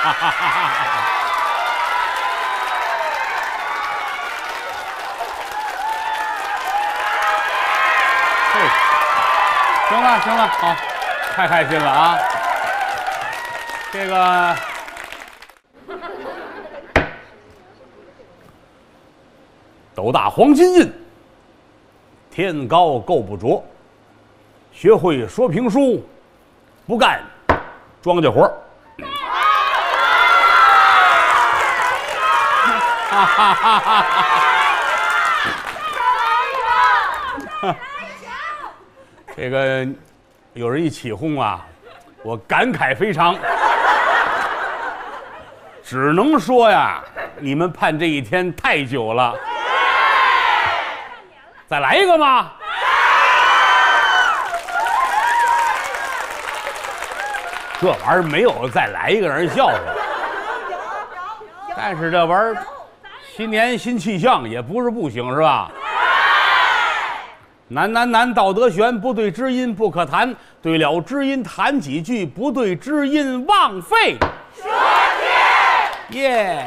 哈哈哈哈哈嘿，行了行了，好，太开心了啊！这个斗大黄金印，天高够不着。学会说评书，不干庄稼活儿。哈哈哈哈哈！这个有人一起哄啊，我感慨非常，只能说呀，你们盼这一天太久了。再来一个吗？这玩意儿没有再来一个让人笑话。但是这玩意儿，新年新气象也不是不行，是吧？难难难，道德悬，不对知音不可谈。对了知音谈几句，不对知音枉费。说天耶！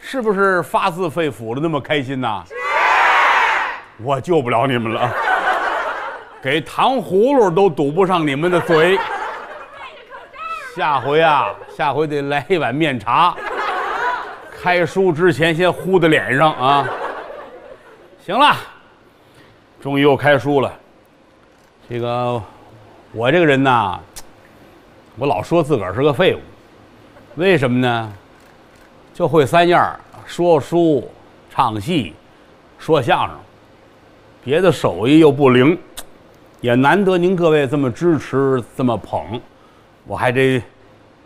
是不是发自肺腑的那么开心呐？是。我救不了你们了，给糖葫芦都堵不上你们的嘴。下回啊，下回得来一碗面茶。开书之前先呼在脸上啊！行了，终于又开书了。这个我这个人呐，我老说自个儿是个废物，为什么呢？就会三样说书、唱戏、说相声，别的手艺又不灵，也难得您各位这么支持、这么捧，我还得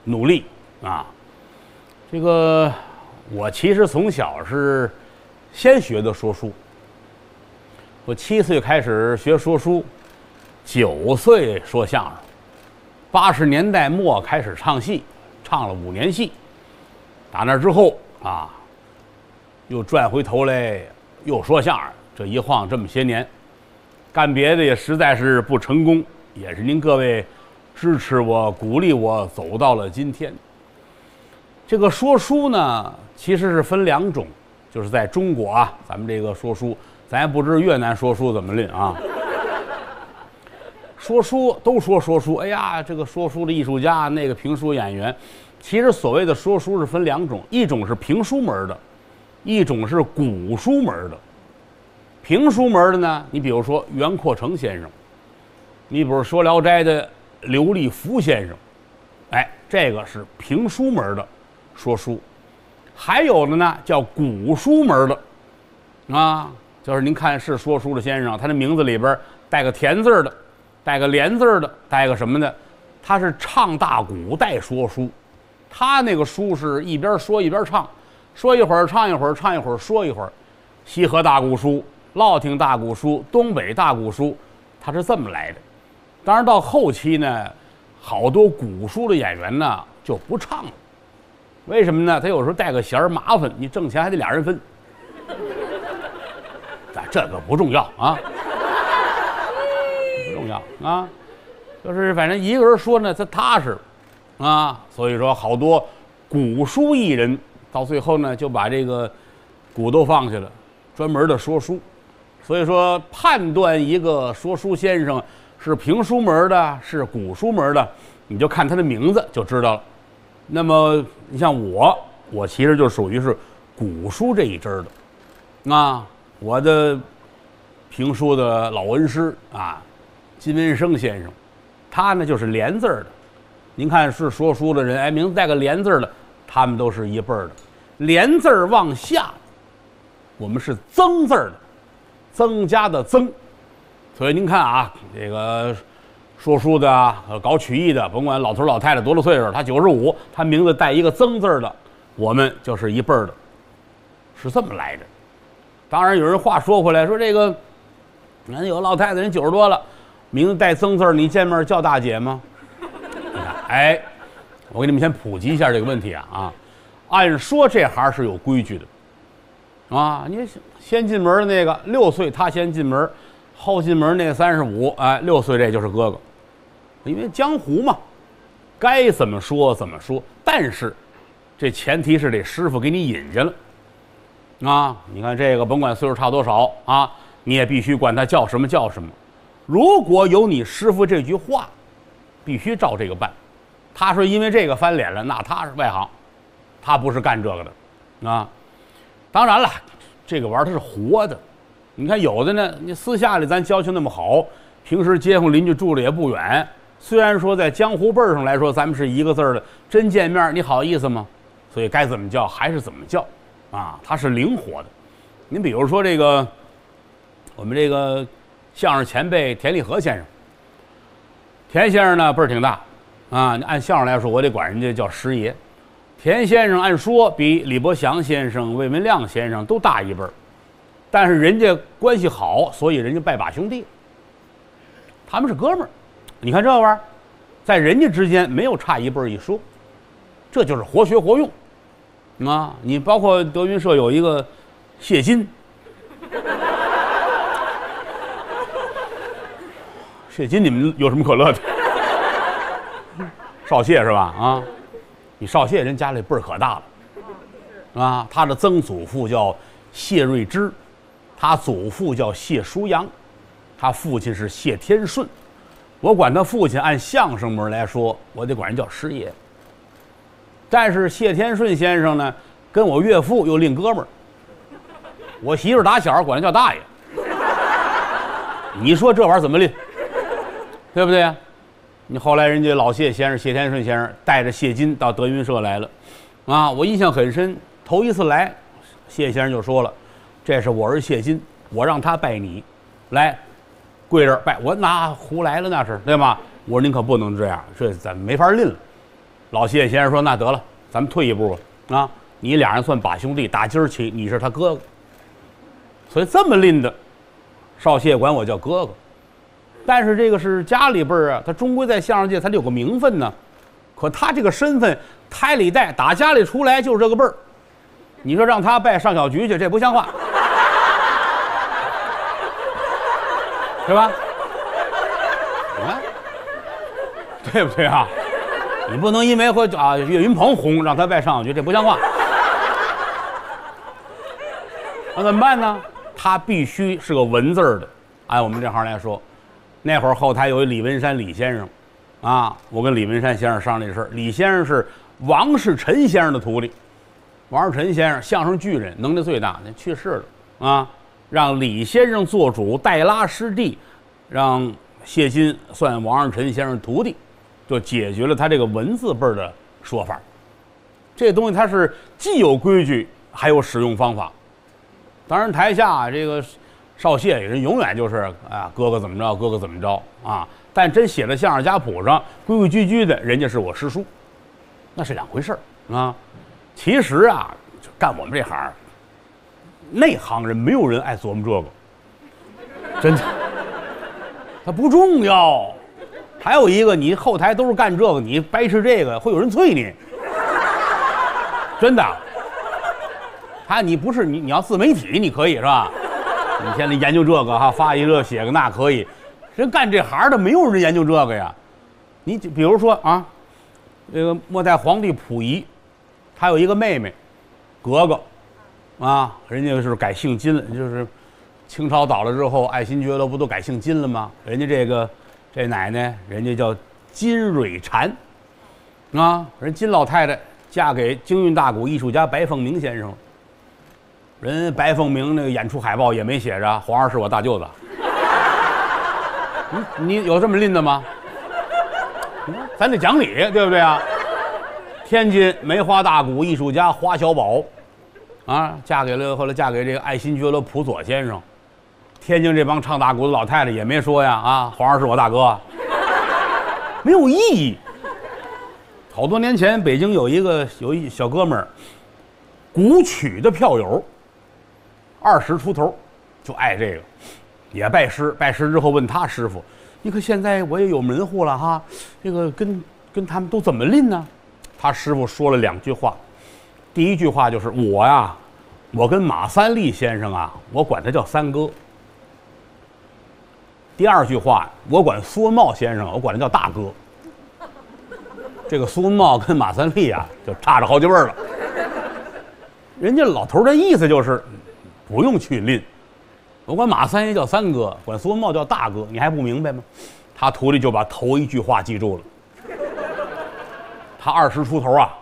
努力啊！这个。我其实从小是先学的说书。我七岁开始学说书，九岁说相声，八十年代末开始唱戏，唱了五年戏。打那之后啊，又转回头来又说相声，这一晃这么些年，干别的也实在是不成功，也是您各位支持我、鼓励我走到了今天。这个说书呢，其实是分两种，就是在中国啊，咱们这个说书，咱也不知越南说书怎么论啊。说书都说说书，哎呀，这个说书的艺术家，那个评书演员，其实所谓的说书是分两种，一种是评书门的，一种是古书门的。评书门的呢，你比如说袁阔成先生，你比如说《聊斋》的刘立福先生，哎，这个是评书门的。说书，还有的呢，叫古书门的，啊，就是您看是说书的先生，他的名字里边带个田字的，带个连字的，带个什么的，他是唱大鼓带说书，他那个书是一边说一边唱，说一会儿唱一会儿，唱一会儿说一会儿，西河大鼓书、烙亭大鼓书、东北大鼓书，他是这么来的。当然到后期呢，好多古书的演员呢就不唱了。为什么呢？他有时候带个弦儿麻烦，你挣钱还得俩人分。咱 这个不重要啊，不重要啊，就是反正一个人说呢，他踏实啊。所以说，好多古书艺人到最后呢，就把这个鼓都放下了，专门的说书。所以说，判断一个说书先生是评书门的，是古书门的，你就看他的名字就知道了。那么你像我，我其实就属于是古书这一支的，啊，我的评书的老恩师啊，金文生先生，他呢就是连字儿的。您看是说书的人，哎，名字带个连字儿的，他们都是一辈儿的。连字儿往下，我们是增字儿的，增加的增。所以您看啊，这个。说书的啊，搞曲艺的，甭管老头老太太多大岁数，他九十五，他名字带一个曾字的，我们就是一辈儿的，是这么来着。当然，有人话说回来，说这个，人有老太太人九十多了，名字带曾字你见面叫大姐吗？哎，我给你们先普及一下这个问题啊啊，按说这行是有规矩的，啊，你先进门的那个六岁他先进门，后进门那三十五，哎，六岁这就是哥哥，因为江湖嘛，该怎么说怎么说。但是，这前提是得师傅给你引进了，啊，你看这个甭管岁数差多少啊，你也必须管他叫什么叫什么。如果有你师傅这句话，必须照这个办。他说因为这个翻脸了，那他是外行，他不是干这个的，啊。当然了，这个玩意儿它是活的。你看有的呢，你私下里咱交情那么好，平时街坊邻居住的也不远。虽然说在江湖辈儿上来说，咱们是一个字儿的，真见面你好意思吗？所以该怎么叫还是怎么叫，啊，它是灵活的。您比如说这个，我们这个相声前辈田立和先生，田先生呢辈儿挺大，啊，按相声来说，我得管人家叫师爷。田先生按说比李伯祥先生、魏文亮先生都大一辈儿。但是人家关系好，所以人家拜把兄弟。他们是哥们儿，你看这玩意儿，在人家之间没有差一辈儿一说，这就是活学活用。啊，你包括德云社有一个谢金，谢金，你们有什么可乐的？少谢是吧？啊，你少谢人家里辈儿可大了，啊，他的曾祖父叫谢瑞之。他祖父叫谢书阳，他父亲是谢天顺，我管他父亲按相声门来说，我得管人叫师爷。但是谢天顺先生呢，跟我岳父又另哥们儿，我媳妇打小管他叫大爷。你说这玩意儿怎么拎？对不对呀？你后来人家老谢先生谢天顺先生带着谢金到德云社来了，啊，我印象很深，头一次来，谢先生就说了。这是我儿谢金，我让他拜你，来，跪着拜我，那胡来了那是对吗？我说您可不能这样，这咱没法拎了。老谢先生说：“那得了，咱们退一步吧，啊，你俩人算把兄弟，打今儿起你是他哥哥，所以这么拎的，少谢管我叫哥哥。但是这个是家里辈儿啊，他终归在相声界他得有个名分呢。可他这个身份胎里带，打家里出来就是这个辈儿，你说让他拜上小局去，这不像话。”是吧？你看，对不对啊？你不能因为和啊岳云鹏红，让他外上去，这不像话。那怎么办呢？他必须是个文字的。按我们这行来说，那会儿后台有一李文山李先生，啊，我跟李文山先生商量这事儿。李先生是王世臣先生的徒弟，王世臣先生相声巨人，能力最大，那去世了啊。让李先生做主代拉师弟，让谢金算王二臣先生徒弟，就解决了他这个文字辈儿的说法。这东西它是既有规矩，还有使用方法。当然台下这个少谢人永远就是啊哥哥怎么着，哥哥怎么着啊。但真写在相声家谱上，规规矩矩的，人家是我师叔，那是两回事儿啊。其实啊，干我们这行。内行人没有人爱琢磨这个，真的，它不重要。还有一个，你后台都是干这个，你掰扯这个，会有人催你，真的。他你不是你，你要自媒体，你可以是吧？你现在研究这个哈，发一个写个那可以。人干这行的没有人研究这个呀。你比如说啊，那个末代皇帝溥仪，他有一个妹妹，格格。啊，人家是改姓金了，就是清朝倒了之后，爱新觉罗不都改姓金了吗？人家这个这奶奶，人家叫金蕊婵，啊，人金老太太嫁给京韵大鼓艺术家白凤鸣先生，人白凤鸣那个演出海报也没写着皇上是我大舅子，你 你有这么拎的吗？咱得讲理，对不对啊？天津梅花大鼓艺术家花小宝。啊，嫁给了后来嫁给这个爱新觉罗普佐先生，天津这帮唱大鼓的老太太也没说呀啊，皇上是我大哥，没有意义。好多年前北京有一个有一小哥们儿，古曲的票友，二十出头，就爱这个，也拜师，拜师之后问他师傅，你可现在我也有门户了哈，这个跟跟他们都怎么拎呢？他师傅说了两句话。第一句话就是我呀，我跟马三立先生啊，我管他叫三哥。第二句话，我管苏文茂先生，我管他叫大哥。这个苏文茂跟马三立啊，就差着好几辈儿了。人家老头儿的意思就是，不用去拎。我管马三爷叫三哥，管苏文茂叫大哥，你还不明白吗？他徒弟就把头一句话记住了。他二十出头啊，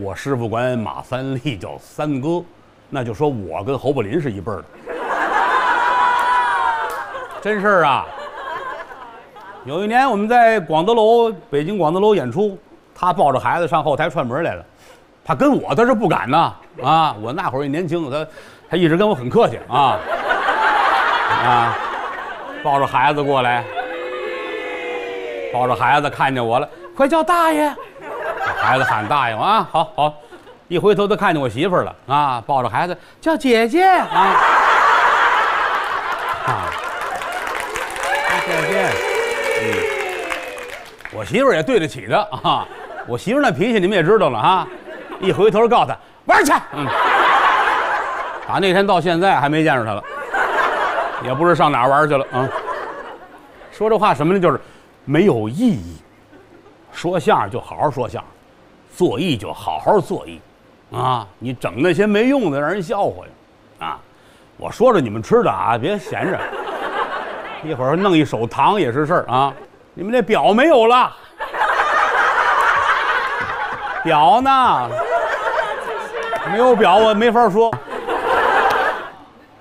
我师傅管马三立叫三哥，那就说我跟侯宝林是一辈儿的。真事儿啊！有一年我们在广德楼，北京广德楼演出，他抱着孩子上后台串门来了。他跟我他是不敢呐，啊，我那会儿也年轻，他他一直跟我很客气啊啊，抱着孩子过来，抱着孩子看见我了，快叫大爷！孩子喊大爷啊，好好，一回头都看见我媳妇儿了啊，抱着孩子叫姐姐啊。啊姐姐，嗯，我媳妇儿也对得起他啊。我媳妇儿那脾气你们也知道了啊，一回头告诉他玩去。嗯，打那天到现在还没见着他了，也不知上哪儿玩去了啊。说这话什么呢？就是没有意义。说相声就好好说相声，做艺就好好做艺，啊，你整那些没用的让人笑话呀，啊，我说着你们吃的啊，别闲着。一会儿弄一手糖也是事儿啊！你们那表没有了，表呢？没有表我没法说，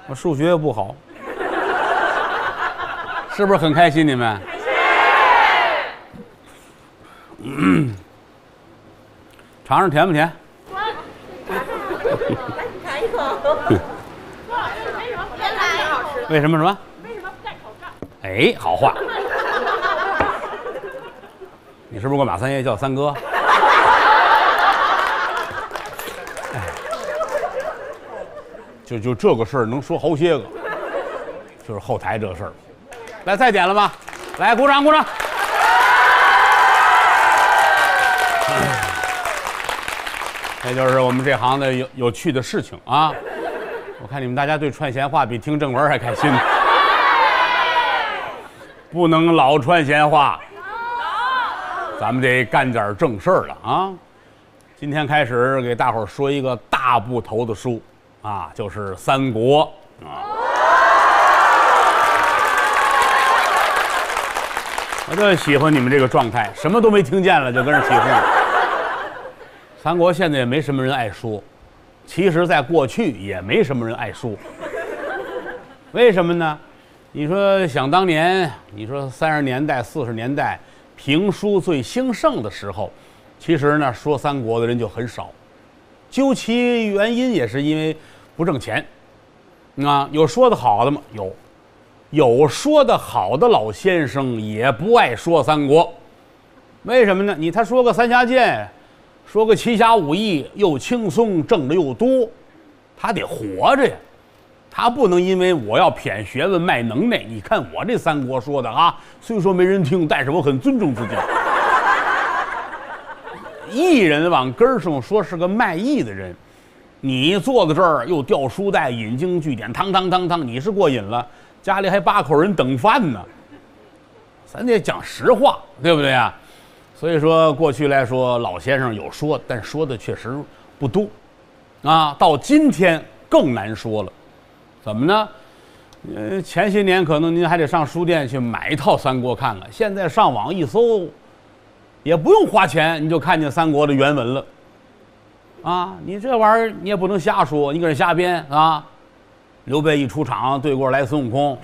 我数学也不好，是不是很开心？你们？嗯，尝尝甜不甜？尝一口。哇，为什么什么什么？为什么不干炒账？哎，好话。你是不是管马三爷叫三哥？哎，就就这个事儿能说好些个，就是后台这事儿。来，再点了吧？来，鼓掌鼓掌。这就是我们这行的有有趣的事情啊！我看你们大家对串闲话比听正文还开心。不能老串闲话，咱们得干点正事儿了啊！今天开始给大伙儿说一个大部头的书啊，就是《三国》啊。我就喜欢你们这个状态，什么都没听见了就跟着起哄。三国现在也没什么人爱说，其实在过去也没什么人爱说。为什么呢？你说想当年，你说三十年代、四十年代评书最兴盛的时候，其实呢说三国的人就很少。究其原因，也是因为不挣钱。啊，有说的好的吗？有，有说的好的老先生也不爱说三国。为什么呢？你他说个三侠剑，说个奇侠武艺，又轻松，挣的又多，他得活着呀。他不能因为我要谝学问卖能耐，你看我这三国说的啊，虽说没人听，但是我很尊重自己。艺人往根儿上说是个卖艺的人，你坐在这儿又掉书袋、引经据典，汤汤汤汤，你是过瘾了，家里还八口人等饭呢。咱得讲实话，对不对呀？所以说，过去来说，老先生有说，但说的确实不多，啊，到今天更难说了。怎么呢？呃，前些年可能您还得上书店去买一套《三国》看看，现在上网一搜，也不用花钱，你就看见《三国》的原文了。啊，你这玩意儿你也不能瞎说，你搁这瞎编啊！刘备一出场，对过来孙悟空。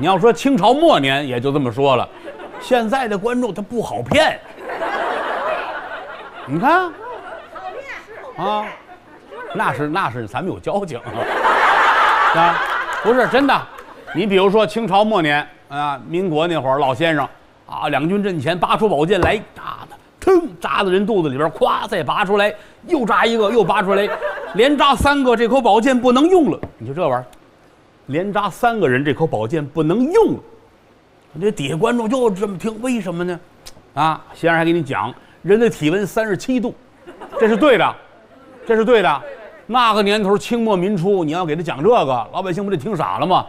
你要说清朝末年也就这么说了，现在的观众他不好骗。你看，啊。那是那是咱们有交情 啊，不是真的。你比如说清朝末年啊，民国那会儿，老先生啊，两军阵前拔出宝剑来，扎的，腾扎到人肚子里边，咵再拔出来，又扎一个，又拔出来，连扎三个，这口宝剑不能用了。你说这玩意儿，连扎三个人，这口宝剑不能用了。这底下观众就这么听，为什么呢？啊，先生还给你讲，人的体温三十七度，这是对的，这是对的。那个年头，清末民初，你要给他讲这个，老百姓不得听傻了吗？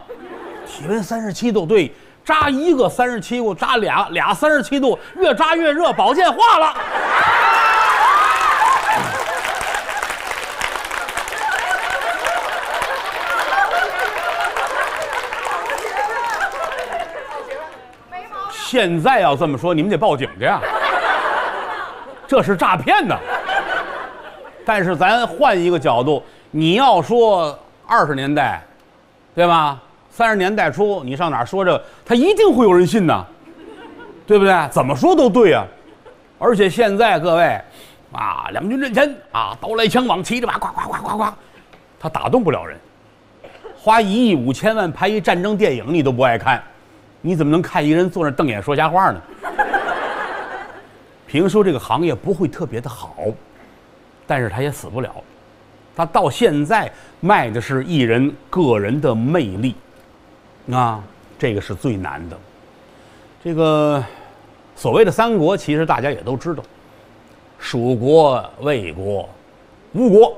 体温三十七度，对，扎一个三十七度，扎俩俩三十七度，越扎越热，保健化了。现在要这么说，你们得报警去啊！这是诈骗呢。但是咱换一个角度，你要说二十年代，对吧？三十年代初，你上哪儿说这，他一定会有人信呐，对不对？怎么说都对啊。而且现在各位，啊，两军阵前啊，刀来枪往，骑着马，呱呱呱呱呱，他打动不了人。花一亿五千万拍一战争电影，你都不爱看。你怎么能看一个人坐那瞪眼说瞎话呢？评书这个行业不会特别的好，但是他也死不了。他到现在卖的是艺人个人的魅力，啊，这个是最难的。这个所谓的三国，其实大家也都知道：蜀国、魏国、吴国。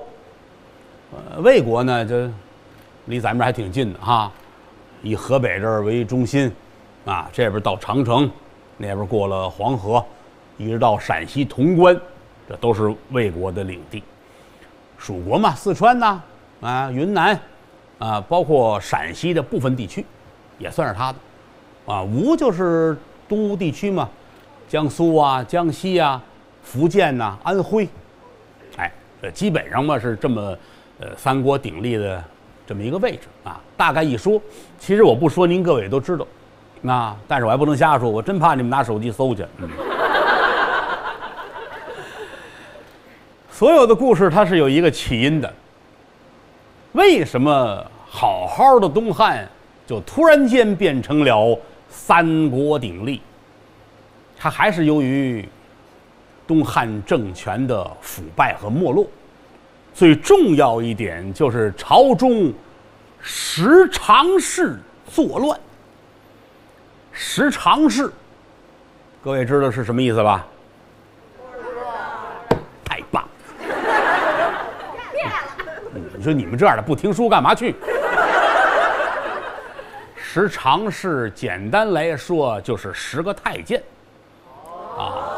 呃，魏国呢，就离咱们这还挺近的哈，以河北这儿为中心。啊，这边到长城，那边过了黄河，一直到陕西潼关，这都是魏国的领地。蜀国嘛，四川呐，啊，云南，啊，包括陕西的部分地区，也算是他的。啊，吴就是东吴地区嘛，江苏啊、江西啊、福建呐、安徽，哎，这基本上嘛是这么，呃，三国鼎立的这么一个位置啊。大概一说，其实我不说，您各位都知道。那，但是我还不能瞎说，我真怕你们拿手机搜去。所有的故事它是有一个起因的。为什么好好的东汉就突然间变成了三国鼎立？它还是由于东汉政权的腐败和没落。最重要一点就是朝中时常是作乱。十常侍，各位知道是什么意思吧？太棒！你说你们这样的不听书干嘛去？十常侍简单来说就是十个太监。啊！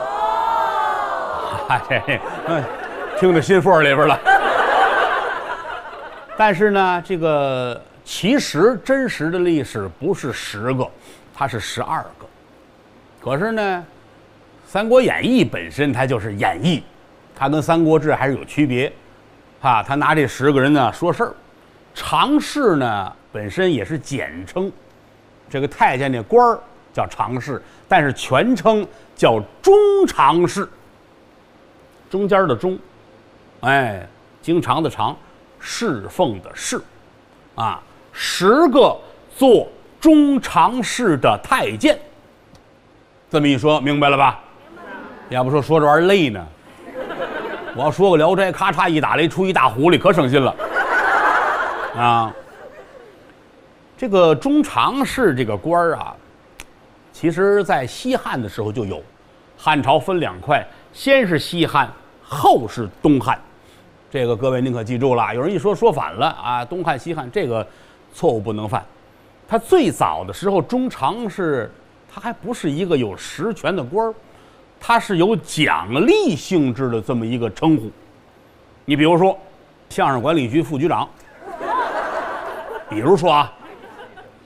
哎，听着心缝里边了。但是呢，这个其实真实的历史不是十个。它是十二个，可是呢，《三国演义》本身它就是演义，它跟《三国志》还是有区别，啊，他拿这十个人呢说事儿，常侍呢本身也是简称，这个太监那官儿叫常侍，但是全称叫中常侍，中间的中，哎，经常的常，侍奉的侍，啊，十个做。中常侍的太监，这么一说明白了吧？要不说说这玩意儿累呢。我要说个《聊斋》，咔嚓一打雷出一大狐狸，可省心了。啊，这个中常侍这个官儿啊，其实在西汉的时候就有。汉朝分两块，先是西汉，后是东汉。这个各位您可记住了。有人一说说反了啊，东汉西汉这个错误不能犯。他最早的时候，中常是他还不是一个有实权的官儿，他是有奖励性质的这么一个称呼。你比如说，相声管理局副局长，比如说啊，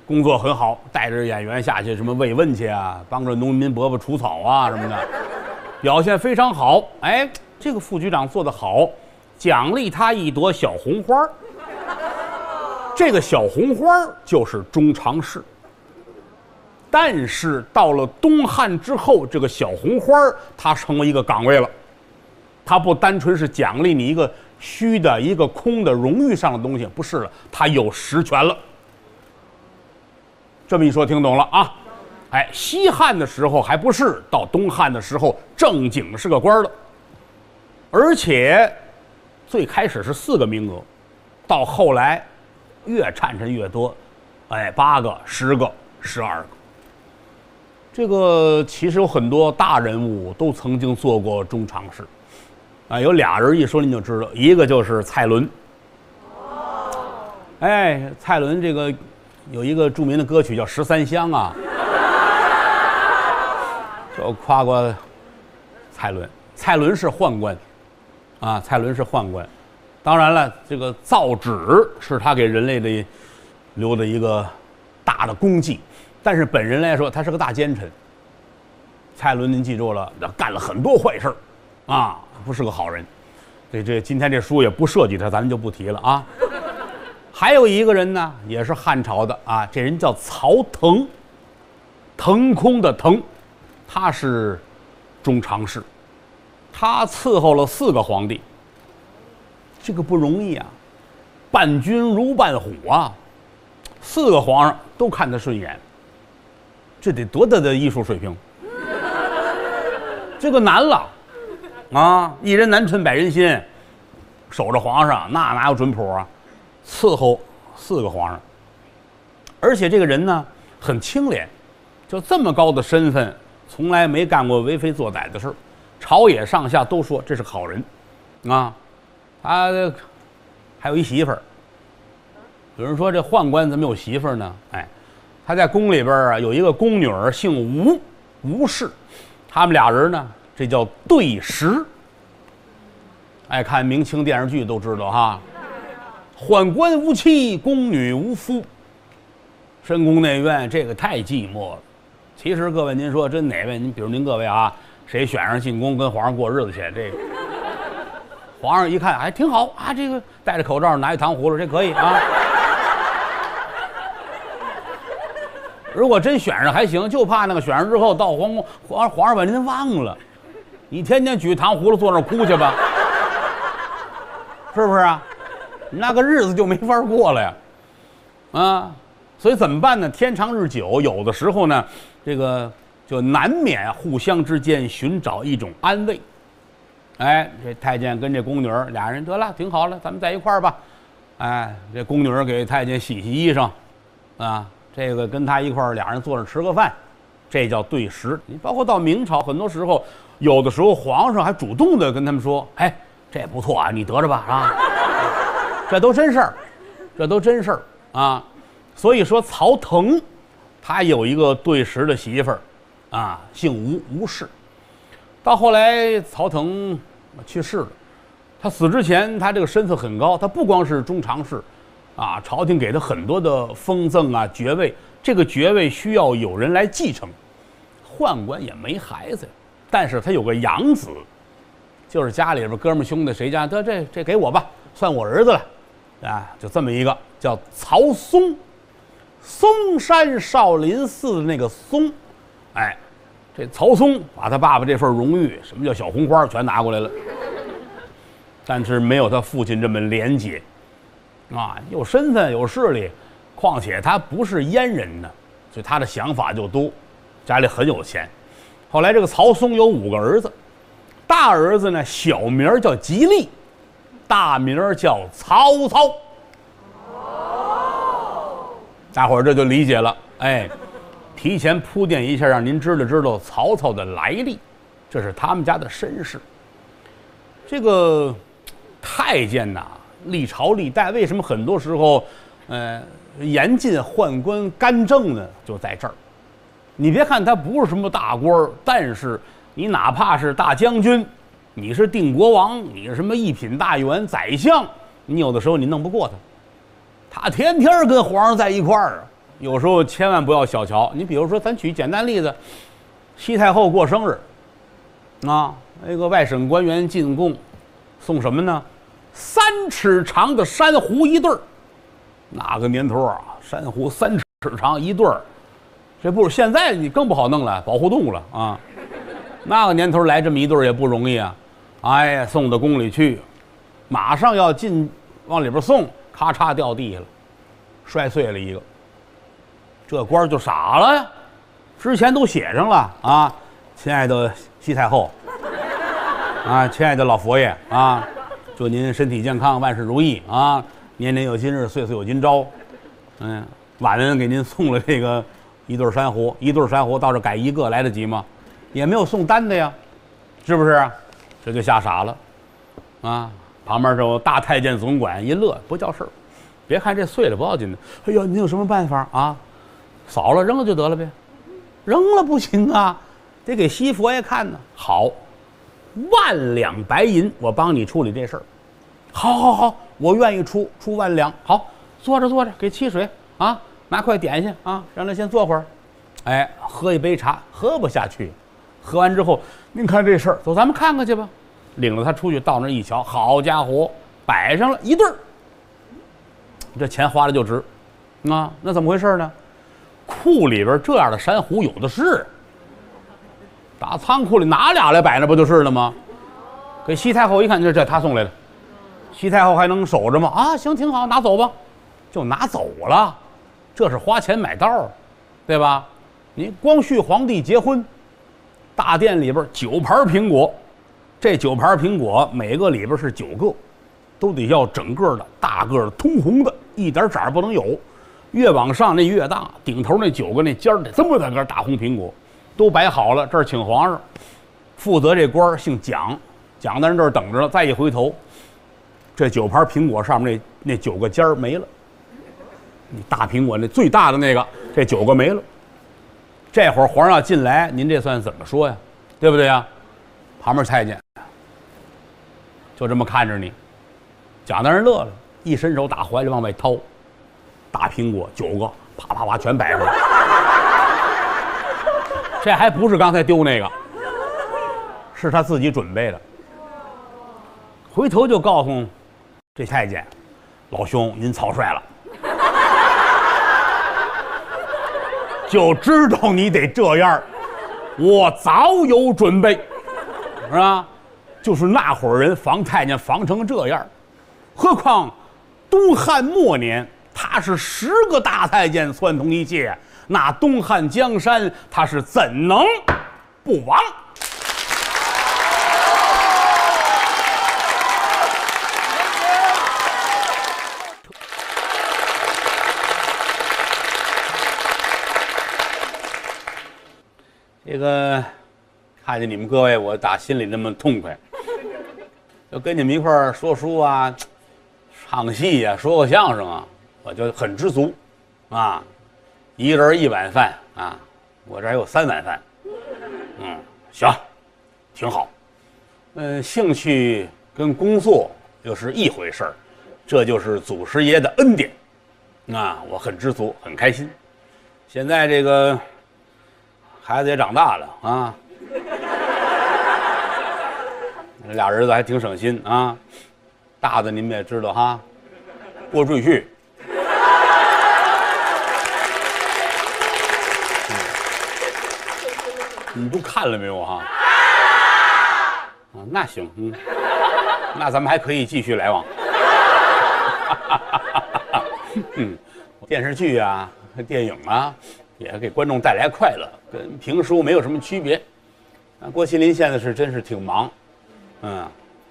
工作很好，带着演员下去什么慰问去啊，帮着农民伯伯除草啊什么的，表现非常好。哎，这个副局长做得好，奖励他一朵小红花儿。这个小红花就是中常侍，但是到了东汉之后，这个小红花它成为一个岗位了，它不单纯是奖励你一个虚的一个空的荣誉上的东西，不是了，它有实权了。这么一说，听懂了啊？哎，西汉的时候还不是，到东汉的时候正经是个官了，而且最开始是四个名额，到后来。越颤颤越多，哎，八个、十个、十二个。这个其实有很多大人物都曾经做过中常侍，啊，有俩人一说您就知道，一个就是蔡伦。哎，蔡伦这个有一个著名的歌曲叫《十三香》啊，就夸过蔡伦。蔡伦是宦官，啊，蔡伦是宦官。当然了，这个造纸是他给人类的留的一个大的功绩，但是本人来说，他是个大奸臣。蔡伦，您记住了，干了很多坏事啊，不是个好人。这这今天这书也不涉及他，咱们就不提了啊。还有一个人呢，也是汉朝的啊，这人叫曹腾，腾空的腾，他是中常侍。他伺候了四个皇帝，这个不容易啊，伴君如伴虎啊，四个皇上都看他顺眼，这得多大的艺术水平？这个难了啊！一人难趁百人心，守着皇上那哪有准谱啊？伺候四个皇上，而且这个人呢很清廉，就这么高的身份，从来没干过为非作歹的事儿。朝野上下都说这是好人，啊，他还有一媳妇儿。有人说这宦官怎么有媳妇儿呢？哎，他在宫里边啊有一个宫女儿，姓吴，吴氏，他们俩人呢，这叫对食。爱看明清电视剧都知道哈，宦官无妻，宫女无夫，深宫内院这个太寂寞了。其实各位您说真哪位？您比如您各位啊。谁选上进宫跟皇上过日子去？这个皇上一看，哎，挺好啊！这个戴着口罩，拿一糖葫芦，这可以啊。如果真选上还行，就怕那个选上之后到皇宫，皇皇上把您忘了，你天天举糖葫芦坐那哭去吧，是不是啊？那个日子就没法过了呀，啊！所以怎么办呢？天长日久，有的时候呢，这个。就难免互相之间寻找一种安慰，哎，这太监跟这宫女俩人得了，挺好了，咱们在一块儿吧。哎，这宫女给太监洗洗衣裳，啊，这个跟他一块儿俩人坐着吃个饭，这叫对食。你包括到明朝，很多时候，有的时候皇上还主动的跟他们说，哎，这不错啊，你得着吧，啊，这都真事儿，这都真事儿啊。所以说，曹腾他有一个对食的媳妇儿。啊，姓吴，吴氏。到后来，曹腾去世了。他死之前，他这个身份很高，他不光是中常侍，啊，朝廷给他很多的封赠啊、爵位。这个爵位需要有人来继承。宦官也没孩子，但是他有个养子，就是家里边哥们兄弟谁家得这这给我吧，算我儿子了，啊，就这么一个叫曹嵩，嵩山少林寺的那个嵩。哎，这曹嵩把他爸爸这份荣誉，什么叫小红花，全拿过来了。但是没有他父亲这么廉洁，啊，有身份有势力，况且他不是阉人呢，所以他的想法就多，家里很有钱。后来这个曹嵩有五个儿子，大儿子呢小名叫吉利，大名叫曹操。大伙这就理解了，哎。提前铺垫一下，让您知道知道曹操的来历，这是他们家的身世。这个太监呐，历朝历代为什么很多时候，呃，严禁宦官干政呢？就在这儿。你别看他不是什么大官儿，但是你哪怕是大将军，你是定国王，你是什么一品大员、宰相，你有的时候你弄不过他，他天天跟皇上在一块儿啊。有时候千万不要小瞧你，比如说，咱举简单例子，西太后过生日，啊，那个外省官员进贡，送什么呢？三尺长的珊瑚一对儿。那个年头啊，珊瑚三尺长一对儿，这不现在你更不好弄了，保护动物了啊。那个年头来这么一对儿也不容易啊。哎呀，送到宫里去，马上要进往里边送，咔嚓掉地下了，摔碎了一个。这官就傻了呀，之前都写上了啊，亲爱的西太后，啊，亲爱的老佛爷啊，祝您身体健康，万事如意啊，年年有今日，岁岁有今朝。嗯，晚恩给您送了这个一对珊瑚，一对珊瑚到这改一个来得及吗？也没有送单的呀，是不是？这就吓傻了，啊，旁边这大太监总管一乐，不叫事儿，别看这碎了不要紧的，哎呀，您有什么办法啊？扫了扔了就得了呗，扔了不行啊，得给西佛爷看呢。好，万两白银，我帮你处理这事儿。好，好，好，我愿意出出万两。好，坐着坐着，给沏水啊，拿块点心啊，让他先坐会儿。哎，喝一杯茶，喝不下去。喝完之后，您看这事儿，走，咱们看看去吧。领着他出去，到那儿一瞧，好家伙，摆上了一对儿。这钱花的就值，啊，那怎么回事呢？库里边这样的珊瑚有的是，打仓库里拿俩来摆那不就是了吗？给西太后一看，这这他送来的，西太后还能守着吗？啊，行，挺好，拿走吧，就拿走了，这是花钱买道对吧？你光绪皇帝结婚，大殿里边九盘苹果，这九盘苹果每个里边是九个，都得要整个的大个的通红的，一点色儿不能有。越往上那越大，顶头那九个那尖儿得这么大个大红苹果，都摆好了。这儿请皇上，负责这官儿姓蒋，蒋在人这儿等着呢。再一回头，这九盘苹果上面那那九个尖儿没了，你大苹果那最大的那个，这九个没了。这会儿皇上要进来，您这算怎么说呀？对不对呀？旁边太监就这么看着你，蒋大人乐了，一伸手打怀里往外掏。大苹果九个，啪啪啪全摆出来。这还不是刚才丢那个，是他自己准备的。回头就告诉这太监：“老兄，您草率了，就知道你得这样。我早有准备，是吧？就是那会人防太监防成这样，何况东汉末年。”他是十个大太监串通一气，那东汉江山他是怎能不亡？这个看见你们各位，我打心里那么痛快，就跟你们一块儿说书啊，唱戏呀，说个相声啊。我就很知足，啊，一人一碗饭啊，我这还有三碗饭，嗯，行，挺好，嗯，兴趣跟工作又是一回事儿，这就是祖师爷的恩典，啊，我很知足，很开心。现在这个孩子也长大了啊，俩儿子还挺省心啊，大的你们也知道哈，郭赘婿。你都看了没有哈？啊，那行，嗯，那咱们还可以继续来往。嗯，电视剧啊，电影啊，也给观众带来快乐，跟评书没有什么区别。郭麒麟现在是真是挺忙，嗯，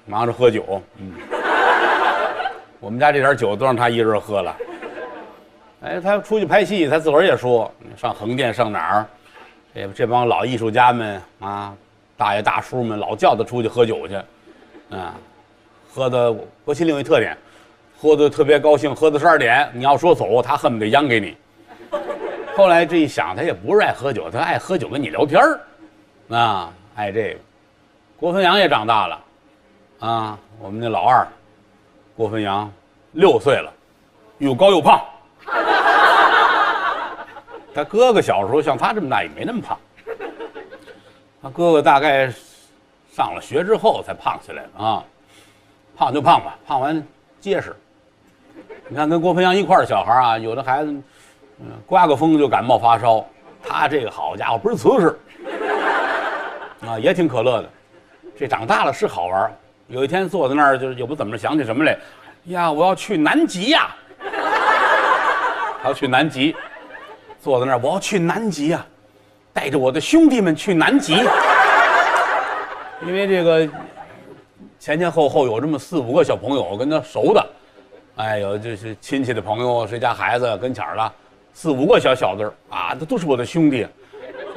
忙着喝酒，嗯，我们家这点酒都让他一人喝了。哎，他出去拍戏，他自个儿也说，上横店上哪儿？这这帮老艺术家们啊，大爷大叔们老叫他出去喝酒去，啊，喝的郭麒麟有一特点，喝的特别高兴，喝到十二点，你要说走，他恨不得央给你。后来这一想，他也不是爱喝酒，他爱喝酒跟你聊天儿，啊，爱这个。郭汾阳也长大了，啊，我们那老二，郭汾阳六岁了，又高又胖。他哥哥小时候像他这么大也没那么胖，他哥哥大概上了学之后才胖起来的啊，胖就胖吧，胖完结实。你看跟郭汾阳一块儿的小孩啊，有的孩子，嗯，刮个风就感冒发烧，他这个好家伙倍儿瓷实，啊，也挺可乐的。这长大了是好玩儿有一天坐在那儿，就是也不怎么想起什么来，呀，我要去南极呀，要去南极。坐在那儿，我要去南极啊，带着我的兄弟们去南极。因为这个前前后后有这么四五个小朋友跟他熟的，哎，有就是亲戚的朋友，谁家孩子跟前儿了，四五个小小子儿啊，这都是我的兄弟，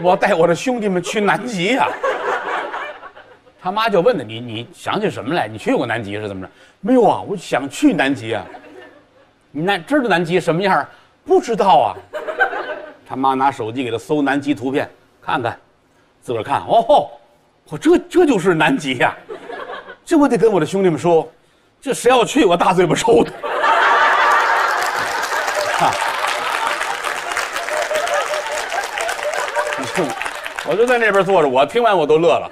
我带我的兄弟们去南极呀。他妈就问他：“你你想起什么来？你去过南极是怎么着？没有啊，我想去南极啊。你南知道南极什么样？不知道啊。他妈拿手机给他搜南极图片，看看，自个儿看，哦，我这这就是南极呀、这我得跟我的兄弟们说，这谁要去我大嘴巴抽他。我就在那边坐着，我听完我都乐了，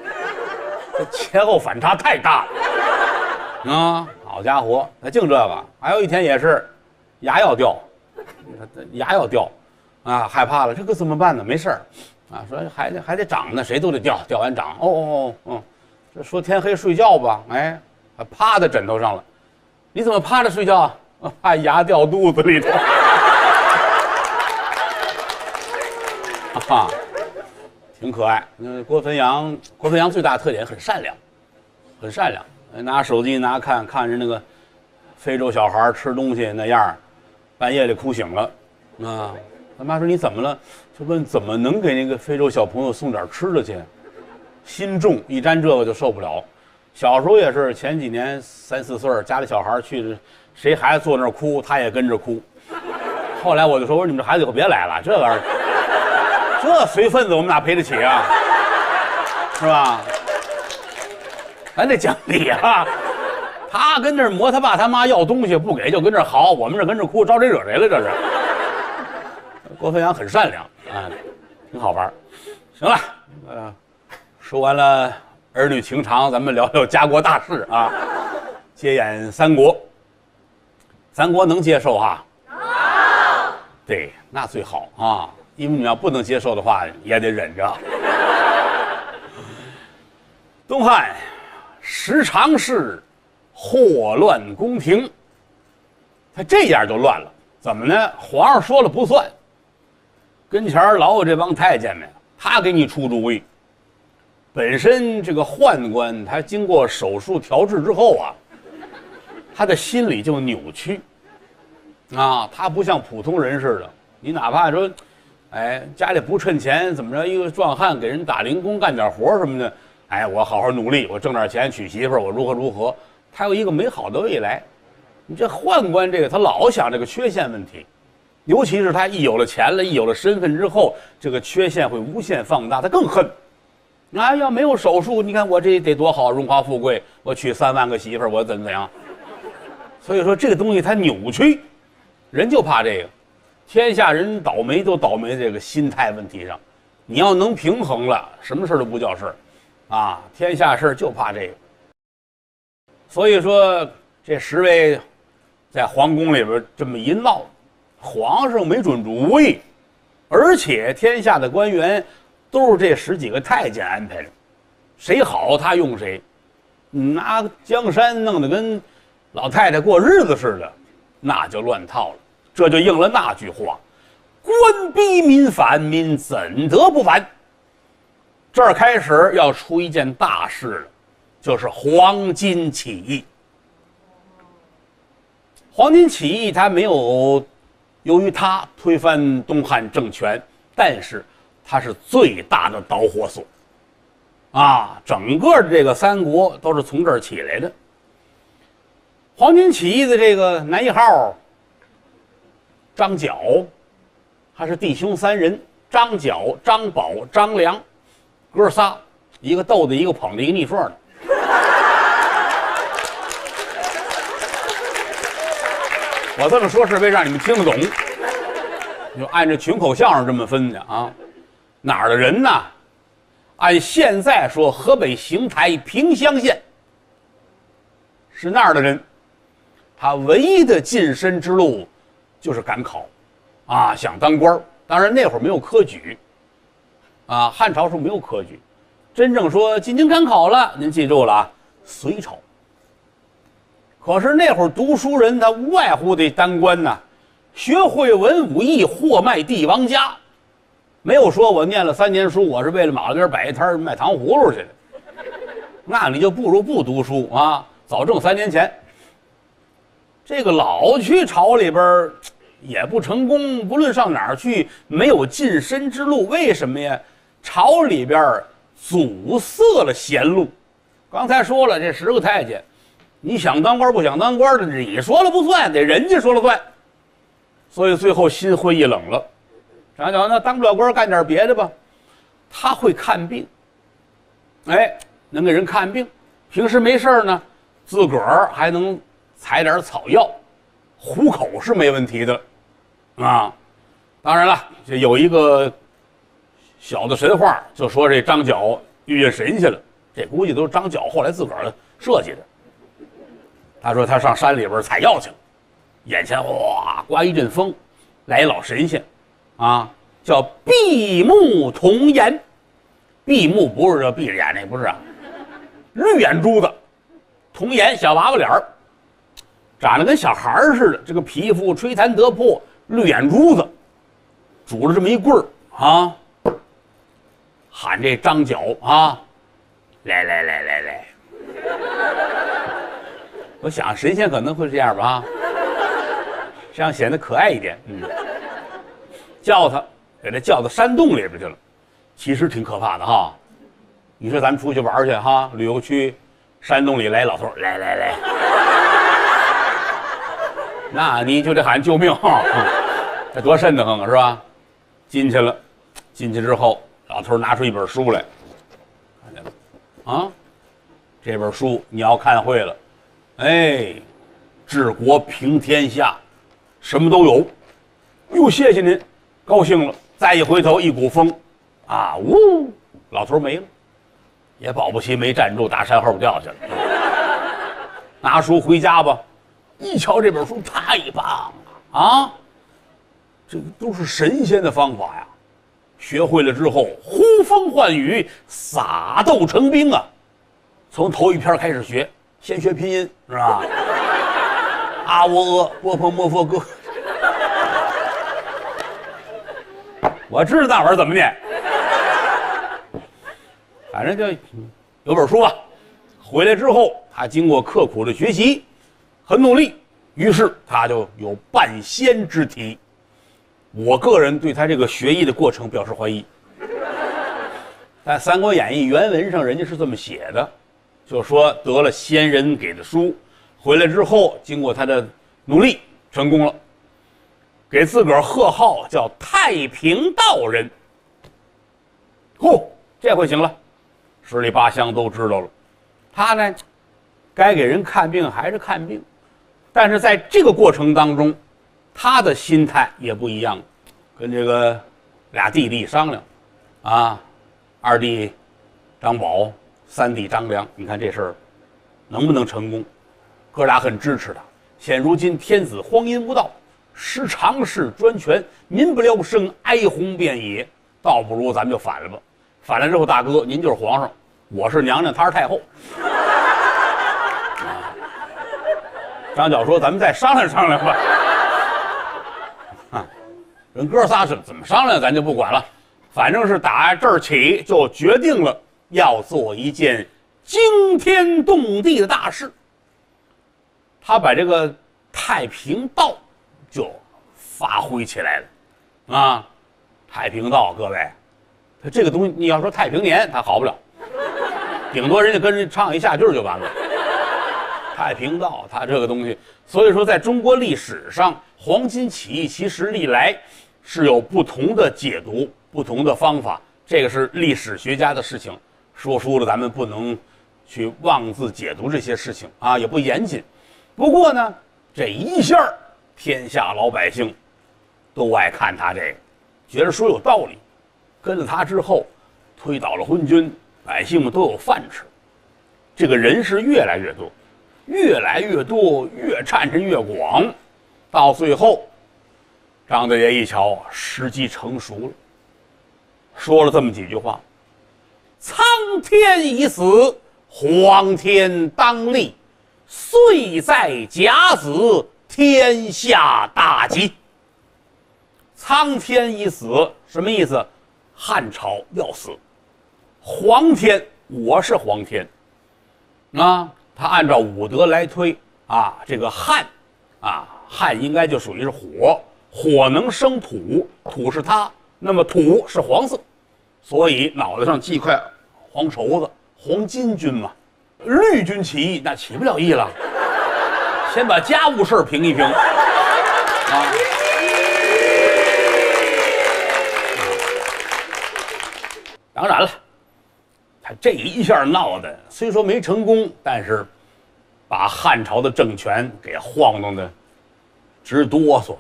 这前后反差太大了啊！好家伙，那净这个，还有一天也是，牙要掉，牙要掉，啊，害怕了，这可怎么办呢？没事儿，啊，说还得还得长呢，谁都得掉，掉完长。哦哦哦，嗯，这说天黑睡觉吧，哎，还趴在枕头上了，你怎么趴着睡觉啊？怕牙掉肚子里头。啊，挺可爱。那郭汾阳，郭汾阳最大特点很善良，很善良。拿手机拿看看着那个非洲小孩吃东西那样半夜里哭醒了。啊，他妈说你怎么了？就问怎么能给那个非洲小朋友送点吃的去？心重，一沾这个就受不了。小时候也是，前几年三四岁家里小孩去，谁孩子坐那儿哭，他也跟着哭。后来我就说，我说你们这孩子以后别来了，这玩意儿。这随份子我们哪赔得起啊？是吧？咱得讲理啊！他跟那儿磨他爸他妈要东西不给就跟这儿嚎，我们这跟着哭，招谁惹谁了？这是。郭汾阳很善良啊，挺好玩行了，呃，说完了儿女情长，咱们聊聊家国大事啊。接演三国，三国能接受哈？对，那最好啊，因为你要不能接受的话，也得忍着。东汉时常是祸乱宫廷，他这样就乱了。怎么呢？皇上说了不算，跟前儿老有这帮太监们，他给你出主意。本身这个宦官，他经过手术调治之后啊，他的心理就扭曲。啊，他不像普通人似的，你哪怕说，哎，家里不趁钱，怎么着，一个壮汉给人打零工干点活什么的，哎，我好好努力，我挣点钱娶媳妇，我如何如何，他有一个美好的未来。你这宦官这个，他老想这个缺陷问题，尤其是他一有了钱了，一有了身份之后，这个缺陷会无限放大，他更恨。啊，要没有手术，你看我这得多好，荣华富贵，我娶三万个媳妇儿，我怎怎样？所以说这个东西它扭曲。人就怕这个，天下人倒霉都倒霉这个心态问题上，你要能平衡了，什么事都不叫事儿，啊，天下事就怕这个。所以说这十位在皇宫里边这么一闹，皇上没准主意，而且天下的官员都是这十几个太监安排的，谁好他用谁，拿江山弄得跟老太太过日子似的。那就乱套了，这就应了那句话：“官逼民反，民怎得不反？”这儿开始要出一件大事了，就是黄巾起义。黄巾起义，他没有由于他推翻东汉政权，但是他是最大的导火索。啊，整个的这个三国都是从这儿起来的。黄巾起义的这个男一号张角，他是弟兄三人，张角、张宝、张良，哥仨，一个逗的，一个捧的，一个逆缝的。我这么说是为让你们听得懂，就按照群口相声这么分的啊。哪儿的人呢？按现在说，河北邢台平乡县是那儿的人。他唯一的晋升之路就是赶考，啊，想当官当然那会儿没有科举，啊，汉朝时候没有科举，真正说进京赶考了，您记住了啊，隋朝。可是那会儿读书人他无外乎得当官呐，学会文武艺，货卖帝王家，没有说我念了三年书，我是为了马路边摆一摊卖糖葫芦去的，那你就不如不读书啊，早挣三年钱。这个老去朝里边也不成功，不论上哪儿去，没有晋升之路。为什么呀？朝里边阻塞了贤路。刚才说了，这十个太监，你想当官不想当官的，你说了不算，得人家说了算。所以最后心灰意冷了。张角那当不了官，干点别的吧。他会看病，哎，能给人看病。平时没事呢，自个儿还能采点草药，糊口是没问题的，啊。当然了，这有一个小的神话，就说这张角遇见神仙了。这估计都是张角后来自个儿设计的。他说他上山里边采药去了，眼前哗刮一阵风，来一老神仙，啊，叫闭目童颜。闭目不是这闭着眼那不是啊，绿眼珠子，童颜小娃娃脸儿，长得跟小孩似的，这个皮肤吹弹得破，绿眼珠子，拄着这么一棍儿啊，喊这张角啊，来来来来来，我想神仙可能会这样吧，这样显得可爱一点，嗯，叫他给他叫到山洞里边去了。其实挺可怕的哈，你说咱们出去玩去哈，旅游区，山洞里来老头来来来，那你就得喊救命哈，这多瘆得慌啊，是吧？进去了，进去之后，老头拿出一本书来，看见了啊？这本书你要看会了，哎，治国平天下，什么都有。哟，谢谢您，高兴了。再一回头，一股风。啊呜！老头没了，也保不齐没站住，大山后掉下来了。拿书回家吧，一瞧这本书太棒了啊！这个都是神仙的方法呀，学会了之后呼风唤雨，撒豆成兵啊！从头一篇开始学，先学拼音是吧？啊喔呃波鹏摩佛哥，我知道那玩意儿怎么念。反正就有本书吧，回来之后，他经过刻苦的学习，很努力，于是他就有半仙之体。我个人对他这个学艺的过程表示怀疑。但《三国演义》原文上人家是这么写的，就说得了仙人给的书，回来之后经过他的努力，成功了，给自个儿贺号叫太平道人。嚯，这回行了。十里八乡都知道了，他呢，该给人看病还是看病，但是在这个过程当中，他的心态也不一样，跟这个俩弟弟商量，啊，二弟张宝，三弟张良，你看这事儿能不能成功？哥俩很支持他。现如今天子荒淫无道，失常事专权，民不聊生，哀鸿遍野，倒不如咱们就反了吧。反了之后，大哥您就是皇上。我是娘娘，她是太后。张角说：“咱们再商量商量吧。”啊，人哥仨是怎么商量，咱就不管了。反正是打这儿起就决定了要做一件惊天动地的大事。他把这个太平道就发挥起来了。啊，太平道，各位，他这个东西你要说太平年，他好不了。顶多人家跟人唱一下句就完了。太平道，他这个东西，所以说在中国历史上，黄巾起义其实历来是有不同的解读、不同的方法，这个是历史学家的事情。说书的咱们不能去妄自解读这些事情啊，也不严谨。不过呢，这一下天下老百姓都爱看他这个，觉得说有道理，跟了他之后，推倒了昏君。百姓们都有饭吃，这个人是越来越多，越来越多，越战阵越广，到最后，张大爷一瞧时机成熟了，说了这么几句话：“苍天已死，黄天当立，岁在甲子，天下大吉。”苍天已死，什么意思？汉朝要死。黄天，我是黄天，啊，他按照武德来推啊，这个汉，啊，汉应该就属于是火，火能生土，土是他，那么土是黄色，所以脑袋上系块黄绸子黄巾军嘛绿军起义那起不了义了。先把家务事儿平一平啊。当然了他这一下闹的虽说没成功但是把汉朝的政权给晃动的直哆嗦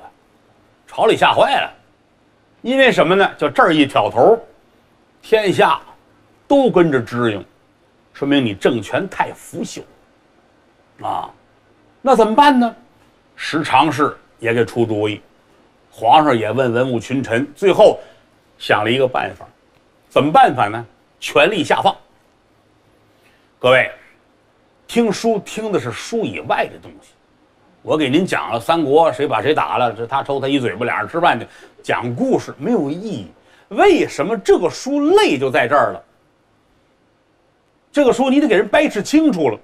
朝里吓坏了因为什么呢？就这儿一挑头天下都跟着支应，说明你政权太腐朽啊。那怎么办呢？时常侍也给出主意，皇上也问文武群臣，最后想了一个办法。怎么办法呢？权力下放。各位，听书听的是书以外的东西。我给您讲了三国谁把谁打了，这他抽他一嘴巴，俩人吃饭去，讲故事没有意义。为什么这个书累就在这儿了？这个书你得给人掰扯清楚了，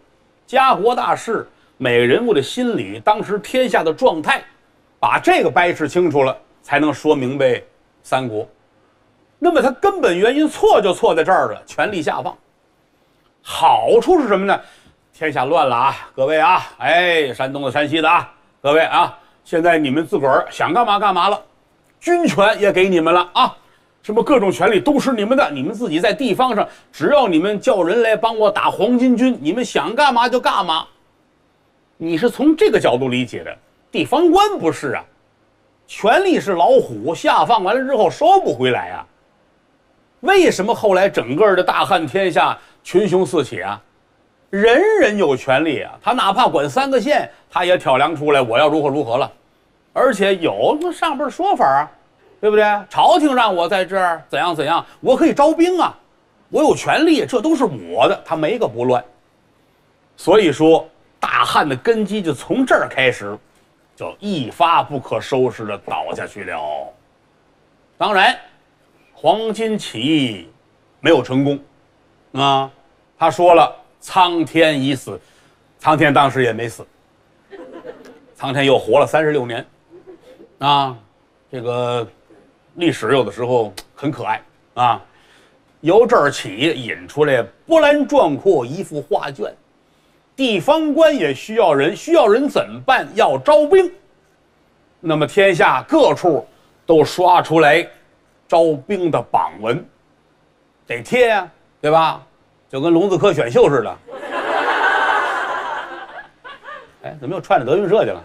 家国大事，每个人物的心理，当时天下的状态，把这个掰扯清楚了，才能说明白三国。那么它根本原因错就错在这儿了，权力下放。好处是什么呢？天下乱了啊，各位啊，哎，山东的、山西的啊，各位啊，现在你们自个儿想干嘛干嘛了，军权也给你们了啊，什么各种权利都是你们的，你们自己在地方上，只要你们叫人来帮我打黄巾军，你们想干嘛就干嘛。你是从这个角度理解的，地方官不是啊，权力是老虎，下放完了之后收不回来啊。为什么后来整个的大汉天下群雄四起啊？人人有权利啊，他哪怕管三个县，他也挑梁出来，我要如何如何了，而且有那上边说法啊，对不对？朝廷让我在这儿怎样怎样，我可以招兵啊，我有权利，这都是我的，他没个不乱。所以说，大汉的根基就从这儿开始，就一发不可收拾的倒下去了。当然，黄巾起义没有成功，啊，他说了。苍天已死，苍天当时也没死，苍天又活了三十六年，啊，这个历史有的时候很可爱啊。由这儿起引出来波澜壮阔一幅画卷，地方官也需要人，需要人怎么办？要招兵。那么天下各处都刷出来招兵的榜文，得贴呀，对吧？就跟龙字科选秀似的，哎，怎么又串着德云社去了？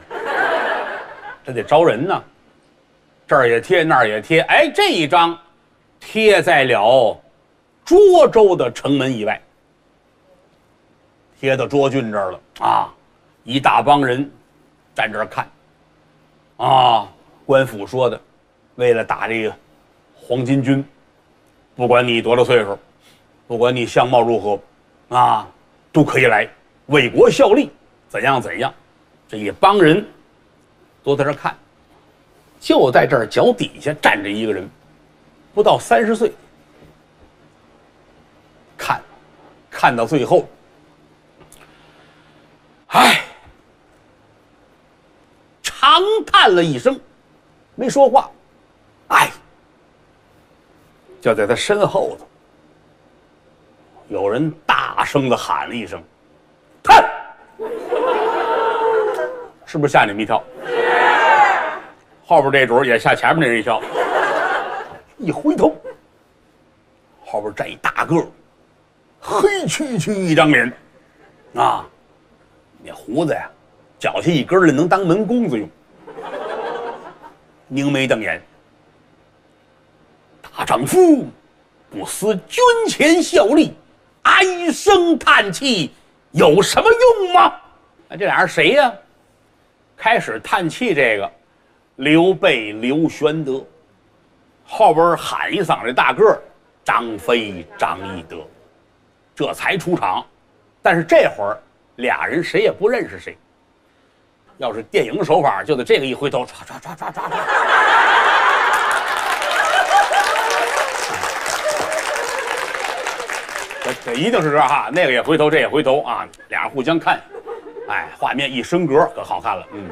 这得招人呢，这儿也贴，那儿也贴，哎，这一张贴在了涿州的城门以外，贴到涿郡这儿了啊！一大帮人站这儿看，啊，官府说的，为了打这个黄巾军，不管你多大岁数。不管你相貌如何，啊，都可以来为国效力，怎样怎样？这一帮人都在这看，就在这儿脚底下站着一个人，不到三十岁。看，看到最后，唉，长叹了一声，没说话，唉，就在他身后头。有人大声的喊了一声：“看！”是不是吓你们一跳？后边这主也吓前面那人一跳。一回头，后边站一大个，黑黢黢一张脸，啊，那胡子呀，脚下一根儿能当门弓子用。凝眉瞪眼，大丈夫不思军前效力。唉声叹气有什么用吗？哎，这俩人谁呀？开始叹气这个，刘备刘玄德，后边喊一嗓子大个儿，张飞张翼德，这才出场。但是这会儿俩人谁也不认识谁。要是电影手法，就得这个一回头，唰唰唰唰唰唰。这一定是这哈，那个也回头，这也回头啊，俩人互相看，哎，画面一升格可好看了。嗯，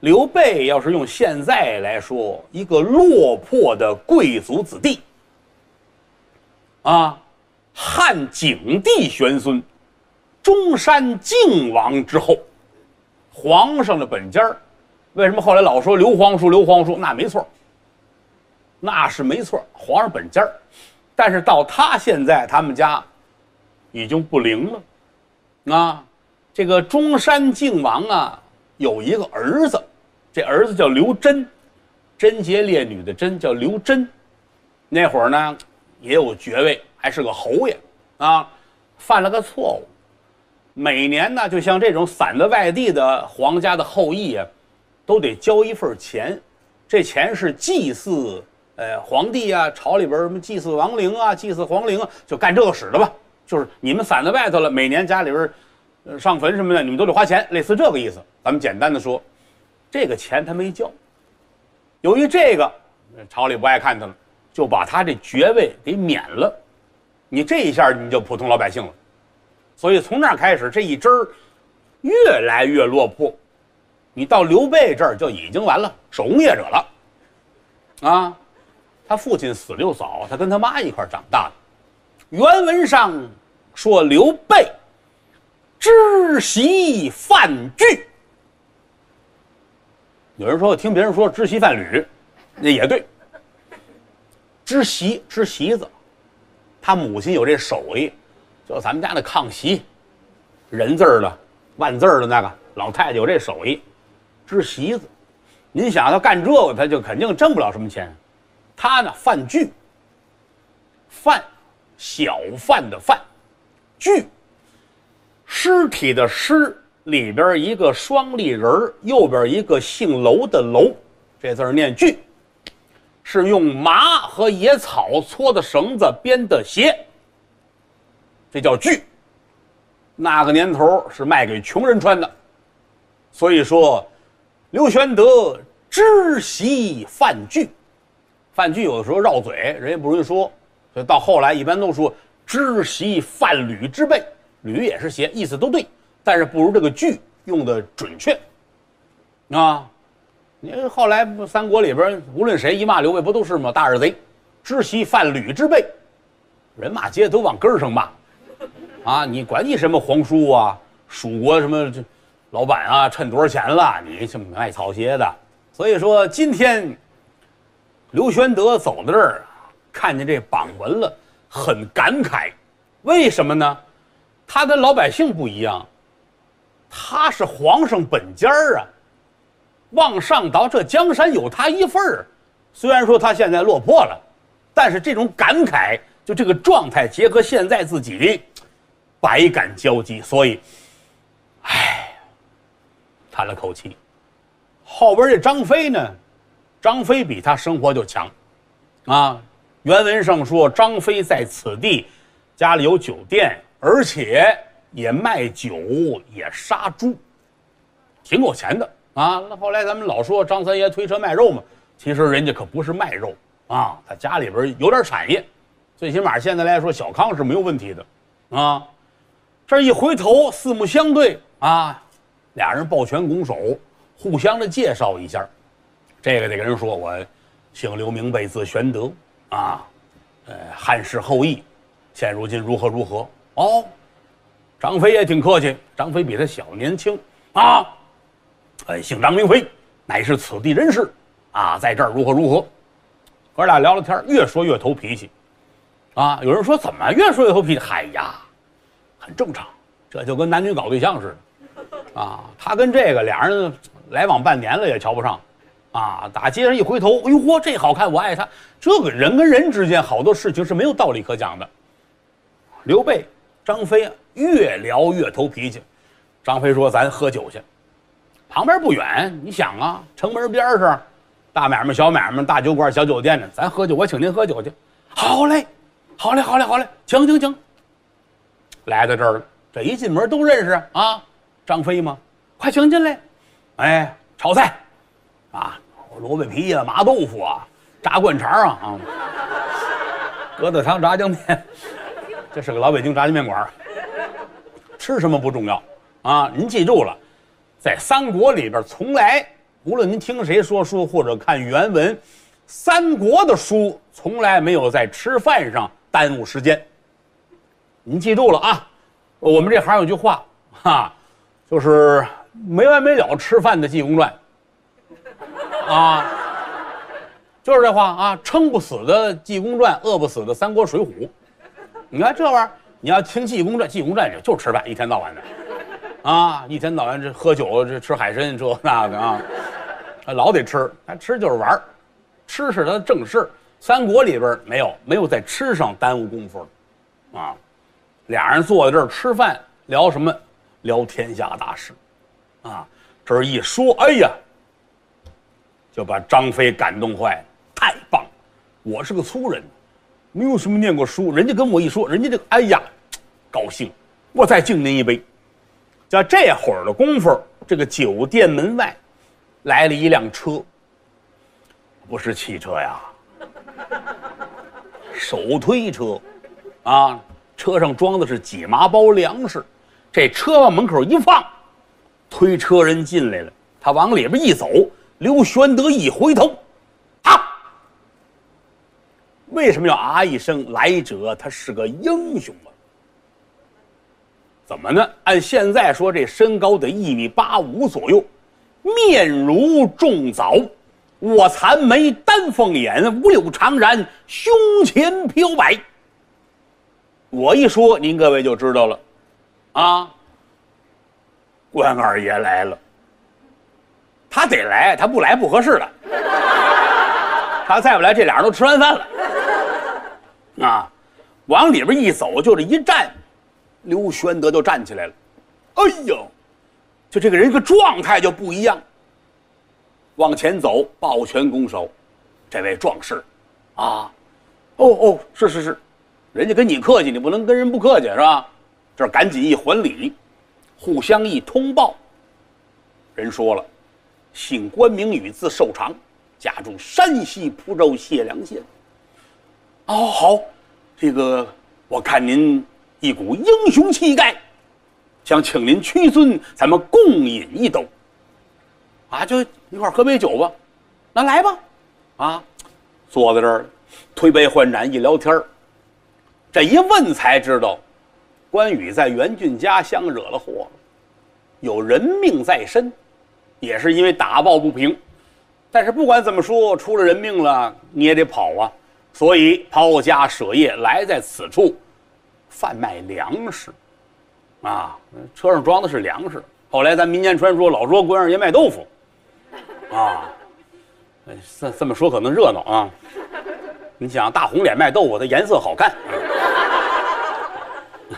刘备要是用现在来说，一个落魄的贵族子弟，啊，汉景帝玄孙，中山靖王之后，皇上的本家儿为什么后来老说刘皇叔？刘皇叔那没错，那是没错，皇上本家儿但是到他现在，他们家已经不灵了。啊，这个中山靖王啊，有一个儿子，这儿子叫刘贞，贞洁烈女的贞叫刘贞。那会儿呢，也有爵位，还是个侯爷啊，犯了个错误。每年呢，就像这种散在外地的皇家的后裔啊，都得交一份钱，这钱是祭祀。呃，皇帝啊，朝里边什么祭祀亡灵啊，祭祀皇陵啊，就干这个使的吧。就是你们散在外头了，每年家里边，上坟什么的，你们都得花钱，类似这个意思。咱们简单的说，这个钱他没交。由于这个，朝里不爱看他了，就把他这爵位给免了。你这一下你就普通老百姓了。所以从那开始，这一支儿越来越落魄。你到刘备这儿就已经完了，手工业者了，啊。他父亲死六嫂，他跟他妈一块长大的。原文上说刘备知席饭具，有人说我听别人说知席饭履，那也对。知席知席子，他母亲有这手艺，就咱们家那炕席，人字儿的、万字儿的那个老太太有这手艺，知席子。您想他干这个，他就肯定挣不了什么钱。他呢，饭具，饭，小饭的饭，具，尸体的尸里边一个双立人右边一个姓楼的楼，这字念具，是用麻和野草搓的绳子编的鞋，这叫具。那个年头是卖给穷人穿的，所以说，刘玄德知席饭具。饭具有的时候绕嘴，人也不容易说，所以到后来一般都说知席饭履之辈，吕也是鞋，意思都对，但是不如这个具用的准确。啊，你后来不三国里边无论谁一骂刘备不都是吗？大耳贼，知其犯吕之辈，人骂街都往根儿上骂。啊，你管你什么皇叔啊，蜀国什么这老板啊，趁多少钱了？你这卖草鞋的。所以说今天。刘玄德走到这儿，看见这榜文了，很感慨。为什么呢？他跟老百姓不一样，他是皇上本家儿啊。往上倒，这江山有他一份儿。虽然说他现在落魄了，但是这种感慨，就这个状态，结合现在自己，百感交集。所以，唉，叹了口气。后边这张飞呢？张飞比他生活就强，啊，原文上说张飞在此地，家里有酒店，而且也卖酒，也杀猪，挺有钱的啊。那后来咱们老说张三爷推车卖肉嘛，其实人家可不是卖肉啊，他家里边有点产业，最起码现在来说小康是没有问题的，啊，这一回头四目相对啊，俩人抱拳拱手，互相的介绍一下。这个得跟人说，我姓刘，名备，字玄德，啊，呃，汉室后裔，现如今如何如何？哦，张飞也挺客气，张飞比他小年轻啊，呃，姓张名飞，乃是此地人士，啊，在这儿如何如何？哥俩聊聊天，越说越投脾气，啊，有人说怎么越说越投脾气？嗨呀，很正常，这就跟男女搞对象似的，啊，他跟这个俩人来往半年了也瞧不上。啊！打街上一回头，哎呦嚯，这好看，我爱他。这个人跟人之间好多事情是没有道理可讲的。刘备、张飞越聊越投脾气。张飞说：“咱喝酒去，旁边不远。你想啊，城门边上，大买卖、小买卖、大酒馆、小酒店的，咱喝酒，我请您喝酒去。好嘞，好嘞，好嘞，好嘞，请请请。来到这儿了，这一进门都认识啊，张飞吗？快请进来。哎，炒菜。”啊，萝卜皮呀，麻豆腐啊，炸灌肠啊，啊，疙瘩汤、炸酱面，这是个老北京炸酱面馆吃什么不重要啊，您记住了，在三国里边，从来无论您听谁说书或者看原文，三国的书从来没有在吃饭上耽误时间。您记住了啊，我们这行有句话，哈，就是没完没了吃饭的《济公传》。啊，就是这话啊，撑不死的《济公传》，饿不死的《三国》《水浒》。你看这玩意儿，你要听《济公传》，《济公传》就就吃饭，一天到晚的，啊，一天到晚这喝酒，这吃海参，这那个啊，老得吃，他吃就是玩儿，吃是他的正事。《三国》里边没有没有在吃上耽误功夫的，啊，俩人坐在这儿吃饭，聊什么？聊天下大事，啊，这一说，哎呀，就把张飞感动坏了，太棒了！我是个粗人，没有什么念过书，人家跟我一说，人家这个，哎呀，高兴，我再敬您一杯。叫这会儿的功夫，这个酒店门外来了一辆车，不是汽车呀，手推车，啊，车上装的是几麻包粮食。这车往门口一放，推车人进来了。他往里边一走，刘玄德一回头，为什么要啊一声？来者他是个英雄啊！怎么呢？按现在说，这身高得一米八五左右，面如重枣，卧蚕眉，丹凤眼，五柳长髯，胸前飘摆。我一说，您各位就知道了。啊，关二爷来了，他得来，他不来不合适了。他再不来，这俩人都吃完饭了。啊，往里边一走，就这一站，刘玄德就站起来了。哎呦，就这个人个状态就不一样。往前走，抱拳拱手，这位壮士，啊，哦哦，是是是，人家跟你客气，你不能跟人不客气是吧？这赶紧一还礼，互相一通报。人说了，姓关名羽，字寿长，家住山西蒲州解良县。哦，好，这个我看您一股英雄气概，想请您屈尊，咱们共饮一斗。啊，就一块喝杯酒吧。那来吧，啊，坐在这儿，推杯换盏一聊天儿这一问才知道。关羽在袁俊家乡惹了祸，有人命在身，也是因为打抱不平。但是不管怎么说，出了人命了，你也得跑啊。所以抛家舍业来在此处，贩卖粮食，啊，车上装的是粮食。后来咱民间传说老说关二爷卖豆腐，啊，这这么说可能热闹啊。你想大红脸卖豆腐，它颜色好看。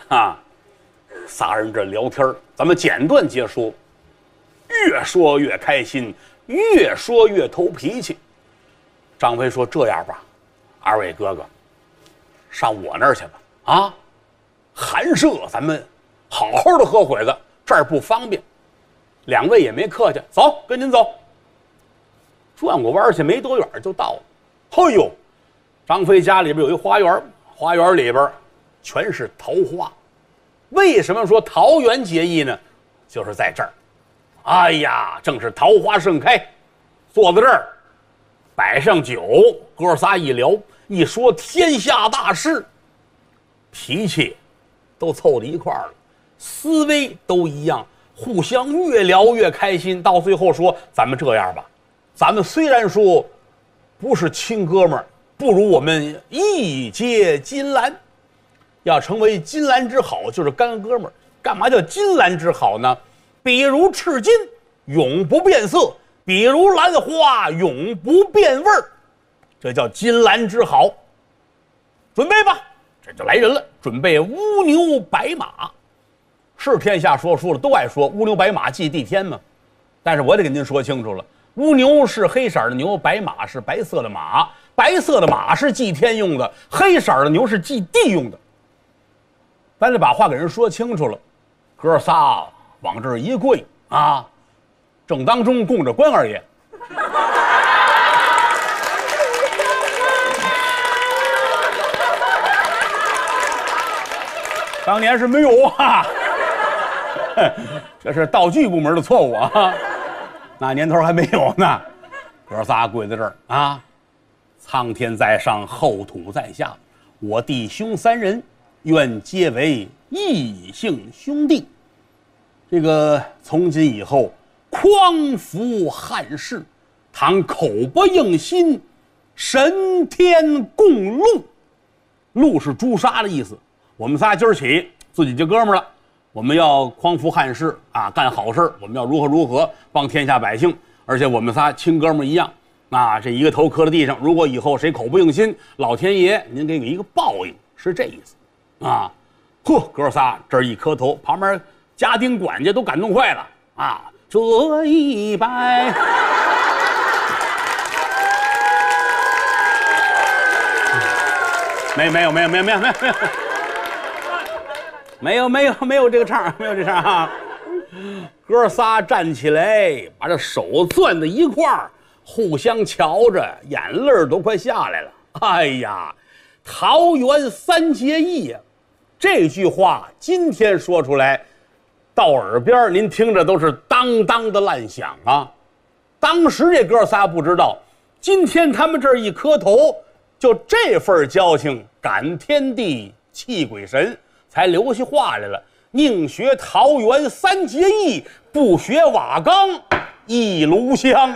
啊，仨人这聊天儿咱们简短截说，越说越开心，越说越投脾气。张飞说：“这样吧，二位哥哥，上我那儿去吧。啊，寒舍咱们好好的喝会子，这儿不方便。两位也没客气，走，跟您走。转过弯去没多远就到了。嘿呦，张飞家里边有一花园，花园里边全是桃花。”为什么说桃园结义呢？就是在这儿，哎呀，正是桃花盛开，坐在这儿，摆上酒，哥仨一聊，一说天下大事，脾气都凑到一块儿了，思维都一样，互相越聊越开心。到最后说，咱们这样吧，咱们虽然说不是亲哥们儿，不如我们一结金兰。要成为金兰之好，就是干哥们儿。干嘛叫金兰之好呢？比如赤金，永不变色；比如兰花，永不变味儿。这叫金兰之好。准备吧，这就来人了。准备乌牛白马，是天下说书的都爱说乌牛白马祭地天嘛。但是我得跟您说清楚了，乌牛是黑色的牛，白马是白色的马。白色的马是祭天用的，黑色的牛是祭地用的。咱得把话给人说清楚了，哥仨往这儿一跪啊，正当中供着关二爷。当年是没有啊，这是道具部门的错误啊，那年头还没有呢。哥仨跪在这儿啊，苍天在上，厚土在下，我弟兄三人。愿皆为异姓兄弟。这个从今以后，匡扶汉室，倘口不应心，神天共禄，禄是诛杀的意思。我们仨今儿起自己就哥们儿了，我们要匡扶汉室啊，干好事儿我们要如何如何帮天下百姓，而且我们仨亲哥们儿一样。啊，这一个头磕在地上，如果以后谁口不应心，老天爷您给你一个报应，是这意思。啊，嚯，哥仨这一磕头，旁边家丁管家都感动坏了啊，这一拜。没没有没有没有没有没有没有没有没有没有这个唱没有这唱啊！哥仨站起来，把这手攥在一块儿，互相瞧着，眼泪都快下来了。哎呀，桃园三结义呀！这句话今天说出来，到耳边您听着都是当当的烂响啊！当时这哥仨不知道，今天他们这一磕头。就这份交情，感天地，泣鬼神，才留下话来了。宁学桃园三结义，不学瓦岗一炉香。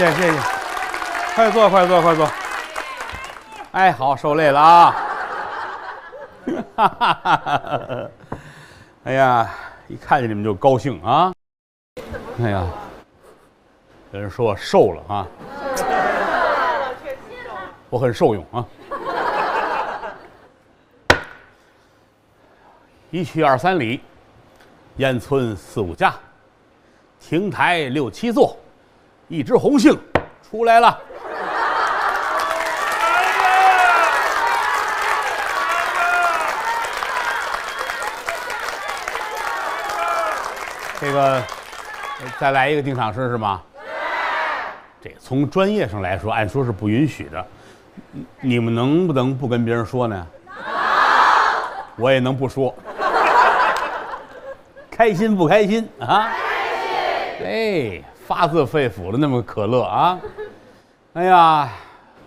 谢谢谢谢。快坐，快坐，快坐。哎，好，受累了啊！哈哈哈哈哎呀，一看见你们就高兴啊！哎呀，有人说我瘦了啊！我很受用啊！一去二三里，烟村四五家，亭台六七座，一枝红杏出来了。这个再来一个定场诗是吗？这从专业上来说，按说是不允许的。你们能不能不跟别人说呢？我也能不说。开心不开心啊？开心。哎，发自肺腑的那么可乐啊！哎呀，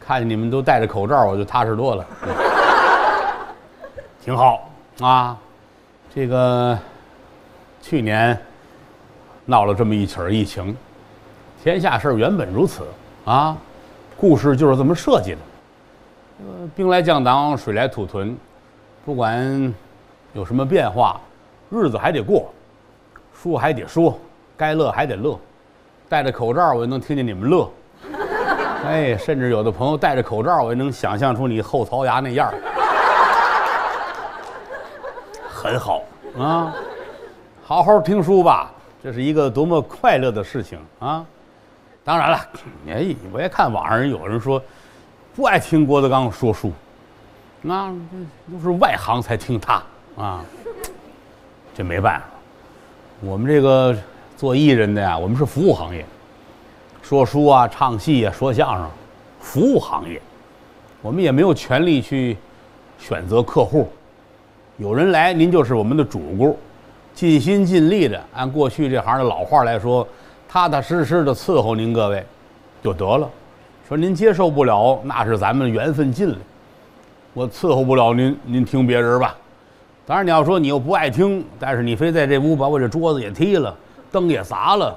看见你们都戴着口罩，我就踏实多了。挺好啊，这个去年。闹了这么一起疫情，天下事原本如此啊，故事就是这么设计的。呃，兵来将挡，水来土屯，不管有什么变化，日子还得过，输还得输，该乐还得乐。戴着口罩，我也能听见你们乐。哎，甚至有的朋友戴着口罩，我也能想象出你后槽牙那样儿，很好啊，好好听书吧。这是一个多么快乐的事情啊！当然了，哎，我也看网上有人说不爱听郭德纲说书，那都是外行才听他啊。这没办法，我们这个做艺人的呀，我们是服务行业，说书啊、唱戏啊、说相声，服务行业，我们也没有权利去选择客户。有人来，您就是我们的主顾。尽心尽力的，按过去这行的老话来说，踏踏实实的伺候您各位，就得了。说您接受不了，那是咱们缘分尽了。我伺候不了您，您听别人吧。当然你要说你又不爱听，但是你非在这屋把我这桌子也踢了，灯也砸了，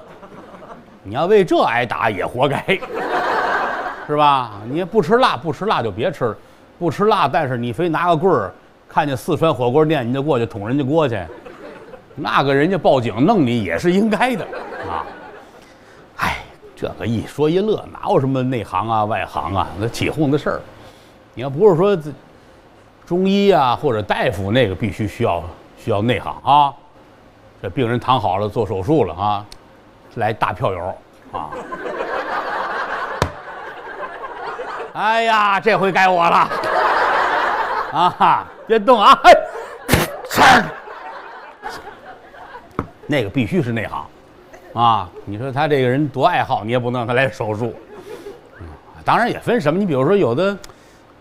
你要为这挨打也活该，是吧？你要不吃辣，不吃辣就别吃，不吃辣，但是你非拿个棍儿，看见四川火锅店你就过去捅人家锅去。那个人家报警弄你也是应该的，啊，哎，这个一说一乐，哪有什么内行啊外行啊，那起哄的事儿。你要不是说这中医啊或者大夫，那个必须需要需要内行啊。这病人躺好了做手术了啊，来大票友啊。哎呀，这回该我了，啊哈，别动啊，嘿。那个必须是内行，啊！你说他这个人多爱好，你也不能让他来手术。当然也分什么，你比如说有的，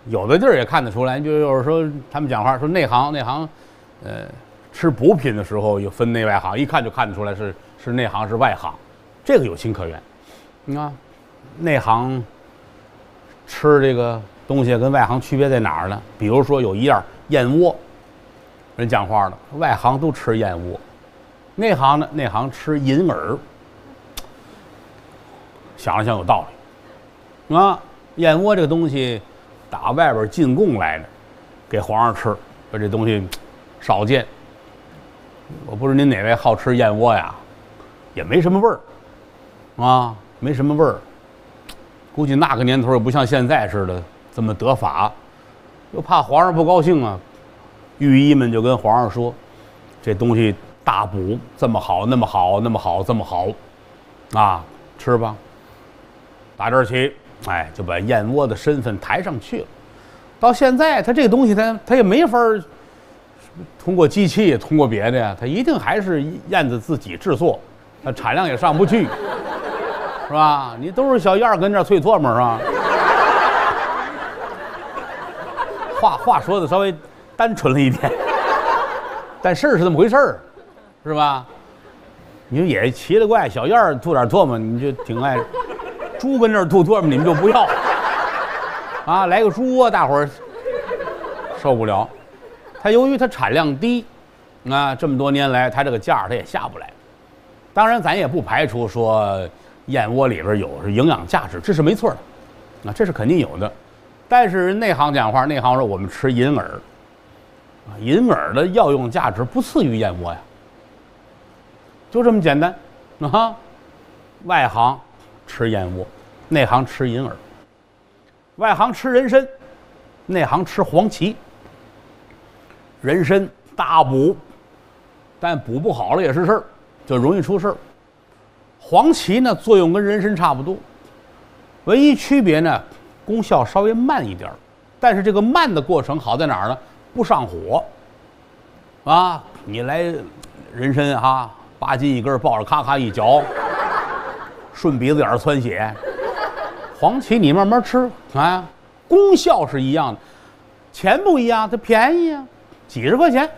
有的地儿也看得出来，就是说他们讲话说内行内行，呃，吃补品的时候有分内外行，一看就看得出来是是内行是外行，这个有情可原。你看，内行吃这个东西跟外行区别在哪儿呢？比如说有一样燕窝，人讲话了，外行都吃燕窝，内行呢，内行吃银耳。想了想，有道理。啊，燕窝这个东西打外边进贡来的，给皇上吃，说这东西少见。我不知您哪位好吃燕窝呀？也没什么味儿，啊，没什么味儿。估计那个年头也不像现在似的这么得法，又怕皇上不高兴啊。御医们就跟皇上说：“这东西大补，这么好，那么好，那么好，这么好，啊，吃吧。”打这儿起，哎，就把燕窝的身份抬上去了。到现在，他这个东西，他他也没法儿通过机器，通过别的呀，他一定还是燕子自己制作，它产量也上不去，是吧？你都是小燕儿跟这儿啐唾沫是吧？话话说的稍微单纯了一点，但事儿是这么回事儿，是吧？你说也奇了怪，小燕儿吐点唾沫，你就挺爱。猪跟这儿吐唾沫，你们就不要啊！来个猪窝，大伙儿受不了。它由于它产量低，啊，这么多年来它这个价它也下不来。当然，咱也不排除说燕窝里边有营养价值，这是没错的，啊，这是肯定有的。但是内行讲话，内行说我们吃银耳，啊，银耳的药用价值不次于燕窝呀，就这么简单，啊，外行。吃燕窝，内行吃银耳；外行吃人参，内行吃黄芪。人参大补，但补不好了也是事儿，就容易出事儿。黄芪呢，作用跟人参差不多，唯一区别呢，功效稍微慢一点儿。但是这个慢的过程好在哪儿呢？不上火。啊，你来人参哈，八斤一根，抱着咔咔一嚼。顺鼻子眼儿窜血，黄芪你慢慢吃啊，功效是一样的，钱不一样，它便宜啊，几十块钱，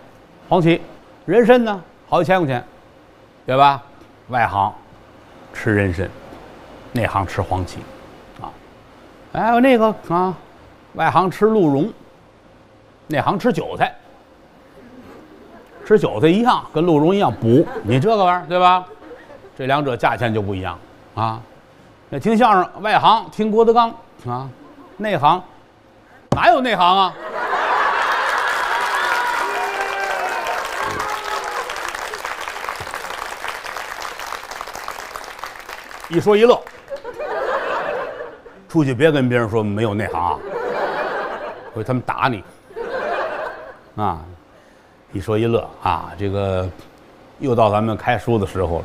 黄芪，人参呢好几千块钱，对吧？外行吃人参，内行吃黄芪，啊，还有那个啊，外行吃鹿茸，内行吃韭菜，吃韭菜一样，跟鹿茸一样补，你这个玩意儿对吧？这两者价钱就不一样。啊，那听相声，外行听郭德纲啊，内行哪有内行啊？一说一乐，出去别跟别人说没有内行啊，会他们打你啊！一说一乐啊，这个又到咱们开书的时候了。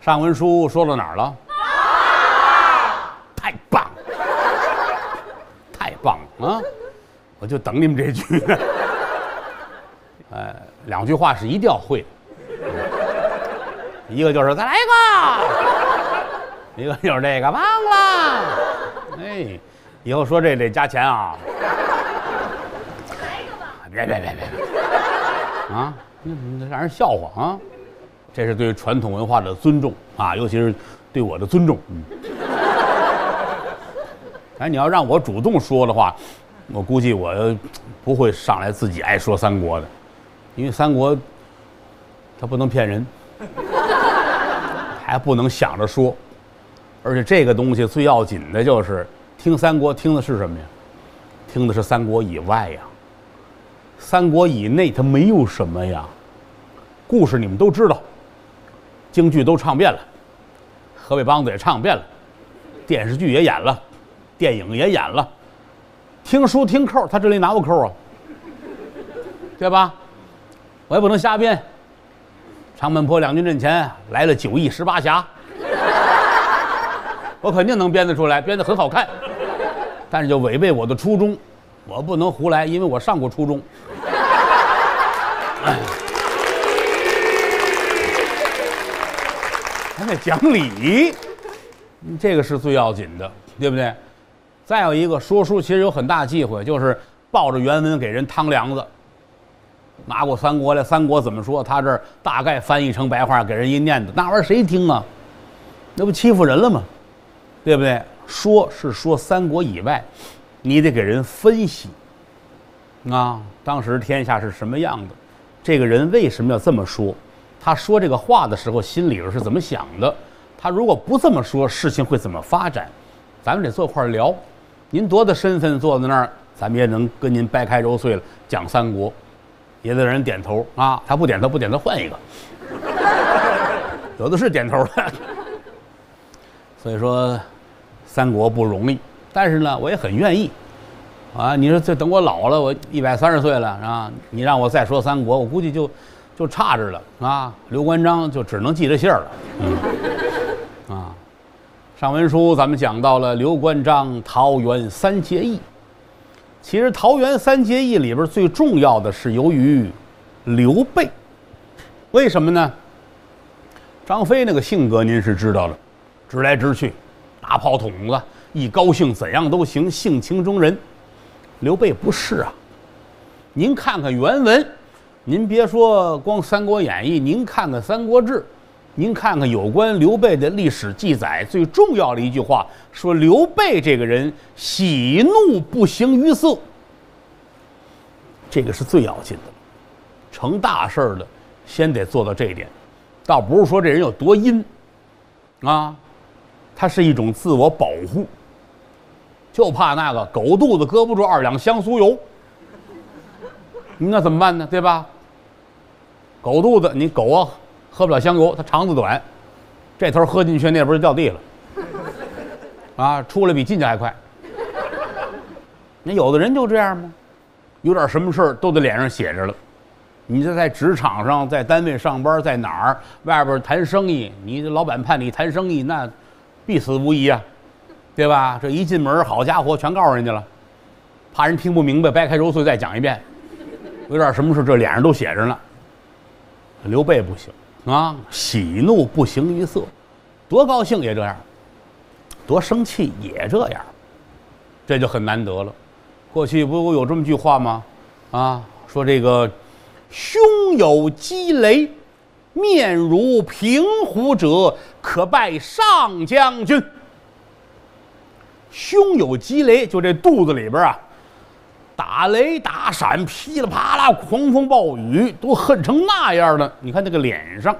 上文书说到哪儿了？太棒，太棒啊！我就等你们这句两句话是一定要会的，一个就是再来一个，一个就是这个忘了。哎，以后说这得加钱啊！来一个吧。别别别别！啊，让人笑话啊！这是对传统文化的尊重啊，尤其是对我的尊重。嗯，哎，你要让我主动说的话，我估计我不会上来自己爱说三国的，因为三国他不能骗人，还不能想着说，而且这个东西最要紧的就是听三国听的是什么呀？听的是三国以外呀，三国以内它没有什么呀，故事你们都知道。京剧都唱遍了，河北梆子也唱遍了，电视剧也演了，电影也演了，听书听扣，他这里哪有扣啊？对吧？我也不能瞎编。长门坡两军阵前来了九义十八侠，我肯定能编得出来，编得很好看，但是就违背我的初衷，我不能胡来，因为我上过初中。还得讲理，这个是最要紧的，对不对？再有一个说书，其实有很大忌讳，就是抱着原文给人趟梁子。拿过三国来，三国怎么说？他这儿大概翻译成白话给人一念的，那玩意儿谁听啊？那不欺负人了吗？对不对？说是说三国以外，你得给人分析啊，当时天下是什么样的，这个人为什么要这么说？他说这个话的时候心里边是怎么想的？他如果不这么说，事情会怎么发展？咱们得坐块聊。您多大身份坐在那儿，咱们也能跟您掰开揉碎了讲三国，也得让人点头啊。他不点头，不点头换一个。有的是点头的。所以说，三国不容易，但是呢，我也很愿意。啊，你说这等我老了，我一百三十岁了啊，你让我再说三国，我估计就就差着了啊。刘关张就只能记着信儿了。嗯，啊，上文书咱们讲到了刘关张桃园三结义。其实桃园三结义里边最重要的是由于刘备，为什么呢？张飞那个性格您是知道的，直来直去，大炮筒子，一高兴怎样都行，性情中人。刘备不是啊，您看看原文，您别说光《三国演义》，您看看《三国志》，您看看有关刘备的历史记载，最重要的一句话说：刘备这个人喜怒不形于色，这个是最要紧的。成大事儿的，先得做到这一点，倒不是说这人有多阴，啊，它是一种自我保护。就怕那个狗肚子搁不住二两香酥油，那怎么办呢？对吧？狗肚子，你狗啊喝不了香油，它肠子短，这头喝进去，那边就掉地了，啊，出来比进去还快。那有的人就这样吗？有点什么事儿都在脸上写着了。你这在职场上，在单位上班，在哪儿外边谈生意，你老板盼你谈生意，那必死无疑啊。对吧？这一进门，好家伙，全告诉人家了，怕人听不明白，掰开揉碎再讲一遍。有点什么事，这脸上都写着呢。刘备不行啊，喜怒不形于色，多高兴也这样，多生气也这样，这就很难得了。过去不有这么句话吗？啊，说这个胸有积雷，面如平湖者，可拜上将军。胸有积雷，就这肚子里边啊，打雷打闪，噼里啪啦，狂风暴雨，都恨成那样的。你看那个脸上，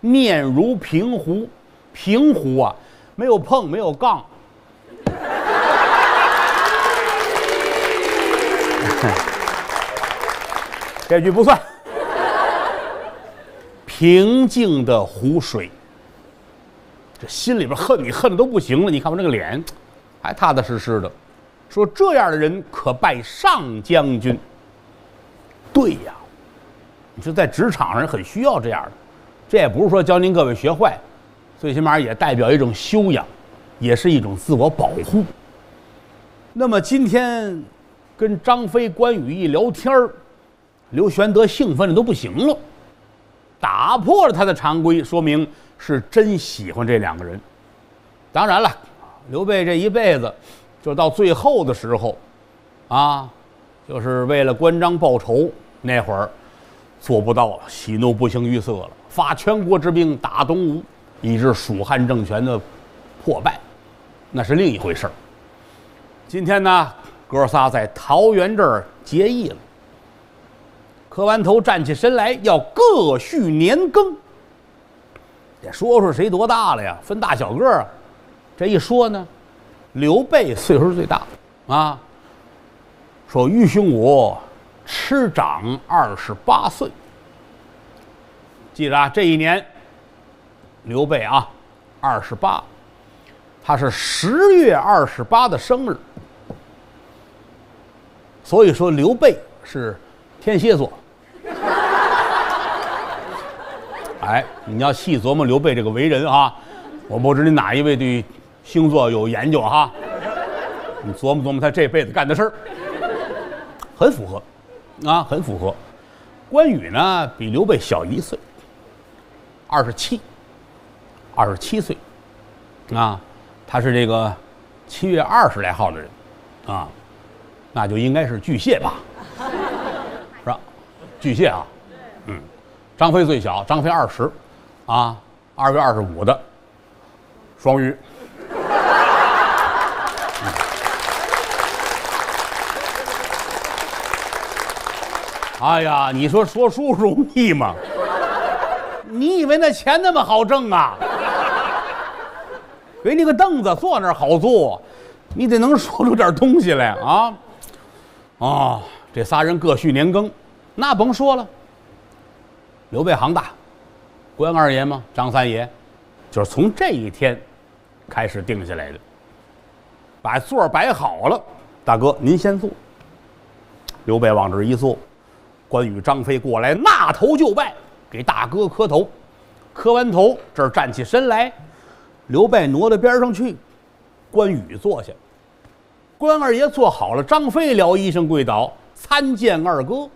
面如平湖，平湖啊，没有碰，没有杠。这句不算。平静的湖水，这心里边恨你恨的都不行了。你看我这个脸。还踏踏实实的，说这样的人可拜上将军。对呀，你说在职场上很需要这样的，这也不是说教您各位学坏，最起码也代表一种修养，也是一种自我保护。那么今天跟张飞、关羽一聊天刘玄德兴奋的都不行了，打破了他的常规，说明是真喜欢这两个人。当然了。刘备这一辈子，就到最后的时候，啊，就是为了关张报仇，那会儿做不到了喜怒不形于色了，发全国之兵打东吴，以致蜀汉政权的破败，那是另一回事儿。今天呢，哥仨在桃园这儿结义了，磕完头站起身来，要各叙年庚，得说说谁多大了呀？分大小个儿。这一说呢，刘备岁数最大，啊，说于兄我吃长二十八岁。记着啊，这一年，刘备啊，二十八，他是十月二十八的生日，所以说刘备是天蝎座。哎，你要细琢磨刘备这个为人啊，我不知你哪一位对。星座有研究哈，你琢磨琢磨他这辈子干的事儿，很符合，啊，很符合。关羽呢，比刘备小一岁，二十七，二十七岁，啊，他是这个七月二十来号的人，啊，那就应该是巨蟹吧，是吧？巨蟹啊，张飞最小，张飞二十，啊，二月二十五的，双鱼。哎呀，你说说书容易吗？你以为那钱那么好挣啊？给你个凳子坐那儿好坐，你得能说出点东西来啊！啊、哦，这仨人各续年羹，那甭说了。刘备行大，关二爷嘛，张三爷，就是从这一天开始定下来的。把座儿摆好了，大哥您先坐。刘备往这一坐，关羽、张飞过来，纳头就拜，给大哥磕头。磕完头，这儿站起身来，刘备挪到边上去，关羽坐下。关二爷坐好了，张飞撩衣裳跪倒，参见二哥。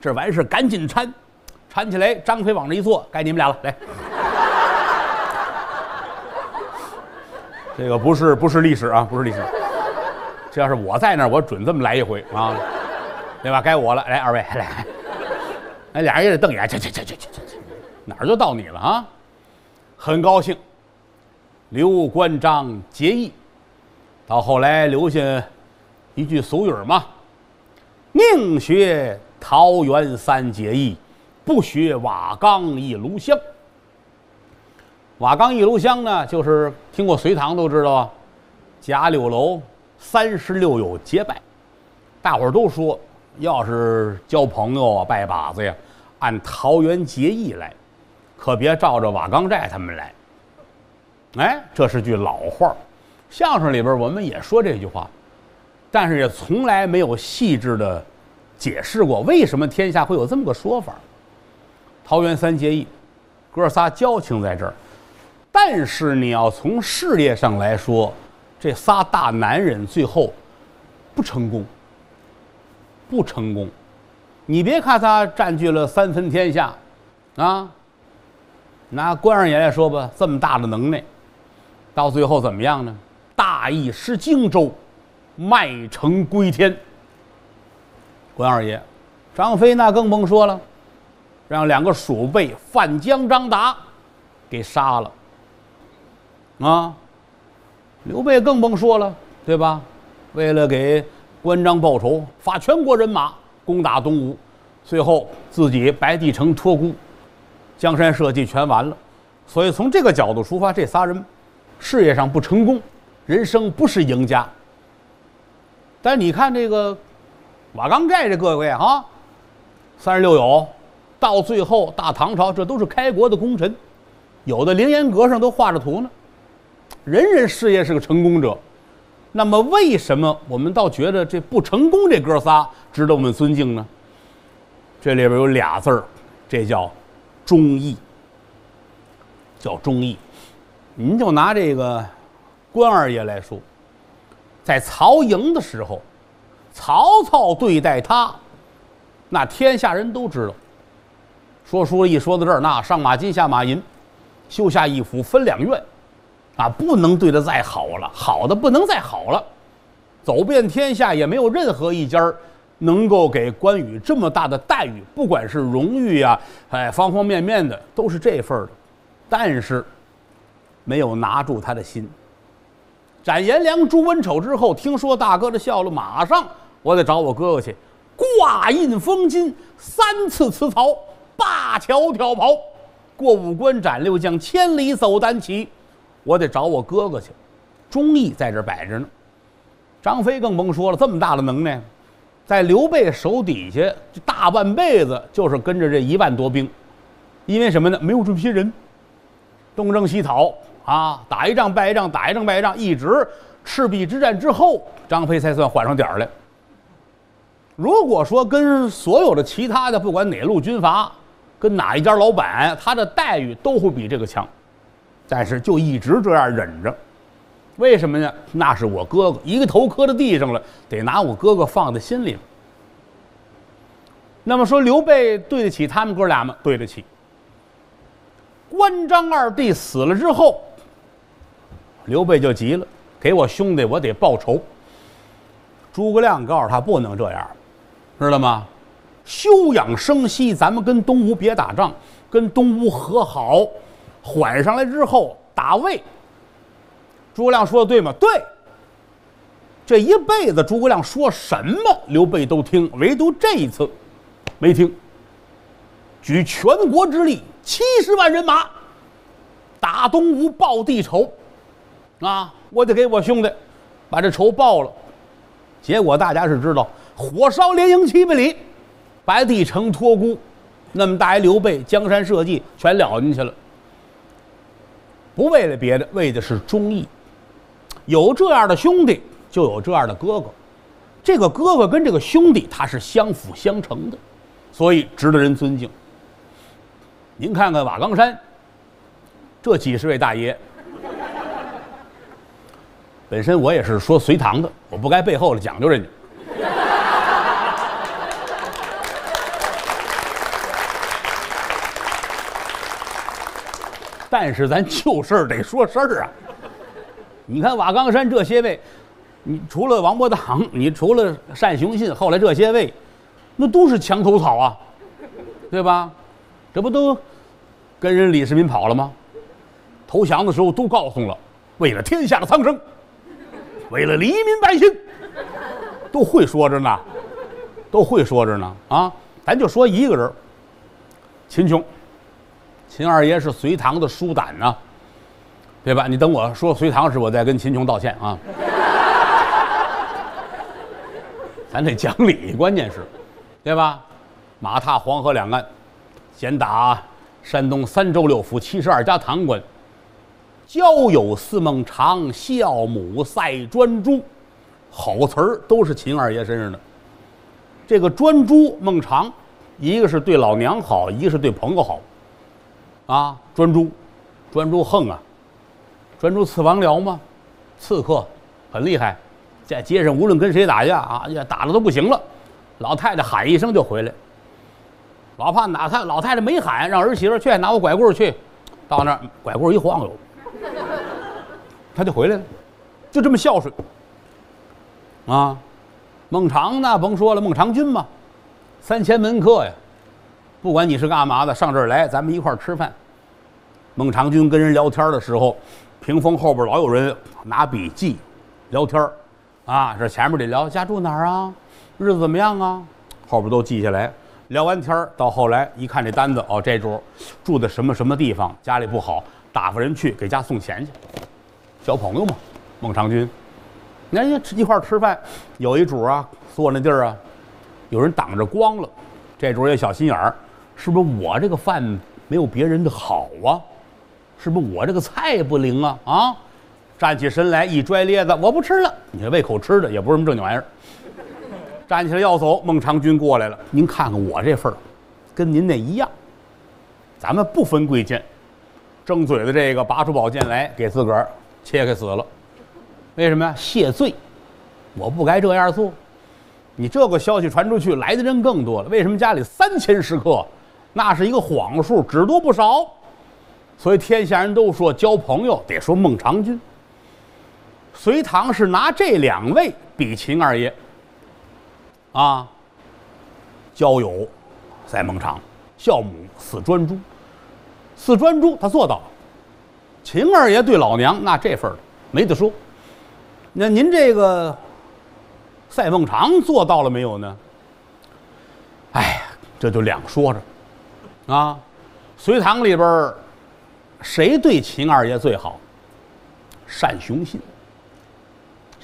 这完事赶紧搀，搀起来。张飞往这一坐，该你们俩了，来。这个不是不是历史啊，不是历史。这要是我在那儿，我准这么来一回啊，对吧？该我了，来二位来，哎，俩人也得瞪眼，去去去去去去，哪儿就到你了啊？很高兴，刘关张结义，到后来留下一句俗语嘛：“宁学桃园三结义，不学瓦岗一炉香。”瓦岗一炉香呢，就是听过隋唐都知道啊，甲柳楼三十六友结拜，大伙儿都说，要是交朋友啊、拜把子呀，按桃园结义来，可别照着瓦岗寨他们来。哎，这是句老话相声里边我们也说这句话，但是也从来没有细致的解释过为什么天下会有这么个说法。桃园三结义，哥仨交情在这儿。但是你要从事业上来说，这仨大男人最后不成功，不成功。你别看他占据了三分天下，啊，拿关二爷来说吧，这么大的能耐，到最后怎么样呢？大意失荆州，麦城归天。关二爷，张飞那更甭说了，让两个鼠辈范江、张达给杀了。啊，刘备更甭说了，对吧？为了给关张报仇，发全国人马攻打东吴，最后自己白帝城托孤，江山社稷全完了。所以从这个角度出发，这仨人事业上不成功，人生不是赢家。但你看这个瓦岗寨这各位啊，三十六友，到最后大唐朝这都是开国的功臣，有的凌烟阁上都画着图呢。人人事业是个成功者，那么为什么我们倒觉得这不成功这哥仨值得我们尊敬呢？这里边有俩字儿，这叫忠义，叫忠义。您就拿这个关二爷来说，在曹营的时候，曹操对待他，那天下人都知道。说书一说到这儿，那上马金下马银，修下一府分两院。啊，不能对他再好了，好的不能再好了，走遍天下也没有任何一家能够给关羽这么大的待遇，不管是荣誉呀，哎，方方面面的都是这份儿的，但是没有拿住他的心。斩颜良、诛文丑之后，听说大哥的笑了，马上我得找我哥哥去，挂印封金，三次辞曹，灞桥挑袍，过五关斩六将，千里走单骑。我得找我哥哥去，忠义在这摆着呢。张飞更甭说了，这么大的能耐，在刘备手底下这大半辈子就是跟着这一万多兵，因为什么呢？没有这批人，东征西讨啊，打一仗败一仗，打一仗败一仗，一直赤壁之战之后，张飞才算缓上点儿来。如果说跟所有的其他的不管哪路军阀，跟哪一家老板，他的待遇都会比这个强。但是就一直这样忍着，为什么呢？那是我哥哥，一个头磕到地上了，得拿我哥哥放在心里。那么说，刘备对得起他们哥俩吗？对得起。关张二弟死了之后，刘备就急了，给我兄弟，我得报仇。诸葛亮告诉他不能这样，知道吗？休养生息，咱们跟东吴别打仗，跟东吴和好。缓上来之后打魏，诸葛亮说的对吗？对。这一辈子诸葛亮说什么，刘备都听，唯独这一次，没听。举全国之力，七十万人马，打东吴报地仇，啊，我得给我兄弟把这仇报了。结果大家是知道，火烧连营七百里，白帝城托孤，那么大一刘备，江山社稷全了进去了。不为了别的，为的是忠义。有这样的兄弟，就有这样的哥哥。这个哥哥跟这个兄弟，他是相辅相成的，所以值得人尊敬。您看看瓦岗山，这几十位大爷，本身我也是说隋唐的，我不该背后了讲究人家。但是咱就事儿得说事儿啊！你看瓦岗山这些位，你除了王伯当，你除了单雄信，后来这些位，那都是墙头草啊，对吧？这不都跟人李世民跑了吗？投降的时候都告诉了，为了天下的苍生，为了黎民百姓，都会说着呢，都会说着呢啊！咱就说一个人，秦琼。秦二爷是隋唐的书胆呐，对吧？你等我说隋唐时，我再跟秦琼道歉啊。咱得讲理，关键是，对吧？马踏黄河两岸，先打山东三州六府七十二家堂官，交友似孟尝，孝母赛专诸，好词儿都是秦二爷身上的。这个专诸孟尝，一个是对老娘好，一个是对朋友好。啊，专诸，专诸横啊，专诸刺王僚吗？刺客，很厉害，在街上无论跟谁打架啊，呀，打的都不行了，老太太喊一声就回来。老怕哪太老太太没喊，让儿媳妇去拿我拐棍去，到那儿拐棍一晃悠，他就回来了，就这么孝顺。啊，孟尝那甭说了，孟尝君嘛，三千门客呀。不管你是干嘛的，上这儿来，咱们一块儿吃饭。孟尝君跟人聊天的时候，屏风后边老有人拿笔记，聊天儿啊，这前面得聊家住哪儿啊，日子怎么样啊，后边都记下来。聊完天儿到后来一看这单子，哦，这桌住的什么什么地方，家里不好，打发人去给家送钱去，交朋友嘛。孟尝君，你看一一块儿吃饭，有一主啊，坐那地儿啊，有人挡着光了，这主也小心眼儿。是不是我这个饭没有别人的好啊？是不是我这个菜不灵啊？啊！站起身来一拽咧子，我不吃了。你这胃口吃的也不是什么正经玩意儿。站起来要走，孟尝君过来了。您看看我这份儿，跟您那一样。咱们不分贵贱，争嘴的这个拔出宝剑来给自个儿切开死了。为什么呀？谢罪。我不该这样做。你这个消息传出去，来的人更多了。为什么家里三千食客？那是一个谎数，只多不少，所以天下人都说交朋友得说孟尝君。隋唐是拿这两位比秦二爷，啊，交友在孟尝，孝母似专诸，似专诸他做到了。秦二爷对老娘那这份儿没得说。那您这个赛孟尝做到了没有呢？哎呀，这就两说着。啊，隋唐里边谁对秦二爷最好？单雄信。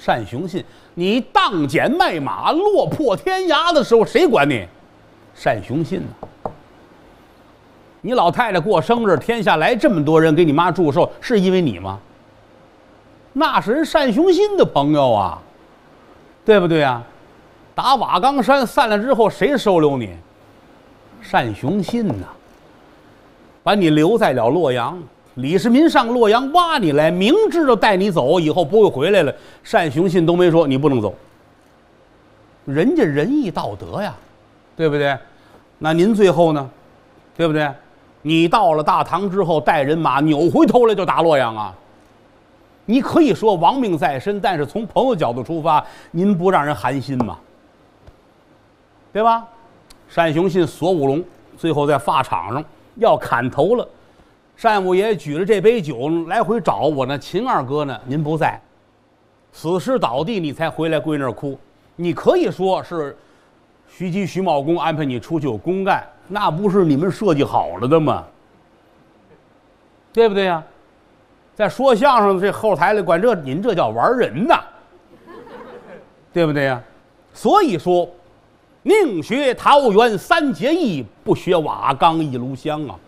单雄信，你当剪卖马落魄天涯的时候，谁管你？单雄信呢？你老太太过生日，天下来这么多人给你妈祝寿，是因为你吗？那是人单雄信的朋友啊，对不对啊？打瓦岗山散了之后，谁收留你？单雄信呐，把你留在了洛阳。李世民上洛阳挖你来，明知道带你走以后不会回来了。单雄信都没说你不能走。人家仁义道德呀，对不对？那您最后呢，对不对？你到了大唐之后，带人马扭回头来就打洛阳啊。你可以说亡命在身，但是从朋友角度出发，您不让人寒心吗？对吧？单雄信锁五龙，最后在法场上要砍头了。单五爷举着这杯酒来回找我呢，秦二哥呢？您不在，死尸倒地，你才回来跪那儿哭。你可以说是徐吉、徐茂公安排你出去有公干，那不是你们设计好了的吗？对不对呀？在说相声这后台里管这，您这叫玩人呐，对不对呀？所以说，宁学桃园三结义，不学瓦岗一炉香啊！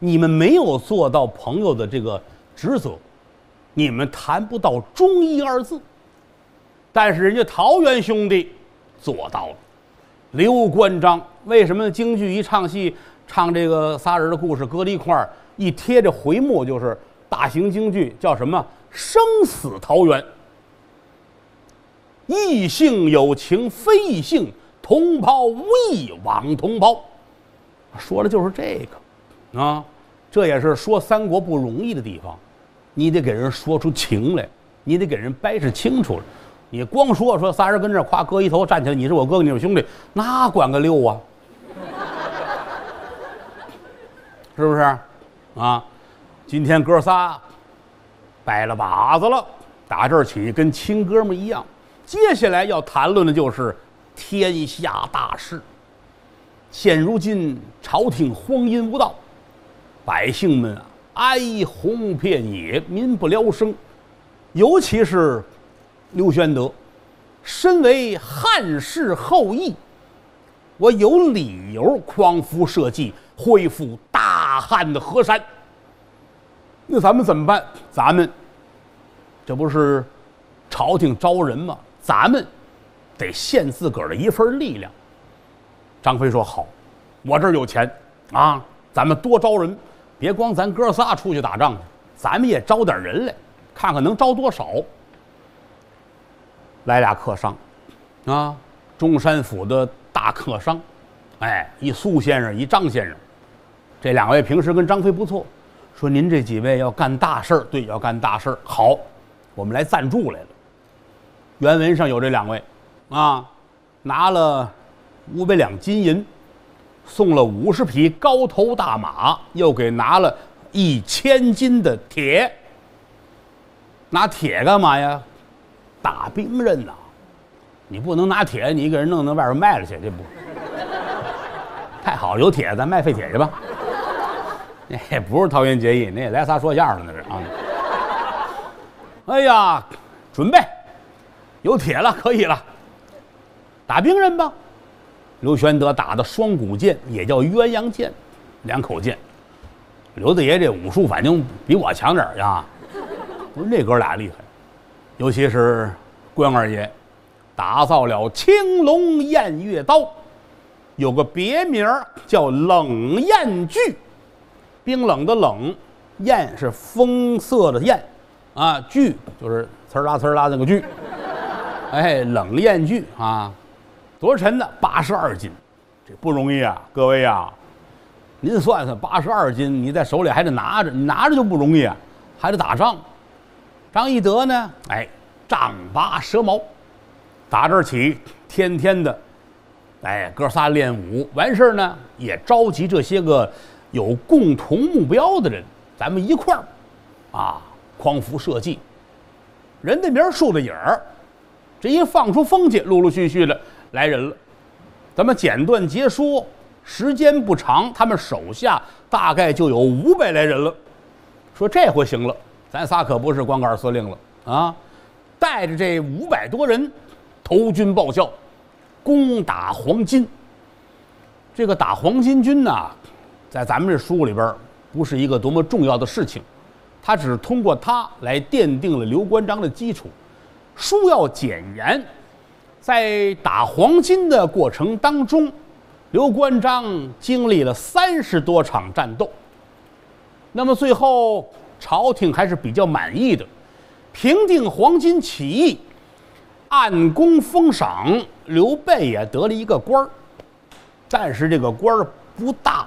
你们没有做到朋友的这个职责，你们谈不到忠义二字。但是人家桃园兄弟做到了。刘关张为什么京剧一唱戏，唱这个仨人的故事，搁在一块儿一贴着回目就是大型京剧，叫什么？生死桃园。异性有情非异性，同胞无异枉同胞。说的就是这个，啊，这也是说三国不容易的地方，你得给人说出情来，你得给人掰扯清楚了。你光说说仨人跟这儿夸搁一头站起来，你是我哥哥，你是兄弟，那管个六啊，是不是？啊，今天哥仨摆了把子了，打这儿起跟亲哥们一样。接下来要谈论的就是天下大事。现如今朝廷荒淫无道，百姓们啊哀鸿遍野，民不聊生，尤其是。刘玄德，身为汉室后裔，我有理由匡扶社稷，恢复大汉的河山。那咱们怎么办？咱们这不是朝廷招人吗？咱们得献自个儿的一份力量。张飞说：“好，我这儿有钱啊，咱们多招人，别光咱哥仨出去打仗去，咱们也招点人来，看看能招多少。”来俩客商，啊，中山府的大客商，哎，一苏先生，一张先生，这两位平时跟张飞不错，说您这几位要干大事儿，对，要干大事儿，好，我们来赞助来了。原文上有这两位，啊，拿了五百两金银，送了五十匹高头大马，又给拿了一千斤的铁。拿铁干嘛呀？打兵刃呐，你不能拿铁，你给人弄到外边卖了去，这不 太好。有铁，咱卖废铁去吧。那不是桃园结义，那也来仨说相声的，那是啊。哎呀，准备有铁了，可以了，打兵刃吧。刘玄德打的双股剑，也叫鸳鸯剑，两口剑。刘大爷这武术反正比我强点儿呀，不是那哥俩厉害。尤其是关二爷，打造了青龙偃月刀，有个别名叫冷艳锯，冰冷的冷，艳是风色的艳，啊，锯就是呲啦呲啦那个锯，哎，冷艳锯啊，多沉呢？八十二斤，这不容易啊，各位呀，您算算，八十二斤，你在手里还得拿着，你拿着就不容易啊，还得打仗。张翼德呢？哎，丈八蛇矛，打这儿起，天天的，哎，哥仨练武完事儿呢，也召集这些个有共同目标的人，咱们一块儿，啊，匡扶社稷。人的名儿树的影儿，这一放出风去，陆陆续续的来人了。咱们简短截说，时间不长，他们手下大概就有五百来人了。说这回行了。咱仨可不是光杆司令了啊！带着这五百多人，投军报效，攻打黄巾。这个打黄巾军呐，在咱们这书里边不是一个多么重要的事情，他只是通过他来奠定了刘关张的基础。书要简言，在打黄金的过程当中，刘关张经历了三十多场战斗。那么最后。朝廷还是比较满意的，平定黄巾起义，按功封赏，刘备也得了一个官儿，但是这个官儿不大，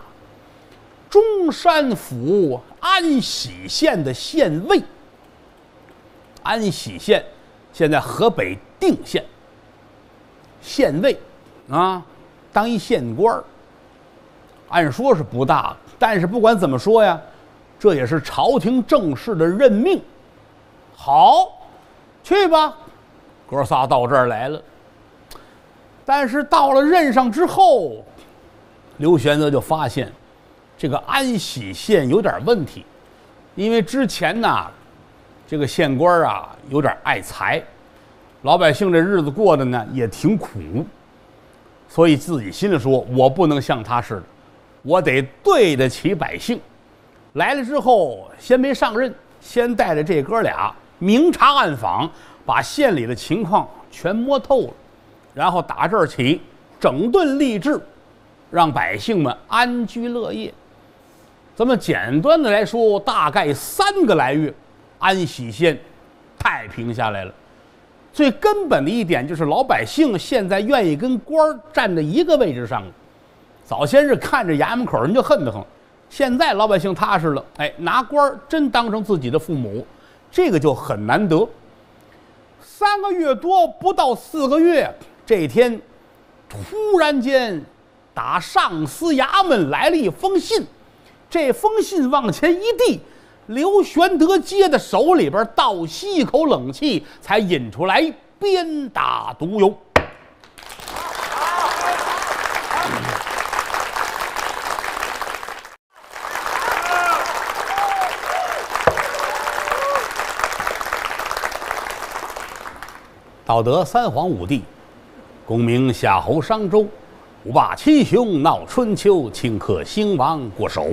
中山府安喜县的县尉。安喜县现在河北定县，县尉啊，当一县官儿，按说是不大，但是不管怎么说呀。这也是朝廷正式的任命。好，去吧，哥仨到这儿来了。但是到了任上之后，刘玄德就发现这个安喜县有点问题，因为之前呢，这个县官啊有点爱财，老百姓这日子过得呢也挺苦，所以自己心里说：“我不能像他似的，我得对得起百姓。”来了之后，先没上任，先带着这哥俩明察暗访，把县里的情况全摸透了，然后打这儿起整顿吏治，让百姓们安居乐业。咱们简单的来说，大概三个来月，安喜县太平下来了。最根本的一点就是，老百姓现在愿意跟官儿站在一个位置上。早先是看着衙门口人就恨得很。现在老百姓踏实了，哎，拿官儿真当成自己的父母，这个就很难得。三个月多不到四个月，这天突然间打上司衙门来了一封信，这封信往前一递，刘玄德接在手里边，倒吸一口冷气，才引出来，鞭打毒游。道德三皇五帝，功名夏侯商周，五霸七雄闹春秋，顷刻兴亡过手，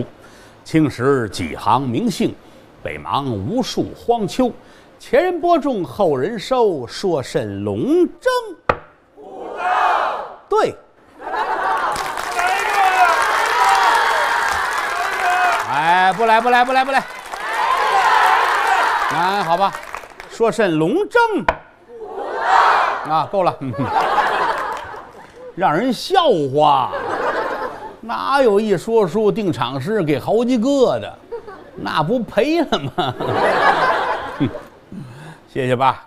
青史几行名姓，北邙无数荒丘。前人播种，后人收，说甚龙争虎斗？对。哎，不来不来不来不来。啊，好吧，说甚龙争？啊，够了，让人笑话。哪有一说书定场诗给好几个的？那不赔了吗？谢谢爸。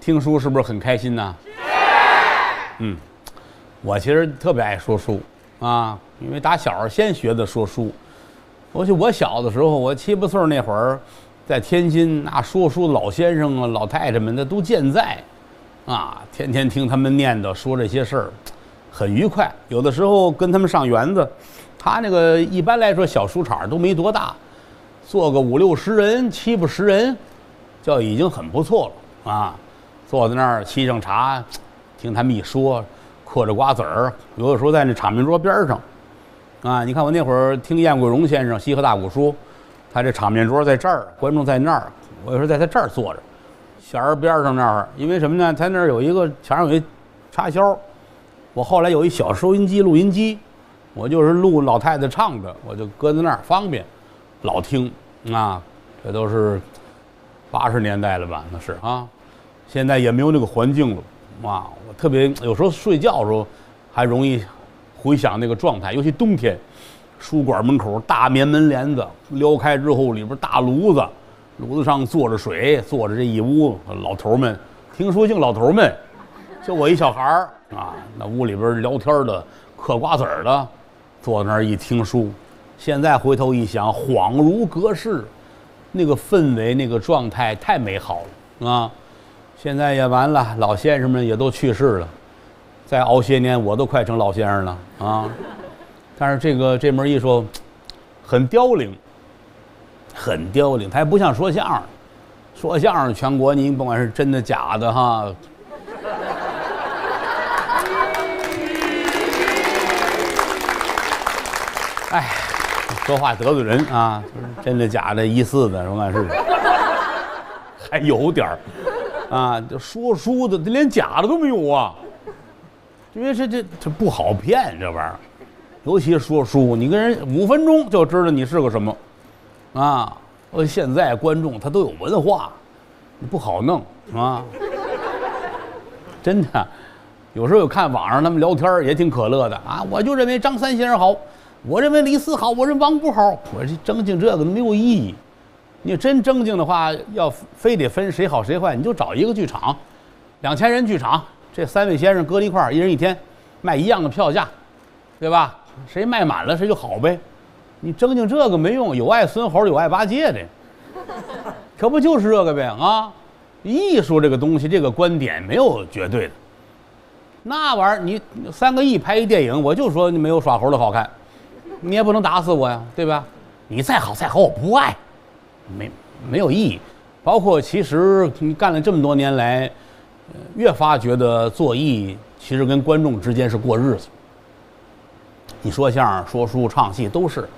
听书是不是很开心呢？是嗯，我其实特别爱说书啊，因为打小先学的说书。我去，我小的时候，我七八岁那会儿，在天津，那说书老先生啊、老太太们，那都健在。啊，天天听他们念叨说这些事儿，很愉快。有的时候跟他们上园子，他那个一般来说小书场都没多大，坐个五六十人、七八十人，就已经很不错了啊。坐在那儿沏上茶，听他们一说，嗑着瓜子儿。有的时候在那场面桌边上，啊，你看我那会儿听燕桂荣先生西河大鼓书，他这场面桌在这儿，观众在那儿，我有时候在他这儿坐着。小儿边上那儿，因为什么呢？他那儿有一个墙上有一插销，我后来有一小收音机、录音机，我就是录老太太唱的，我就搁在那儿方便，老听啊。这都是八十年代了吧？那是啊，现在也没有那个环境了啊。我特别有时候睡觉的时候还容易回想那个状态，尤其冬天，书馆门口大棉门帘子撩开之后，里边大炉子。炉子上坐着水，坐着这一屋老头们，听说净老头们，就我一小孩儿啊。那屋里边聊天的、嗑瓜子儿的，坐那儿一听书。现在回头一想，恍如隔世，那个氛围、那个状态太美好了啊！现在也完了，老先生们也都去世了，再熬些年，我都快成老先生了啊！但是这个这门艺术很凋零。很凋零，它也不像说相声，说相声全国您甭管是真的假的哈，哎，说话得罪人啊，真的假的疑似的，甭管是，还有点儿啊，这说书的连假的都没有啊，因为这这这不好骗这玩意儿，尤其说书，你跟人五分钟就知道你是个什么。啊，现在观众他都有文化，不好弄啊。真的，有时候看网上他们聊天也挺可乐的啊。我就认为张三先生好，我认为李四好，我认为王不好。我这正经这个没有意义。你真正经的话，要非得分谁好谁坏，你就找一个剧场，两千人剧场，这三位先生搁一块儿，一人一天，卖一样的票价，对吧？谁卖满了谁就好呗。你正经这个没用，有爱孙猴，有爱八戒的，可不就是这个呗啊！艺术这个东西，这个观点没有绝对的，那玩意儿你三个亿拍一电影，我就说你没有耍猴的好看，你也不能打死我呀，对吧？你再好再好，我不爱，没没有意义。包括其实你干了这么多年来，越发觉得做艺其实跟观众之间是过日子。你说相声、说书、唱戏都是，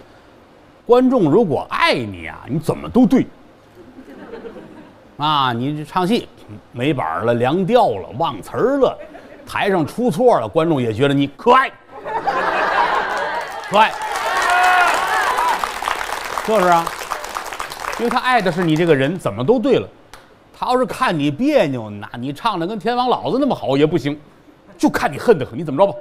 观众如果爱你啊，你怎么都对。啊，你这唱戏没板了、凉调了、忘词儿了，台上出错了，观众也觉得你可爱，可爱，就是啊，因为他爱的是你这个人，怎么都对了。他要是看你别扭，那你唱的跟天王老子那么好也不行，就看你恨得很，你怎么着吧？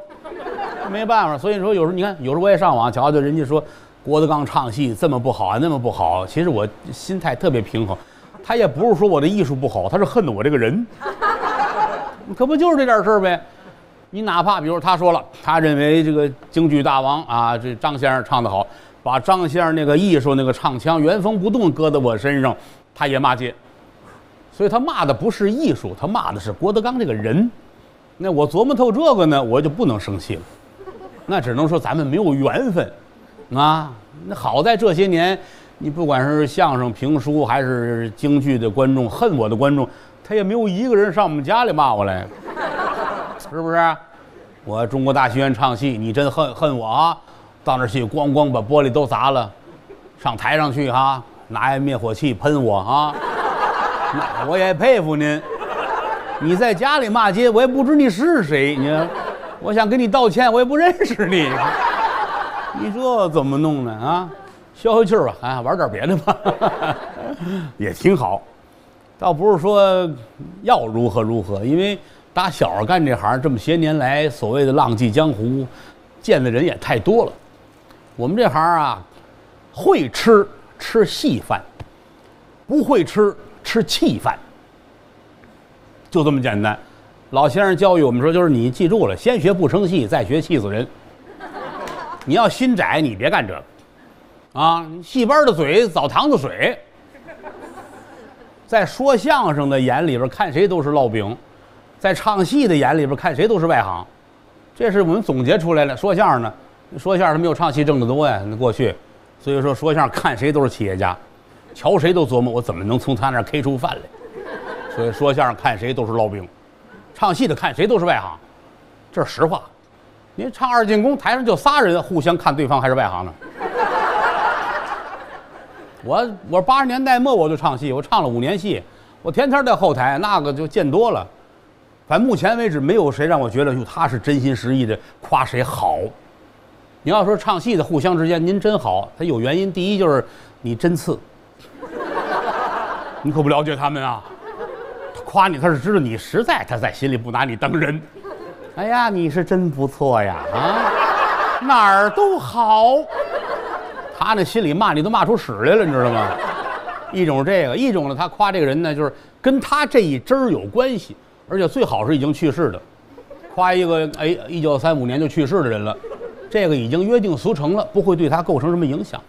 没办法，所以说有时候你看，有时候我也上网瞧瞧，人家说郭德纲唱戏这么不好啊，那么不好，其实我心态特别平衡。他也不是说我的艺术不好，他是恨的我这个人，可不就是这点事儿呗？你哪怕比如他说了，他认为这个京剧大王啊，这张先生唱得好，把张先生那个艺术那个唱腔原封不动搁在我身上，他也骂街。所以他骂的不是艺术，他骂的是郭德纲这个人。那我琢磨透这个呢，我就不能生气了。那只能说咱们没有缘分，啊，那好在这些年，你不管是相声、评书还是京剧的观众，恨我的观众，他也没有一个人上我们家里骂我来，是不是？我中国大戏院唱戏，你真恨恨我啊？到那儿去，咣咣把玻璃都砸了，上台上去哈，拿灭火器喷我啊！那我也佩服您。你在家里骂街，我也不知你是谁，你。我想跟你道歉，我也不认识你，你这怎么弄呢？啊，消消气儿吧，啊，玩点别的吧，也挺好。倒不是说要如何如何，因为打小干这行这么些年来，所谓的浪迹江湖，见的人也太多了。我们这行啊，会吃吃细饭，不会吃吃气饭，就这么简单。老先生教育我们说，就是你记住了，先学不生气，再学气死人。你要心窄，你别干这个，啊，戏班的嘴，澡堂子水。在说相声的眼里边，看谁都是烙饼；在唱戏的眼里边，看谁都是外行。这是我们总结出来的。说相声呢，说相声没有唱戏挣得多呀，那过去，所以说说相声看谁都是企业家，瞧谁都琢磨我怎么能从他那儿 K 出饭来。所以说相声看谁都是烙饼。唱戏的看谁都是外行，这是实话。您唱二进宫，台上就仨人，互相看对方还是外行呢。我我八十年代末我就唱戏，我唱了五年戏，我天天在后台，那个就见多了。反正目前为止，没有谁让我觉得哟他是真心实意的夸谁好。你要说唱戏的互相之间，您真好，他有原因。第一就是你真次，你可不了解他们啊。夸你，他是知道你实在，他在心里不拿你当人。哎呀，你是真不错呀！啊，哪儿都好。他那心里骂你都骂出屎来了，你知道吗？一种是这个，一种呢，他夸这个人呢，就是跟他这一支儿有关系，而且最好是已经去世的。夸一个哎，一九三五年就去世的人了，这个已经约定俗成了，不会对他构成什么影响。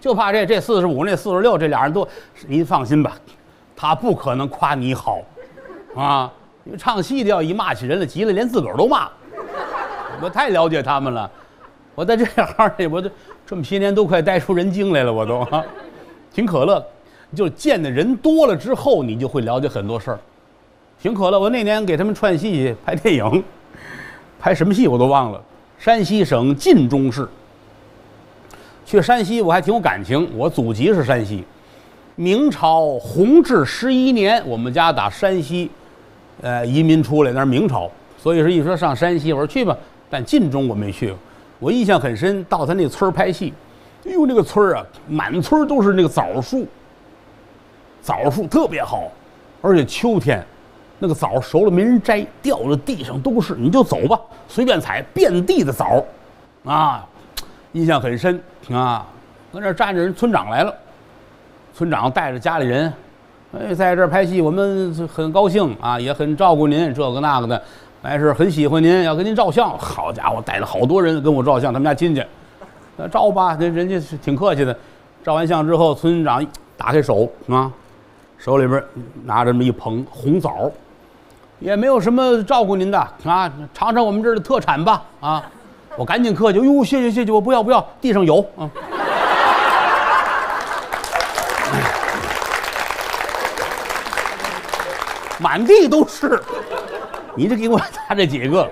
就怕这这四十五那四十六这俩人都，您放心吧，他不可能夸你好。啊，因为唱戏的要一骂起人来急了，连自个儿都骂。我太了解他们了，我在这行里，我都这么些年都快待出人精来了，我都，挺可乐。就见的人多了之后，你就会了解很多事儿，挺可乐。我那年给他们串戏拍电影，拍什么戏我都忘了。山西省晋中市，去山西我还挺有感情，我祖籍是山西。明朝弘治十一年，我们家打山西。呃，移民出来那是明朝，所以说一说上山西，我说去吧。但晋中我没去过，我印象很深。到他那村拍戏，哎呦，那个村啊，满村都是那个枣树，枣树特别好，而且秋天，那个枣熟了没人摘，掉在地上都是，你就走吧，随便采，遍地的枣，啊，印象很深啊。搁那站着人，村长来了，村长带着家里人。哎，在这儿拍戏，我们很高兴啊，也很照顾您，这个那个的，还是很喜欢您，要跟您照相。好家伙，带了好多人跟我照相，他们家亲戚，那照吧，那人家是挺客气的。照完相之后，村长打开手啊，手里边拿着这么一捧红枣，也没有什么照顾您的啊，尝尝我们这儿的特产吧啊！我赶紧客气，哟，谢谢谢谢，我不要不要，地上有啊。满地都是，你这给我拿这几个，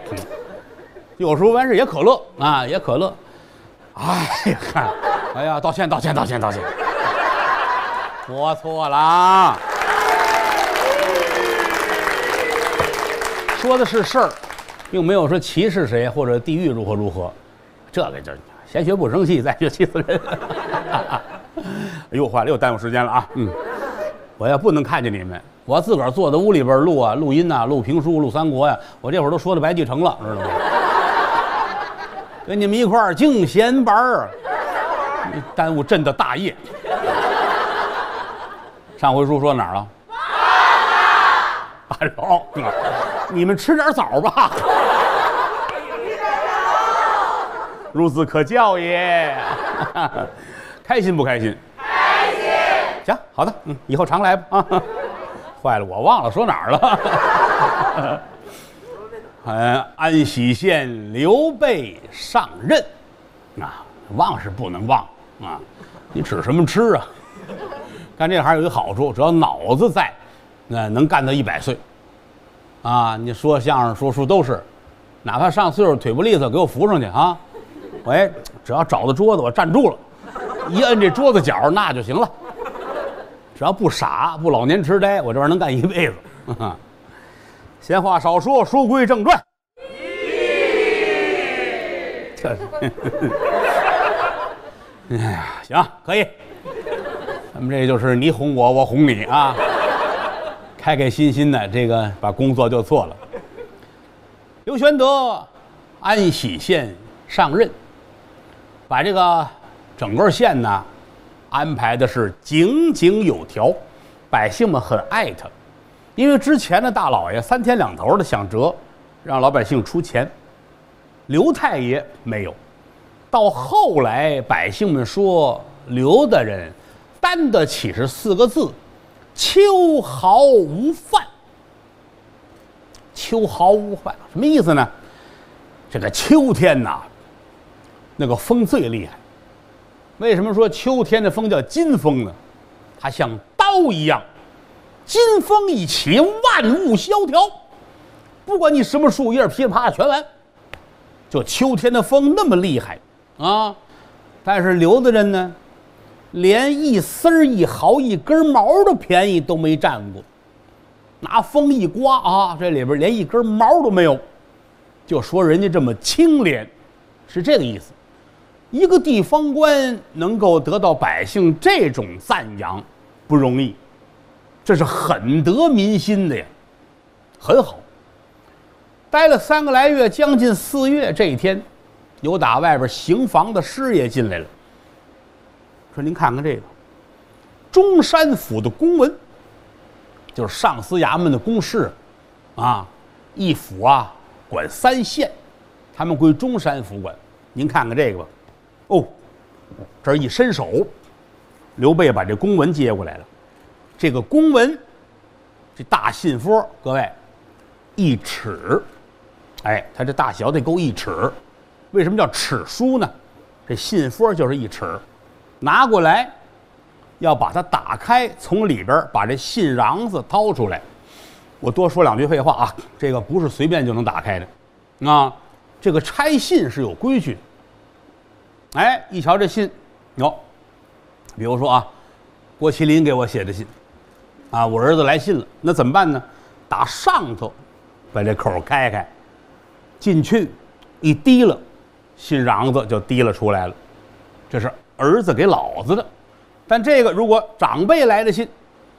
有时候完事也可乐啊，也可乐。哎呀，哎呀，道歉道歉道歉道歉，我错了。说的是事儿，并没有说歧视谁或者地域如何如何，这个就先学不生气，再学气死人。哎呦，坏了，又耽误时间了啊！嗯，我要不能看见你们，我自个儿坐在屋里边录啊，录音呐，录评书，录三国呀，我这会儿都说到白帝城了，知道吗？跟你们一块儿净闲玩儿，耽误朕的大业。上回书说哪儿了？八宝，你们吃点枣吧。孺子可教也。开心不开心？开心。行，好的，嗯，以后常来吧。啊，坏了，我忘了说哪儿了。嗯，安喜县刘备上任，啊，忘是不能忘啊。你指什么吃啊？干这行有一好处，只要脑子在。那能干到一百岁，啊！你说相声、说书都是，哪怕上岁数腿不利索，给我扶上去啊！喂，只要找到桌子，我站住了，一摁这桌子角，那就行了。只要不傻，不老年痴呆，我这玩意儿能干一辈子。闲话少说，书归正传。这，哎呀，行，可以。咱们这就是你哄我，我哄你啊。开开心心的，这个把工作就做了。刘玄德安喜县上任，把这个整个县呢安排的是井井有条，百姓们很爱他，因为之前的大老爷三天两头的想辙，让老百姓出钱，刘太爷没有。到后来，百姓们说刘大人担得起是四个字。秋毫无犯，秋毫无犯什么意思呢？这个秋天呐，那个风最厉害。为什么说秋天的风叫金风呢？它像刀一样，金风一起，万物萧条。不管你什么树叶，噼里啪啦全完。就秋天的风那么厉害啊！但是留的人呢？连一丝儿、一毫、一根毛的便宜都没占过，拿风一刮啊，这里边连一根毛都没有，就说人家这么清廉，是这个意思。一个地方官能够得到百姓这种赞扬，不容易，这是很得民心的呀，很好。待了三个来月，将近四月这一天，有打外边行房的师爷进来了。说您看看这个，中山府的公文，就是上司衙门的公事，啊，一府啊管三县，他们归中山府管。您看看这个吧，哦，这儿一伸手，刘备把这公文接过来了。这个公文，这大信封，各位，一尺，哎，它这大小得够一尺。为什么叫尺书呢？这信封就是一尺。拿过来，要把它打开，从里边把这信瓤子掏出来。我多说两句废话啊，这个不是随便就能打开的，啊，这个拆信是有规矩。哎，一瞧这信，哟，比如说啊，郭麒麟给我写的信，啊，我儿子来信了，那怎么办呢？打上头把这口开开，进去一提了，信瓤子就提了出来了，这是。儿子给老子的，但这个如果长辈来的信，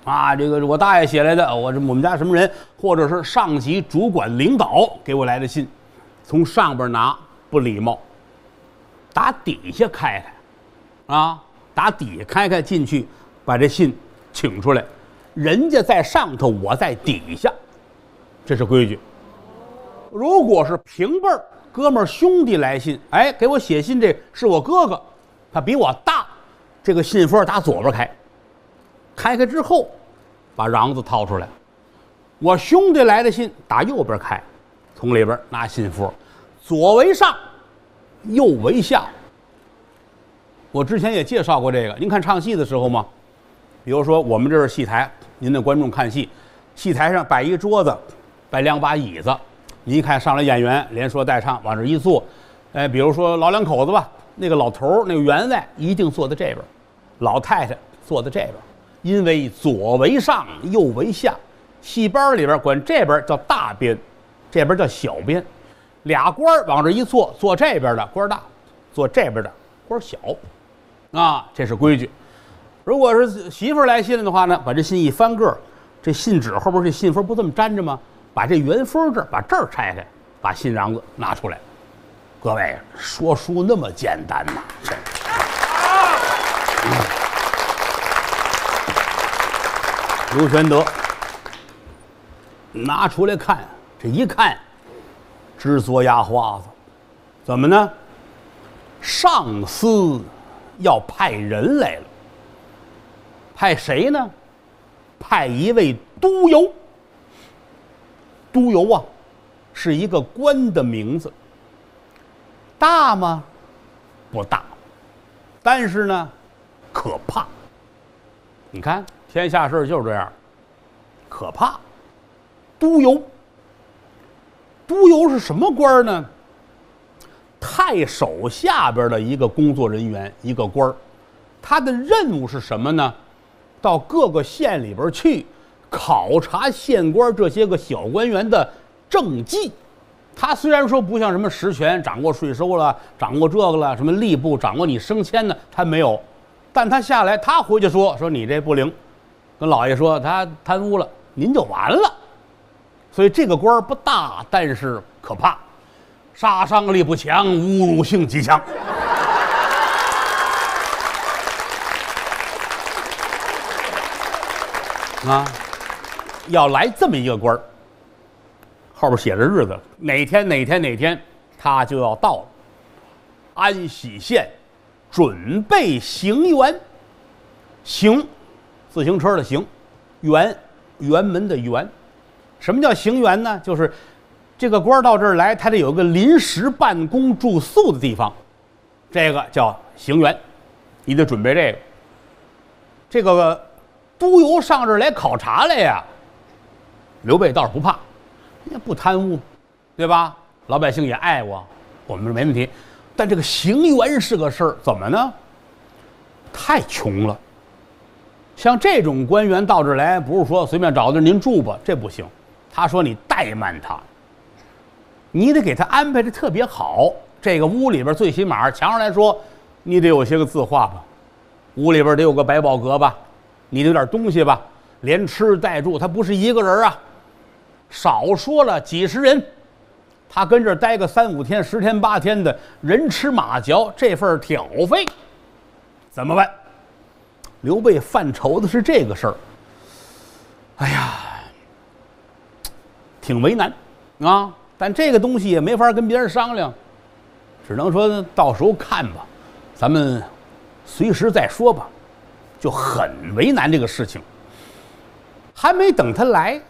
啊，这个我大爷写来的，我这我们家什么人，或者是上级主管领导给我来的信，从上边拿不礼貌，打底下开开，啊，打底下开开进去，把这信请出来，人家在上头，我在底下，这是规矩。如果是平辈儿哥们儿兄弟来信，哎，给我写信，这是我哥哥。他比我大，这个信封打左边开，开开之后，把瓤子掏出来，我兄弟来的信打右边开，从里边拿信封，左为上，右为下。我之前也介绍过这个，您看唱戏的时候吗？比如说我们这是戏台，您的观众看戏，戏台上摆一桌子，摆两把椅子，您一看上来演员连说带唱往这一坐，哎，比如说老两口子吧，那个老头儿那个员外一定坐在这边，老太太坐在这边，因为左为上，右为下。戏班里边管这边叫大边，这边叫小边，俩官儿往这一坐，坐这边的官儿大，坐这边的官儿小，啊，这是规矩。如果是媳妇儿来信了的话呢，把这信一翻个儿，这信纸后边这信封不这么粘着吗？把这原封这儿把这儿拆开，把信瓤子拿出来。各位说书那么简单呐？这。刘玄德拿出来看，这一看，直嘬牙花子。怎么呢？上司要派人来了。派谁呢？派一位督邮。督邮啊，是一个官的名字。大吗？不大，但是呢，可怕。你看，天下事就是这样，可怕。都邮，都邮是什么官呢？太守下边的一个工作人员，一个官儿。他的任务是什么呢？到各个县里边去考察县官这些个小官员的政绩。他虽然说不像什么实权掌握税收了，掌握这个了，什么吏部掌握你升迁呢，他没有。但他下来，他回去说说你这不灵，跟老爷说他贪污了，您就完了。所以这个官儿不大，但是可怕，杀伤力不强，侮辱性极强。啊，要来这么一个官儿，后边写着日子，哪天哪天哪天他就要到了。安喜县准备行辕，行，自行车的行，辕，辕门的辕。什么叫行辕呢？就是这个官到这儿来，他得有个临时办公住宿的地方，这个叫行辕，你得准备这个。这个督邮上这儿来考察来呀，刘备倒是不怕，也不贪污，对吧？老百姓也爱我，我们没问题。但这个行员是个事儿，怎么呢？太穷了。像这种官员到这儿来，不是说随便找地儿您住吧，这不行。他说：“你怠慢他，你得给他安排的特别好。这个屋里边最起码墙上来说，你得有些个字画吧，屋里边得有个百宝阁吧，你得有点东西吧，连吃带住。他不是一个人啊，少说了几十人，他跟这儿待个三五天、十天八天的，人吃马嚼，这份挑费怎么办？”刘备犯愁的是这个事儿。哎呀！挺为难，啊！但这个东西也没法跟别人商量，只能说到时候看吧，咱们随时再说吧，就很为难这个事情。还没等他来，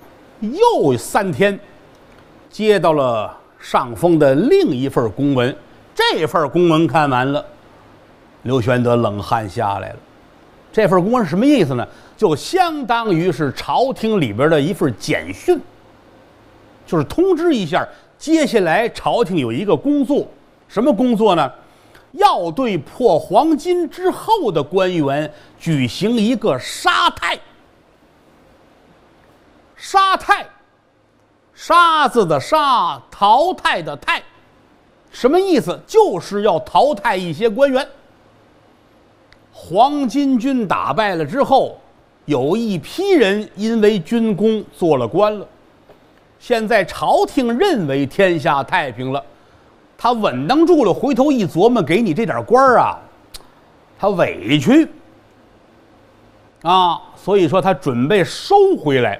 又三天，接到了上峰的另一份公文。这份公文看完了，刘玄德冷汗下来了。这份公文什么意思呢？就相当于是朝廷里边的一份简讯。就是通知一下，接下来朝廷有一个工作，什么工作呢？要对破黄金之后的官员举行一个杀太。杀太，杀字的杀，淘汰的汰，什么意思？就是要淘汰一些官员。黄巾军打败了之后，有一批人因为军功做了官了。现在朝廷认为天下太平了，他稳当住了。回头一琢磨，给你这点官儿啊，他委屈啊，所以说他准备收回来。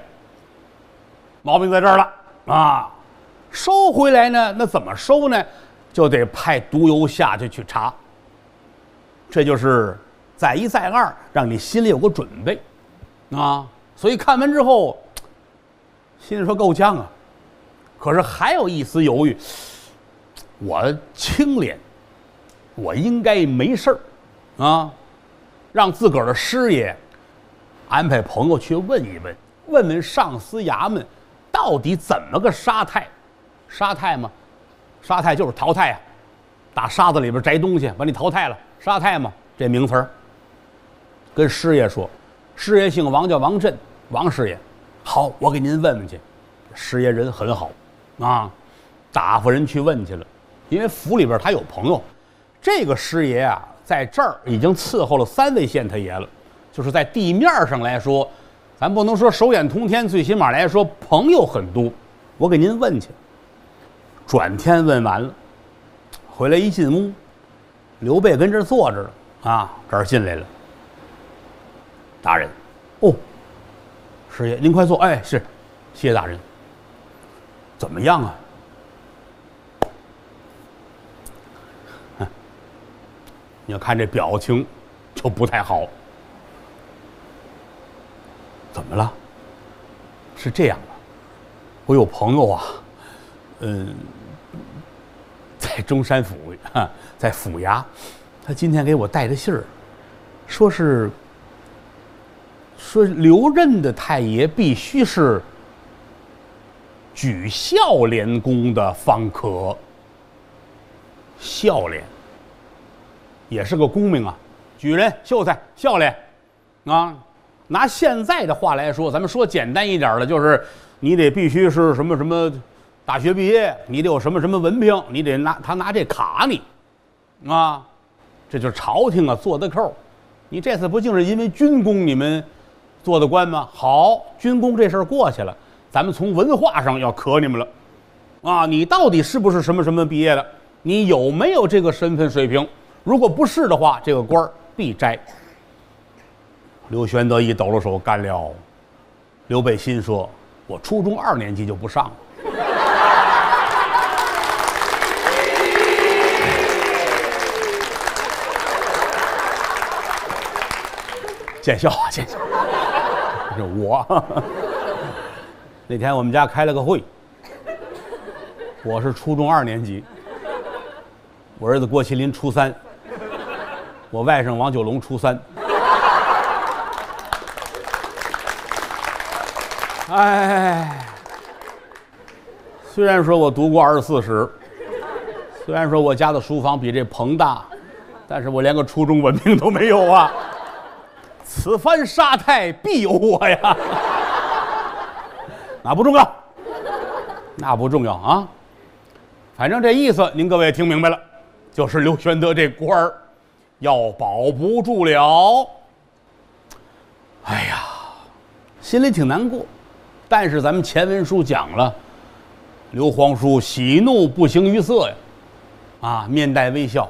毛病在这儿了啊，收回来呢？那怎么收呢？就得派督邮下去去查。这就是再一再二，让你心里有个准备啊。所以看完之后。心里说够呛啊，可是还有一丝犹豫。我清廉，我应该没事儿，啊，让自个儿的师爷安排朋友去问一问，问问上司衙门到底怎么个杀太？杀太吗？杀太就是淘汰啊，打沙子里边摘东西，把你淘汰了，杀太嘛，这名词儿。跟师爷说，师爷姓王，叫王震，王师爷，好，我给您问问去。师爷人很好，啊，打发人去问去了。因为府里边他有朋友，这个师爷啊，在这儿已经伺候了三位县太爷了，就是在地面上来说，咱不能说手眼通天，最起码来说朋友很多。我给您问去。转天问完了，回来一进屋，刘备跟这坐着呢啊，这儿进来了。大人，哦，师爷您快坐，哎是，谢大人。怎么样啊？你要看这表情，就不太好。怎么了？是这样的，我有朋友啊，嗯，在中山府啊，在府衙，他今天给我带的信儿，说是说留任的太爷必须是举孝廉公的方可。孝廉。也是个功名啊，举人、秀才、孝廉，啊，拿现在的话来说，咱们说简单一点的，就是你得必须是什么什么大学毕业，你得有什么什么文凭，你得拿他拿这卡你，啊，这就是朝廷啊做的扣。你这次不竟是因为军功你们做的官吗？好，军功这事儿过去了，咱们从文化上要磕你们了，啊，你到底是不是什么什么毕业的？你有没有这个身份水平？如果不是的话，这个官儿必摘。刘玄德一抖了手，干了。刘备心说：“我初中二年级就不上了。”见笑啊，见笑。这是我。那天我们家开了个会，我是初中二年级，我儿子郭麒麟初三。我外甥王九龙初三，哎，虽然说我读过二十四史，虽然说我家的书房比这棚大，但是我连个初中文凭都没有啊！此番杀太必有我呀！那不重要，那不重要啊！反正这意思您各位听明白了，就是刘玄德这官儿。要保不住了，哎呀，心里挺难过。但是咱们前文书讲了，刘皇叔喜怒不形于色呀，啊，面带微笑，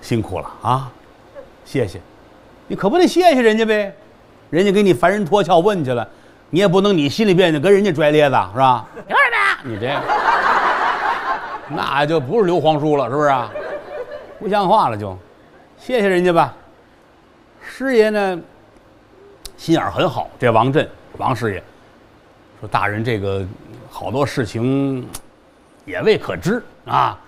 辛苦了啊，谢谢，你可不得谢谢人家呗？人家给你凡人脱壳问去了，你也不能你心里边就跟人家拽咧子是吧？凭什么呀？你这，那就不是刘皇叔了，是不是啊？不像话了就。谢谢人家吧，师爷呢，心眼很好。这王震，王师爷：“大人，这个好多事情也未可知啊，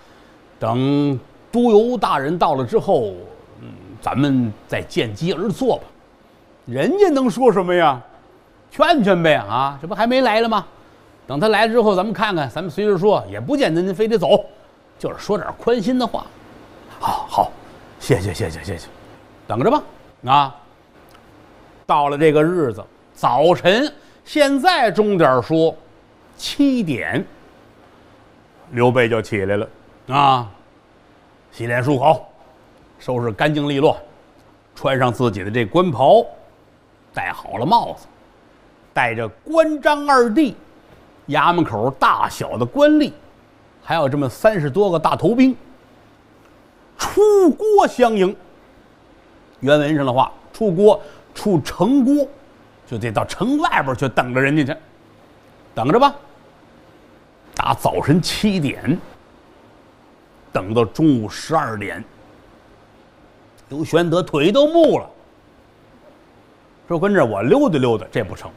等都邮大人到了之后，嗯，咱们再见机而作吧。人家能说什么呀？劝劝呗啊，这不还没来了吗？等他来了之后，咱们看看，咱们随时说，也不见得您非得走，就是说点宽心的话。好好。”谢谢谢谢谢谢，等着吧啊！到了这个日子，早晨，现在钟点说七点，刘备就起来了啊，洗脸漱口，收拾干净利落，穿上自己的这官袍，戴好了帽子，带着关张二弟，衙门口大小的官吏，还有这么三十多个大头兵。出郭相迎。原文上的话，出郭出城郭，就得到城外边去等着人家去，等着吧。打早晨七点，等到中午十二点，刘玄德腿都木了，说：“跟着我溜达溜达，这不成，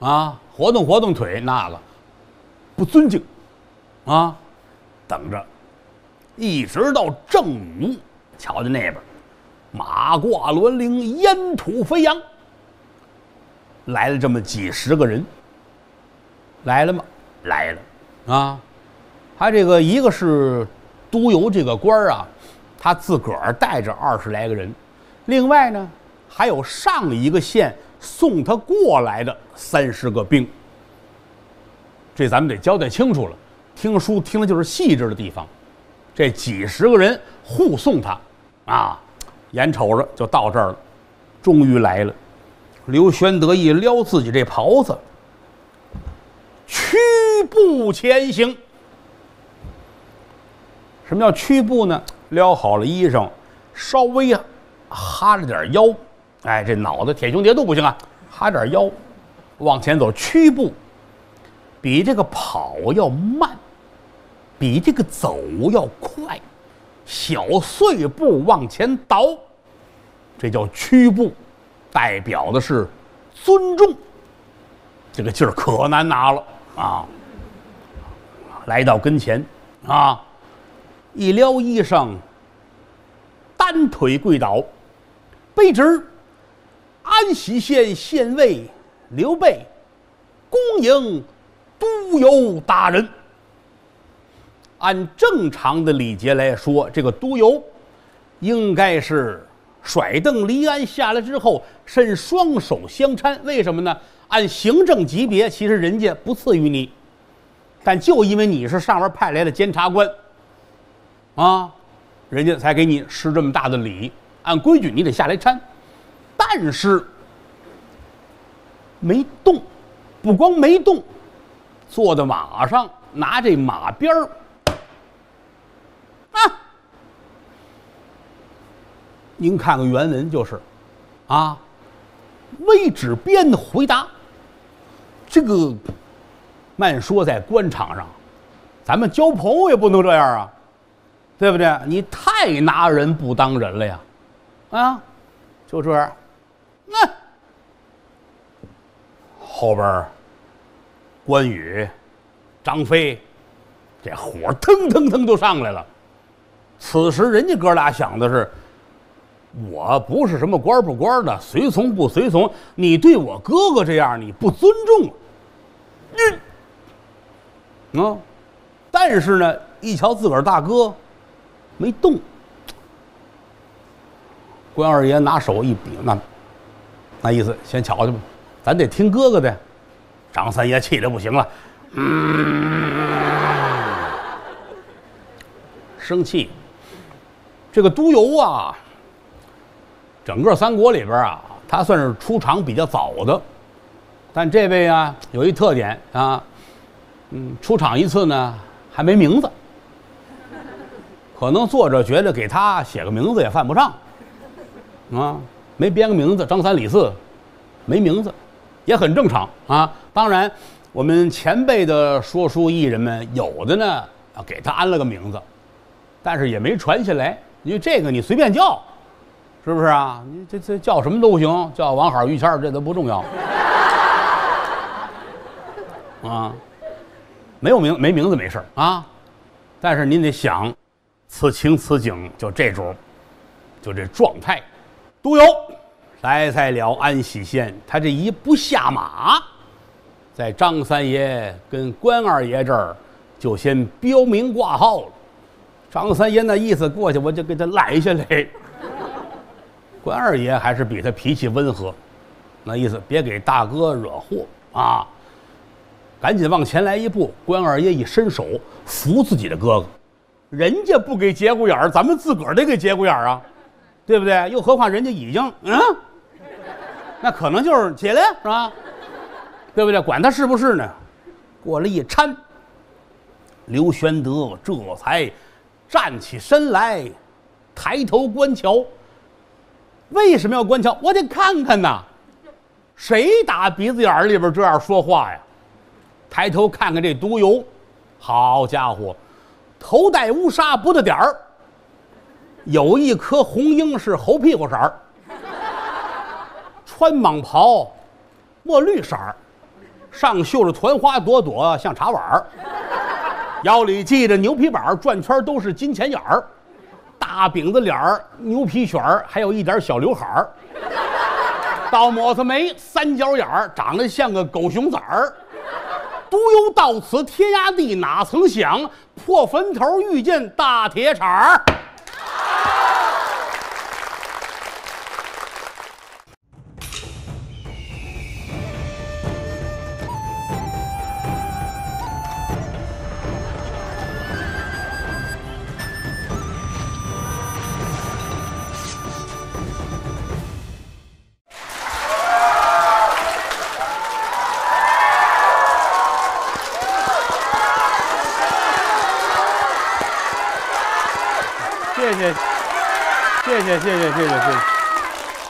啊，活动活动腿，那个不尊敬。啊，等着，一直到正午，瞧见那边马挂銮铃，烟土飞扬，来了这么几十个人，来了吗？来了，啊，他这个一个是督邮这个官儿啊，他自个儿带着二十来个人，另外呢还有上一个县送他过来的三十个兵。这咱们得交代清楚了，听书听的就是细致的地方。这几十个人护送他，啊，眼瞅着就到这儿了，终于来了。刘玄德一撩自己这袍子，屈步前行。什么叫屈步呢？撩好了衣裳，稍微啊哈着点腰，哎，这脑子铁胸叠肚不行啊，哈点腰，往前走，屈步，比这个跑要慢，比这个走要快，小碎步往前倒，这叫屈步，代表的是尊重。这个劲儿可难拿了啊！来到跟前啊，一撩衣裳，单腿跪倒，卑职安喜县县尉刘备，恭迎督邮大人。按正常的礼节来说，这个督邮应该是甩蹬离鞍下来之后，伸双手相搀。为什么呢？按行政级别，其实人家不次于你，但就因为你是上面派来的监察官，啊，人家才给你施这么大的礼。按规矩，你得下来搀，但是没动，不光没动，坐在马上，拿这马鞭儿，啊，您看看原文就是，啊，微指鞭回答。这个，慢说在官场上，咱们交朋友也不能这样啊，对不对？你太拿人不当人了呀，啊，就这样，那、后边关羽、张飞，这火腾腾腾就上来了。此时人家哥俩想的是，我不是什么官不官的，随从不随从，你对我哥哥这样，你不尊重。嗯，啊，但是呢，一瞧自个儿大哥没动，关二爷拿手一比，那那意思，先瞧去吧，咱得听哥哥的。张三爷气的不行了，嗯，生气。这个督邮啊，整个三国里边啊，他算是出场比较早的。但这位啊，有一特点啊，嗯，出场一次呢还没名字，可能作者觉得给他写个名字也犯不上，啊，没编个名字，张三李四，没名字，也很正常啊。当然，我们前辈的说书艺人们有的呢，啊，给他安了个名字，但是也没传下来，因为这个你随便叫，是不是啊？你这这叫什么都行，叫王好于谦这都不重要。啊，没有名没名字没事啊，但是您得想，此情此景就这种，就这状态。都有来在了安喜县，他这一不下马，在张三爷跟关二爷这儿就先标明挂号了。张三爷那意思过去，我就给他拦下来。关二爷还是比他脾气温和，那意思别给大哥惹祸啊。赶紧往前来一步，关二爷一伸手扶自己的哥哥，人家不给节骨眼儿，咱们自个儿得给节骨眼儿啊，对不对？又何况人家已经嗯，那可能就是起来是吧？对不对？管他是不是呢？过来一搀，刘玄德这才站起身来，抬头观瞧。为什么要观瞧？我得看看呐，谁打鼻子眼里边这样说话呀？抬头看看这毒油，好家伙，头戴乌纱不得点儿，有一颗红缨是猴屁股色儿，穿蟒袍，墨绿色儿，上绣着团花朵朵，像茶碗儿。腰里系着牛皮板儿，转圈都是金钱眼儿。大饼子脸儿，牛皮癣儿，还有一点小刘海儿。倒抹子眉，三角眼儿，长得像个狗熊崽儿。独有到此天涯地，哪曾想破坟头遇见大铁铲儿。谢谢，谢谢，谢谢，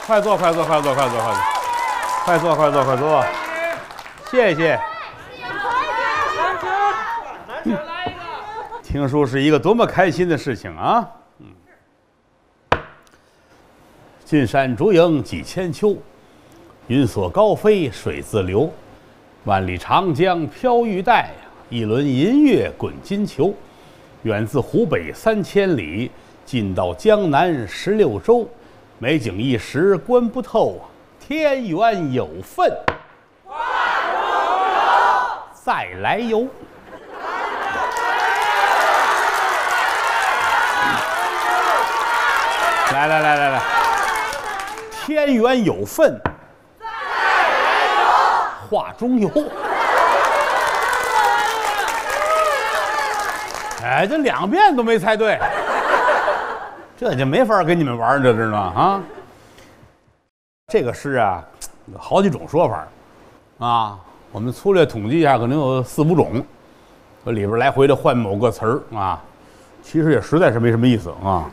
快坐，快坐，快坐，快坐，快坐，快坐，快坐，快坐，谢谢。听书是一个多么开心的事情啊！嗯，近山竹影几千秋，云锁高飞水自流，万里长江飘玉带，一轮银月滚金球。远自湖北三千里，进到江南十六州，美景一时观不透，天缘有份，再来游。来来来来来，天缘有份，画中游。哎，这两遍都没猜对，这就没法跟你们玩这知道吗？啊，这个诗啊，有好几种说法啊。我们粗略统计一下，可能有四五种。里边来回的换某个词儿啊，其实也实在是没什么意思啊。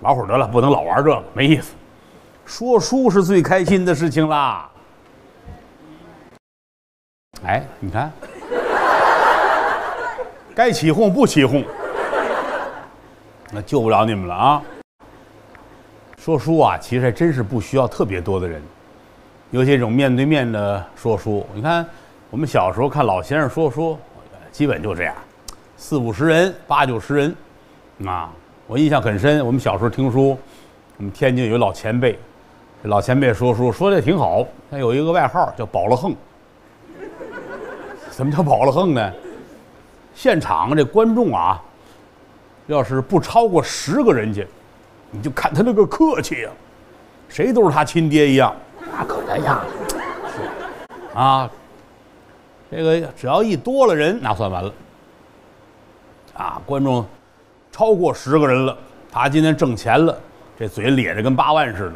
玩会儿得了，不能老玩这个，没意思。说书是最开心的事情啦。哎，你看。该起哄不起哄，那救不了你们了啊！说书啊，其实还真是不需要特别多的人，尤其这种面对面的说书。你看，我们小时候看老先生说书，基本就这样，四五十人、八九十人，啊，我印象很深。我们小时候听书，我们天津有一老前辈，这老前辈说书说的挺好，他有一个外号叫“宝了横”。什么叫“宝了横”呢？现场这观众啊，要是不超过十个人去，你就看他那个客气呀，谁都是他亲爹一样，那可哎呀，啊，这个只要一多了人，那算完了。啊，观众超过十个人了，他今天挣钱了，这嘴咧着跟八万似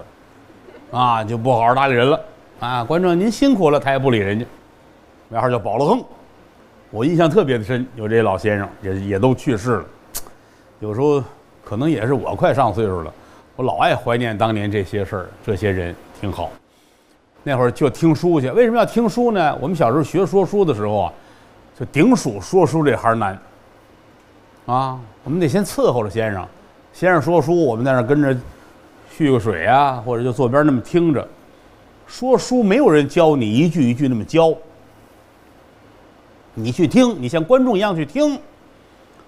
的，啊，就不好好搭理人了。啊，观众您辛苦了，他也不理人家，外号叫宝了横。我印象特别的深，有这老先生也也都去世了。有时候可能也是我快上岁数了，我老爱怀念当年这些事儿，这些人挺好。那会儿就听书去，为什么要听书呢？我们小时候学说书的时候啊，就顶数说书这行难。啊，我们得先伺候着先生，先生说书，我们在那跟着续个水啊，或者就坐边那么听着。说书没有人教你一句一句那么教。你去听，你像观众一样去听，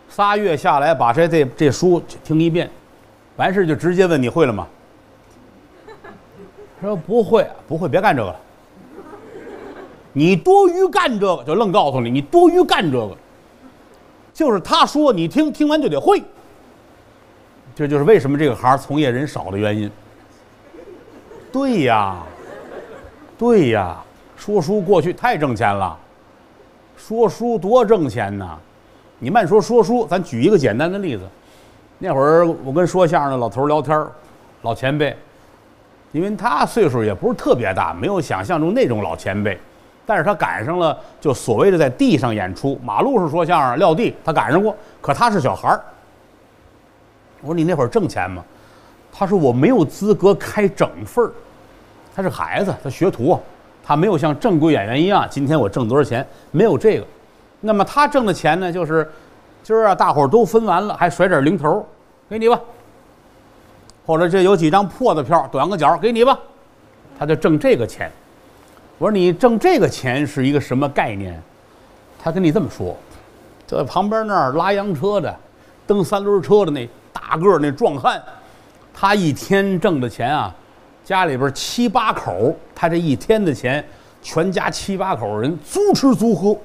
仨月下来把这这这书听一遍，完事就直接问你会了吗？说不会，不会，别干这个了。你多余干这个，就愣告诉你，你多余干这个，就是他说你听，听完就得会。这就是为什么这个行从业人少的原因。对呀，对呀，说书过去太挣钱了。说书多挣钱呐！你慢说说书，咱举一个简单的例子。那会儿我跟说相声的老头聊天老前辈，因为他岁数也不是特别大，没有想象中那种老前辈，但是他赶上了就所谓的在地上演出，马路上说相声撂地，他赶上过。可他是小孩儿。我说你那会儿挣钱吗？他说我没有资格开整份儿，他是孩子，他学徒。他没有像正规演员一样，今天我挣多少钱？没有这个。那么他挣的钱呢？就是今儿啊，大伙儿都分完了，还甩点零头，给你吧。或者这有几张破的票，短个角，给你吧。他就挣这个钱。我说你挣这个钱是一个什么概念？他跟你这么说，就在旁边那儿拉洋车的、蹬三轮车的那大个儿那壮汉，他一天挣的钱啊，家里边七八口，他这一天的钱，全家七八口人足吃足喝。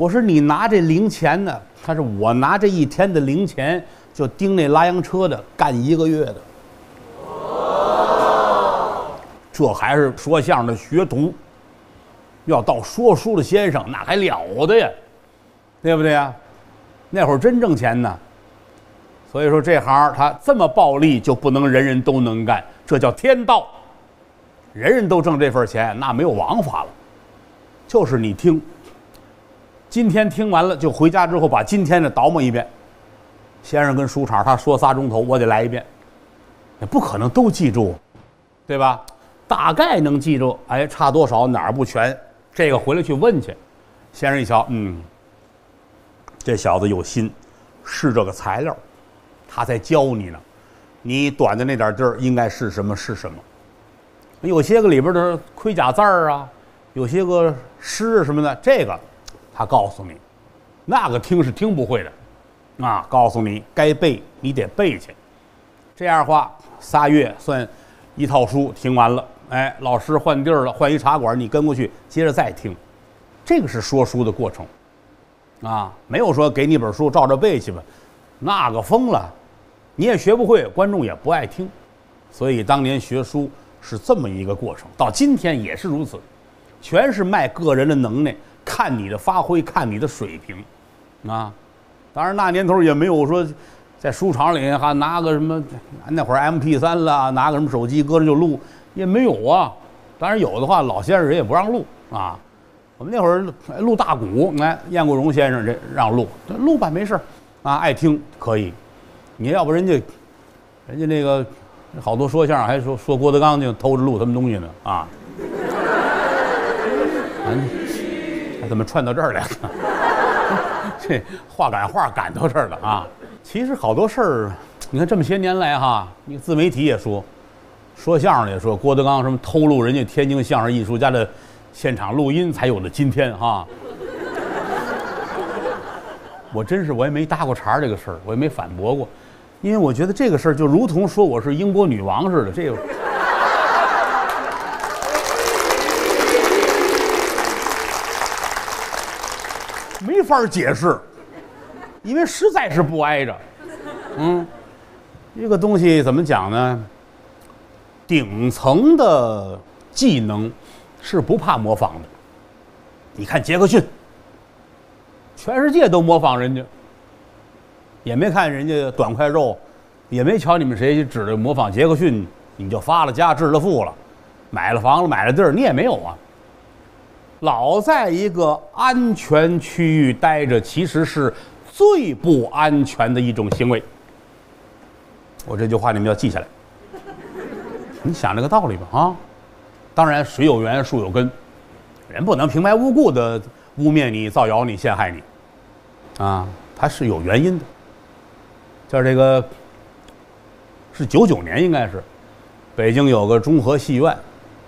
我说你拿这零钱呢？他说我拿这一天的零钱就盯那拉洋车的干一个月的。这还是说相声的学徒，要到说书的先生那还了得呀，对不对呀？那会儿真挣钱呢。所以说这行他这么暴利就不能人人都能干，这叫天道。人人都挣这份钱，那没有王法了。就是你听，今天听完了就回家之后把今天的倒磨一遍。先生跟书场他说仨钟头，我得来一遍，也不可能都记住，对吧？大概能记住，哎，差多少哪儿不全，这个回来去问去。先生一瞧，嗯，这小子有心，是这个材料，他在教你呢。你短的那点地儿应该是什么是什么？有些个里边的盔甲字儿啊，有些个诗什么的，这个他告诉你，那个听是听不会的，啊，告诉你该背你得背去。这样的话，仨月算一套书听完了。哎，老师换地儿了，换一茶馆，你跟过去，接着再听，这个是说书的过程，啊，没有说给你本书照着背去吧，那个疯了，你也学不会，观众也不爱听，所以当年学书是这么一个过程，到今天也是如此，全是卖个人的能耐，看你的发挥，看你的水平，啊，当然那年头也没有说，在书场里还拿个什么，那会儿 M P 三了，拿个什么手机搁着就录。也没有啊，当然有的话，老先生人也不让录啊。我们那会儿录大鼓，来燕国荣先生这让录，录吧没事啊，爱听可以。你要不人家，人家那个好多说相声还说说郭德纲就偷着录他们东西呢啊。怎么串到这儿来了？这话赶话赶到这儿了啊。其实好多事儿，你看这么些年来哈，你自媒体也说。说相声也说郭德纲什么偷录人家天津相声艺术家的现场录音才有的今天哈，我真是我也没搭过茬这个事儿，我也没反驳过，因为我觉得这个事儿就如同说我是英国女王似的，这个法解释，因为实在是不挨着，嗯，这个东西怎么讲呢？顶层的技能是不怕模仿的。你看杰克逊，全世界都模仿人家，也没看人家短块肉，也没瞧你们谁指着模仿杰克逊，你就发了家致了富了，买了房子买了地儿，你也没有啊。老在一个安全区域待着，其实是最不安全的一种行为。我这句话你们要记下来。你想这个道理吧啊！当然，水有源，树有根，人不能平白无故的污蔑你、造谣你、陷害你，啊，它是有原因的。叫这个是九九年，应该是北京有个中和戏院，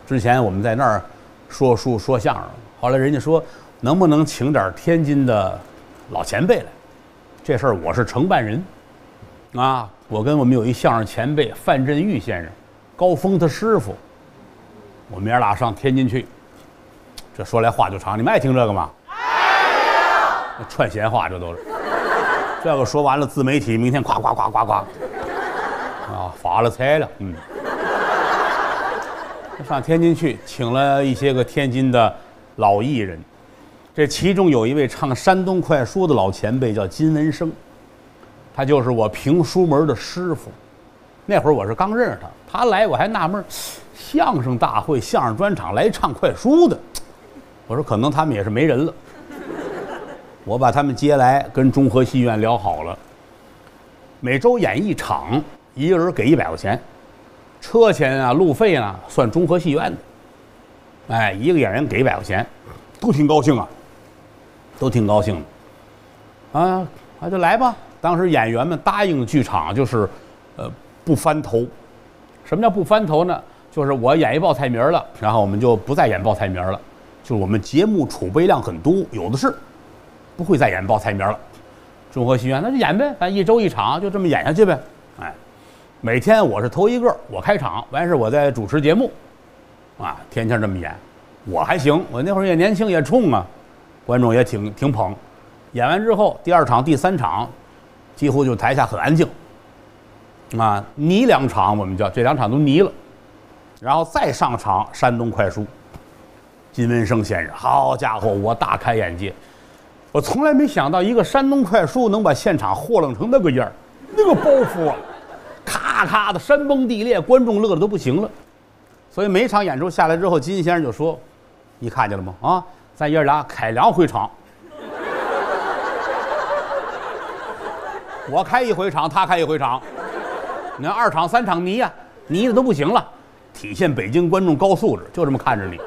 之前我们在那儿说书说相声，后来人家说能不能请点天津的老前辈来，这事儿我是承办人，啊，我跟我们有一相声前辈范振钰先生。高峰他师傅，我们爷俩上天津去，这说来话就长，你们爱听这个吗？爱串闲话这都是，这个说完了，自媒体明天夸夸夸夸夸，啊，发了财了，嗯。上天津去，请了一些个天津的老艺人，这其中有一位唱山东快书的老前辈叫金文生，他就是我评书门的师傅。那会儿我是刚认识他，他来我还纳闷相声大会、相声专场来唱快书的，我说可能他们也是没人了。我把他们接来，跟中和戏院聊好了，每周演一场，一个人给一百块钱，车钱啊、路费啊算中和戏院的。哎，一个演员给一百块钱，都挺高兴啊，都挺高兴的。啊，那就来吧。当时演员们答应剧场就是，呃。不翻头，什么叫不翻头呢？就是我演一报菜名了，然后我们就不再演报菜名了，就是我们节目储备量很多，有的是，不会再演报菜名了。中和戏院那就演呗，反正一周一场，就这么演下去呗。哎，每天我是头一个，我开场，完事我再主持节目，啊，天天这么演，我还行，我那会儿也年轻也冲啊，观众也挺挺捧。演完之后，第二场、第三场，几乎就台下很安静，啊，泥两场我们叫这两场都泥了，然后再上场山东快书，金文生先生，好家伙，我大开眼界，我从来没想到一个山东快书能把现场豁楞成那个样儿那个包袱啊，咔咔的山崩地裂，观众乐的都不行了。所以每场演出下来之后，金先生就说：“你看见了吗？啊，咱爷俩开两回场。”我开一回场，他开一回场，你看二场、三场泥呀、泥的都不行了，体现北京观众高素质，就这么看着你。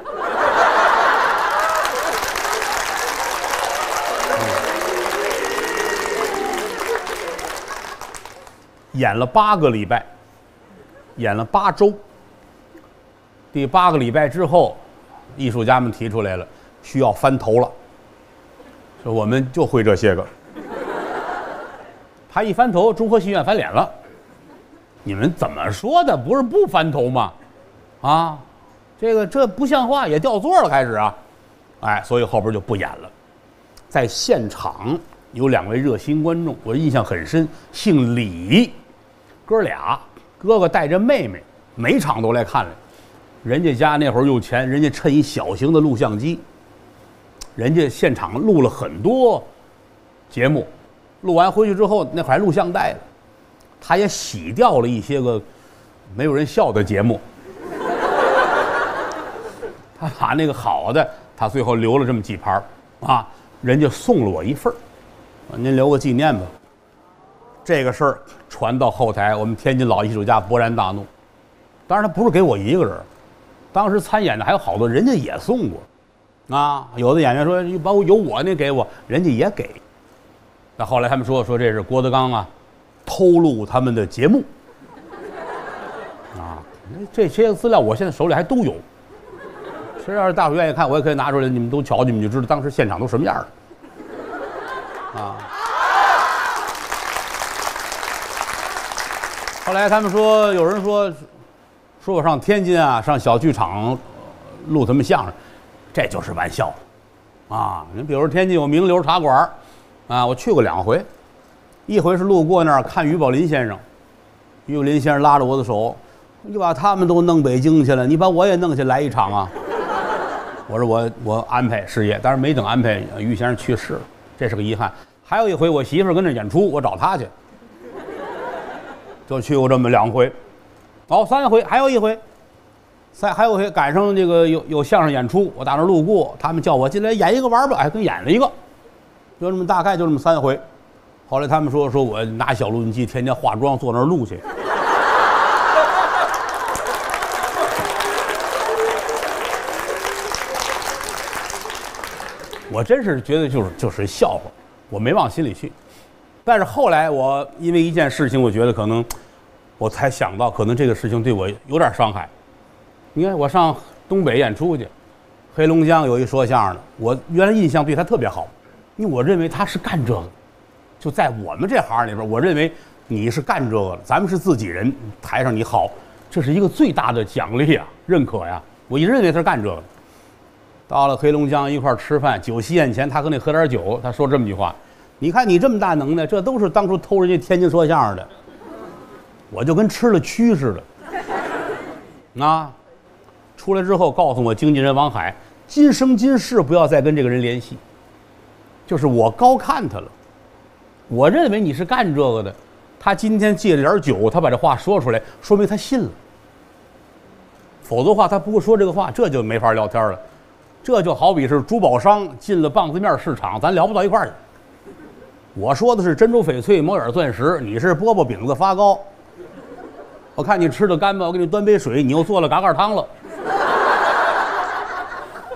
演了八个礼拜，演了八周。第八个礼拜之后，艺术家们提出来了，需要翻头了。说我们就会这些个。他一翻头，中和戏院翻脸了。你们怎么说的？不是不翻头吗？啊，这个这不像话，也掉座了，开始啊，哎，所以后边就不演了。在现场有两位热心观众，我印象很深，姓李，哥俩，哥哥带着妹妹，每场都来看来。人家家那会儿有钱，人家趁一小型的录像机，人家现场录了很多节目。录完回去之后，那还录像带了，他也洗掉了一些个没有人笑的节目。他把那个好的，他最后留了这么几盘儿啊，人家送了我一份儿，您留个纪念吧。这个事儿传到后台，我们天津老艺术家勃然大怒。当然，他不是给我一个人，当时参演的还有好多人家也送过，啊，有的演员说包括有我那给我，人家也给。那后来他们说说这是郭德纲啊，偷录他们的节目，啊，这些资料我现在手里还都有。实要是大伙愿意看，我也可以拿出来，你们都瞧，你们就知道当时现场都什么样了。啊。后来他们说，有人说，说我上天津啊，上小剧场录他们相声，这就是玩笑，啊，你比如天津有名流茶馆啊，我去过两回，一回是路过那儿看于宝林先生，于宝林先生拉着我的手，你把他们都弄北京去了，你把我也弄去来一场啊。我说我我安排事业，但是没等安排，于先生去世了，这是个遗憾。还有一回，我媳妇儿跟那演出，我找她去，就去过这么两回，哦，三回，还有一回，三还有一回赶上这个有有相声演出，我打那路过，他们叫我进来演一个玩儿吧，哎，跟演了一个。就这么大概就这么三回，后来他们说说我拿小录音机天天化妆坐那儿录去，我真是觉得就是就是笑话，我没往心里去。但是后来我因为一件事情，我觉得可能我才想到，可能这个事情对我有点伤害。你看我上东北演出去，黑龙江有一说相声的，我原来印象对他特别好。因为我认为他是干这个，就在我们这行里边，我认为你是干这个的，咱们是自己人，台上你好，这是一个最大的奖励啊，认可呀。我一直认为他是干这个的。到了黑龙江一块吃饭，酒席宴前，他跟那喝点酒，他说这么句话：“你看你这么大能耐，这都是当初偷人家天津说相声的，我就跟吃了蛆似的。”啊，出来之后告诉我经纪人王海，今生今世不要再跟这个人联系。就是我高看他了，我认为你是干这个的，他今天借了点酒，他把这话说出来，说明他信了。否则的话，他不会说这个话，这就没法聊天了。这就好比是珠宝商进了棒子面市场，咱聊不到一块儿去。我说的是珍珠翡翠、猫眼钻石，你是饽饽饼子发糕。我看你吃的干巴，我给你端杯水，你又做了嘎嘎汤了。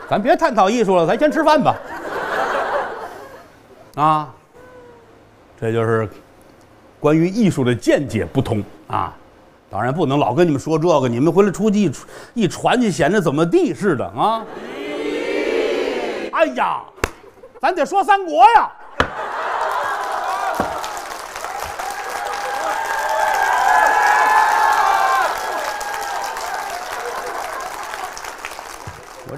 咱别探讨艺术了，咱先吃饭吧。啊，这就是关于艺术的见解不同啊。当然不能老跟你们说这个，你们回来出去一传一传去，显得怎么地似的啊！哎呀，咱得说三国呀！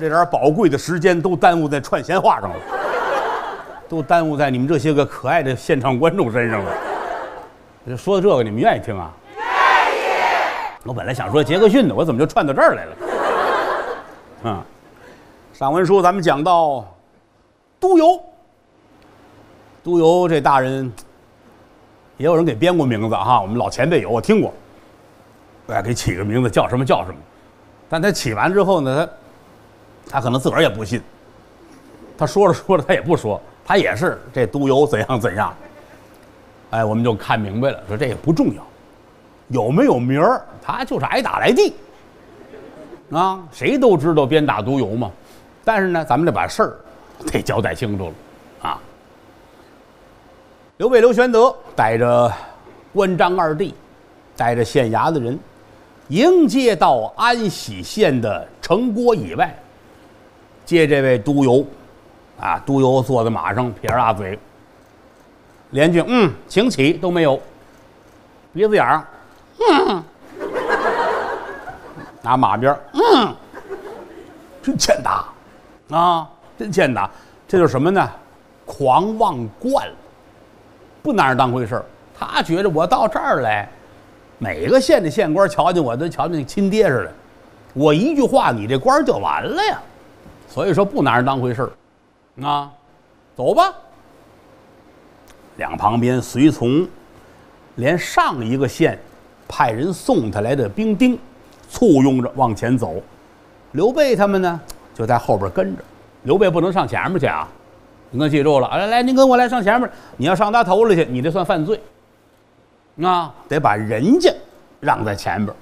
这点宝贵的时间都耽误在串闲话上了，都耽误在你们这些个可爱的现场观众身上了。说的这个，你们愿意听啊？愿意。我本来想说杰克逊的，我怎么就串到这儿来了？啊，上文书咱们讲到督邮，督邮这大人，也有人给编过名字哈，我们老前辈有，我听过。哎，给起个名字叫什么叫什么，但他起完之后呢，他他可能自个儿也不信。他说着说着他也不说，他也是这督邮怎样怎样。哎，我们就看明白了，说这也不重要，有没有名儿，他就是挨打来地。啊，谁都知道鞭打督邮嘛，但是呢，咱们得把事儿 得交代清楚了。啊，刘备刘玄德带着关张二弟，带着县衙的人，迎接到安喜县的城郭以外，接这位督邮。啊，督邮坐在马上，撇着大嘴。连句嗯，请起都没有，鼻子眼儿，嗯，拿马鞭嗯，真欠打，啊，真欠打，这就是什么呢？狂妄惯了，不拿人当回事儿。他觉得我到这儿来，每个县的县官瞧见我都瞧见亲爹似的，我一句话，你这官就完了呀。所以说不拿人当回事儿，啊，走吧。两旁边随从，连上一个县派人送他来的兵丁，簇拥着往前走。刘备他们呢，就在后边跟着。刘备不能上前面去啊！你可记住了，来来，您跟我来上前面。你要上他头里去，你这算犯罪。啊，得把人家让在前边。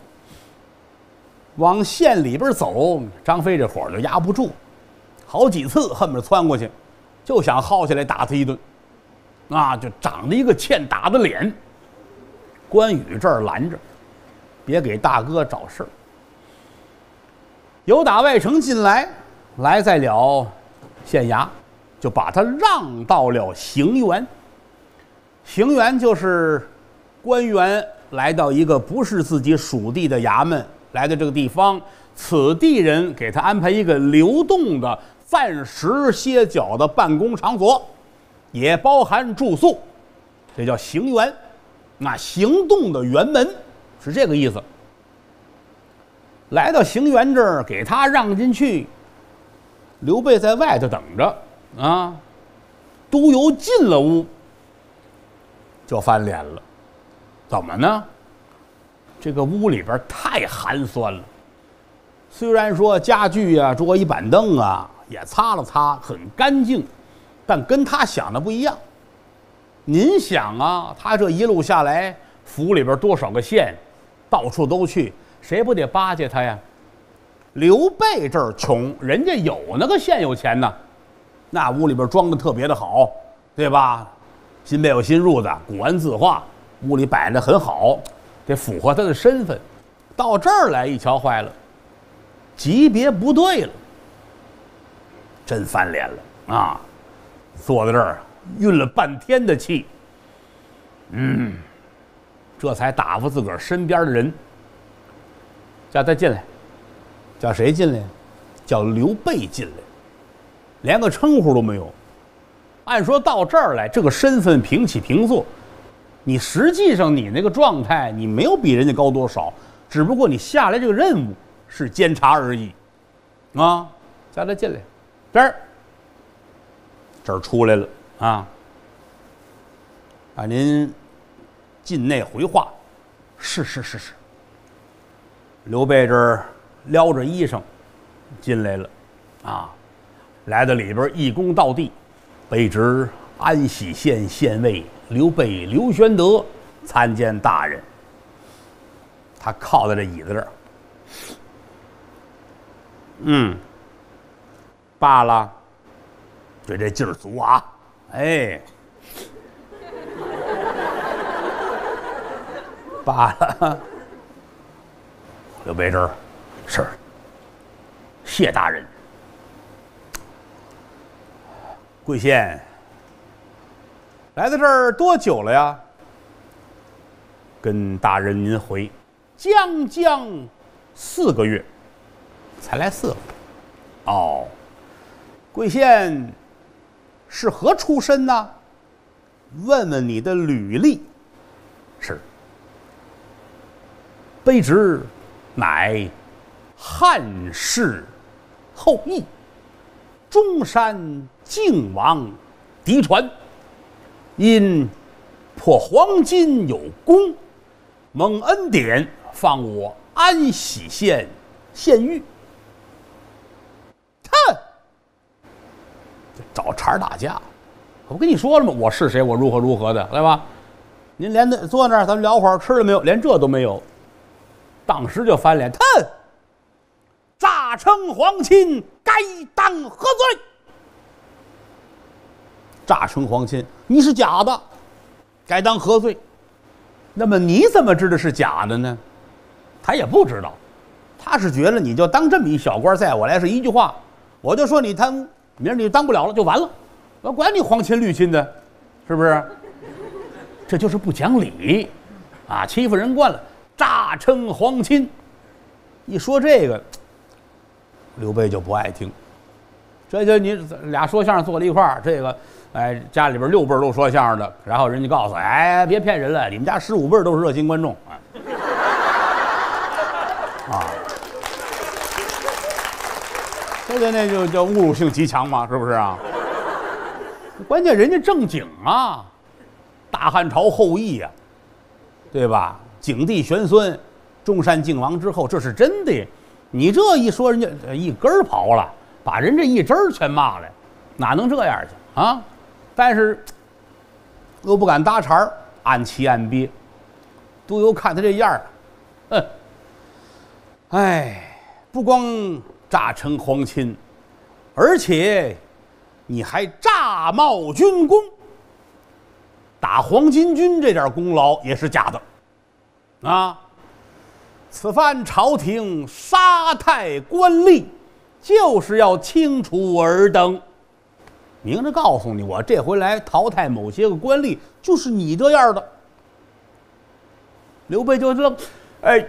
往县里边走，张飞这伙就压不住，好几次恨不得窜过去，就想薅下来打他一顿。啊，就长着一个欠打的脸。关羽这儿拦着，别给大哥找事儿。由打外城进来，来在了县衙，就把他让到了行辕。行辕就是官员来到一个不是自己属地的衙门，来到这个地方，此地人给他安排一个流动的、暂时歇脚的办公场所。也包含住宿，这叫行辕，那行动的辕门是这个意思。来到行辕这儿，给他让进去。刘备在外头等着啊，督邮进了屋，就翻脸了。怎么呢？这个屋里边太寒酸了。虽然说家具啊、桌椅板凳啊也擦了擦，很干净。但跟他想的不一样。您想啊，他这一路下来，府里边多少个县，到处都去，谁不得巴结他呀？刘备这儿穷，人家有那个县有钱呢，那屋里边装的特别的好，对吧？新被有新褥子，古玩字画，屋里摆的很好，得符合他的身份。到这儿来一瞧，坏了，级别不对了，真翻脸了啊！坐在这儿，运了半天的气，嗯，这才打发自个儿身边的人，叫他进来，叫谁进来？叫刘备进来，连个称呼都没有。按说到这儿来，这个身份平起平坐，你实际上你那个状态，你没有比人家高多少，只不过你下来这个任务是监察而已，啊，叫他进来，这儿。这儿出来了啊！啊，您进内回话。是是是是。刘备这儿撩着衣裳进来了，啊，来到里边一躬到地，卑职安喜县县尉刘备刘玄德参见大人。他靠在这椅子这儿，嗯，罢了。这这劲儿足啊！哎，罢了，刘备这儿是，谢大人。贵县来到这儿多久了呀？跟大人您回，将将四个月，才来四个。哦，贵县是何出身呢？问问你的履历。是。卑职乃汉室后裔，中山靖王嫡传，因破黄金有功，蒙恩典放我安喜县县狱。哼，找茬打架！我不跟你说了吗？我是谁？我如何如何的，来吧？您连那坐那儿，咱们聊会儿，吃了没有？连这都没有。当时就翻脸，哼！诈称皇亲，该当何罪？诈称皇亲，你是假的，该当何罪？那么你怎么知道是假的呢？他也不知道，他是觉得你就当这么一小官，在我来是一句话，我就说你贪污，明儿你当不了了就完了，我管你皇亲绿亲的，是不是？这就是不讲理，啊，欺负人惯了。诈称皇亲，一说这个，刘备就不爱听。这就你俩说相声坐在一块儿，这个哎，家里边六辈都说相声的，然后人家告诉哎，别骗人了，你们家十五辈都是热心观众。这个那就叫侮辱性极强嘛，是不是啊？关键人家正经啊，大汉朝后裔呀，对吧？景帝玄孙，中山靖王之后，这是真的。你这一说，人家一根儿刨了，把人这一支儿全骂了，哪能这样去啊？但是又不敢搭茬儿，暗气暗憋。都由看他这样儿，哼，哎，不光诈称皇亲，而且你还诈冒军功，打黄巾军这点功劳也是假的。啊！此番朝廷杀太官吏，就是要清除尔等。明着告诉你，我这回来淘汰某些个官吏，就是你这样的。刘备就这，哎，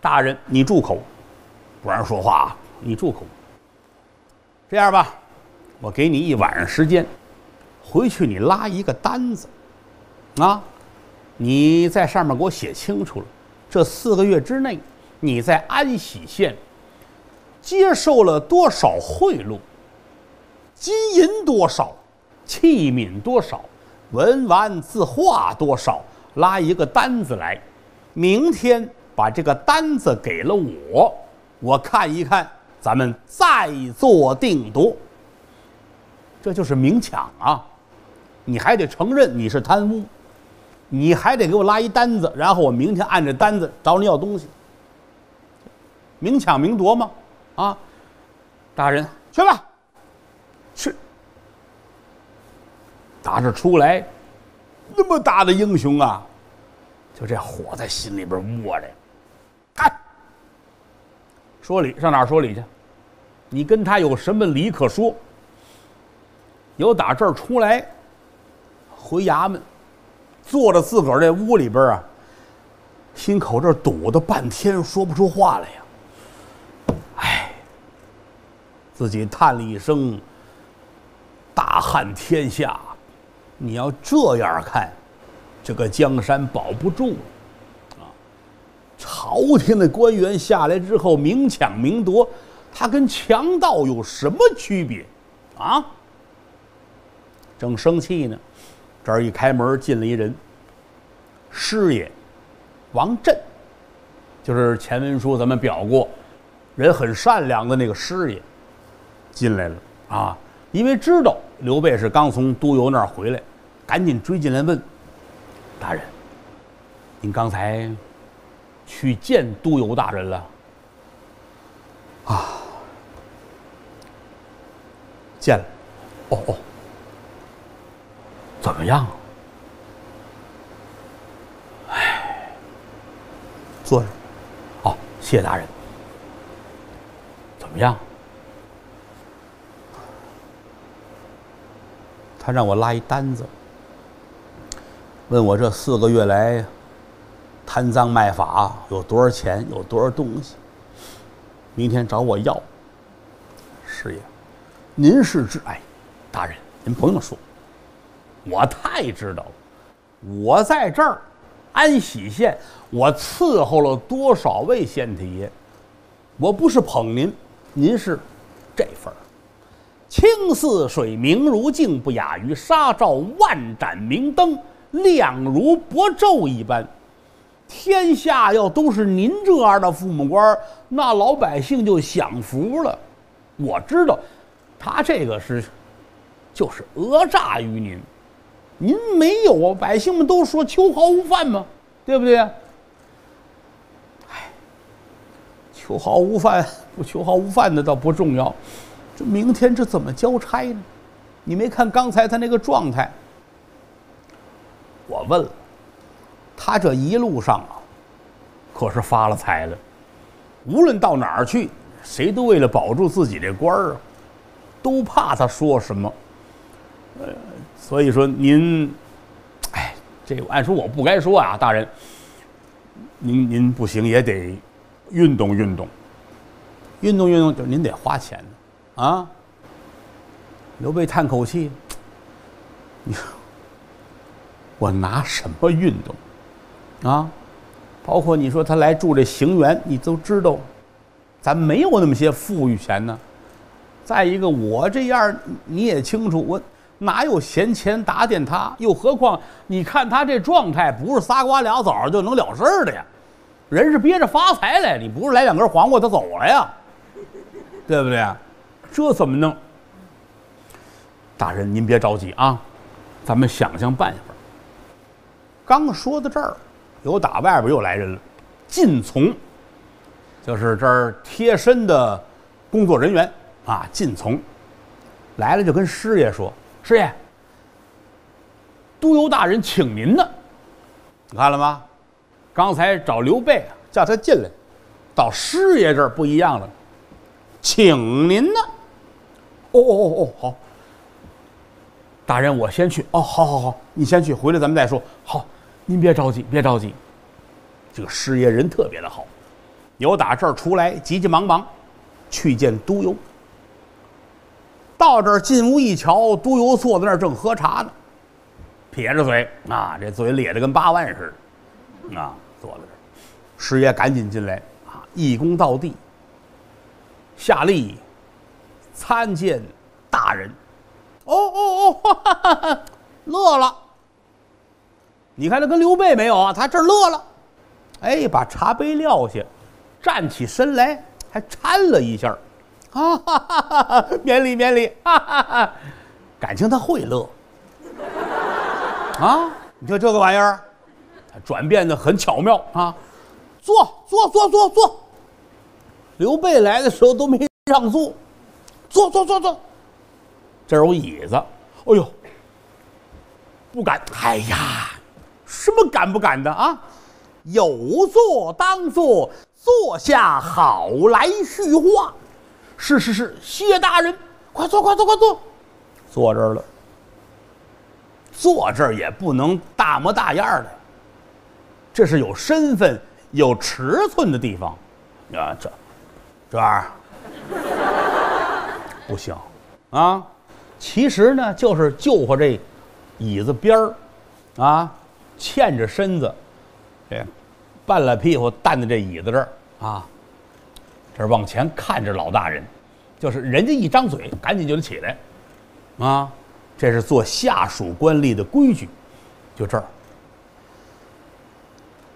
大人你住口，不让说话啊！你住口。这样吧，我给你一晚上时间，回去你拉一个单子，啊。你在上面给我写清楚了，这四个月之内，你在安喜县接受了多少贿赂？金银多少？器皿多少？文玩字画多少？拉一个单子来，明天把这个单子给了我，我看一看，咱们再做定夺。这就是明抢啊！你还得承认你是贪污。你还得给我拉一单子，然后我明天按着单子找你要东西。明抢明夺吗？啊，大人去吧，去。打这出来，那么大的英雄啊，就这火在心里边窝着。看，说理上哪儿说理去？你跟他有什么理可说？有打这儿出来，回衙门。坐在自个儿这屋里边啊，心口这堵的半天说不出话来呀。哎，自己叹了一声：“大汉天下，你要这样看，这个江山保不住啊！朝廷的官员下来之后，明抢明夺，他跟强盗有什么区别啊？正生气呢。”这儿一开门，进了一人。师爷，王震，就是前文书咱们表过，人很善良的那个师爷，进来了啊！因为知道刘备是刚从都邮那儿回来，赶紧追进来问：“大人，您刚才去见督邮大人了？”啊，见了。哦哦。怎么样？哎，坐着。哦，谢大人，怎么样？他让我拉一单子，问我这四个月来贪赃卖法有多少钱，有多少东西，明天找我要。师爷，您是知哎，大人您不用说，我太知道了。我在这儿安喜县，我伺候了多少位县太爷，我不是捧您，您是这份儿。清似水，明如镜，不亚于纱罩万盏明灯，亮如薄昼一般。天下要都是您这样的父母官，那老百姓就享福了。我知道，他这个是，就是讹诈于您，您没有啊？百姓们都说秋毫无犯嘛，对不对？哎，秋毫无犯不秋毫无犯的倒不重要。这明天这怎么交差呢？你没看刚才他那个状态？我问了，他这一路上啊，可是发了财了。无论到哪儿去，谁都为了保住自己这官儿啊，都怕他说什么。呃，所以说您，哎，这按说我不该说啊，大人。您您不行也得运动运动，运动运动就您得花钱。啊！刘备叹口气：“ 你 我拿什么运动？啊？包括你说他来住这行园，你都知道，咱没有那么些富裕钱呢。再一个，我这样你也清楚，我哪有闲钱打点他？又何况你看他这状态，不是仨瓜俩枣就能了事儿的呀。人是憋着发财来，你不是来两根黄瓜他走了呀？对不对？”这怎么弄？大人，您别着急啊，咱们想想办法。刚说到这儿，有打外边又来人了，进从，就是这儿贴身的工作人员啊。进从来了，就跟师爷说：“师爷，都邮大人请您呢。你看了吗？刚才找刘备叫他进来，到师爷这儿不一样了，请您呢。”哦哦哦哦，好，大人，我先去。哦，好好好，你先去，回来咱们再说。好，您别着急，别着急。这个师爷人特别的好，有打这儿出来，急急忙忙去见都邮。到这儿进屋一瞧，都邮坐在那儿正喝茶呢，撇着嘴啊，这嘴咧得跟八万似的啊，坐在这儿。师爷赶紧进来啊，一躬到地，下令。参见大人，哦哦哦，哈哈哈乐了。你看他跟刘备没有啊？他这乐了，哎，把茶杯撂下，站起身来，还搀了一下，啊哈哈哈哈免礼免礼，哈哈哈，感情他会乐啊！你说这个玩意儿，转变的很巧妙啊！坐坐坐坐坐，刘备来的时候都没让座。坐坐坐坐，这有椅子。哎呦，不敢！哎呀，什么敢不敢的啊？有座当坐，坐下好来叙话。是是是，谢大人，快坐快坐快坐，坐这儿了。坐这儿也不能大模大样的，这是有身份、有尺寸的地方。啊，这这儿。不行，啊，其实呢，就是就和这椅子边儿，啊，欠着身子，这半拉屁股担在这椅子这儿啊，这往前看着老大人，就是人家一张嘴，赶紧就得起来，啊，这是做下属官吏的规矩，就这儿。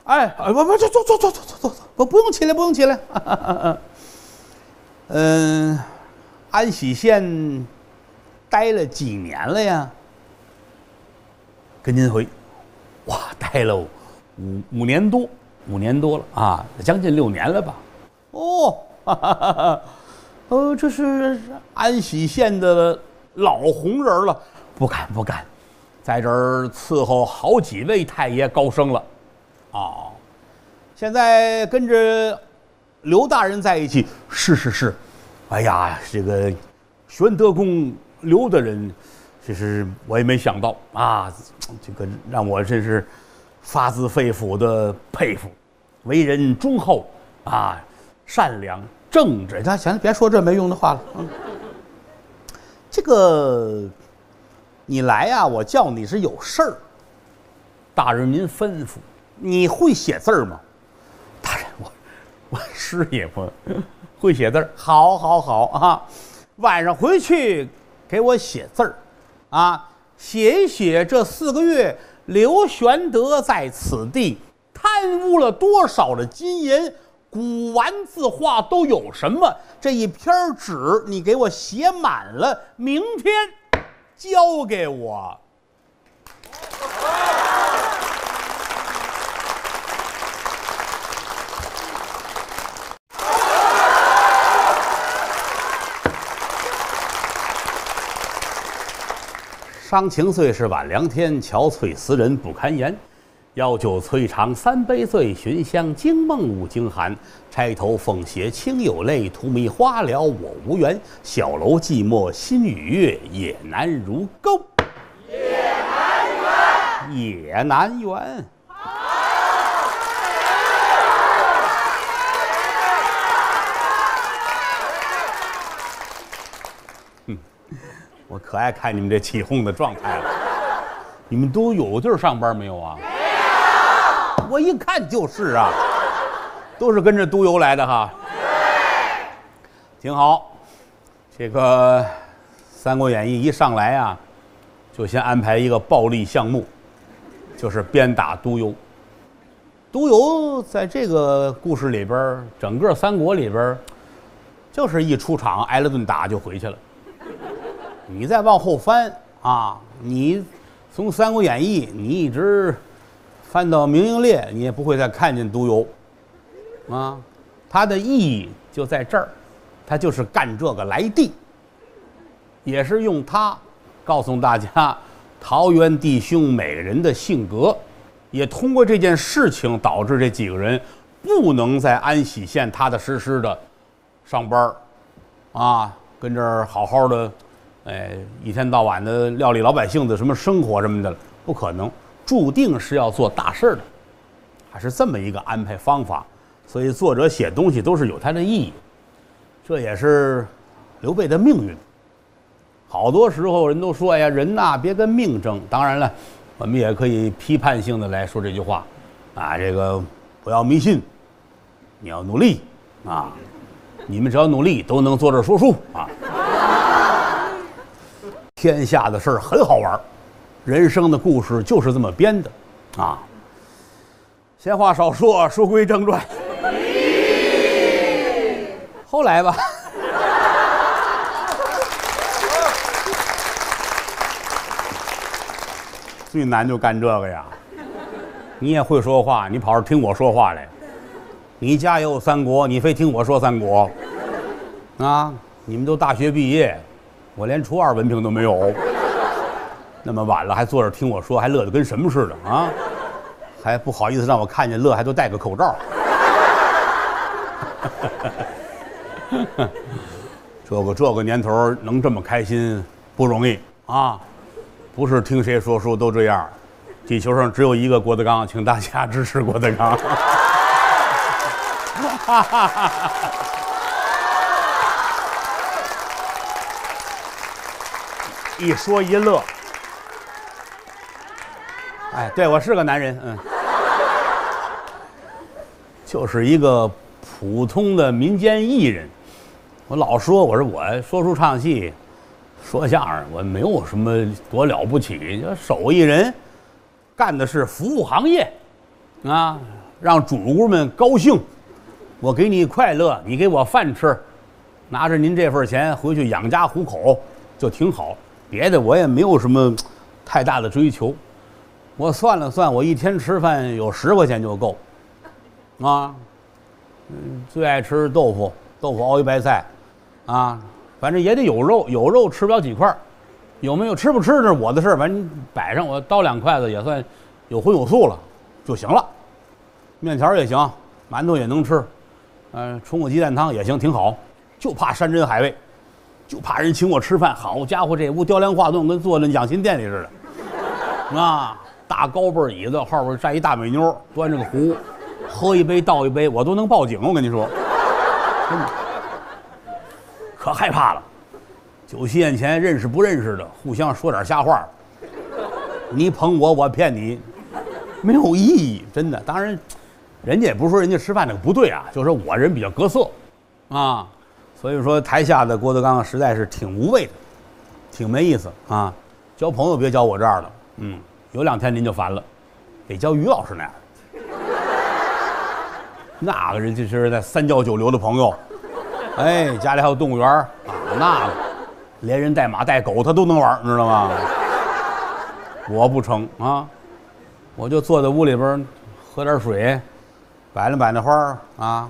哎哎，不不，坐坐坐坐坐坐坐，不不用起来，不用起来。嗯，安喜县待了几年了呀？跟您回。哇，待了五五年多，五年多了啊，将近六年了吧？哦，哈哈哈哈哦，这是安喜县的老红人了。不敢不敢，在这儿伺候好几位太爷高升了。哦，现在跟着刘大人在一起，是是是，哎呀，这个玄德公刘大人，这是我也没想到啊，这个让我真是发自肺腑的佩服，为人忠厚啊，善良正直。那行了，别说这没用的话了。嗯，这个你来呀，我叫你是有事儿。大人您吩咐，你会写字儿吗？大人，我 我师爷不会写字儿，好，好，好啊！晚上回去给我写字儿，啊，写一写这四个月刘玄德在此地贪污了多少的金银，古玩字画都有什么？这一篇纸你给我写满了，明天交给我。伤情最是晚凉天，憔悴思人不堪言。邀酒摧肠三杯醉，寻香惊梦五更寒。钗头凤斜清有泪，荼蘼花了我无缘。小楼寂寞心与月，也难如钩。也难圆，也难圆。我可爱看你们这起哄的状态了。你们都有地儿上班没有啊？没有。我一看就是啊，都是跟着督邮来的哈。对。挺好。这个《三国演义》一上来啊，就先安排一个暴力项目，就是鞭打督邮。督邮在这个故事里边，整个三国里边，就是一出场挨了顿打就回去了。你再往后翻啊，你从《三国演义》你一直翻到《明英烈》，你也不会再看见督邮啊。它的意义就在这儿，他就是干这个来地，也是用它告诉大家桃园弟兄每个人的性格，也通过这件事情导致这几个人不能在安喜县踏踏实实的上班啊，跟这儿好好的。哎，一天到晚的料理老百姓的什么生活什么的，不可能，注定是要做大事的，还是这么一个安排方法。所以作者写东西都是有它的意义，这也是刘备的命运。好多时候人都说：“哎呀，人呐，别跟命争。”当然了，我们也可以批判性的来说这句话，啊，这个不要迷信，你要努力啊，你们只要努力，都能坐这说书啊。天下的事儿很好玩人生的故事就是这么编的，啊。闲话少说，书归正传。后来吧，最难就干这个呀。你也会说话，你跑这听我说话来。你家也有三国，你非听我说三国，啊？你们都大学毕业。我连初二文凭都没有，那么晚了还坐着听我说，还乐得跟什么似的啊？还不好意思让我看见乐，还都戴个口罩。这个这个年头能这么开心不容易啊！不是听谁说书都这样，地球上只有一个郭德纲，请大家支持郭德纲。一说一乐，哎，对我是个男人，嗯，就是一个普通的民间艺人。我老说，我说我说书唱戏，说相声，我没有什么多了不起。手艺人干的是服务行业，啊，让主顾们高兴，我给你快乐，你给我饭吃，拿着您这份钱回去养家糊口就挺好。别的我也没有什么太大的追求，我算了算，我一天吃饭有十块钱就够，啊，嗯，最爱吃豆腐，豆腐熬一白菜，啊，反正也得有肉，有肉吃不了几块有没有吃不吃那是我的事儿反正摆上我刀两筷子也算有荤有素了就行了，面条也行，馒头也能吃，嗯、冲个鸡蛋汤也行，挺好。就怕山珍海味，就怕人请我吃饭。好家伙，这屋雕梁画栋，跟坐在养心殿里似的。啊，大高背椅子后边站一大美妞，端着个壶，喝一杯倒一杯，我都能报警。我跟你说，真的，可害怕了。酒席宴前，认识不认识的，互相说点瞎话，你捧我，我骗你，没有意义，真的。当然，人家也不是说人家吃饭那个不对啊，就是说我人比较格色，啊，所以说台下的郭德纲实在是挺无味的，挺没意思啊。交朋友别交我这儿了，嗯，有两天您就烦了，得交于老师那样的。那个人就是在三教九流的朋友，哎，家里还有动物园啊，那个连人带马带狗他都能玩，你知道吗？我不成啊，我就坐在屋里边喝点水，摆弄摆那花啊，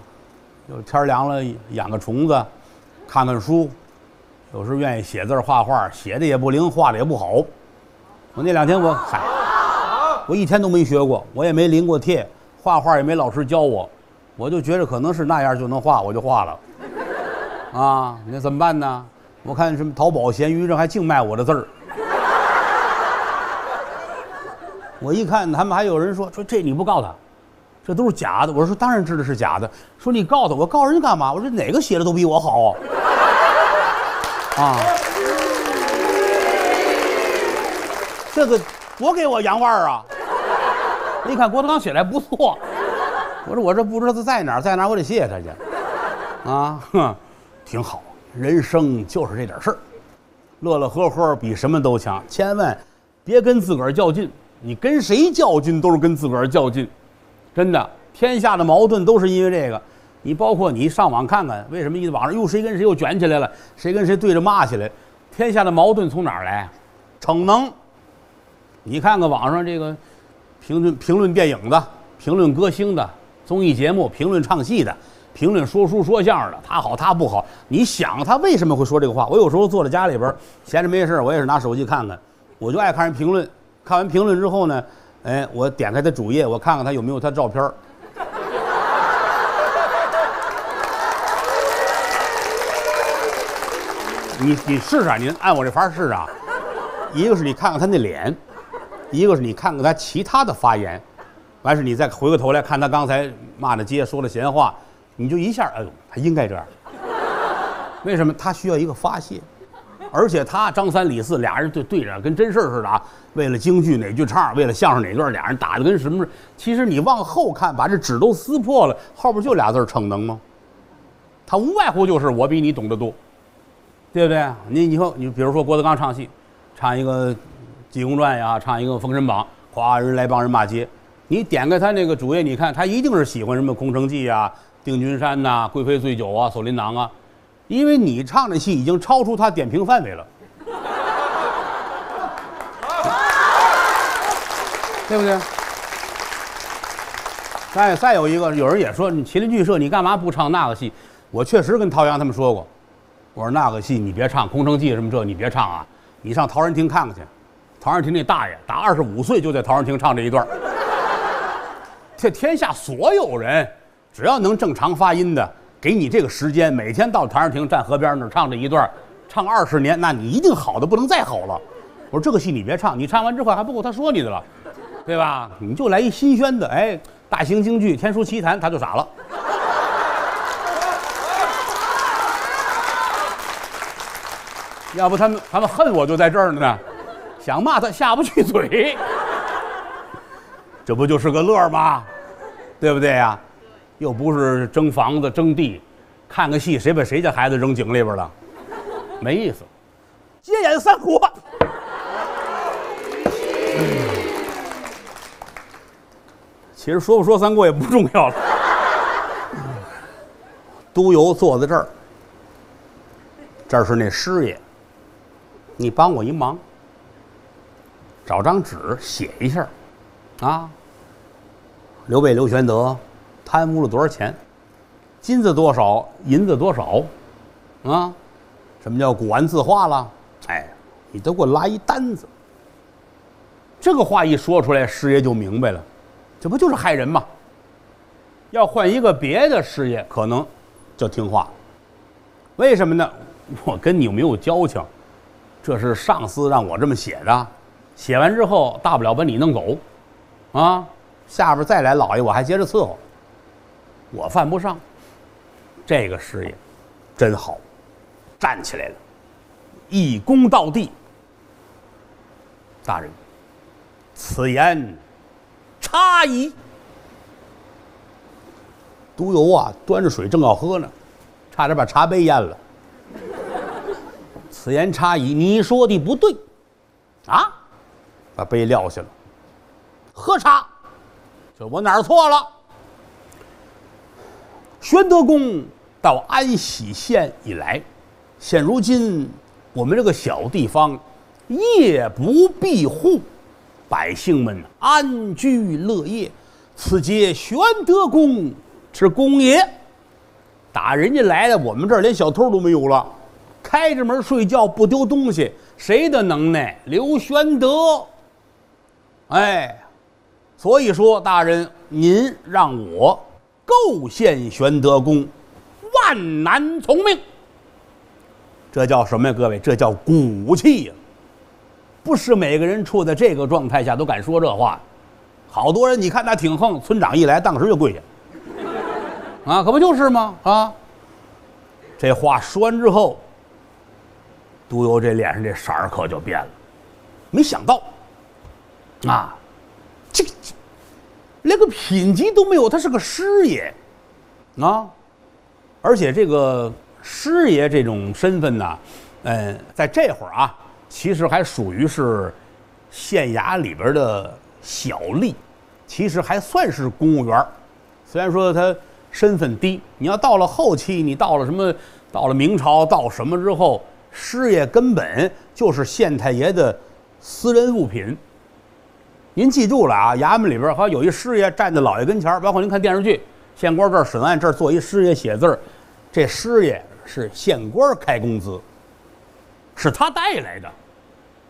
就天凉了养个虫子，看看书，有时候愿意写字画画，写的也不灵，画的也不好。我那两天我嗨，我一天都没学过，我也没临过帖，画画也没老师教我，我就觉得可能是那样就能画，我就画了。啊，那怎么办呢？我看什么淘宝、闲鱼上还净卖我的字儿。我一看，他们还有人说说这你不告他，这都是假的。我说当然知道是假的。说你告他，我告人家干嘛？我说哪个写的都比我好啊！啊，这个多给我洋腕儿啊！你看郭德纲写的还不错。我说我这不知道他在哪儿，在哪儿我得谢谢他去。啊，哼，挺好。人生就是这点事儿，乐乐呵呵比什么都强。千万别跟自个儿较劲，你跟谁较劲都是跟自个儿较劲。真的，天下的矛盾都是因为这个。你包括你上网看看，为什么一网上又谁跟谁又卷起来了，谁跟谁对着骂起来？天下的矛盾从哪儿来？逞能。你看看网上这个评论评论电影的、评论歌星的、综艺节目评论唱戏的。评论说书说相声的，他好他不好，你想他为什么会说这个话？我有时候坐在家里边闲着没事我也是拿手机看看，我就爱看人评论。看完评论之后呢，哎，我点开他主页，我看看他有没有他照片你你试试，您按我这法试试啊。一个是你看看他那脸，一个是你看看他其他的发言，完事你再回过头来看他刚才骂的街说的闲话。你就一下，哎呦，他应该这样。为什么？他需要一个发泄，而且他张三李四俩人对对着，跟真事儿似的啊。为了京剧哪句唱，为了相声哪段，俩人打的跟什么。其实你往后看，把这纸都撕破了，后边就俩字逞能吗？他无外乎就是我比你懂得多，对不对？你以后你比如说郭德纲唱戏，唱一个《济公传》呀，唱一个《封神榜》，哗人来帮人骂街。你点开他那个主页，你看他一定是喜欢什么《空城计》呀。定军山呐，贵妃醉酒啊，锁麟囊啊，因为你唱的戏已经超出他点评范围了，对不对？再再有一个，有人也说你麒麟剧社，你干嘛不唱那个戏？我确实跟陶阳他们说过，我说那个戏你别唱，空城计什么这你别唱啊，你上陶然亭看看去，陶然亭那大爷打二十五岁就在陶然亭唱这一段，这天下所有人。只要能正常发音的，给你这个时间，每天到台上亭站河边那儿唱这一段，唱二十年，那你一定好的不能再好了。我说这个戏你别唱，你唱完之后还不够他说你的了，对吧？你就来一新鲜的，哎，大型京剧《天书奇谭》，他就傻了。要不他们他们恨我就在这儿呢，想骂他下不去嘴，这不就是个乐吗？对不对呀？又不是争房子争地，看个戏，谁把谁家孩子扔井里边了，没意思。接演三国，其实说不说三国也不重要了。都邮坐在这儿，这是那师爷，你帮我一忙，找张纸写一下，啊，刘备刘玄德。贪污了多少钱？金子多少？银子多少？啊？什么叫古玩字画了？哎，你都给我拉一单子。这个话一说出来，师爷就明白了，这不就是害人吗？要换一个别的师爷，可能就听话。为什么呢？我跟你没有交情，这是上司让我这么写的，写完之后大不了把你弄走，啊，下边再来老爷我还接着伺候，我犯不上。这个师爷真好，站起来了，一躬到地。大人，此言差矣。督邮啊，端着水正要喝呢，差点把茶杯淹了。此言差矣，你说的不对，啊，把杯撂下了。喝茶，这我哪儿错了？玄德公到安喜县以来，现如今我们这个小地方夜不闭户，百姓们安居乐业，此皆玄德公之功也。打人家来了，我们这儿连小偷都没有了，开着门睡觉不丢东西，谁的能耐？刘玄德。哎，所以说，大人您让我构陷玄德公，万难从命。这叫什么呀？各位，这叫骨气呀！不是每个人处在这个状态下都敢说这话。好多人，你看他挺横，村长一来，当时就跪下。啊，可不就是吗？啊，这话说完之后，督邮这脸上这色儿可就变了。没想到，啊，连个品级都没有，他是个师爷，啊，而且这个师爷这种身份呢，嗯，在这会儿啊，其实还属于是县衙里边的小吏，其实还算是公务员虽然说他身份低，你要到了后期，你到了什么，到了明朝，到什么之后，师爷根本就是县太爷的私人物品。您记住了啊，衙门里边好像有一师爷站在老爷跟前儿，包括您看电视剧，县官这儿审案，这儿坐一师爷写字儿，这师爷是县官开工资，是他带来的，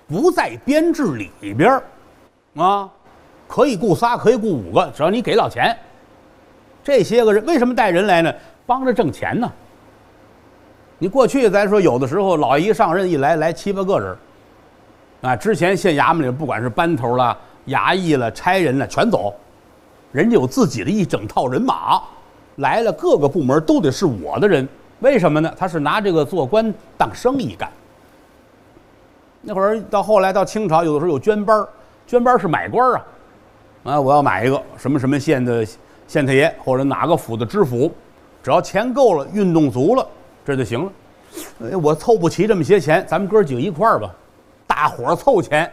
不在编制里边儿啊，可以雇仨，可以雇五个，只要你给老钱。这些个人为什么带人来呢？帮着挣钱呢。你过去咱说有的时候老爷一上任一来来七八个人，啊，之前县衙门里不管是班头了、衙役了、差人了，全走，人家有自己的一整套人马，来了各个部门都得是我的人。为什么呢？他是拿这个做官当生意干。那会儿到后来到清朝，有的时候有捐班儿捐班儿是买官儿啊，啊，我要买一个什么什么县的县太爷或者哪个府的知府，只要钱够了，运动足了，这就行了。我凑不齐这么些钱，咱们哥几个一块儿吧，大伙儿凑钱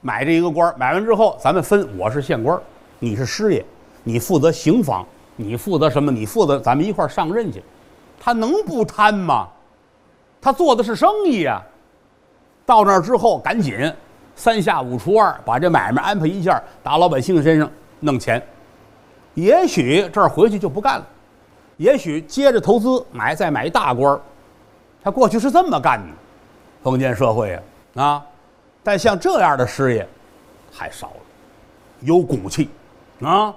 买这一个官儿买完之后咱们分，我是县官儿你是师爷，你负责刑房，你负责什么？你负责咱们一块儿上任去。他能不贪吗？他做的是生意呀、到那儿之后，赶紧三下五除二把这买卖安排一下，打老百姓身上弄钱。也许这儿回去就不干了，也许接着投资买再买一大官儿他过去是这么干的，封建社会啊啊！但像这样的师爷太少了，有骨气啊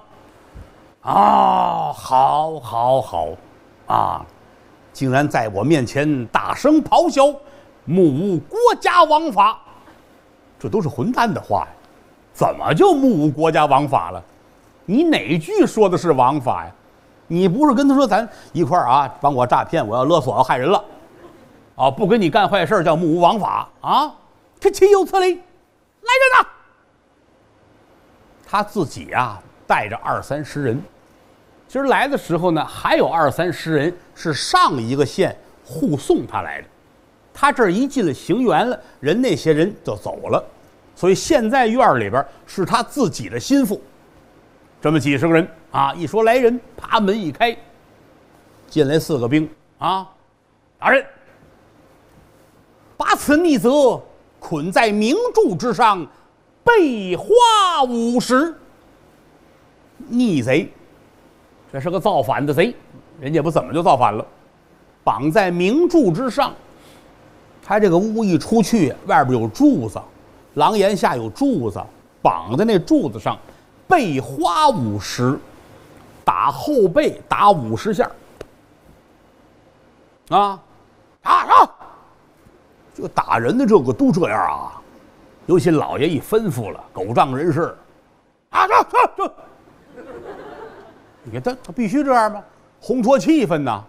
啊！好，好，好啊！竟然在我面前大声咆哮，目无国家王法，这都是混蛋的话呀！怎么就目无国家王法了？你哪句说的是王法呀？你不是跟他说咱一块儿啊，帮我诈骗，我要勒索，要害人了，啊，不跟你干坏事叫目无王法啊？这岂有此理！来人呐！他自己呀、带着二三十人，今儿来的时候呢，还有二三十人是上一个县护送他来的。他这儿一进了行辕了，人那些人就走了，所以现在院里边是他自己的心腹。这么几十个人啊，一说来人，啪门一开，进来四个兵啊，大人，把此逆贼捆在明柱之上，被花五十。逆贼，这是个造反的贼，人家不怎么就造反了，绑在明柱之上。他这个屋一出去，外边有柱子，廊檐下有柱子，绑在那柱子上，被花五十。打后背打五十下。啊，打上，就打人的这个都这样啊，尤其老爷一吩咐了，狗仗人势，啊，这这这，你看他他必须这样吗？烘托气氛呐，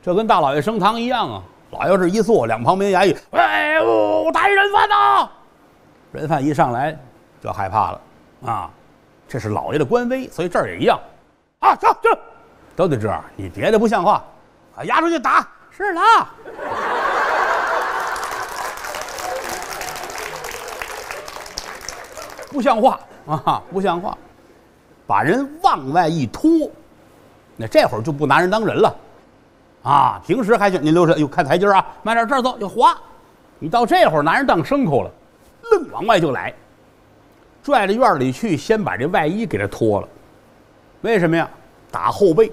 这跟大老爷升堂一样啊。老爷这一坐，两旁边衙役，哎，我打一人犯呐！人犯一上来就害怕了啊，这是老爷的官威，所以这儿也一样，啊，这这都得这样，你别的不像话，啊，押出去打。是啦，不像话啊！不像话，把人往外一拖，那这会儿就不拿人当人了啊！平时还行，您留神，哟，看台阶啊，慢点，这儿走，就滑。你到这会儿拿人当牲口了，愣往外就来，拽到院里去，先把这外衣给他脱了。为什么呀？打后背。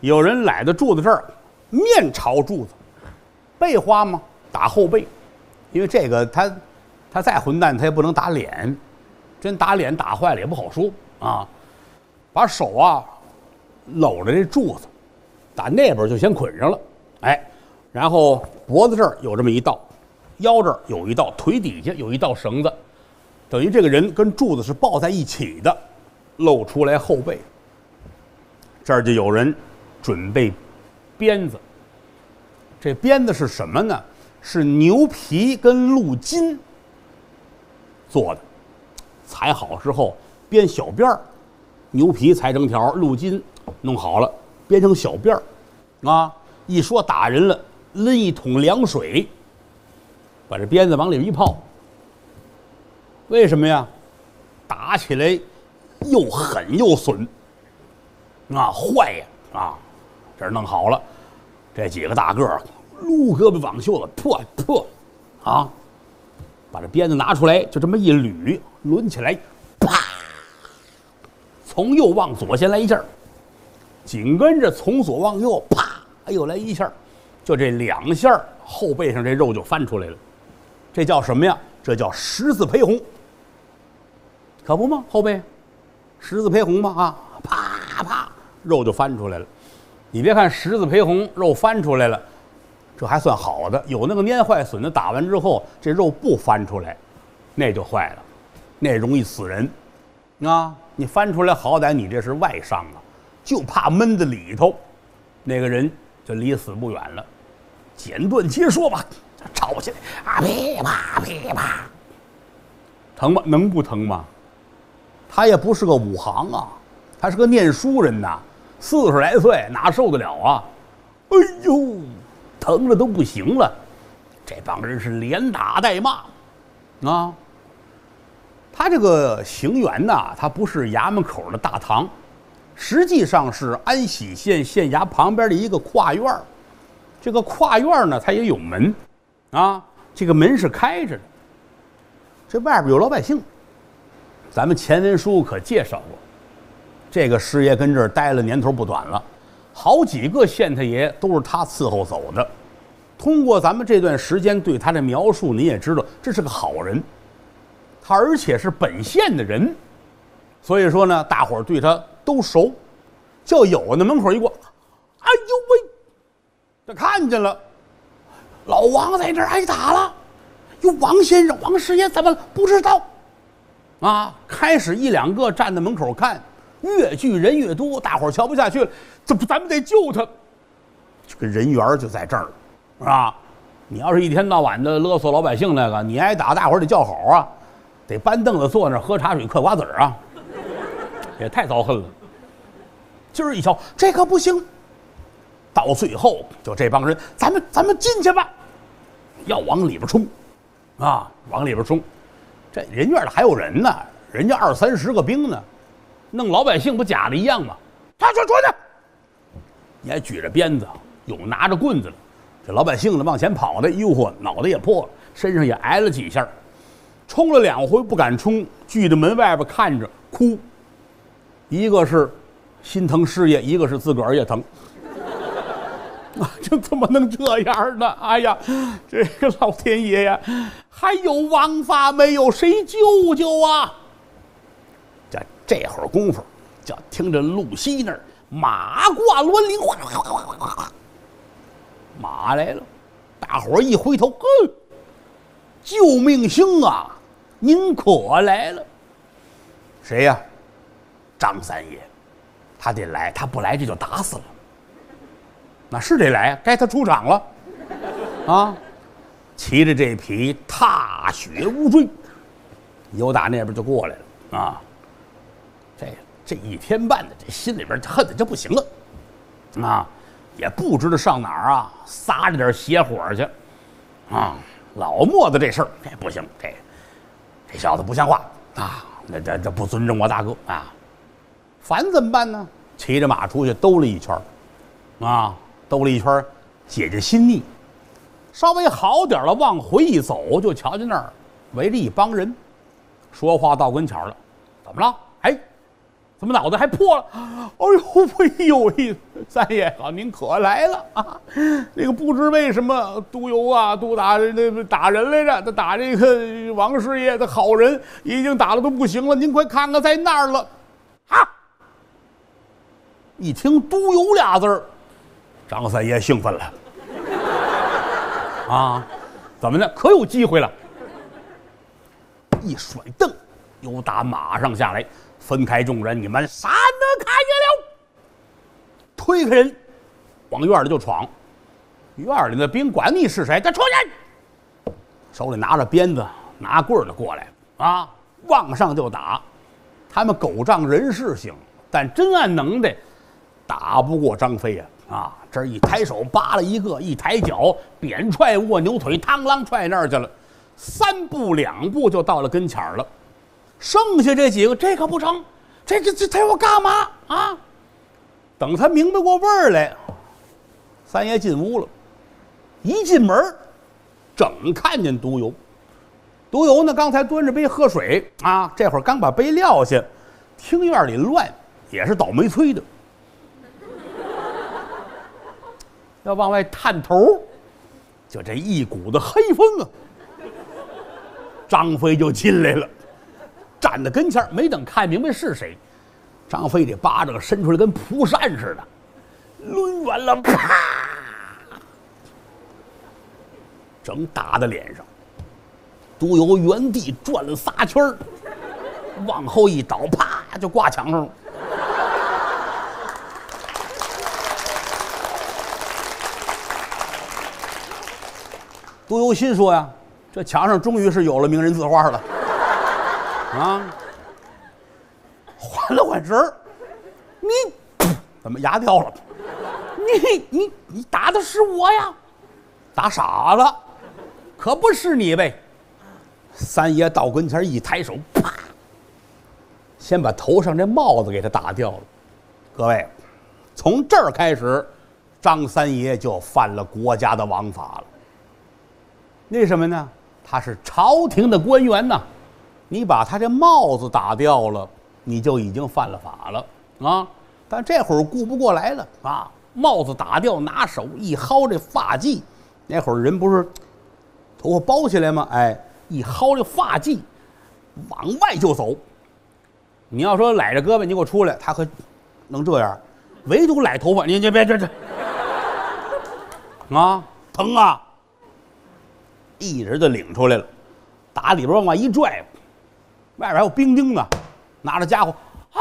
有人来到柱子这儿。面朝柱子，背花吗？打后背，因为这个他，他再混蛋，他也不能打脸，真打脸打坏了也不好说啊。把手啊搂着这柱子，打那边就先捆上了，哎，然后脖子这儿有这么一道，腰这儿有一道，腿底下有一道绳子，等于这个人跟柱子是抱在一起的，露出来后背。这儿就有人准备。鞭子，这鞭子是什么呢？是牛皮跟鹿筋做的，裁好之后编小辫儿，牛皮裁成条，鹿筋弄好了编成小辫儿，啊，一说打人了，拎一桶凉水，把这鞭子往里一泡。为什么呀？打起来又狠又损，啊，坏呀，啊。这弄好了，这几个大个儿撸胳膊挽袖子，破破，啊，把这鞭子拿出来，就这么一捋，抡起来，啪，从右往左先来一下，紧跟着从左往右，啪，又来一下，就这两下，后背上这肉就翻出来了，这叫什么呀？这叫十字培红，可不吗？后背，十字培红吗？啊，啪啪，肉就翻出来了。你别看十字培红肉翻出来了，这还算好的。有那个蔫坏损的，打完之后这肉不翻出来，那就坏了，那容易死人。啊，你翻出来好歹你这是外伤啊，就怕闷在里头，那个人就离死不远了。简短接说吧，吵起来啊，噼啪噼啪，疼吗？能不疼吗？他也不是个武行啊，他是个念书人呐。四十来岁哪受得了啊！哎呦，疼的都不行了。这帮人是连打带骂，啊。他这个行辕呐，他不是衙门口的大堂，实际上是安喜县县衙旁边的一个跨院这个跨院呢，它也有门，啊，这个门是开着的。这外边有老百姓，咱们前文书可介绍过。这个师爷跟这儿待了年头不短了，好几个县太爷都是他伺候走的。通过咱们这段时间对他的描述，你也知道这是个好人。他而且是本县的人，所以说呢，大伙儿对他都熟。就有那门口一过，哎呦喂，这看见了，老王在这儿挨打了。哟，王先生，王师爷怎么不知道？啊，开始一两个站在门口看。越聚人越多，大伙儿瞧不下去了，这不咱们得救他。这个人缘就在这儿，是吧？你要是一天到晚的勒索老百姓那个，你挨打，大伙儿得叫好啊，得搬凳子坐那儿喝茶水嗑瓜子儿啊，也太遭恨了。今儿一瞧，这可不行。到最后，就这帮人，咱们咱们进去吧，要往里边冲，啊，往里边冲。这人院里还有人呢，人家二三十个兵呢。弄老百姓不假的一样吗？他说出去，你还举着鞭子，有拿着棍子的，这老百姓呢往前跑的，哟呵，脑袋也破了，身上也挨了几下，冲了两回不敢冲，聚在门外边看着哭。一个是心疼事业，一个是自个儿也疼。啊，这怎么能这样呢？哎呀，这个老天爷呀，还有王法没有？谁救救啊？这会儿功夫，就听着路西那儿马挂銮铃，哗哗哗哗哗哗，马来了。大伙儿一回头，呵，救命星啊！您可来了。谁呀？张三爷，他得来，他不来这就打死了。那是得来，该他出场了。啊，骑着这匹踏雪乌骓，由打那边就过来了。啊，这一天半的，这心里边恨的就不行了。啊，也不知道上哪儿啊撒着点邪火去。啊，老莫子这事儿这不行，这这小子不像话啊！那这这不尊重我大哥啊！烦怎么办呢？骑着马出去兜了一圈啊，兜了一圈解解心腻。稍微好点了，往回一走，就瞧见那儿围着一帮人，说话到跟前了，怎么了？怎么脑袋还破了？哎呦，哎呦喂，三爷好，您可来了啊！那个不知为什么督邮啊，督打那打人来着，他打这个王师爷的好人，已经打的都不行了。您快看看，在那儿了啊！一听“督邮”俩字儿，张三爷兴奋了啊！怎么的？可有机会了！一甩凳，由打马上下来，分开众人，你们闪得开去了！推开人，往院里就闯。院里的兵管你是谁，他出去，手里拿着鞭子、拿棍儿的过来啊，往上就打。他们狗仗人势行，但真按能耐。打不过张飞呀！啊，这一抬手扒了一个，一抬脚扁踹卧牛腿，嘡啷踹那儿去了。三步两步就到了跟前儿了。剩下这几个，这可不成，这这这他要干嘛啊？等他明白过味儿来，三爷进屋了。一进门，正看见督邮。督邮呢，刚才端着杯喝水啊，这会儿刚把杯撂下，听院里乱，也是倒霉催的。要往外探头，就这一股子黑风啊！张飞就进来了，站在跟前没等看明白是谁，张飞这巴掌伸出来跟蒲扇似的，抡完了，啪，正打在脸上。都由原地转了仨圈儿往后一倒，啪就挂墙上了。杜由心说呀：“这墙上终于是有了名人字画了，啊！” 缓了缓神儿，你怎么牙掉了？你你你打的是我呀？打傻了？可不是你呗！三爷到跟前一抬手，啪，先把头上这帽子给他打掉了。各位，从这儿开始，张三爷就犯了国家的王法了。为什么呢？他是朝廷的官员呐，你把他这帽子打掉了，你就已经犯了法了啊！但这会儿顾不过来了啊，帽子打掉，拿手一薅这发髻，那会儿人不是头发包起来吗？哎，一薅这发髻，往外就走。你要说揽着胳膊，你给我出来，他可能这样，唯独揽头发，你你别这这啊，疼啊！一人就领出来了，打里边往外一拽，外边还有兵丁呢，拿着家伙，嗨！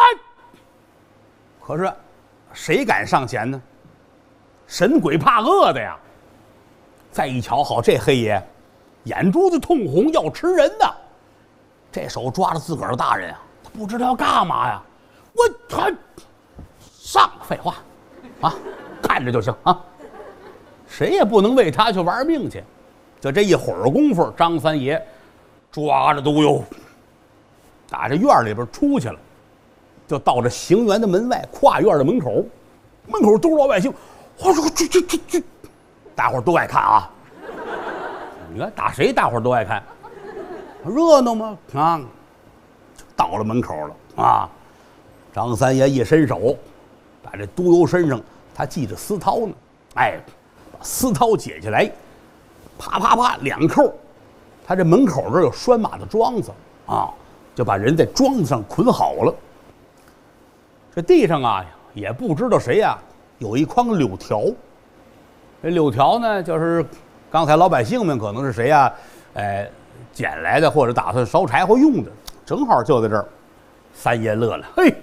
可是谁敢上前呢？神鬼怕恶的呀！再一瞧，好这黑爷，眼珠子通红，要吃人的，这手抓着自个儿的大人啊，他不知道要干嘛呀！我他上废话啊，看着就行啊，谁也不能为他去玩命去。就这一会儿功夫，张三爷抓着都有，打这院里边出去了，就到这行辕的门外，跨院的门口，门口都是老百姓，我说这这这这，大伙都爱看啊！你看打谁，大伙都爱看，热闹吗？啊，到了门口了啊！张三爷一伸手，把这都邮身上他系着丝绦呢，哎，把丝绦解下来。啪啪啪，两扣，他这门口这有拴马的桩子啊，就把人在桩子上捆好了。这地上啊，也不知道谁呀、有一筐柳条。这柳条呢，就是刚才老百姓们可能是谁呀、哎，捡来的或者打算烧柴火用的，正好就在这儿。三爷乐了，嘿，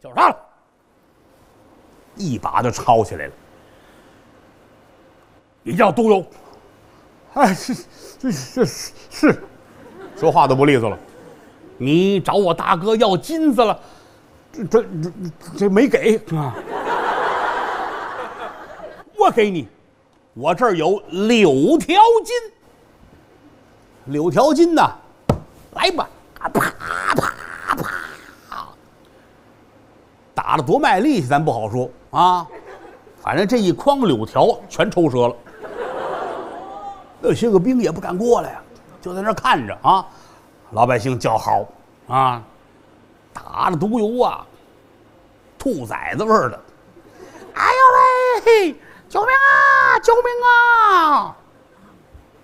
叫啥了？一把就抄起来了。你叫都邮？哎，是是是是是，说话都不利索了。你找我大哥要金子了，这这这这没给啊！我给你，我这儿有柳条金。柳条金呐，来吧，啊啪啪啪，打了多卖力气咱不好说啊，反正这一筐柳条全抽折了。那些个兵也不敢过来呀，就在那儿看着啊。老百姓叫好啊，打着毒油啊，兔崽子味儿的。哎呦喂！救命啊！救命啊！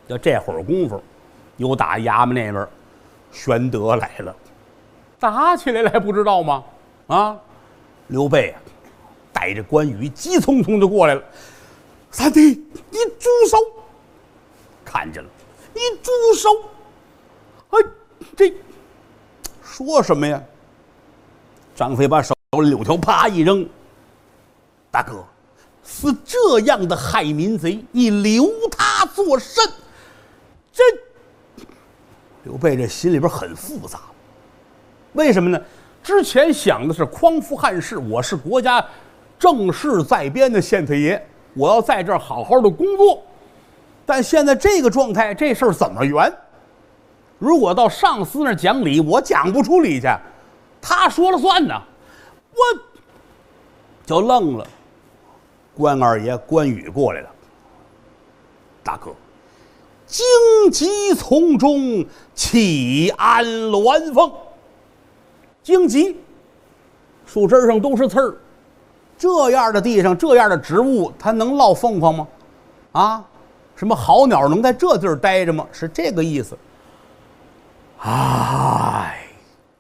就这会儿功夫，又打衙门那边，玄德来了，打起来了还不知道吗？啊！刘备啊，带着关羽急匆匆就过来了。三弟，你住手！看见了，你住手！哎，这说什么呀？张飞把手里柳条啪一扔，大哥，似这样的害民贼，你留他作甚？这刘备这心里边很复杂，为什么呢？之前想的是匡扶汉室，我是国家正式在编的县太爷，我要在这儿好好的工作。但现在这个状态，这事儿怎么圆？如果到上司那儿讲理，我讲不出理去，他说了算呢，我就愣了。关二爷关羽过来了，大哥，荆棘丛中起安鸾凤。荆棘，树枝上都是刺儿，这样的地上，这样的植物，它能落凤凰吗？啊？什么好鸟能在这地儿待着吗？是这个意思。哎，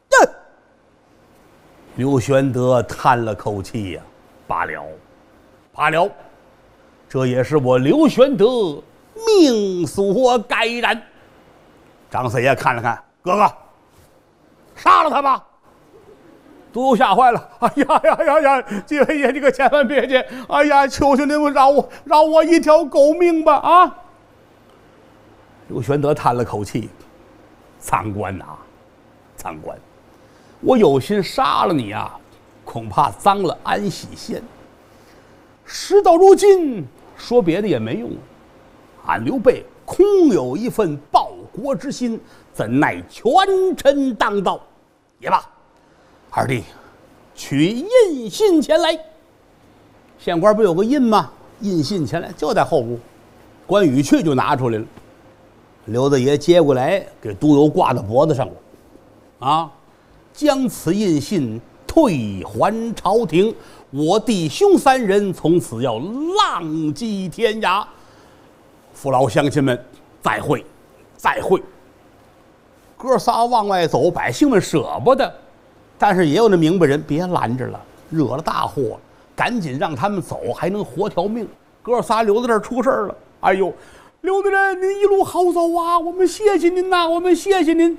这刘玄德叹了口气呀、罢了，罢了，这也是我刘玄德命所该然。张四爷看了看，哥哥，杀了他吧。都邮吓坏了！哎呀呀呀呀！几位爷，你可千万别介！哎呀，求求你们饶我饶我一条狗命吧！啊！刘玄德叹了口气：“参官呐、参官，我有心杀了你啊，恐怕脏了安喜县。事到如今，说别的也没用。俺刘备空有一份报国之心，怎奈权臣当道？也罢。”二弟，取印信前来。县官不有个印吗？印信前来，就在后屋。关羽去就拿出来了。刘大爷接过来，给督邮挂到脖子上了。啊，将此印信退还朝廷。我弟兄三人从此要浪迹天涯。父老乡亲们，再会，再会。哥仨往外走，百姓们舍不得。但是也有那明白人，别拦着了，惹了大祸，赶紧让他们走，还能活条命。哥仨留在这儿出事儿了，哎呦，刘大人您一路好走啊，我们谢谢您呐，我们谢谢您。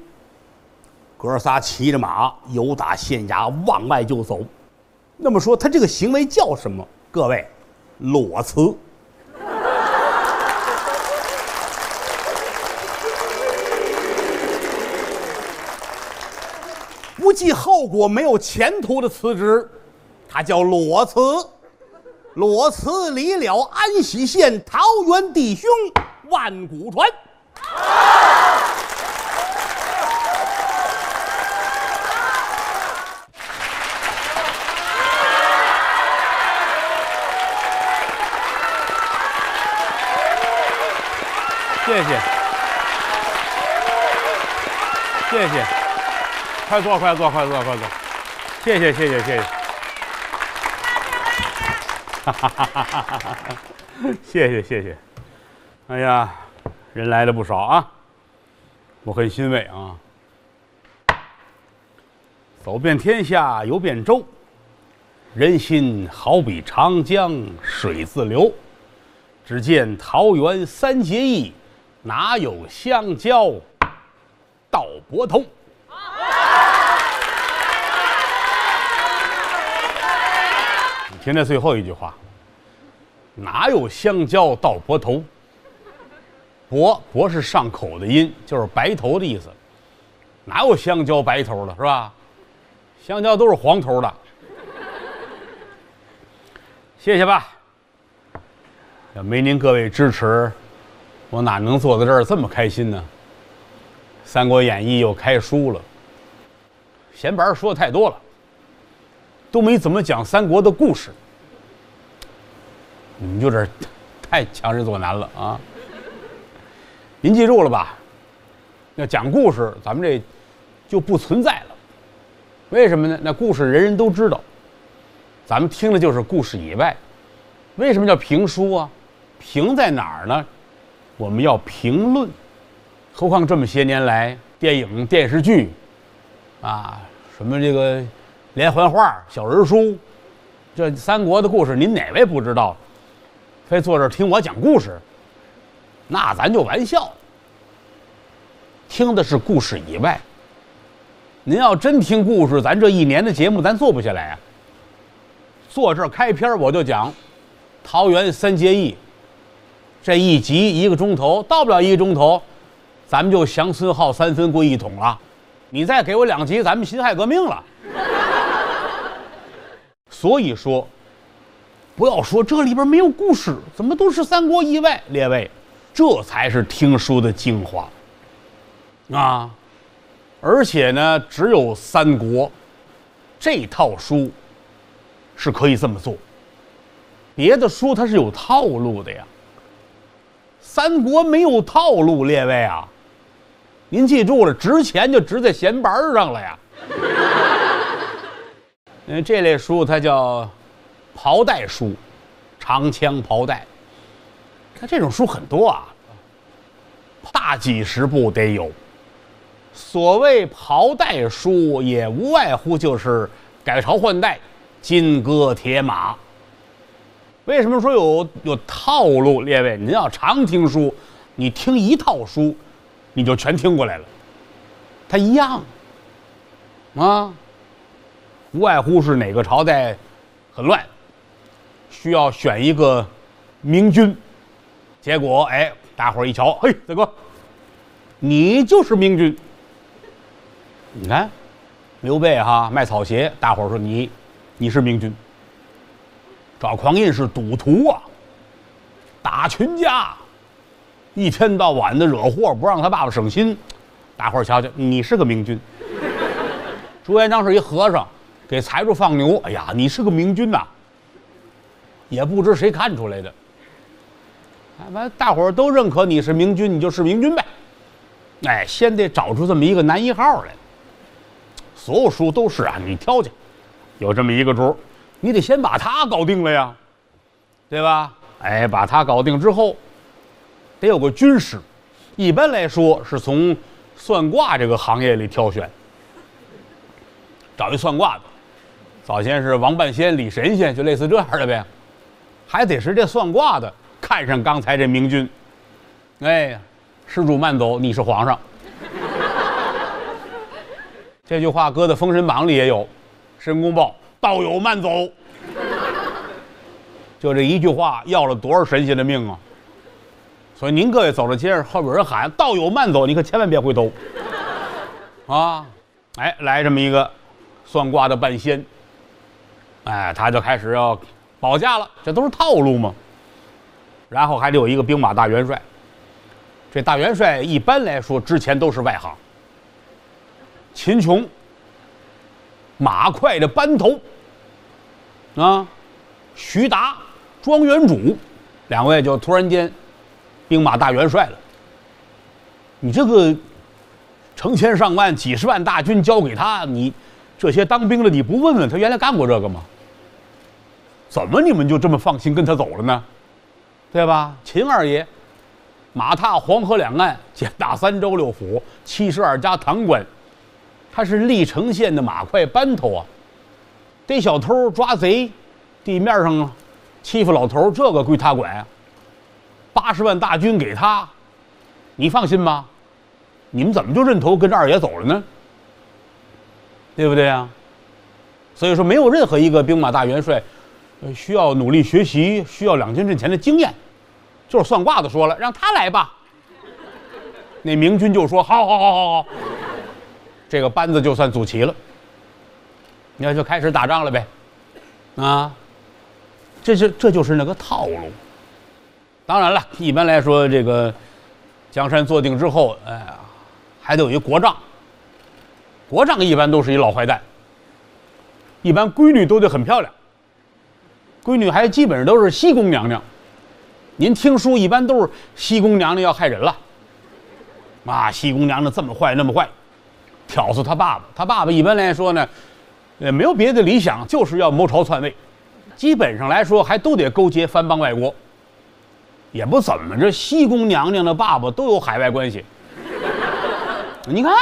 哥仨骑着马由打县衙往外就走，那么说他这个行为叫什么？各位，裸辞。不计后果、没有前途的辞职，他叫裸辞。裸辞离了安喜县桃园弟兄万古传。谢谢，谢谢。快坐，快坐，快坐，快坐！谢谢，谢谢，谢谢！哈！谢谢，谢谢！哎呀，人来了不少啊，我很欣慰啊。走遍天下，游遍周，人心好比长江水自流。只见桃园三结义，哪有相交到脖头？你听这最后一句话，哪有相交到脖头？脖脖是上口的音，就是白头的意思。哪有香蕉白头的，是吧？香蕉都是黄头的。谢谢吧。要没您各位支持，我哪能坐在这儿这么开心呢？《三国演义》又开书了，闲白说的太多了，都没怎么讲三国的故事，你们有点太强人所难了啊！您记住了吧？要讲故事，咱们这就不存在了。为什么呢？那故事人人都知道，咱们听的就是故事以外。为什么叫评书啊？评在哪儿呢？我们要评论。何况这么些年来，电影、电视剧，啊，什么这个连环画、小人书，这三国的故事，您哪位不知道？非坐这儿听我讲故事，那咱就玩笑。听的是故事以外。您要真听故事，咱这一年的节目咱做不下来啊。坐这儿开篇我就讲桃园三结义。这一集一个钟头，到不了一个钟头，咱们就降孙浩三分归一统了。你再给我两集，咱们辛亥革命了。所以说，不要说这里边没有故事，怎么都是三国以外？列位，这才是听书的精华啊！而且呢，只有三国这套书是可以这么做，别的书它是有套路的呀。三国没有套路，列位啊，您记住了，值钱就值在闲白上了呀。嗯，这类书它叫袍带书，长枪袍带。这种书很多啊，大几十部得有。所谓袍带书，也无外乎就是改朝换代、金戈铁马。为什么说有有套路？列位，您要常听书，你听一套书，你就全听过来了。它一样啊，无外乎是哪个朝代很乱，需要选一个明君。结果，哎，大伙儿一瞧，嘿，大哥，你就是明君。你看，刘备哈卖草鞋，大伙儿说你你是明君。赵匡胤是赌徒啊，打群架，一天到晚的惹祸，不让他爸爸省心。大伙儿瞧瞧，你是个明君。朱元璋是一和尚，给财主放牛。哎呀，你是个明君呐，也不知谁看出来的。哎，完，大伙儿都认可你是明君，你就是明君呗。哎，先得找出这么一个男一号来。所有书都是啊，你挑去，有这么一个主。你得先把他搞定了呀，对吧？哎，把他搞定之后，得有个军师。一般来说是从算卦这个行业里挑选，找一算卦的。早先是王半仙、李神仙，就类似这样的呗。还得是这算卦的看上刚才这明君。哎，施主慢走，你是皇上。这句话搁在《封神榜》里也有，申公豹。道友慢走，就这一句话要了多少神仙的命啊！所以您各位走着街上，后边有人喊“道友慢走”，你可千万别回头啊！哎，来这么一个算卦的半仙，哎，他就开始要保驾了，这都是套路嘛。然后还得有一个兵马大元帅，这大元帅一般来说之前都是外行，秦琼。马快的班头啊，徐达、庄元主两位就突然间兵马大元帅了。你这个成千上万、几十万大军交给他，你这些当兵的你不问问他原来干过这个吗？怎么你们就这么放心跟他走了呢？对吧？秦二爷马踏黄河两岸，践打三州六府，七十二家堂官。他是历城县的马快班头啊，逮小偷、抓贼，地面上欺负老头，这个归他管。八十万大军给他，你放心吗？你们怎么就认头跟着二爷走了呢？对不对呀？所以说，没有任何一个兵马大元帅，需要努力学习，需要两军阵前的经验，就是算卦的说了，让他来吧。那明军就说：“好好好好好。”这个班子就算组齐了，那就开始打仗了呗，啊，这就这就是那个套路。当然了，一般来说，这个江山坐定之后，哎呀，还得有一国丈。国丈一般都是一老坏蛋，一般闺女都得很漂亮，闺女还基本上都是西宫娘娘。您听书一般都是西宫娘娘要害人了，啊，西宫娘娘这么坏那么坏。挑唆他爸爸，他爸爸一般来说呢，也没有别的理想，就是要谋朝篡位。基本上来说，还都得勾结藩邦外国。也不怎么着，西宫娘娘的爸爸都有海外关系。你看，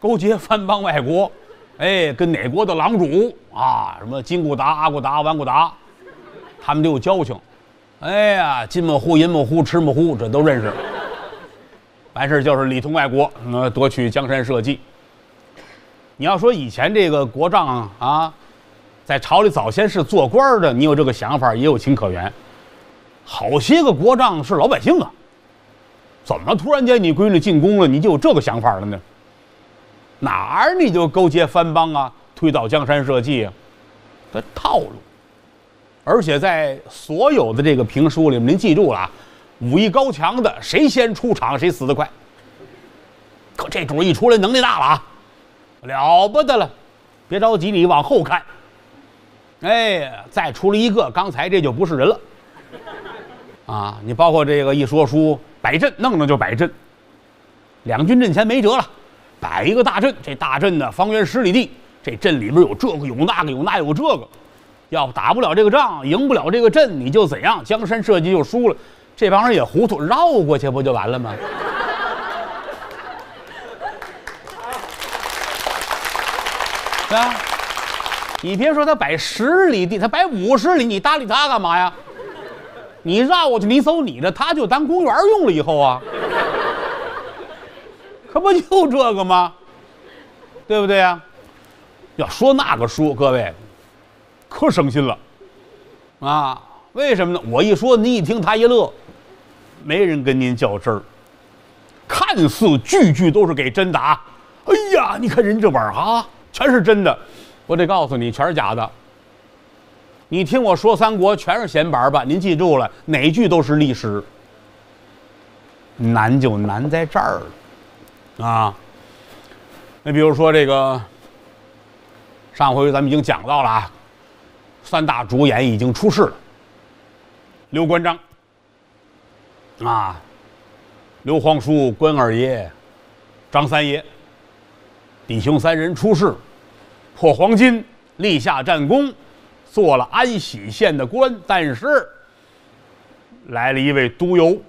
勾结藩邦外国，哎，跟哪国的郎主啊，什么金古达、阿古达、完古达，他们都有交情。哎呀，金木乎、银木乎、赤木乎，这都认识。完事就是里通外国，那夺取江山社稷。你要说以前这个国丈啊，在朝里早先是做官的，你有这个想法也有情可原。好些个国丈是老百姓啊，怎么突然间你闺女进宫了，你就有这个想法了呢？哪儿你就勾结藩邦啊，推倒江山社稷啊？的套路。而且在所有的这个评书里面，您记住了啊，武艺高强的谁先出场谁死得快。可这主一出来，能力大了啊！了不得了，别着急，你往后看。哎，再出来一个，刚才这就不是人了。啊，你包括这个一说书摆阵，弄弄就摆阵。两军阵前没辙了，摆一个大阵。这大阵呢，方圆十里地，这阵里边有这个有那个有那有这个。要不打不了这个仗，赢不了这个阵，你就怎样？江山社稷就输了。这帮人也糊涂，绕过去不就完了吗？啊！你别说他摆十里地，他摆五十里，你搭理他干嘛呀？你绕过去，你走你的，他就当公园用了。以后啊，可不就这个吗？对不对呀？要说那个书，各位可省心了啊！为什么呢？我一说，您一听，他一乐，没人跟您较真儿。看似句句都是给真打，哎呀，你看人这本儿啊。全是真的，我得告诉你，全是假的。你听我说三国，全是闲白吧？您记住了，哪句都是历史。难就难在这儿了，啊。那比如说这个，上回咱们已经讲到了啊，三大主演已经出世了，刘关张，啊，刘皇叔、关二爷、张三爷。弟兄三人出世，破黄金，立下战功，做了安喜县的官。但是来了一位督邮，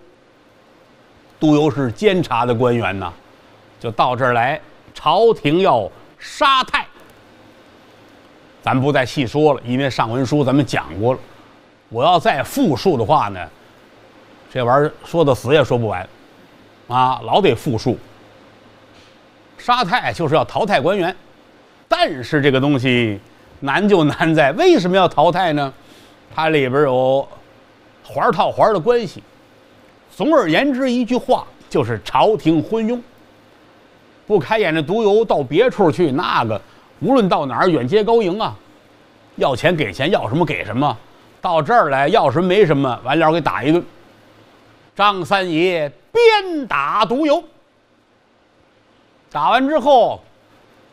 督邮是监察的官员呐，就到这儿来，朝廷要杀太。咱不再细说了，因为上文书咱们讲过了。我要再复述的话呢，这玩意儿说的死也说不完，啊，老得复述。杀太就是要淘汰官员，但是这个东西难就难在为什么要淘汰呢？它里边有环套环的关系。总而言之，一句话就是朝廷昏庸。不开眼的独游到别处去，那个无论到哪儿远接高迎啊，要钱给钱，要什么给什么。到这儿来要什么没什么，完了给打一顿。张三爷鞭打独游。打完之后，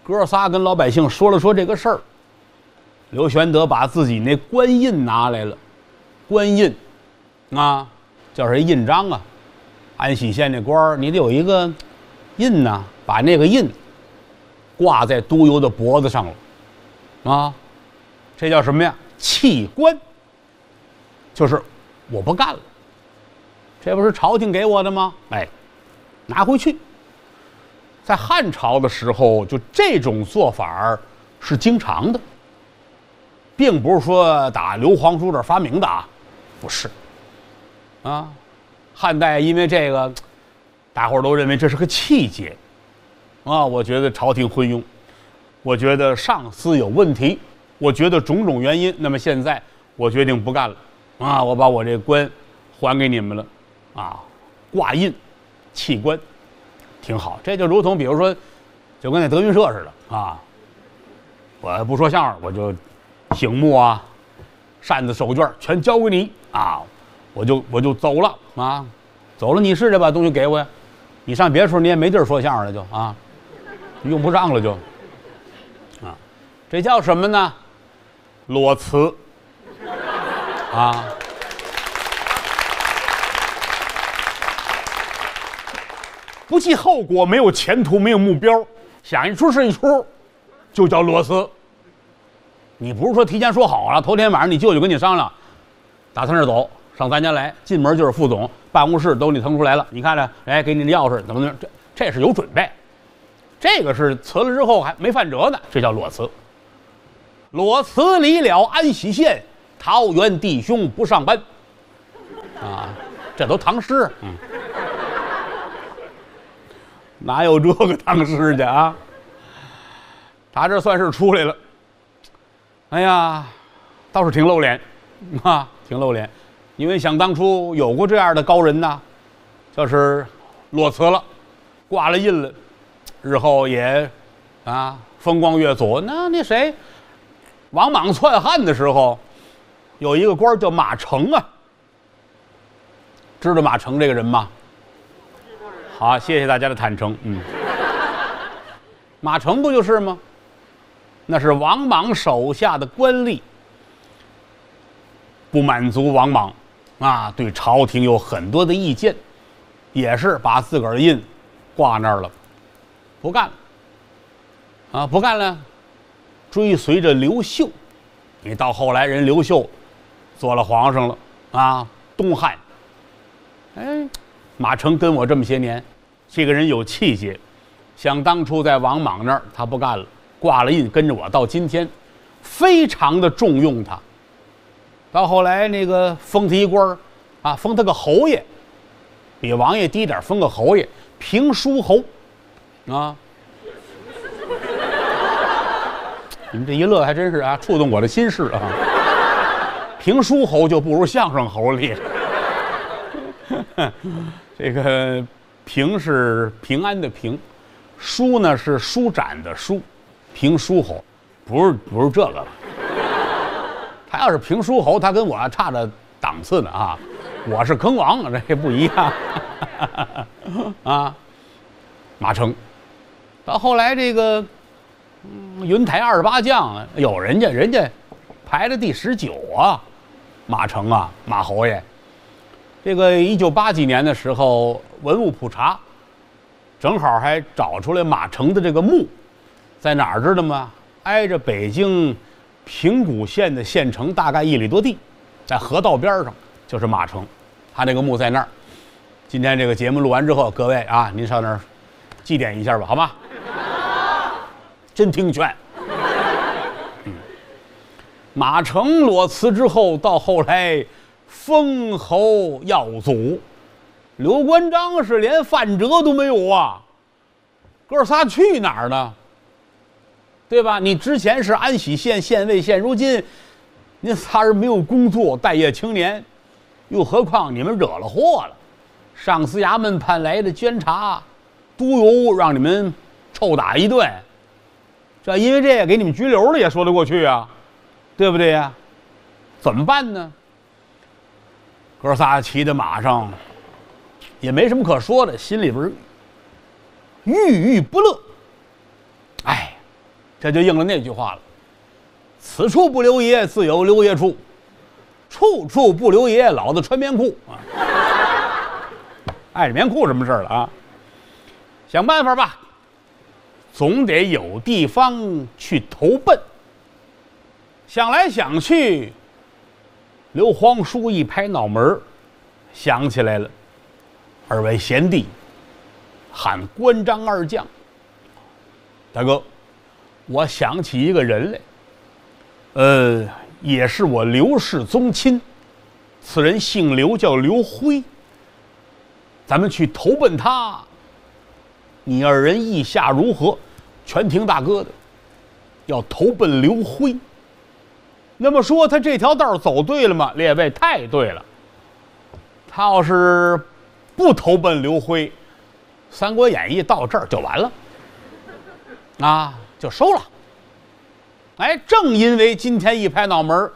哥仨跟老百姓说了说这个事儿。刘玄德把自己那官印拿来了，官印，啊，叫谁印章啊？安喜县那官儿，你得有一个印呐，把那个印挂在督邮的脖子上了，啊，这叫什么呀？弃官，就是我不干了。这不是朝廷给我的吗？哎，拿回去。在汉朝的时候，就这种做法是经常的。并不是说打刘皇叔这发明的啊，不是。啊，汉代因为这个，大伙儿都认为这是个气节，啊，我觉得朝廷昏庸，我觉得上司有问题，我觉得种种原因，那么现在我决定不干了，啊，我把我这官还给你们了，啊，挂印，弃官，挺好。这就如同比如说，就跟那德云社似的啊，我不说相声，我就醒目啊，扇子手绢全交给你啊。我就我就走了啊，走了你试着把东西给我呀，你上别处你也没地儿说相声了就啊，用不上了就，啊，这叫什么呢？裸辞啊，不计后果，没有前途，没有目标，想一出是一出，就叫裸辞。你不是说提前说好了，头天晚上你舅舅跟你商量，打他那儿走。上咱家来，进门就是副总办公室，都给你腾出来了。你看着，哎，给你的钥匙怎么怎么，这这是有准备。这个是辞了之后还没犯辙呢，这叫裸辞。裸辞离了安喜县，桃园弟兄不上班。啊，这都唐诗，哪有这个唐诗去啊？他这算是出来了。哎呀，倒是挺露脸，啊，挺露脸。因为想当初有过这样的高人呐，就是裸辞了，挂了印了，日后也啊风光越足。那那谁，王莽篡汉的时候，有一个官叫马成啊，知道马成这个人吗？好，谢谢大家的坦诚。嗯，马成不就是吗？那是王莽手下的官吏，不满足王莽。啊，对朝廷有很多的意见，也是把自个儿的印挂那儿了，不干了。啊，不干了，追随着刘秀，你到后来人刘秀做了皇上了啊，东汉。哎，马成跟我这么些年，这个人有气节。想当初在王莽那儿，他不干了，挂了印跟着我到今天，非常的重用他。到后来，那个封他一官儿，啊，封他个侯爷，比王爷低点封个侯爷，平书侯，啊，你们这一乐还真是啊，触动我的心事啊。评书侯就不如相声侯厉害。这个平是平安的平，书呢是舒展的舒，评书侯，不是不是这个了。他要是评书侯，他跟我差着档次呢啊！我是坑王，这不一样 啊。马成，到后来这个嗯云台二十八将，有人家人家排了第十九啊。马成啊，马侯爷，这个一九八几年的时候，文物普查，正好还找出来马成的这个墓，在哪儿知道吗？挨着北京。平谷县的县城大概一里多地，在河道边上就是马城，他那个墓在那儿。今天这个节目录完之后，各位啊，您上那儿祭奠一下吧，好吗？真听劝。马成裸辞之后，到后来封侯耀祖，刘关张是连范哲都没有啊，哥仨去哪儿呢？对吧？你之前是安喜县县尉，现如今，您仨人没有工作，待业青年，又何况你们惹了祸了，上司衙门派来的监察督邮让你们臭打一顿，这因为这个给你们拘留了也说得过去啊，对不对呀？怎么办呢？哥仨骑在马上，也没什么可说的，心里边郁郁不乐。哎。这就应了那句话了：“此处不留爷，自有留爷处；处处不留爷，老子穿棉裤。”啊，爱着棉裤什么事儿了啊？想办法吧，总得有地方去投奔。想来想去，刘皇叔一拍脑门想起来了，二位贤弟，喊关张二将，大哥。我想起一个人来，呃，也是我刘氏宗亲。此人姓刘，叫刘辉。咱们去投奔他。你二人意下如何？全听大哥的。要投奔刘辉。那么说，他这条道走对了吗？列位，太对了。他要是不投奔刘辉，《三国演义》到这儿就完了，啊，就收了。哎，正因为今天一拍脑门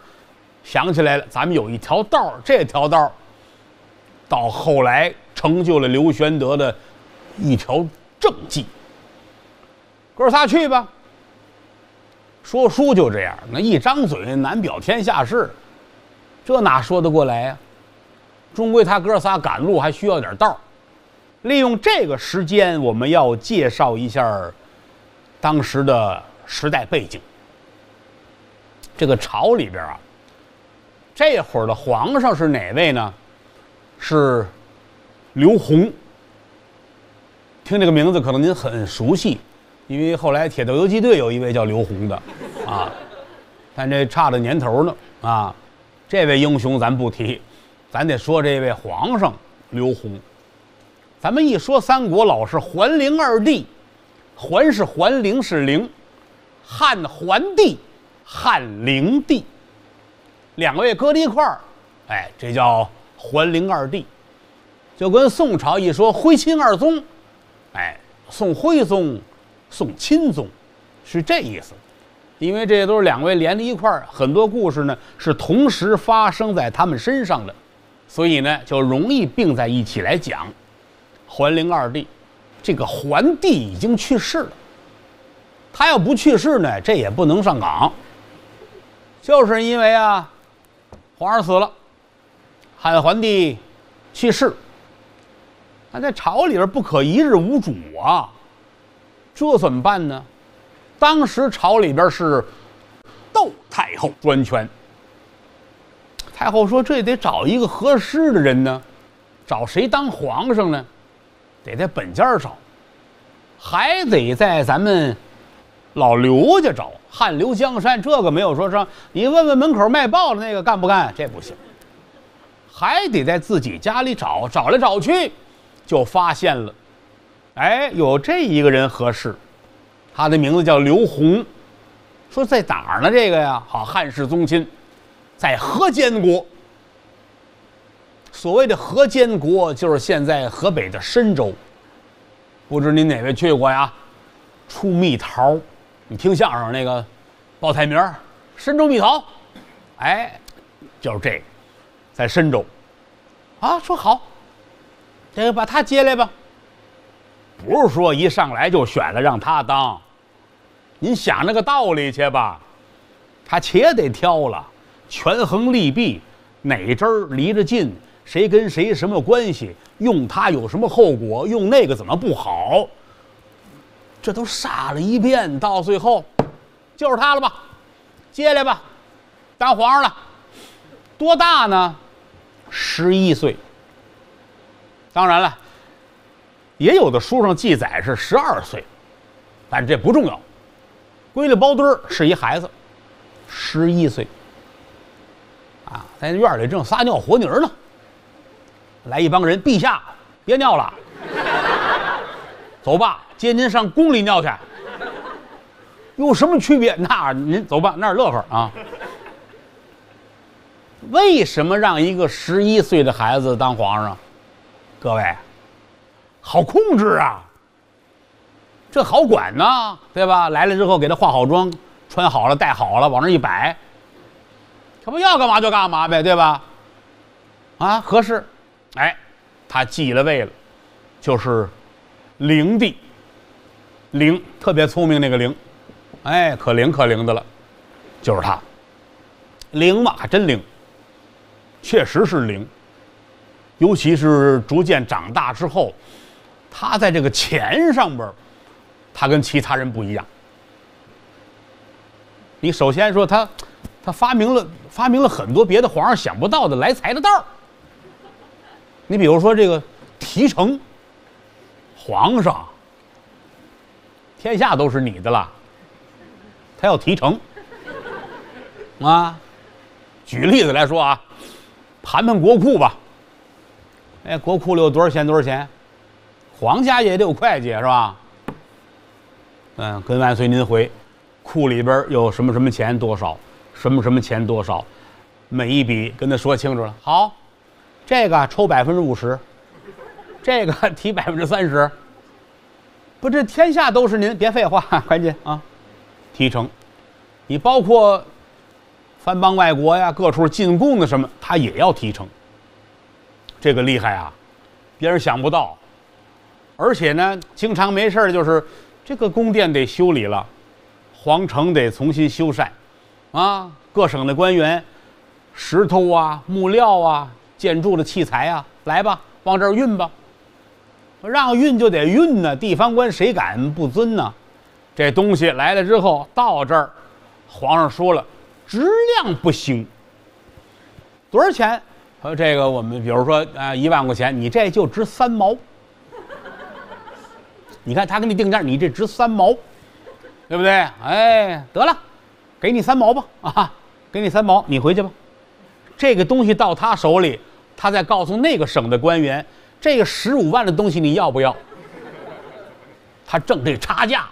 想起来了，咱们有一条道这条道到后来成就了刘玄德的一条政绩。哥仨去吧。说书就这样，那一张嘴难表天下事，这哪说得过来呀？终归他哥仨赶路还需要点道利用这个时间，我们要介绍一下当时的时代背景。这个朝里边啊，这会儿的皇上是哪位呢？是刘宏。听这个名字，可能您很熟悉，因为后来铁道游击队有一位叫刘宏的，啊，但这差着年头呢啊。这位英雄咱不提。咱得说这位皇上刘宏。咱们一说三国，老是桓灵二帝，桓是桓灵是灵，汉桓帝、汉灵帝，两位搁在一块儿，哎，这叫桓灵二帝。就跟宋朝一说徽钦二宗，哎，宋徽宗、宋钦宗，是这意思。因为这都是两位连在一块儿，很多故事呢是同时发生在他们身上的。所以呢，就容易并在一起来讲。桓灵二帝，这个桓帝已经去世了。他要不去世呢，这也不能上岗。就是因为啊，皇上死了，汉桓帝去世，那在朝里边不可一日无主啊。这怎么办呢？当时朝里边是窦太后专权。太后说：“这得找一个合适的人呢，找谁当皇上呢？得在本家找，还得在咱们老刘家找。汉刘江山这个没有说上，你问问门口卖报的那个干不干？这不行，还得在自己家里找。找来找去，就发现了，哎，有这一个人合适，他的名字叫刘宏。说在哪儿呢？这个呀，好，汉室宗亲。”在河间国，所谓的河间国就是现在河北的深州。不知您哪位去过呀？出蜜桃，你听相声那个报菜名深州蜜桃，哎，就是这个，在深州。啊，说好，这把他接来吧。不是说一上来就选了让他当，您想那个道理去吧，他且得挑了。权衡利弊，哪针儿离着近，谁跟谁什么关系？用他有什么后果？用那个怎么不好？这都杀了一遍，到最后就是他了吧？接来吧，当皇上了。多大呢？十一岁。当然了，也有的书上记载是十二岁，但这不重要。归了包堆儿是一孩子，十一岁。啊，在院里正撒尿和泥呢，来一帮人，陛下别尿了，走吧，接您上宫里尿去。有什么区别？那您走吧，那儿乐呵啊。为什么让一个十一岁的孩子当皇上？各位，好控制啊，这好管呢，对吧？来了之后给他化好妆，穿好了，戴好了，往那一摆。他不要干嘛就干嘛呗，对吧？啊，合适，哎，他继了位了，就是灵帝，灵特别聪明那个灵，哎，可灵可灵的了，就是他，灵嘛，还真灵，确实是灵，尤其是逐渐长大之后，他在这个钱上边，他跟其他人不一样。你首先说他。他发明了发明了很多别的皇上想不到的来财的道儿。你比如说这个提成，皇上，天下都是你的了，他要提成，啊，举例子来说啊，盘盘国库吧。哎，国库里有多少钱？多少钱？皇家也得有会计是吧？嗯，跟万岁您回，库里边有什么什么钱多少，什么什么钱多少，每一笔跟他说清楚了。好，这个抽百分之五十，这个提百分之三十。不，这天下都是您，别废话，赶紧啊，提成。你包括藩邦外国呀，各处进贡的什么，他也要提成。这个厉害啊，别人想不到。而且呢，经常没事儿就是这个宫殿得修理了，皇城得重新修缮，啊，各省的官员，石头啊、木料啊、建筑的器材啊，来吧，往这儿运吧。让运就得运呢，地方官谁敢不遵呢？这东西来了之后，到这儿，皇上说了，质量不行，多少钱？说这个我们比如说啊，一万块钱，你这就值三毛。你看他给你定价，你这值三毛，对不对？哎，得了，给你三毛吧，啊，给你三毛，你回去吧。这个东西到他手里，他再告诉那个省的官员，这个十五万的东西你要不要？他挣这差价，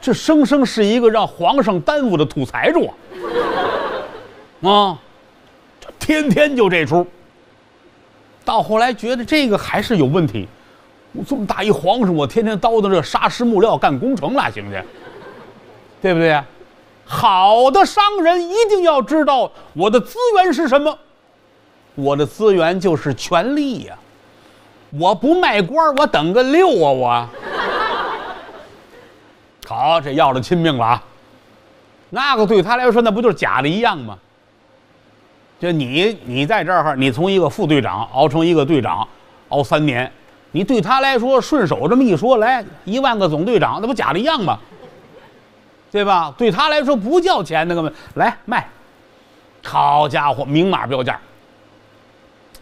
这生生是一个让皇上耽误的土财主啊！啊。天天就这出，到后来觉得这个还是有问题。我这么大一皇上，我天天叨叨这沙石木料干工程了，行不行？对不对？好的商人一定要知道我的资源是什么，我的资源就是权力呀。我不卖官，我等个六啊！我好，这要了亲命了啊！那个对他来说，那不就是假的一样吗？就你，你在这儿，你从一个副队长熬成一个队长，熬三年，你对他来说顺手这么一说，来一万个总队长，那不假的一样吗？对吧？对他来说不叫钱那个来卖，好家伙，明码标价。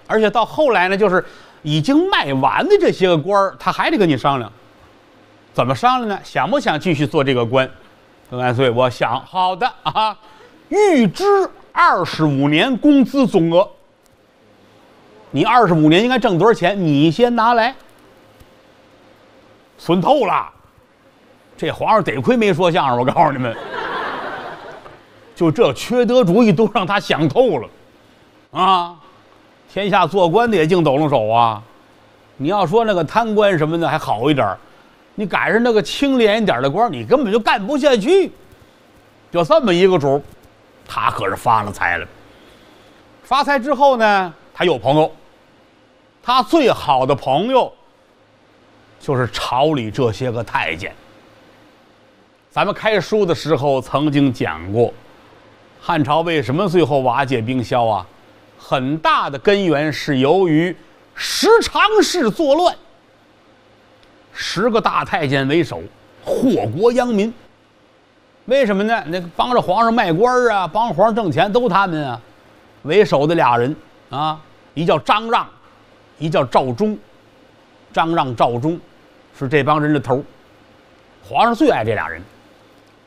而且到后来呢，就是已经卖完的这些个官儿，他还得跟你商量，怎么商量呢？想不想继续做这个官？万岁，我想好的啊，预支。二十五年工资总额，你二十五年应该挣多少钱？你先拿来，损透了。这皇上得亏没说相声，我告诉你们，就这缺德主意都让他想透了，啊！天下做官的也净抖楞手啊！你要说那个贪官什么的还好一点你赶上那个清廉一点的官，你根本就干不下去。就这么一个主。他可是发了财了。发财之后呢，他有朋友。他最好的朋友就是朝里这些个太监。咱们开书的时候曾经讲过，汉朝为什么最后瓦解兵消啊？很大的根源是由于十常侍作乱，十个大太监为首，祸国殃民。为什么呢？那帮着皇上卖官啊，帮皇上挣钱都他们啊。为首的俩人啊，一叫张让，一叫赵忠。张让、赵忠是这帮人的头。皇上最爱这俩人，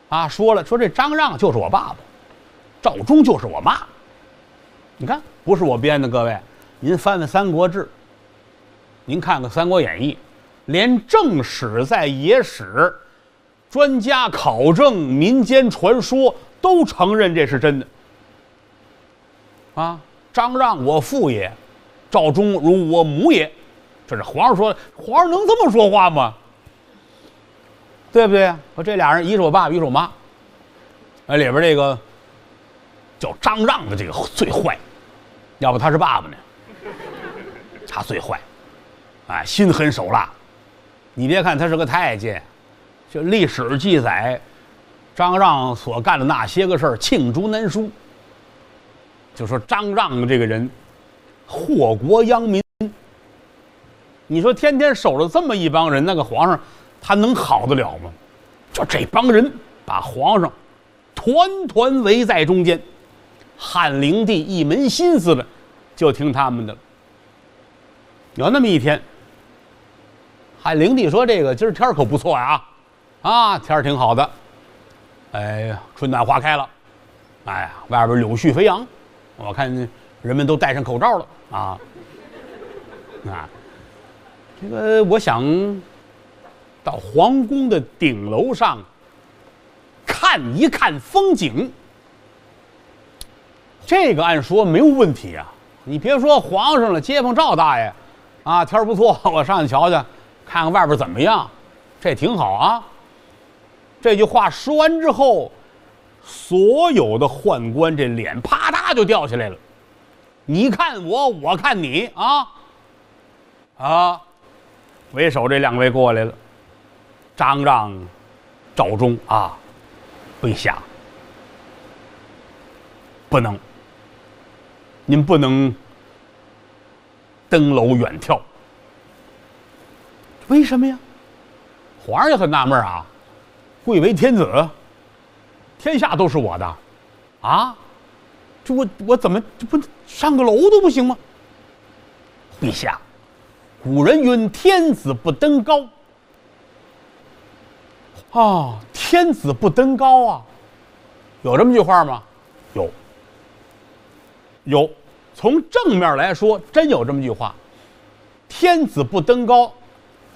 啊，说了说这张让就是我爸爸，赵忠就是我妈。你看，不是我编的，各位，您翻翻《三国志》，您看看《三国演义》，连正史在野史。专家考证，民间传说都承认这是真的。啊，张让我父也，赵忠如我母也，这是皇上说。皇上能这么说话吗？对不对？说这俩人，一是我爸，一是我妈。哎，里边这个叫张让的这个最坏，要不他是爸爸呢？他最坏，哎，心狠手辣。你别看他是个太监。就历史记载，张让所干的那些个事儿罄竹难书。就说张让这个人，祸国殃民。你说天天守着这么一帮人，那个皇上他能好得了吗？就这帮人把皇上团团围在中间，汉灵帝一门心思的就听他们的。有那么一天，汉灵帝说：“这个今儿天可不错。”啊，啊天儿挺好的，哎呀，春暖花开了，哎呀，外边柳絮飞扬，我看人们都戴上口罩了啊啊！这个我想到皇宫的顶楼上看一看风景，这个按说没有问题啊。你别说皇上了，街坊赵大爷，啊，天儿不错，我上去瞧瞧，看看外边怎么样，这挺好啊。这句话说完之后，所有的宦官这脸啪嗒就掉下来了。你看我，我看你啊，啊，为首这两位过来了，张让、赵忠啊，陛下，不能。您不能登楼远眺，为什么呀？皇上也很纳闷啊，贵为天子，天下都是我的，啊，这我我怎么这不上个楼都不行吗？陛下，古人云：“天子不登高。”啊，天子不登高啊，有这么句话吗？有。有，从正面来说，真有这么句话：“天子不登高，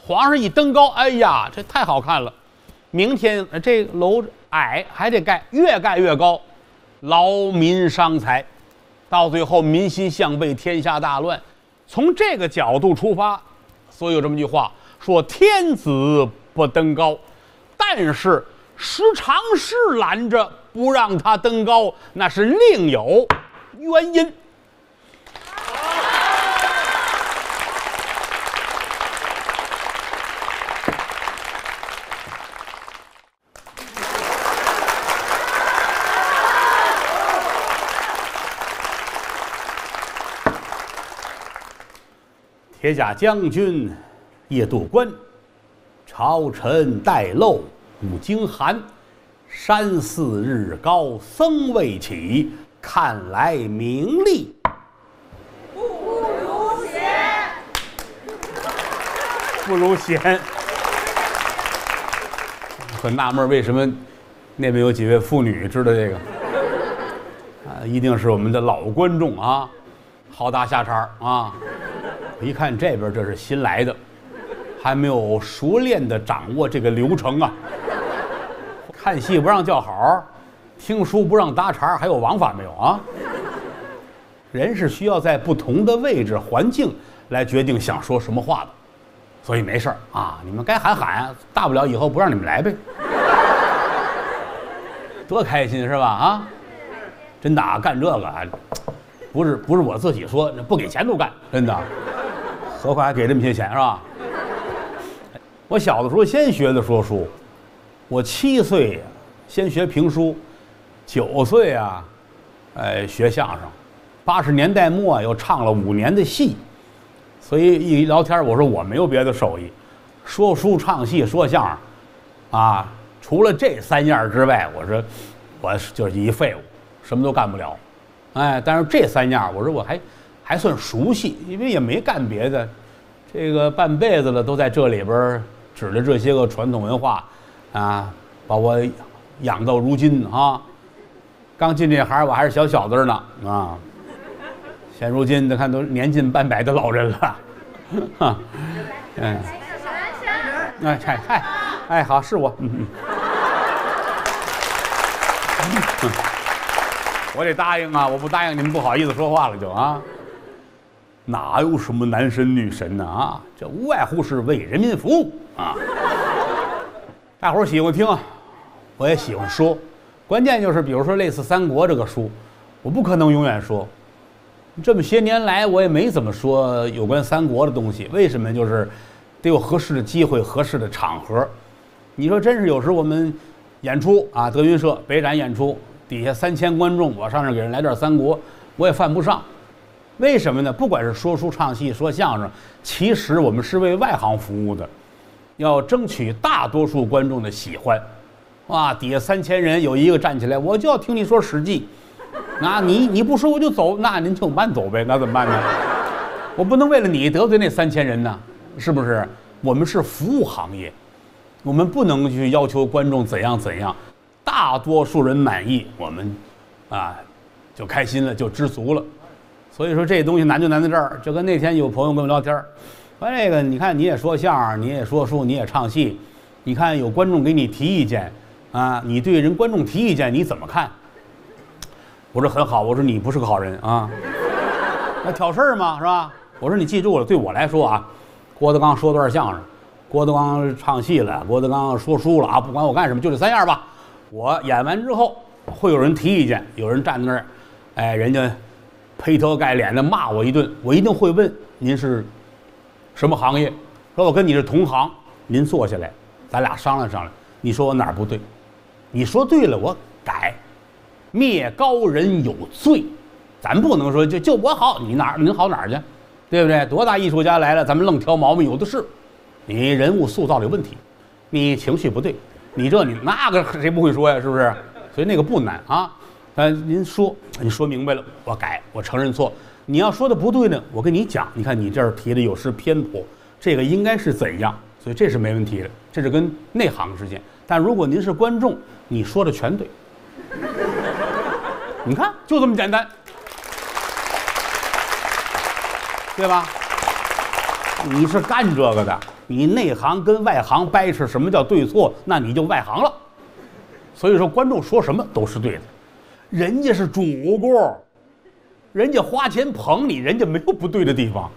皇上一登高，哎呀，这太好看了。明天这楼矮还得盖，越盖越高，劳民伤财，到最后民心向背，天下大乱。从这个角度出发，所以有这么句话说：天子不登高，但是时常是拦着不让他登高，那是另有。”原因。铁甲将军夜渡关，朝臣待漏不惊寒。山寺日高僧未起。看来名利不如闲，不如闲。很纳闷，为什么那边有几位妇女知道这个？啊，一定是我们的老观众啊，好大下茬啊！我一看这边，这是新来的，还没有熟练的掌握这个流程啊。看戏不让叫好。听书不让搭茬，还有王法没有啊？人是需要在不同的位置环境来决定想说什么话的，所以没事啊，你们该喊喊，大不了以后不让你们来呗，多开心是吧？啊，真的啊干这个，不是不是我自己说，不给钱都干，真的，何况还给这么些钱是吧？我小的时候先学的说书，我七岁先学评书。九岁啊，哎，学相声，八十年代末又唱了五年的戏，所以一聊天我说我没有别的手艺，说书、唱戏、说相声，啊，除了这三样之外，我说我就是一废物，什么都干不了，哎，但是这三样，我说我还还算熟悉，因为也没干别的，这个半辈子了，都在这里边指着这些个传统文化，啊，把我养到如今啊。刚进这行，我还是小小子呢啊！现如今，你看都年近半百的老人了，哈，嗯，哎嗨嗨，哎好，是我，嗯，我得答应啊！我不答应，你们不好意思说话了就啊！哪有什么男神女神呢啊？这无外乎是为人民服务啊！大伙儿喜欢听，我也喜欢说。关键就是，比如说类似《三国》这个书，我不可能永远说。这么些年来，我也没怎么说有关三国的东西。为什么？就是得有合适的机会、合适的场合。你说，真是有时我们演出啊，德云社北展演出，底下三千观众，我上那给人来点三国，我也犯不上。为什么呢？不管是说书、唱戏、说相声，其实我们是为外行服务的，要争取大多数观众的喜欢。啊！底下三千人有一个站起来，我就要听你说《史记》，那你你不说我就走，那您就慢走呗，那怎么办呢？我不能为了你得罪那三千人呢，是不是？我们是服务行业，我们不能去要求观众怎样怎样，大多数人满意，我们啊，就开心了，就知足了。所以说这东西难就难在这儿。就跟那天有朋友跟我聊天儿说这个你看你也说相声，你也说书，你也唱戏，你看有观众给你提意见啊，你对人观众提意见你怎么看？我说很好，我说你不是个好人啊，那挑事儿嘛是吧？我说你记住了，对我来说啊，郭德纲说段相声，郭德纲唱戏了，郭德纲说书了啊，不管我干什么，就这三样吧。我演完之后会有人提意见，有人站在那儿，哎，人家劈头盖脸的骂我一顿，我一定会问您是什么行业？说我跟你是同行，您坐下来，咱俩商量商量，你说我哪儿不对？你说对了，我改。灭高人有罪，咱不能说就就我好，你哪儿您好哪儿去，对不对？多大艺术家来了，咱们愣挑毛病有的是。你人物塑造有问题，你情绪不对，你这你那个谁不会说呀？是不是？所以那个不难啊。呃，您说，你说明白了，我改，我承认错。你要说的不对呢，我跟你讲，你看你这儿提的有失偏颇，这个应该是怎样？所以这是没问题的，这是跟内行之间。但如果您是观众，你说的全对。你看，就这么简单，对吧？你是干这个的，你内行跟外行掰扯什么叫对错，那你就外行了。所以说，观众说什么都是对的，人家是主顾，人家花钱捧你，人家没有不对的地方。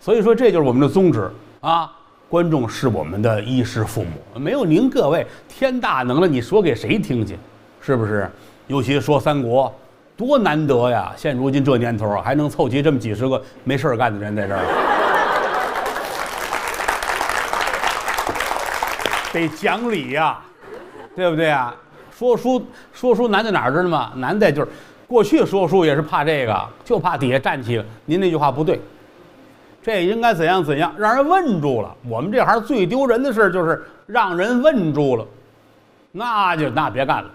所以说，这就是我们的宗旨啊！观众是我们的衣食父母，没有您各位，天大能耐，你说给谁听去？是不是？尤其说三国，多难得呀！现如今这年头还能凑齐这么几十个没事干的人在这儿，得讲理呀，对不对啊？说书说书难在哪儿知道吗？难在就是，过去说书也是怕这个，就怕底下站起了。您那句话不对，这应该怎样怎样，让人问住了。我们这行最丢人的事就是让人问住了，那就那别干了，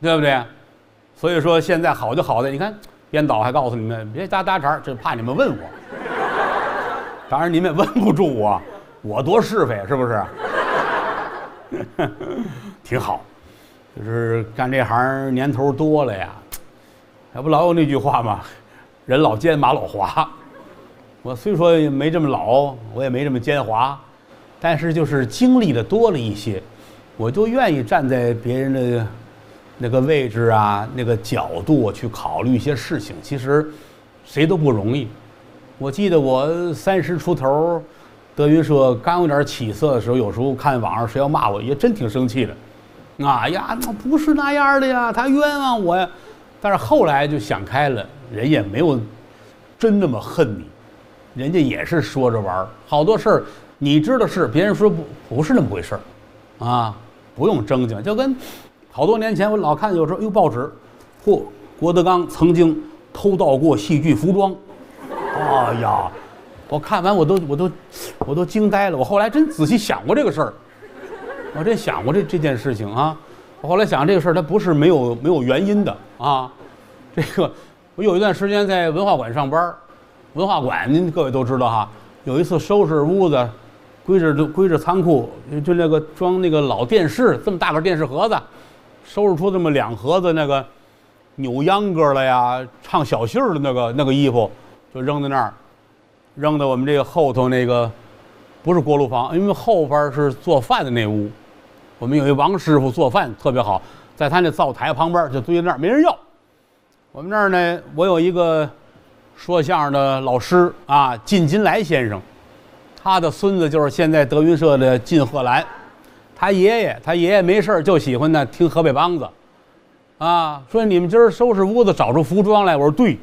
对不对？所以说现在好就好在，你看编导还告诉你们别搭搭茬，就怕你们问我。当然你们也问不住我，我多是非是不是？挺好，就是干这行年头多了呀，还不老有那句话吗？人老奸马老滑。我虽说没这么老，我也没这么奸猾，但是就是经历的多了一些，我就愿意站在别人的。那个位置啊，那个角度去考虑一些事情，其实谁都不容易。我记得我三十出头，德云社刚有点起色的时候，有时候看网上谁要骂我，也真挺生气的。啊呀，那不是那样的呀，他冤枉我呀。但是后来就想开了，人也没有真那么恨你，人家也是说着玩儿。好多事儿你知道是，别人说不不是那么回事儿，啊，不用正经，就跟。好多年前，我老看有时候，哟，报纸，嚯，郭德纲曾经偷盗过戏剧服装。哎呀，我看完我都我都我都惊呆了。我后来真仔细想过这个事儿，我真想过这这件事情啊。我后来想这个事儿，它不是没有没有原因的啊。这个我有一段时间在文化馆上班，文化馆您各位都知道哈。有一次收拾屋子，归置归置仓库，就那个装那个老电视，这么大个电视盒子。收拾出这么两盒子那个扭秧歌了呀，唱小戏儿的那个那个衣服，就扔在那儿，扔在我们这个后头那个不是锅炉房，因为后边是做饭的那屋。我们有一王师傅做饭特别好，在他那灶台旁边就堆在那儿，没人要。我们那儿呢，我有一个说相声的老师啊，靳金来先生，他的孙子就是现在德云社的靳鹤兰。他爷爷，他爷爷没事就喜欢呢听河北梆子，啊，说你们今儿收拾屋子找出服装来，我说对，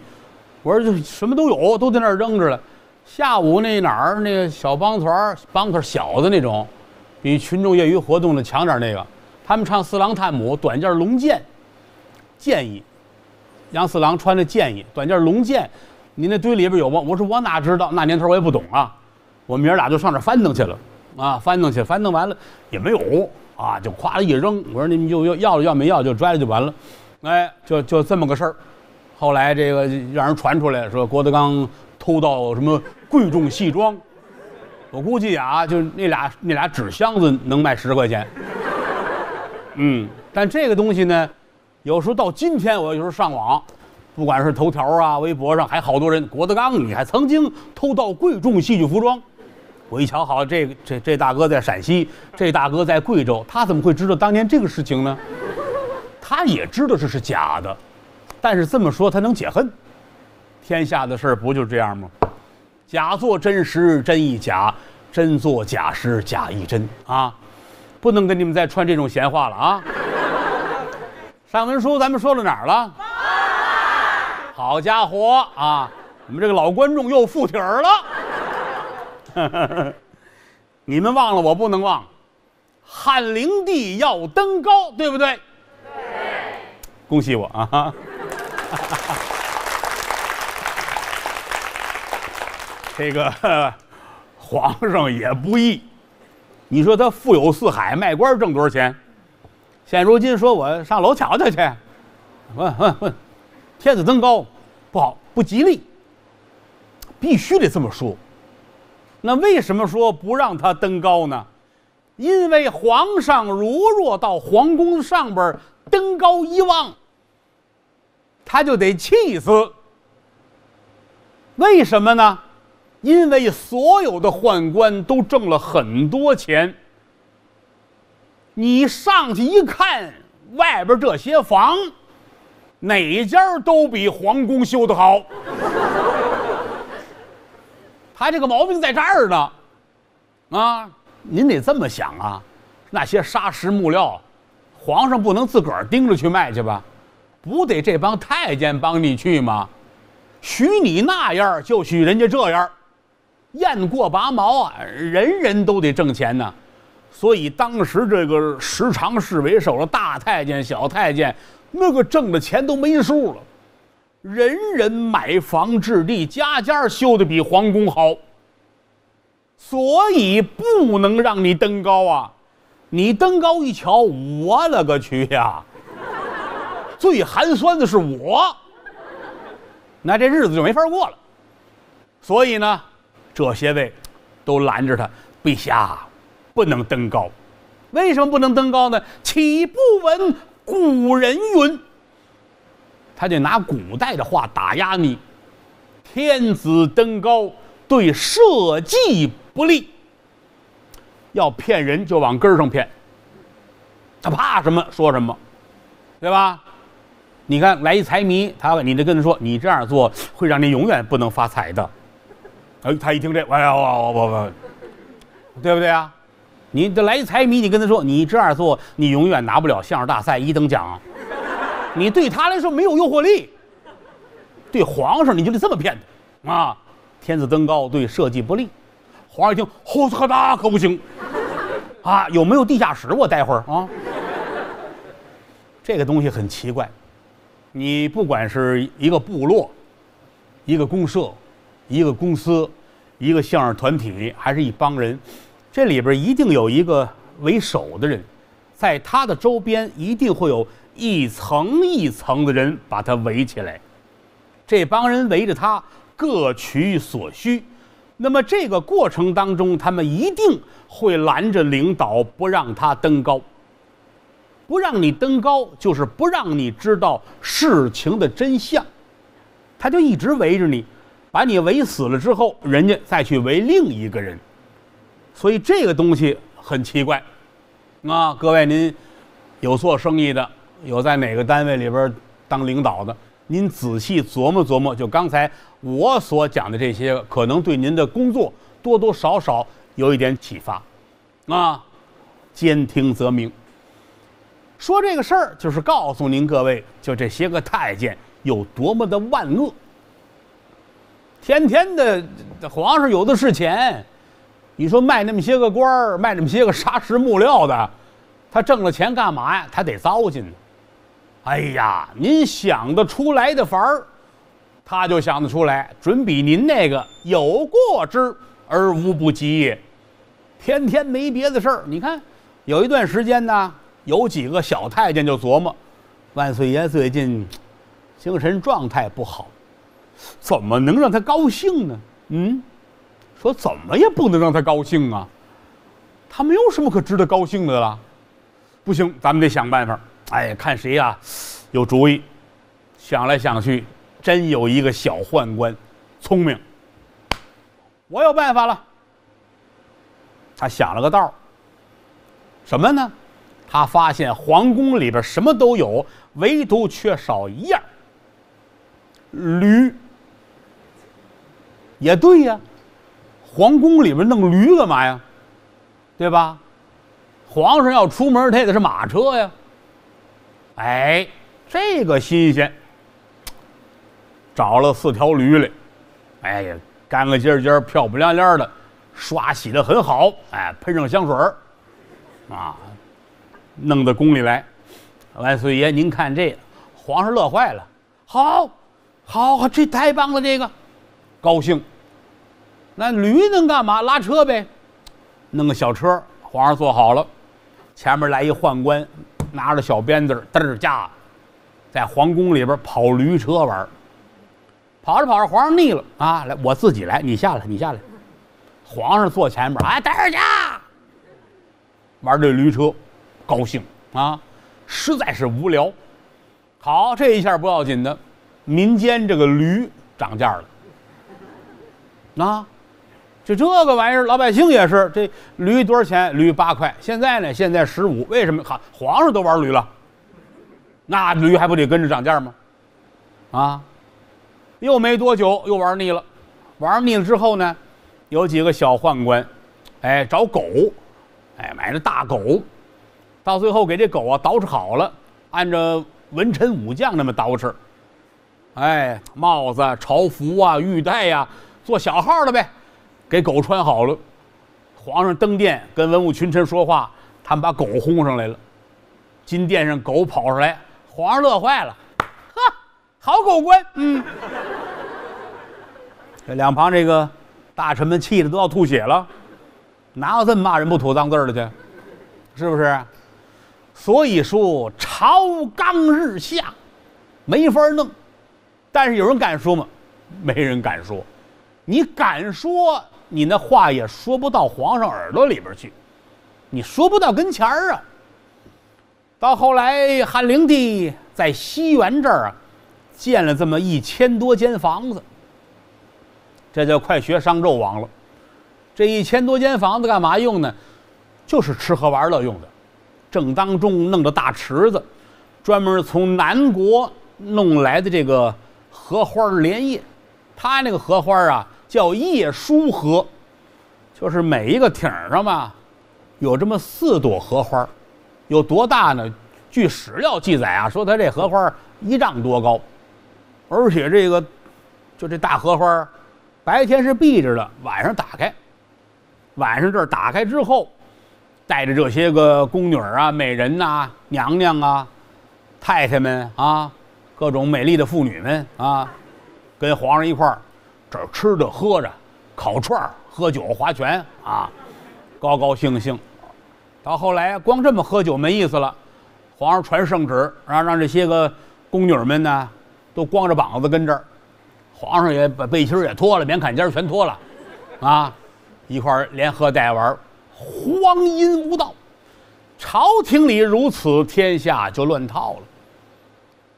我说就什么都有，都在那儿扔着了。下午那哪儿那个小帮团帮团小的那种，比群众业余活动的强点那个，他们唱四郎探母，短件龙剑，建议杨四郎穿的建议，短件龙剑，你那堆里边有吗？我说我哪知道，那年头我也不懂啊，我们爷俩就上那翻腾去了。啊，翻腾去，翻腾完了也没有啊，就咵了一扔。我说你们就要要要没要就拽了就完了，哎，就就这么个事儿。后来这个让人传出来说郭德纲偷盗什么贵重戏装，我估计啊，就那俩那俩纸箱子能卖十块钱。嗯，但这个东西呢，有时候到今天，我有时候上网，不管是头条啊、微博上，还好多人。郭德纲，你还曾经偷盗贵重戏剧服装。我一瞧，好，这这这大哥在陕西，这大哥在贵州，他怎么会知道当年这个事情呢？他也知道这是假的，但是这么说他能解恨？天下的事儿不就这样吗？假作真时，真亦假；真作假时，假亦真啊！不能跟你们再传这种闲话了啊！上文书咱们说到哪儿了？好家伙啊！你们这个老观众又附体儿了。你们忘了我不能忘，汉灵帝要登高，对不对？对。恭喜我啊！这个 皇上也不易，你说他富有四海，卖官挣多少钱？现如今说我上楼瞧瞧去，问问问，天子登高不好，不吉利，必须得这么说。那为什么说不让他登高呢？因为皇上如若到皇宫上边登高一望，他就得气死。为什么呢？因为所有的宦官都挣了很多钱，你上去一看，外边这些房，哪家都比皇宫修得好。他这个毛病在这儿呢，啊，您得这么想啊，那些沙石木料，皇上不能自个儿盯着去卖去吧？不得这帮太监帮你去吗？许你那样，就许人家这样。雁过拔毛啊，人人都得挣钱呢，所以当时这个十常侍为首的大太监、小太监，那个挣的钱都没数了，人人买房置地，家家修的比皇宫好，所以不能让你登高啊！你登高一瞧，我勒个去呀！最寒酸的是我，那这日子就没法过了。所以呢。这些位都拦着他，陛下不能登高。为什么不能登高呢？岂不闻古人云？他就拿古代的话打压你。天子登高对社稷不利。要骗人就往根儿上骗。他怕什么说什么，对吧？你看来一财迷，他你得跟他说，你这样做会让你永远不能发财的。哎，他一听这，哎呀，我我我，对不对啊？你这来一财迷，你跟他说，你这样做，你永远拿不了相声大赛一等奖。你对他来说没有诱惑力。对皇上，你就得这么骗他啊！天子登高对社稷不利。皇上一听，嚯，可那可不行啊！有没有地下室？我待会儿啊。这个东西很奇怪，你不管是一个部落，一个公社。一个公司，一个相声团体，还是一帮人，这里边一定有一个为首的人，在他的周边一定会有一层一层的人把他围起来，这帮人围着他各取所需，那么这个过程当中，他们一定会拦着领导不让他登高，不让你登高，就是不让你知道事情的真相，他就一直围着你。把你围死了之后，人家再去围另一个人，所以这个东西很奇怪，啊，各位您有做生意的，有在哪个单位里边当领导的，您仔细琢磨琢磨，就刚才我所讲的这些，可能对您的工作多多少少有一点启发，啊，兼听则明。说这个事儿，就是告诉您各位，就这些个太监有多么的万恶。天天的，皇上有的是钱，你说卖那么些个官儿，卖那么些个沙石木料的，他挣了钱干嘛呀？他得糟践。哎呀，您想得出来的法儿，他就想得出来，准比您那个有过之而无不及。天天没别的事儿，你看，有一段时间呢，有几个小太监就琢磨，万岁爷最近精神状态不好。怎么能让他高兴呢？嗯，说怎么也不能让他高兴啊。他没有什么可值得高兴的了。不行，咱们得想办法。哎，看谁呀，有主意，想来想去，真有一个小宦官，聪明。我有办法了。他想了个道，什么呢？他发现皇宫里边什么都有，唯独缺少一样——驴。也对呀，皇宫里边弄驴干嘛呀？对吧？皇上要出门，他也得是马车呀。哎，这个新鲜，找了四条驴来，哎呀，干干净净、漂漂亮亮的，刷洗的很好，哎，喷上香水，啊，弄到宫里来。万岁爷，您看这，皇上乐坏了，好，好，这太棒了，这个高兴。那驴能干嘛？拉车呗，弄个小车，皇上坐好了，前面来一宦官。拿着小鞭子嘚儿驾，在皇宫里边跑驴车玩跑着跑着，皇上腻了啊！来，我自己来，你下来，你下来。皇上坐前面，哎，嘚儿驾，玩这驴车，高兴啊！实在是无聊。好，这一下不要紧的，民间这个驴涨价了啊！就这个玩意儿，老百姓也是。这驴多少钱？驴八块。现在呢？现在十五。为什么？哈，皇上都玩驴了，那驴还不得跟着涨价吗？啊！又没多久，又玩腻了。玩腻了之后呢，有几个小宦官，哎，找狗，哎，买了大狗，到最后给这狗啊捯饬好了，按照文臣武将那么捯饬，哎，帽子、朝服啊、玉带呀，做小号的呗。给狗穿好了，皇上登殿跟文武群臣说话，他们把狗轰上来了。金殿上狗跑上来，皇上乐坏了，呵，好狗官，嗯。这两旁这个大臣们气得都要吐血了，哪有这么骂人不吐脏字的去？是不是？所以说朝纲日下，没法弄。但是有人敢说吗？没人敢说。你敢说？你那话也说不到皇上耳朵里边去，你说不到跟前儿啊。到后来，汉灵帝在西园这儿啊，建了这么一千多间房子，这就快学商纣王了。这一千多间房子干嘛用呢？就是吃喝玩乐用的。正当中弄着大池子，专门从南国弄来的这个荷花莲叶，他那个荷花啊。叫叶书荷，就是每一个艇上吧，有这么四朵荷花，有多大呢？据史料记载啊，说它这荷花一丈多高，而且这个就这大荷花，白天是闭着的，晚上打开，晚上这儿打开之后，带着这些个宫女啊、美人呐、娘娘啊、太太们啊、各种美丽的妇女们啊，跟皇上一块儿。这儿吃着喝着，烤串儿、喝酒、划拳啊，高高兴兴。到后来，光这么喝酒没意思了。皇上传圣旨，让让这些个宫女们呢，都光着膀子跟这儿。皇上也把背心也脱了，棉坎肩全脱了，啊，一块儿连喝带玩，荒淫无道。朝廷里如此，天下就乱套了。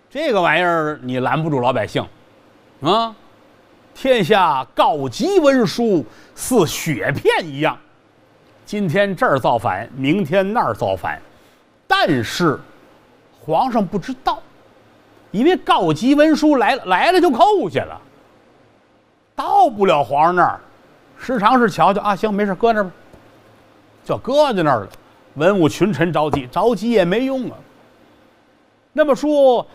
这个玩意儿你拦不住老百姓，啊。天下告急文书似雪片一样，今天这儿造反，明天那儿造反，但是皇上不知道，因为告急文书来了，来了就扣下了，到不了皇上那儿，时常是瞧瞧啊，行，没事，搁那儿吧，就搁在那儿了。文武群臣着急，着急也没用啊。那么说。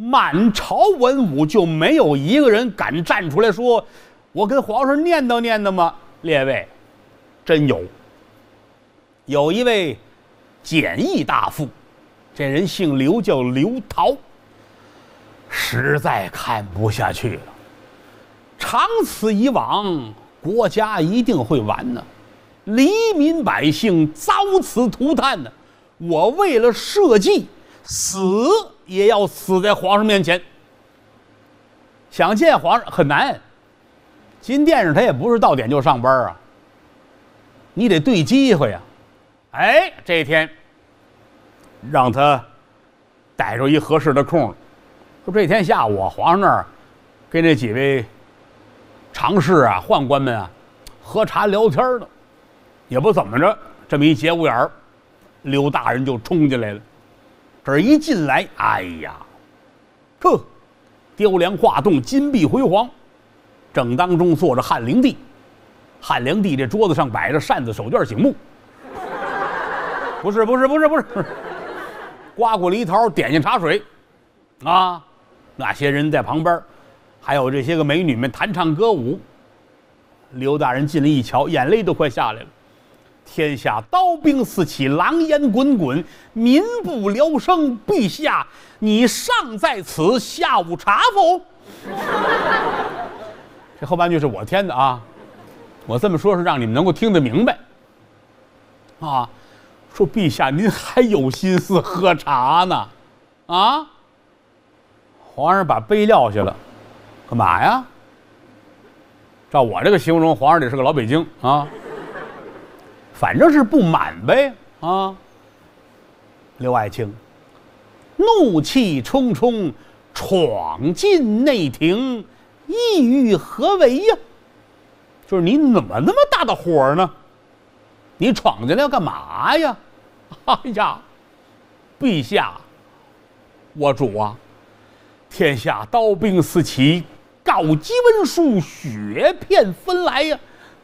满朝文武就没有一个人敢站出来说：“我跟皇上念叨念叨吗？”列位，真有。有一位简易大夫，这人姓刘，叫刘陶。实在看不下去了，长此以往，国家一定会完呢，黎民百姓遭此涂炭呢。我为了社稷，死。也要死在皇上面前。想见皇上很难。金殿上他也不是到点就上班啊，你得对机会呀。哎，这一天让他逮着一合适的空，说这天下午，皇上那儿跟这几位常侍啊、宦官们啊喝茶聊天呢，也不怎么着，这么一节骨眼儿，刘大人就冲进来了。这一进来，哎呀，呵，雕梁画栋，金碧辉煌。正当中坐着汉灵帝，汉灵帝这桌子上摆着扇子、手绢、醒目。不是不是不是不是，瓜果梨桃点心茶水，啊，那些人在旁边，还有这些个美女们弹唱歌舞。刘大人进来一瞧，眼泪都快下来了。天下刀兵四起，狼烟滚滚，民不聊生。陛下，你尚在此下午茶否？这后半句是我添的啊，我这么说，是让你们能够听得明白。啊，说陛下您还有心思喝茶呢？啊，皇上把杯撂下了，干嘛呀？照我这个形容，皇上得是个老北京啊。反正是不满呗啊！刘爱卿怒气冲冲闯进内廷，意欲何为呀？就是你怎么那么大的火呢？你闯进来要干嘛呀？哎呀，陛下，我主啊，天下刀兵四起，告急文书，雪片纷来呀！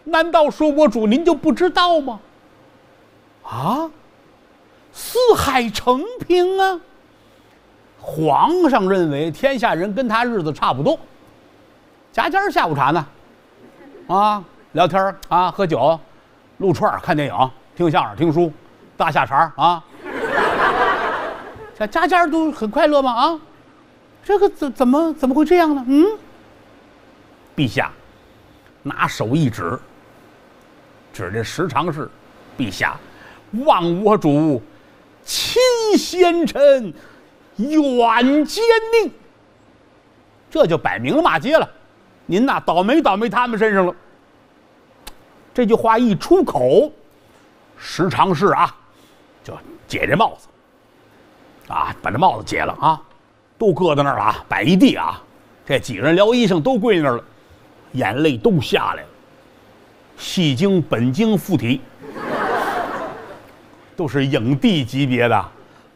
难道说我主您就不知道吗？啊，四海承平啊！皇上认为天下人跟他日子差不多，家家下午茶呢，啊，聊天啊，喝酒，撸串看电影，听相声，听书，大下茬啊，家家家都很快乐吗？啊，这个怎怎么怎么会这样呢？嗯，陛下，拿手一指，指这十常侍，陛下。望我主亲贤臣，远奸佞，这就摆明了骂街了。您呐，倒霉倒霉他们身上了。这句话一出口，十常侍啊，就解这帽子，啊，把这帽子解了啊，都搁在那儿了啊，摆一地啊。这几个人撩衣裳都跪那儿了，眼泪都下来了。戏精本精附体。都是影帝级别的，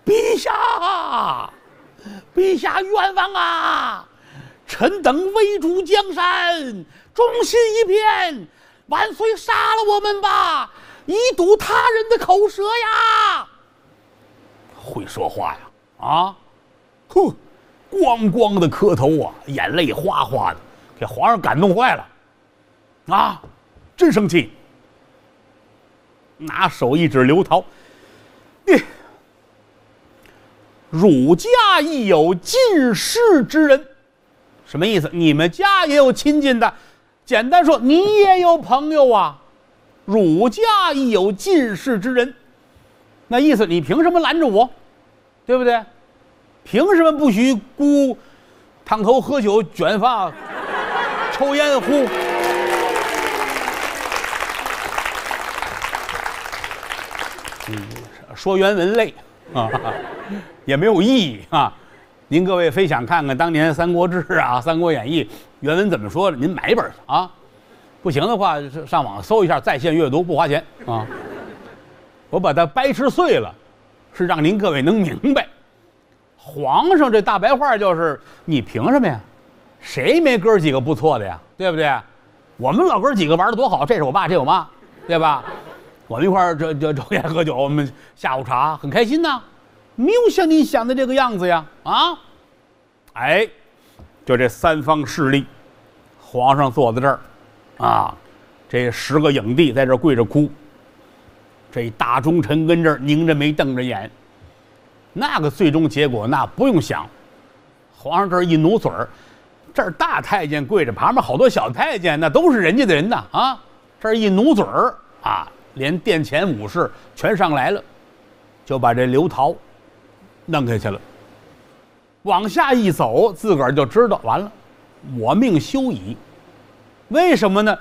陛下，陛下冤枉啊！臣等为主江山，忠心一片，万岁杀了我们吧，以堵他人的口舌呀！会说话呀？啊，哼，咣咣的磕头啊，眼泪哗哗的，给皇上感动坏了，啊，真生气，拿手一指刘涛。你汝家亦有近士之人，什么意思？你们家也有亲近的，简单说，你也有朋友啊。汝家亦有近士之人，那意思你凭什么拦着我？对不对？凭什么不许姑烫头、喝酒、卷发、抽烟、呼？说原文累啊，也没有意义啊。您各位非想看看当年《三国志》啊，《三国演义》原文怎么说的？您买一本去啊。不行的话，上网搜一下，在线阅读不花钱啊。我把它掰吃碎了，是让您各位能明白。皇上这大白话就是：你凭什么呀？谁没哥几个不错的呀？对不对？我们老哥几个玩的多好，这是我爸，这我妈，对吧？我们一块儿这这抽烟喝酒，我们下午茶很开心呐，没有像你想的这个样子呀啊！哎，就这三方势力，皇上坐在这儿，啊，这十个影帝在这跪着哭，这大忠臣跟这儿拧着眉瞪着眼，那个最终结果那不用想，皇上这儿一努嘴儿，这儿大太监跪着，旁边好多小太监，那都是人家的人呐啊，这儿一努嘴儿啊。连殿前武士全上来了，就把这刘陶弄下去了。往下一走，自个儿就知道完了，我命休矣。为什么呢？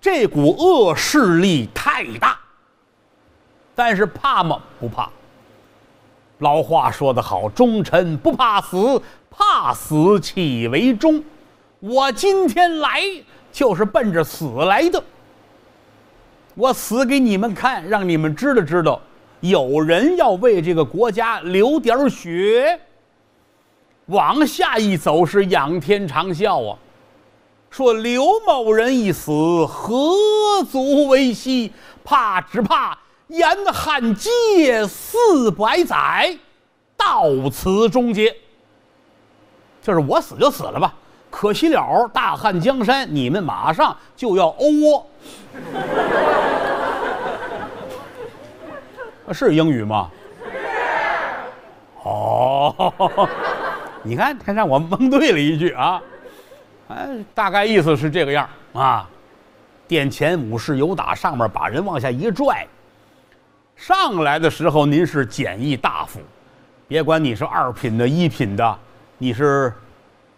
这股恶势力太大。但是怕吗？不怕。老话说得好，忠臣不怕死，怕死岂为忠？我今天来就是奔着死来的。我死给你们看，让你们知道知道，有人要为这个国家流点血。往下一走是仰天长啸啊，说刘某人一死，何足为惜？怕只怕严汉界四百载，到此终结。就是我死就死了吧，可惜了，大汉江山，你们马上就要欧窝。是英语吗？哦。你看，他让我蒙对了一句啊，哎，大概意思是这个样啊。殿前武士有打，上面把人往下一拽。上来的时候您是简易大夫，别管你是二品的、一品的，你是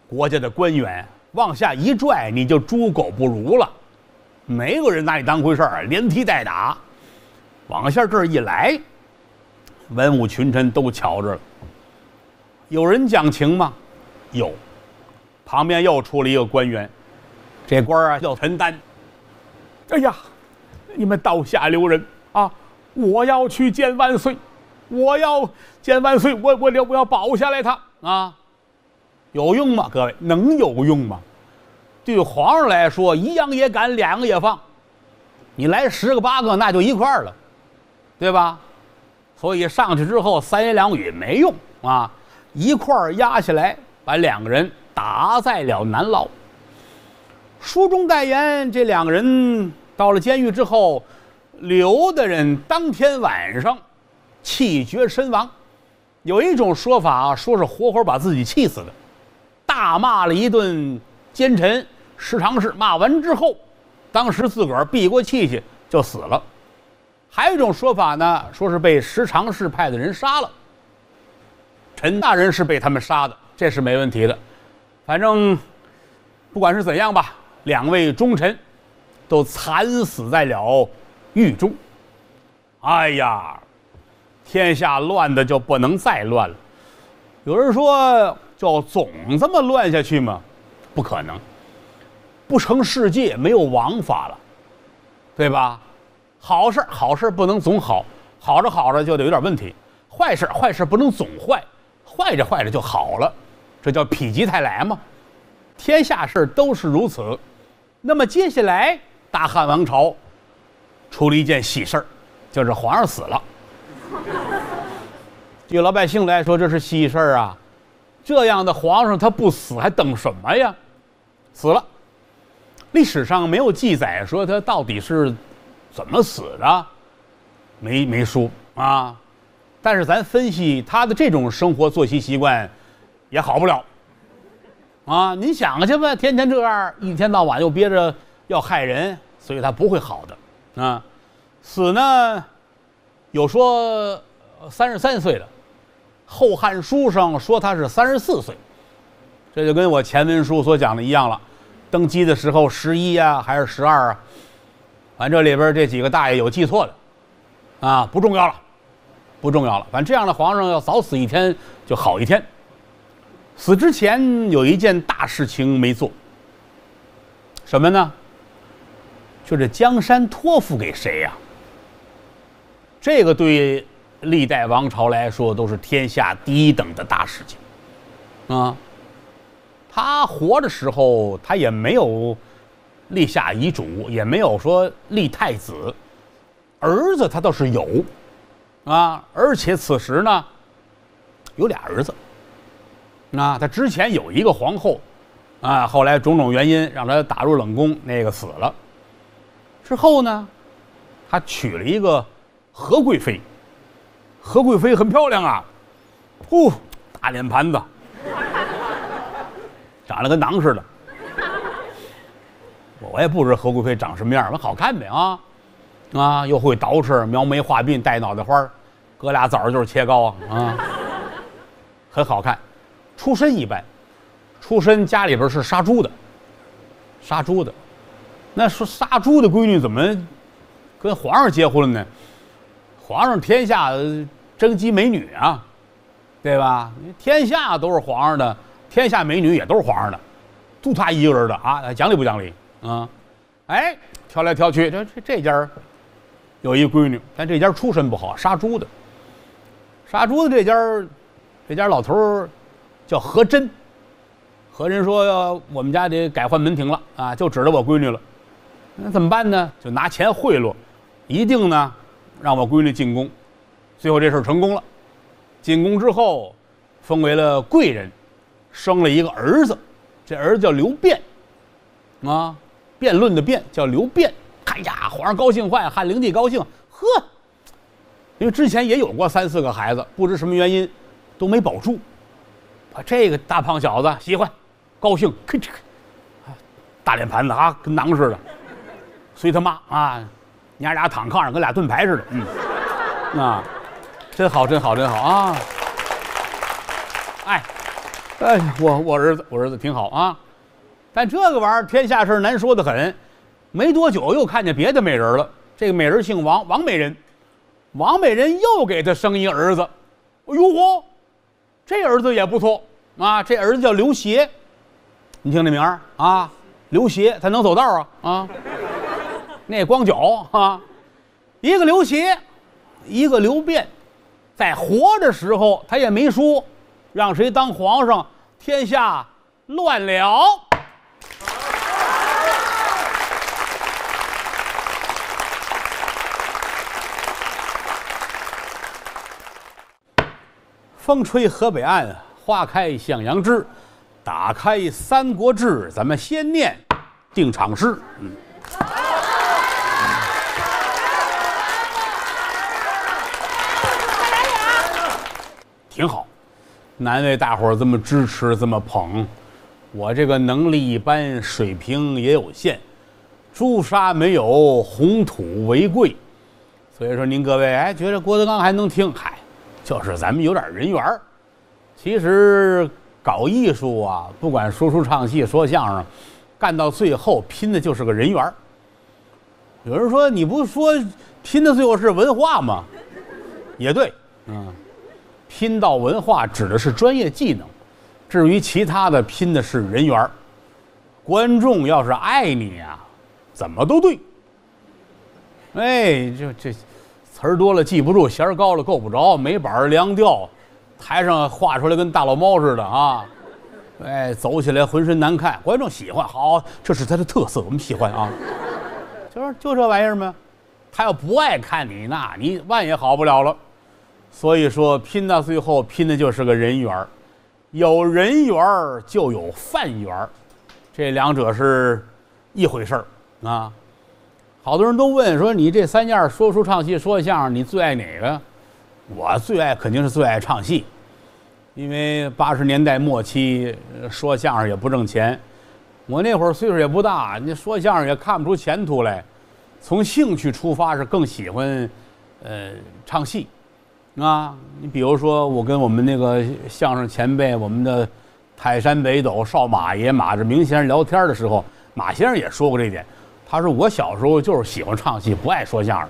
国家的官员，往下一拽你就猪狗不如了，没有人拿你当回事儿，连踢带打。往下这儿一来，文武群臣都瞧着了。有人讲情吗？有，旁边又出了一个官员，这官啊叫陈丹。哎呀，你们刀下留人啊！我要去见万岁，我要见万岁，我我要我要保下来他啊！有用吗？各位，能有用吗？对皇上来说，一样也赶，两个也放。你来十个八个，那就一块儿了，对吧？所以上去之后，三言两语没用啊。一块儿压下来，把两个人打在了南牢。书中代言，这两个人到了监狱之后，刘的人当天晚上气绝身亡。有一种说法，说是活活把自己气死的，大骂了一顿奸臣石常氏，骂完之后，当时自个儿闭过气去就死了。还有一种说法呢，说是被石常氏派的人杀了。陈大人是被他们杀的，这是没问题的。反正不管是怎样吧，两位忠臣都惨死在了狱中。哎呀，天下乱的就不能再乱了。有人说，就总这么乱下去吗？不可能，不成世界没有王法了，对吧？好事好事不能总好，好着好着就得有点问题；坏事坏事不能总坏。坏着坏着就好了，这叫否极泰来嘛。天下事都是如此。那么接下来，大汉王朝出了一件喜事儿，就是皇上死了。对老百姓来说，这是喜事儿啊。这样的皇上他不死还等什么呀？死了。历史上没有记载说他到底是怎么死的，没没书啊。但是咱分析他的这种生活作息习惯，也好不了。啊，您想去吧，天天这样，一天到晚又憋着要害人，所以他不会好的。啊，死呢，有说三十三岁的，《后汉书》上说他是三十四岁，这就跟我前文书所讲的一样了。登基的时候十一啊，还是十二啊？反正这里边这几个大爷有记错的，啊，不重要了。不重要了，反正这样的皇上要早死一天就好一天。死之前有一件大事情没做，什么呢？就这江山托付给谁呀？这个对历代王朝来说都是天下第一等的大事情啊。他活的时候，他也没有立下遗嘱，也没有说立太子，儿子他倒是有。啊，而且此时呢，有俩儿子。那他之前有一个皇后，啊，后来种种原因让他打入冷宫，那个死了。之后呢，他娶了一个何贵妃。何贵妃很漂亮啊，呼，大脸盘子，长得跟囊似的。我也不知道何贵妃长什么样，我好看呗啊。啊，又会捯饬、描眉画鬓、戴脑袋花哥俩早上就是切糕啊，啊，很好看。出身一般，出身家里边是杀猪的，杀猪的。那说杀猪的闺女怎么跟皇上结婚了呢？皇上天下征集美女啊，对吧？天下都是皇上的，天下美女也都是皇上的，就他一个人的啊，讲理不讲理啊？哎，挑来挑去，这这这家有一闺女，但这家出身不好，杀猪的。杀猪的这家这家老头叫何真。何真说：“我们家得改换门庭了啊，就指着我闺女了。那怎么办呢？就拿钱贿赂，一定呢让我闺女进宫。最后这事儿成功了。进宫之后，封为了贵人，生了一个儿子。这儿子叫刘辩，啊，辩论的辩叫刘辩。哎呀，皇上高兴坏，汉灵帝高兴。呵，因为之前也有过三四个孩子，不知什么原因都没保住。把这个大胖小子喜欢。”高兴，吭哧，大脸盘子啊，跟馕似的。随他妈啊，娘俩躺炕上跟俩盾牌似的。嗯，啊，真好，真好，真好啊！哎，哎，我我儿子，我儿子挺好啊。但这个玩意儿，天下事难说的很。没多久，又看见别的美人了。这个美人姓王，王美人。王美人又给他生一个儿子。哎呦嚯，这儿子也不错啊。这儿子叫刘协。你听这名儿啊，刘协他能走道啊啊，那光脚啊，一个刘协，一个刘辩，在活的时候他也没说让谁当皇上，天下乱了。风吹河北岸，花开向阳枝。打开《三国志》，咱们先念定场诗。嗯，挺好，难为大伙儿这么支持，这么捧。我这个能力一般，水平也有限。朱砂没有，红土为贵。所以说，您各位哎，觉得郭德纲还能听？嗨，就是咱们有点人缘儿。其实。搞艺术啊，不管说书唱戏、说相声，干到最后拼的就是个人缘儿有人说，你不说拼的最后是文化吗？也对，嗯，拼到文化指的是专业技能，至于其他的拼的是人缘观众要是爱你呀，怎么都对。哎，就这词儿多了记不住，弦儿高了够不着，没板儿凉调。台上画出来跟大老猫似的啊，哎，走起来浑身难看，观众喜欢，好，这是他的特色，我们喜欢啊。就是就这玩意儿吗？他要不爱看你，那你万也好不了了。所以说，拼到最后，拼的就是个人缘儿，有人缘儿就有饭缘儿，这两者是一回事儿啊。好多人都问说，你这三样说书唱戏说相声，你最爱哪个？我最爱肯定是最爱唱戏，因为八十年代末期说相声也不挣钱，我那会儿岁数也不大，你说相声也看不出前途来，从兴趣出发是更喜欢，呃，唱戏，啊，你比如说我跟我们那个相声前辈，我们的泰山北斗少马爷马志明先生聊天的时候，马先生也说过这点，他说我小时候就是喜欢唱戏，不爱说相声。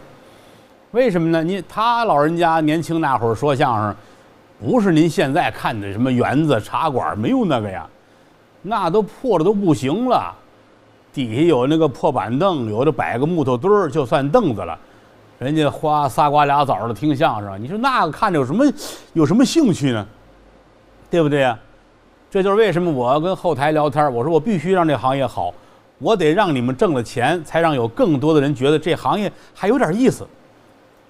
为什么呢？您他老人家年轻那会儿说相声，不是您现在看的什么园子茶馆，没有那个呀，那都破的都不行了，底下有那个破板凳，有的摆个木头墩儿就算凳子了，人家花仨瓜俩枣的听相声，你说那个看着有什么有什么兴趣呢？对不对呀？这就是为什么我要跟后台聊天，我说我必须让这行业好，我得让你们挣了钱，才让有更多的人觉得这行业还有点意思。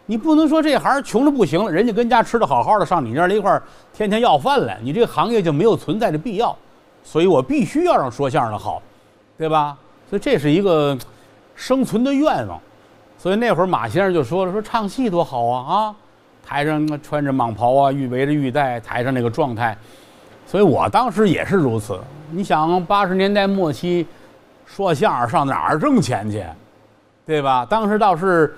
你不能说这行穷的不行了，人家跟家吃的好好的，上你这儿一块儿天天要饭来，你这个行业就没有存在的必要。所以我必须要让说相声的好，对吧？所以这是一个生存的愿望。所以那会儿马先生就说了：“说唱戏多好啊啊！台上穿着蟒袍啊，玉围着玉带，台上那个状态。”所以我当时也是如此。你想八十年代末期说相声上哪儿挣钱去，对吧？当时倒是。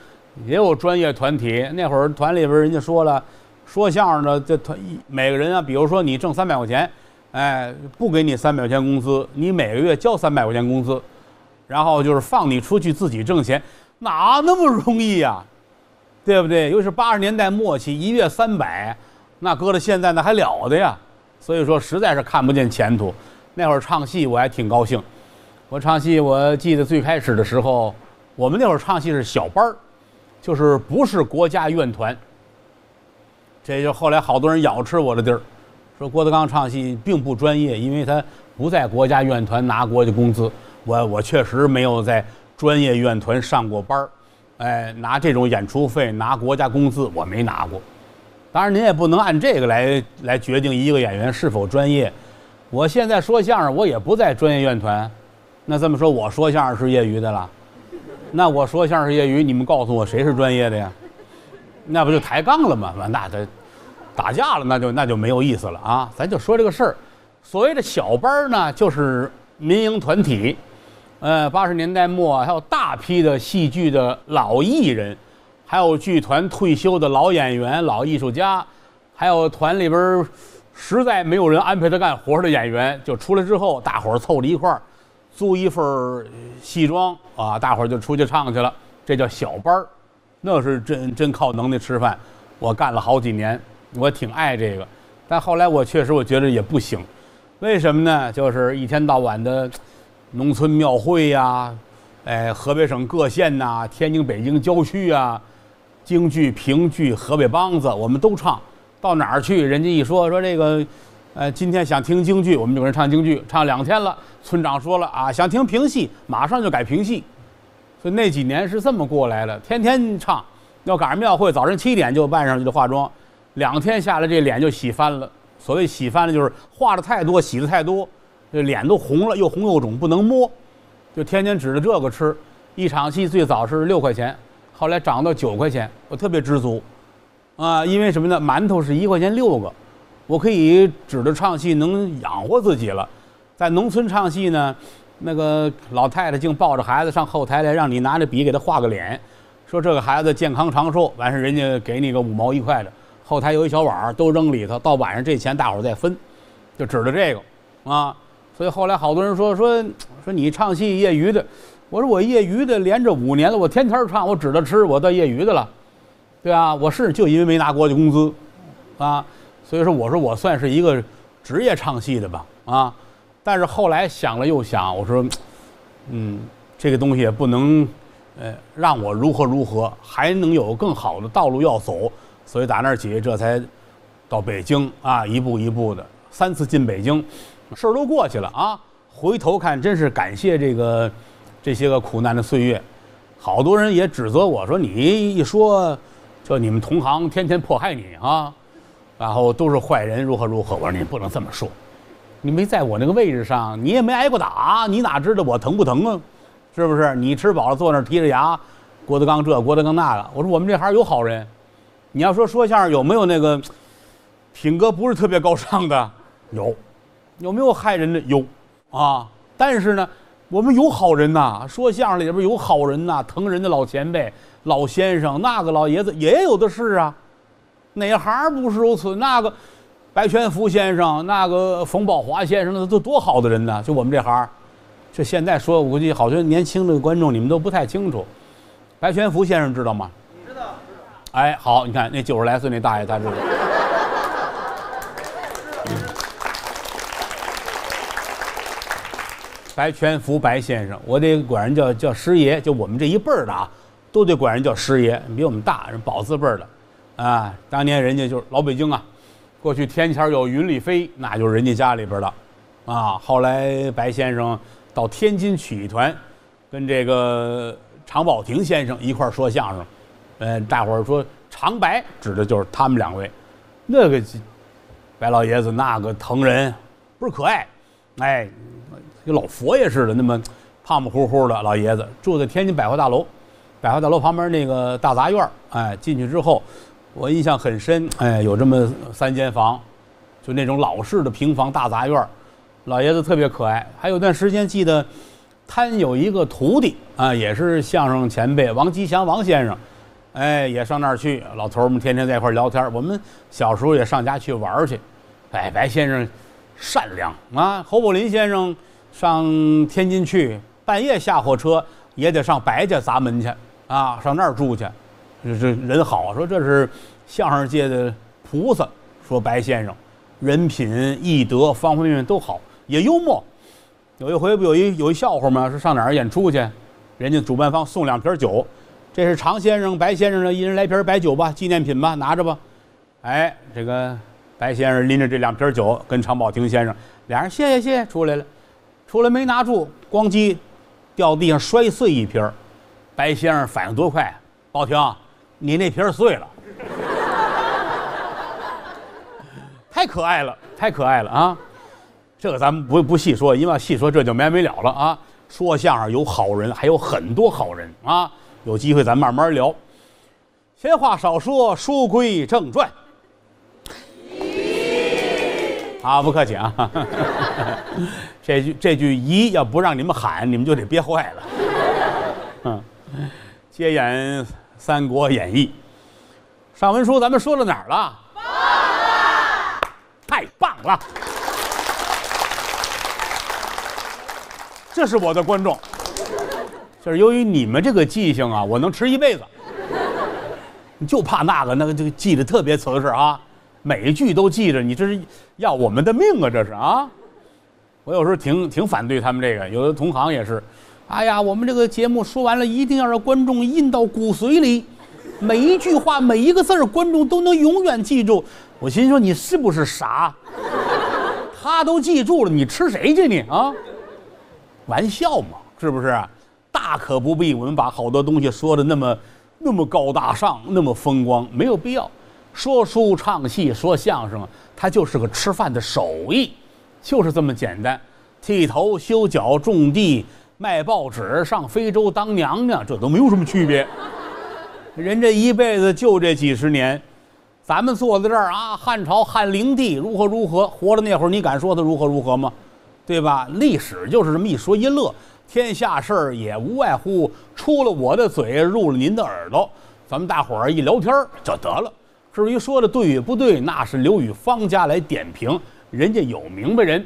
也有专业团体，那会儿团里边人家说了，说相声的这团每个人啊，比如说你挣三百块钱，哎，不给你三百块钱工资，你每个月交三百块钱工资，然后就是放你出去自己挣钱，哪那么容易呀？对不对？又是八十年代末期，一月三百，那搁到现在那还了得呀！所以说实在是看不见前途。那会儿唱戏我还挺高兴，我唱戏我记得最开始的时候，我们那会儿唱戏是小班儿，就是不是国家院团。这就后来好多人咬吃我的地儿，说郭德纲唱戏并不专业，因为他不在国家院团拿国家工资。我我确实没有在专业院团上过班儿，哎，拿这种演出费拿国家工资我没拿过。当然您也不能按这个来来决定一个演员是否专业。我现在说相声，我也不在专业院团，那这么说，我说相声是业余的了？那我说相声业余，你们告诉我谁是专业的呀？那不就抬杠了吗？那这打架了，那就那就没有意思了啊！咱就说这个事儿。所谓的小班呢，就是民营团体。呃，八十年代末还有大批的戏剧的老艺人，还有剧团退休的老演员、老艺术家，还有团里边。实在没有人安排他干活的演员，就出来之后，大伙儿凑了一块儿，租一份戏装啊，大伙儿就出去唱去了。这叫小班儿，那是真真靠能耐吃饭。我干了好几年，我挺爱这个，但后来我确实我觉得也不行。为什么呢？就是一天到晚的农村庙会呀，哎，河北省各县呐，天津、北京郊区啊，京剧、评剧、河北梆子，我们都唱。到哪儿去？人家一说说这个，呃，今天想听京剧，我们就给人唱京剧，唱两天了。村长说了啊，想听评戏，马上就改评戏。所以那几年是这么过来的，天天唱。要赶上庙会，早晨七点就扮上去的化妆，两天下来这脸就洗翻了。所谓洗翻了，就是化的太多，洗的太多，这脸都红了，又红又肿，不能摸，就天天指着这个吃。一场戏最早是六块钱，后来涨到九块钱，我特别知足。啊，因为什么呢？馒头是一块钱六个，我可以指着唱戏能养活自己了。在农村唱戏呢，那个老太太竟抱着孩子上后台来，让你拿着笔给他画个脸，说这个孩子健康长寿。完事人家给你个五毛一块的，后台有一小碗儿都扔里头，到晚上这钱大伙儿再分，就指着这个啊。所以后来好多人说说说你唱戏业余的，我说我业余的连着五年了，我天天唱，我指着吃，我到业余的了。对啊，我是就因为没拿国家工资，啊，所以说我说我算是一个职业唱戏的吧，啊，但是后来想了又想，我说，嗯，这个东西也不能，呃，让我如何如何，还能有更好的道路要走，所以打那儿起，这才到北京啊，一步一步的三次进北京，事儿都过去了啊，回头看真是感谢这个这些个苦难的岁月，好多人也指责我说你一说。就你们同行天天迫害你啊，然后都是坏人，如何如何？我说你不能这么说，你没在我那个位置上，你也没挨过打，你哪知道我疼不疼啊？是不是？你吃饱了坐那儿提着牙，郭德纲这，郭德纲那个。我说我们这行有好人，你要说说相声有没有那个品格不是特别高尚的？有，有没有害人的？有啊。但是呢，我们有好人呐，说相声里边有好人呐，疼人的老前辈。老先生，那个老爷子也有的是啊，哪行不是如此？那个白全福先生，那个冯宝华先生，那都多好的人呢！就我们这行，这现在说，我估计好多年轻的观众你们都不太清楚。白全福先生知道吗？知道，知道。哎，好，你看那九十来岁那大爷，他知道。白全福白先生，我得管人叫叫师爷，就我们这一辈儿的啊。都得管人叫师爷，比我们大，人宝字辈儿的，啊，当年人家就是老北京啊，过去天桥有云里飞，那就是人家家里边的，啊，后来白先生到天津曲艺团，跟这个常宝霆先生一块儿说相声，呃，大伙儿说常白指的就是他们两位，那个白老爷子那个疼人，不是可爱，哎，跟老佛爷似的，那么胖胖乎乎的老爷子，住在天津百货大楼。百货大楼旁边那个大杂院哎，进去之后，我印象很深，哎，有这么三间房，就那种老式的平房大杂院老爷子特别可爱。还有段时间记得，他有一个徒弟啊，也是相声前辈王吉祥王先生，哎，也上那儿去。老头们天天在一块聊天我们小时候也上家去玩去。哎，白先生善良啊。侯宝林先生上天津去，半夜下火车也得上白家砸门去。啊，上那儿住去，这这人好，说这是相声界的菩萨，说白先生人品艺德方方面面都好，也幽默。有一回不有一有一笑话吗？说上哪儿演出去，人家主办方送两瓶酒，这是常先生、白先生的，一人来瓶白酒吧，纪念品吧，拿着吧。哎，这个白先生拎着这两瓶酒，跟常宝霆先生俩人谢谢谢谢出来了，出来没拿住，咣叽掉地上摔碎一瓶。白先生反应多快，宝霆，你那瓶碎了，太可爱了，太可爱了啊！这个咱们不不细说，因为细说这就没完没了了啊。说相声有好人，还有很多好人啊，有机会咱慢慢聊。闲话少说，书归正传。啊，不客气啊。这句这句一要不让你们喊，你们就得憋坏了。嗯，接演《三国演义》，上文书咱们说到哪儿了？棒了！太棒了！这是我的观众，就是由于你们这个记性啊，我能吃一辈子。你就怕那个那个，就记得特别瓷实啊，每一句都记着，你这是要我们的命啊！这是啊，我有时候挺挺反对他们这个，有的同行也是，哎呀，我们这个节目说完了，一定要让观众印到骨髓里，每一句话每一个字儿，观众都能永远记住。我心说你是不是傻？他都记住了，你吃谁去你啊？玩笑嘛，是不是？大可不必我们把好多东西说的那么那么高大上，那么风光，没有必要。说书唱戏说相声，它就是个吃饭的手艺，就是这么简单。剃头、修脚、种地、卖报纸、上非洲当娘娘，这都没有什么区别。人这一辈子就这几十年，咱们坐在这儿啊，汉朝汉灵帝如何如何，活着那会儿，你敢说他如何如何吗？对吧？历史就是这么一说一乐，天下事儿也无外乎出了我的嘴，入了您的耳朵，咱们大伙儿一聊天就得了。至于说的对与不对，那是留与方家来点评，人家有明白人。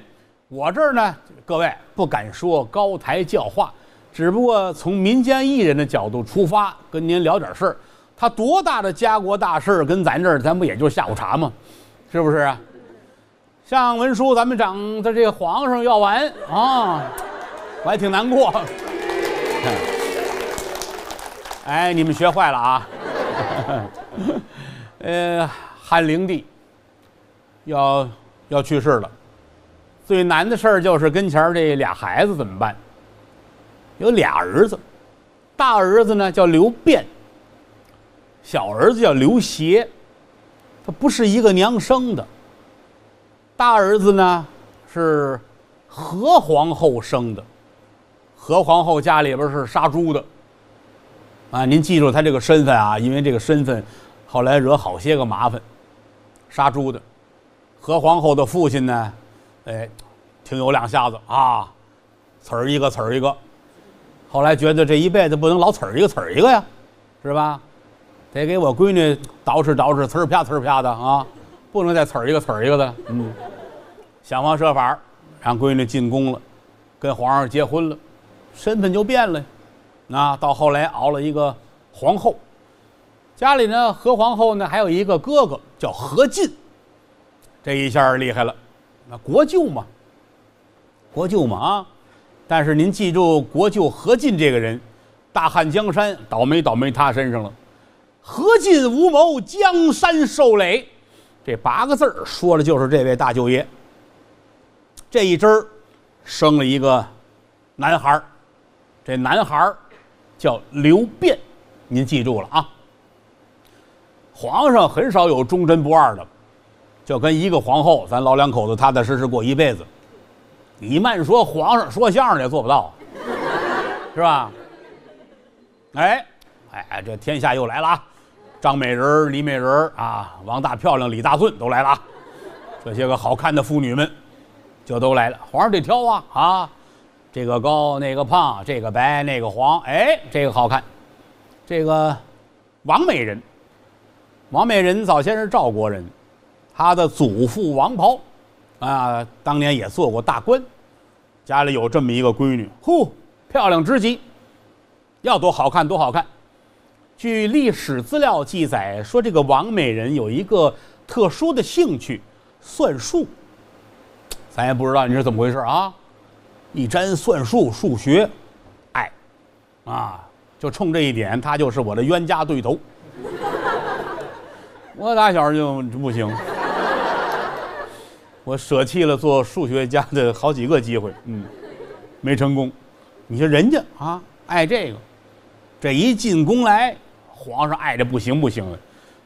我这儿呢，各位不敢说高台教化，只不过从民间艺人的角度出发，跟您聊点事儿。他多大的家国大事跟咱这儿，咱不也就下午茶吗？是不是啊？像文书，咱们长的这个皇上要完啊，我还挺难过。哎，你们学坏了啊！呃，汉灵帝要要去世了，最难的事儿就是跟前这俩孩子怎么办？有俩儿子，大儿子呢叫刘辩，小儿子叫刘协，他不是一个娘生的。大儿子呢是何皇后生的，何皇后家里边是杀猪的，啊，您记住他这个身份啊，因为这个身份后来惹好些个麻烦。杀猪的，何皇后的父亲呢，哎，挺有两下子啊，呲儿一个呲儿一个，后来觉得这一辈子不能老呲儿一个呲儿一个呀，是吧？得给我闺女捯饬捯饬，呲儿啪呲儿啪的啊，不能再呲儿一个呲儿一个的，嗯。想方设法让闺女进宫了，跟皇上结婚了，身份就变了。那到后来熬了一个皇后，家里呢何皇后呢还有一个哥哥叫何进。这一下厉害了，那国舅嘛，国舅嘛啊！但是您记住国舅何进这个人，大汉江山倒霉倒霉他身上了。何进无谋，江山受累，这八个字儿说的就是这位大舅爷。这一支儿生了一个男孩儿，这男孩儿叫刘辩，您记住了啊。皇上很少有忠贞不二的，就跟一个皇后，咱老两口子踏踏实实过一辈子。你慢说，皇上说相声也做不到，是吧？哎，哎，这天下又来了啊！张美人、李美人啊，王大漂亮、李大顺都来了啊！这些个好看的妇女们。就都来了，皇上得挑啊啊，这个高那个胖，这个白那个黄，哎，这个好看，这个王美人，王美人早先是赵国人，她的祖父王袍，啊，当年也做过大官，家里有这么一个闺女，呼，漂亮之极，要多好看多好看。据历史资料记载说，这个王美人有一个特殊的兴趣，算术。咱也不知道你是怎么回事啊，一沾算术、数学，爱，啊，就冲这一点，他就是我的冤家对头。我打小就不行，我舍弃了做数学家的好几个机会，嗯，没成功。你说人家啊，爱这个，这一进宫来，皇上爱的不行不行的，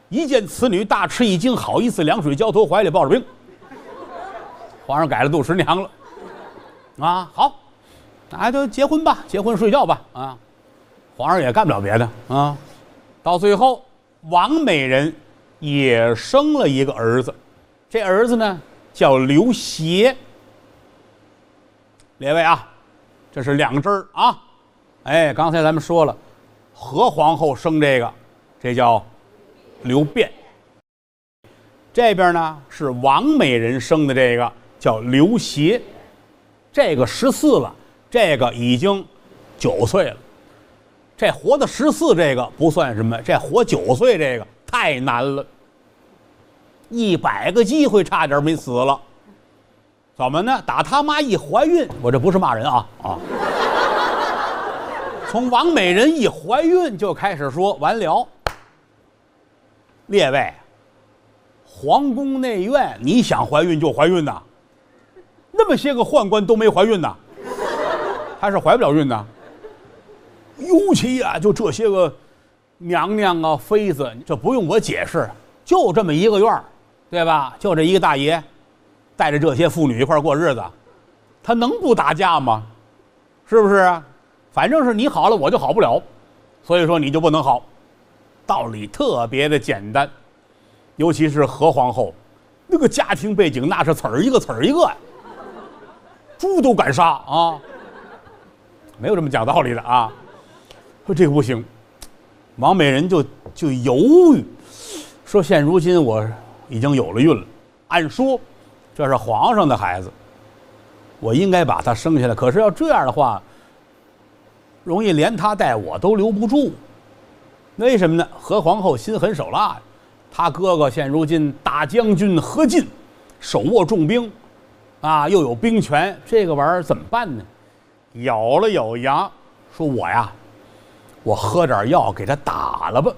一见此女大吃一惊，好意思凉水浇头，怀里抱着冰。皇上改了杜十娘了，啊，好，那就结婚吧，结婚睡觉吧，啊，皇上也干不了别的啊。到最后，王美人也生了一个儿子，这儿子呢叫刘协。列位啊，这是两支儿啊，哎，刚才咱们说了，何皇后生这个，这叫刘辩。这边呢是王美人生的这个。叫刘协，这个十四了，这个已经九岁了。这活到十四，这个不算什么；这活九岁，这个太难了。一百个机会差点没死了。怎么呢？打他妈一怀孕，我这不是骂人啊啊！从王美人一怀孕就开始说完了。列位，皇宫内院，你想怀孕就怀孕呐？那么些个宦官都没怀孕呢，还是怀不了孕呢。尤其呀，就这些个娘娘啊、妃子，这不用我解释，就这么一个院儿，对吧？就这一个大爷，带着这些妇女一块过日子，他能不打架吗？是不是？反正是你好了，我就好不了，所以说你就不能好。道理特别的简单，尤其是何皇后，那个家庭背景那是词儿一个词儿一个呀。猪都敢杀啊！没有这么讲道理的啊！说这个不行，王美人就就犹豫，说现如今我已经有了孕了，按说这是皇上的孩子，我应该把他生下来。可是要这样的话，容易连他带我都留不住。为什么呢？何皇后心狠手辣，她哥哥现如今大将军何进，手握重兵。啊，又有兵权，这个玩意儿怎么办呢？咬了咬牙，说：“我呀，我喝点药给他打了吧。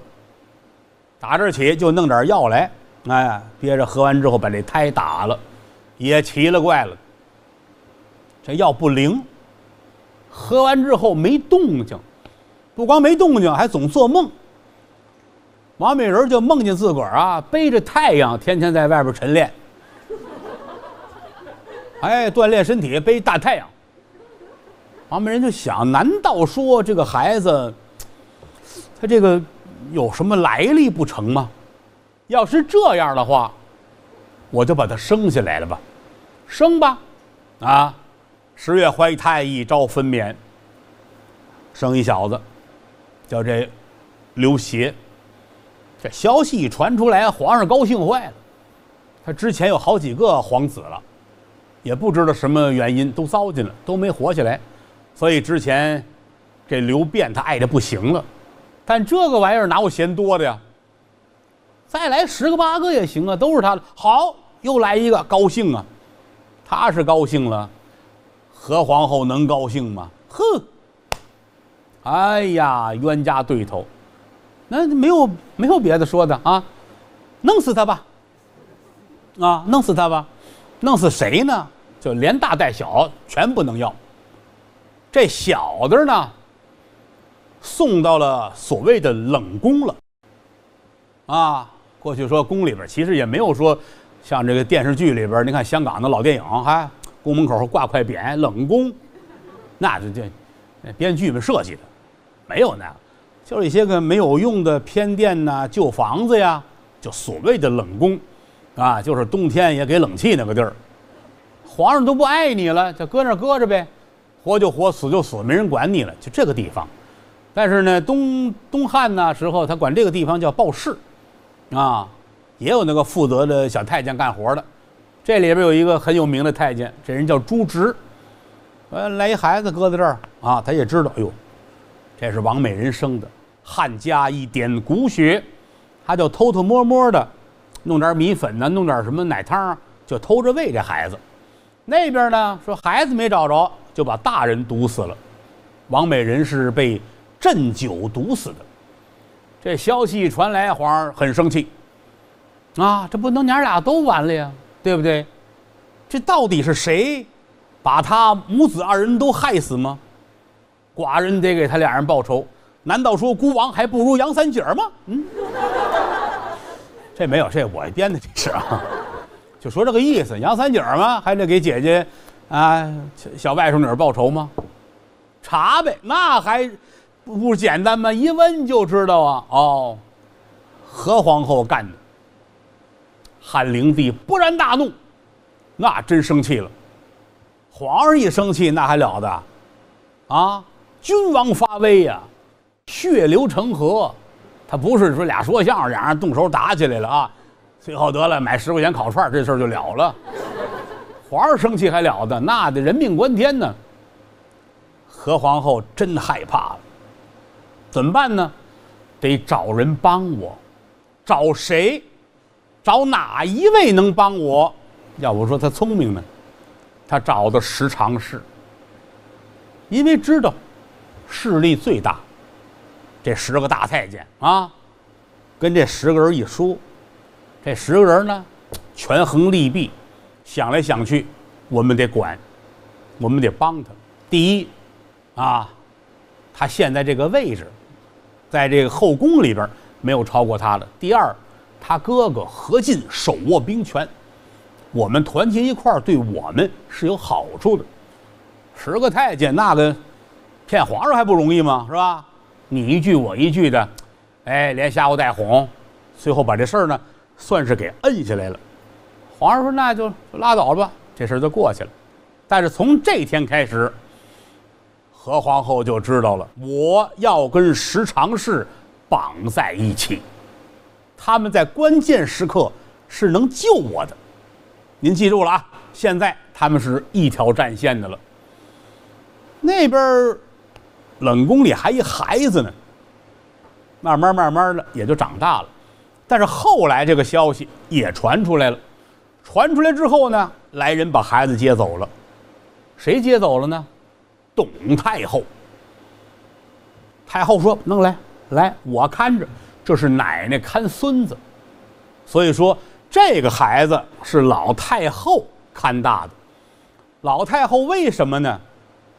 打这起就弄点药来，哎，憋着喝完之后把这胎打了，也奇了怪了。这药不灵，喝完之后没动静，不光没动静，还总做梦。王美人就梦见自个儿啊，背着太阳，天天在外边晨练。”哎，锻炼身体，背大太阳。王美人就想：难道说这个孩子，他这个有什么来历不成吗？要是这样的话，我就把他生下来了吧，生吧，啊，十月怀胎，一朝分娩，生一小子，叫这刘协。这消息一传出来，皇上高兴坏了。他之前有好几个皇子了。也不知道什么原因，都糟践了，都没活下来。所以之前这刘辩他爱的不行了，但这个玩意儿哪有嫌多的呀？再来十个八个也行啊，都是他的。好，又来一个，高兴啊！他是高兴了，何皇后能高兴吗？哼！哎呀，冤家对头，那没有没有别的说的啊，弄死他吧！啊，弄死他吧！弄死谁呢？就连大带小全不能要。这小的呢，送到了所谓的冷宫了。啊，过去说宫里边其实也没有说像这个电视剧里边，你看香港的老电影，哈，宫门口挂块匾“冷宫”，那就这编剧们设计的，没有那，就是一些个没有用的偏殿呐、旧房子呀，就所谓的冷宫。啊，就是冬天也给冷气那个地儿，皇上都不爱你了，就搁那搁着呗，活就活，死就死，没人管你了，就这个地方。但是呢，东东汉呢时候，他管这个地方叫报事，啊，也有那个负责的小太监干活的。这里边有一个很有名的太监，这人叫朱植，呃，来一孩子搁在这儿啊，他也知道，哎呦，这是王美人生的，汉家一点骨血，他就偷偷摸摸的。弄点米粉呢，弄点什么奶汤，就偷着喂这孩子。那边呢说孩子没找着，就把大人毒死了。王美人是被鸩酒毒死的。这消息一传来，皇上很生气。啊，这不能娘俩都完了呀，对不对？这到底是谁把他母子二人都害死吗？寡人得给他俩人报仇。难道说孤王还不如杨三姐吗？嗯，这没有，这我编的，这是啊，就说这个意思。杨三姐嘛，还得给姐姐啊小外甥女报仇吗？查呗，那还不简单吗？一问就知道啊。哦，何皇后干的。汉灵帝勃然大怒，那真生气了。皇上一生气，那还了得？啊，君王发威呀！血流成河，他不是说俩说相声，俩人动手打起来了啊！最后得了，买十块钱烤串，这事儿就了了。皇上生气还了得？那得人命关天呢。何皇后真害怕了，怎么办呢？得找人帮我，找谁？找哪一位能帮我？要不说他聪明呢，他找的十常侍，因为知道势力最大。这十个大太监啊，跟这十个人一说，这十个人呢，权衡利弊，想来想去，我们得管，我们得帮他。第一，啊，他现在这个位置，在这个后宫里边没有超过他的。第二，他哥哥何进手握兵权，我们团结一块儿，对我们是有好处的。十个太监，那个骗皇上还不容易吗？是吧？你一句我一句的，哎，连吓唬带哄，最后把这事儿呢，算是给摁下来了。皇上说：“那就拉倒吧，这事儿就过去了。”但是从这天开始，何皇后就知道了，我要跟十常侍绑在一起，他们在关键时刻是能救我的。您记住了啊！现在他们是一条战线的了。那边冷宫里还一孩子呢，慢慢慢慢的也就长大了，但是后来这个消息也传出来了，传出来之后呢，来人把孩子接走了，谁接走了呢？董太后。太后说：“弄来，来，我看着，这是奶奶看孙子，所以说这个孩子是老太后看大的。老太后为什么呢？”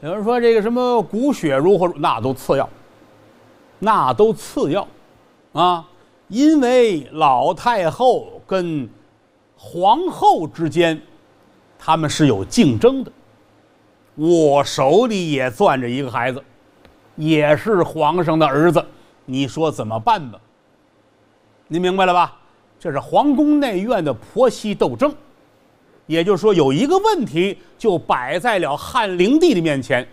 有人说这个什么骨血如何，那都次要，那都次要，啊，因为老太后跟皇后之间，他们是有竞争的。我手里也攥着一个孩子，也是皇上的儿子，你说怎么办吧？您明白了吧？这是皇宫内院的婆媳斗争。也就是说，有一个问题就摆在了汉灵帝的面前，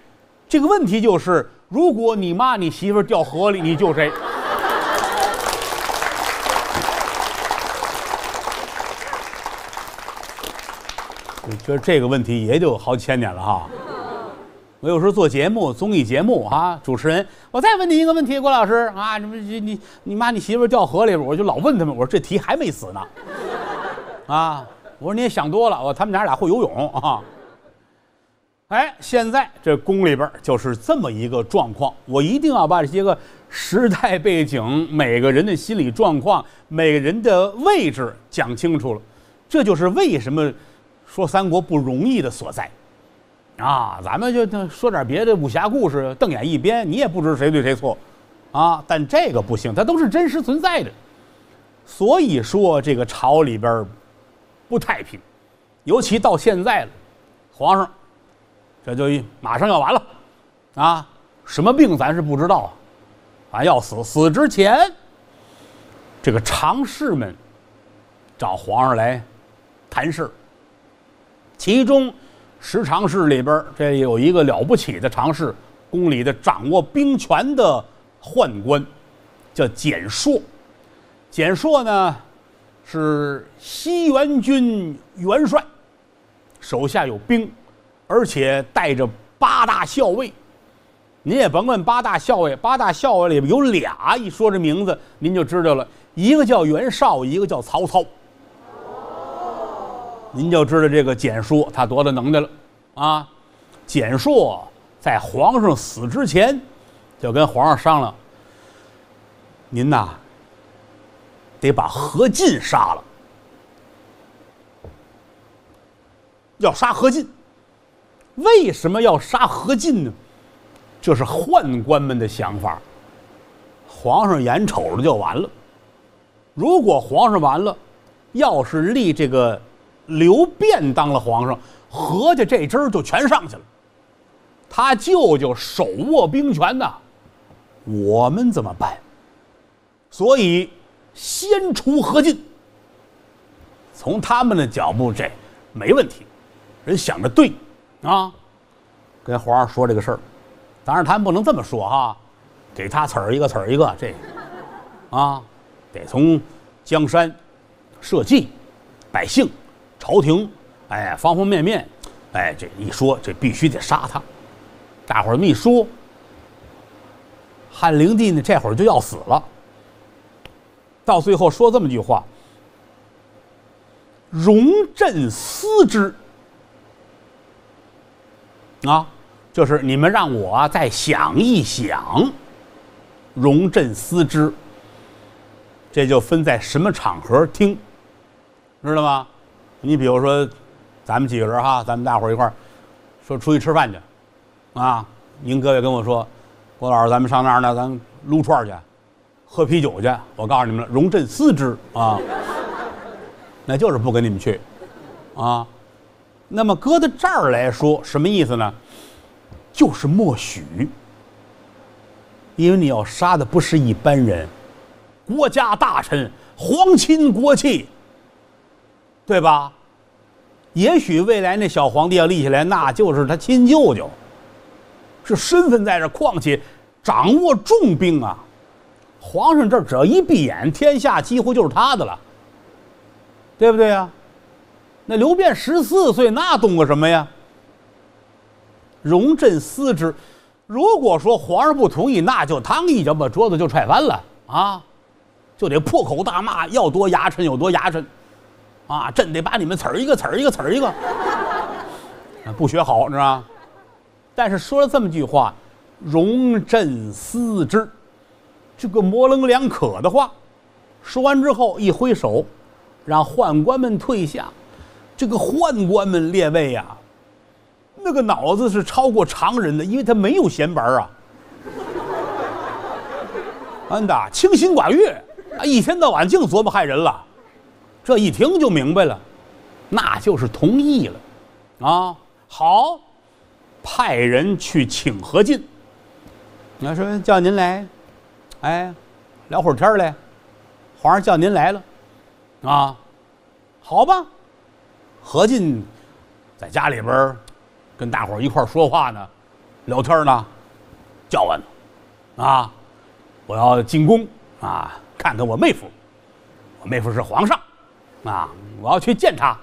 这个问题就是：如果你妈你媳妇掉河里，你救谁？我觉得这个问题也就好几千年了哈。我有时候做节目，综艺节目啊，主持人，我再问你一个问题，郭老师啊，你你你你妈你媳妇掉河里边，我就老问他们，我说这题还没死呢，啊。我说你也想多了，我他们娘俩会游泳啊！哎，现在这宫里边就是这么一个状况，我一定要把这些个时代背景、每个人的心理状况、每个人的位置讲清楚了。这就是为什么说三国不容易的所在啊！咱们就说点别的武侠故事，瞪眼一边，你也不知谁对谁错啊！但这个不行，它都是真实存在的。所以说，这个朝里边。不太平，尤其到现在了，皇上这就马上要完了，啊，什么病咱是不知道，啊，要死死之前，这个常侍们找皇上来谈事其中十常侍里边这有一个了不起的常侍，宫里的掌握兵权的宦官，叫简硕，简硕呢。是西元军元帅，手下有兵，而且带着八大校尉。您也甭问八大校尉，八大校尉里边有俩，一说这名字您就知道了，一个叫袁绍，一个叫曹操。您就知道这个蹇硕他多大能耐了啊！蹇硕在皇上死之前，就跟皇上商量：“您呐，得把何进杀了。要杀何进，为什么要杀何进呢？这是宦官们的想法。皇上眼瞅着就完了。如果皇上完了，要是立这个刘辩当了皇上，何家这支儿就全上去了。他舅舅手握兵权呐，我们怎么办？所以先除何进。从他们的脚步，这没问题。人想的对，啊，跟皇上说这个事儿，当然他们不能这么说哈，给他刺儿一个刺儿一个，这，啊，得从江山、社稷、百姓、朝廷，哎，方方面面，哎，这一说，这必须得杀他。大伙儿这么一说，汉灵帝呢，这会儿就要死了。到最后说这么句话：“容朕思之。”啊，就是你们让我再想一想，容朕思之。这就分在什么场合听，知道吗？你比如说，咱们几个人哈，咱们大伙儿一块儿说出去吃饭去，啊，您各位跟我说，郭老师，咱们上那儿呢，咱撸串去，喝啤酒去。我告诉你们了，容朕思之啊，那就是不跟你们去，啊。那么搁到这儿来说，什么意思呢？就是默许，因为你要杀的不是一般人，国家大臣、皇亲国戚，对吧？也许未来那小皇帝要立起来，那就是他亲舅舅，是身份在这，况且掌握重兵啊！皇上这只要一闭眼，天下几乎就是他的了，对不对呀？那刘辩十四岁，那懂个什么呀？容朕思之。如果说皇上不同意，那就当一脚把桌子就踹翻了啊！就得破口大骂，要多牙碜有多牙碜，啊！朕得把你们呲儿一个呲儿一个呲儿一个，不学好，知道吗？但是说了这么句话，容朕思之，这个模棱两可的话，说完之后一挥手，让宦官们退下。这个宦官们列位呀，那个脑子是超过常人的，因为他没有闲班啊，安达清心寡欲啊，一天到晚净琢磨害人了。这一听就明白了，那就是同意了啊。好，派人去请何进。你要说叫您来，哎，聊会儿天来，皇上叫您来了啊，好吧。何进在家里边跟大伙儿一块儿说话呢，聊天呢，叫唤呢，啊，我要进宫啊，看看我妹夫，我妹夫是皇上，啊，我要去见他，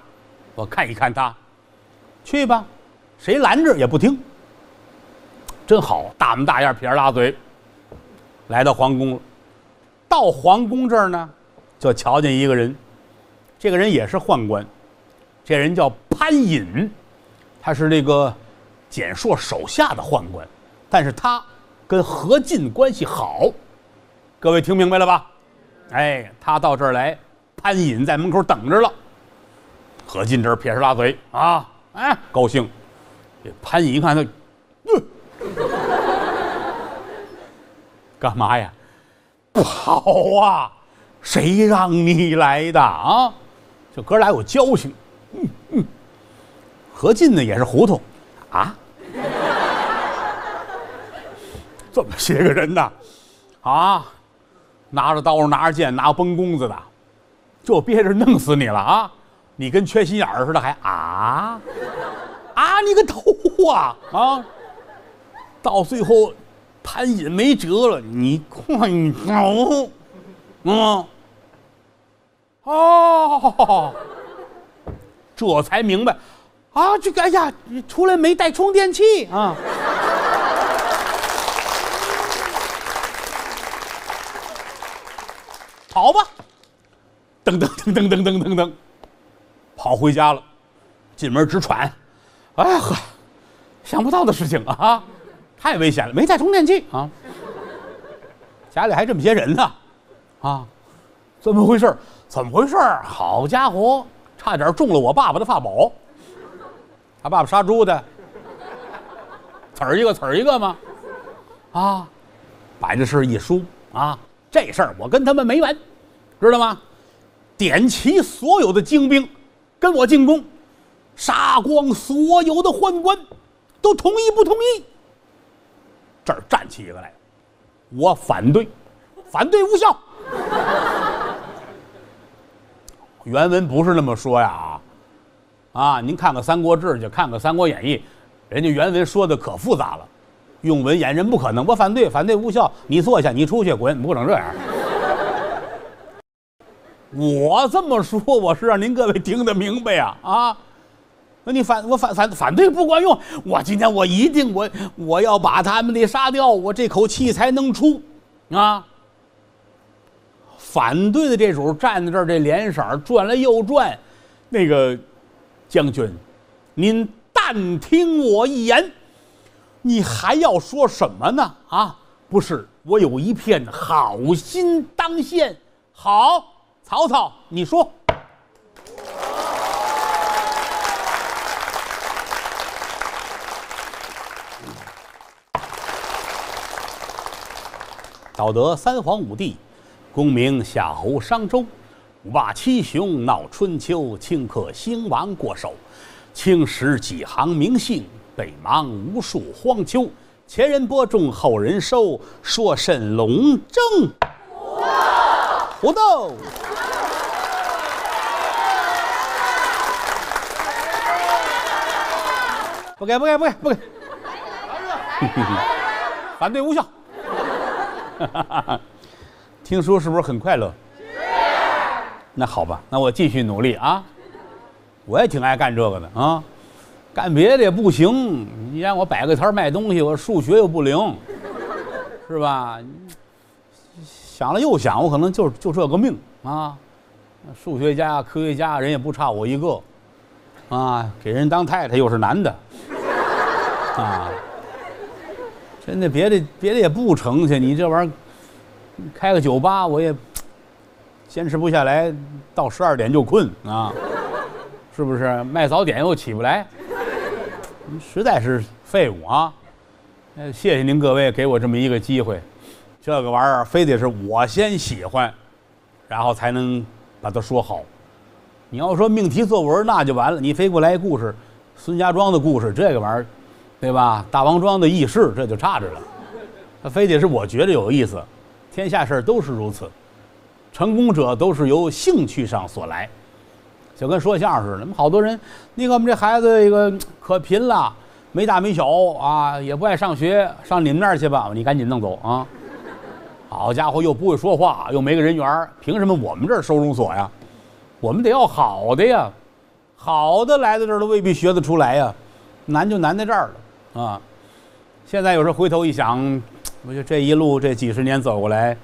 我看一看他，去吧，谁拦着也不听。真好，大模大样，撇着大嘴，来到皇宫了。到皇宫这儿呢，就瞧见一个人，这个人也是宦官。这人叫潘隐，他是那个蹇硕手下的宦官，但是他跟何进关系好，各位听明白了吧？哎，他到这儿来，潘隐在门口等着了。何进这儿撇着大嘴啊，哎，高兴。这潘隐一看他，干嘛呀？跑啊！谁让你来的啊？这哥俩有交情。嗯嗯，何进呢也是糊涂，啊，这么些个人呢，啊，拿着刀拿着剑拿崩弓子的，就憋着弄死你了啊！你跟缺心眼儿似的还啊啊！你个头啊啊！到最后，潘隐没辙了，你快走，嗯，哦。这才明白，啊，这个哎呀，出来没带充电器啊！跑吧，噔噔噔噔噔噔噔噔，跑回家了进门直喘，哎呀呵，想不到的事情啊，太危险了，没带充电器啊，家里还这么些人呢，啊，怎么回事？怎么回事？好家伙，差点中了我爸爸的法宝，他爸爸杀猪的，刺儿一个刺儿一个吗？啊，把这事一说啊，这事儿我跟他们没完，知道吗？点齐所有的精兵，跟我进攻，杀光所有的宦官，都同意不同意？这儿站起一个来，我反对，反对无效。原文不是那么说呀，啊，您看看《三国志》去，看看《三国演义》，人家原文说的可复杂了，用文言人不可能。我反对，反对无效。你坐下，你出去，滚，不能这样。我这么说，我是让您各位听得明白呀，啊，那你反我反反反对不管用，我今天我一定我我要把他们得杀掉，我这口气才能出，啊。反对的这主站在这儿，这脸色转了又转，那个将军，您但听我一言，你还要说什么呢？啊，不是，我有一片好心当先。好，曹操，你说。道德三皇五帝。功名夏侯商周，五霸七雄闹春秋，顷刻兴亡过手，青史几行名姓，北邙无数荒丘。前人播种，后人收，说甚龙争虎斗？不给，不给，不给，不给！反对无效。听书是不是很快乐？那好吧，那我继续努力啊！我也挺爱干这个的啊，干别的也不行。你让我摆个摊卖东西，我数学又不灵，是吧？想了又想，我可能就就这个命啊！数学家、科学家人也不差我一个啊！给人当太太又是男的啊！真的，别的别的也不成去，你这玩意儿。开个酒吧，我也坚持不下来，到十二点就困啊，是不是？卖早点又起不来，实在是废物啊！谢谢您各位给我这么一个机会，这个玩意儿非得是我先喜欢，然后才能把它说好。你要说命题作文，那就完了。你非给我来一故事，孙家庄的故事，这个玩意儿，对吧？大王庄的轶事，这就差着了。他非得是我觉得有意思。天下事儿都是如此，成功者都是由兴趣上所来，就跟说相声似的。那么好多人，你看我们这孩子一个可贫了，没大没小啊，也不爱上学，上你们那儿去吧，你赶紧弄走啊！好家伙，又不会说话，又没个人缘凭什么我们这儿收容所呀？我们得要好的呀，好的来到这儿都未必学得出来呀，难就难在这儿了啊！现在有时候回头一想。我觉得这一路这几十年走过来，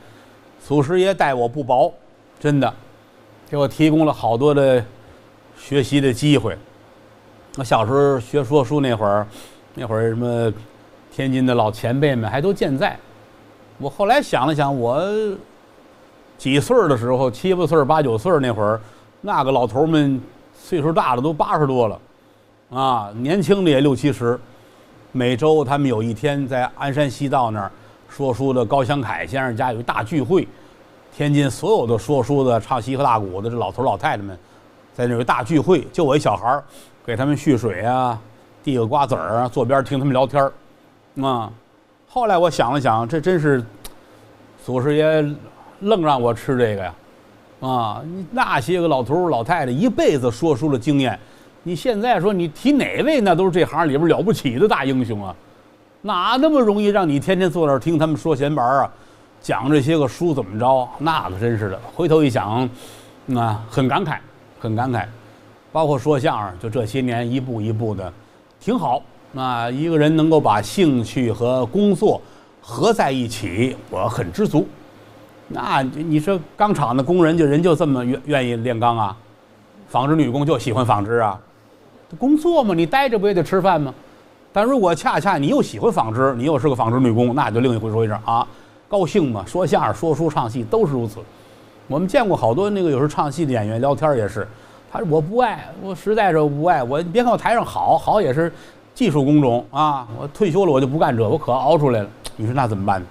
祖师爷待我不薄，真的，给我提供了好多的学习的机会。我小时候学说书那会儿，那会儿什么天津的老前辈们还都健在。我后来想了想，我几岁的时候，七八岁、八九岁那会儿，那个老头们岁数大了都八十多了，啊，年轻的也六七十。每周他们有一天在鞍山西道那儿。说书的高祥凯先生家有一大聚会，天津所有的说书的、唱西河大鼓的这老头老太太们，在那有大聚会，就我一小孩儿，给他们续水啊，递个瓜子儿啊，坐边听他们聊天儿，啊。后来我想了想，这真是祖师爷愣让我吃这个呀，啊，那些个老头老太太一辈子说书的经验，你现在说你提哪位，那都是这行里边了不起的大英雄啊。哪那么容易让你天天坐那儿听他们说闲白啊？讲这些个书怎么着？那可真是的。回头一想，啊，很感慨，很感慨。包括说相声，就这些年一步一步的，挺好。那一个人能够把兴趣和工作合在一起，我很知足。那你说钢厂的工人就人就这么愿愿意炼钢啊？纺织女工就喜欢纺织啊？工作嘛，你待着不也得吃饭吗？但如果恰恰你又喜欢纺织，你又是个纺织女工，那就另一回说一声啊，高兴嘛。说相声、说书、唱戏都是如此。我们见过好多那个有时候唱戏的演员聊天也是，他说我不爱，我实在是不爱。我别看我台上好好也是技术工种啊，我退休了我就不干这，我可熬出来了。你说那怎么办呢？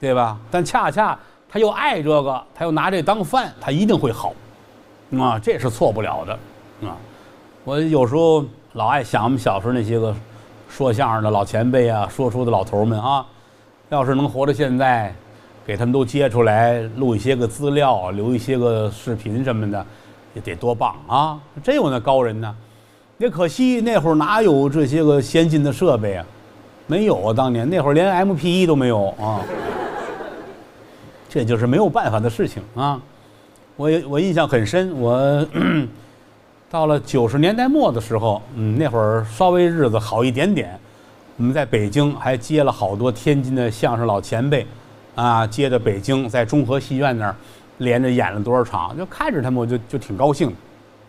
对吧？但恰恰他又爱这个，他又拿这当饭，他一定会好啊，这是错不了的啊。我有时候老爱想我们小时候那些个。说相声的老前辈啊，说书的老头们啊，要是能活到现在，给他们都接出来录一些个资料，留一些个视频什么的，也得多棒啊！真有那高人呢。也可惜那会儿哪有这些个先进的设备啊？没有啊，当年那会儿连 M P 一都没有啊。这就是没有办法的事情啊。我我印象很深，我。到了九十年代末的时候，嗯，那会儿稍微日子好一点点，我们在北京还接了好多天津的相声老前辈，啊，接着北京在中和戏院那儿连着演了多少场，就看着他们我就就挺高兴，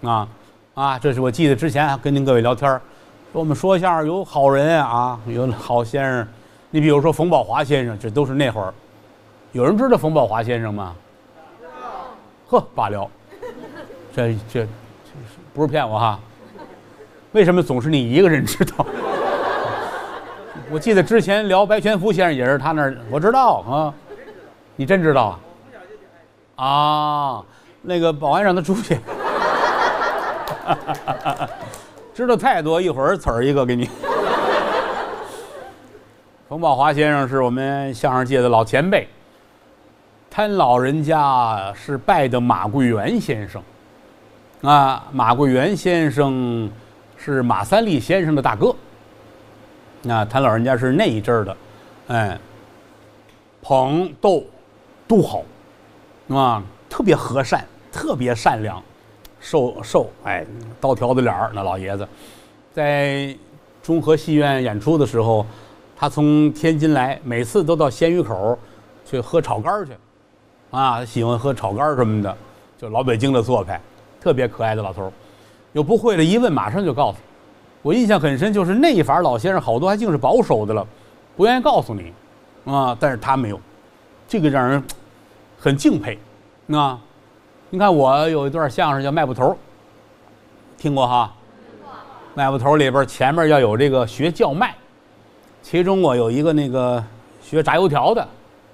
啊啊，这是我记得之前跟您各位聊天说我们说相声有好人啊，有好先生，你比如说冯宝华先生，这都是那会儿，有人知道冯宝华先生吗？呵，罢了，这这。不是骗我哈，为什么总是你一个人知道？我记得之前聊白全福先生也是他那儿，我知道啊，你真知道啊？啊，那个保安让他出去，知道太多，一会儿词儿一个给你。冯宝华先生是我们相声界的老前辈，他老人家是拜的马桂元先生。啊，马桂元先生是马三立先生的大哥。那他老人家是那一阵儿的，哎，捧逗都好，啊，特别和善，特别善良，瘦瘦，哎，刀条子脸儿那老爷子，在中和戏院演出的时候，他从天津来，每次都到鲜鱼口去喝炒肝去，啊，喜欢喝炒肝什么的，就老北京的做派。特别可爱的老头儿，有不会的，一问马上就告诉。我印象很深，就是那一法老先生好多还净是保守的了，不愿意告诉你，啊，但是他没有，这个让人很敬佩，啊，你看我有一段相声叫卖布头，听过哈？卖布头里边前面要有这个学叫卖，其中我有一个那个学炸油条的，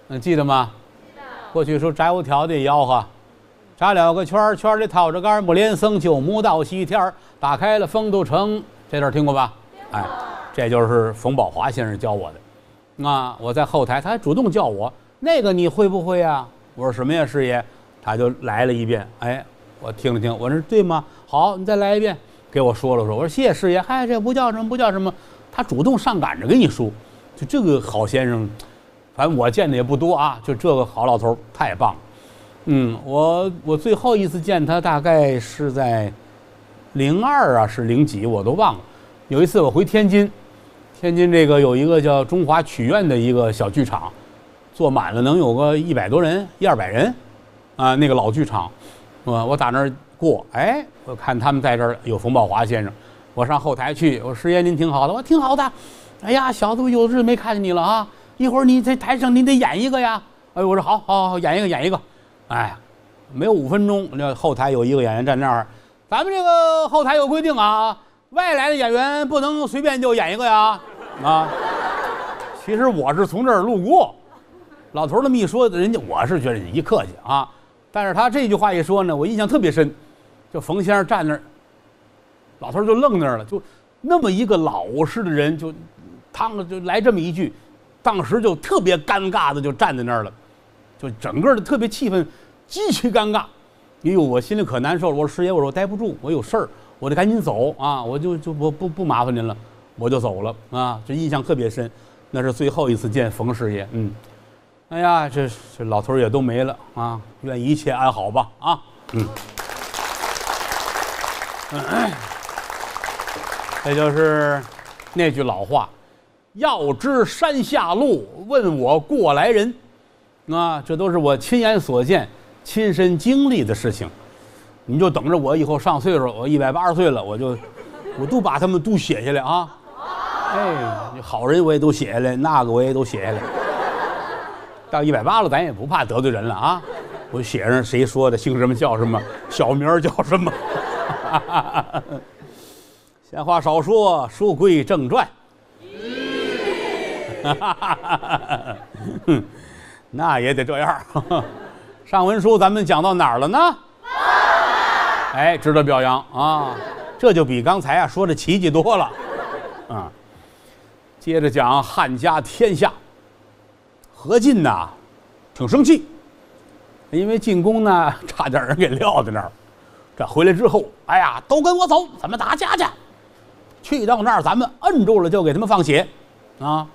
嗯，记得吗？记得。过去说炸油条的吆喝。扎了个圈，圈里套着杆木连僧，就木到西天，打开了丰都城。这段听过吧？哎，这就是冯宝华先生教我的。啊，我在后台，他还主动叫我，那个你会不会呀？我说什么呀，师爷？他就来了一遍。哎，我听了听，我说对吗？好，你再来一遍，给我说了说。我说谢谢师爷。嗨，这不叫什么，不叫什么。他主动上赶着跟你说，就这个好先生，反正我见的也不多啊。就这个好老头太棒了。嗯，我我最后一次见他大概是在零二啊，是零几我都忘了。有一次我回天津，天津这个有一个叫中华曲苑的一个小剧场，坐满了能有个一百多人，一二百人，啊，那个老剧场，我我打那儿过，哎，我看他们在这儿有冯宝华先生，我上后台去，我师爷您挺好的，我挺好的，哎呀，小子我有日没看见你了啊，一会儿你在台上你得演一个呀，哎，我说好，好，好，演一个，演一个。哎，没有五分钟，那后台有一个演员站那儿。咱们这个后台有规定啊，外来的演员不能随便就演一个呀。啊，其实我是从这儿路过，老头儿那么一说，人家我是觉得你一客气啊。但是他这句话一说呢，我印象特别深。就冯先生站那儿，老头儿就愣那儿了，就那么一个老实的人，就趟就来这么一句，当时就特别尴尬的就站在那儿了，就整个的特别气氛。极其尴尬，哎呦，我心里可难受了。我说师爷，我说我待不住，我有事儿，我得赶紧走啊！我就就不不不麻烦您了，我就走了啊！这印象特别深，那是最后一次见冯师爷。嗯，哎呀，这这老头儿也都没了啊！愿一切安好吧啊！嗯，这就是那句老话：要知山下路，问我过来人。啊，这都是我亲眼所见。亲身经历的事情，你就等着我以后上岁数，我一百八十岁了，我就我都把他们都写下来啊。哎，好人我也都写下来，那个我也都写下来。到一百八了，咱也不怕得罪人了啊。我写上谁说的，姓什么叫什么，小名叫什么。闲话少说，书归正传。那也得这样。上文书咱们讲到哪儿了呢？哎，值得表扬啊！这就比刚才啊说的奇迹多了。啊，接着讲汉家天下。何进呐，挺生气，因为进宫呢 差点人给撂在那儿。这回来之后，哎呀，都跟我走，咱们打家去。去到那儿，咱们摁住了就给他们放血，啊！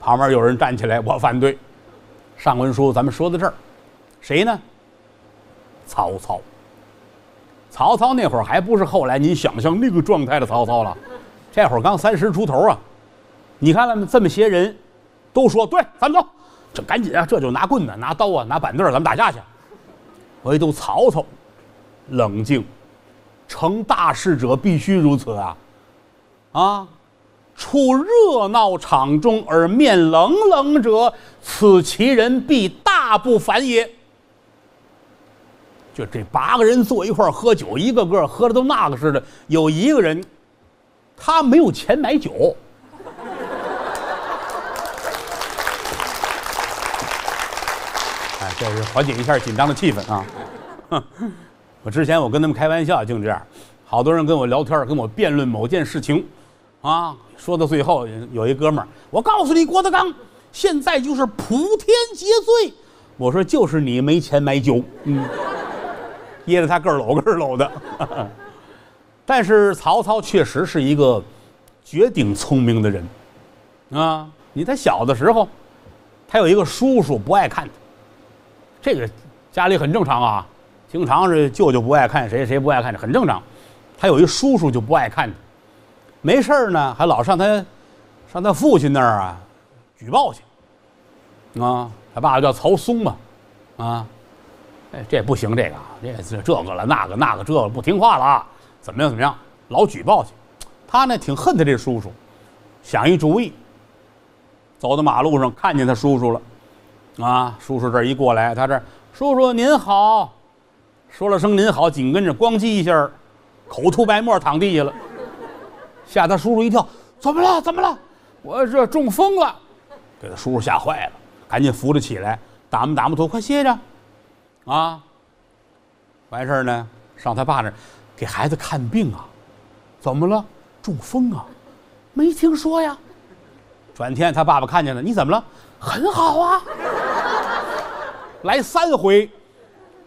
旁边有人站起来，我反对。上文书咱们说到这儿，谁呢？曹操。曹操那会儿还不是后来您想象那个状态的曹操了，这会儿刚三十出头啊。你看了这么些人，都说对，咱们走，这赶紧啊，这就拿棍子、拿刀啊、拿板凳咱们打架去。唯独曹操冷静，成大事者必须如此啊。啊！处热闹场中而面冷冷者，此其人必大不凡也。就这八个人坐一块喝酒，一个个喝的都那个似的。有一个人，他没有钱买酒。哎，这是缓解一下紧张的气氛啊！我之前我跟他们开玩笑，就这样，好多人跟我聊天，跟我辩论某件事情。啊，说到最后，有一哥们儿，我告诉你，郭德纲现在就是普天皆醉。我说就是你没钱买酒，嗯，噎得他个儿搂个儿搂的。但是曹操确实是一个绝顶聪明的人，啊，你他小的时候，他有一个叔叔不爱看他，这个家里很正常啊，经常是舅舅不爱看谁，谁不爱看这很正常。他有一叔叔就不爱看。没事儿呢，还老上他，上他父亲那儿啊，举报去。啊，他爸爸叫曹松嘛，啊，哎，这不行，这个，这这这个了，那个那个，这个不听话了啊，怎么样怎么样，老举报去。他呢，挺恨他这叔叔，想一主意。走到马路上，看见他叔叔了，啊，叔叔这一过来，他这叔叔您好，说了声您好，紧跟着咣叽一下，口吐白沫，躺地下了。吓他叔叔一跳，怎么了？怎么了？我这中风了，给他叔叔吓坏了，赶紧扶着起来，打磨打磨头，快歇着，啊！完事儿呢，上他爸那儿给孩子看病啊，怎么了？中风啊？没听说呀。转天他爸爸看见了，你怎么了？很好啊。来三回，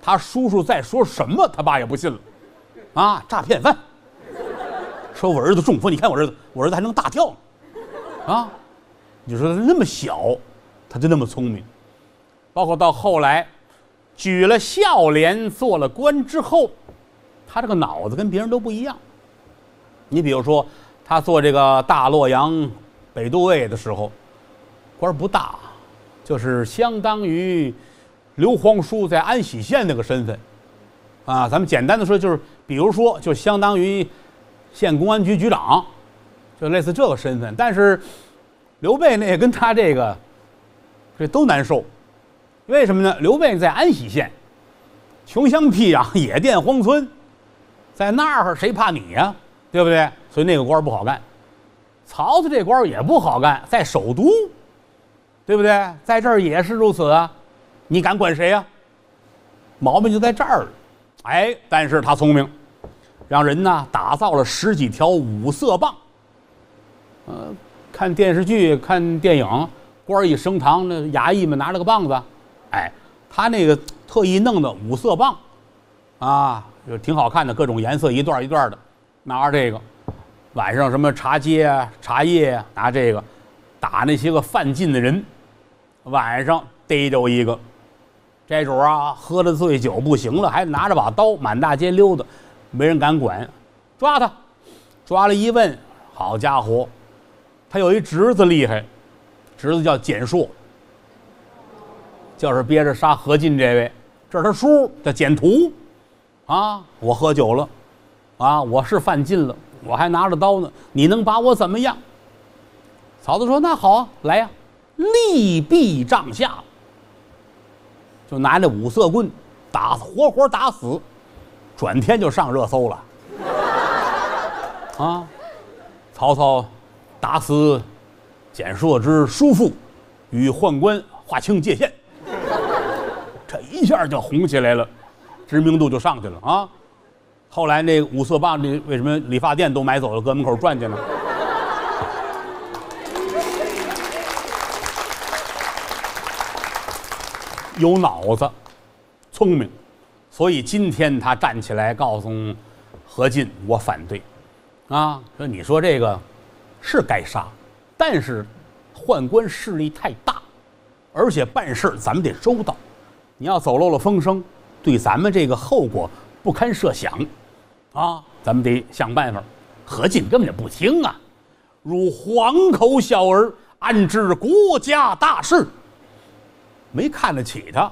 他叔叔再说什么，他爸也不信了，啊，诈骗犯。说我儿子中风，你看我儿子，我儿子还能大跳，啊！你说他那么小，他就那么聪明，包括到后来，举了孝廉，做了官之后，他这个脑子跟别人都不一样。你比如说，他做这个大洛阳北都尉的时候，官不大，就是相当于刘皇叔在安喜县那个身份，啊，咱们简单的说就是，比如说就相当于。县公安局局长，就类似这个身份，但是刘备那跟他这个这都难受，为什么呢？刘备在安喜县，穷乡僻壤、野店荒村，在那儿谁怕你呀？对不对？所以那个官不好干。曹操这官也不好干，在首都，对不对？在这儿也是如此啊，你敢管谁呀？毛病就在这儿了。哎，但是他聪明。让人呢打造了十几条五色棒。呃，看电视剧、看电影，官一升堂，那衙役们拿着个棒子，哎，他那个特意弄的五色棒，啊，就挺好看的，各种颜色，一段一段的，拿着这个，晚上什么茶街啊、茶叶啊，拿这个打那些个犯禁的人，晚上逮着一个，这主啊喝了醉酒不行了，还拿着把刀满大街溜达。没人敢管，抓他，抓了一问，好家伙，他有一侄子厉害，侄子叫简硕，就是憋着杀何进这位，这是他叔叫简图，啊，我喝酒了，啊，我是犯禁了，我还拿着刀呢，你能把我怎么样？曹操说：“那好啊，来呀，力毙帐下。”就拿那五色棍打活活打死，转天就上热搜了。啊，曹操打死蹇硕之叔父，与宦官划清界限，这一下就红起来了，知名度就上去了啊。后来那五色棒，那为什么理发店都买走了，搁门口转去呢？有脑子，聪明，所以今天他站起来告诉何进：“我反对。”啊，说你说这个是该杀，但是宦官势力太大，而且办事咱们得周到。你要走漏了风声，对咱们这个后果不堪设想。啊，咱们得想办法。何进根本就不听啊，如黄口小儿，安知国家大事？没看得起他，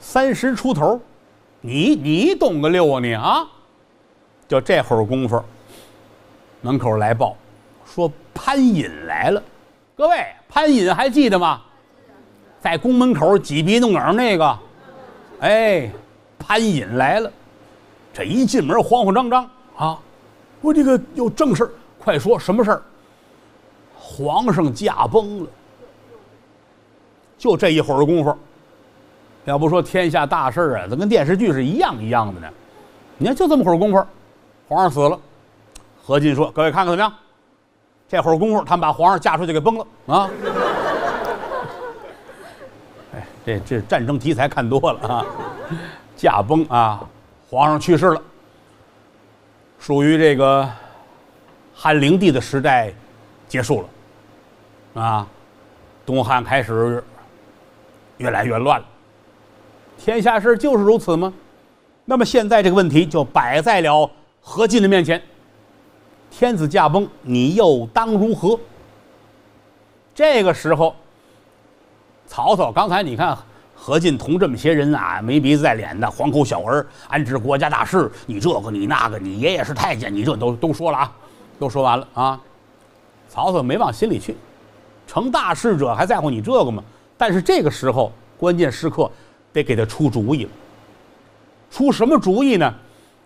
三十出头，你你懂个六啊你啊！就这会儿功夫，门口来报，说潘隐来了。各位，潘隐还记得吗？在宫门口挤鼻弄眼那个，哎，潘隐来了。这一进门，慌慌张张啊！我这个有正事快说什么事儿？皇上驾崩了。就这一会儿功夫，要不说天下大事啊，这跟电视剧是一样一样的呢。你看，就这么会儿功夫，皇上死了。何进说：“各位看看怎么样？这会儿功夫，他们把皇上架出去给崩了啊！” 哎，这这战争题材看多了啊，驾崩啊，皇上去世了，属于这个汉灵帝的时代结束了啊，东汉开始。越来越乱了，天下事就是如此吗？那么现在这个问题就摆在了何进的面前。天子驾崩，你又当如何？这个时候，曹操刚才你看何进同这么些人啊，没鼻子带脸的，黄口小儿，安置国家大事？你这个你那个，你爷爷是太监，你这都都说了啊，都说完了啊。曹操没往心里去，成大事者还在乎你这个吗？但是这个时候，关键时刻得给他出主意了。出什么主意呢？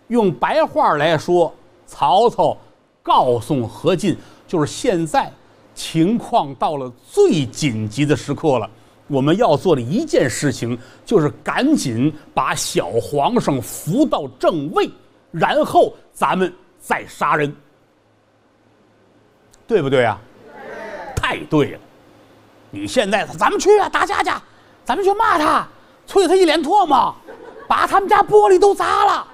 用白话来说，曹操告诉何进，就是现在情况到了最紧急的时刻了。我们要做的一件事情，就是赶紧把小皇上扶到正位，然后咱们再杀人，对不对啊？太对了。你现在，咱们去啊，打架去，咱们去骂他，啐他一脸唾沫，把他们家玻璃都砸了，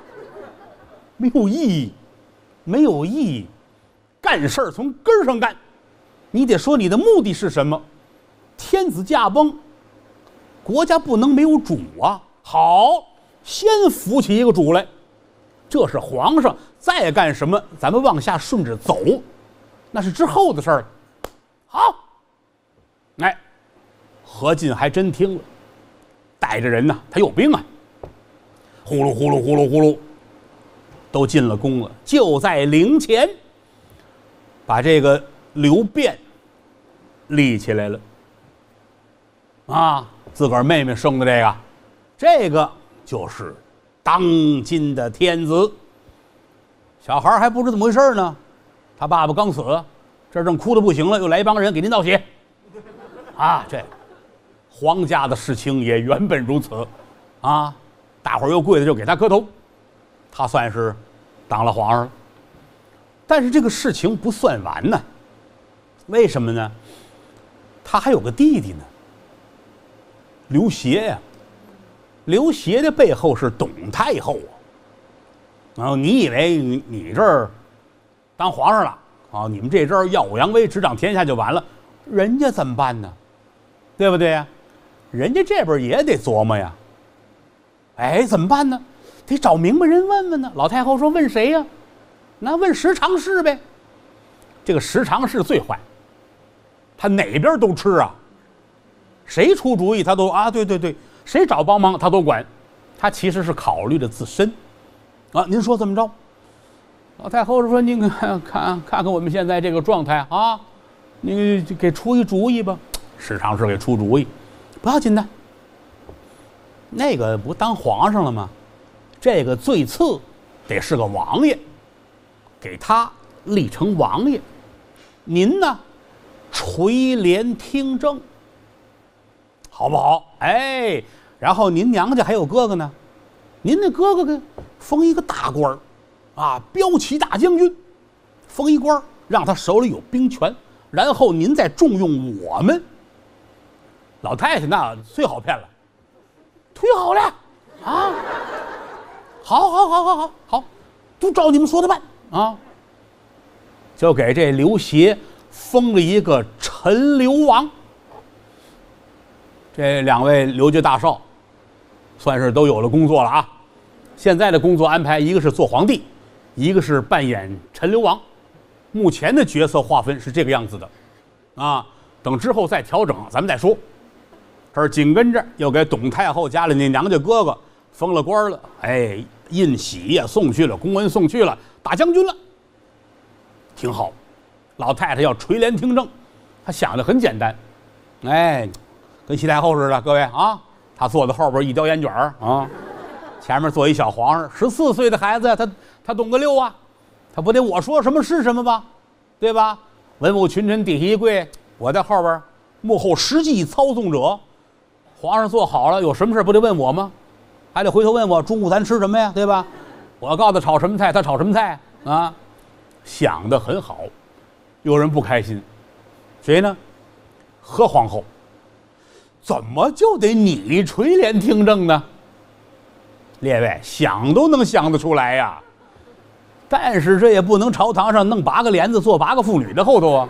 没有意义，没有意义，干事儿从根儿上干，你得说你的目的是什么？天子驾崩，国家不能没有主啊！好，先扶起一个主来，这是皇上，再干什么，咱们往下顺着走，那是之后的事儿。好。哎，何进还真听了，带着人呢，他有兵啊，呼噜呼噜呼噜呼噜，都进了宫了，就在陵前，把这个刘辩立起来了。啊，自个儿妹妹生的这个，这个就是当今的天子。小孩还不知怎么回事呢，他爸爸刚死，这正哭的不行了，又来一帮人给您道喜。啊，这皇家的事情也原本如此，啊，大伙儿又跪着就给他磕头，他算是当了皇上了。但是这个事情不算完呢，为什么呢？他还有个弟弟呢，刘协呀。刘协的背后是董太后啊。啊你以为你你这儿当皇上了啊？你们这招耀武扬威、执掌天下就完了？人家怎么办呢？对不对呀？人家这边也得琢磨呀。哎，怎么办呢？得找明白人问问呢。老太后说：“问谁呀？那问十常侍呗。这个十常侍最坏，他哪边都吃啊。谁出主意他都啊，对对对，谁找帮忙他都管。他其实是考虑着自身。啊，您说怎么着？老太后说：“您看看看看我们现在这个状态啊，你给出一主意吧。”时常是给出主意，不要紧的。那个不当皇上了吗？这个最次得是个王爷，给他立成王爷。您呢，垂帘听政，好不好？哎，然后您娘家还有哥哥呢，您那哥哥给封一个大官儿，啊，骠骑大将军，封一官儿，让他手里有兵权，然后您再重用我们。老太太那最好骗了，忒好了，啊，好，好，好，好，好，好，都照你们说的办啊。就给这刘协封了一个陈留王。这两位刘家大少，算是都有了工作了啊。现在的工作安排，一个是做皇帝，一个是扮演陈留王。目前的角色划分是这个样子的，啊，等之后再调整，咱们再说。这儿紧跟着又给董太后家里那娘家哥哥封了官了，哎，印玺也送去了，公文送去了，大将军了。挺好，老太太要垂帘听政，她想的很简单，哎，跟西太后似的，各位啊，她坐在后边一叼烟卷啊，前面坐一小皇上，十四岁的孩子，他他懂个六啊，他不得我说什么是什么吧，对吧？文武群臣底下一跪，我在后边幕后实际操纵者，皇上坐好了，有什么事不得问我吗？还得回头问我中午咱吃什么呀，对吧？我告诉他炒什么菜，他炒什么菜啊？想的很好，有人不开心，谁呢？何皇后。怎么就得你垂帘听政呢？列位想都能想得出来呀。但是这也不能朝堂上弄八个帘子坐八个妇女的后头啊，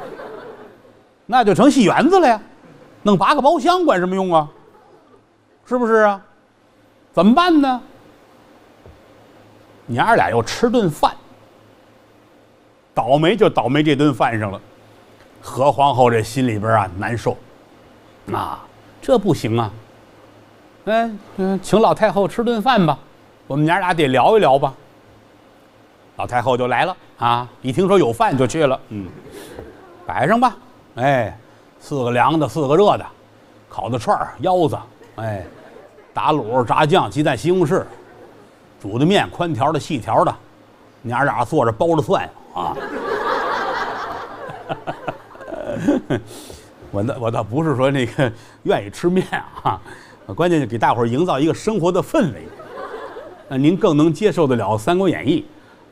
那就成戏园子了呀。弄八个包厢管什么用啊？是不是啊？怎么办呢？娘儿俩要吃顿饭。倒霉就倒霉这顿饭上了，何皇后这心里边啊难受，啊，这不行啊！哎，嗯，请老太后吃顿饭吧，我们娘俩得聊一聊吧。老太后就来了啊，一听说有饭就去了，嗯，摆上吧，哎，四个凉的，四个热的，烤的串儿、腰子，哎，打卤、炸酱、鸡蛋、西红柿，煮的面，宽条的、细条的，娘俩坐着包着蒜。啊，我倒我倒不是说那个愿意吃面啊，关键是给大伙儿营造一个生活的氛围，那您更能接受得了《三国演义》。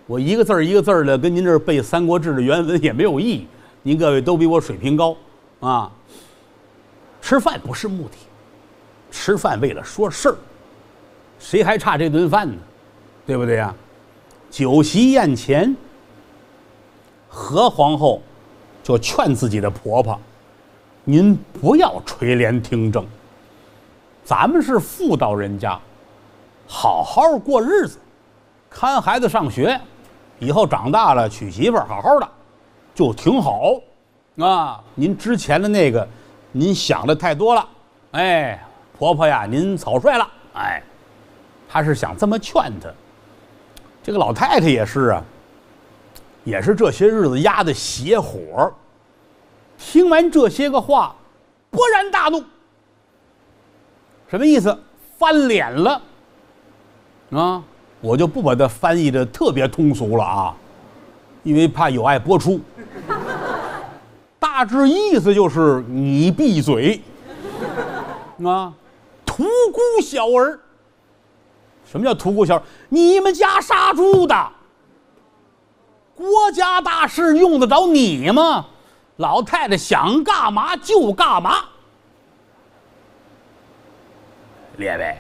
我一个字儿一个字儿的跟您这儿背《三国志》的原文也没有意义。您各位都比我水平高啊，吃饭不是目的，吃饭为了说事儿，谁还差这顿饭呢？对不对呀？酒席宴前。何皇后就劝自己的婆婆：“您不要垂帘听政，咱们是妇道人家，好好过日子，看孩子上学，以后长大了娶媳妇儿，好好的，就挺好。啊，您之前的那个，您想的太多了。哎，婆婆呀，您草率了。哎，她是想这么劝她。这个老太太也是啊。”也是这些日子压的邪火。听完这些个话，勃然大怒。什么意思？翻脸了啊！我就不把它翻译的特别通俗了啊，因为怕有碍播出。大致意思就是你闭嘴啊！屠沽小儿。什么叫屠沽小儿？你们家杀猪的。国家大事用得着你吗？老太太想干嘛就干嘛。列位，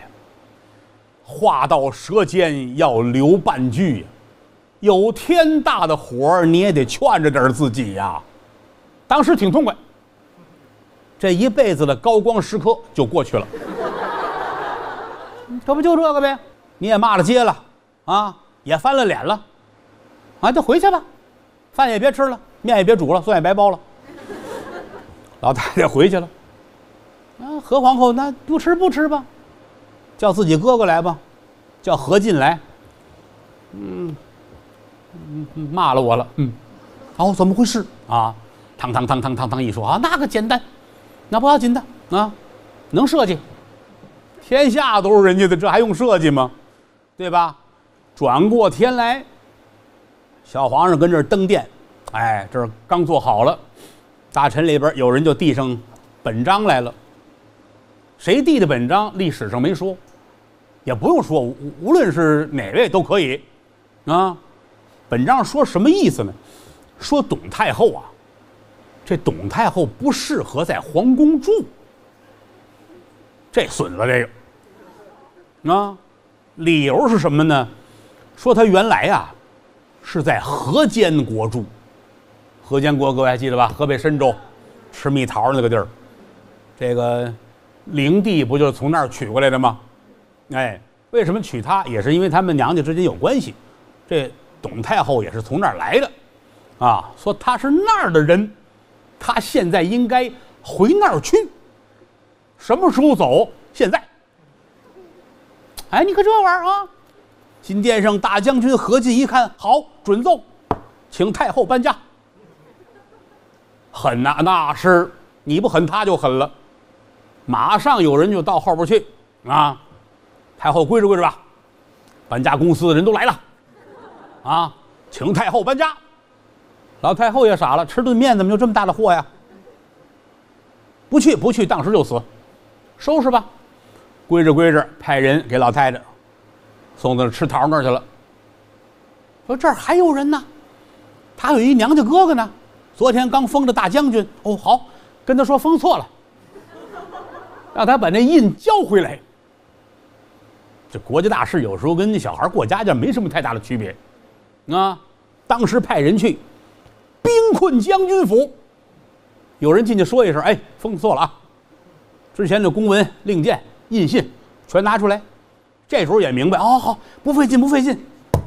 话到舌尖要留半句，有天大的火儿你也得劝着点自己呀。当时挺痛快，这一辈子的高光时刻就过去了。这不就这个呗？你也骂了街了啊，也翻了脸了。啊，就回去吧，饭也别吃了，面也别煮了，蒜也白包了。老太太回去了。啊，何皇后那不吃不吃吧，叫自己哥哥来吧，叫何进来。嗯，嗯嗯骂了我了，嗯，哦，怎么回事啊？汤汤汤汤汤汤一说啊，那个简单，那不要紧的啊，能设计，天下都是人家的，这还用设计吗？对吧？转过天来，小皇上跟这儿登殿，哎，这儿刚做好了，大臣里边有人就递上本章来了。谁递的本章？历史上没说，也不用说，无无论是哪位都可以，啊，本章说什么意思呢？说董太后啊，这董太后不适合在皇宫住，这损了这个，啊，理由是什么呢？说她原来呀是在河间国住，河间国各位还记得吧？河北深州吃蜜桃那个地儿，这个灵帝不就是从那儿娶过来的吗？哎，为什么娶她？也是因为他们娘家之间有关系。这董太后也是从那儿来的，啊，说她是那儿的人，他现在应该回那儿去。什么时候走？现在。哎，你可这玩意儿啊！金殿上大将军何进一看，好，准奏，请太后搬家。狠呐、那是你不狠，他就狠了。马上有人就到后边去啊，太后归置归置吧。搬家公司的人都来了，啊，请太后搬家。老太后也傻了，吃顿面怎么就这么大的祸呀？不去不去，当时就死，收拾吧。归置归置，派人给老太太送到吃桃那儿去了。说这儿还有人呢，他有一娘家哥哥呢，昨天刚封的大将军。哦，好，跟他说封错了，让他把那印交回来。这国家大事有时候跟那小孩过家家没什么太大的区别，啊，当时派人去兵困将军府，有人进去说一声：“哎，封错了啊！”之前的公文、令箭、印信全拿出来。这时候也明白，哦，好，不费劲，不费劲，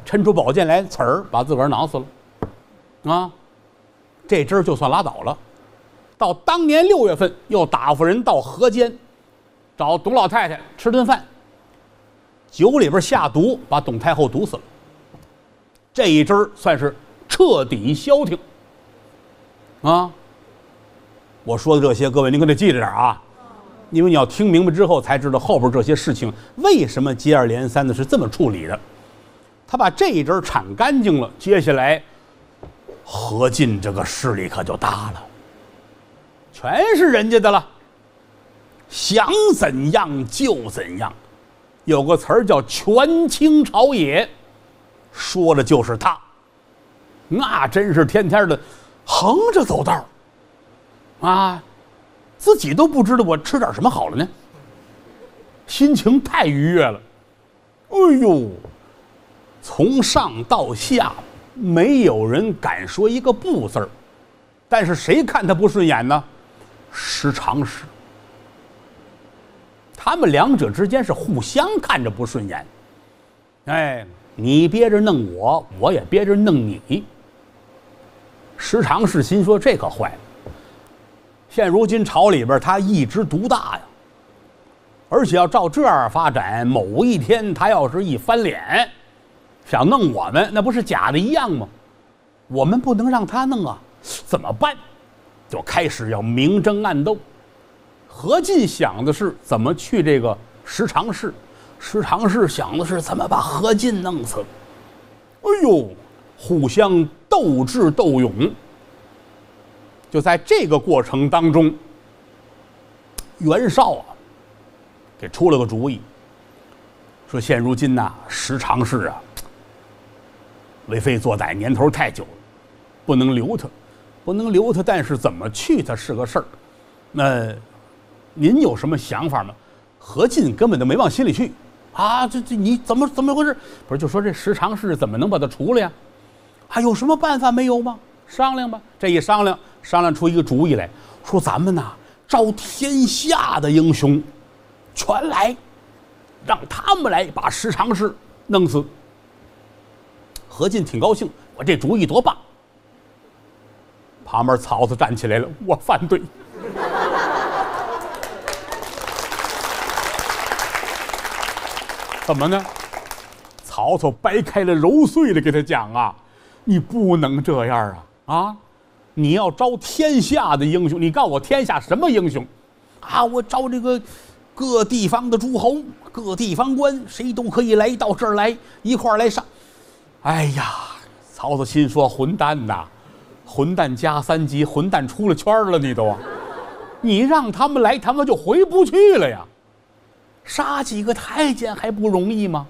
抻出宝剑来，刺儿把自个儿挠死了，啊，这针儿就算拉倒了。到当年六月份，又打发人到河间，找董老太太吃顿饭，酒里边下毒，把董太后毒死了。这一针儿算是彻底消停。啊，我说的这些，各位您可得记着点啊，因为你要听明白之后，才知道后边这些事情为什么接二连三的是这么处理的。他把这一针铲干净了，接下来何进这个势力可就大了，全是人家的了，想怎样就怎样。有个词儿叫“权倾朝野”，说的就是他。那真是天天的横着走道啊，自己都不知道我吃点什么好了呢。心情太愉悦了，哎呦，从上到下没有人敢说一个不字儿，但是谁看他不顺眼呢？时常是。他们两者之间是互相看着不顺眼，哎，你憋着弄我，我也憋着弄你。时常是心说这可坏了。现如今朝里边他一枝独大呀，而且要照这样发展，某一天他要是一翻脸，想弄我们，那不是假的一样吗？我们不能让他弄啊，怎么办？就开始要明争暗斗。何进想的是怎么去这个石常侍，石常侍想的是怎么把何进弄死。哎呦，互相斗智斗勇。就在这个过程当中，袁绍啊，给出了个主意，说现如今呐，十常侍啊，为非作歹年头太久了，不能留他，不能留他。但是怎么去他是个事儿。那您有什么想法吗？何进根本就没往心里去啊！这这你怎么怎么回事？不是就说这十常侍怎么能把他除了呀？还有什么办法没有吗？商量吧。这一商量，商量出一个主意来，说咱们呐招天下的英雄，全来，让他们来把十常侍弄死。何进挺高兴，我这主意多棒！旁边曹操站起来了，我反对。怎么呢？曹操掰开了揉碎了给他讲啊，你不能这样啊啊！你要招天下的英雄，你告诉我天下什么英雄？啊，我招这个各地方的诸侯、各地方官，谁都可以来到这儿来一块儿来上。哎呀，曹操心说：混蛋呐，混蛋加三级，混蛋出了圈了，你都，你让他们来，他们就回不去了呀。杀几个太监还不容易吗？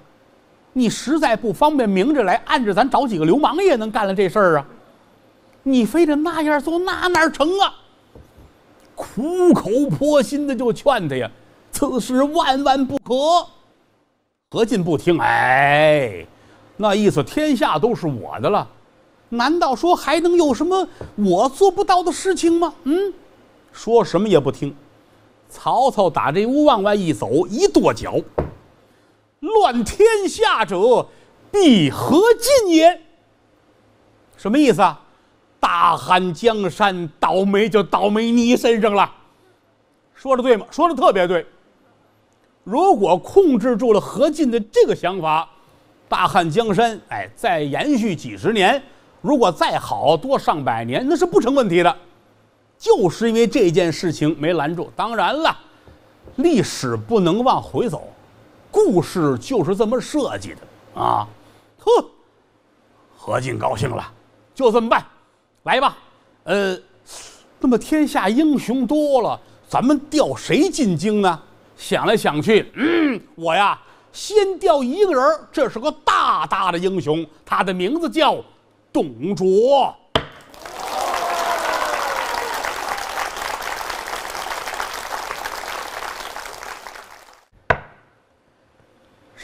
你实在不方便明着来，暗着咱找几个流氓也能干了这事儿啊。你非得那样做，那哪成啊？苦口婆心的就劝他呀，此事万万不可。何进不听，哎，那意思天下都是我的了，难道说还能有什么我做不到的事情吗？嗯，说什么也不听。曹操打这屋往外一走，一跺脚，乱天下者，必何进也。什么意思啊？大汉江山倒霉就倒霉你身上了，说的对吗？说的特别对。如果控制住了何进的这个想法，大汉江山，哎，再延续几十年，如果再好多上百年，那是不成问题的。就是因为这件事情没拦住。当然了，历史不能往回走，故事就是这么设计的啊。呵，何进高兴了，就这么办。来吧，呃，那么天下英雄多了，咱们调谁进京呢？想来想去，嗯，我呀，先调一个人，这是个大大的英雄，他的名字叫董卓。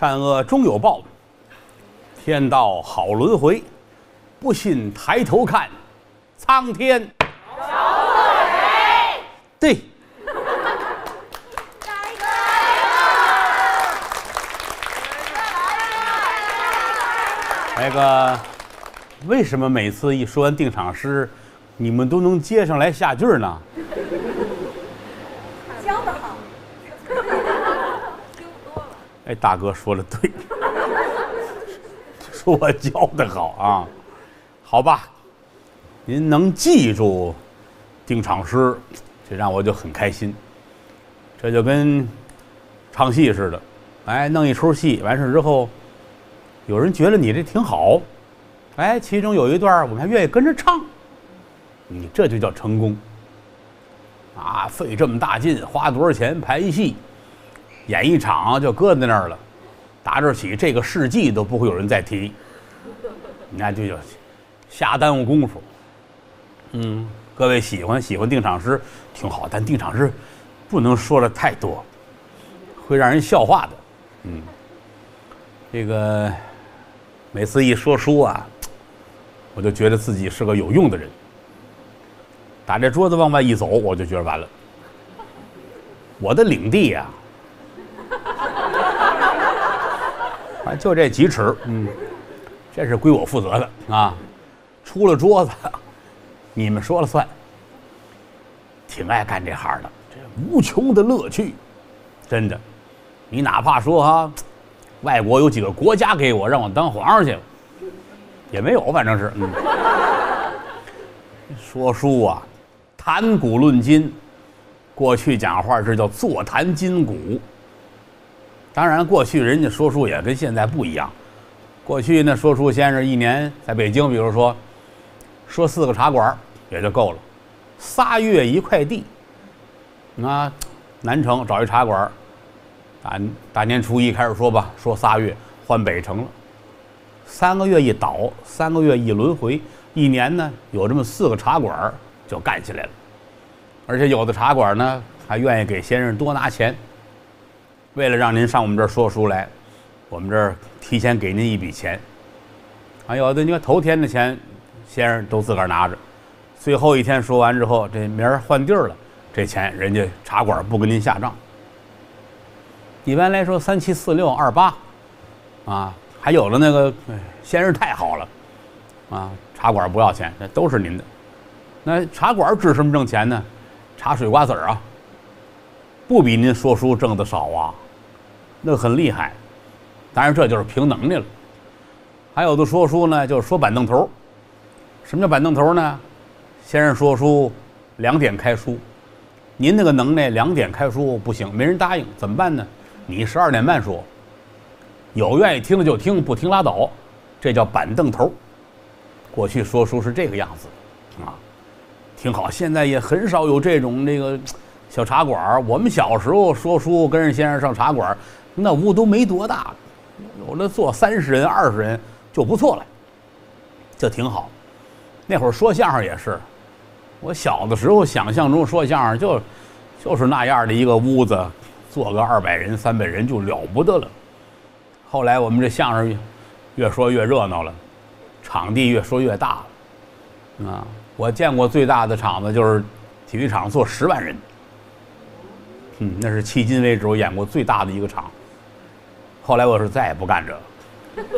善恶终有报，天道好轮回，不信抬头看。苍天，对，那个，为什么每次一说完定场诗，你们都能接上来下句呢？教的好，哎，大哥说的对，说我教的好啊，好吧。您能记住定场诗，这让我就很开心。这就跟唱戏似的，哎，弄一出戏完事之后，有人觉得你这挺好，哎，其中有一段我们还愿意跟着唱，你这就叫成功。啊，费这么大劲，花多少钱排戏，演一场就搁在那儿了，打这起这个世纪都不会有人再提。你看，就叫瞎耽误功夫。嗯，各位喜欢喜欢定场诗挺好，但定场诗不能说的太多，会让人笑话的。嗯，这个每次一说书啊，我就觉得自己是个有用的人。打这桌子往外一走，我就觉得完了，我的领地呀，啊，就这几尺，嗯，这是归我负责的啊，出了桌子。你们说了算，挺爱干这行的，这无穷的乐趣，真的。你哪怕说哈，外国有几个国家给我让我当皇上去，也没有，反正是。嗯。说书啊，谈古论今，过去讲话这叫坐谈今古。当然，过去人家说书也跟现在不一样。过去那说书先生一年在北京，比如说。说四个茶馆也就够了，仨月一块地。那南城找一茶馆大大年初一开始说吧，说仨月换北城了。三个月一倒，三个月一轮回，一年呢有这么四个茶馆就干起来了。而且有的茶馆呢还愿意给先生多拿钱，为了让您上我们这儿说书来，我们这儿提前给您一笔钱。还有的你看头天的钱。先生都自个儿拿着，最后一天说完之后，这明儿换地儿了，这钱人家茶馆不跟您下账。一般来说，三七四六二八，啊，还有的那个先生太好了，啊，茶馆不要钱，那都是您的。那茶馆指什么挣钱呢？茶水瓜子儿啊，不比您说书挣的少啊，那很厉害。当然这就是凭能力了。还有的说书呢，就是说板凳头什么叫板凳头呢？先生说书两点开书，您那个能耐两点开书不行，没人答应，怎么办呢？你十二点半说，有愿意听的就听，不听拉倒，这叫板凳头。过去说书是这个样子，啊，挺好。现在也很少有这种那个小茶馆儿我们小时候说书，跟着先生上茶馆儿那屋都没多大，有的坐三十人、二十人就不错了，这挺好。那会儿说相声也是，我小的时候想象中说相声就就是那样的一个屋子，坐个二百人、三百人就了不得了。后来我们这相声越说越热闹了，场地越说越大了。啊，我见过最大的场子就是体育场坐十万人，嗯，那是迄今为止我演过最大的一个场。后来我是再也不干这个，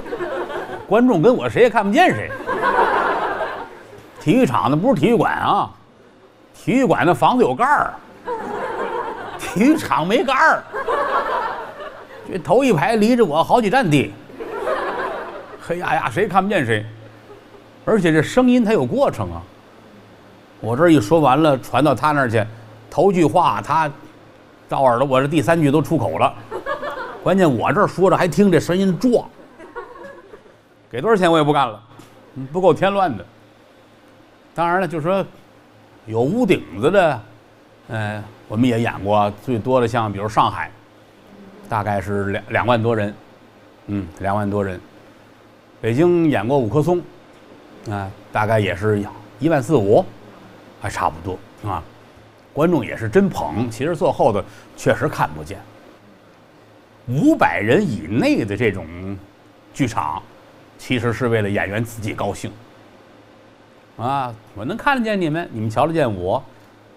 观众跟我谁也看不见谁。体育场那不是体育馆啊，体育馆那房子有盖儿，体育场没盖儿。这头一排离着我好几站地，黑压压，谁看不见谁。而且这声音它有过程啊，我这一说完了，传到他那儿去，头句话他到耳朵，我这第三句都出口了。关键我这儿说着还听这声音壮，给多少钱我也不干了，不够添乱的。当然了，就说有屋顶子的，呃，我们也演过，最多的像比如上海，大概是两两万多人，嗯，两万多人。北京演过五棵松，啊，大概也是一万四五，还差不多啊。观众也是真捧，其实坐后头确实看不见。五百人以内的这种剧场，其实是为了演员自己高兴。啊，我能看得见你们，你们瞧得见我。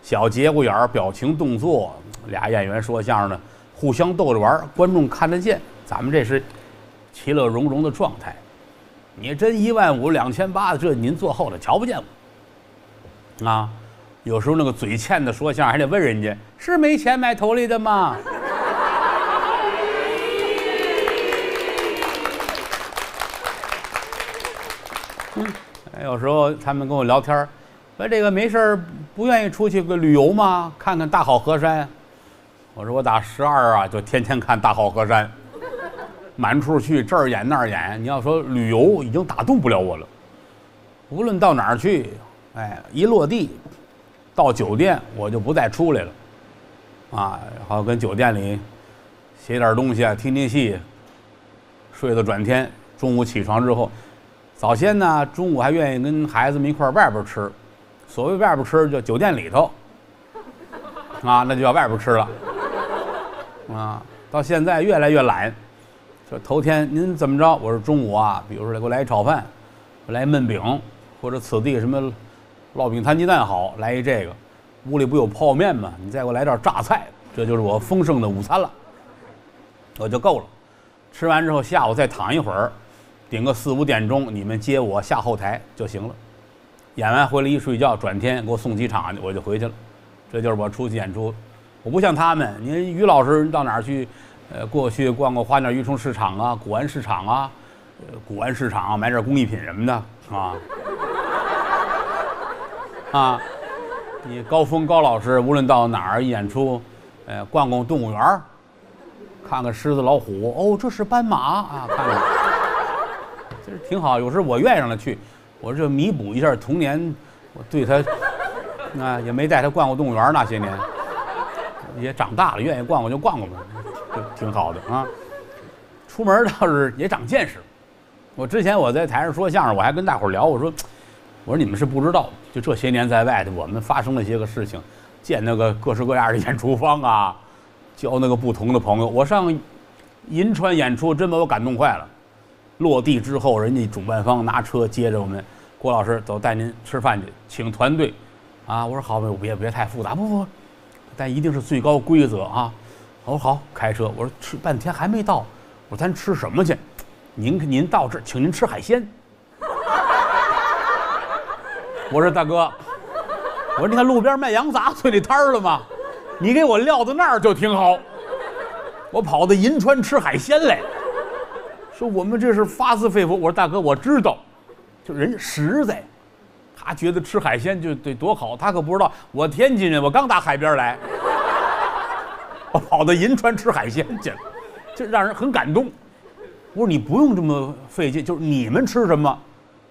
小节骨眼儿、表情动作，俩演员说相声的，互相逗着玩儿，观众看得见。咱们这是其乐融融的状态。你真一万五、两千八的，这您坐后头瞧不见我。啊，有时候那个嘴欠的说相声还得问人家是没钱买头里的吗？嗯。有时候他们跟我聊天儿，说这个没事儿，不愿意出去个旅游吗？看看大好河山。我说我打十二啊，就天天看大好河山，满处去这儿演那儿演。你要说旅游，已经打动不了我了。无论到哪儿去，哎，一落地，到酒店我就不再出来了，啊，然后跟酒店里写点东西啊，听听戏，睡到转天，中午起床之后。早先呢，中午还愿意跟孩子们一块儿外边吃，所谓外边吃就酒店里头，啊，那就叫外边吃了，啊，到现在越来越懒，说头天您怎么着？我说中午啊，比如说给我来一炒饭，来焖饼，或者此地什么烙饼摊鸡蛋好，来一这个，屋里不有泡面吗？你再给我来点榨菜，这就是我丰盛的午餐了，我就够了。吃完之后，下午再躺一会儿。顶个四五点钟，你们接我下后台就行了。演完回来一睡觉，转天给我送机场去，我就回去了。这就是我出去演出。我不像他们，您于老师到哪儿去？呃，过去逛逛花鸟鱼虫市场啊，古玩市场啊，呃，古玩市场啊买点工艺品什么的啊。啊，你高峰高老师无论到哪儿演出，呃，逛逛动物园看看狮子老虎，哦，这是斑马啊，看看。其实挺好，有时候我愿意让他去，我就弥补一下童年，我对他，啊，也没带他逛过动物园那些年，也长大了，愿意逛逛就逛逛吧，就挺好的啊。出门倒是也长见识。我之前我在台上说相声，我还跟大伙聊，我说，我说你们是不知道，就这些年在外头，我们发生了些个事情，见那个各式各样的演出方啊，交那个不同的朋友。我上银川演出，真把我感动坏了。落地之后，人家主办方拿车接着我们，郭老师走，带您吃饭去，请团队，啊，我说好，别别太复杂，不不，但一定是最高规则啊。我说好，开车，我说吃半天还没到，我说咱吃什么去？您您到这，请您吃海鲜。我说大哥，我说你看路边卖羊杂碎那摊儿了吗？你给我撂到那儿就挺好，我跑到银川吃海鲜来。说我们这是发自肺腑。我说大哥，我知道，就人实在，他觉得吃海鲜就得多好，他可不知道我天津人，我刚打海边来，我跑到银川吃海鲜去了，这让人很感动。我说你不用这么费劲，就是你们吃什么，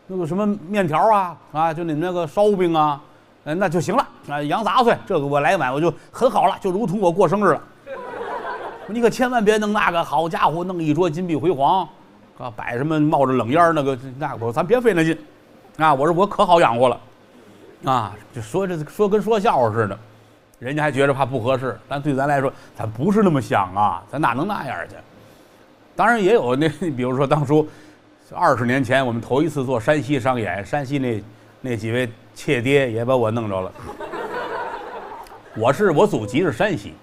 那个什么面条啊啊，就你们那个烧饼啊，呃那就行了啊，羊杂碎这个我来一碗我就很好了，就如同我过生日了。你可千万别弄那个，好家伙，弄一桌金碧辉煌，啊，摆什么冒着冷烟那个那个，咱别费那劲，啊，我说我可好养活了，啊，就说这说跟说笑话似的，人家还觉着怕不合适，但对咱来说，咱不是那么想啊，咱哪能那样去？当然也有那，比如说当初二十年前我们头一次做山西商演，山西那那几位妾爹也把我弄着了。我是我祖籍是山西，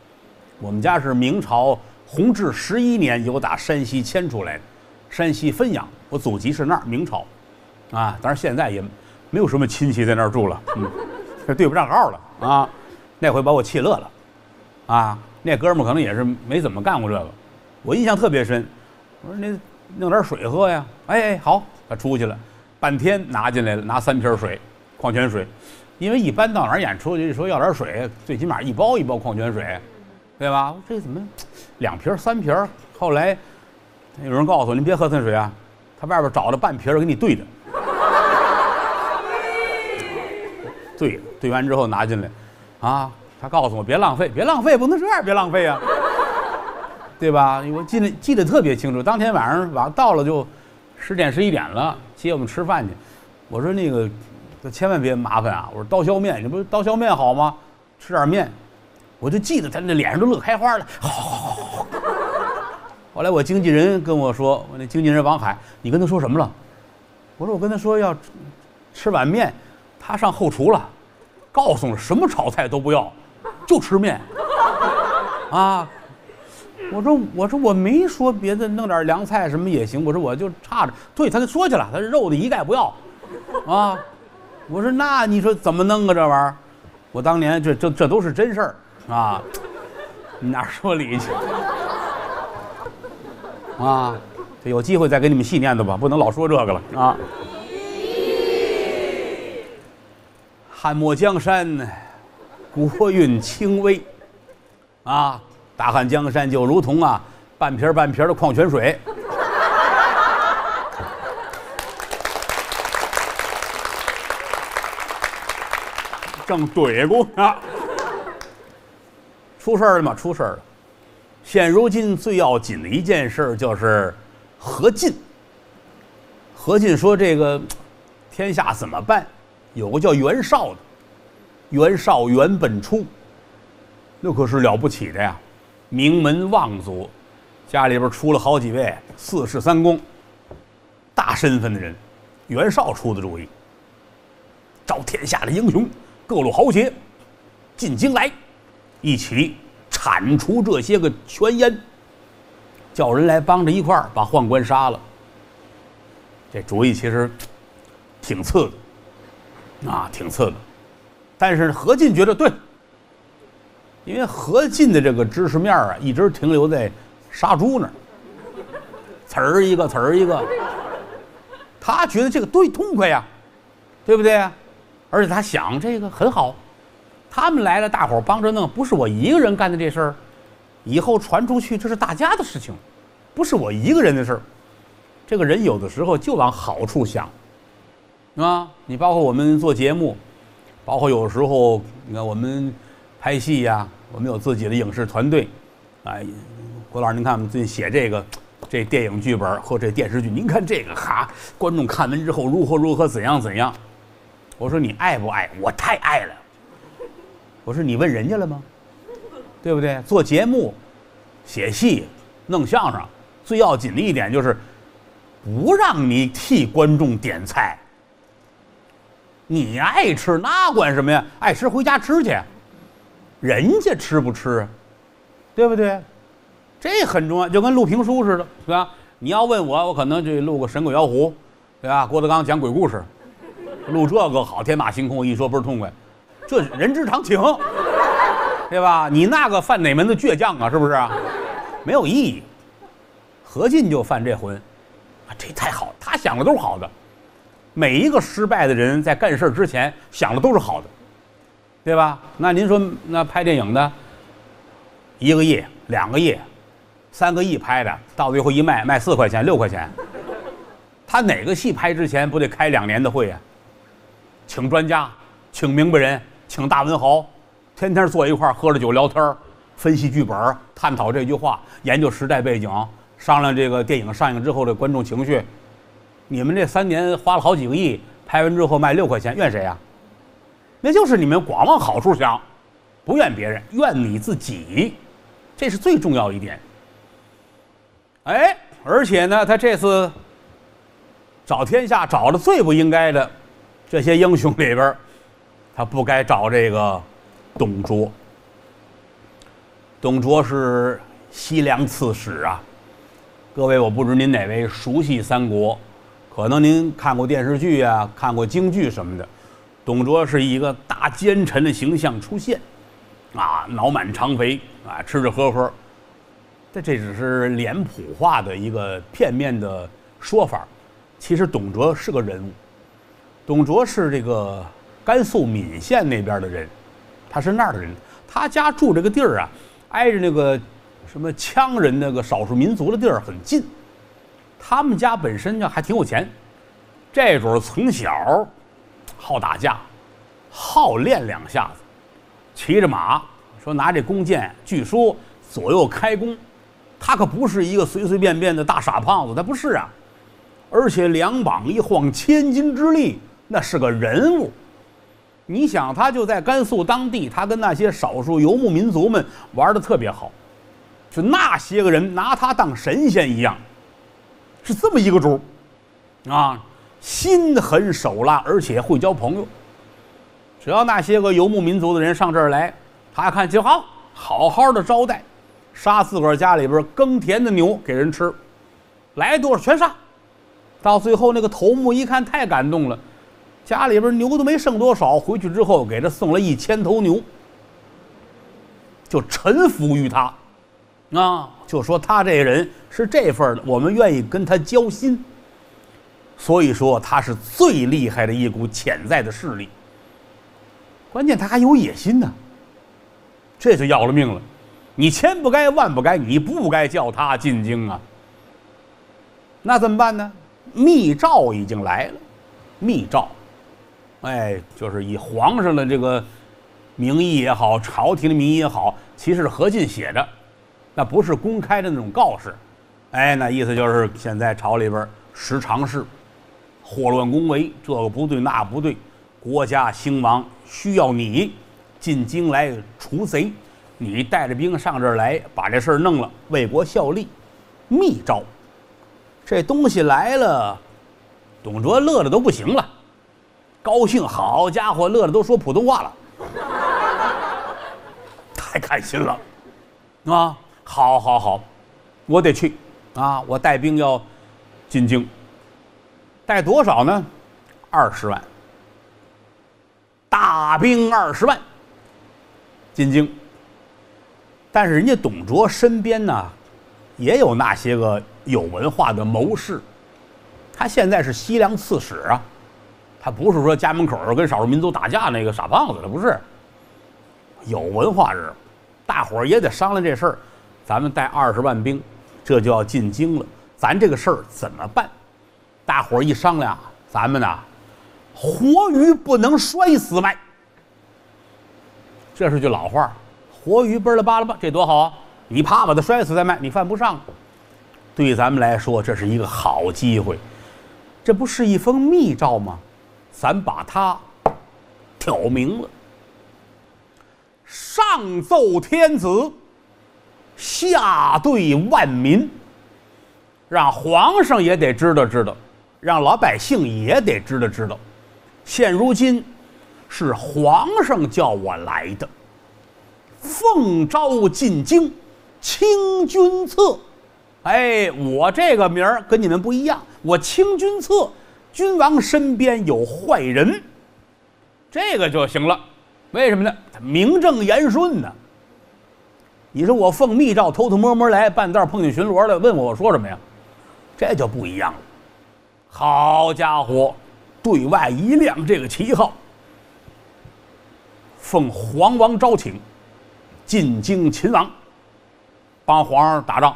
我们家是明朝弘治十一年由打山西迁出来的，山西汾阳，我祖籍是那儿，明朝，啊，当然现在也没有什么亲戚在那儿住了，嗯，这对不上号了啊。那回把我气乐了，啊，那哥们儿可能也是没怎么干过这个，我印象特别深。我说那弄点水喝呀？哎，好，他出去了，半天拿进来了，拿三瓶水，矿泉水，因为一般到哪儿演出去说要点水，最起码一包一包矿泉水，对吧？这怎么两瓶三瓶？后来有人告诉我，您别喝碳水啊，他外边找了半瓶给你兑的，兑兑完之后拿进来，啊，他告诉我别浪费，别浪费，不能这样，别浪费啊。对吧？我记得记得特别清楚，当天晚上晚上到了就十点十一点了，接我们吃饭去。我说那个，千万别麻烦啊！我说刀削面，你不是刀削面好吗？吃点面，我就记得他那脸上都乐开花了。好。后来我经纪人跟我说，我那经纪人王海，你跟他说什么了？我说我跟他说要吃碗面，他上后厨了，告诉了什么炒菜都不要，就吃面 啊。我说我说我没说别的，弄点凉菜什么也行。我说我就差着，对他就说去了，他肉的一概不要，啊！我说那你说怎么弄啊这玩意儿？我当年这这这都是真事儿啊，哪说理去？啊，这有机会再给你们细念叨吧，不能老说这个了啊。汉末江山，国运清微，啊。大汉江山就如同啊，半瓶半瓶的矿泉水，正怼过啊！出事儿了吗？出事儿了！现如今最要紧的一件事就是何进。何进说：“这个天下怎么办？有个叫袁绍的，袁绍袁本初，那可是了不起的呀！”名门望族，家里边出了好几位四世三公，大身份的人，袁绍出的主意，招天下的英雄，各路豪杰进京来，一起铲除这些个权阉，叫人来帮着一块儿把宦官杀了。这主意其实挺次的，啊，挺次的，但是何进觉得对。因为何进的这个知识面啊，一直停留在杀猪那儿，词儿一个词儿一个，他觉得这个对痛快呀，对不对？而且他想这个很好，他们来了，大伙儿帮着弄，不是我一个人干的这事儿，以后传出去这是大家的事情，不是我一个人的事儿。这个人有的时候就往好处想，啊，你包括我们做节目，包括有时候你看我们。拍戏呀，我们有自己的影视团队，哎，郭老师，您看我们最近写这个这电影剧本或这电视剧，您看这个哈，观众看完之后如何如何怎样怎样？我说你爱不爱？我太爱了。我说你问人家了吗？对不对？做节目、写戏、弄相声，最要紧的一点就是不让你替观众点菜。你爱吃那管什么呀？爱吃回家吃去。人家吃不吃啊，对不对？这很重要，就跟录评书似的，是吧？你要问我，我可能就录个神鬼妖狐，对吧？郭德纲讲鬼故事，录这个好天马行空，一说不是痛快，这人之常情，对吧？你那个犯哪门子倔强啊？是不是？没有意义。何进就犯这浑，啊，这太好了，他想的都是好的。每一个失败的人在干事之前想的都是好的，对吧？那您说，那拍电影的，一个亿、两个亿、三个亿拍的，到最后一卖卖四块钱、六块钱，他哪个戏拍之前不得开两年的会呀？请专家，请明白人，请大文豪，天天坐一块儿喝着酒聊天分析剧本，探讨这句话，研究时代背景，商量这个电影上映之后的观众情绪。你们这三年花了好几个亿，拍完之后卖六块钱，怨谁呀？那就是你们光往好处想，不怨别人，怨你自己，这是最重要一点。哎，而且呢，他这次找天下找的最不应该的这些英雄里边，他不该找这个董卓。董卓是西凉刺史啊，各位，我不知您哪位熟悉三国。可能您看过电视剧啊，看过京剧什么的，董卓是一个大奸臣的形象出现，啊，脑满肠肥啊，吃吃喝喝，这这只是脸谱化的一个片面的说法。其实董卓是个人物，董卓是这个甘肃岷县那边的人，他是那儿的人，他家住这个地儿啊，挨着那个什么羌人那个少数民族的地儿很近。他们家本身就还挺有钱，这主儿从小好打架，好练两下子，骑着马，说拿这弓箭，据说左右开弓，他可不是一个随随便便的大傻胖子，他不是啊，而且两膀一晃千斤之力，那是个人物。你想，他就在甘肃当地，他跟那些少数游牧民族们玩的特别好，就那些个人拿他当神仙一样。是这么一个主啊，心狠手辣，而且会交朋友。只要那些个游牧民族的人上这儿来，他看就好，好好的招待，杀自个儿家里边耕田的牛给人吃，来多少全杀。到最后那个头目一看太感动了，家里边牛都没剩多少，回去之后给他送了一千头牛，就臣服于他。啊，就说他这人是这份的，我们愿意跟他交心。所以说他是最厉害的一股潜在的势力。关键他还有野心呢，这就要了命了。你千不该万不该，你不该叫他进京啊。那怎么办呢？密诏已经来了，密诏，哎，就是以皇上的这个名义也好，朝廷的名义也好，其实是何进写的。那不是公开的那种告示，哎，那意思就是现在朝里边时常事，祸乱宫闱，这个不对那不对，国家兴亡需要你进京来除贼，你带着兵上这儿来把这事儿弄了，为国效力。密诏，这东西来了，董卓乐的都不行了，高兴，好家伙，乐的都说普通话了，太开心了，啊！好，好，好，我得去，啊！我带兵要进京，带多少呢？二十万，大兵二十万进京。但是人家董卓身边呢，也有那些个有文化的谋士。他现在是西凉刺史啊，他不是说家门口跟少数民族打架那个傻胖子，他不是。有文化人，大伙儿也得商量这事儿。咱们带二十万兵，这就要进京了。咱这个事儿怎么办？大伙儿一商量，咱们呐，活鱼不能摔死卖。这是句老话活鱼嘣了巴拉吧，这多好啊！你怕把它摔死再卖，你犯不上。对咱们来说，这是一个好机会。这不是一封密诏吗？咱把它挑明了，上奏天子。下对万民，让皇上也得知道知道，让老百姓也得知道知道。现如今是皇上叫我来的，奉诏进京，清君侧。哎，我这个名儿跟你们不一样，我清君侧，君王身边有坏人，这个就行了。为什么呢？名正言顺呢。你说我奉密诏偷偷摸摸来，半道碰见巡逻的，问我我说什么呀？这就不一样了。好家伙，对外一亮这个旗号，奉皇王招请，进京擒王，帮皇上打仗，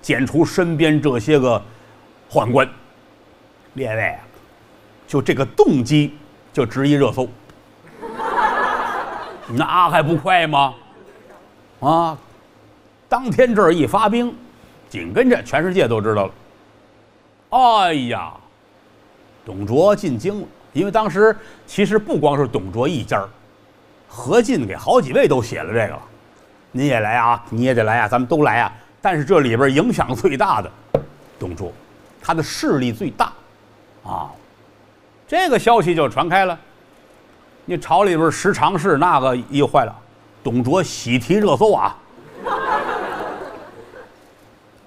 剪除身边这些个宦官。列位，就这个动机就值一热搜，那还不快吗？啊，当天这儿一发兵，紧跟着全世界都知道了。哎呀，董卓进京了，因为当时其实不光是董卓一家儿，何进给好几位都写了这个了。您也来啊，你也得来啊，咱们都来啊。但是这里边影响最大的，董卓，他的势力最大。啊，这个消息就传开了。你朝里边十常侍那个又坏了，董卓喜提热搜啊！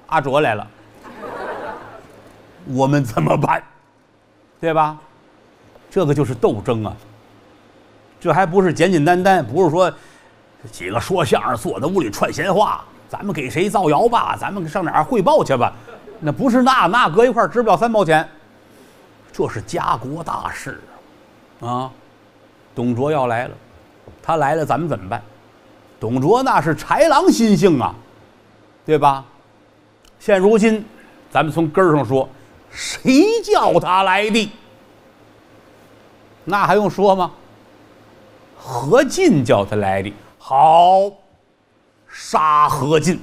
阿卓来了，我们怎么办？对吧？这个就是斗争啊！这还不是简简单单，不是说几个说相声坐在屋里串闲话，咱们给谁造谣吧？咱们上哪儿汇报去吧？那不是那那搁一块值不了三毛钱。这是家国大事，啊！董卓要来了，他来了，咱们怎么办？董卓那是豺狼心性啊，对吧？现如今，咱们从根儿上说，谁叫他来的？那还用说吗？何进叫他来的，好，杀何进。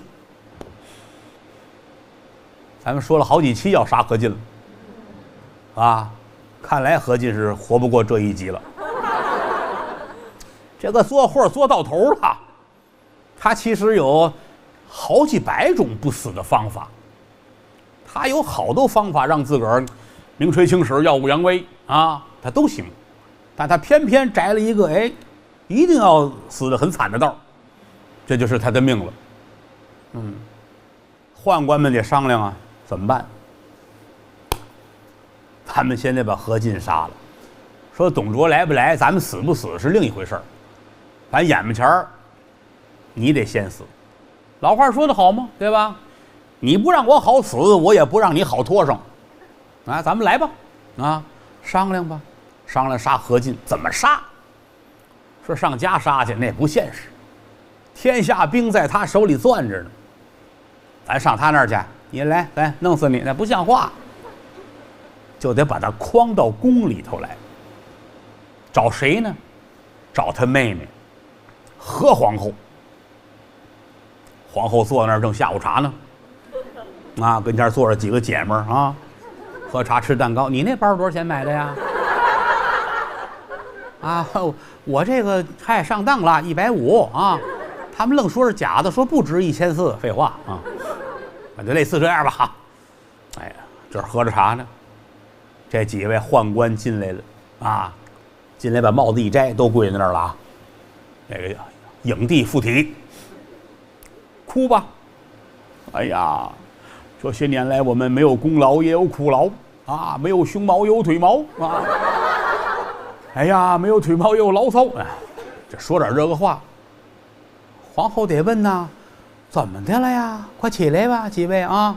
咱们说了好几期要杀何进了。啊，看来何进是活不过这一集了。这个做货做到头了，他其实有好几百种不死的方法，他有好多方法让自个儿名垂青史、耀武扬威啊，他都行，但他偏偏摘了一个，哎，一定要死的很惨的道这就是他的命了。嗯，宦官们得商量啊，怎么办？他们先得把何进杀了，说董卓来不来，咱们死不死是另一回事儿。反正眼巴前儿，你得先死。老话说的好吗？对吧？你不让我好死，我也不让你好脱上。啊，咱们来吧，啊，商量吧，商量杀何进，怎么杀？说上家杀去那也不现实，天下兵在他手里攥着呢。咱上他那儿去，你来，咱弄死你，那不像话。就得把他诓到宫里头来，找谁呢？找他妹妹何皇后。皇后坐在那儿正下午茶呢，啊，跟前坐着几个姐们儿啊，喝茶吃蛋糕。你那包多少钱买的呀？啊，我这个嗨上当了，一百五啊。他们愣说是假的，说不值一千四。废话啊，就类似这样吧。哎呀，这喝着茶呢。这几位宦官进来了，啊，进来把帽子一摘，都跪在那儿了啊。那个影帝附体，哭吧。哎呀，这些年来我们没有功劳也有苦劳啊，没有胸毛有腿毛啊。哎呀，没有腿毛也有牢骚。啊，这说点这个话。皇后得问呐，怎么的了呀？快起来吧，几位啊。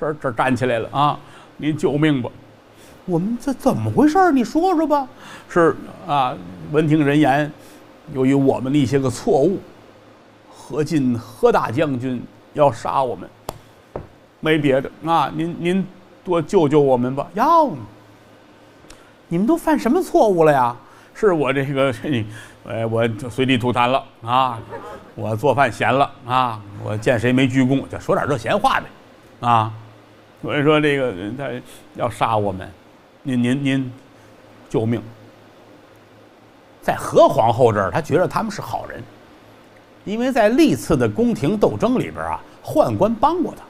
这这站起来了啊，您救命吧。我们这怎么回事你说说吧。是啊，闻听人言，由于我们的一些个错误，何进何大将军要杀我们，没别的啊，您您多救救我们吧。要，你们都犯什么错误了呀？是我这个，哎，我随地吐痰了啊，我做饭咸了啊，我见谁没鞠躬，就说点这闲话呗，啊，所以说这个他要杀我们。您您您，救命！在何皇后这儿，他觉得他们是好人，因为在历次的宫廷斗争里边啊，宦官帮过他，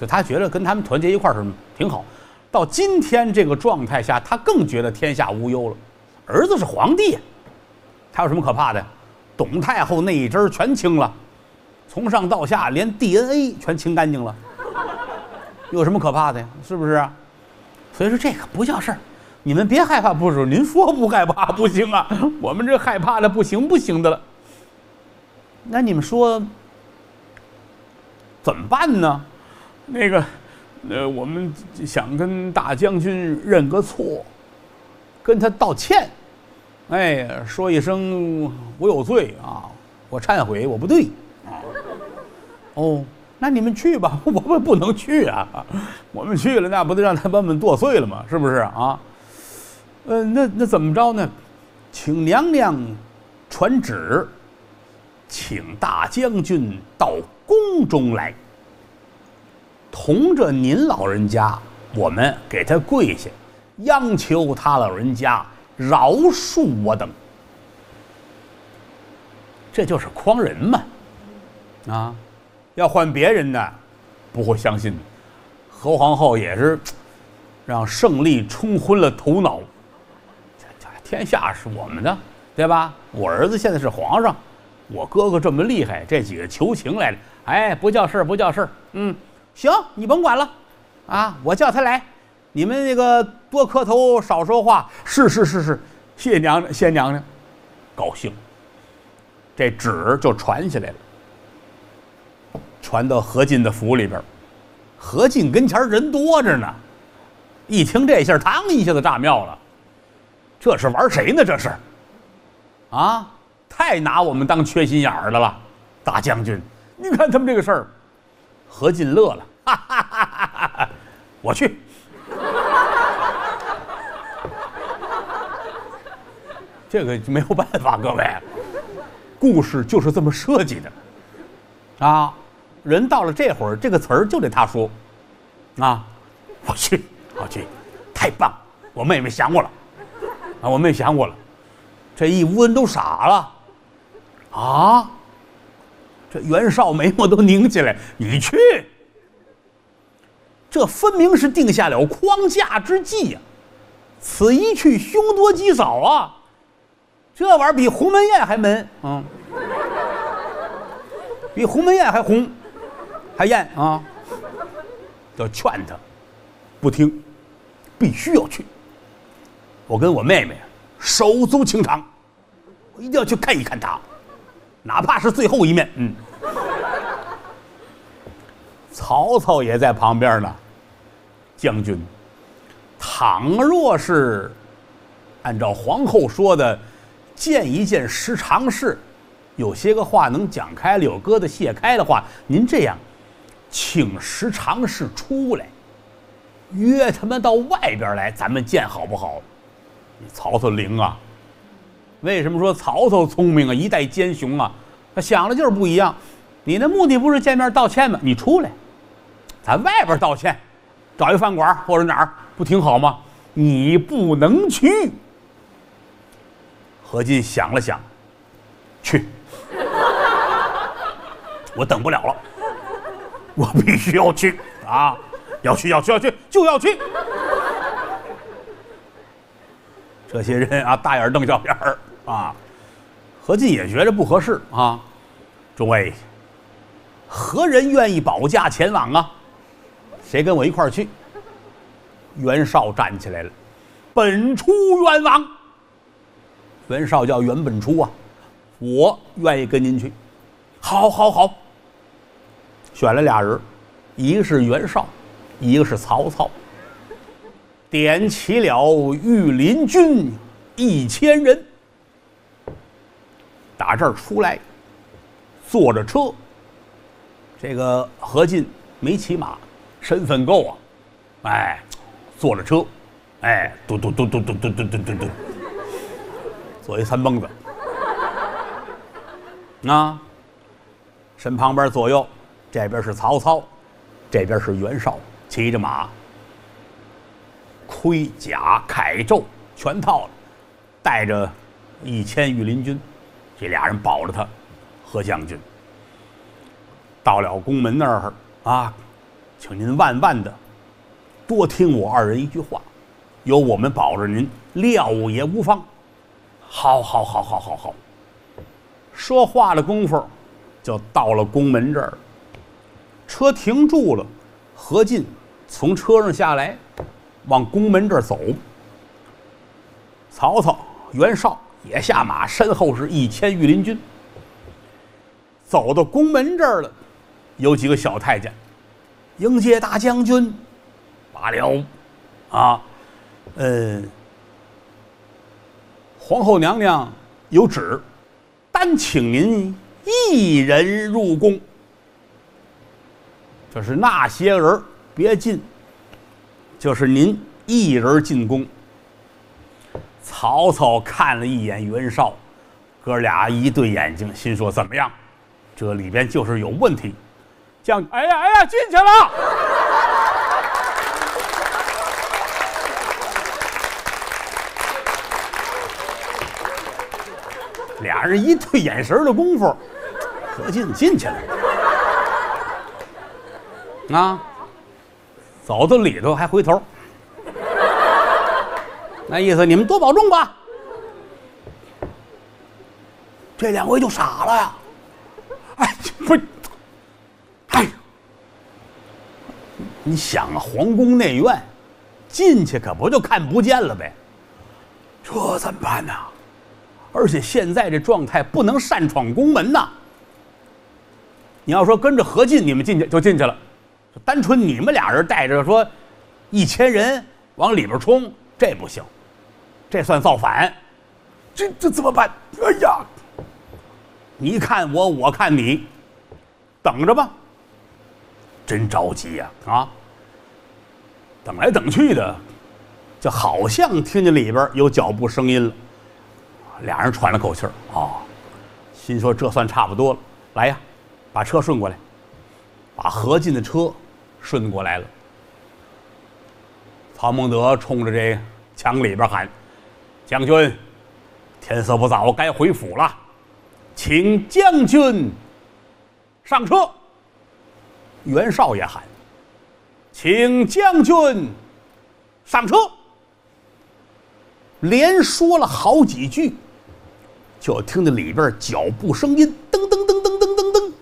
就他觉得跟他们团结一块儿是挺好。到今天这个状态下，他更觉得天下无忧了。儿子是皇帝，他有什么可怕的？董太后那一支全清了，从上到下连 DNA 全清干净了，有什么可怕的呀？是不是？所以说这个不叫事儿，你们别害怕。不是您说不害怕不行啊，我们这害怕的不行不行的了。那你们说怎么办呢？那个，呃，我们想跟大将军认个错，跟他道歉，哎，说一声我有罪啊，我忏悔，我不对啊。哦，那你们去吧，我们不能去啊，我们去了那不得让他把我们剁碎了吗？是不是啊？呃，那那怎么着呢？请娘娘传旨，请大将军到宫中来，同着您老人家，我们给他跪下。央求他老人家饶恕我等，这就是诓人嘛！啊，要换别人呢，不会相信。何皇后也是让胜利冲昏了头脑，天下是我们的，对吧？我儿子现在是皇上，我哥哥这么厉害，这几个求情来了，哎，不叫事儿，不叫事儿。嗯，行，你甭管了，啊，我叫他来。你们那个多磕头少说话，是是是是，谢娘娘谢娘娘，高兴。这旨就传下来了，传到何进的府里边。何进跟前人多着呢，一听这信当一下子炸庙了。这是玩谁呢？这是，啊，太拿我们当缺心眼儿的了，大将军，你看他们这个事儿。何进乐了，哈哈哈哈哈！我去。这个没有办法，各位，故事就是这么设计的，啊，人到了这会儿，这个词儿就得他说，啊，我去，我去，太棒，我妹妹想我了，啊，我妹想我了，这一屋人都傻了，啊，袁绍眉毛都拧起来，你去，这分明是定下了框架之计呀，此一去，凶多吉少啊。这玩意儿比鸿门宴还闷，嗯，比鸿门宴还红，还艳啊！要劝他，不听，必须要去。我跟我妹妹手足情长，我一定要去看一看他，哪怕是最后一面。嗯，曹操也在旁边呢。将军，倘若是按照皇后说的。见一见时常事，有些个话能讲开了，有疙瘩卸开的话，您这样，请时常事出来，约他们到外边来，咱们见好不好？曹操灵啊！为什么说曹操聪明啊？一代奸雄啊！他想的就是不一样。你的目的不是见面道歉吗？你出来，咱外边道歉，找一饭馆或者哪儿，不挺好吗？你不能去。何进想了想，去，我等不了了，我必须要去啊！要去，要去，要去，就要去。这些人啊，大眼瞪小眼儿啊。何进也觉着不合适啊。众位，何人愿意保驾前往啊？谁跟我一块儿去？袁绍站起来了，本初冤枉。袁绍叫袁本初啊，我愿意跟您去。好，好，好。选了俩人，一个是袁绍，一个是曹操。点齐了御林军一千人，打这儿出来，坐着车。这个何进没骑马，身份够啊，哎，坐着车，哎，嘟嘟嘟嘟嘟嘟嘟嘟嘟嘟。坐一三蹦子，啊，身旁边左右，这边是曹操，这边是袁绍，骑着马，盔甲铠胄全套了，带着一千御林军，这俩人保着他，何将军。到了宫门那儿啊，请您万万的多听我二人一句话，有我们保着您，料也无妨。好，好，好，好，好，好。说话的功夫，就到了宫门这儿。车停住了，何进从车上下来，往宫门这儿走。曹操、袁绍也下马，身后是一千御林军。走到宫门这儿了，有几个小太监迎接大将军。罢了，啊，嗯。皇后娘娘有旨，单请您一人入宫。就是那些人别进，就是您一人进宫。曹操看了一眼袁绍，哥俩一对眼睛，心说怎么样？这里边就是有问题。将，哎呀哎呀，进去了。俩人一对眼神的功夫，何进进去了。啊，走到里头还回头，那意思你们多保重吧。这两位就傻了呀，哎，不，哎，你想啊，皇宫内院进去可不就看不见了呗？这怎么办呢？而且现在这状态不能擅闯宫门呐。你要说跟着何进，你们进去就进去了。单纯你们俩人带着说，一千人往里边冲，这不行，这算造反，这这怎么办？哎呀，你看我，我看你，等着吧。真着急呀！啊，等来等去的，就好像听见里边有脚步声音了。俩人喘了口气儿，哦，心说这算差不多了。来呀，把车顺过来，把何进的车。顺过来了，曹孟德冲着这墙里边喊：“将军，天色不早，该回府了，请将军上车。”袁绍也喊：“请将军上车。”连说了好几句，就听到里边脚步声音，噔噔噔噔噔噔噔，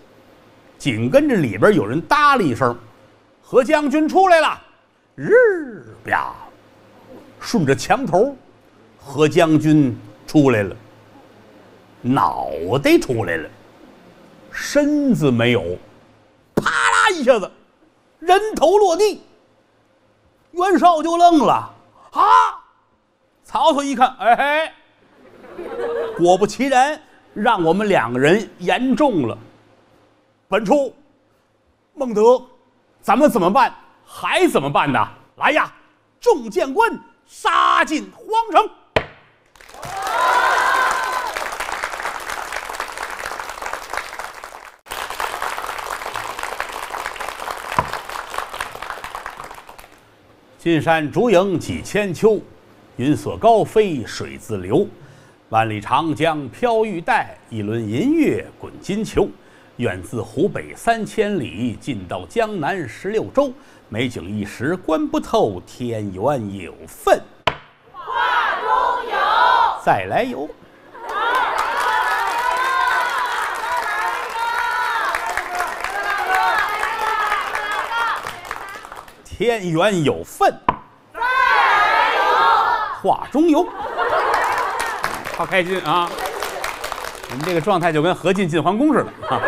紧跟着里边有人搭了一声。何将军出来了，日吧，顺着墙头，何将军出来了，脑袋出来了，身子没有，啪啦一下子，人头落地。袁绍就愣了，啊！曹操一看，哎嘿，果不其然，让我们两个人言中了。本初，孟德。咱们怎么办？还怎么办呢？来呀，众将官杀进皇城！金山竹影几千秋，云锁高飞水自流。万里长江飘玉带，一轮银月滚金球。远自湖北三千里，近到江南十六州。美景一时观不透，天缘有份画中有。再来游。天缘有份。画中游。好开心啊！我们这个状态就跟何进进皇宫似的啊！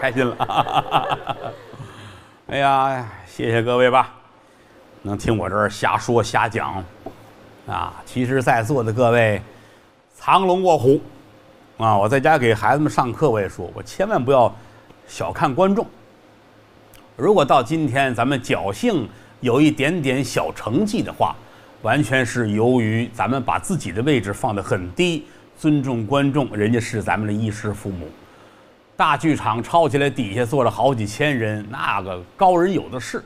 开心了，哎呀，谢谢各位吧，能听我这儿瞎说瞎讲，啊，其实，在座的各位藏龙卧虎，啊，我在家给孩子们上课，我也说，我千万不要小看观众。如果到今天咱们侥幸有一点点小成绩的话，完全是由于咱们把自己的位置放得很低，尊重观众，人家是咱们的衣食父母。大剧场抄起来，底下坐着好几千人，那个高人有的是。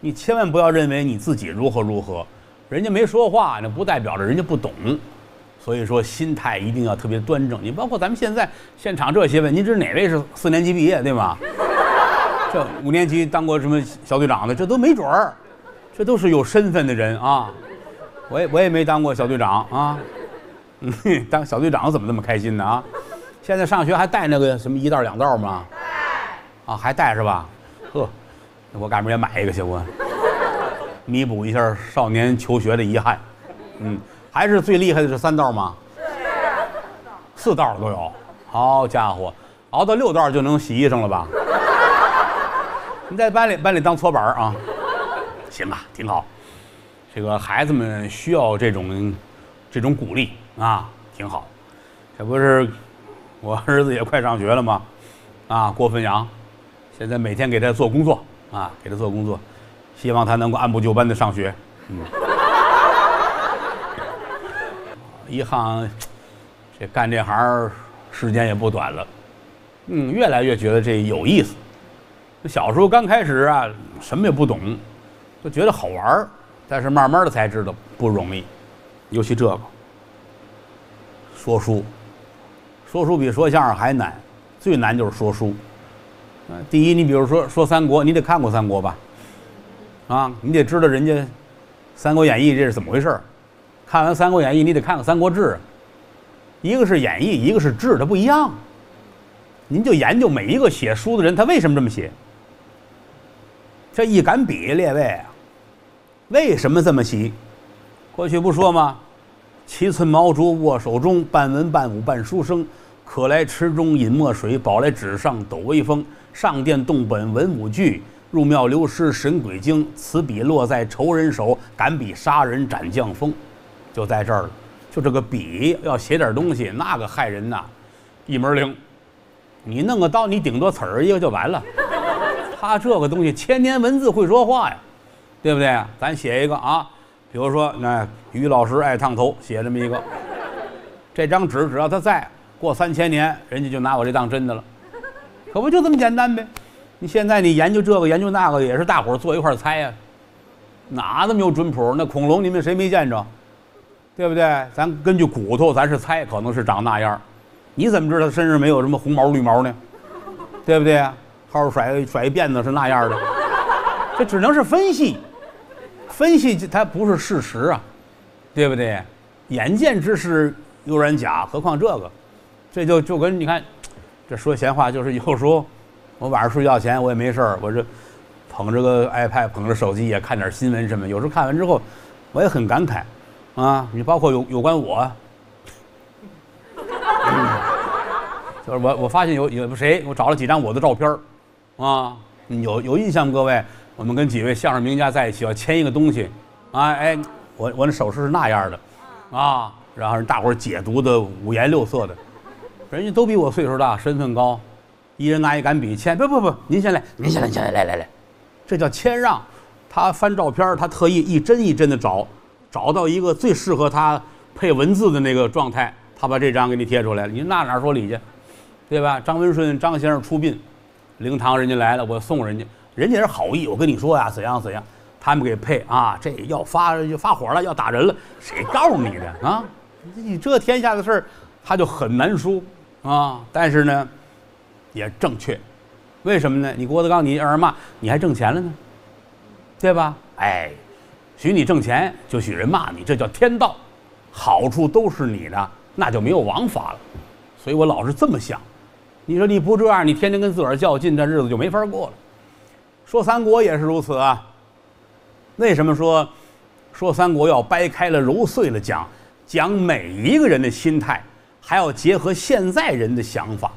你千万不要认为你自己如何如何，人家没说话，那不代表着人家不懂。所以说，心态一定要特别端正。你包括咱们现在现场这些位，您知哪位是四年级毕业对吗？这五年级当过什么小队长的，这都没准儿。这都是有身份的人啊。我也我也没当过小队长啊。当小队长怎么那么开心呢啊？现在上学还带那个什么一道两道吗？啊，还带是吧？呵，我赶明也买一个去，我弥补一下少年求学的遗憾。嗯，还是最厉害的是三道吗？是四道都有。好家伙，熬到六道就能洗衣裳了吧？你在班里班里当搓板啊？行啊，挺好。这个孩子们需要这种这种鼓励啊。挺好。这不是我儿子也快上学了吗？啊，郭汾阳，现在每天给他做工作啊，给他做工作，希望他能够按部就班的上学。嗯，一行这干这行时间也不短了，嗯，越来越觉得这有意思。小时候刚开始啊，什么也不懂，就觉得好玩儿，但是慢慢的才知道不容易，尤其这个说书，说书比说相声还难，最难就是说书。啊，第一，你比如说说三国，你得看过三国吧？啊，你得知道人家《三国演义》这是怎么回事儿。看完《三国演义》，你得看看《三国志》，一个是演义，一个是志，它不一样。您就研究每一个写书的人，他为什么这么写？这一杆笔，列位啊，为什么这么写？过去不说吗？七寸毛竹握手中，半文半武半书生。可来池中饮墨水，饱来纸上抖微风。上殿动本文武具，入庙留诗神鬼经。此笔落在仇人手，敢笔杀人斩将风。就在这儿了，就这个笔要写点东西，那个害人呐，一门灵。你弄个刀，你顶多刺儿一个就完了。他这个东西千年文字会说话呀，对不对？咱写一个啊，比如说那于老师爱烫头，写这么一个。这张纸只要他在。过三千年，人家就拿我这当真的了，可不就这么简单呗？你现在你研究这个研究那个，也是大伙儿坐一块儿猜呀，哪那么有准谱？那恐龙你们谁没见着？对不对？咱根据骨头，咱是猜，可能是长那样你怎么知道他身上没有什么红毛绿毛呢？对不对？好好甩甩一辫子是那样的，这只能是分析，分析它不是事实啊，对不对？眼见之事悠然假，何况这个？这就就跟你看，这说闲话就是有时候，我晚上睡觉前我也没事儿，我这捧着个 iPad，捧着手机也看点新闻什么。有时候看完之后，我也很感慨，啊，你包括有有关我，就是我我发现有有谁，我找了几张我的照片儿啊，有有印象吗各位，我们跟几位相声名家在一起要签一个东西，啊哎，我我那手势是那样的，啊，然后让大伙儿解读的五颜六色的。人家都比我岁数大，身份高，一人拿一杆笔签。不不不，您先来，您先来，您先来，来来来，这叫谦让。他翻照片，他特意一帧一帧的找，找到一个最适合他配文字的那个状态，他把这张给你贴出来了。你那哪说理去，对吧？张文顺张先生出殡，灵堂人家来了，我送人家，人家是好意，我跟你说呀，怎样怎样，他们给配啊，这要发发火了，要打人了，谁告诉你的啊？你这天下的事儿，他就很难说。啊，但是呢，也正确，为什么呢？你郭德纲，你让人骂，你还挣钱了呢，对吧？哎，许你挣钱，就许人骂你，这叫天道，好处都是你的，那就没有王法了。所以我老是这么想。你说你不这样，你天天跟自个儿较劲，这日子就没法过了。说三国也是如此啊。为什么说说三国要掰开了揉碎了讲，讲每一个人的心态？还要结合现在人的想法，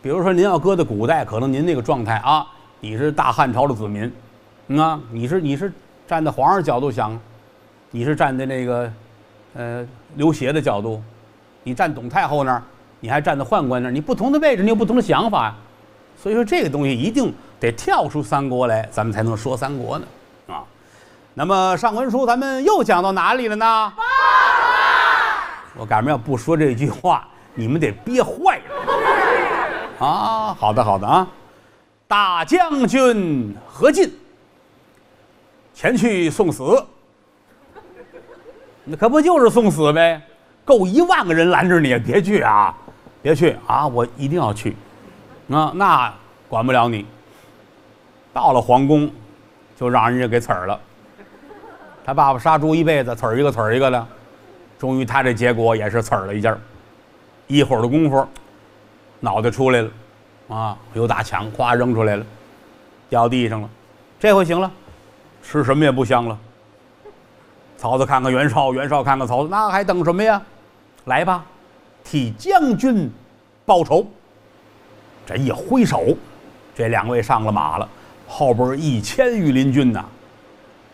比如说您要搁在古代，可能您那个状态啊，你是大汉朝的子民，啊，你是你是站在皇上角度想，你是站在那个呃刘协的角度，你站董太后那儿，你还站在宦官那儿，你不同的位置，你有不同的想法，所以说这个东西一定得跳出三国来，咱们才能说三国呢，啊，那么上文书咱们又讲到哪里了呢？我赶明要不说这句话，你们得憋坏了啊！好的，好的啊！大将军何进前去送死，那可不就是送死呗？够一万个人拦着你，别去啊！别去啊！我一定要去啊！那管不了你。到了皇宫，就让人家给刺儿了。他爸爸杀猪一辈子，刺儿一个刺儿一个的。终于，他这结果也是刺儿了一下一会儿的功夫，脑袋出来了，啊，有大枪，咵扔出来了，掉地上了。这回行了，吃什么也不香了。曹操看看袁绍，袁绍看看曹操，那还等什么呀？来吧，替将军报仇。这一挥手，这两位上了马了，后边一千御林军呐，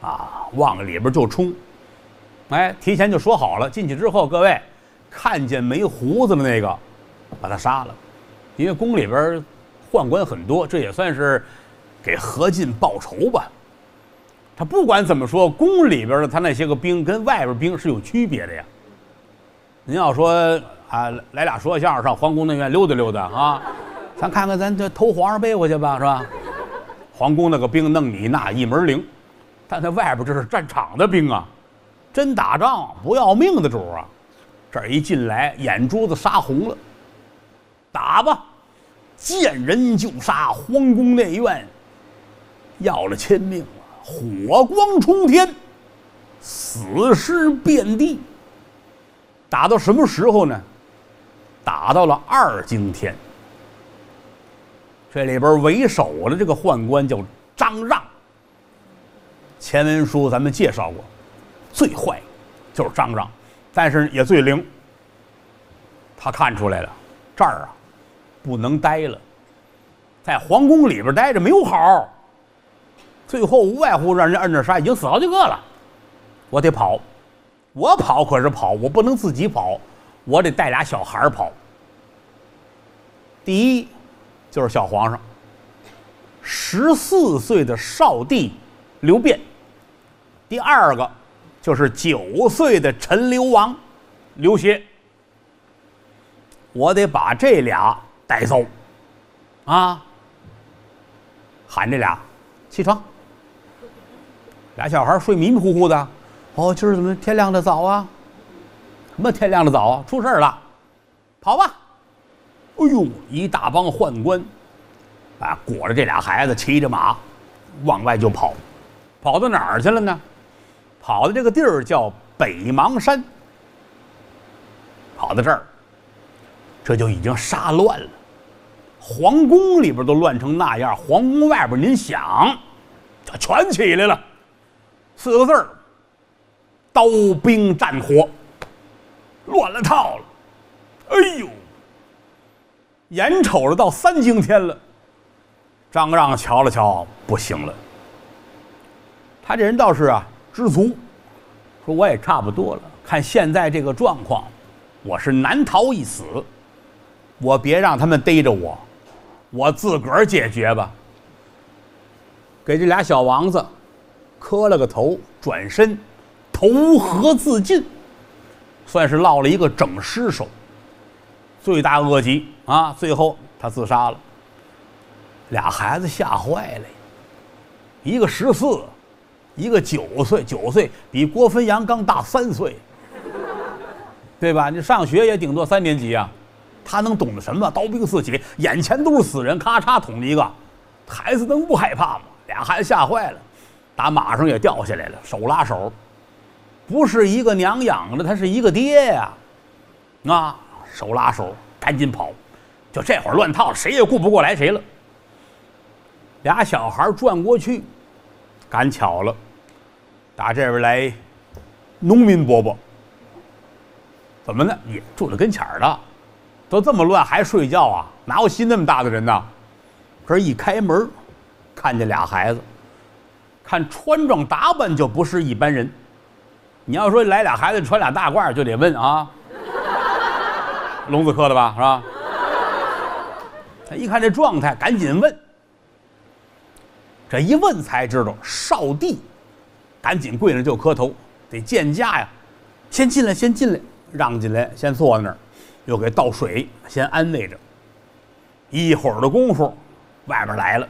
啊，往里边就冲。哎，提前就说好了，进去之后，各位看见没胡子的那个，把他杀了。因为宫里边宦官很多，这也算是给何进报仇吧。他不管怎么说，宫里边的他那些个兵跟外边兵是有区别的呀。您要说啊，来俩说相声上皇宫内院溜达溜达啊，咱看看咱这偷皇上被窝去吧，是吧？皇宫那个兵弄你那一门灵，但在外边这是战场的兵啊，真打仗不要命的主啊！这儿一进来，眼珠子杀红了，打吧，见人就杀，皇宫内院要了亲命了。火光冲天，死尸遍地。打到什么时候呢？打到了二更天。这里边为首的这个宦官叫张让。前文书咱们介绍过，最坏就是张让，但是也最灵。他看出来了，这儿啊不能待了，在皇宫里边待着没有好。最后无外乎让人摁着杀，已经死好几个了。我得跑，我跑可是跑，我不能自己跑，我得带俩小孩跑。第一就是小皇上，十四岁的少帝刘辩；第二个就是九岁的陈留王刘协。我得把这俩带走，啊！喊这俩起床。俩小孩睡迷迷糊糊的，哦，今儿怎么天亮的早啊？什么天亮的早啊？出事了，跑吧！哎呦，一大帮宦官，啊，裹着这俩孩子，骑着马，往外就跑，跑到哪儿去了呢？跑到这个地儿叫北邙山，跑到这儿，这就已经杀乱了，皇宫里边都乱成那样，皇宫外边您想，就全起来了。四个字儿：刀兵战火，乱了套了。哎呦，眼瞅着到三更天了，张让瞧了瞧，不行了。他这人倒是啊知足，说我也差不多了。看现在这个状况，我是难逃一死。我别让他们逮着我，我自个儿解决吧。给这俩小王子。磕了个头，转身投河自尽，算是落了一个整尸手。罪大恶极啊！最后他自杀了。俩孩子吓坏了，一个十四，一个九岁，九岁比郭汾阳刚大三岁，对吧？你上学也顶多三年级啊，他能懂得什么？刀兵四起，眼前都是死人，咔嚓捅了一个，孩子能不害怕吗？俩孩子吓坏了。打马上也掉下来了，手拉手，不是一个娘养的，他是一个爹呀，啊，手拉手赶紧跑，就这会儿乱套了，谁也顾不过来谁了。俩小孩转过去，赶巧了，打这边来，农民伯伯，怎么呢？也住在跟前儿的，都这么乱还睡觉啊？哪有心那么大的人呢？这一开门，看见俩孩子。看穿装打扮就不是一般人，你要说来俩孩子穿俩大褂，就得问啊，龙子科的吧，是吧？他一看这状态，赶紧问。这一问才知道，少帝，赶紧跪着就磕头，得见驾呀，先进来，先进来，让进来，先坐在那儿，又给倒水，先安慰着。一会儿的功夫，外边来了。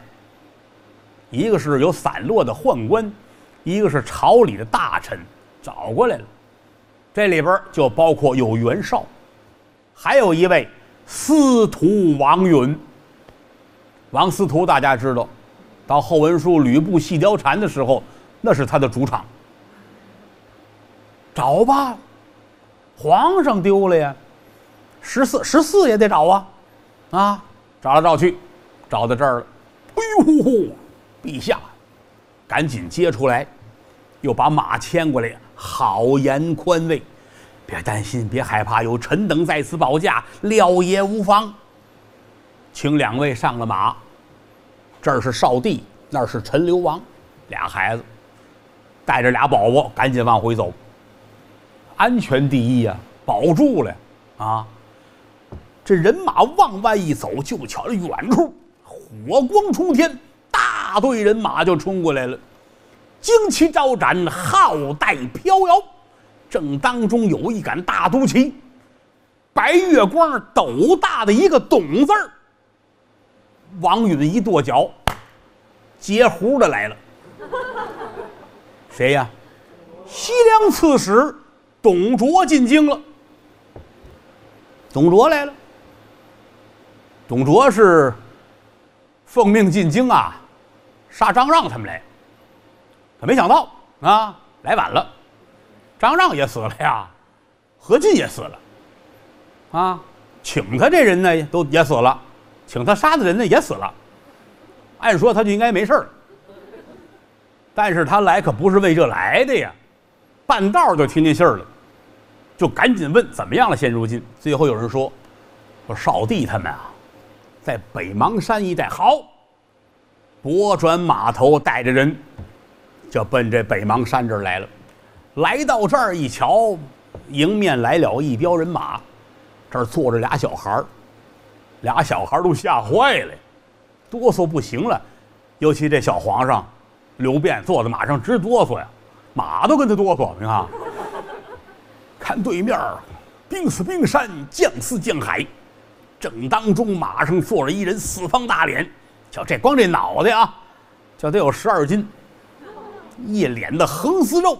一个是有散落的宦官，一个是朝里的大臣找过来了。这里边就包括有袁绍，还有一位司徒王允。王司徒大家知道，到后文书吕布戏貂蝉的时候，那是他的主场。找吧，皇上丢了呀，十四十四也得找啊，啊，找来找去，找到这儿了。哎呦！陛下，赶紧接出来，又把马牵过来，好言宽慰，别担心，别害怕，有臣等在此保驾，料也无妨。请两位上了马，这儿是少帝，那儿是陈留王，俩孩子带着俩宝宝，赶紧往回走。安全第一呀，保住了，啊！这人马往外一走，就瞧着远处火光冲天，大队人马就冲过来了，旌旗招展，号带飘摇。正当中有一杆大都旗，白月光斗大的一个“董”字儿。王允一跺脚，截胡的来了。谁呀？西凉刺史董卓进京了。董卓来了。董卓是奉命进京啊，杀张让他们来。没想到啊，来晚了。张让也死了呀，何进也死了。啊，请他这人呢，都也死了。请他杀的人呢，也死了。按说他就应该没事了。但是他来可不是为这来的呀，半道就听见信儿了，就赶紧问怎么样了。现如今，最后有人说，说少帝他们啊，在北邙山一带好，拨转马头，带着人就奔这北邙山这儿来了。来到这儿一瞧，迎面来了一彪人马，这儿坐着俩小孩儿，俩小孩儿都吓坏了，哆嗦不行了，尤其这小皇上。刘辩坐在马上直哆嗦呀，马都跟他哆嗦。你看，看对面兵似冰山，将似将海。正当中，马上坐着一人，四方大脸，瞧这光这脑袋啊，就得有十二斤，一脸的横丝肉，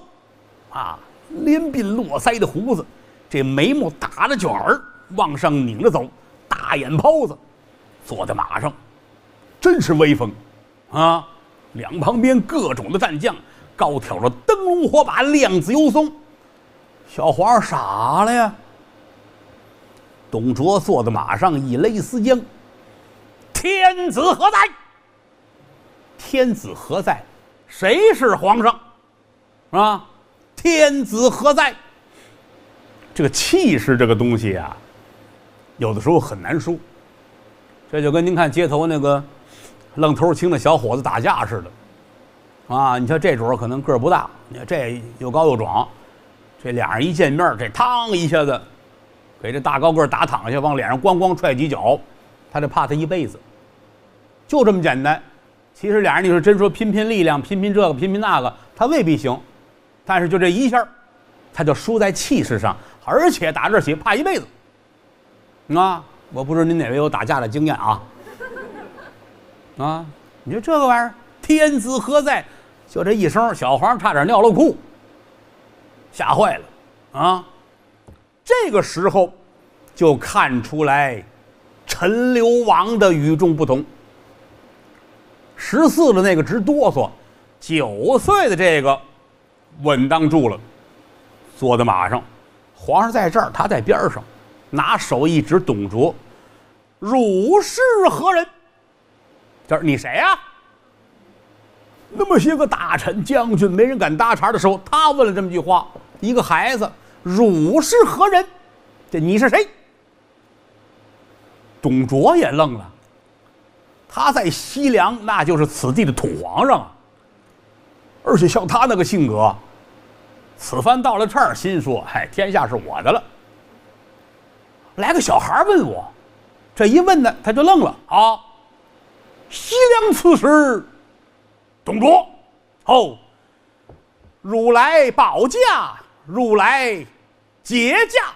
啊，连鬓络腮的胡子，这眉毛打着卷儿，往上拧着走，大眼泡子，坐在马上，真是威风，啊。两旁边各种的战将，高挑着灯笼火把，亮子油松。小皇上傻了呀。董卓坐在马上，一勒丝缰。天子何在？天子何在？谁是皇上？啊？天子何在？这个气势，这个东西啊，有的时候很难说。这就跟您看街头那个。愣头青的小伙子打架似的，啊！你瞧这主儿可能个儿不大，你看这又高又壮，这俩人一见面，这嘡一下子给这大高个打躺下，往脸上咣咣踹几脚，他就怕他一辈子，就这么简单。其实俩人你说真说拼拼力量，拼拼这个拼拼那个，他未必行，但是就这一下，他就输在气势上，而且打这起怕一辈子。啊！我不知道您哪位有打架的经验啊？啊！你说这个玩意儿，天资何在？就这一声，小黄差点尿了裤，吓坏了啊！这个时候就看出来陈留王的与众不同。十四的那个直哆嗦，九岁的这个稳当住了，坐在马上。皇上在这儿，他在边上，拿手一指董卓：“汝是何人？”就是你谁呀？那么些个大臣将军，没人敢搭茬的时候，他问了这么句话：一个孩子，汝是何人？这你是谁？董卓也愣了。他在西凉，那就是此地的土皇上。而且像他那个性格，此番到了这儿，心说：嗨，天下是我的了。来个小孩问我，这一问呢，他就愣了啊。西凉刺史董卓，哦，汝来保驾，汝来劫驾。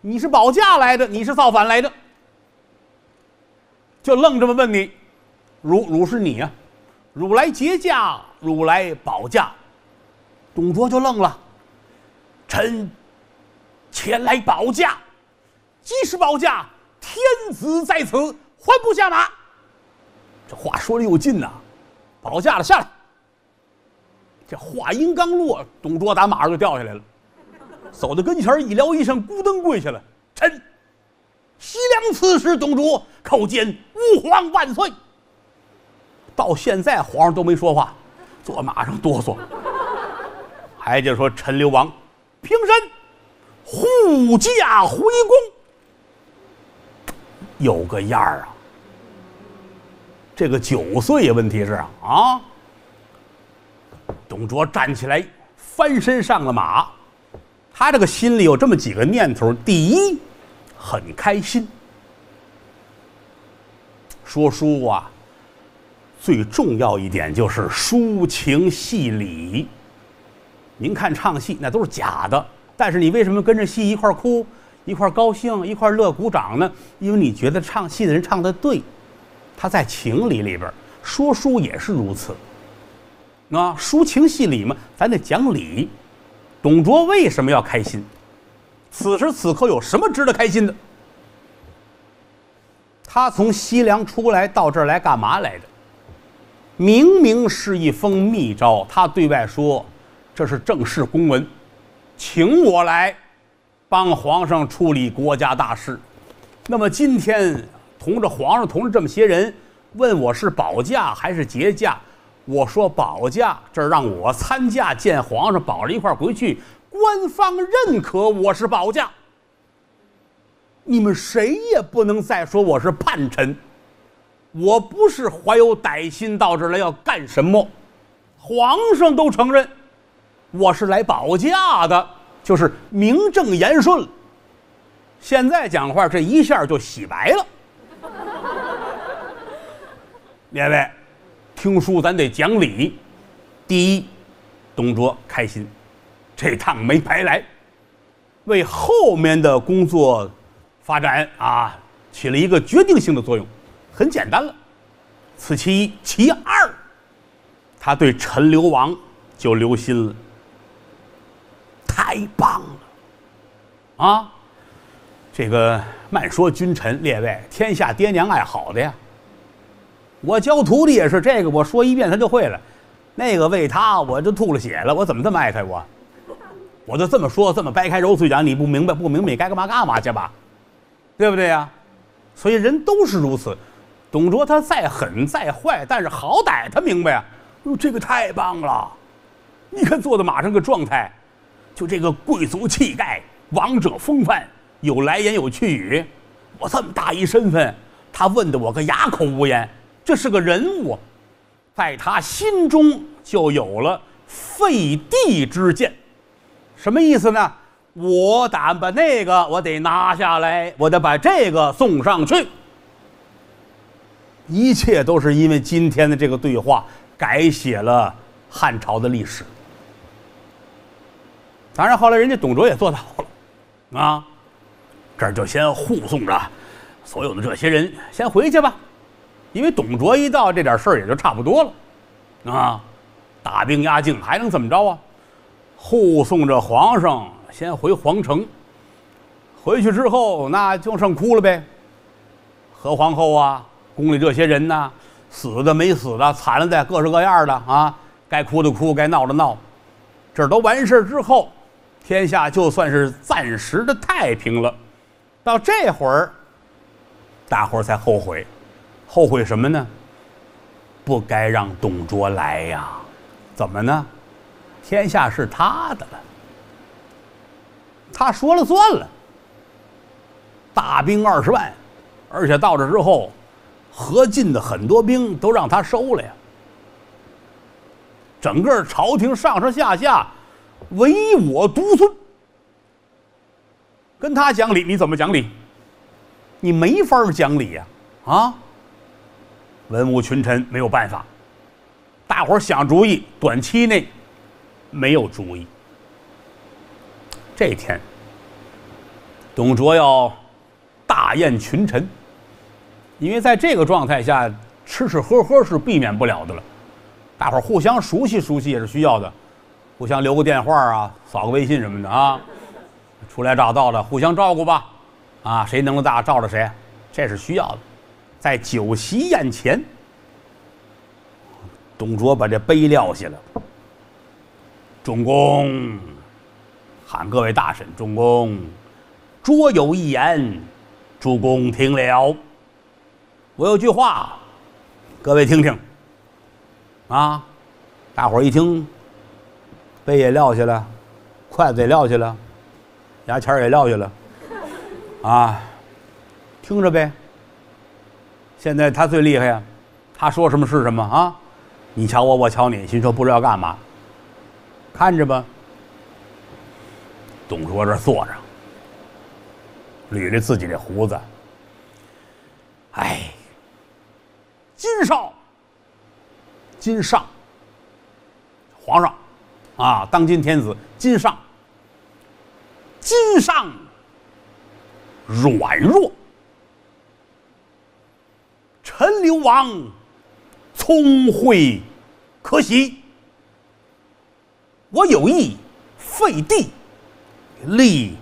你是保驾来的，你是造反来的，就愣这么问你，汝汝是你呀？汝来劫驾，汝来保驾。董卓就愣了，臣前来保驾，即使保驾，天子在此，还不下马？这话说的又近呐，保驾了，下来。这话音刚落，董卓打马上就掉下来了，走到跟前一撩衣裳，咕噔跪下了。臣西凉刺史董卓叩见吾皇万岁。到现在皇上都没说话，坐马上哆嗦。还就说陈留王平身护驾回宫，有个样儿啊。这个九岁问题是啊，董卓站起来，翻身上了马，他这个心里有这么几个念头：第一，很开心。说书啊，最重要一点就是抒情戏理。您看唱戏那都是假的，但是你为什么跟着戏一块哭、一块高兴、一块乐鼓掌呢？因为你觉得唱戏的人唱的对，他在情理里边。说书也是如此，啊，抒情戏理嘛，咱得讲理。董卓为什么要开心？此时此刻有什么值得开心的？他从西凉出来到这儿来干嘛来着？明明是一封密诏，他对外说这是正式公文，请我来帮皇上处理国家大事。那么今天同着皇上同着这么些人。问我是保驾还是节驾？我说保驾，这让我参驾见皇上，保着一块儿回去，官方认可我是保驾。你们谁也不能再说我是叛臣，我不是怀有歹心到这儿来要干什么，皇上都承认我是来保驾的，就是名正言顺了。现在讲话这一下就洗白了。列位，听书咱得讲理。第一，董卓开心，这趟没白来，为后面的工作发展啊起了一个决定性的作用。很简单了，此其一。其二，他对陈留王就留心了。太棒了！啊，这个慢说君臣，列位，天下爹娘爱好的呀。我教徒弟也是这个，我说一遍他就会了。那个为他，我就吐了血了。我怎么这么爱他？我，我就这么说，这么掰开揉碎讲，你不明白，不明白，你该干嘛干嘛去吧，对不对呀？所以人都是如此。董卓他再狠再坏，但是好歹他明白啊。哟，这个太棒了！你看坐在马上个状态，就这个贵族气概、王者风范，有来言有去语。我这么大一身份，他问的我个哑口无言。这是个人物，在他心中就有了废帝之见，什么意思呢？我打把那个我得拿下来，我得把这个送上去。一切都是因为今天的这个对话改写了汉朝的历史。当然，后来人家董卓也做到了，啊，这儿就先护送着所有的这些人先回去吧。因为董卓一到，这点事儿也就差不多了，啊，大兵压境还能怎么着啊？护送着皇上先回皇城。回去之后，那就剩哭了呗。何皇后啊，宫里这些人呢，死的没死的，惨了的各式各样的啊，该哭的哭，该闹的闹。这都完事之后，天下就算是暂时的太平了。到这会儿，大伙儿才后悔。后悔什么呢？不该让董卓来呀！怎么呢？天下是他的了，他说了算了。大兵二十万，而且到这之后，何进的很多兵都让他收了呀。整个朝廷上上下下唯我独尊，跟他讲理，你怎么讲理？你没法讲理呀！啊！文武群臣没有办法，大伙儿想主意，短期内没有主意。这天，董卓要大宴群臣，因为在这个状态下，吃吃喝喝是避免不了的了。大伙儿互相熟悉熟悉也是需要的，互相留个电话啊，扫个微信什么的啊，初来乍到的互相照顾吧，啊，谁能耐大照着谁，这是需要的。在酒席宴前，董卓把这杯撂下了。主公，喊各位大臣，主公，桌有一言，主公听了。我有句话，各位听听。啊，大伙儿一听，杯也撂下了，筷子也撂下了，牙签也撂下了。啊，听着呗。现在他最厉害呀，他说什么是什么啊？你瞧我，我瞧你，心说不知道干嘛。看着吧。董卓这坐着，捋着自己的胡子，哎，金少，金上，皇上，啊，当今天子金上，金上软弱，陈留王聪慧可喜，我有意废帝，立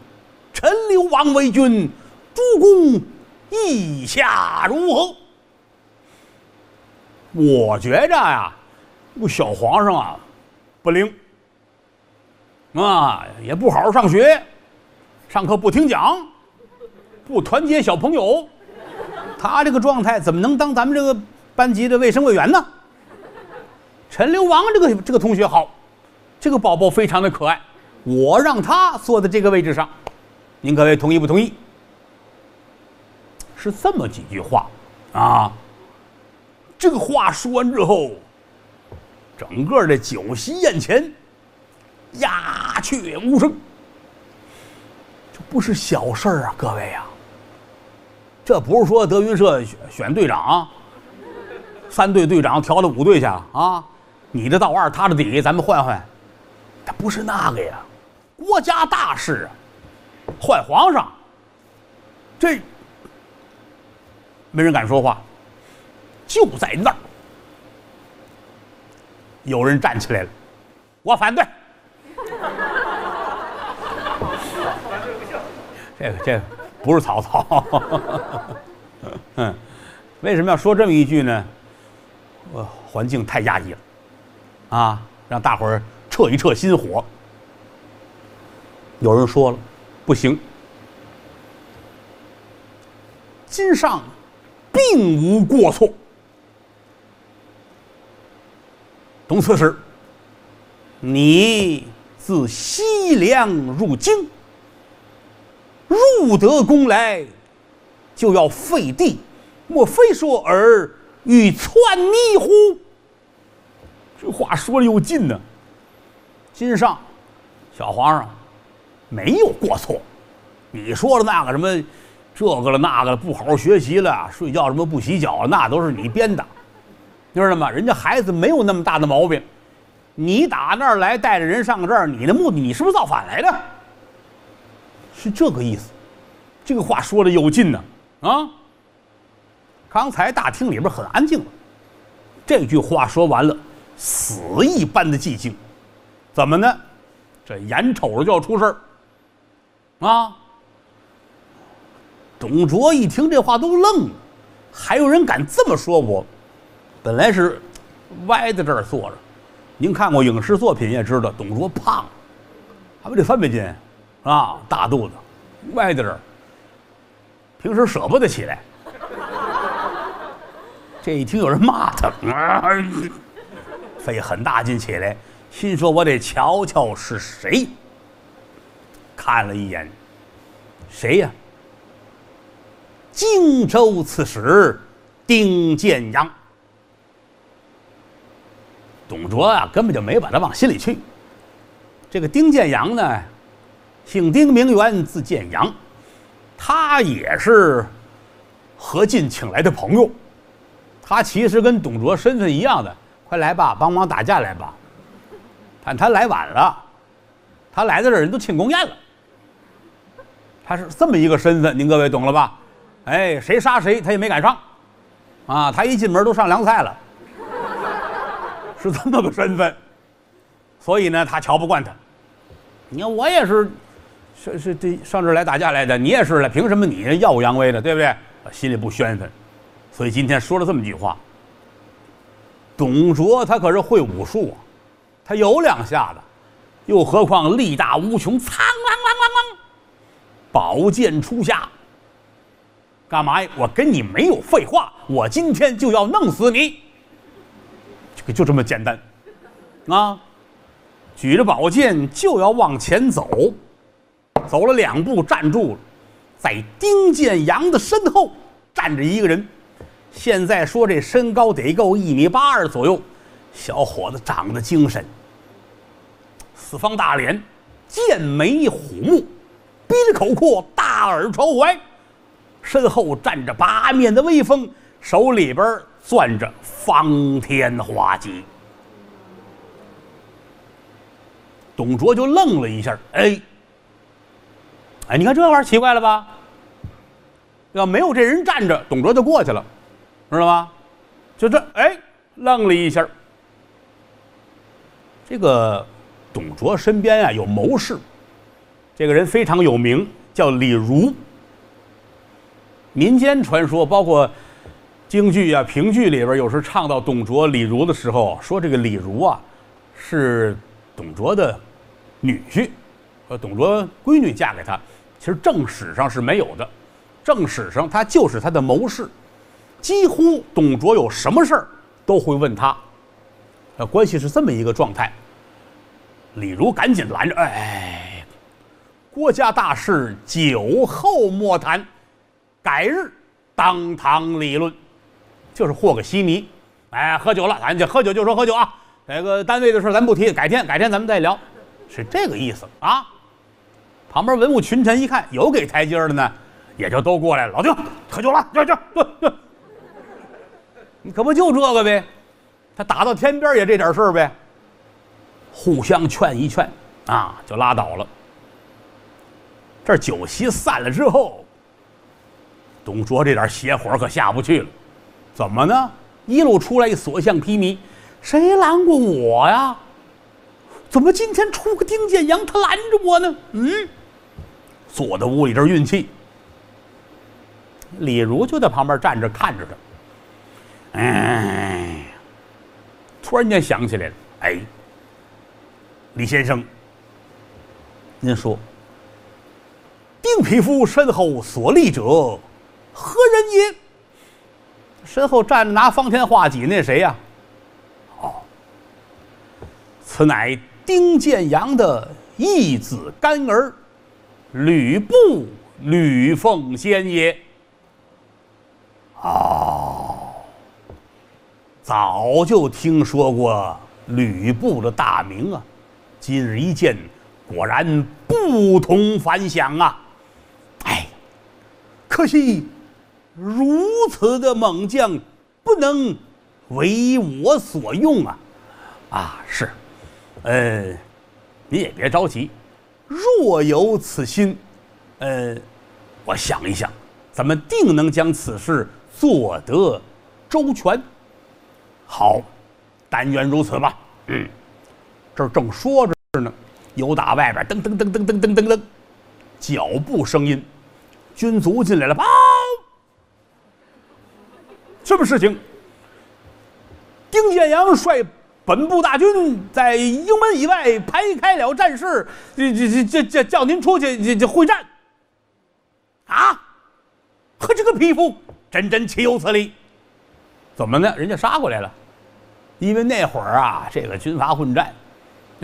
陈留王为君，诸公意下如何？我觉着呀，这小皇上啊，不灵啊，也不好好上学，上课不听讲，不团结小朋友，他这个状态怎么能当咱们这个班级的卫生委员呢？陈留王这个这个同学好，这个宝宝非常的可爱，我让他坐在这个位置上，您各位同意不同意？是这么几句话啊。这个话说完之后，整个的酒席宴前鸦雀无声。这不是小事儿啊，各位呀！这不是说德云社选选队长，三队队长调到五队去啊？你的道二，他的底，咱们换换。不是那个呀，国家大事啊，换皇上，这没人敢说话。就在那儿，有人站起来了，我反对。这个这个不是曹操，嗯，为什么要说这么一句呢？呃，环境太压抑了，啊，让大伙儿撤一撤心火。有人说了，不行，金上并无过错。董刺史，你自西凉入京，入得宫来，就要废帝，莫非说尔欲篡逆乎？这话说的有劲呢。金上，小皇上，没有过错。你说的那个什么，这个了那个了，不好好学习了，睡觉什么不洗脚，那都是你编的。知道吗？人家孩子没有那么大的毛病，你打那儿来带着人上这儿，你的目的你是不是造反来的？是这个意思。这个话说的有劲呢啊！刚才大厅里边很安静了，这句话说完了，死一般的寂静。怎么呢？这眼瞅着就要出事儿啊！董卓一听这话都愣了，还有人敢这么说我？本来是歪在这儿坐着，您看过影视作品也知道，董卓胖，还不得三百斤啊，大肚子，歪在这儿，平时舍不得起来。这一听有人骂他，啊费很大劲起来，心说我得瞧瞧是谁。看了一眼，谁呀？荆州刺史丁建阳。董卓啊，根本就没把他往心里去。这个丁建阳呢，姓丁，名元，字建阳，他也是何进请来的朋友。他其实跟董卓身份一样的，快来吧，帮忙打架来吧。但他来晚了，他来的这人都庆功宴了。他是这么一个身份，您各位懂了吧？哎，谁杀谁，他也没敢上。啊，他一进门都上凉菜了。是这么个身份，所以呢，他瞧不惯他。你看我也是，是是这上这儿来打架来的，你也是来，凭什么你耀武扬威的，对不对？心里不宣愤，所以今天说了这么句话。董卓他可是会武术啊，他有两下子，又何况力大无穷，苍啷啷啷啷，宝剑出下，干嘛呀？我跟你没有废话，我今天就要弄死你。就这么简单，啊！举着宝剑就要往前走，走了两步站住了，在丁建阳的身后站着一个人。现在说这身高得够一米八二左右，小伙子长得精神，四方大脸，剑眉虎目，鼻里口阔，大耳朝怀，身后站着八面的威风，手里边攥着方天画戟。董卓就愣了一下，哎，哎，你看这玩意儿奇怪了吧？要没有这人站着，董卓就过去了，知道吗？就这，哎，愣了一下。这个董卓身边啊有谋士，这个人非常有名，叫李儒。民间传说，包括京剧啊、评剧里边，有时唱到董卓、李儒的时候，说这个李儒啊是董卓的女婿，和董卓闺女嫁给他。其实正史上是没有的，正史上他就是他的谋士，几乎董卓有什么事儿都会问他。呃，关系是这么一个状态。李儒赶紧拦着，哎，国家大事，酒后莫谈，改日当堂理论，就是和个稀泥。哎，喝酒了，咱就喝酒就说喝酒啊。这个单位的事咱不提，改天改天咱们再聊，是这个意思啊。旁边文武群臣一看有给台阶的呢，也就都过来了。老丁，喝酒了，去去去，你可不就这个呗？他打到天边也这点事儿呗。互相劝一劝，啊，就拉倒了。这酒席散了之后，董卓这点邪火可下不去了。怎么呢？一路出来所向披靡，谁拦过我呀？怎么今天出个丁建阳，他拦着我呢？嗯，坐在屋里这运气。李儒就在旁边站着看着他。哎，突然间想起来了，哎。李先生，您说，丁匹夫身后所立者何人也？身后站着拿方天画戟那谁呀？哦，此乃丁建阳的义子干儿吕布吕奉先也。哦，早就听说过吕布的大名啊。今日一见，果然不同凡响啊！哎，可惜如此的猛将不能为我所用啊！啊，是，呃，你也别着急，若有此心，呃，我想一想，咱们定能将此事做得周全。好，但愿如此吧。嗯。这正说着是呢，有打外边噔噔噔噔噔噔噔噔，脚步声音，军卒进来了，报，什么事情？丁建阳率本部大军在营门以外排开了战事，这这这这叫您出去这这会战。啊，呵，这个匹夫真真岂有此理？怎么呢？人家杀过来了，因为那会儿啊，这个军阀混战。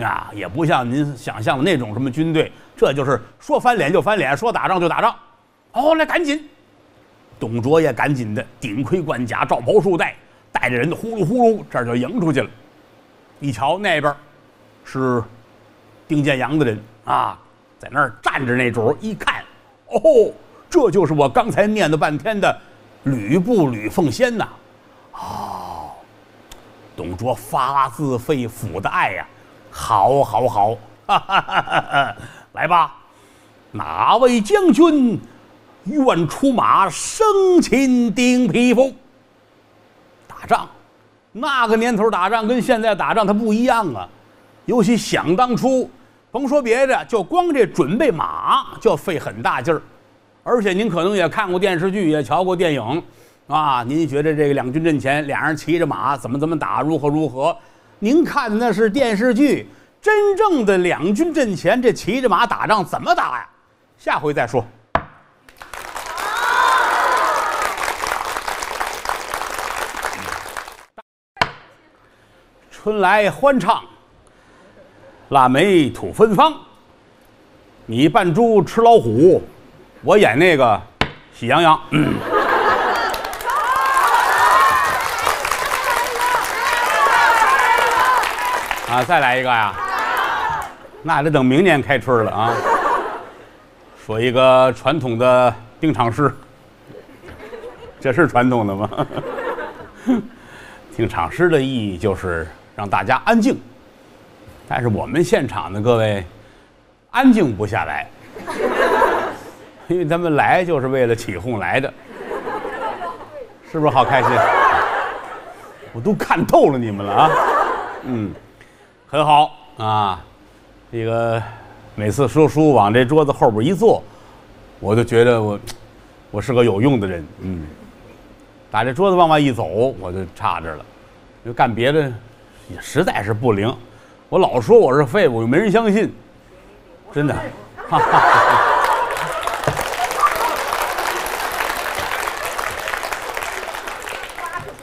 啊，也不像您想象的那种什么军队，这就是说翻脸就翻脸，说打仗就打仗。哦，那赶紧，董卓也赶紧的顶盔贯甲，罩袍束带，带着人呼噜呼噜，这就迎出去了。一瞧那边是丁建阳的人啊，在那儿站着那主，一看，哦，这就是我刚才念了半天的吕布吕奉先呐。哦，董卓发自肺腑的爱呀。好，好，好，哈哈哈哈来吧，哪位将军愿出马生擒丁匹夫？打仗，那个年头打仗跟现在打仗它不一样啊。尤其想当初，甭说别的，就光这准备马就费很大劲儿。而且您可能也看过电视剧，也瞧过电影，啊，您觉得这个两军阵前，俩人骑着马怎么怎么打，如何如何？您看的那是电视剧，真正的两军阵前，这骑着马打仗怎么打呀？下回再说。春来欢唱，腊梅吐芬芳。你扮猪吃老虎，我演那个喜羊羊。啊，再来一个呀！那得等明年开春了啊。说一个传统的定场诗，这是传统的吗？定场诗的意义就是让大家安静，但是我们现场的各位安静不下来，因为咱们来就是为了起哄来的，是不是好开心？我都看透了你们了啊！嗯，很好啊，这个每次说书往这桌子后边一坐，我就觉得我我是个有用的人，嗯。把这桌子往外一走，我就差着了。就干别的，也实在是不灵。我老说我是废物，又没人相信，真的。哈 哈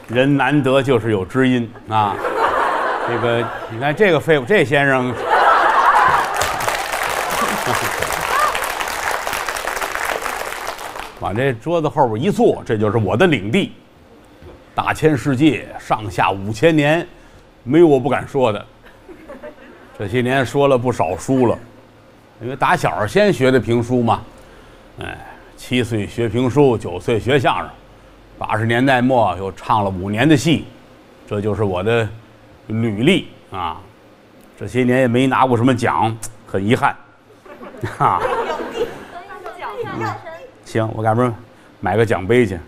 人难得就是有知音啊！这个，你看这个废物，这先生。往这桌子后边一坐，这就是我的领地。大千世界，上下五千年，没有我不敢说的。这些年说了不少书了，因为打小先学的评书嘛。哎，七岁学评书，九岁学相声，八十年代末又唱了五年的戏，这就是我的履历啊。这些年也没拿过什么奖，很遗憾。哈。行，我赶明儿买个奖杯去。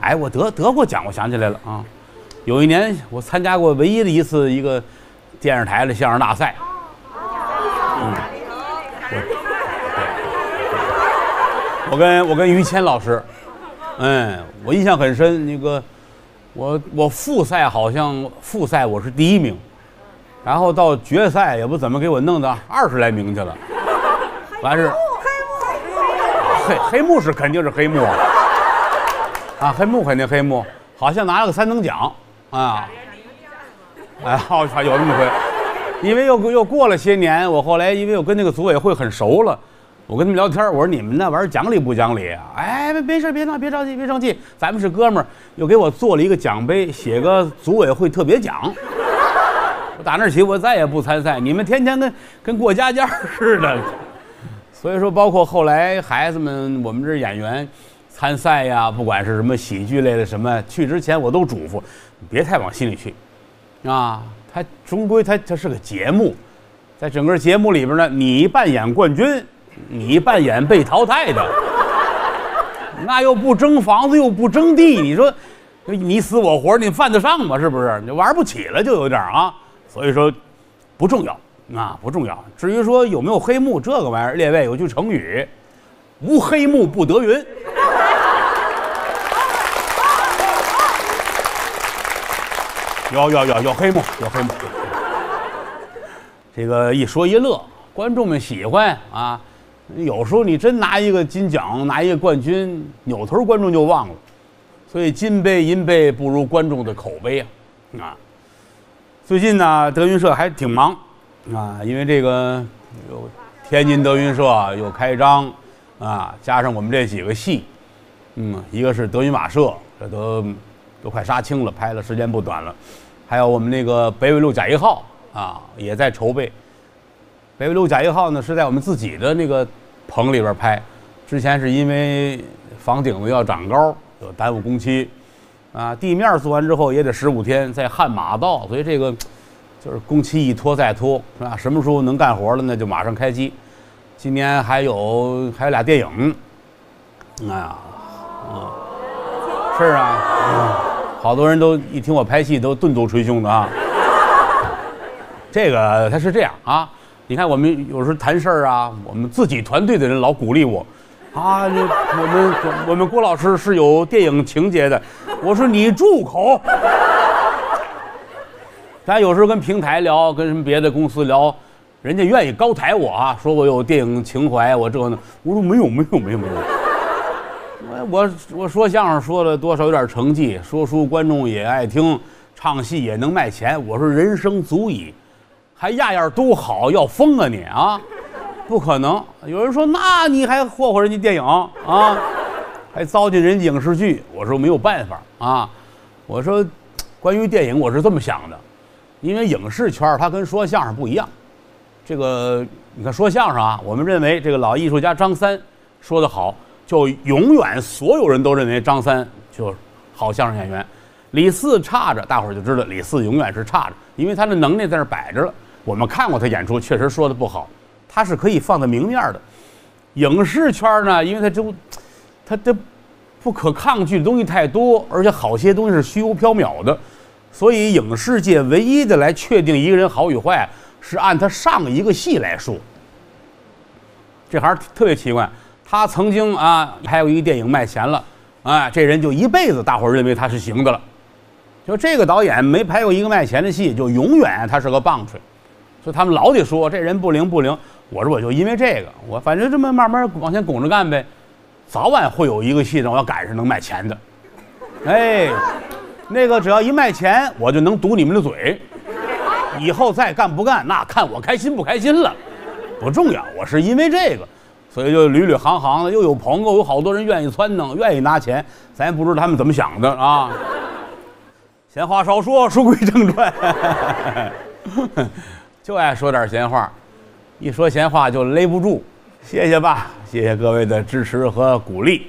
哎，我得得过奖，我想起来了啊。有一年我参加过唯一的一次一个电视台的相声大赛。嗯，我跟我跟于谦老师，嗯，我印象很深。那个我我复赛好像复赛我是第一名，然后到决赛也不怎么给我弄到二十来名去了，完事。黑黑幕是肯定是黑幕，啊，黑幕肯定黑幕，好像拿了个三等奖，啊，哎，好，有那么回，因为又又过了些年，我后来因为我跟那个组委会很熟了，我跟他们聊天，我说你们那玩意儿讲理不讲理啊？哎，没没事，别闹，别着急，别生气，咱们是哥们儿，又给我做了一个奖杯，写个组委会特别奖。我打那起我再也不参赛，你们天天跟跟过家家似的。所以说，包括后来孩子们，我们这演员参赛呀，不管是什么喜剧类的什么，去之前我都嘱咐，别太往心里去，啊，他终归他他是个节目，在整个节目里边呢，你扮演冠军，你扮演被淘汰的，那又不争房子又不争地，你说你死我活，你犯得上吗？是不是？你玩不起了就有点啊，所以说不重要。啊不重要。至于说有没有黑幕这个玩意儿，列位有句成语，“无黑幕不得云”。有有有有黑幕，有黑幕。这个一说一乐，观众们喜欢啊。有时候你真拿一个金奖，拿一个冠军，扭头观众就忘了。所以金杯银杯不如观众的口碑啊。啊，最近呢，德云社还挺忙。啊，因为这个有天津德云社又开张，啊，加上我们这几个戏，嗯，一个是德云马社，这都都快杀青了，拍了时间不短了，还有我们那个北纬路甲一号啊，也在筹备。北纬路甲一号呢是在我们自己的那个棚里边拍，之前是因为房顶子要长高，有耽误工期，啊，地面做完之后也得十五天再焊马道，所以这个。就是工期一拖再拖，是吧？什么时候能干活了，那就马上开机。今年还有还有俩电影，哎呀，啊，是啊，好多人都一听我拍戏都顿足捶胸的啊。这个他是这样啊，你看我们有时候谈事儿啊，我们自己团队的人老鼓励我，啊，我们我们郭老师是有电影情节的，我说你住口。咱有时候跟平台聊，跟什么别的公司聊，人家愿意高抬我啊，说我有电影情怀，我这呢，我说没有没有没有没有，我我我说相声说了多少有点成绩，说书观众也爱听，唱戏也能卖钱，我说人生足矣，还样样都好，要疯啊你啊，不可能。有人说那你还霍霍人家电影啊，还糟践人影视剧，我说没有办法啊，我说关于电影我是这么想的。因为影视圈它跟说相声不一样，这个你看说相声啊，我们认为这个老艺术家张三说得好，就永远所有人都认为张三就是好相声演员。李四差着，大伙儿就知道李四永远是差着，因为他的能力在那摆着了。我们看过他演出，确实说的不好，他是可以放在明面的。影视圈呢，因为他就他这不可抗拒的东西太多，而且好些东西是虚无缥缈的，所以影视界唯一的来确定一个人好与坏，是按他上一个戏来说。这行特别奇怪，他曾经啊拍过一个电影卖钱了，哎，这人就一辈子大伙认为他是行的了。就这个导演没拍过一个卖钱的戏，就永远他是个棒槌，所以他们老得说这人不灵不灵。我说我就因为这个，我反正这么慢慢往前拱着干呗，早晚会有一个戏让我要赶上能卖钱的。哎，那个只要一卖钱，我就能堵你们的嘴。以后再干不干，那看我开心不开心了，不重要。我是因为这个，所以就屡屡行行的，又有朋友，有好多人愿意撺弄，愿意拿钱，咱也不知道他们怎么想的啊。闲话少说，书归正传，就爱说点闲话。一说闲话就勒不住，谢谢吧，谢谢各位的支持和鼓励。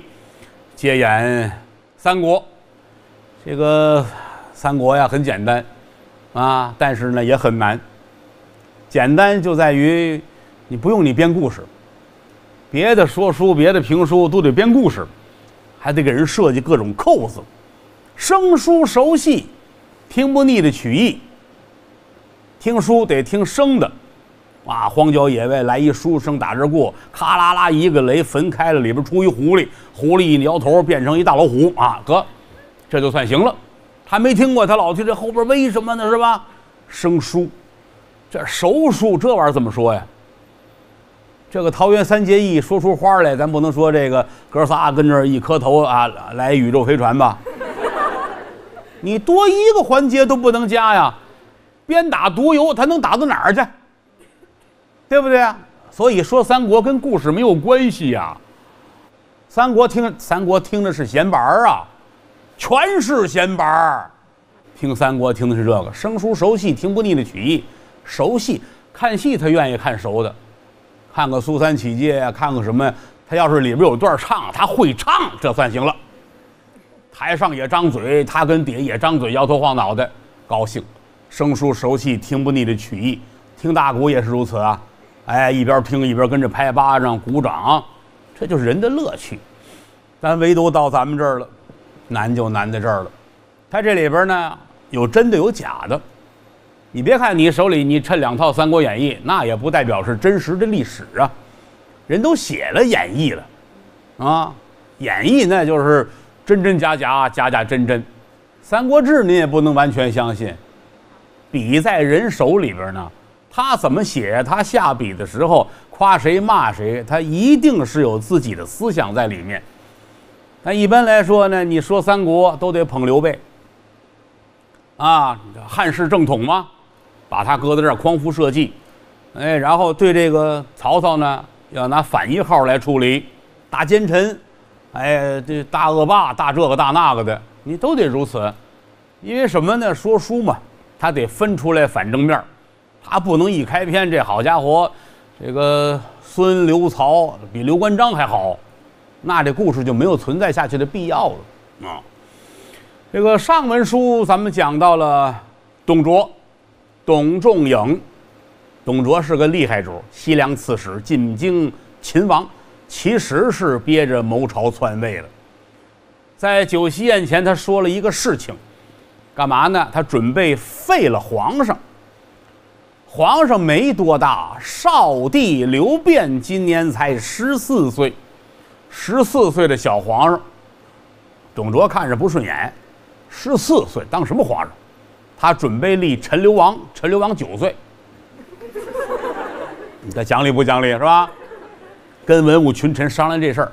接演三国，这个三国呀很简单啊，但是呢也很难。简单就在于你不用你编故事，别的说书、别的评书都得编故事，还得给人设计各种扣子，生疏熟悉，听不腻的曲艺。听书得听生的。啊！荒郊野外来一书生打这过，咔啦啦一个雷焚开了，里边出一狐狸，狐狸一摇头变成一大老虎啊！哥，这就算行了。他没听过，他老听这后边为什么呢？是吧？生疏，这熟书这玩意儿怎么说呀？这个桃园三结义说出花来，咱不能说这个哥仨跟这一磕头啊，来宇宙飞船吧？你多一个环节都不能加呀！鞭打毒油，他能打到哪儿去？对不对啊？所以说三国跟故事没有关系呀。三国听三国听的是闲白儿啊，全是闲白儿。听三国听的是这个生疏熟悉听不腻的曲艺，熟悉看戏他愿意看熟的，看个苏三起解呀，看个什么？他要是里边有段唱，他会唱，这算行了。台上也张嘴，他跟底下也张嘴，摇头晃脑的，高兴。生疏熟悉听不腻的曲艺，听大鼓也是如此啊。哎，一边听一边跟着拍巴掌、鼓掌，这就是人的乐趣。但唯独到咱们这儿了，难就难在这儿了。它这里边呢，有真的有假的。你别看你手里你趁两套《三国演义》，那也不代表是真实的历史啊。人都写了演义了，啊，演义那就是真真假假、假假真真。《三国志》你也不能完全相信，笔在人手里边呢。他怎么写？他下笔的时候夸谁骂谁，他一定是有自己的思想在里面。但一般来说呢，你说三国都得捧刘备啊，汉室正统嘛，把他搁在这儿匡扶社稷，哎，然后对这个曹操呢，要拿反一号来处理，大奸臣，哎，这大恶霸，大这个大那个的，你都得如此，因为什么呢？说书嘛，他得分出来反正面他不能一开篇，这好家伙，这个孙刘曹比刘关张还好，那这故事就没有存在下去的必要了啊。这个上文书咱们讲到了董卓，董仲颖，董卓是个厉害主，西凉刺史，进京秦王，其实是憋着谋朝篡位了。在酒席宴前，他说了一个事情，干嘛呢？他准备废了皇上。皇上没多大，少帝刘辩今年才十四岁，十四岁的小皇上，董卓看着不顺眼，十四岁当什么皇上？他准备立陈留王，陈留王九岁，你这讲理不讲理是吧？跟文武群臣商量这事儿，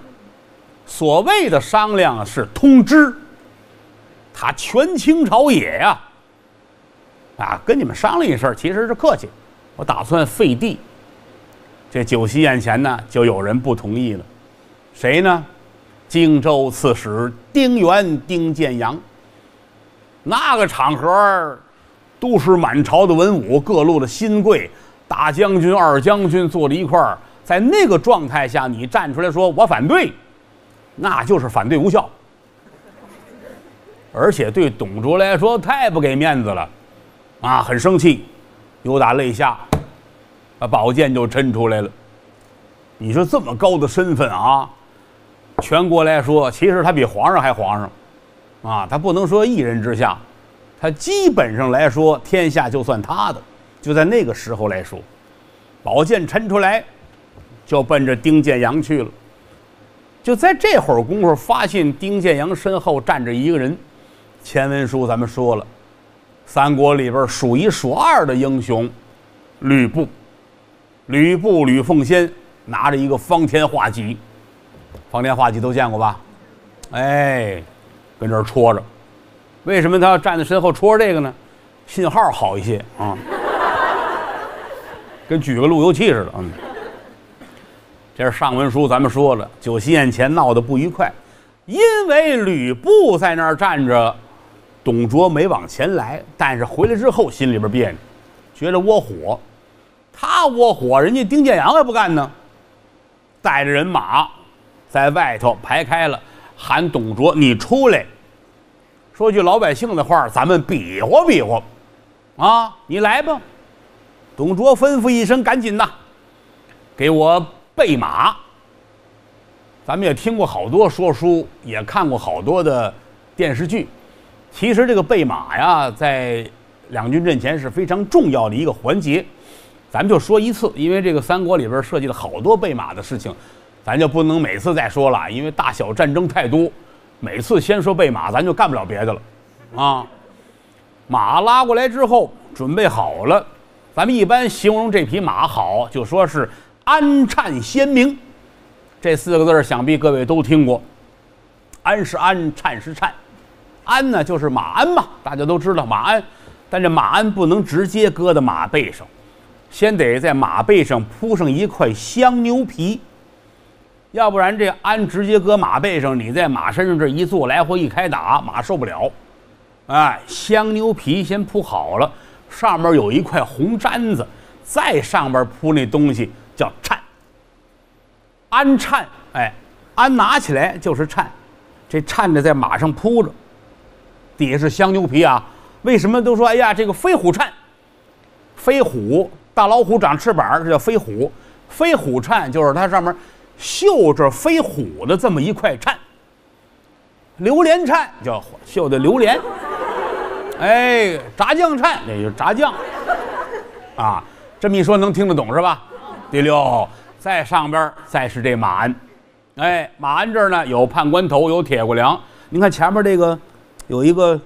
所谓的商量是通知，他权倾朝野呀。啊，跟你们商量一事其实是客气。我打算废帝。这酒席宴前呢，就有人不同意了。谁呢？荆州刺史丁原、丁建阳。那个场合，都是满朝的文武，各路的新贵，大将军、二将军坐在一块儿，在那个状态下，你站出来说我反对，那就是反对无效，而且对董卓来说太不给面子了，啊，很生气，有打泪下，把宝剑就抻出来了。你说这么高的身份啊，全国来说，其实他比皇上还皇上，啊，他不能说一人之下，他基本上来说，天下就算他的。就在那个时候来说，宝剑抻出来，就奔着丁建阳去了。就在这会儿功夫，发现丁建阳身后站着一个人。前文书咱们说了，三国里边数一数二的英雄，吕布。吕布吕奉先。拿着一个方天画戟，方天画戟都见过吧？哎，跟这儿戳着。为什么他要站在身后戳这个呢？信号好一些啊，跟举个路由器似的。嗯，这是上文书，咱们说了，酒席宴前闹得不愉快，因为吕布在那儿站着，董卓没往前来，但是回来之后心里边别扭，觉得窝火。他窝火，人家丁建阳还不干呢。带着人马，在外头排开了，喊董卓：“你出来！”说句老百姓的话，咱们比划比划，啊，你来吧。董卓吩咐一声：“赶紧的，给我备马。”咱们也听过好多说书，也看过好多的电视剧。其实这个备马呀，在两军阵前是非常重要的一个环节。咱们就说一次，因为这个三国里边设计了好多备马的事情，咱就不能每次再说了，因为大小战争太多，每次先说备马，咱就干不了别的了，啊，马拉过来之后准备好了，咱们一般形容这匹马好，就说是安颤鲜明，这四个字想必各位都听过，安是安，颤是颤，鞍呢就是马鞍嘛，大家都知道马鞍，但这马鞍不能直接搁在马背上。先得在马背上铺上一块香牛皮，要不然这鞍直接搁马背上，你在马身上这一坐，来回一开打，马受不了。哎，香牛皮先铺好了，上面有一块红毡子，再上边铺那东西叫颤。鞍颤，哎，鞍拿起来就是颤，这颤着在马上铺着，底下是香牛皮啊。为什么都说哎呀，这个飞虎颤，飞虎？大老虎长翅膀，这叫飞虎。飞虎颤就是它上面绣着飞虎的这么一块颤。榴莲颤叫绣的榴莲。哎，炸酱颤那就是炸酱。啊，这么一说能听得懂是吧？第六，在上边再是这马鞍。哎，马鞍这儿呢有判官头，有铁骨梁。您看前面这个有一个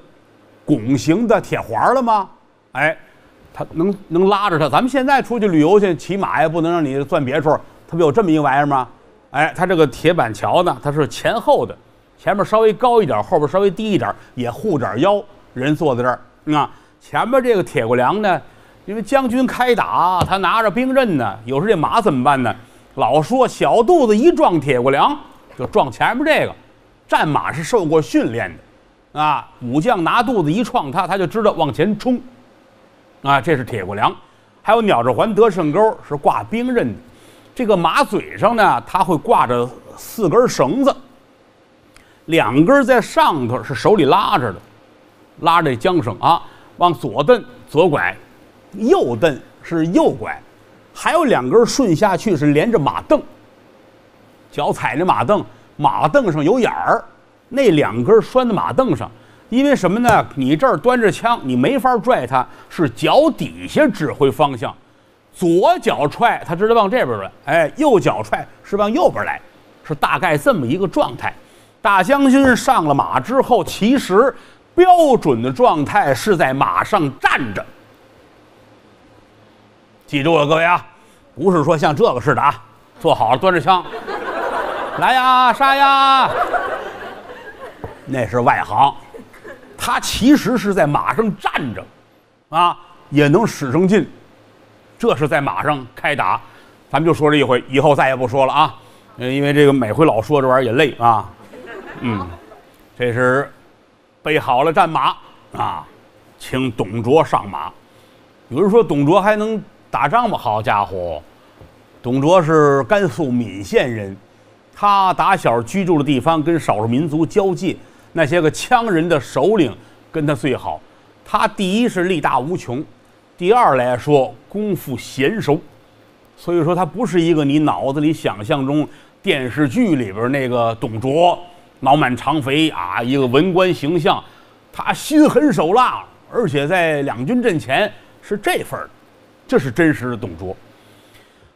拱形的铁环了吗？哎。他能能拉着他，咱们现在出去旅游去骑马呀，不能让你钻别处，他不有这么一个玩意儿吗？哎，他这个铁板桥呢，它是前后的，前面稍微高一点，后边稍微低一点，也护点腰。人坐在这儿，啊，前面这个铁骨梁呢，因为将军开打，他拿着兵刃呢，有时这马怎么办呢？老说小肚子一撞铁骨梁，就撞前面这个。战马是受过训练的，啊，武将拿肚子一撞他，他就知道往前冲。啊，这是铁骨梁，还有鸟着环得胜钩是挂兵刃的。这个马嘴上呢，它会挂着四根绳子，两根在上头是手里拉着的，拉着缰绳啊，往左蹬左拐，右蹬是右拐，还有两根顺下去是连着马蹬，脚踩着马蹬，马蹬上有眼儿，那两根拴在马凳上。因为什么呢？你这儿端着枪，你没法拽它，是脚底下指挥方向，左脚踹，他知道往这边来；哎，右脚踹是往右边来，是大概这么一个状态。大将军上了马之后，其实标准的状态是在马上站着。记住了，各位啊，不是说像这个似的啊，坐好了端着枪，来呀，杀呀，那是外行。他其实是在马上站着，啊，也能使上劲，这是在马上开打。咱们就说这一回，以后再也不说了啊，因为这个每回老说这玩意儿也累啊。嗯，这是备好了战马啊，请董卓上马。有人说董卓还能打仗吗，好家伙，董卓是甘肃岷县人，他打小居住的地方跟少数民族交界，那些个羌人的首领跟他最好。他第一是力大无穷，第二来说功夫娴熟，所以说他不是一个你脑子里想象中电视剧里边那个董卓，脑满肠肥啊，一个文官形象。他心狠手辣，而且在两军阵前是这份儿，这是真实的董卓。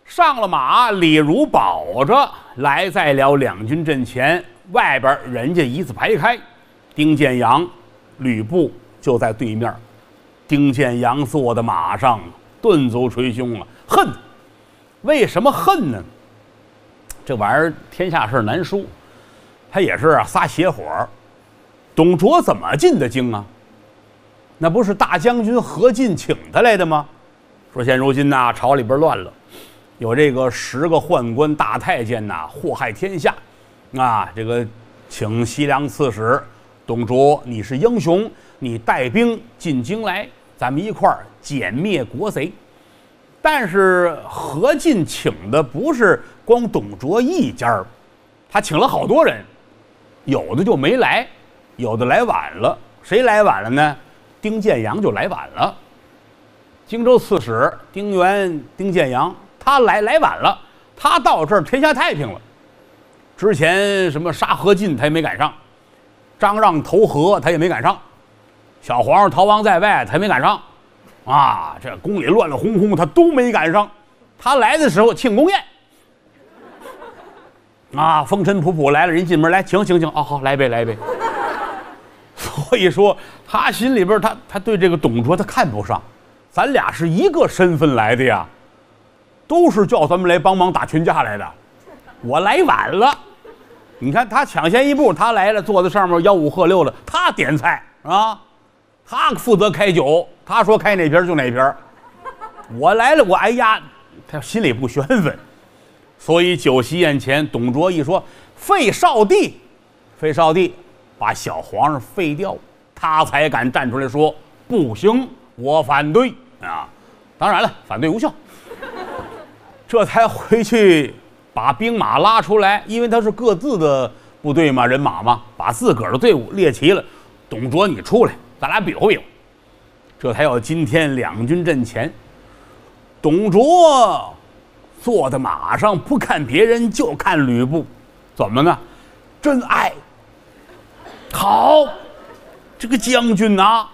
上了马，李儒保着来在了两军阵前，外边人家一字排开，丁建阳、吕布就在对面。丁建阳坐在马上，顿足捶胸啊，恨！为什么恨呢？这玩意儿天下事难说，他也是啊撒邪火。董卓怎么进的京啊？那不是大将军何进请他来的吗？说现如今呐，朝里边乱了，有这个十个宦官大太监呐，祸害天下，啊，这个请西凉刺史董卓，你是英雄，你带兵进京来，咱们一块儿歼灭国贼。但是何进请的不是光董卓一家儿，他请了好多人，有的就没来。有的来晚了，谁来晚了呢？丁建阳就来晚了。荆州刺史丁原、丁建阳，他来来晚了，他到这儿天下太平了。之前什么杀何进，他也没赶上；张让投河，他也没赶上；小皇上逃亡在外，他也没赶上。啊，这宫里乱乱哄哄，他都没赶上。他来的时候庆功宴，啊，风尘仆仆来了，人进门来，请请请，哦，好，来一杯，来一杯。所以说，他心里边，他他对这个董卓他看不上，咱俩是一个身份来的呀，都是叫咱们来帮忙打群架来的，我来晚了，你看他抢先一步，他来了，坐在上面吆五喝六的，他点菜啊，他负责开酒，他说开哪瓶就哪瓶，我来了，我哎呀，他心里不宣愤，所以酒席宴前，董卓一说废少帝，废少帝。把小皇上废掉，他才敢站出来说不行，我反对啊！当然了，反对无效，这才回去把兵马拉出来，因为他是各自的部队嘛，人马嘛，把自个儿的队伍列齐了。董卓，你出来，咱俩比划比划。这才有今天两军阵前。董卓坐在马上，不看别人，就看吕布，怎么呢？真爱。好，这个将军呐，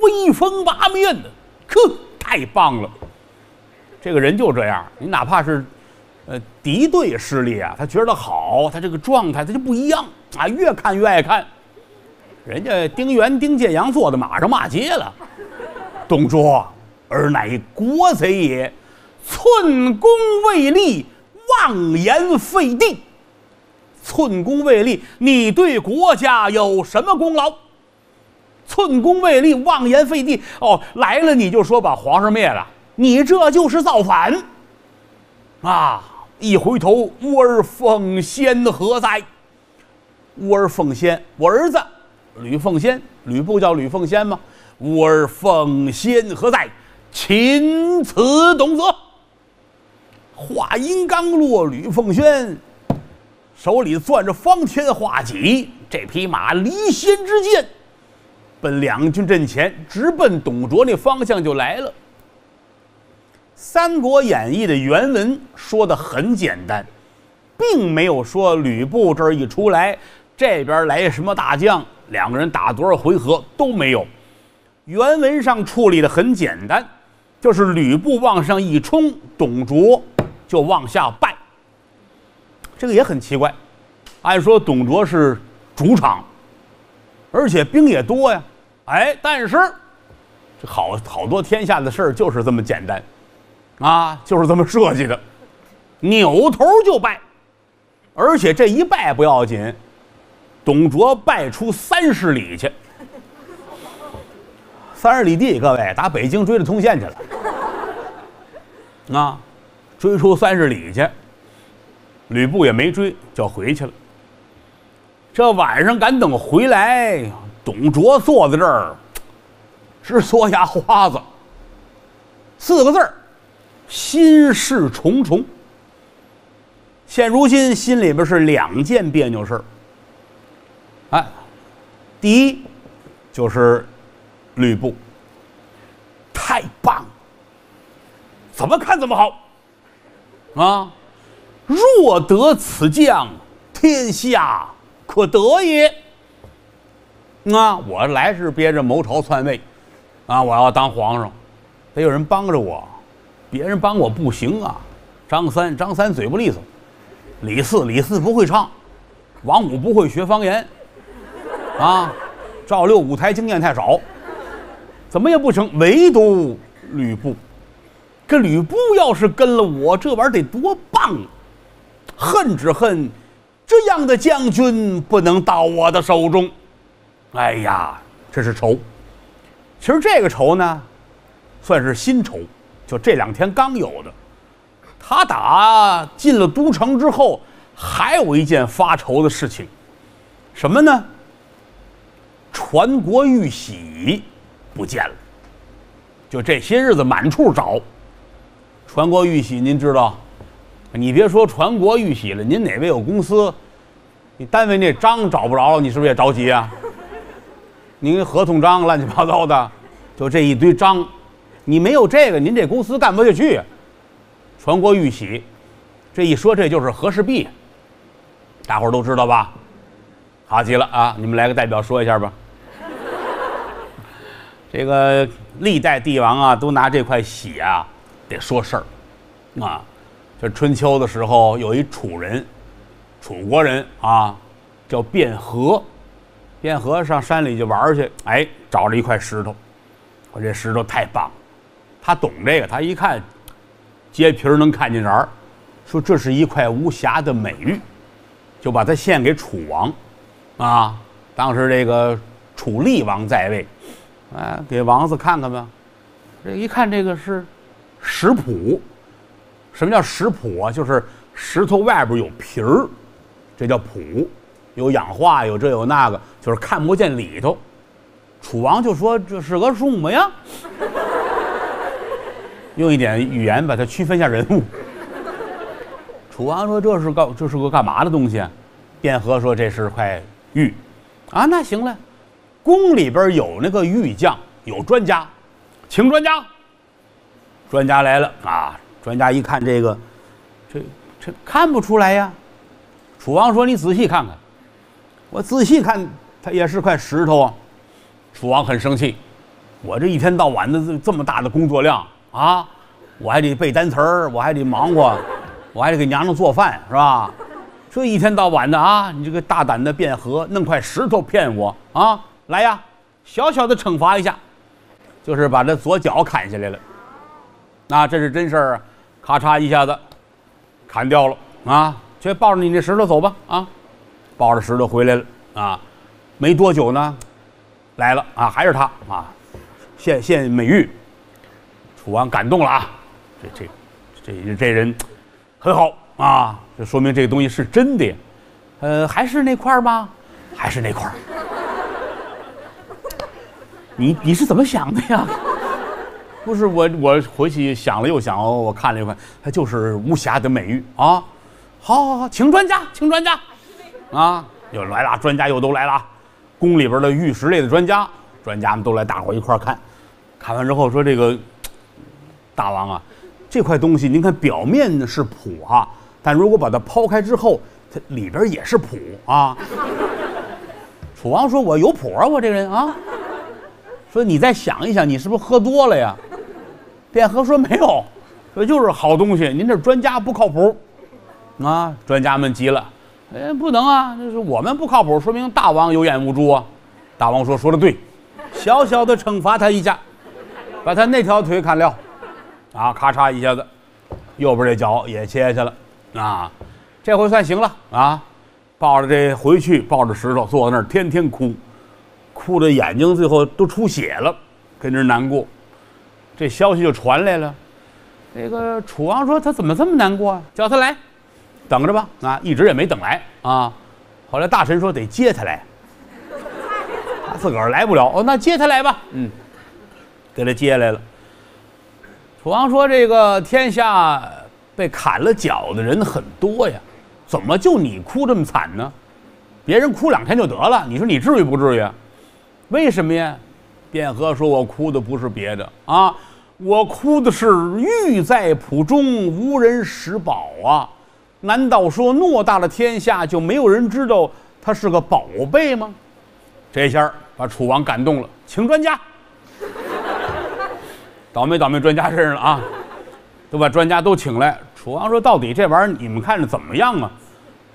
威风八面的，呵，太棒了。这个人就这样，你哪怕是，呃，敌对势力啊，他觉得好，他这个状态他就不一样啊，越看越爱看。人家丁原、丁建阳坐在马上骂街了，董卓尔乃国贼也，寸功未立，妄言废帝。寸功未立，你对国家有什么功劳？寸功未立，妄言废帝。哦，来了你就说把皇上灭了，你这就是造反啊！一回头，吾儿奉先何在？吾儿奉先，我儿子吕奉先，吕布叫吕奉先吗？吾儿奉先何在？擒此董泽。话音刚落，吕奉先。手里攥着方天画戟，这匹马离弦之箭，奔两军阵前，直奔董卓那方向就来了。《三国演义》的原文说的很简单，并没有说吕布这儿一出来，这边来什么大将，两个人打多少回合都没有。原文上处理的很简单，就是吕布往上一冲，董卓就往下败。这个也很奇怪，按说董卓是主场，而且兵也多呀，哎，但是这好好多天下的事儿就是这么简单，啊，就是这么设计的，扭头就拜，而且这一拜不要紧，董卓拜出三十里去，三十里地，各位打北京追着通县去了，啊，追出三十里去。吕布也没追，就回去了。这晚上赶等回来，董卓坐在这儿，直嘬牙花子。四个字儿：心事重重。现如今心里边是两件别扭事儿。哎，第一就是吕布，太棒，怎么看怎么好啊！若得此将，天下可得也。啊，我来是憋着谋朝篡位，啊，我要当皇上，得有人帮着我，别人帮我不行啊。张三，张三嘴不利索；李四，李四不会唱；王五不会学方言。啊，赵六舞台经验太少，怎么也不成。唯独吕布，这吕布要是跟了我，这玩意儿得多棒！恨只恨这样的将军不能到我的手中。哎呀，这是仇。其实这个仇呢，算是新仇，就这两天刚有的。他打进了都城之后，还有一件发愁的事情，什么呢？传国玉玺不见了。就这些日子满处找。传国玉玺，您知道？你别说传国玉玺了，您哪位有公司？你单位那章找不着了，你是不是也着急啊？您合同章乱七八糟的，就这一堆章，你没有这个，您这公司干不下去。传国玉玺，这一说这就是和氏璧，大伙儿都知道吧？好极了啊！你们来个代表说一下吧。这个历代帝王啊，都拿这块玺啊，得说事儿啊。这春秋的时候，有一楚人，楚国人啊，叫卞和。卞和上山里去玩去，哎，找着一块石头，我这石头太棒，他懂这个，他一看，揭皮儿能看见人儿，说这是一块无瑕的美玉，就把它献给楚王，啊，当时这个楚厉王在位，哎，给王子看看吧，这一看这个是石谱，什么叫石谱啊？就是石头外边有皮儿，这叫谱。有氧化，有这有那个，就是看不见里头。楚王就说：“这是个什么呀？”用一点语言把它区分一下人物。楚王说：“这是个这是个干嘛的东西？”卞和说：“这是块玉。”啊，那行了，宫里边有那个玉匠，有专家，请专家。专家来了啊！专家一看这个，这这看不出来呀。楚王说：“你仔细看看。”我仔细看，它也是块石头啊！楚王很生气，我这一天到晚的这这么大的工作量啊，我还得背单词儿，我还得忙活，我还得给娘娘做饭，是吧？这一天到晚的啊，你这个大胆的卞和，弄块石头骗我啊！来呀，小小的惩罚一下，就是把这左脚砍下来了。那这是真事儿啊，咔嚓一下子砍掉了啊！去抱着你那石头走吧啊！抱着石头回来了啊，没多久呢，来了啊，还是他啊，献献美玉，楚王感动了啊，这这这这人很好啊，这说明这个东西是真的，呃，还是那块吗？还是那块你你是怎么想的呀？不是我我回去想了又想，我看了一看，它就是无瑕的美玉啊。好好好，请专家，请专家。啊，又来了，专家又都来了，宫里边的玉石类的专家，专家们都来，大伙一块看，看完之后说：“这个大王啊，这块东西您看表面是谱哈，但如果把它抛开之后，它里边也是谱啊。”楚王说：“我有谱啊，我这人啊。”说：“你再想一想，你是不是喝多了呀？”卞和说：“没有，这就是好东西。您这专家不靠谱啊！”专家们急了。哎，不能啊！这是我们不靠谱，说明大王有眼无珠啊！大王说：“说的对，小小的惩罚他一下，把他那条腿砍掉，啊，咔嚓一下子，右边这脚也切下去了，啊，这回算行了啊！抱着这回去，抱着石头坐在那儿，天天哭，哭的眼睛最后都出血了，跟着难过。这消息就传来了，这个楚王说：“他怎么这么难过啊？叫他来。”等着吧，啊，一直也没等来啊。后来大臣说得接他来，他自个儿来不了，哦，那接他来吧。嗯，给他接来了。楚王说：“这个天下被砍了脚的人很多呀，怎么就你哭这么惨呢？别人哭两天就得了，你说你至于不至于？为什么呀？”卞和说：“我哭的不是别的啊，我哭的是玉在圃中无人拾宝啊！难道说偌大的天下就没有人知道它是个宝贝吗？”这下把楚王感动了，请专家。倒霉倒霉专家身上了啊！都把专家都请来。楚王说：“到底这玩意儿你们看着怎么样啊？”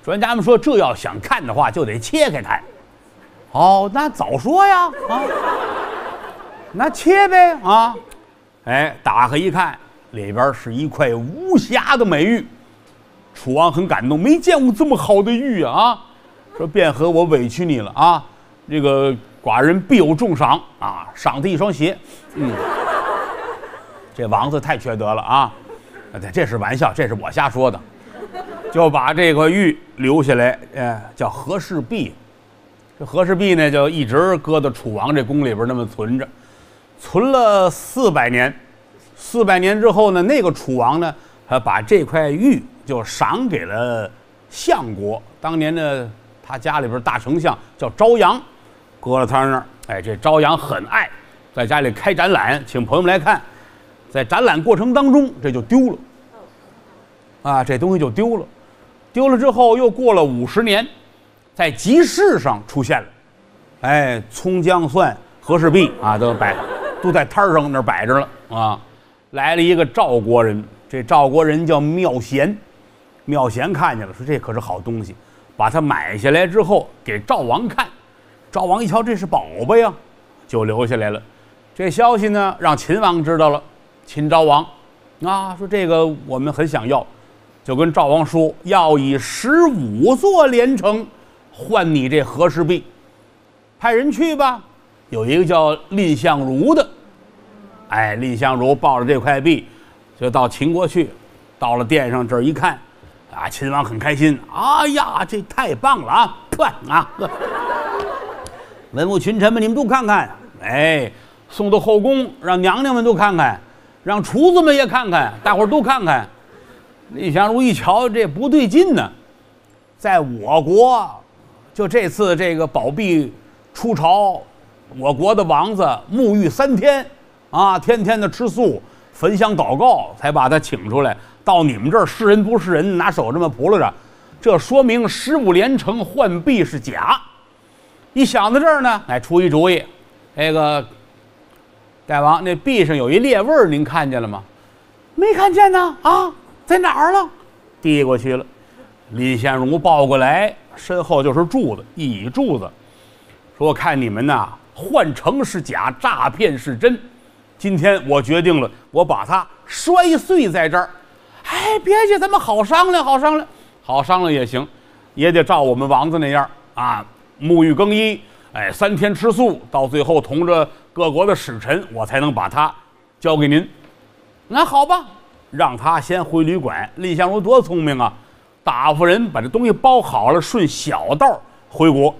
专家们说：“这要想看的话，就得切开它。”哦，那早说呀啊！那切呗啊！哎，打开一看，里边是一块无瑕的美玉。楚王很感动，没见过这么好的玉啊！说卞和，我委屈你了啊！这个寡人必有重赏啊！赏他一双鞋。嗯。这王子太缺德了啊！对，这是玩笑，这是我瞎说的。就把这个玉留下来，呃，叫和氏璧。这和氏璧呢，就一直搁到楚王这宫里边那么存着，存了四百年。四百年之后呢，那个楚王呢，他把这块玉就赏给了相国。当年呢，他家里边大丞相叫朝阳，搁了他那儿。哎，这朝阳很爱，在家里开展览，请朋友们来看。在展览过程当中，这就丢了，啊，这东西就丢了，丢了之后又过了五十年，在集市上出现了，哎，葱姜蒜和氏璧啊，都摆，都在摊上那儿摆着了啊，来了一个赵国人，这赵国人叫妙贤，妙贤看见了，说这可是好东西，把它买下来之后给赵王看，赵王一瞧这是宝贝呀，就留下来了，这消息呢让秦王知道了。秦昭王，啊，说这个我们很想要，就跟赵王说要以十五座连城换你这和氏璧，派人去吧。有一个叫蔺相如的，哎，蔺相如抱着这块璧就到秦国去，到了殿上这儿一看，啊，秦王很开心，哎呀，这太棒了啊！快啊，文武群臣们，你们都看看，哎，送到后宫，让娘娘们都看看。让厨子们也看看，大伙儿都看看。蔺相如一瞧，这不对劲呢。在我国，就这次这个宝璧出朝，我国的王子沐浴三天，啊，天天的吃素、焚香祷告，才把他请出来。到你们这儿是人不是人，拿手这么扑棱着，这说明十五连城换璧是假。一想到这儿呢，哎，出一主意，这个。大王，那壁上有一裂纹您看见了吗？没看见呢。啊，在哪儿了？递过去了。蔺相如抱过来，身后就是柱子，一柱子，说：“看你们呐，换成是假，诈骗是真。今天我决定了，我把它摔碎在这儿。哎，别介，咱们好商量，好商量，好商量也行，也得照我们王子那样啊，沐浴更衣，哎，三天吃素，到最后同着。”各国的使臣，我才能把他交给您。那好吧，让他先回旅馆。蔺相如多聪明啊，打发人把这东西包好了，顺小道回国。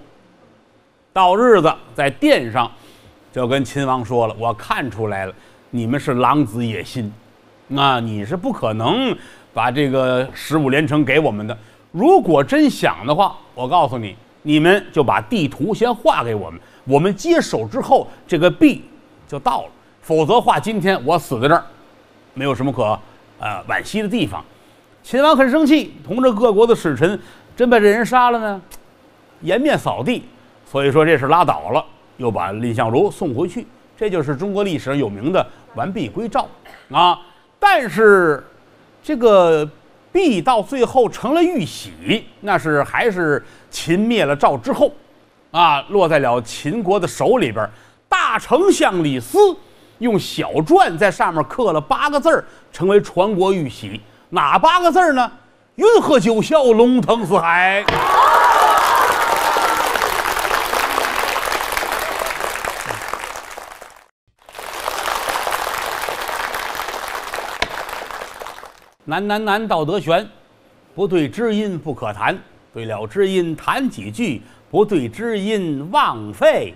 到日子在殿上，就跟秦王说了：“我看出来了，你们是狼子野心，那你是不可能把这个十五连城给我们的。如果真想的话，我告诉你，你们就把地图先画给我们。”我们接手之后，这个币就到了。否则话，今天我死在这儿，没有什么可呃惋惜的地方。秦王很生气，同着各国的使臣，真把这人杀了呢，颜面扫地。所以说这事拉倒了，又把蔺相如送回去。这就是中国历史上有名的完璧归赵啊。但是这个璧到最后成了玉玺，那是还是秦灭了赵之后。啊，落在了秦国的手里边。大丞相李斯用小篆在上面刻了八个字儿，成为传国玉玺。哪八个字儿呢？云鹤九霄，龙腾四海。难难难，道德玄，不对知音不可谈，对了知音谈几句。不对知音枉费，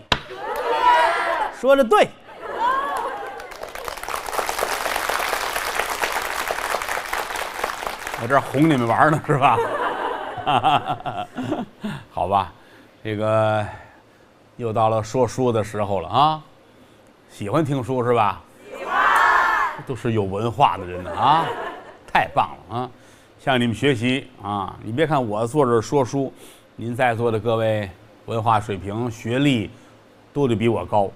说的对。我这哄你们玩呢，是吧？好吧，这个又到了说书的时候了啊！喜欢听书是吧？喜欢，都是有文化的人呢啊！太棒了啊！向你们学习啊！你别看我坐这说书，您在座的各位文化水平、学历都得比我高。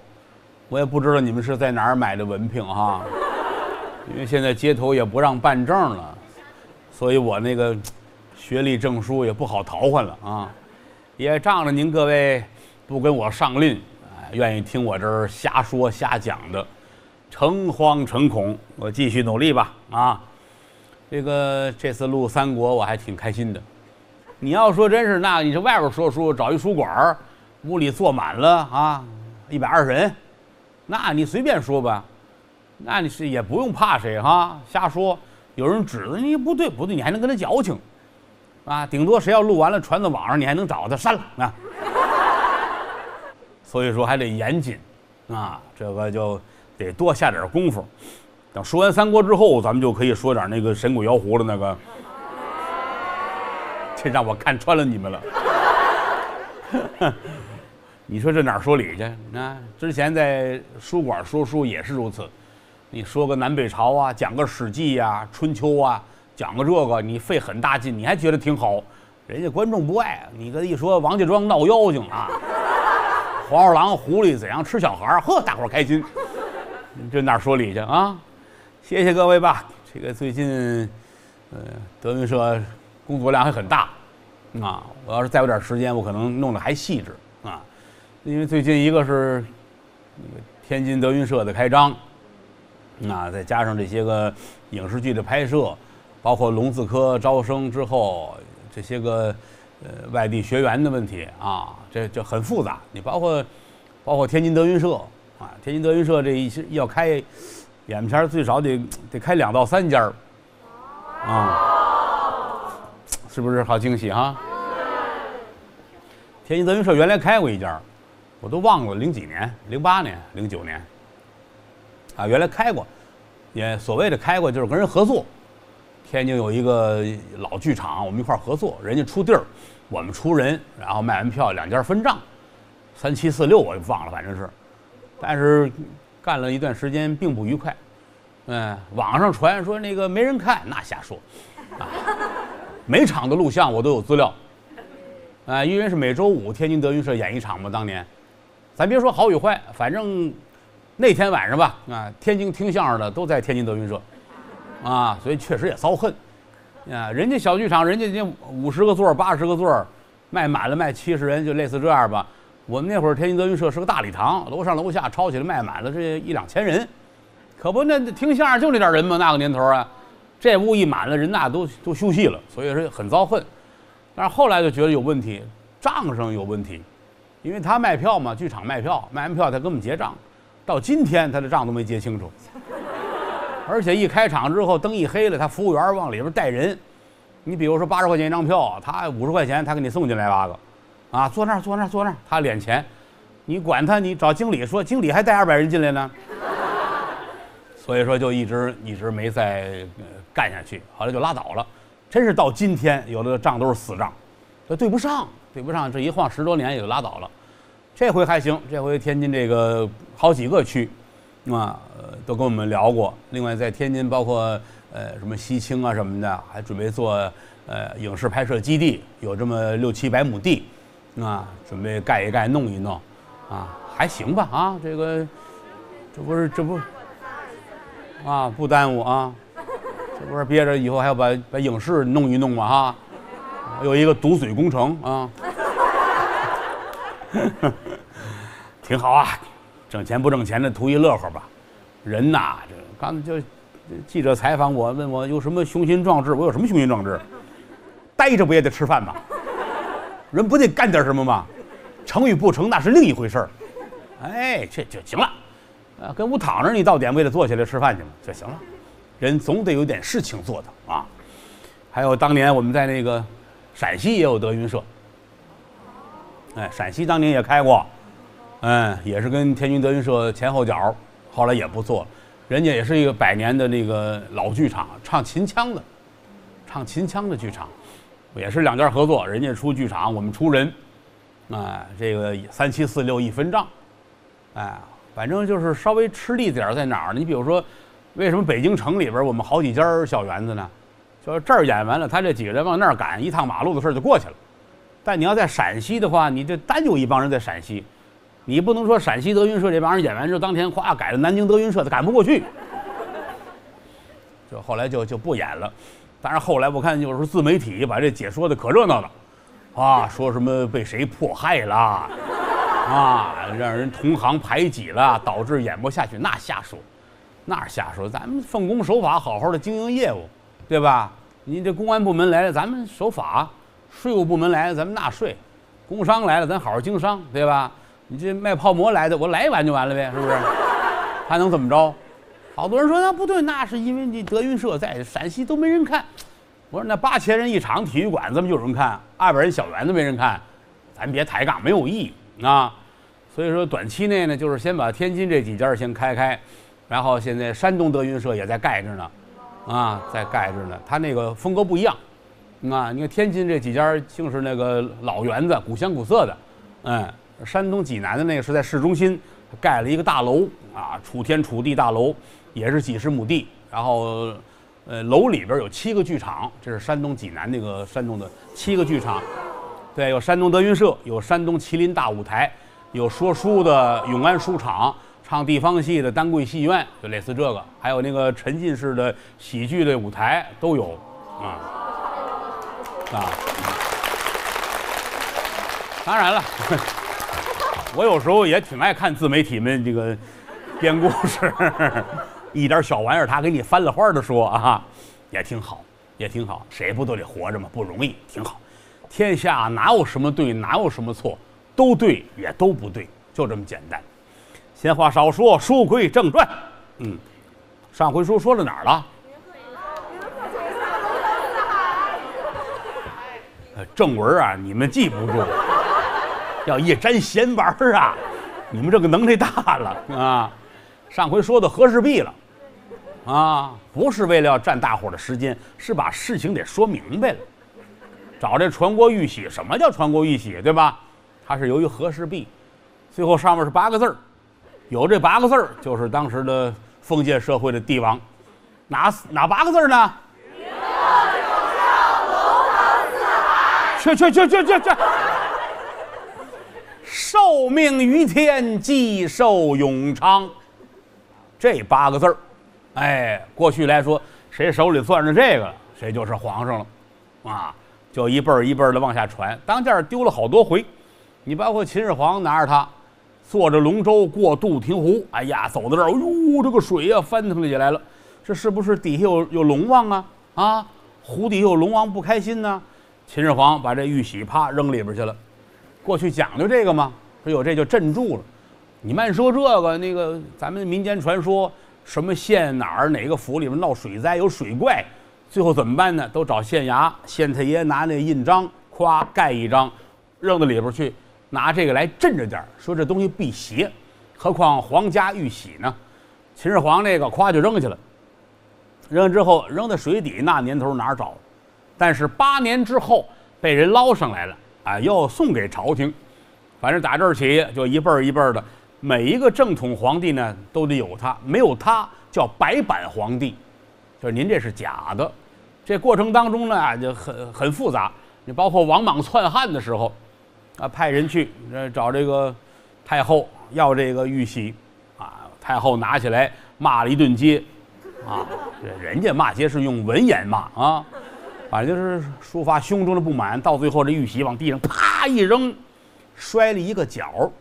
我也不知道你们是在哪儿买的文凭哈，因为现在街头也不让办证了，所以我那个学历证书也不好淘换了啊。也仗着您各位不跟我上令，哎，愿意听我这儿瞎说瞎讲的，诚惶诚恐，我继续努力吧啊！这个这次录三国我还挺开心的。你要说真是那，你这外边说书找一书馆儿，屋里坐满了啊，一百二十人，那你随便说吧，那你是也不用怕谁哈，瞎说，有人指着你不对不对，你还能跟他矫情，啊，顶多谁要录完了传到网上，你还能找他删了啊。所以说还得严谨，啊，这个就得多下点功夫。等说完三国之后，咱们就可以说点那个神鬼妖狐的那个，这让我看穿了你们了。你说这哪儿说理去？啊，之前在书馆说书也是如此，你说个南北朝啊，讲个史记啊、春秋啊，讲个这个，你费很大劲，你还觉得挺好，人家观众不爱。你跟一说王家庄闹妖精啊，黄鼠狼、狐狸怎样吃小孩，呵，大伙开心。这哪儿说理去啊？谢谢各位吧。这个最近，呃，德云社工作量还很大，啊，我要是再有点时间，我可能弄得还细致啊。因为最近一个是那个天津德云社的开张，啊，再加上这些个影视剧的拍摄，包括龙字科招生之后这些个呃外地学员的问题啊，这这很复杂。你包括包括天津德云社啊，天津德云社这一些要开，眼前最少得得开两到三家儿。啊，是不是好惊喜哈？天津德云社原来开过一家，我都忘了零几年，零八年、零九年。啊，原来开过，也所谓的开过就是跟人合作。天津有一个老剧场，我们一块儿合作，人家出地儿，我们出人，然后卖完票两家分账，三七四六我就忘了，反正是，但是干了一段时间并不愉快。嗯，网上传说那个没人看，那瞎说啊，每场的录像我都有资料。啊，因为是每周五天津德云社演一场嘛，当年，咱别说好与坏，反正那天晚上吧，啊，天津听相声的都在天津德云社，啊，所以确实也遭恨，啊，人家小剧场，人家那五十个座儿、八十个座儿，卖满了，卖七十人，就类似这样吧。我们那会儿天津德云社是个大礼堂，楼上楼下抄起来卖满了，这一两千人，可不，那听相声就那点人嘛，那个年头啊，这屋一满了，人那都都休息了，所以说很遭恨。但是后来就觉得有问题，账上有问题，因为他卖票嘛，剧场卖票，卖完票他给我们结账，到今天他的账都没结清楚，而且一开场之后灯一黑了，他服务员往里边带人，你比如说八十块钱一张票，他五十块钱他给你送进来八个，啊，坐那儿坐那儿坐那儿，他敛钱，你管他，你找经理说，经理还带二百人进来呢，所以说就一直一直没再呃干下去，后来就拉倒了。真是到今天，有的账都是死账，这对不上，对不上。这一晃十多年也就拉倒了。这回还行，这回天津这个好几个区，啊，都跟我们聊过。另外在天津，包括呃什么西青啊什么的，还准备做呃影视拍摄基地，有这么六七百亩地，啊，准备盖一盖，弄一弄，啊，还行吧，啊，这个这不是这不啊，不耽误啊。这不是憋着以后还要把把影视弄一弄嘛？哈，有一个堵嘴工程啊，挺好啊，挣钱不挣钱的图一乐呵吧。人呐，这刚才就记者采访我，问我有什么雄心壮志，我有什么雄心壮志？待着不也得吃饭吗？人不得干点什么吗？成与不成那是另一回事儿。哎，这就行了。啊，跟屋躺着，你到点不也得坐起来吃饭去吗？就行了。人总得有点事情做的啊，还有当年我们在那个陕西也有德云社，哎，陕西当年也开过，嗯，也是跟天津德云社前后脚，后来也不做了，人家也是一个百年的那个老剧场，唱秦腔的，唱秦腔的剧场，也是两家合作，人家出剧场，我们出人，哎，这个三七四六一分账，哎，反正就是稍微吃力点儿在哪儿呢？你比如说，为什么北京城里边我们好几家小园子呢？就是这儿演完了，他这几个人往那儿赶，一趟马路的事儿就过去了。但你要在陕西的话，你这单有一帮人在陕西，你不能说陕西德云社这帮人演完之后当天咵改了南京德云社，他赶不过去。就后来就就不演了。但是后来我看就是自媒体把这解说的可热闹了，啊，说什么被谁迫害了，啊，让人同行排挤了，导致演不下去，那瞎说，那瞎说。咱们奉公守法，好好的经营业务。对吧？你这公安部门来了，咱们守法；税务部门来了，咱们纳税；工商来了，咱好好经商，对吧？你这卖泡馍来的，我来一碗就完了呗，是不是？还能怎么着？好多人说那不对，那是因为你德云社在陕西都没人看。我说那八千人一场体育馆怎么有人看？二百人小园子没人看，咱别抬杠，没有意义啊。所以说短期内呢，就是先把天津这几家先开开，然后现在山东德云社也在盖着呢。啊，在盖着呢，他那个风格不一样，啊，你看天津这几家竟是那个老园子，古香古色的，嗯，山东济南的那个是在市中心盖了一个大楼，啊，楚天楚地大楼，也是几十亩地，然后，呃，楼里边有七个剧场，这是山东济南那个山东的七个剧场，对，有山东德云社，有山东麒麟大舞台，有说书的永安书场。唱地方戏的丹桂戏院，就类似这个，还有那个沉浸式的喜剧的舞台都有，啊啊！当然了，我有时候也挺爱看自媒体们这个编故事，一点小玩意儿他给你翻了花的说啊，也挺好，也挺好。谁不都得活着吗？不容易，挺好。天下哪有什么对，哪有什么错，都对也都不对，就这么简单。闲话少说，书归正传。嗯，上回书说到哪儿了？正文啊，你们记不住，要一沾闲玩儿啊，你们这个能耐大了啊！上回说的和氏璧了，啊，不是为了要占大伙的时间，是把事情得说明白了。找这传国玉玺，什么叫传国玉玺？对吧？它是由于和氏璧，最后上面是八个字儿。有这八个字儿，就是当时的封建社会的帝王，哪哪八个字儿呢？去去去去去去！受命于天，既寿永昌。这八个字儿，哎，过去来说，谁手里攥着这个，谁就是皇上了，啊，就一辈儿一辈儿的往下传。当间丢了好多回，你包括秦始皇拿着它。坐着龙舟过洞庭湖，哎呀，走到这儿，哎呦，这个水呀翻腾起来了，这是不是底下有有龙王啊？啊，湖底有龙王不开心呢？秦始皇把这玉玺啪扔里边去了。过去讲究这个吗？说有这就镇住了。你慢说这个那个，咱们民间传说什么县哪儿哪个府里边闹水灾有水怪，最后怎么办呢？都找县衙，县太爷拿那印章，咵盖一张，扔到里边去。拿这个来镇着点儿，说这东西辟邪，何况皇家玉玺呢？秦始皇那个咵就扔去了，扔之后扔在水底，那年头哪儿找？但是八年之后被人捞上来了，啊，又送给朝廷。反正打这儿起就一辈儿一辈儿的，每一个正统皇帝呢都得有他，没有他叫白板皇帝，就是您这是假的。这过程当中呢就很很复杂，你包括王莽篡汉的时候。啊，派人去找这个太后要这个玉玺，啊，太后拿起来骂了一顿街，啊，人家骂街是用文言骂啊，反正就是抒发胸中的不满。到最后，这玉玺往地上啪一扔，摔了一个角。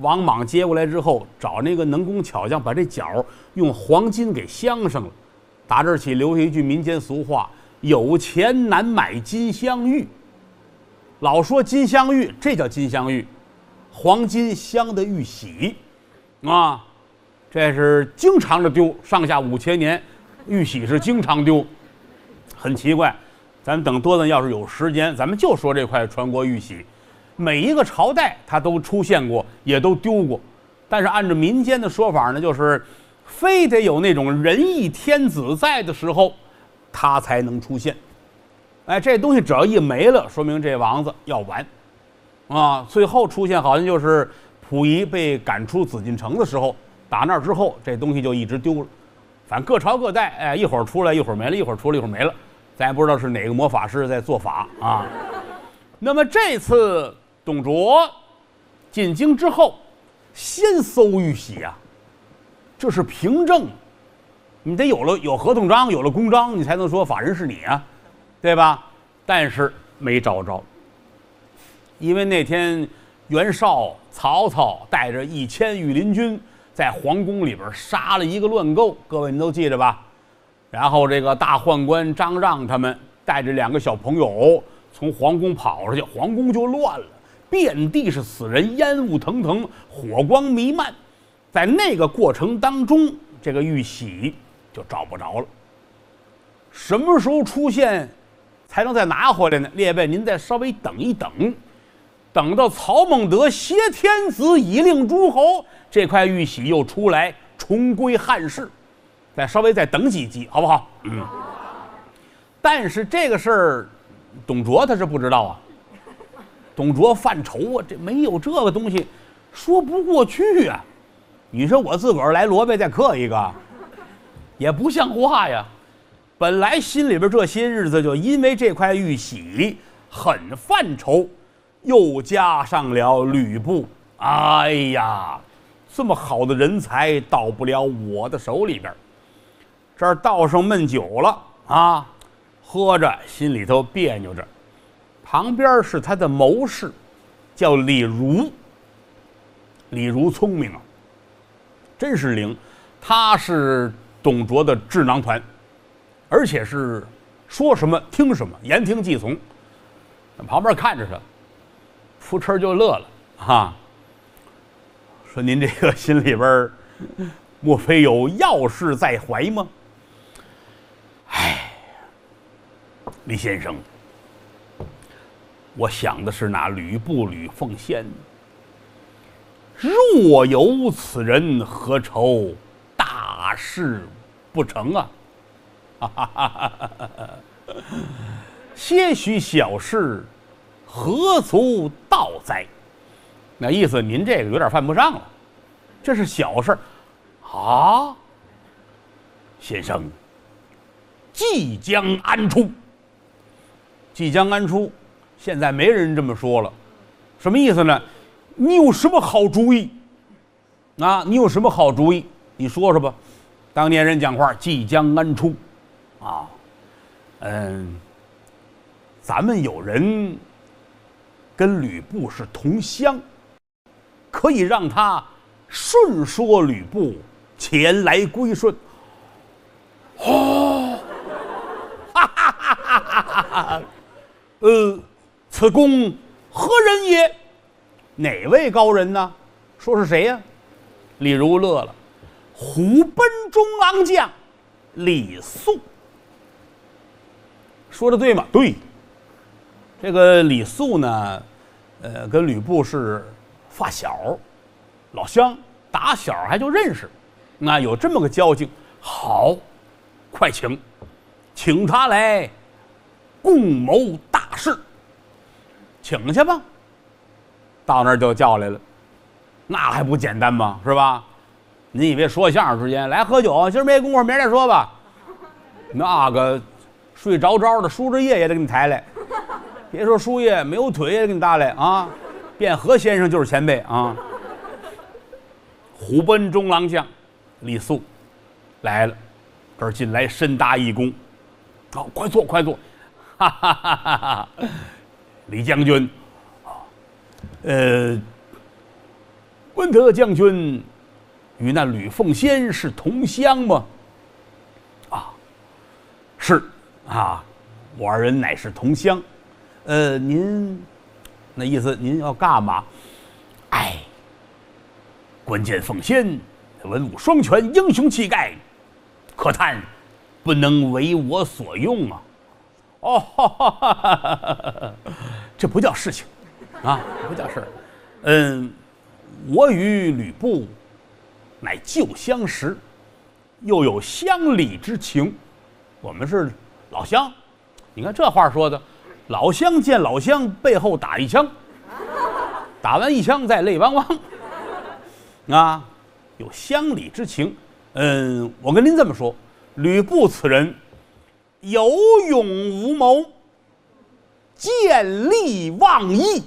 王莽接过来之后，找那个能工巧匠把这角用黄金给镶上了。打这起留下一句民间俗话：有钱难买金镶玉。老说金镶玉，这叫金镶玉，黄金镶的玉玺，啊，这是经常的丢，上下五千年，玉玺是经常丢，很奇怪。咱等多的要是有时间，咱们就说这块传国玉玺，每一个朝代它都出现过，也都丢过，但是按照民间的说法呢，就是非得有那种仁义天子在的时候，它才能出现。哎，这东西只要一没了，说明这王子要完，啊，最后出现好像就是溥仪被赶出紫禁城的时候，打那之后，这东西就一直丢了。反正各朝各代，哎，一会儿出来，一会儿没了，一会儿出来，一会儿没了，咱也不知道是哪个魔法师在做法啊。那么这次董卓进京之后，先搜玉玺啊，这是凭证，你得有了有合同章，有了公章，你才能说法人是你啊，对吧？但是没找着，因为那天袁绍、曹操带着一千羽林军在皇宫里边杀了一个乱够，各位您都记着吧？然后这个大宦官张让他们带着两个小朋友。从皇宫跑出去，皇宫就乱了，遍地是死人，烟雾腾腾，火光弥漫。在那个过程当中，这个玉玺就找不着了。什么时候出现，才能再拿回来呢？列位，您再稍微等一等，等到曹孟德挟天子以令诸侯，这块玉玺又出来，重归汉室。再稍微再等几集，好不好？嗯。但是这个事儿。董卓他是不知道啊，董卓犯愁啊，这没有这个东西，说不过去啊。你说我自个儿来罗贝再刻一个，也不像话呀。本来心里边这些日子就因为这块玉玺很犯愁，又加上了吕布，哎呀，这么好的人才到不了我的手里边，这儿倒上闷酒了啊。喝着，心里头别扭着。旁边是他的谋士，叫李儒。李儒聪明啊，真是灵。他是董卓的智囊团，而且是说什么听什么，言听计从。旁边看着他，扑哧就乐了啊，说：“您这个心里边，莫非有要事在怀吗？”哎。李先生，我想的是那吕布吕奉先。若有此人，何愁大事不成啊？哈哈哈哈哈！些许小事，何足道哉？那意思，您这个有点犯不上了。这是小事啊，先生即将安出。即将安出，现在没人这么说了，什么意思呢？你有什么好主意？啊，你有什么好主意？你说说吧。当年人讲话，即将安出，啊，嗯，咱们有人跟吕布是同乡，可以让他顺说吕布前来归顺。哦，哈哈哈哈哈哈！呃，此公何人也？哪位高人呢？说是谁呀？李儒乐了，虎贲中郎将李肃。说的对吗？对。这个李肃呢，呃，跟吕布是发小，老乡，打小还就认识，那有这么个交情。好，快请，请他来共谋大。是，请去吧。到那儿就叫来了，那还不简单吗？是吧？你以为说相声时间来喝酒，今儿没工夫，明儿再说吧。那个睡着着的输着液也得给你抬来，别说输液，没有腿也给你搭来啊。卞和先生就是前辈啊。虎贲中郎将李肃来了，这儿进来深搭一躬，好，快坐，快坐。哈哈哈哈哈！李将军，啊呃，温德将军与那吕奉先是同乡吗？啊，是啊，我二人乃是同乡。呃，您那意思您要干嘛？哎，关键奉先文武双全，英雄气概，可叹不能为我所用啊。哦，这不叫事情，啊，不叫事儿。嗯，我与吕布乃旧相识，又有乡里之情，我们是老乡。你看这话说的，老乡见老乡，背后打一枪，打完一枪再泪汪汪，啊，有乡里之情。嗯，我跟您这么说，吕布此人有勇无谋，见利忘义。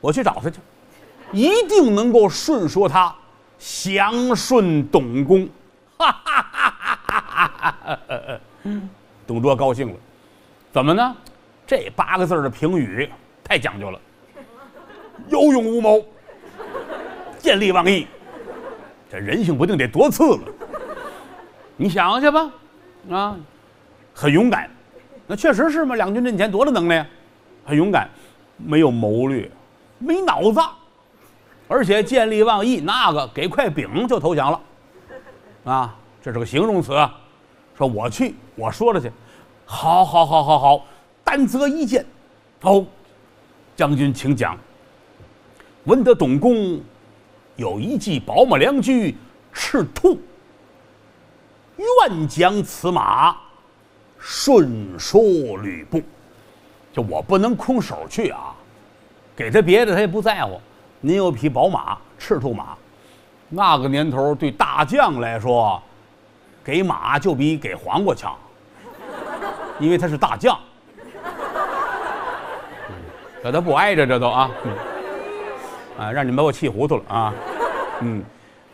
我去找他去，一定能够顺说他降顺董公。哈哈哈哈哈哈！董卓高兴了，怎么呢？这八个字的评语太讲究了，有勇无谋，见利忘义。这人性不定得多次了，你想去吧，啊，很勇敢，那确实是嘛。两军阵前多大能耐呀，很勇敢，没有谋略，没脑子，而且见利忘义，那个给块饼就投降了，啊，这是个形容词。说我去，我说了去，好，好，好，好，好，担责一件。哦，将军请讲。闻得董公。有一骑宝马良驹赤兔，愿将此马顺说吕布。就我不能空手去啊，给他别的他也不在乎。您有匹宝马赤兔马，那个年头对大将来说，给马就比给黄瓜强，因为他是大将。这都不挨着，这都啊。啊，让你们把我气糊涂了啊！嗯，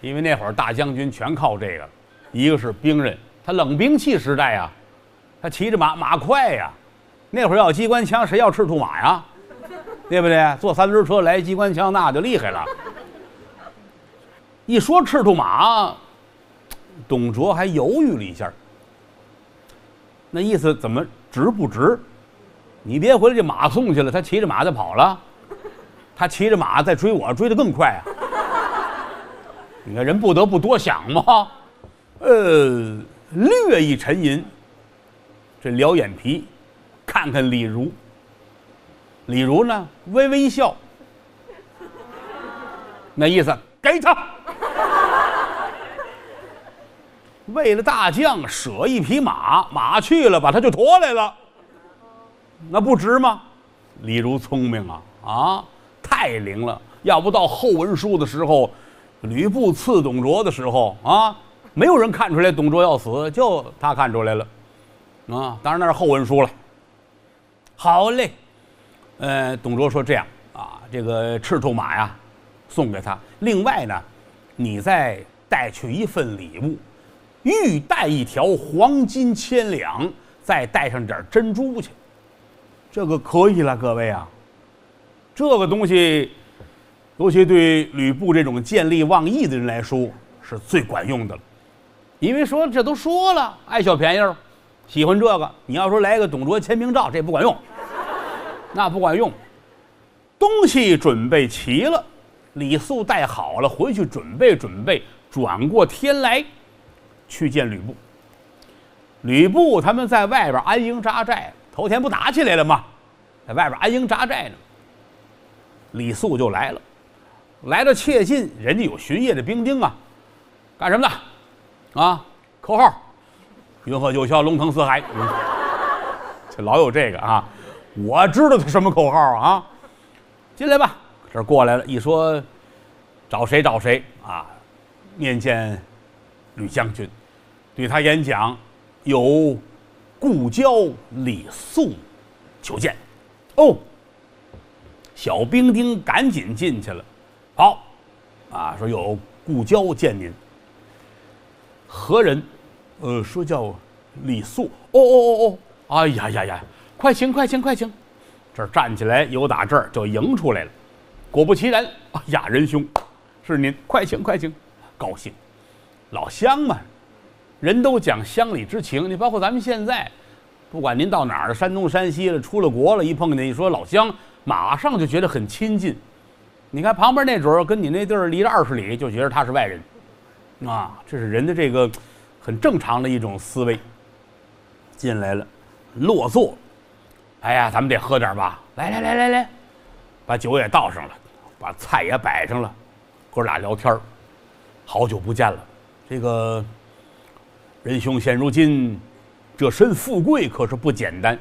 因为那会儿大将军全靠这个，一个是兵刃，他冷兵器时代啊，他骑着马，马快呀。那会儿要机关枪，谁要赤兔马呀？对不对？坐三轮车来机关枪，那就厉害了。一说赤兔马，董卓还犹豫了一下，那意思怎么值不值？你别回来这马送去了，他骑着马就跑了。他骑着马再追我，追得更快啊！你看人不得不多想嘛。呃，略一沉吟，这撩眼皮，看看李儒。李儒呢，微微一笑，那意思给他。为了大将舍一匹马，马去了，把他就驮来了，那不值吗？李儒聪明啊啊！太灵了！要不到后文书的时候，吕布刺董卓的时候啊，没有人看出来董卓要死，就他看出来了，啊，当然那是后文书了。好嘞，呃，董卓说这样啊，这个赤兔马呀，送给他。另外呢，你再带去一份礼物，玉带一条黄金千两，再带上点珍珠去，这个可以了，各位啊。这个东西，尤其对吕布这种见利忘义的人来说，是最管用的了。因为说这都说了，爱小便宜，喜欢这个。你要说来个董卓签名照，这不管用，那不管用。东西准备齐了，李肃带好了，回去准备准备，转过天来，去见吕布。吕布他们在外边安营扎寨，头天不打起来了吗？在外边安营扎寨呢。李肃就来了，来到切近，人家有巡夜的兵丁啊，干什么的？啊，扣号，云鹤九霄，龙腾四海。这老有这个啊，我知道他什么口号啊？进来吧，这过来了，一说找谁找谁啊？面见吕将军，对他演讲，有故交李肃求见。哦。小兵丁赶紧进去了，好，啊，说有故交见您。何人？呃，说叫李肃。哦哦哦哦，哎呀呀呀，快请快请快请！这儿站起来，由打这儿就迎出来了。果不其然，哎呀，仁兄，是您，快请快请，高兴。老乡嘛，人都讲乡里之情。你包括咱们现在，不管您到哪儿，山东山西了，出了国了，一碰见一说老乡。马上就觉得很亲近，你看旁边那主儿跟你那地儿离着二十里，就觉得他是外人，啊，这是人的这个很正常的一种思维。进来了，落座，哎呀，咱们得喝点吧，来来来来来，把酒也倒上了，把菜也摆上了，哥俩聊天好久不见了，这个仁兄现如今这身富贵可是不简单。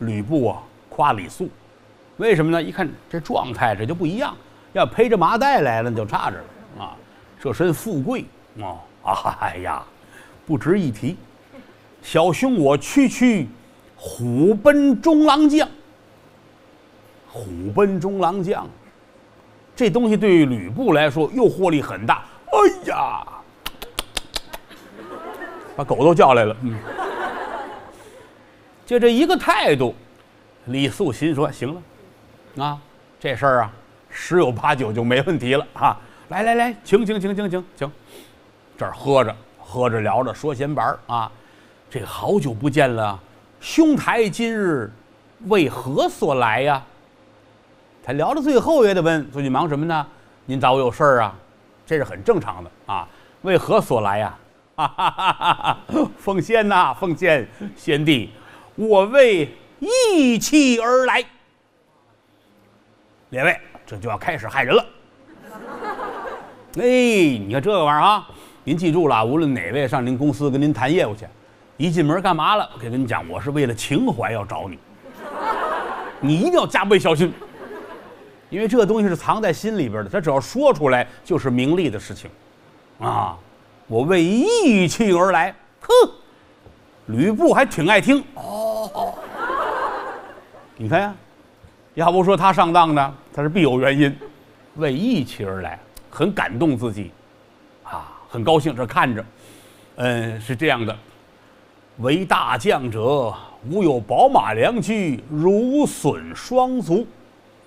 吕布啊，夸李肃，为什么呢？一看这状态，这就不一样。要背着麻袋来了，就差着了啊！这身富贵啊，哎呀，不值一提。小兄我区区虎贲中郎将，虎贲中郎将，这东西对于吕布来说诱惑力很大。哎呀，把狗都叫来了。嗯，就这一个态度，李肃心说：行了，啊，这事儿啊。十有八九就没问题了啊！来来来，请请请请请请，这儿喝着喝着聊着说闲白儿啊，这好久不见了，兄台今日为何所来呀？他聊到最后也得问最近忙什么呢？您找我有事儿啊？这是很正常的啊。为何所来呀？哈哈哈哈！奉献呐，奉献，先帝，我为义气而来。列位。这就要开始害人了。哎，你看这个玩意儿啊，您记住了，无论哪位上您公司跟您谈业务去，一进门干嘛了？我跟你讲，我是为了情怀要找你，你一定要加倍小心，因为这个东西是藏在心里边的，他只要说出来就是名利的事情，啊，我为义气而来。哼，吕布还挺爱听哦，你看呀。要不说他上当呢，他是必有原因，为义气而来，很感动自己，很高兴。这看着，嗯，是这样的，为大将者，无有宝马良驹，如损双足。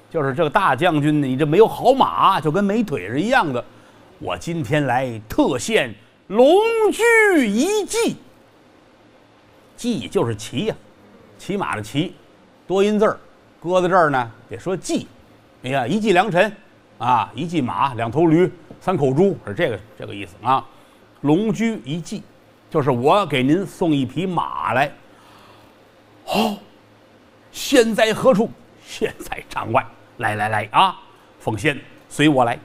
就是这个大将军，你这没有好马，就跟没腿是一样的。我今天来特献龙驹一骑，骑就是骑呀，骑马的骑，多音字儿。搁在这儿呢，得说骑。哎呀，一骑良辰，啊，一骑马，两头驴，三口猪，是这个这个意思啊。龙驹一骑，就是我给您送一匹马来。好，现在何处？现在场外。来来来啊，奉先随我来，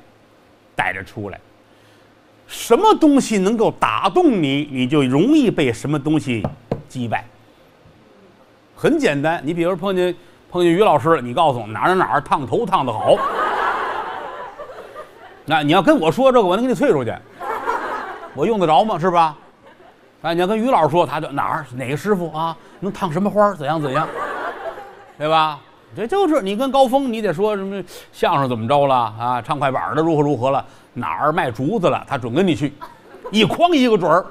带着出来。什么东西能够打动你，你就容易被什么东西击败。很简单，你比如碰见。碰见于老师，你告诉我哪儿哪儿烫头烫的好。那你要跟我说这个，我能给你退出去，我用得着吗？是吧？啊，你要跟于老师说，他就哪儿哪个师傅啊，能烫什么花怎样怎样，对吧？这就是你跟高峰，你得说什么相声怎么着了啊？唱快板的如何如何了？哪儿卖竹子了？他准跟你去，一筐一个准儿。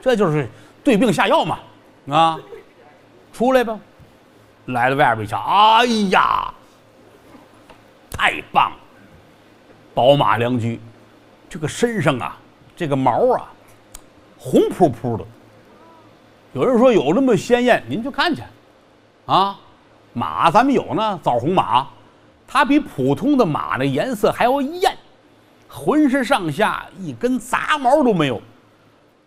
这就是对病下药嘛，啊，出来吧。来了外边一瞧，哎呀，太棒了！宝马良驹，这个身上啊，这个毛啊，红扑扑的。有人说有那么鲜艳，您去看去。啊，马咱们有呢，枣红马，它比普通的马的颜色还要艳，浑身上下一根杂毛都没有，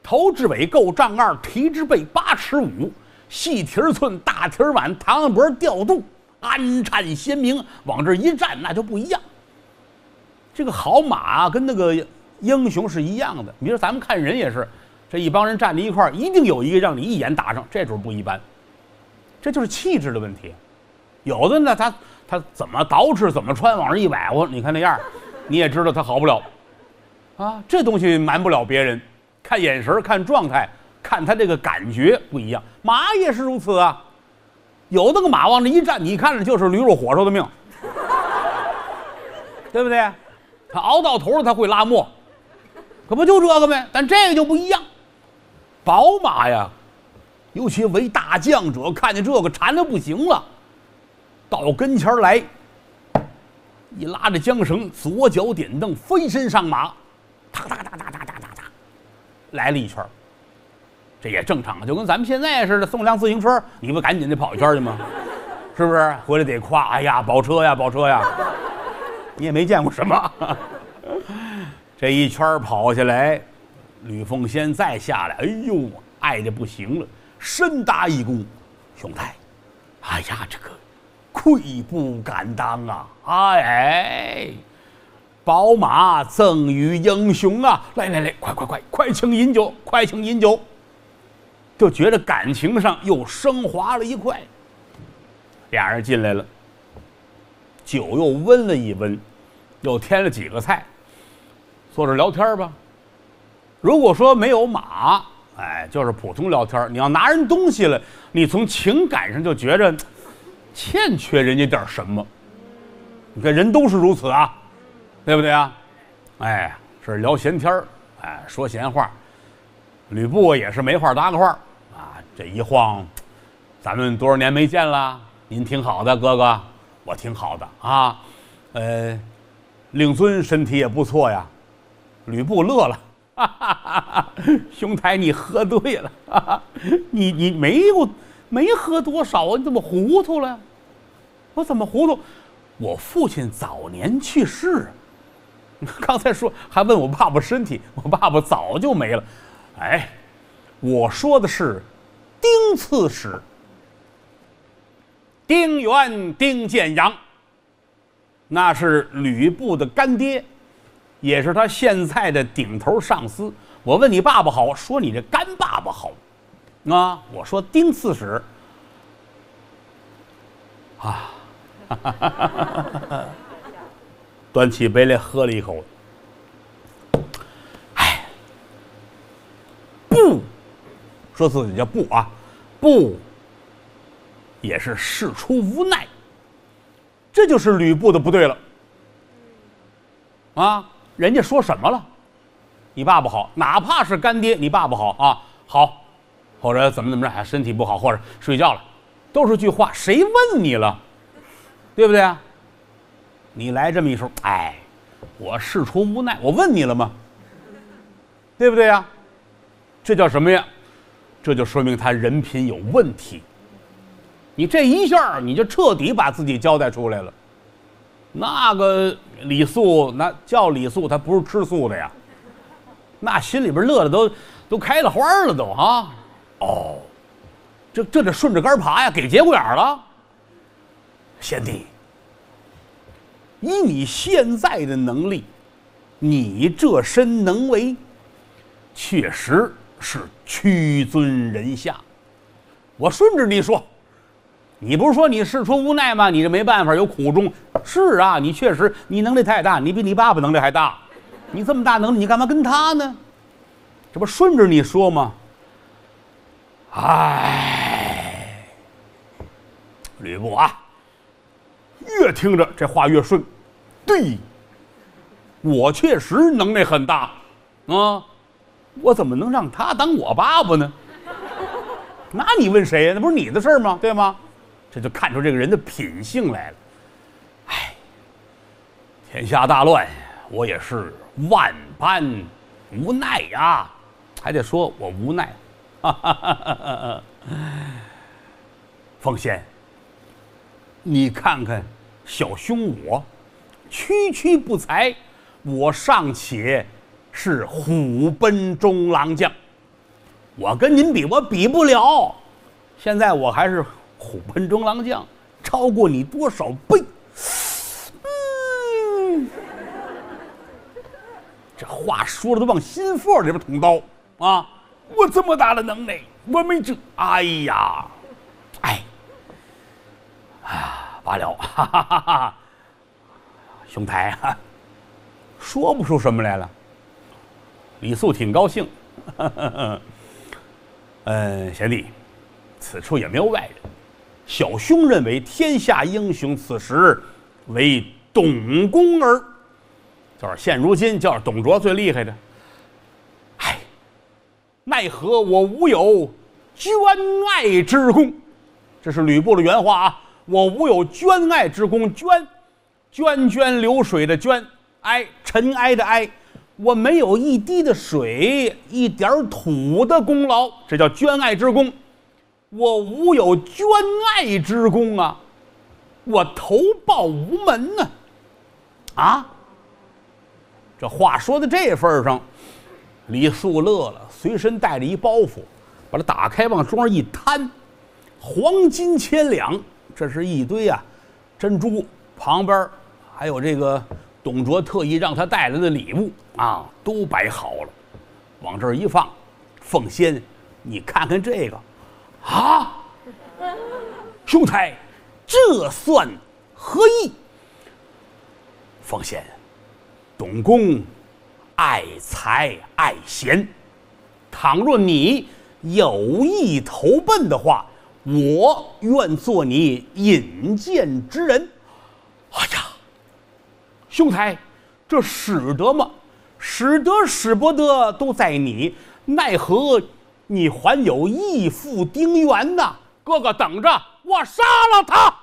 头至尾够丈二，蹄至背八尺五。细蹄儿寸，大蹄儿碗，唐脖吊肚，安颤鲜明，往这一站，那就不一样。这个好马跟那个英雄是一样的。你说咱们看人也是，这一帮人站在一块儿，一定有一个让你一眼打上，这主不一般。这就是气质的问题。有的呢，他他怎么捯饬，怎么穿，往上一摆活，你看那样，你也知道他好不了。啊，这东西瞒不了别人，看眼神儿，看状态。看他这个感觉不一样，马也是如此啊。有那个马往这一站，你看着就是驴肉火烧的命，对不对？他熬到头了，他会拉磨，可不就这个呗？但这个就不一样，宝马呀，尤其为大将者，看见这个馋的不行了，到跟前来，一拉着缰绳，左脚点蹬，飞身上马，哒哒哒哒哒哒哒哒，来了一圈。这也正常，就跟咱们现在似的，送辆自行车，你不赶紧得跑一圈去吗？是不是？回来得夸，哎呀，宝车呀，宝车呀！你也没见过什么。这一圈跑下来，吕奉先再下来，哎呦，爱的不行了，深搭一躬，兄台，哎呀，这个愧不敢当啊！哎，宝马赠与英雄啊！来来来，快快快，快请饮酒，快请饮酒。就觉得感情上又升华了一块。俩人进来了，酒又温了一温，又添了几个菜，坐着聊天吧。如果说没有马，哎，就是普通聊天。你要拿人东西了，你从情感上就觉着欠缺人家点什么。你看人都是如此啊，对不对啊？哎，是聊闲天儿，哎，说闲话。吕布也是没话搭个话啊。这一晃，咱们多少年没见了？您挺好的，哥哥，我挺好的啊。呃，令尊身体也不错呀。吕布乐了，哈哈哈兄台，你喝对了，哈 哈你你没有没喝多少啊？你怎么糊涂了？我怎么糊涂？我父亲早年去世，刚才说还问我爸爸身体，我爸爸早就没了。哎，我说的是丁刺史，丁原丁建阳，那是吕布的干爹，也是他现在的顶头上司。我问你爸爸好，说你这干爸爸好，啊，我说丁刺史，啊。端起杯来喝了一口，哎，不，说自己叫不啊，不，也是事出无奈。这就是吕布的不对了。啊，人家说什么了？你爸爸好，哪怕是干爹，你爸爸好啊，好，或者怎么怎么着，还身体不好，或者睡觉了，都是句话。谁问你了？对不对啊？你来这么一说，哎，我事出无奈，我问你了吗？对不对呀？这叫什么呀？这就说明他人品有问题。你这一下你就彻底把自己交代出来了。那个李素，那叫李素，他不是吃素的呀。那心里边乐的都都开了花了，都啊。哦，这这得顺着杆爬呀，给节骨眼了。贤弟，以你现在的能力，你这身能为，确实是屈尊人下。我顺着你说，你不是说你事出无奈吗？你这没办法，有苦衷。是啊，你确实你能力太大，你比你爸爸能力还大。你这么大能力，你干嘛跟他呢？这不顺着你说吗？哎，吕布啊！越听着这话越顺，对，我确实能力很大，啊，我怎么能让他当我爸爸呢？那你问谁呀？那不是你的事儿吗？对吗？这就看出这个人的品性来了。哎，天下大乱，我也是万般无奈呀，还得说我无奈。哈哈哈哈哈！奉先。你看看，小兄我，区区不才，我尚且是虎贲中郎将。我跟您比，我比不了。现在我还是虎贲中郎将，超过你多少倍？嗯，这话说的都往心缝里边捅刀啊！我这么大的能耐，我没这。哎呀，哎。啊，罢了，哈哈哈哈兄台啊，说不出什么来了。李素挺高兴，嗯，贤弟，此处也没有外人。小兄认为天下英雄此时为董公儿，就是现如今叫董卓最厉害的。唉，奈何我无有捐爱之功？这是吕布的原话啊。我无有捐爱之功，捐，涓涓流水的涓，哀尘埃的哀，我没有一滴的水，一点土的功劳，这叫捐爱之功。我无有捐爱之功啊，我投报无门呢。啊，这话说到这份上，李素乐了，随身带着一包袱，把它打开，往桌上一摊，黄金千两。这是一堆啊，珍珠旁边还有这个董卓特意让他带来的礼物啊，都摆好了，往这儿一放。奉仙你看看这个，啊，兄台，这算何意？凤仙，董公爱才爱贤，倘若你有意投奔的话，我愿做你引荐之人。哎呀，兄台，这使得吗？使得使不得都在你，奈何你还有义父丁原呢？哥哥等着，我杀了他！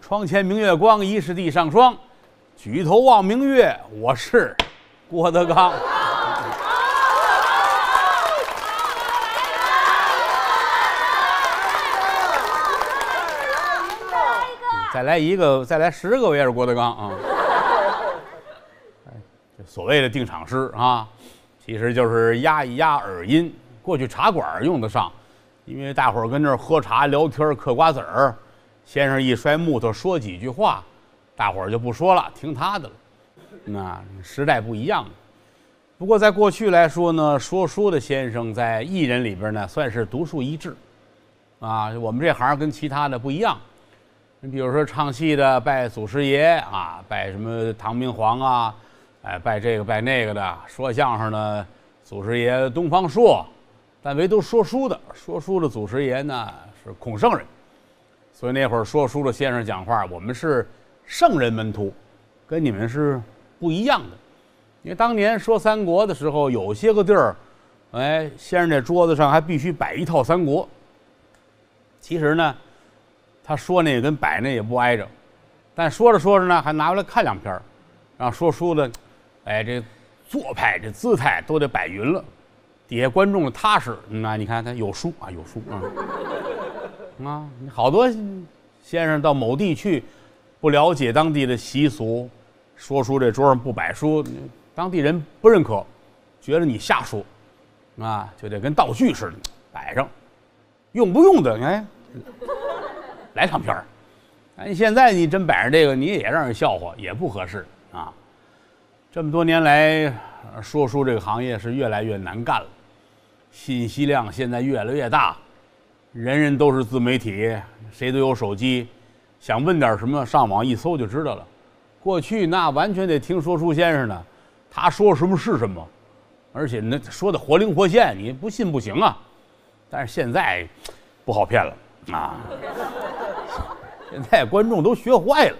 窗前明月光，疑是地上霜。举头望明月，我是郭德纲。再来一个，再来十个，我也是郭德纲啊！所谓的定场诗啊，其实就是压一压耳音。过去茶馆用得上，因为大伙儿跟那儿喝茶聊天嗑瓜子儿，先生一摔木头说几句话，大伙儿就不说了，听他的了。那时代不一样了。不过在过去来说呢，说书的先生在艺人里边呢，算是独树一帜。啊，我们这行跟其他的不一样。你比如说唱戏的拜祖师爷啊，拜什么唐明皇啊，哎，拜这个拜那个的。说相声的祖师爷东方朔，但唯独说书的说书的祖师爷呢是孔圣人。所以那会儿说书的先生讲话，我们是圣人门徒，跟你们是不一样的。因为当年说三国的时候，有些个地儿，哎，先生这桌子上还必须摆一套三国。其实呢。他说那个跟摆那也不挨着，但说着说着呢，还拿过来看两篇儿让说书的，哎，这做派这姿态都得摆匀了，底下观众踏实。那你看他有书啊，有书啊，啊，好多先生到某地去，不了解当地的习俗，说书这桌上不摆书，当地人不认可，觉得你瞎说，啊，就得跟道具似的摆上，用不用的哎。来唱片儿，哎，现在你真摆上这个，你也让人笑话，也不合适啊。这么多年来，说书这个行业是越来越难干了，信息量现在越来越大，人人都是自媒体，谁都有手机，想问点什么，上网一搜就知道了。过去那完全得听说书先生的，他说什么是什么，而且那说的活灵活现，你不信不行啊。但是现在不好骗了啊。现在观众都学坏了，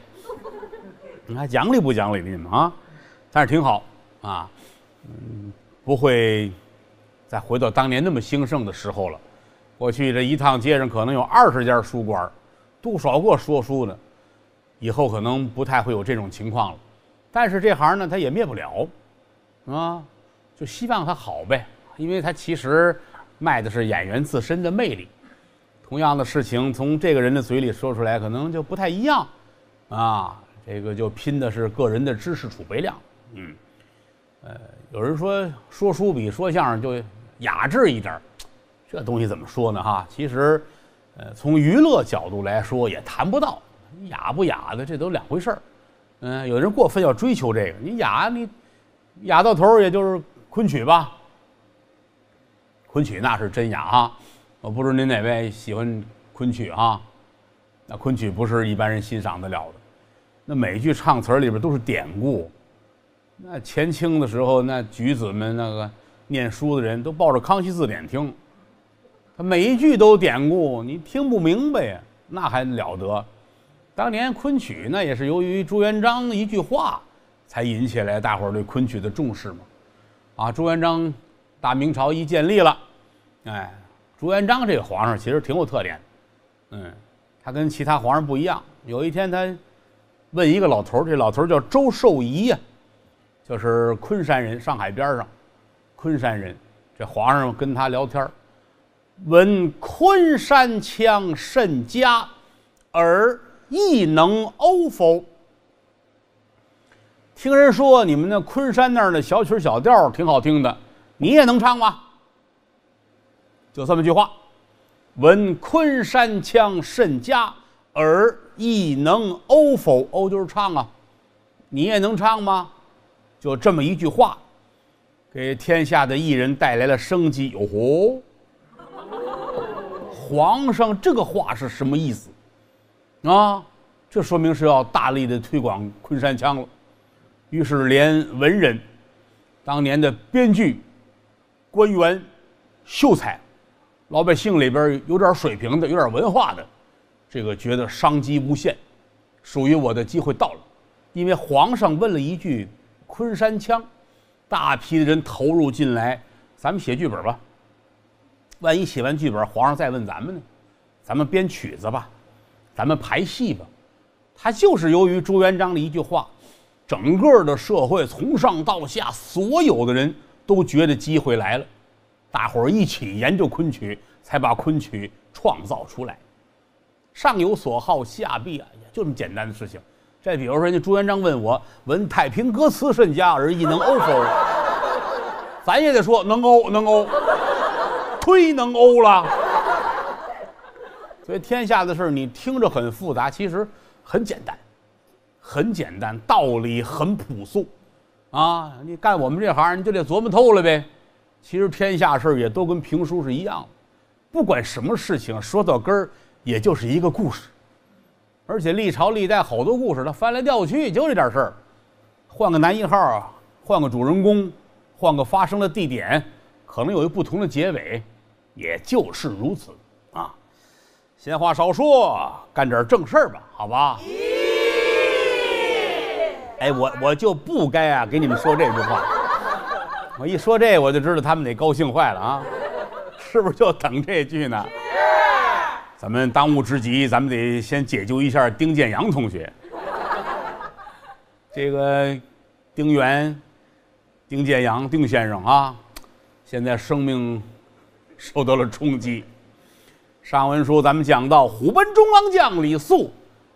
你还讲理不讲理的呢啊？但是挺好啊，嗯，不会再回到当年那么兴盛的时候了。过去这一趟街上可能有二十家书馆，多少个说书的，以后可能不太会有这种情况了。但是这行呢，它也灭不了啊，就希望它好呗，因为它其实卖的是演员自身的魅力。同样的事情从这个人的嘴里说出来，可能就不太一样，啊，这个就拼的是个人的知识储备量。嗯，呃，有人说说书比说相声就雅致一点儿这东西怎么说呢？哈，其实，呃，从娱乐角度来说也谈不到雅不雅的，这都两回事儿。嗯，有人过分要追求这个，你雅你雅到头也就是昆曲吧，昆曲那是真雅哈。我不知道您哪位喜欢昆曲啊？那昆曲不是一般人欣赏得了的。那每句唱词里边都是典故。那前清的时候，那举子们那个念书的人都抱着《康熙字典》听，他每一句都典故，你听不明白呀，那还了得？当年昆曲那也是由于朱元璋一句话，才引起来大伙儿对昆曲的重视嘛。啊，朱元璋大明朝一建立了，哎。朱元璋这个皇上其实挺有特点，嗯，他跟其他皇上不一样。有一天，他问一个老头这老头叫周寿仪呀，就是昆山人，上海边上，昆山人。这皇上跟他聊天闻昆山腔甚佳，而亦能讴否？听人说你们那昆山那儿的小曲小调挺好听的，你也能唱吗？就这么句话，闻昆山腔甚佳，而亦能欧否？欧就是唱啊，你也能唱吗？就这么一句话，给天下的艺人带来了生机。哟吼！皇上这个话是什么意思？啊，这说明是要大力的推广昆山腔了。于是连文人，当年的编剧、官员、秀才，老百姓里边有点水平的、有点文化的，这个觉得商机无限，属于我的机会到了。因为皇上问了一句“昆山腔”，大批的人投入进来，咱们写剧本吧。万一写完剧本，皇上再问咱们呢？咱们编曲子吧，咱们排戏吧。他就是由于朱元璋的一句话。整个的社会从上到下，所有的人都觉得机会来了，大伙儿一起研究昆曲，才把昆曲创造出来。上有所好，下必啊，就这么简单的事情。再比如说，人家朱元璋问我：“闻太平歌词甚佳，而亦能欧否？”咱也得说能欧，能欧，忒能欧了。所以天下的事儿你听着很复杂，其实很简单。很简单，道理很朴素，啊，你干我们这行，你就得琢磨透了呗。其实天下事儿也都跟评书是一样的，不管什么事情，说到根儿，也就是一个故事。而且历朝历代好多故事，它翻来调去就这点事儿，换个男一号，换个主人公，换个发生的地点，可能有一不同的结尾，也就是如此啊。闲话少说，干点正事儿吧，好吧？哎，我我就不该啊给你们说这句话。我一说这，我就知道他们得高兴坏了啊，是不是就等这句呢？咱们当务之急，咱们得先解救一下丁建阳同学。这个丁原、丁建阳、丁先生啊，现在生命受到了冲击。上文书咱们讲到，虎贲中郎将李肃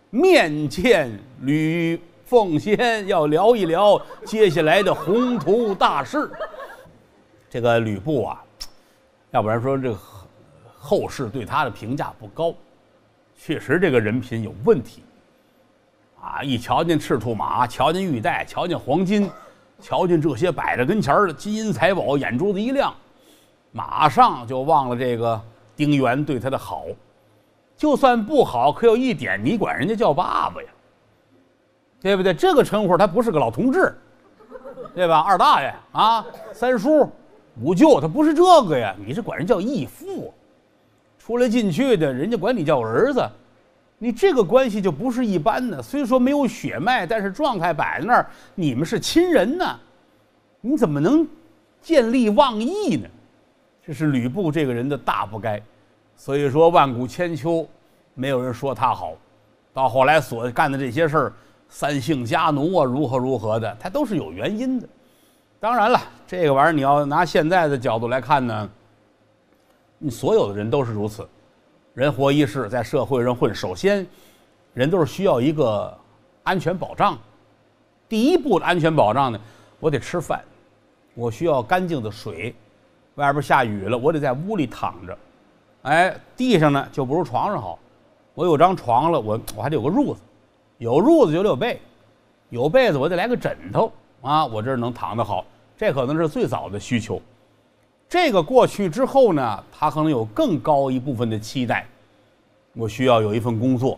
面见吕。奉先要聊一聊接下来的宏图大事。这个吕布啊，要不然说这后世对他的评价不高，确实这个人品有问题。啊，一瞧见赤兔马，瞧见玉带，瞧见黄金，瞧见这些摆在跟前的金银财宝，眼珠子一亮，马上就忘了这个丁原对他的好。就算不好，可有一点，你管人家叫爸爸呀。对不对？这个称呼他不是个老同志，对吧？二大爷啊，三叔、五舅，他不是这个呀。你是管人叫义父，出来进去的，人家管你叫儿子，你这个关系就不是一般的。虽说没有血脉，但是状态摆在那儿，你们是亲人呢。你怎么能见利忘义呢？这是吕布这个人的大不该。所以说万古千秋，没有人说他好。到后来所干的这些事儿。三姓家奴啊，如何如何的，他都是有原因的。当然了，这个玩意儿你要拿现在的角度来看呢，你所有的人都是如此。人活一世，在社会上混，首先，人都是需要一个安全保障。第一步的安全保障呢，我得吃饭，我需要干净的水。外边下雨了，我得在屋里躺着。哎，地上呢就不如床上好。我有张床了，我我还得有个褥子。有褥子就得有被，有被子我得来个枕头啊，我这儿能躺得好，这可能是最早的需求。这个过去之后呢，他可能有更高一部分的期待。我需要有一份工作，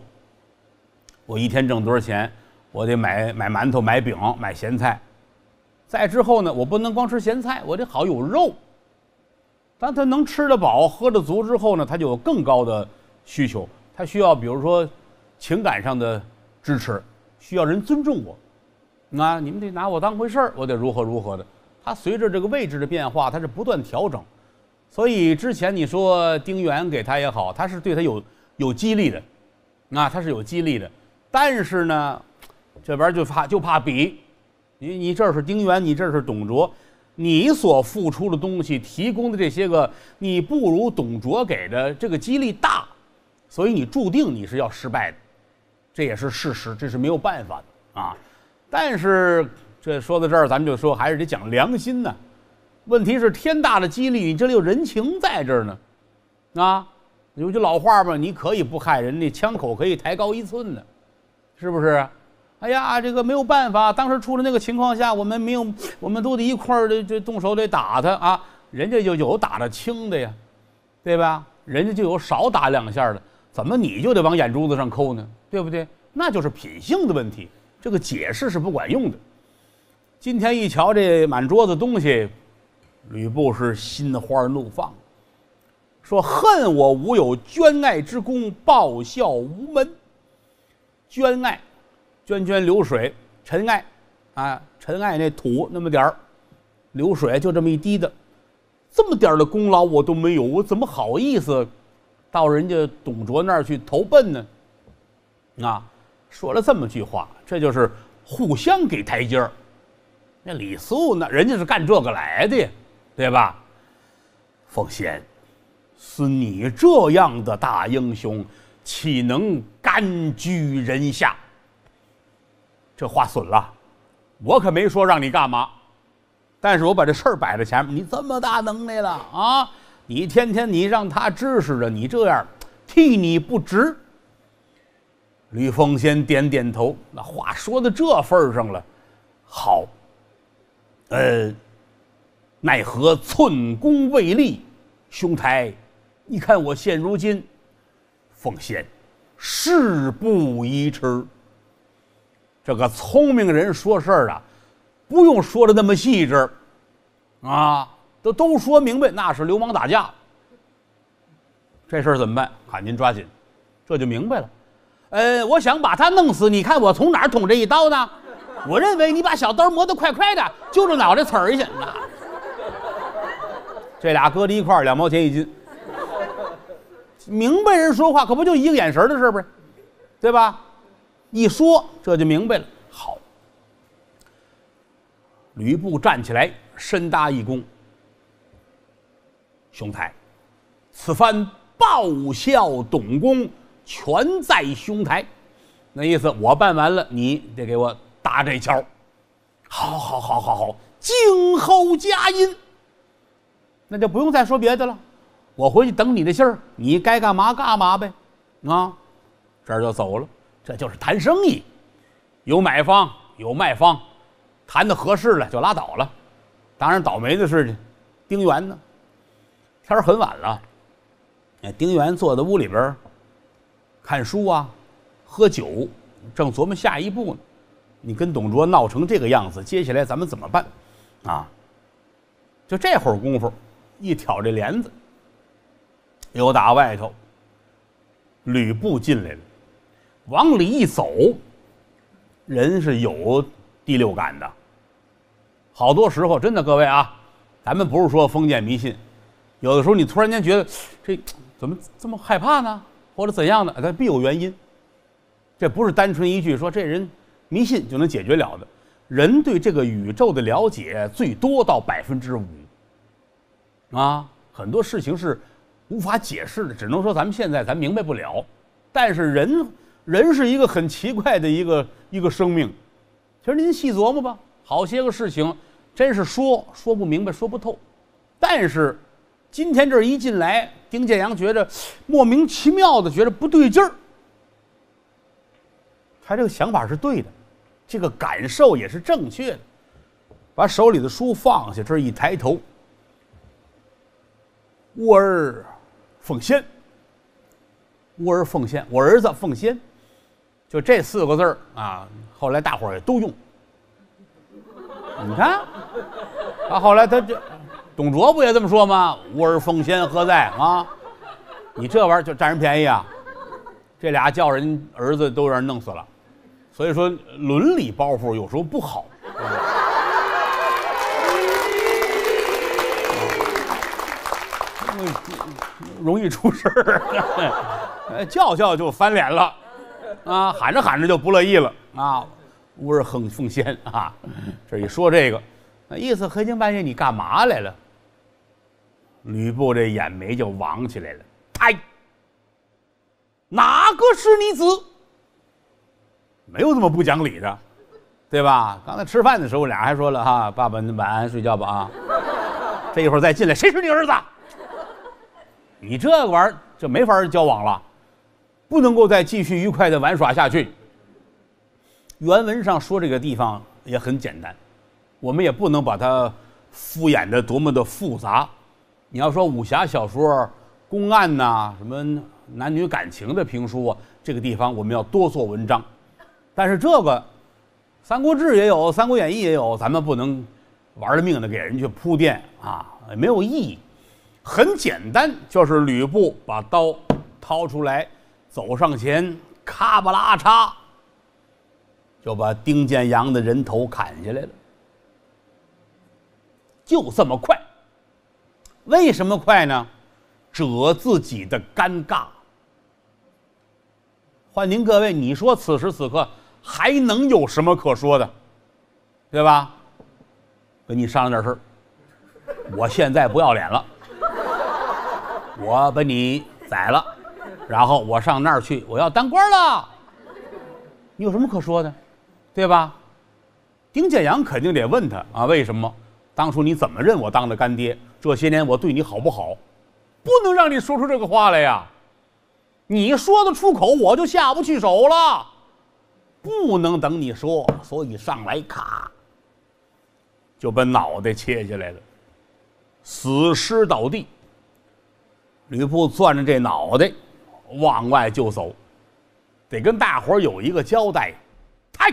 我一天挣多少钱，我得买买馒头、买饼、买咸菜。再之后呢，我不能光吃咸菜，我得好有肉。当他能吃得饱、喝得足之后呢，他就有更高的需求，他需要比如说情感上的。支持，需要人尊重我，啊，你们得拿我当回事儿，我得如何如何的。他随着这个位置的变化，他是不断调整。所以之前你说丁原给他也好，他是对他有有激励的，啊，他是有激励的。但是呢，这边就怕就怕比，你你这是丁原，你这是董卓，你所付出的东西，提供的这些个，你不如董卓给的这个激励大，所以你注定你是要失败的。这也是事实，这是没有办法的啊。但是这说到这儿，咱们就说还是得讲良心呢。问题是天大的激励，你这里有人情在这儿呢，啊，有句老话嘛，你可以不害人，那枪口可以抬高一寸呢。是不是？哎呀，这个没有办法，当时出了那个情况下，我们没有，我们都得一块儿的就动手得打他啊。人家就有打得轻的呀，对吧？人家就有少打两下的，怎么你就得往眼珠子上扣呢？对不对？那就是品性的问题，这个解释是不管用的。今天一瞧这满桌子东西，吕布是心花怒放，说：“恨我无有捐爱之功，报效无门。捐爱，涓涓流水，尘埃，啊，尘埃那土那么点儿，流水就这么一滴的，这么点儿的功劳我都没有，我怎么好意思到人家董卓那儿去投奔呢？啊，说了这么句话，这就是互相给台阶儿。那李肃呢，人家是干这个来的，对吧？奉先，似你这样的大英雄，岂能甘居人下？这话损了，我可没说让你干嘛，但是我把这事儿摆在前面，你这么大能耐了啊！你天天你让他支持着，你这样替你不值。吕奉先点点头，那话说到这份上了，好。呃，奈何寸功未立，兄台，你看我现如今，奉先事不宜迟。这个聪明人说事儿啊，不用说的那么细致，啊，都都说明白，那是流氓打架。这事儿怎么办？喊您抓紧，这就明白了。呃，我想把他弄死，你看我从哪儿捅这一刀呢？我认为你把小刀磨得快快的，揪着脑袋刺儿去。那这俩搁在一块儿，两毛钱一斤。明白人说话可不就一个眼神的事不是？对吧？一说这就明白了。好，吕布站起来，深搭一躬。兄台，此番报效董公，全在兄台。那意思，我办完了，你得给我搭这桥。好，好，好，好，好，静候佳音。那就不用再说别的了，我回去等你的信儿，你该干嘛干嘛呗。啊，这儿就走了。这就是谈生意，有买方有卖方，谈的合适了就拉倒了。当然倒霉的是丁原呢。天儿很晚了，哎，丁原坐在屋里边看书啊，喝酒，正琢磨下一步呢。你跟董卓闹成这个样子，接下来咱们怎么办？啊，就这会儿功夫，一挑这帘子，又打外头，吕布进来了。往里一走，人是有第六感的。好多时候，真的，各位啊，咱们不是说封建迷信，有的时候你突然间觉得这怎么这么害怕呢？或者怎样的，它必有原因。这不是单纯一句说这人迷信就能解决了的。人对这个宇宙的了解最多到百分之五啊，很多事情是无法解释的，只能说咱们现在咱明白不了。但是人。人是一个很奇怪的一个一个生命，其实您细琢磨吧，好些个事情真是说说不明白、说不透。但是今天这一进来，丁建阳觉着莫名其妙的觉着不对劲儿。他这个想法是对的，这个感受也是正确的。把手里的书放下，这一抬头，吾儿奉先，吾儿奉先，我儿子奉先。就这四个字儿啊，后来大伙儿也都用。你看，啊，后来他就董卓不也这么说吗？“吾儿奉先何在？”啊，你这玩意儿就占人便宜啊！这俩叫人儿子都让人弄死了，所以说伦理包袱有时候不好，容易出事儿，叫叫就翻脸了。啊，喊着喊着就不乐意了啊！吾儿哼奉先啊，这一说这个，那意思黑更半夜你干嘛来了？吕布这眼眉就往起来了，嗨，哪个是你子？没有这么不讲理的，对吧？刚才吃饭的时候，俩还说了哈，爸爸你晚安，睡觉吧啊！这一会儿再进来，谁是你儿子？你这玩意儿就没法交往了。不能够再继续愉快的玩耍下去，原文上说这个地方也很简单，我们也不能把它敷衍的多么的复杂。你要说武侠小说、公案呐，什么男女感情的评书啊，这个地方我们要多做文章。但是这个《三国志》也有，《三国演义》也有，咱们不能玩了命的给人去铺垫啊，没有意义。很简单，就是吕布把刀掏出来，走上前，咔吧啦嚓，就把丁建阳的人头砍下来了，就这么快。为什么快呢？折自己的尴尬。欢迎各位，你说此时此刻还能有什么可说的，对吧？跟你商量点事儿，我现在不要脸了，我把你宰了，然后我上那儿去，我要当官了。你有什么可说的，对吧？丁建阳肯定得问他啊，为什么当初你怎么认我当的干爹？这些年我对你好不好？不能让你说出这个话来呀！你说得出口，我就下不去手了。不能等你说，所以上来咔，就把脑袋切下来了，死尸倒地。吕布攥着这脑袋往外就走，得跟大伙儿有一个交代。胎，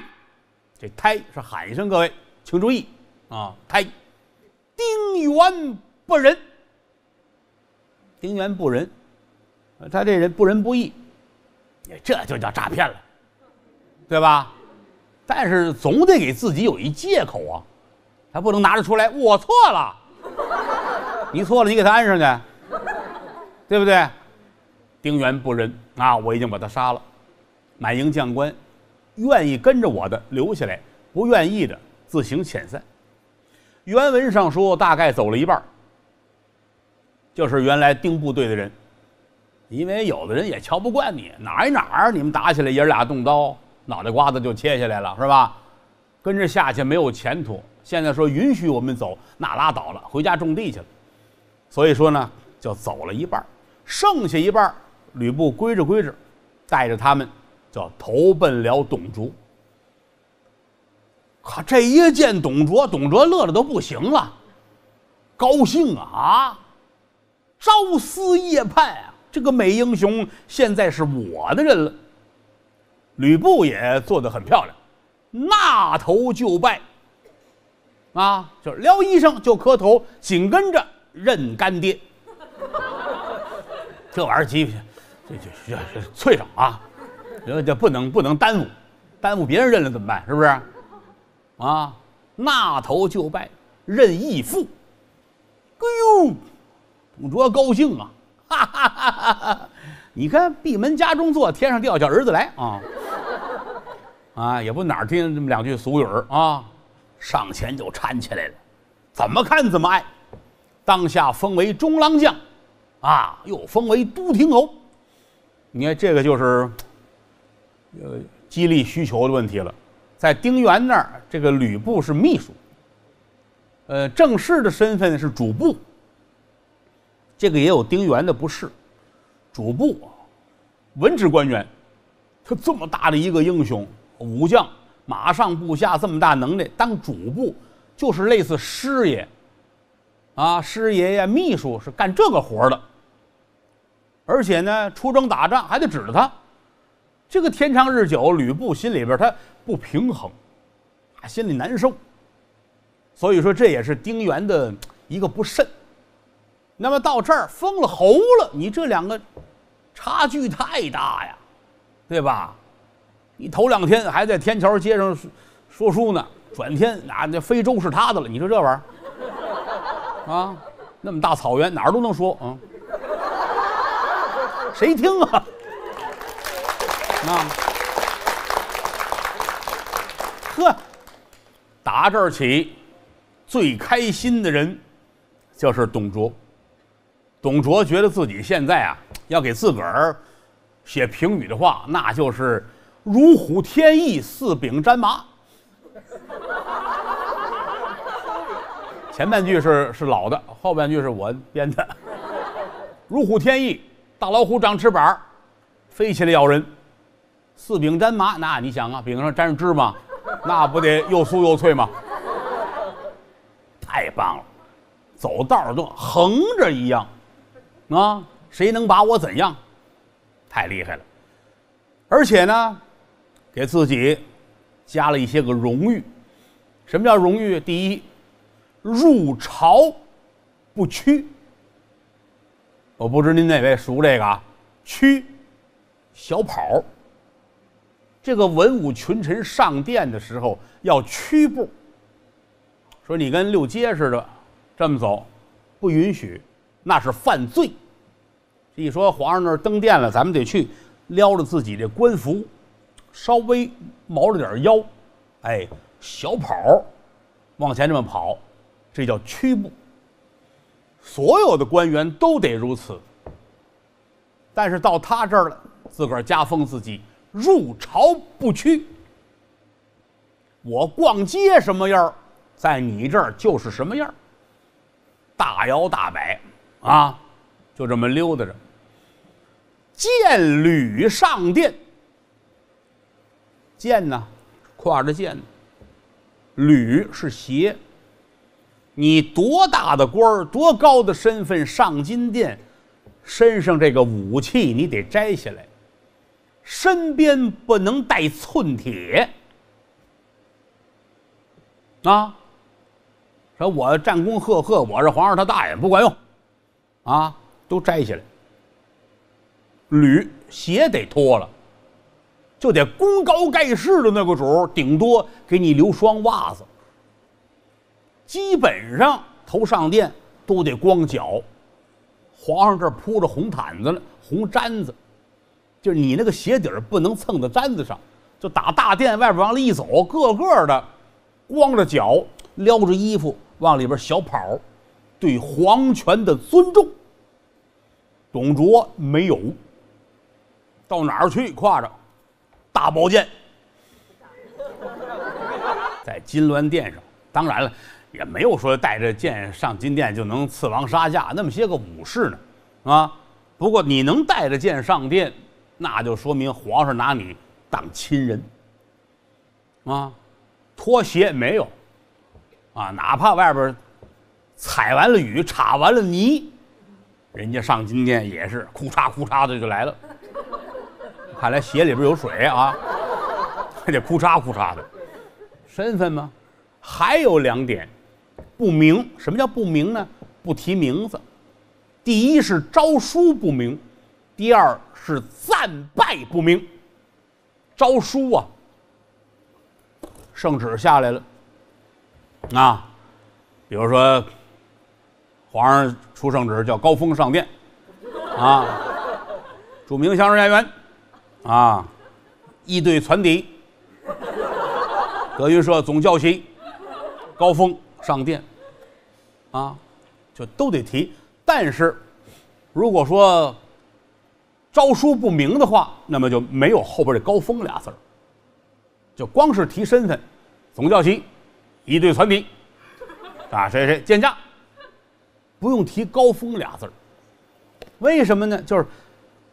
这胎是喊一声，各位请注意啊！胎，丁原不仁。丁原不仁，他这人不仁不义，这就叫诈骗了，对吧？但是总得给自己有一借口啊，他不能拿着出来，我错了，你错了，你给他安上去，对不对？丁原不仁啊，我已经把他杀了。满营将官愿意跟着我的留下来，不愿意的自行遣散。原文上说，大概走了一半就是原来丁部队的人，因为有的人也瞧不惯你，哪儿哪儿你们打起来爷俩动刀，脑袋瓜子就切下来了，是吧？跟着下去没有前途。现在说允许我们走，那拉倒了，回家种地去了。所以说呢，就走了一半剩下一半吕布归着归着，带着他们，就投奔了董卓。可这一见董卓，董卓乐的都不行了，高兴啊啊！朝思夜盼啊！这个美英雄现在是我的人了。吕布也做得很漂亮，纳头就拜，啊，就是撩衣裳就磕头，紧跟着认干爹。这玩意儿急，这这这脆上啊！这这不能不能耽误，耽误别人认了怎么办？是不是？啊，纳头就拜，认义父。哎呦！董卓高兴啊，哈哈哈哈哈！你看闭门家中坐，天上掉下儿子来啊！啊，也不哪儿听这么两句俗语儿啊，上前就搀起来了，怎么看怎么爱。当下封为中郎将，啊，又封为都亭侯。你看这个就是，呃，激励需求的问题了。在丁原那儿，这个吕布是秘书，呃，正式的身份是主簿。这个也有丁原的不是，主簿，文职官员，他这么大的一个英雄武将，马上部下这么大能耐，当主簿就是类似师爷，啊，师爷呀，秘书是干这个活的。而且呢，出征打仗还得指着他，这个天长日久，吕布心里边他不平衡，他心里难受。所以说，这也是丁原的一个不慎。那么到这儿封了侯了，你这两个差距太大呀，对吧？你头两天还在天桥街上说书呢，转天啊，那非洲是他的了。你说这玩意儿啊，那么大草原哪儿都能说啊，谁听啊？啊，呵，打这儿起，最开心的人就是董卓。董卓觉得自己现在啊，要给自个儿写评语的话，那就是如虎添翼，似饼沾麻。前半句是是老的，后半句是我编的。如虎添翼，大老虎长翅膀，飞起来咬人，四饼沾麻，那你想啊，饼上沾着芝麻，那不得又酥又脆吗？太棒了，走道儿都横着一样，啊，谁能把我怎样？太厉害了，而且呢，给自己加了一些个荣誉。什么叫荣誉？第一，入朝不屈。我不知您哪位熟这个啊？屈，小跑。这个文武群臣上殿的时候要屈步。说你跟溜街似的这么走，不允许，那是犯罪。一说皇上那儿登殿了，咱们得去撩着自己这官服，稍微毛着点腰，哎，小跑往前这么跑，这叫屈步。所有的官员都得如此。但是到他这儿了，自个儿加封自己入朝不屈。我逛街什么样在你这儿就是什么样大摇大摆啊，就这么溜达着。剑履上殿，剑呢，挎着剑，履是鞋。你多大的官儿，多高的身份上金殿，身上这个武器你得摘下来，身边不能带寸铁。啊，说我战功赫赫，我是皇上他大爷，不管用，啊，都摘下来。履鞋得脱了，就得功高盖世的那个主顶多给你留双袜子。基本上头上殿都得光脚，皇上这铺着红毯子呢，红毡子，就是你那个鞋底儿不能蹭到毡子上，就打大殿外边往里一走，个个的光着脚，撩着衣服往里边小跑，对皇权的尊重。董卓没有。到哪儿去挎着大宝剑，在金銮殿上。当然了，也没有说带着剑上金殿就能刺王杀驾那么些个武士呢，啊。不过你能带着剑上殿，那就说明皇上拿你当亲人。啊，脱鞋没有，啊，哪怕外边踩完了雨、插完了泥，人家上金殿也是哭嚓哭嚓的就来了。看来鞋里边有水啊，还得哭嚓哭嚓的。身份吗？还有两点不明。什么叫不明呢？不提名字。第一是诏书不明，第二是赞拜不明。诏书啊，圣旨下来了啊，比如说皇上出圣旨叫高峰上殿。啊，著名相声演员。啊，一队传笛，德云社总教习高峰上殿，啊，就都得提。但是，如果说诏书不明的话，那么就没有后边这高峰俩字儿，就光是提身份，总教习一队传笛，啊，谁谁见驾，不用提高峰俩字儿。为什么呢？就是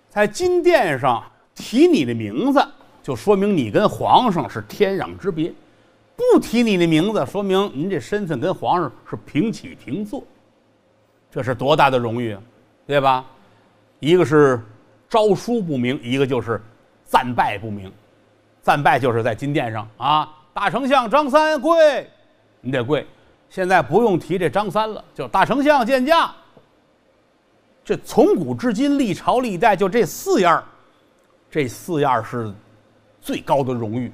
在金殿上。提你的名字，就说明你跟皇上是天壤之别；不提你的名字，说明您这身份跟皇上是平起平坐。这是多大的荣誉啊，对吧？一个是诏书不明，一个就是赞拜不明。赞拜就是在金殿上啊，大丞相张三跪，你得跪。现在不用提这张三了，就大丞相见驾。这从古至今，历朝历代就这四样这四样是最高的荣誉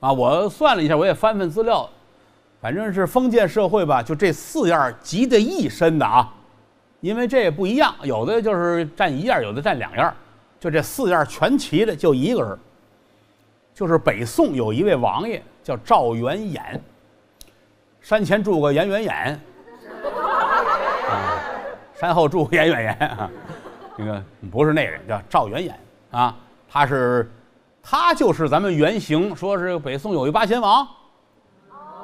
啊！我算了一下，我也翻翻资料，反正是封建社会吧，就这四样集的一身的啊。因为这也不一样，有的就是占一样，有的占两样，就这四样全齐的就一个人，就是北宋有一位王爷叫赵元衍，山前住个严元衍，啊，山后住个严元衍啊，那个不是那人，叫赵元衍。啊，他是，他就是咱们原型，说是北宋有一八贤王，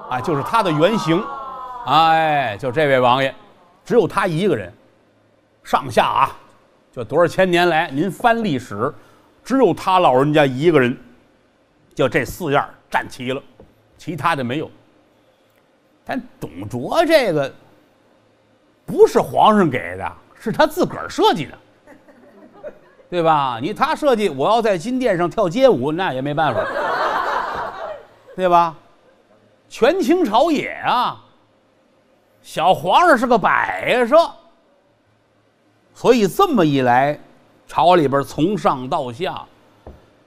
啊，就是他的原型，哎，就这位王爷，只有他一个人，上下啊，就多少千年来，您翻历史，只有他老人家一个人，就这四样站齐了，其他的没有。但董卓这个不是皇上给的，是他自个儿设计的，对吧？你他设计，我要在金殿上跳街舞，那也没办法，对吧？权倾朝野啊，小皇上是个摆设，所以这么一来，朝里边从上到下，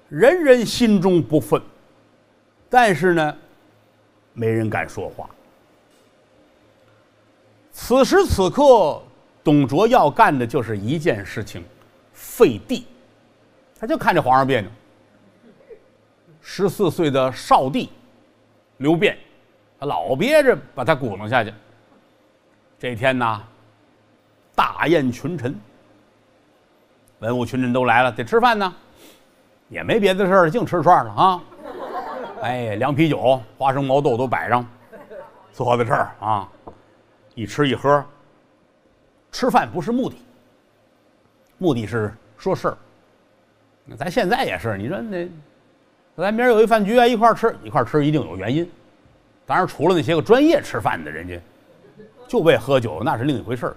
人人心中不忿，但是呢，没人敢说话。此时此刻，董卓要干的就是一件事情：废帝。他就看这皇上别扭。十四岁的少帝刘辩，他老憋着把他鼓弄下去。这天呢，大宴群臣，文武群臣都来了，得吃饭呢，也没别的事儿，净吃串了啊。哎，凉啤酒、花生毛豆都摆上，坐在这儿啊。一吃一喝，吃饭不是目的，目的是说事儿。咱现在也是，你说那，咱明儿有一饭局啊，一块儿吃，一块儿吃一定有原因。当然，除了那些个专业吃饭的人家，就为喝酒，那是另一回事儿。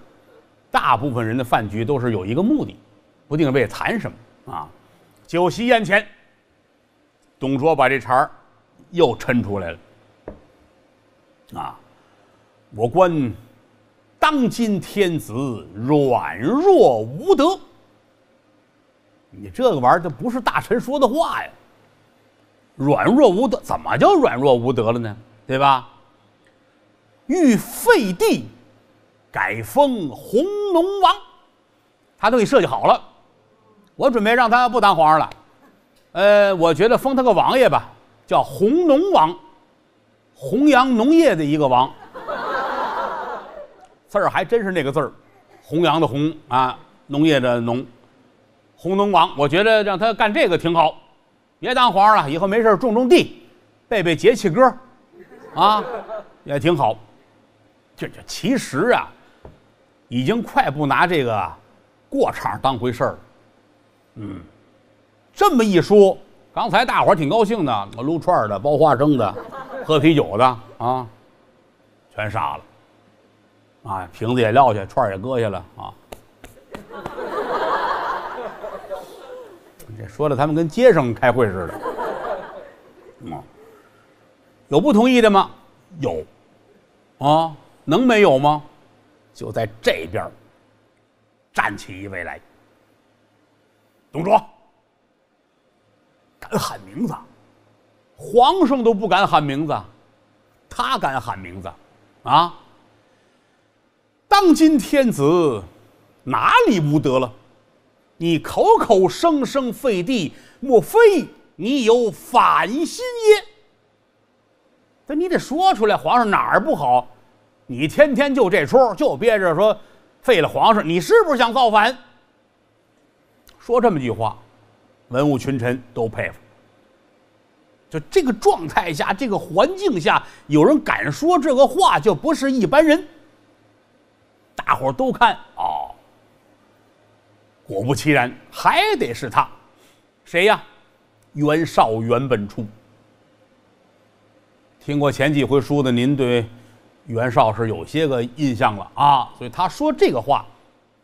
大部分人的饭局都是有一个目的，不定为谈什么啊。酒席宴前，董卓把这茬儿又抻出来了啊，我观。当今天子软弱无德，你这个玩意儿，这不是大臣说的话呀。软弱无德，怎么叫软弱无德了呢？对吧？欲废帝，改封弘农王，他都给设计好了。我准备让他不当皇上了，呃，我觉得封他个王爷吧，叫弘农王，弘扬农业的一个王。字儿还真是那个字儿，弘扬的弘啊，农业的农，弘农王。我觉得让他干这个挺好，别当皇上了，以后没事种种地，背背节气歌，啊，也挺好。这这其实啊，已经快不拿这个过场当回事儿了。嗯，这么一说，刚才大伙儿挺高兴的，撸串的、包花生的、喝啤酒的啊，全傻了。啊，瓶子也撂下，串也搁下了啊！这说的他们跟街上开会似的。嗯，有不同意的吗？有。啊，能没有吗？就在这边站起一位来。董卓，敢喊名字，皇上都不敢喊名字，他敢喊名字，啊！当今天子哪里无德了？你口口声声废帝，莫非你有反心耶？这你得说出来，皇上哪儿不好？你天天就这出，就憋着说废了皇上，你是不是想造反？说这么句话，文武群臣都佩服。就这个状态下，这个环境下，有人敢说这个话，就不是一般人。大伙都看哦，果不其然，还得是他，谁呀？袁绍袁本初。听过前几回书的您，对袁绍是有些个印象了啊，所以他说这个话，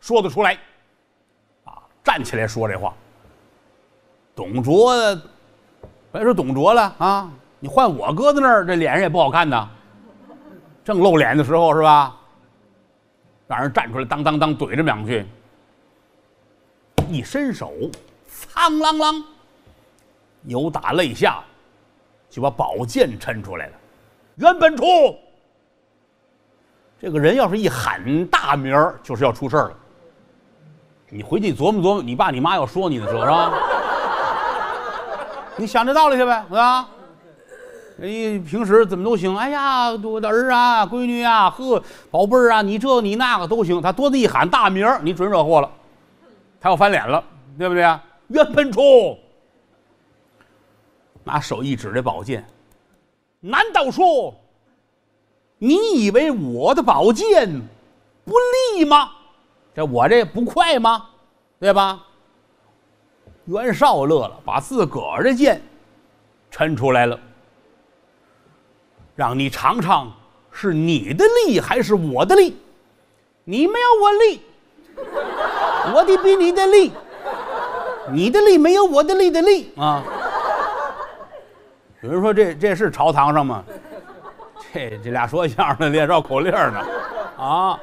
说得出来，啊，站起来说这话。董卓，别说董卓了啊，你换我搁在那儿，这脸上也不好看呐。正露脸的时候是吧？让人站出来，当当当怼这么两句，一伸手，苍啷啷，扭打肋下，就把宝剑抻出来了。袁本初，这个人要是一喊大名儿，就是要出事儿了。你回去琢磨琢磨，你爸你妈要说你的时候是吧？你想这道理去呗，是吧？哎，平时怎么都行。哎呀，我的儿啊，闺女啊，呵，宝贝儿啊，你这你那个都行。他多的一喊大名你准惹祸了，他要翻脸了，对不对啊？袁本初，拿手一指这宝剑，难道说你以为我的宝剑不利吗？这我这不快吗？对吧？袁绍乐了，把自个儿的剑抻出来了，让你尝尝是你的力还是我的力。你没有我力，我的比你的力，你的力没有我的力的力啊。有人说这这是朝堂上吗？这这俩说相声的练绕口令呢，啊！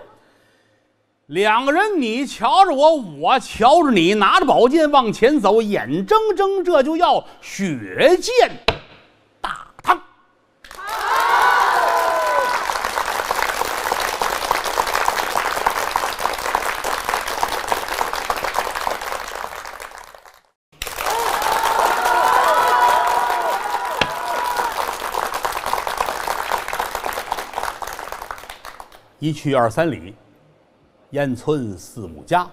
两个人你瞧着我，我瞧着你，拿着宝剑往前走，眼睁睁这就要血溅一去二三里，烟村四五家，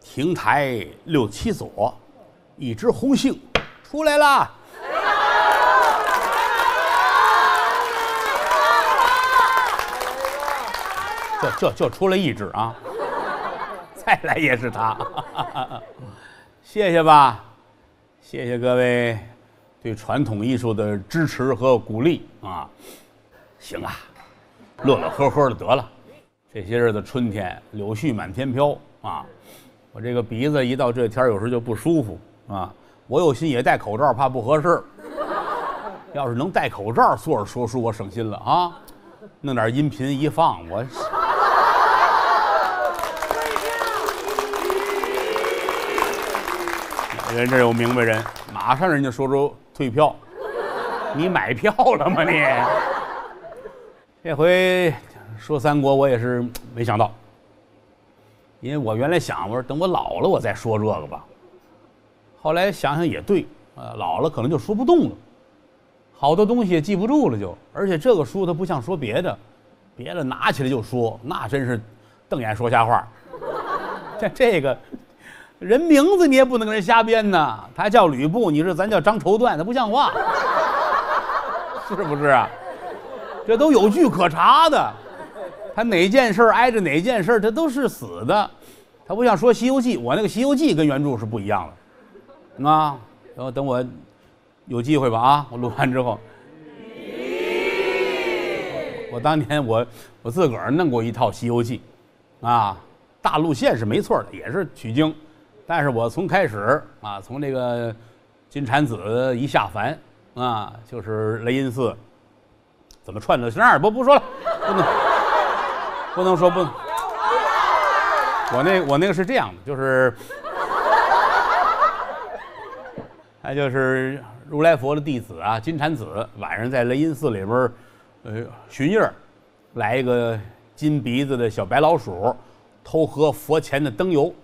亭台六七所，一枝红杏出来啦！就就就出来一只啊！再来也是他，谢谢吧，谢谢各位对传统艺术的支持和鼓励啊！行啊。乐乐呵呵的得了，这些日子春天柳絮满天飘啊！我这个鼻子一到这天有时候就不舒服啊！我有心也戴口罩，怕不合适。要是能戴口罩坐着说书，我省心了啊！弄点音频一放，我人这有明白人，马上人家说出退票，你买票了吗你？这回说三国，我也是没想到，因为我原来想，我说等我老了，我再说这个吧。后来想想也对，呃，老了可能就说不动了，好多东西也记不住了，就而且这个书它不像说别的，别的拿起来就说，那真是瞪眼说瞎话。这这个人名字你也不能跟人瞎编呐，他叫吕布，你说咱叫张绸缎，他不像话，是不是啊？这都有据可查的，他哪件事挨着哪件事，他都是死的。他不像说《西游记》，我那个《西游记》跟原著是不一样的。啊，然后等我有机会吧啊，我录完之后，我当年我我自个儿弄过一套《西游记》，啊，大路线是没错的，也是取经，但是我从开始啊，从这个金蝉子一下凡啊，就是雷音寺。怎么串的？是那儿不不说了，不能不能说不。我那我那个是这样的，就是，他就是如来佛的弟子啊，金蝉子晚上在雷音寺里边呃，巡夜来一个金鼻子的小白老鼠，偷喝佛前的灯油，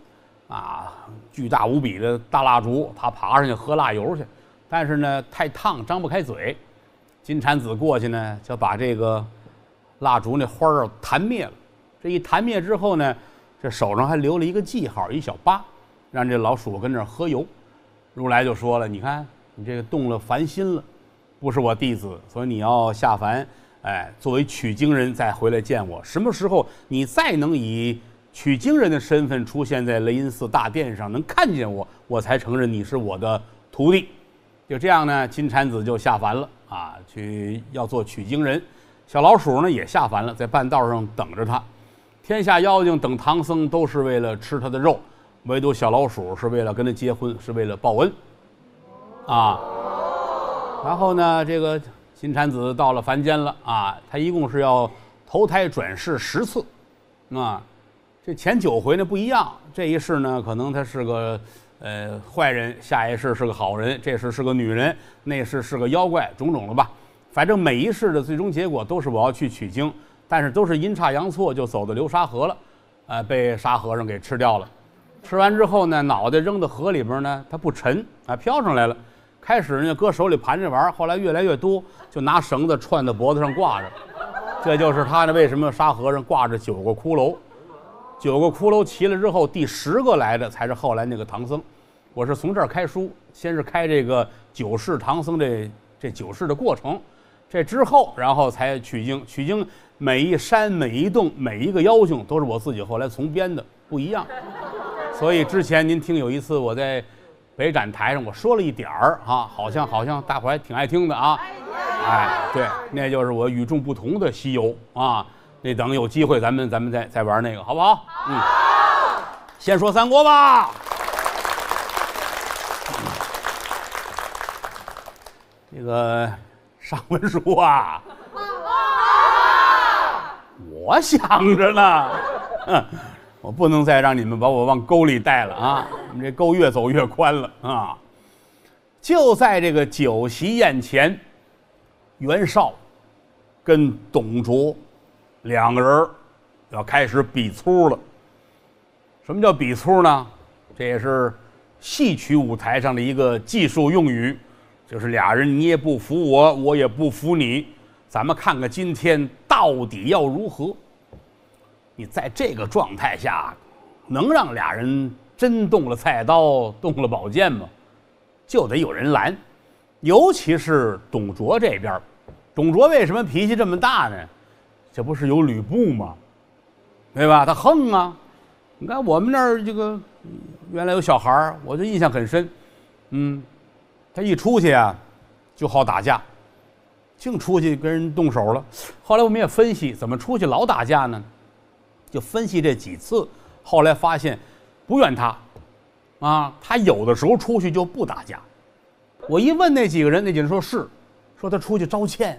啊，巨大无比的大蜡烛，他爬上去喝蜡油去，但是呢太烫，张不开嘴。金蝉子过去呢，就把这个蜡烛那花儿弹灭了。这一弹灭之后呢，这手上还留了一个记号，一小疤，让这老鼠跟那儿喝油。如来就说了：“你看，你这个动了凡心了，不是我弟子，所以你要下凡，哎，作为取经人再回来见我。什么时候你再能以取经人的身份出现在雷音寺大殿上，能看见我，我才承认你是我的徒弟。”就这样呢，金蝉子就下凡了。啊，去要做取经人，小老鼠呢也下凡了，在半道上等着他。天下妖精等唐僧都是为了吃他的肉，唯独小老鼠是为了跟他结婚，是为了报恩。啊，然后呢，这个金蝉子到了凡间了啊，他一共是要投胎转世十次，啊，这前九回呢不一样，这一世呢可能他是个。呃，坏人下一世是个好人，这世是个女人，那世是个妖怪，种种的吧。反正每一世的最终结果都是我要去取经，但是都是阴差阳错就走到流沙河了，呃，被沙和尚给吃掉了。吃完之后呢，脑袋扔到河里边呢，它不沉啊，飘上来了。开始呢，搁手里盘着玩，后来越来越多，就拿绳子串在脖子上挂着。这就是他呢，为什么沙和尚挂着九个骷髅？九个骷髅齐了之后，第十个来的才是后来那个唐僧。我是从这儿开书，先是开这个九世唐僧这这九世的过程，这之后，然后才取经。取经每一山每一洞每一个妖精都是我自己后来从编的，不一样。所以之前您听有一次我在北展台上我说了一点儿啊，好像好像大伙还挺爱听的啊。哎，对，那就是我与众不同的西游啊。那等有机会咱们咱们再再玩那个，好不好？嗯。先说三国吧。这个尚文书啊，我想着呢，我不能再让你们把我往沟里带了啊！你们这沟越走越宽了啊！就在这个酒席宴前，袁绍跟董卓两个人要开始比粗了。什么叫比粗呢？这也是戏曲舞台上的一个技术用语。就是俩人，你也不服我，我也不服你，咱们看看今天到底要如何？你在这个状态下，能让俩人真动了菜刀，动了宝剑吗？就得有人拦，尤其是董卓这边。董卓为什么脾气这么大呢？这不是有吕布吗？对吧？他横啊！你看我们那儿这个原来有小孩儿，我就印象很深，嗯。他一出去啊，就好打架，净出去跟人动手了。后来我们也分析，怎么出去老打架呢？就分析这几次，后来发现不怨他，啊，他有的时候出去就不打架。我一问那几个人，那几个人说是，说他出去招欠，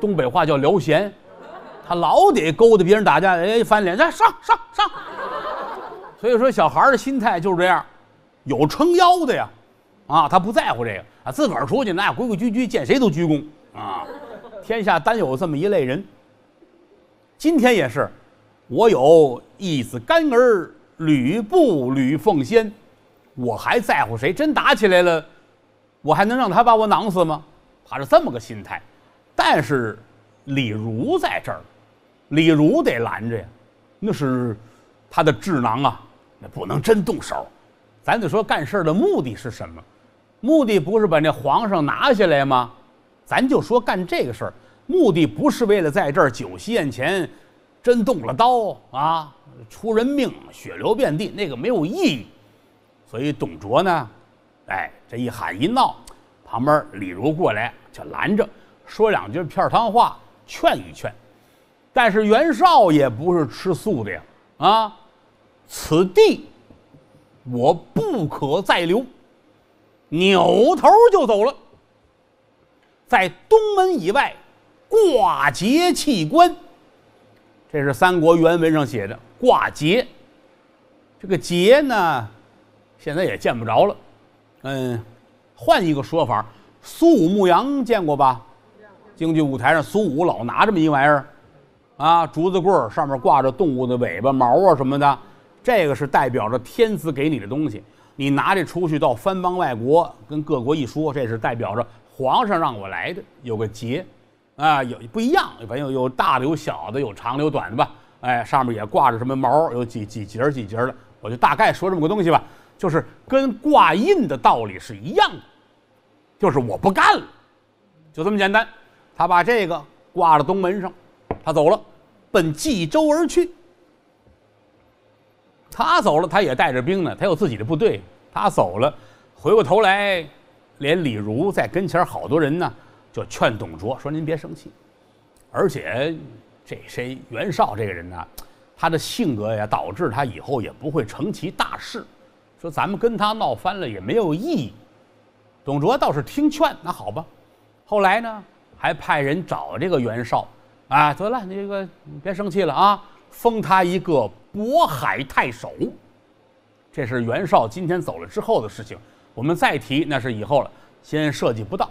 东北话叫撩闲，他老得勾搭别人打架，哎，翻脸，来上上上。所以说，小孩的心态就是这样，有撑腰的呀。啊，他不在乎这个啊，自个儿出去那规规矩矩，见谁都鞠躬啊。天下单有这么一类人。今天也是，我有一子干儿吕布吕奉先，我还在乎谁？真打起来了，我还能让他把我囊死吗？他是这么个心态。但是李儒在这儿，李儒得拦着呀，那是他的智囊啊，那不能真动手。咱得说干事的目的是什么？目的不是把那皇上拿下来吗？咱就说干这个事儿，目的不是为了在这儿酒席宴前真动了刀啊，出人命，血流遍地，那个没有意义。所以董卓呢，哎，这一喊一闹，旁边李儒过来就拦着，说两句片汤话劝一劝。但是袁绍也不是吃素的呀，啊，此地我不可再留。扭头就走了，在东门以外挂节弃官。这是三国原文上写的挂节。这个节呢，现在也见不着了。嗯，换一个说法，苏武牧羊见过吧？京剧舞台上，苏武老拿这么一玩意儿，啊，竹子棍儿上面挂着动物的尾巴、毛啊什么的，这个是代表着天子给你的东西。你拿这出去到藩邦外国，跟各国一说，这是代表着皇上让我来的，有个节，啊，有不一样，反正有大的，有小的，有长的，有短的吧，哎，上面也挂着什么毛，有几几节几节的，我就大概说这么个东西吧，就是跟挂印的道理是一样的，就是我不干了，就这么简单。他把这个挂到东门上，他走了，奔冀州而去。他走了，他也带着兵呢，他有自己的部队。他走了，回过头来，连李儒在跟前，好多人呢，就劝董卓说：“您别生气。”而且，这谁袁绍这个人呢，他的性格呀，导致他以后也不会成其大事。说咱们跟他闹翻了也没有意义。董卓倒是听劝，那好吧。后来呢，还派人找这个袁绍，啊，得了，你这个别生气了啊。封他一个渤海太守，这是袁绍今天走了之后的事情。我们再提那是以后了，先设计不到。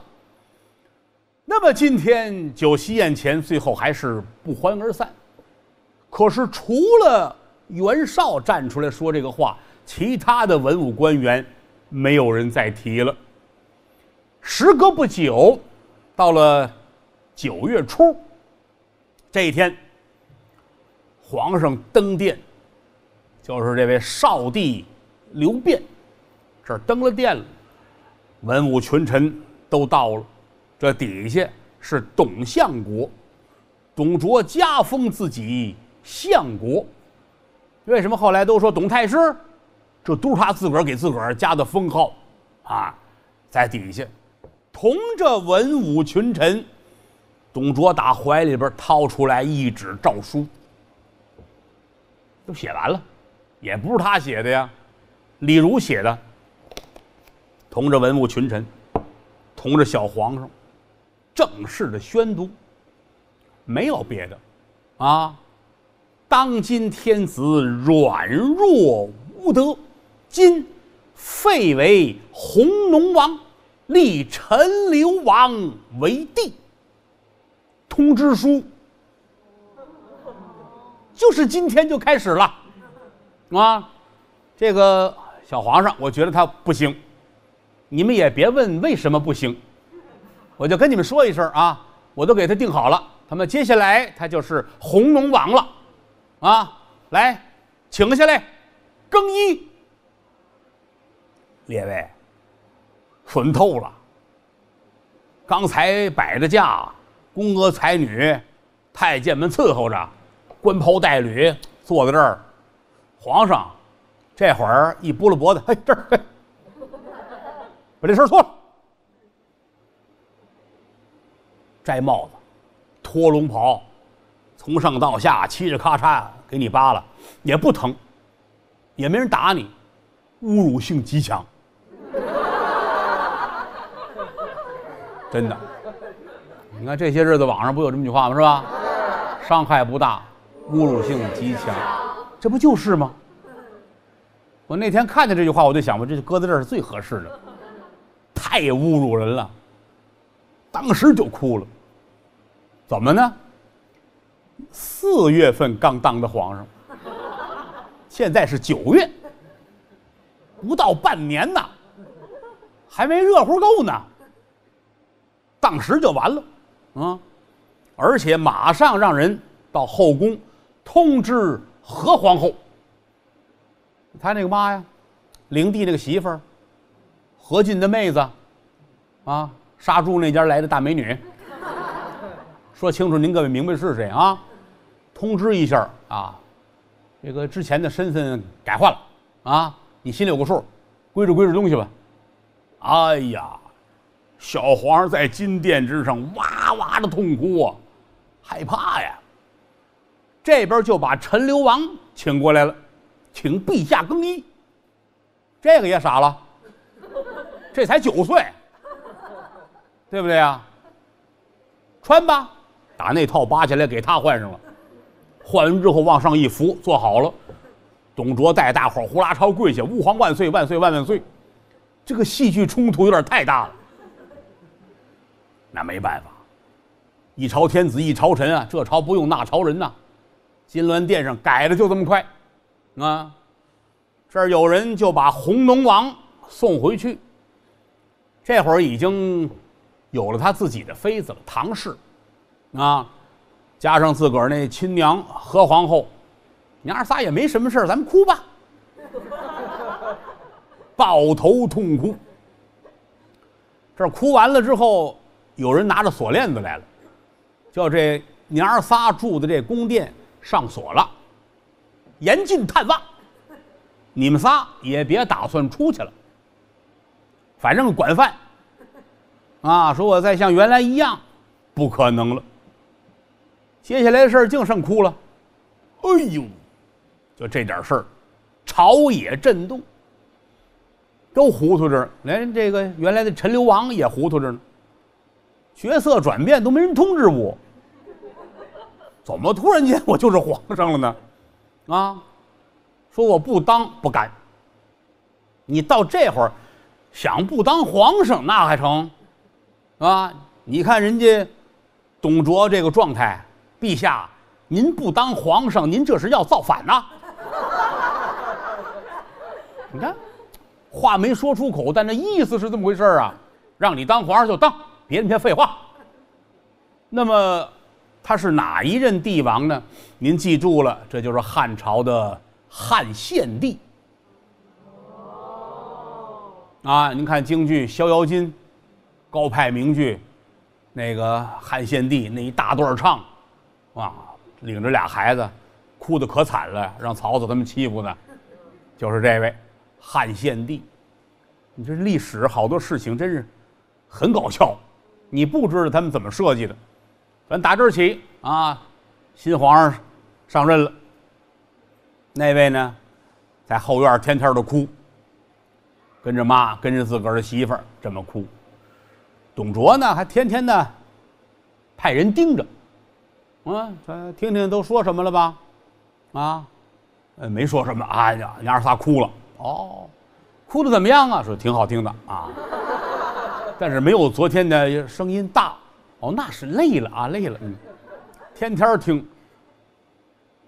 那么今天酒席宴前，最后还是不欢而散。可是除了袁绍站出来说这个话，其他的文武官员没有人再提了。时隔不久，到了九月初这一天。皇上登殿，就是这位少帝刘辩，这儿登了殿了，文武群臣都到了，这底下是董相国，董卓加封自己相国。为什么后来都说董太师？这都是他自个儿给自个儿加的封号啊，在底下同着文武群臣。董卓打怀里边掏出来一纸诏书，都写完了，也不是他写的呀，李儒写的。同着文武群臣，同着小皇上，正式的宣读，没有别的，啊，当今天子软弱无德，今废为弘农王，立陈留王为帝。通知书。就是今天就开始了，啊，这个小皇上，我觉得他不行，你们也别问为什么不行，我就跟你们说一声啊，我都给他定好了，他们接下来他就是红龙王了，啊，来，请下来，更衣，列位，损透了，刚才摆的架。宫娥才女，太监们伺候着，官袍带履坐在这儿。皇上这会儿一拨了脖子，嘿，这儿，嘿，把这事脱了，摘帽子，脱龙袍，从上到下嘁哩咔嚓给你扒了，也不疼，也没人打你，侮辱性极强，真的。你看这些日子网上不有这么句话吗？是吧？伤害不大，侮辱性极强，这不就是吗？我那天看见这句话，我就想，我这就搁在这儿是最合适的，太侮辱人了，当时就哭了。怎么呢？四月份刚当的皇上，现在是九月，不到半年呢，还没热乎够呢，当时就完了。啊，而且马上让人到后宫通知何皇后。他那个妈呀，灵帝那个媳妇儿，何进的妹子，啊，杀猪那家来的大美女。说清楚，您各位明白是谁啊？通知一下啊，这个之前的身份改换了啊，你心里有个数，归置归置东西吧。哎呀！小皇上在金殿之上哇哇的痛哭啊，害怕呀。这边就把陈留王请过来了，请陛下更衣。这个也傻了，这才九岁，对不对呀？穿吧，打那套扒下来给他换上了，换完之后往上一扶，坐好了。董卓带大伙呼啦超跪下，吾皇万岁万岁万万岁。这个戏剧冲突有点太大了。那没办法，一朝天子一朝臣啊，这朝不用那朝人呐。金銮殿上改的就这么快，啊，这儿有人就把弘农王送回去。这会儿已经有了他自己的妃子了，唐氏，啊，加上自个儿那亲娘何皇后，娘儿仨也没什么事咱们哭吧，抱头痛哭。这哭完了之后。有人拿着锁链子来了，叫这娘儿仨住的这宫殿上锁了，严禁探望。你们仨也别打算出去了，反正管饭。啊，说我再像原来一样，不可能了。接下来的事儿净剩哭了。哎呦，就这点事儿，朝野震动，都糊涂着，连这个原来的陈留王也糊涂着呢。角色转变都没人通知我，怎么突然间我就是皇上了呢？啊，说我不当不干。你到这会儿想不当皇上那还成？啊，你看人家董卓这个状态，陛下您不当皇上，您这是要造反呐？你看话没说出口，但那意思是这么回事啊，让你当皇上就当。别那些废话。那么他是哪一任帝王呢？您记住了，这就是汉朝的汉献帝。啊，您看京剧《逍遥津》，高派名剧，那个汉献帝那一大段唱，啊，领着俩孩子，哭得可惨了，让曹操他们欺负呢，就是这位汉献帝。你这历史好多事情真是很搞笑，你不知道他们怎么设计的。咱打这儿起啊，新皇上上任了。那位呢，在后院天天的哭，跟着妈，跟着自个儿的媳妇儿这么哭。董卓呢，还天天的派人盯着，啊，咱听听都说什么了吧？啊，呃，没说什么。哎呀，娘儿仨哭了。哦，哭的怎么样啊？说挺好听的啊，但是没有昨天的声音大。哦，那是累了啊，累了。嗯，天天听，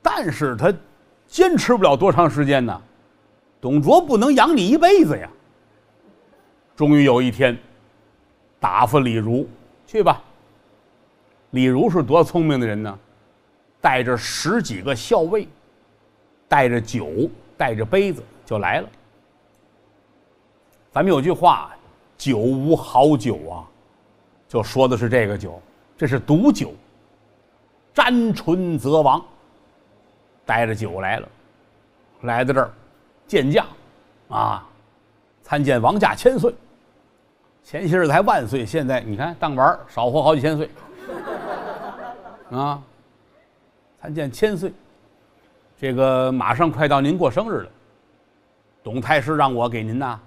但是他坚持不了多长时间呢。董卓不能养你一辈子呀。终于有一天，打发李儒去吧。李儒是多聪明的人呢，带着十几个校尉，带着酒，带着杯子就来了。咱们有句话，“酒无好酒啊”，就说的是这个酒，这是毒酒。沾唇则亡。带着酒来了，来到这儿见驾，啊，参见王驾千岁。前些日子还万岁，现在你看当晚少活好几千岁。啊，参见千岁，这个马上快到您过生日了，董太师让我给您呐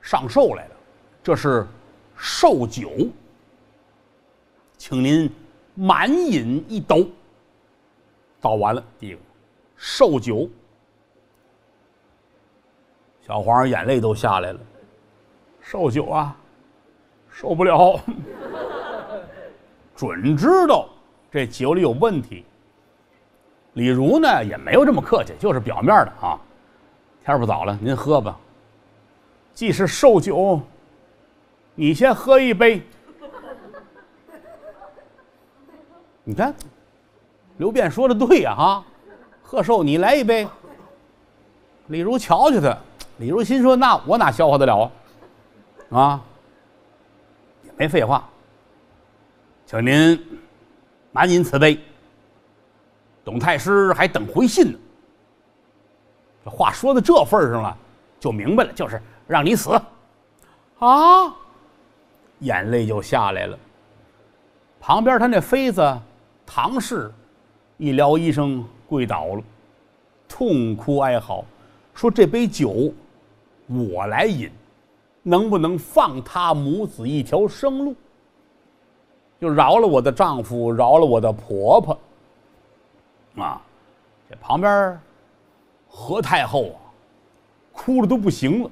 上寿来了，这是寿酒，请您满饮一斗。倒完了，第一个寿酒，小皇上眼泪都下来了，寿酒啊，受不了，准知道。这酒里有问题。李儒呢也没有这么客气，就是表面的啊。天不早了，您喝吧。既是寿酒，你先喝一杯。你看，刘辩说的对呀，哈，贺寿你来一杯。李儒瞧瞧他，李儒心说：那我哪消化得了啊？啊，也没废话，请您。满饮此杯。董太师还等回信呢。这话说到这份上了，就明白了，就是让你死，啊！眼泪就下来了。旁边他那妃子唐氏一撩衣裳跪倒了，痛哭哀嚎，说：“这杯酒我来饮，能不能放他母子一条生路？”就饶了我的丈夫，饶了我的婆婆。啊，这旁边何太后啊，哭的都不行了，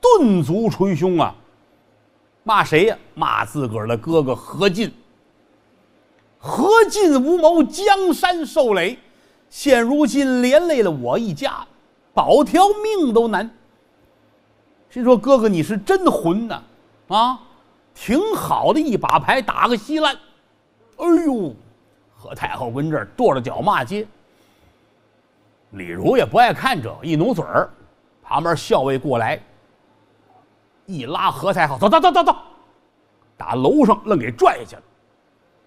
顿足捶胸啊，骂谁呀？骂自个儿的哥哥何进。何进无谋，江山受累，现如今连累了我一家，保条命都难。心说哥哥你是真混呐，啊！挺好的一把牌，打个稀烂。哎呦，何太后跟这儿跺着脚骂街。李儒也不爱看这，一努嘴儿，旁边校尉过来，一拉何太后，走走走走走，打楼上愣给拽下去了，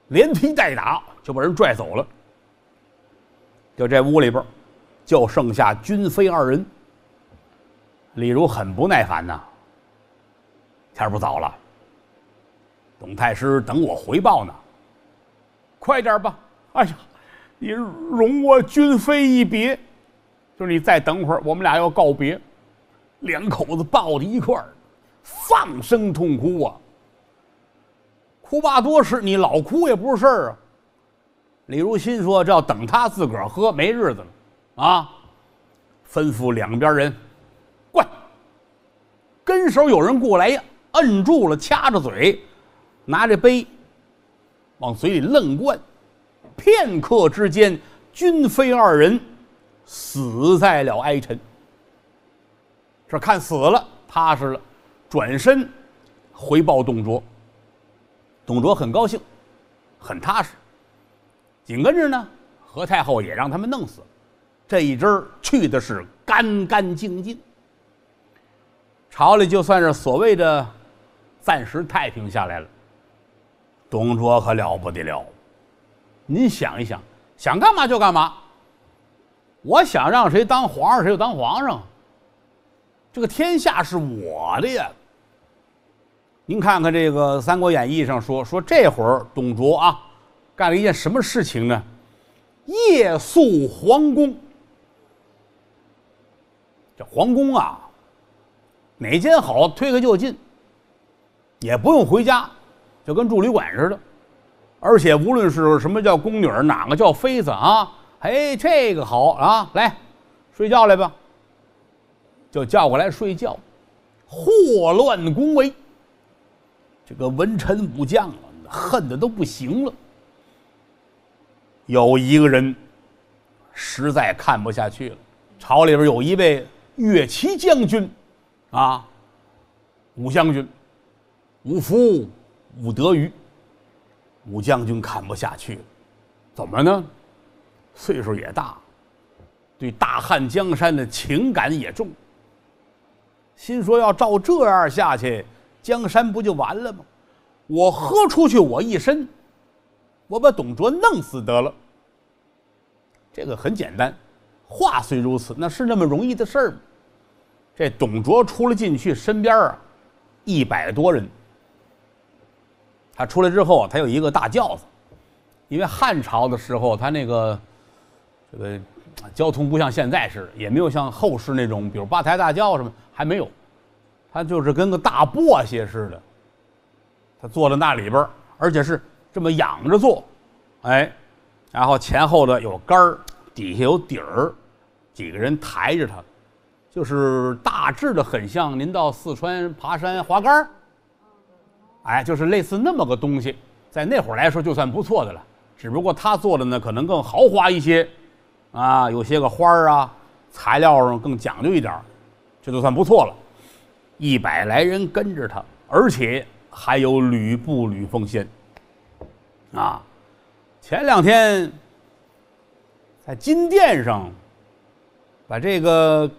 连踢带打就把人拽走了。就这屋里边，就剩下君妃二人。李儒很不耐烦呐，天不早了。董太师等我回报呢，快点吧！哎呀，你容我君妃一别，就是你再等会儿，我们俩要告别。两口子抱在一块儿，放声痛哭啊！哭罢多时，你老哭也不是事儿啊。李如心说：“这要等他自个儿喝，没日子了啊！”吩咐两边人，灌。跟手有人过来呀，摁住了，掐着嘴。拿着杯，往嘴里愣灌，片刻之间，君妃二人死在了哀臣。这看死了，踏实了，转身回报董卓。董卓很高兴，很踏实。紧跟着呢，何太后也让他们弄死了，这一支去的是干干净净。朝里就算是所谓的暂时太平下来了。董卓可了不得了，您想一想，想干嘛就干嘛。我想让谁当皇上，谁就当皇上。这个天下是我的呀。您看看这个《三国演义》上说说这会儿董卓啊，干了一件什么事情呢？夜宿皇宫。这皇宫啊，哪间好推开就进，也不用回家，就跟住旅馆似的。而且无论是什么叫宫女，哪个叫妃子啊？哎，这个好啊，来睡觉来吧，就叫过来睡觉，祸乱宫闱。这个文臣武将啊，恨的都不行了。有一个人实在看不下去了，朝里边有一位岳骑将军，啊，武将军，武福武德瑜。武将军看不下去了，怎么呢？岁数也大，对大汉江山的情感也重，心说要照这样下去。江山不就完了吗？我喝出去，我一身，我把董卓弄死得了。这个很简单，话虽如此，那是那么容易的事儿吗？这董卓出了进去，身边啊，一百多人。他出来之后，他有一个大轿子，因为汉朝的时候，他那个这个交通不像现在似的，也没有像后世那种，比如八抬大轿什么还没有。他就是跟个大簸箕似的，他坐在那里边，而且是这么仰着坐，哎，然后前后的有杆儿，底下有底儿，几个人抬着他，就是大致的很像您到四川爬山滑杆儿哎，就是类似那么个东西，在那会儿来说就算不错的了。只不过他做的呢，可能更豪华一些，啊，有些个花儿啊，材料上更讲究一点这就算不错了。一百来人跟着他，而且还有吕布、吕奉先。啊，前两天在金殿上把这个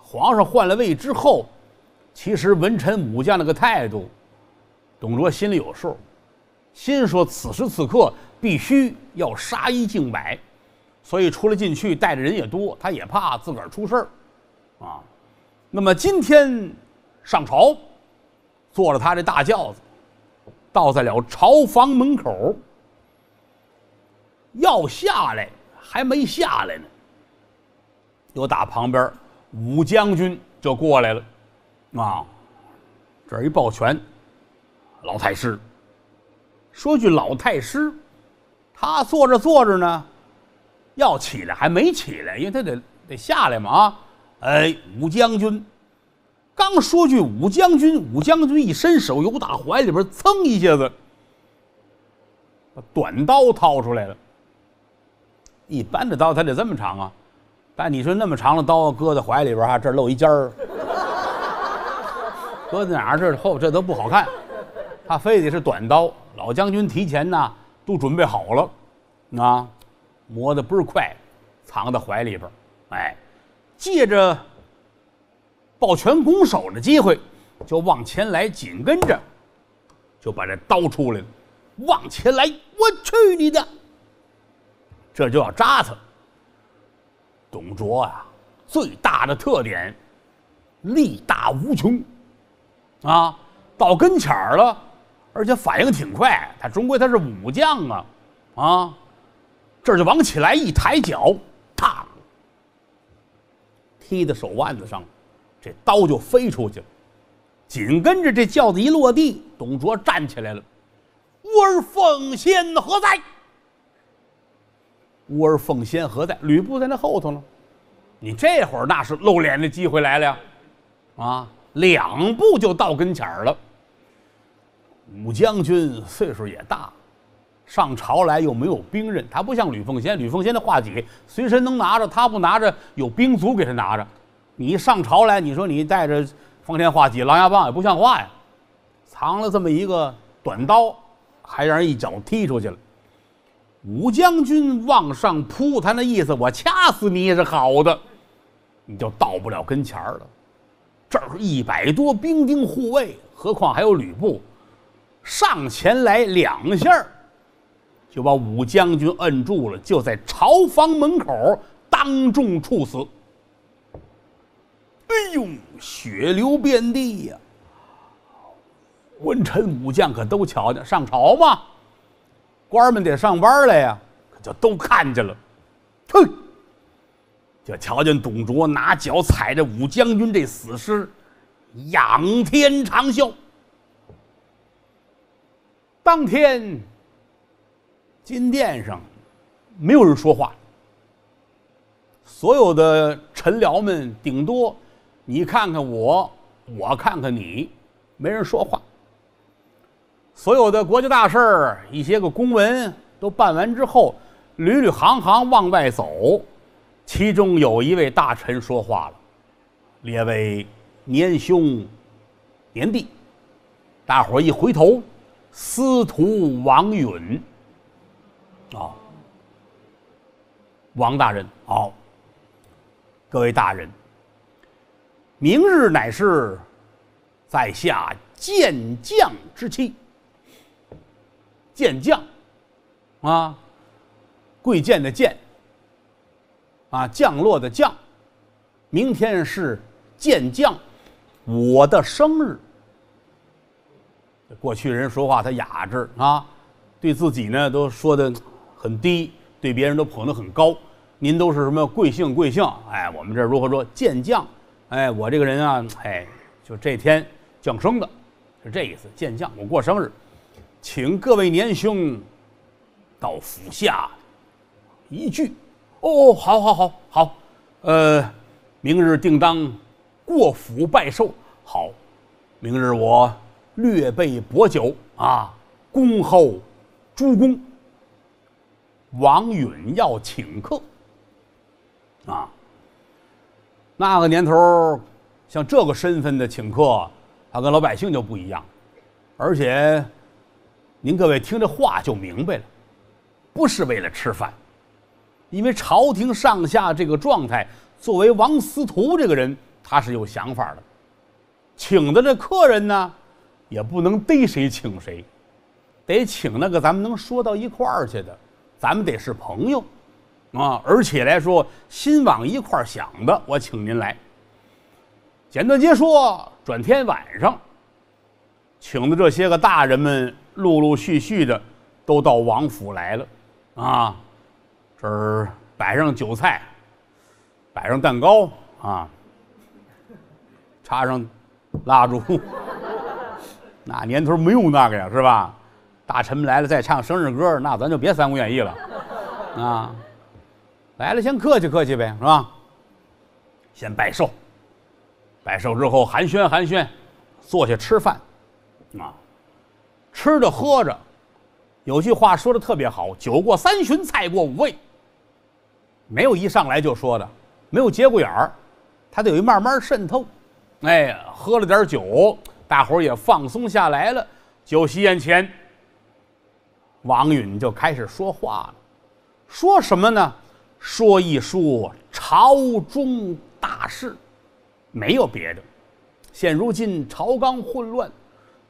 皇上换了位之后，其实文臣武将那个态度，董卓心里有数，心说此时此刻必须要杀一儆百，所以出来进去带的人也多，他也怕自个儿出事儿，啊，那么今天。上朝，坐着他这大轿子，到在了朝房门口，要下来还没下来呢，又打旁边武将军就过来了，啊，这一抱拳，老太师。说句老太师，他坐着坐着呢，要起来还没起来，因为他得得下来嘛啊，哎，武将军。刚说句“武将军”，武将军一伸手，由打怀里边噌一下子，把短刀掏出来了。一般的刀它得这么长啊，但你说那么长的刀搁在怀里边哈，这露一尖儿，搁在哪儿这后这都不好看，他非得是短刀。老将军提前呢都准备好了，啊，磨的倍儿快，藏在怀里边哎，借着。抱拳拱手的机会，就往前来，紧跟着就把这刀出来了，往前来，我去你的！这就要扎他。董卓啊，最大的特点，力大无穷，啊，到跟前儿了，而且反应挺快。他终归他是武将啊，啊，这就往起来一抬脚，啪，踢在手腕子上。这刀就飞出去了，紧跟着这轿子一落地，董卓站起来了。吾儿奉先何在？吾儿奉先何在？吕布在那后头呢。你这会儿那是露脸的机会来了呀！啊，两步就到跟前儿了。武将军岁数也大，上朝来又没有兵刃，他不像吕奉先，吕奉先的画戟随身能拿着，他不拿着，有兵卒给他拿着。你一上朝来，你说你带着方天画戟、狼牙棒也不像话呀！藏了这么一个短刀，还让人一脚踢出去了。武将军往上扑，他那意思，我掐死你也是好的，你就到不了跟前儿了。这儿一百多兵丁护卫，何况还有吕布，上前来两下就把武将军摁住了，就在朝房门口当众处死。哎呦，血流遍地呀！文臣武将可都瞧见，上朝嘛，官们得上班来呀，可就都看见了。哼，就瞧见董卓拿脚踩着武将军这死尸，仰天长啸。当天，金殿上没有人说话。所有的臣僚们，顶多你看看我，我看看你，没人说话。所有的国家大事儿，一些个公文都办完之后，屡屡行行往外走。其中有一位大臣说话了：“列位年兄、年弟，大伙儿一回头，司徒王允。啊，王大人，好。”各位大人，明日乃是在下健将之期。健将，啊，贵贱的贱，啊，降落的降。明天是健将我的生日。过去人说话他雅致啊，对自己呢都说的很低，对别人都捧得很高。您都是什么贵姓贵姓？哎，我们这如何说健将？哎，我这个人啊，哎，就这天降生的，是这意思。健将，我过生日，请各位年兄到府下一聚。哦，好，好，好，好。呃，明日定当过府拜寿。好，明日我略备薄酒啊，恭候诸公。王允要请客。啊，那个年头，像这个身份的请客，他跟老百姓就不一样，而且，您各位听这话就明白了，不是为了吃饭，因为朝廷上下这个状态，作为王司徒这个人，他是有想法的，请的这客人呢，也不能逮谁请谁，得请那个咱们能说到一块儿去的，咱们得是朋友。啊，而且来说，心往一块想的，我请您来。简短截说，转天晚上，请的这些个大人们，陆陆续续的都到王府来了。啊，这儿摆上酒菜，摆上蛋糕啊，插上蜡烛。那年头没有那个呀，是吧？大臣们来了再唱生日歌，那咱就别《三国演义》了，啊。来了，先客气客气呗，是吧？先拜寿，拜寿之后寒暄寒暄，坐下吃饭，啊，吃着喝着，有句话说的特别好：“酒过三巡，菜过五味。”没有一上来就说的，没有节骨眼儿，他得有一慢慢渗透。哎，喝了点酒，大伙儿也放松下来了。酒席宴前，王允就开始说话了，说什么呢？说一说朝中大事，没有别的。现如今朝纲混乱，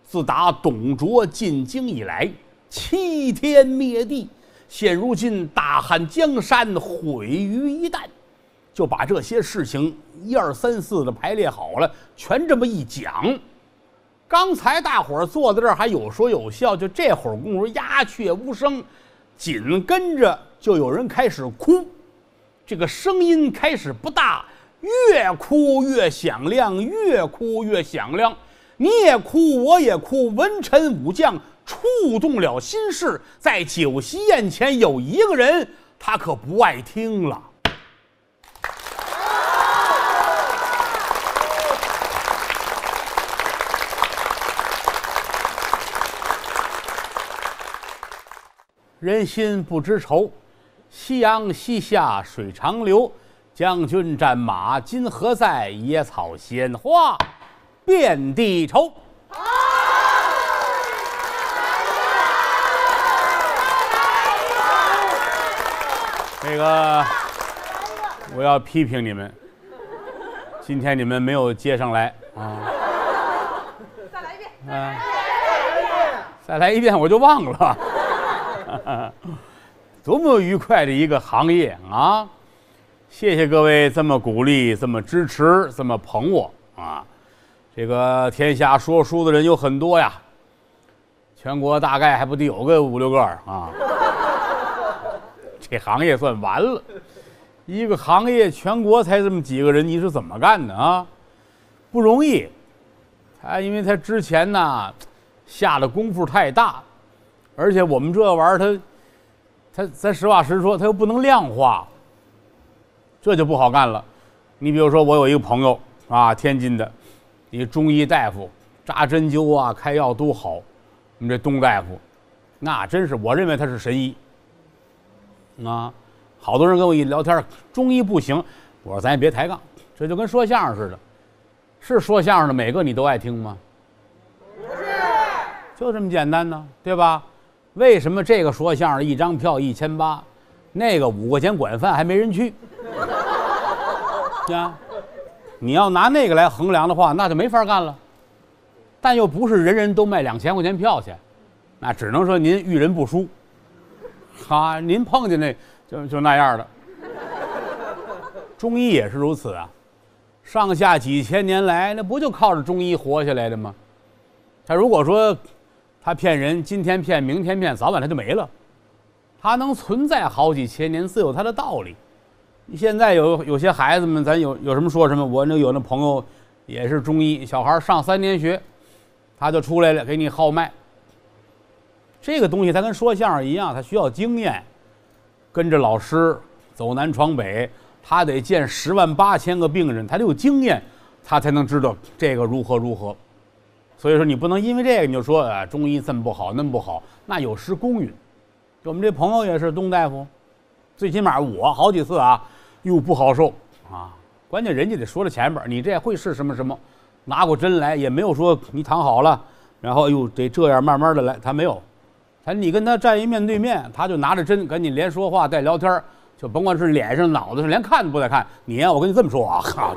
自打董卓进京以来，欺天灭地。现如今大汉江山毁于一旦，就把这些事情一二三四的排列好了，全这么一讲。刚才大伙儿坐在这儿还有说有笑，就这会儿功夫鸦雀无声，紧跟着就有人开始哭。这个声音开始不大，越哭越响亮，越哭越响亮。你也哭，我也哭，文臣武将触动了心事。在酒席宴前，有一个人，他可不爱听了。人心不知愁。夕阳西下，水长流。将军战马今何在？野草鲜花遍地愁。这个，我要批评你们。今天你们没有接上来啊！再来一遍。啊！再来一遍，我就忘了。多么愉快的一个行业啊！谢谢各位这么鼓励、这么支持、这么捧我啊！这个天下说书的人有很多呀，全国大概还不得有个五六个啊。这行业算完了，一个行业全国才这么几个人，你是怎么干的啊？不容易。他因为他之前呢下的功夫太大，而且我们这玩意儿他他咱实话实说，他又不能量化。这就不好干了。你比如说，我有一个朋友啊，天津的，一中医大夫，扎针灸啊、开药都好。我们这东大夫，那真是我认为他是神医啊。好多人跟我一聊天，中医不行，我说咱也别抬杠，这就跟说相声似的，是说相声的每个你都爱听吗？不是，就这么简单呢，对吧？为什么这个说相声一张票一千八，那个五块钱管饭还没人去？呀，你要拿那个来衡量的话，那就没法干了。但又不是人人都卖两千块钱票去，那只能说您遇人不淑。哈，您碰见那就就那样的。中医也是如此啊，上下几千年来，那不就靠着中医活下来的吗？他如果说他骗人，今天骗，明天骗，早晚他就没了。他能存在好几千年，自有他的道理。现在有有些孩子们，咱有有什么说什么。我那有那朋友，也是中医小孩，上三年学，他就出来了，给你号脉。这个东西他跟说相声一样，他需要经验，跟着老师走南闯北，他得见十万八千个病人，他得有经验，他才能知道这个如何如何。所以说，你不能因为这个你就说啊，中医这么不好，那么不好，那有失公允。我们这朋友也是东大夫，最起码我好几次啊。又不好受啊！关键人家得说到前边你这会是什么什么？拿过针来也没有说你躺好了，然后又得这样慢慢的来，他没有。他你跟他站一面对面，他就拿着针跟你连说话带聊天就甭管是脸上脑子上，连看都不带看。你呀，我跟你这么说啊，哈，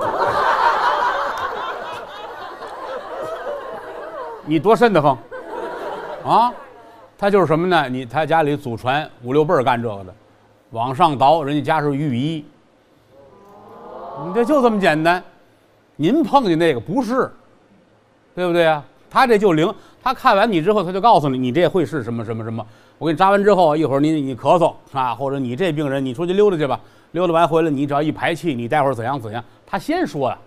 你多瘆得慌啊！他就是什么呢？你他家里祖传五六辈干这个的，往上倒，人家家是御医。你这就这么简单，您碰见那个不是，对不对啊？他这就灵，他看完你之后，他就告诉你，你这会是什么什么什么。我给你扎完之后，一会儿你你咳嗽啊，或者你这病人，你出去溜达去吧，溜达完回来，你只要一排气，你待会儿怎样怎样。他先说啊，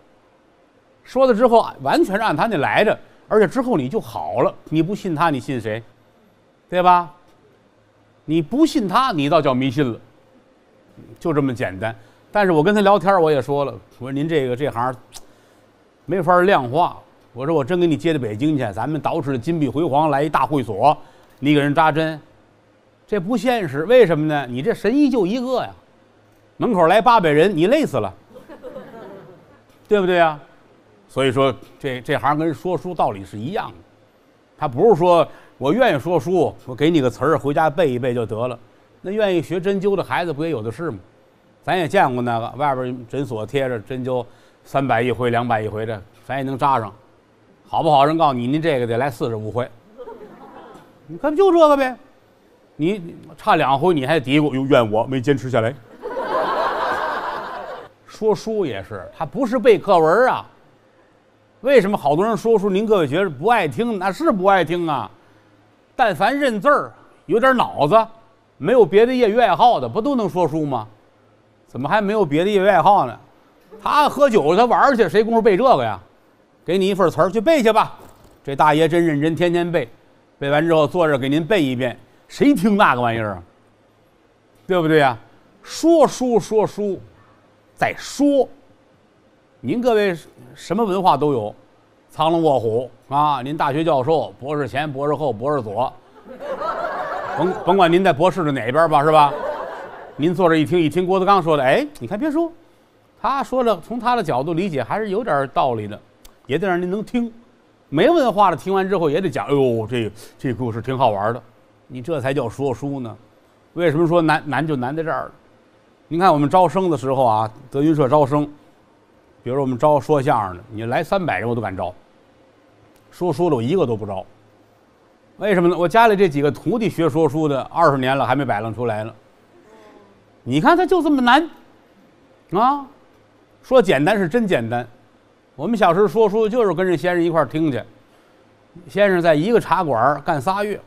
说了之后完全是按他那来着，而且之后你就好了。你不信他，你信谁？对吧？你不信他，你倒叫迷信了，就这么简单。但是我跟他聊天，我也说了，我说您这个这行没法量化。我说我真给你接到北京去，咱们捯饬金碧辉煌，来一大会所，你给人扎针，这不现实。为什么呢？你这神医就一个呀，门口来八百人，你累死了，对不对呀？所以说这这行跟说书道理是一样的，他不是说我愿意说书，我给你个词儿回家背一背就得了。那愿意学针灸的孩子不也有的是吗？咱也见过那个外边诊所贴着针灸，三百一回、两百一回的，咱也能扎上，好不好？人告诉你，您这个得来四十五回，你看就这个呗，你差两回你还嘀咕，又怨我没坚持下来。说书也是，他不是背课文啊。为什么好多人说书，您各位觉得不爱听？那是不爱听啊。但凡认字儿、有点脑子、没有别的业余爱好的，不都能说书吗？怎么还没有别的业余爱好呢？他喝酒，他玩去，谁功夫背这个呀？给你一份词儿，去背去吧。这大爷真认真，天天背。背完之后，坐这给您背一遍。谁听那个玩意儿啊？对不对呀？说书说书，在说。您各位什么文化都有，藏龙卧虎啊！您大学教授，博士前、博士后、博士左，甭甭管您在博士的哪边吧，是吧？您坐这一听，一听郭德纲说的，哎，你看别说，他说的从他的角度理解还是有点道理的，也得让您能听。没文化的听完之后也得讲，哎呦，这这故事挺好玩的，你这才叫说书呢。为什么说难难就难在这儿了？您看我们招生的时候啊，德云社招生，比如我们招说相声的，你来三百人我都敢招，说书的我一个都不招。为什么呢？我家里这几个徒弟学说书的，二十年了还没摆弄出来呢。你看他就这么难，啊，说简单是真简单。我们小时候说书就是跟着先生一块儿听去。先生在一个茶馆干仨月，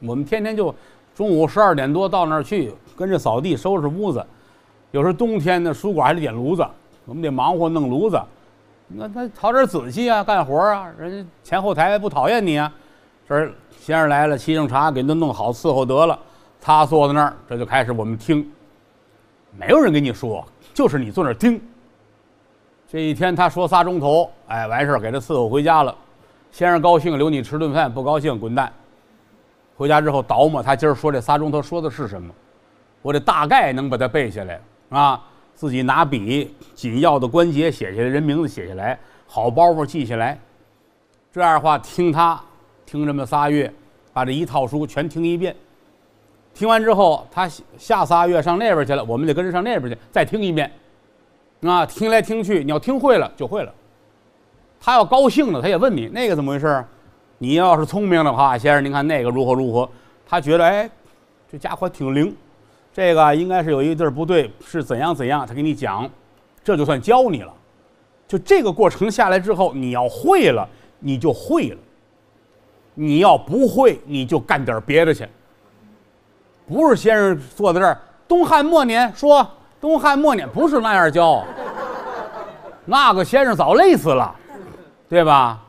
我们天天就中午十二点多到那儿去，跟着扫地收拾屋子。有时候冬天呢，书馆还得点炉子，我们得忙活弄炉子。那他讨点仔细啊，干活啊，人家前后台不讨厌你啊。这先生来了，沏上茶，给他弄好伺候得了。他坐在那儿，这就开始我们听。没有人跟你说，就是你坐那儿听。这一天他说仨钟头，哎，完事儿给他伺候回家了。先生高兴留你吃顿饭，不高兴滚蛋。回家之后倒磨，他今儿说这仨钟头说的是什么？我得大概能把它背下来啊！自己拿笔紧要的关节写下来，人名字写下来，好包袱记下来。这样的话，听他听这么仨月，把这一套书全听一遍。听完之后，他下仨月上那边去了，我们得跟着上那边去，再听一遍。啊，听来听去，你要听会了就会了。他要高兴了，他也问你那个怎么回事你要是聪明的话，先生，您看那个如何如何？他觉得哎，这家伙挺灵，这个应该是有一个地儿不对，是怎样怎样？他给你讲，这就算教你了。就这个过程下来之后，你要会了，你就会了；你要不会，你就干点别的去。不是先生坐在这儿，东汉末年说东汉末年不是那样教，那个先生早累死了。对吧？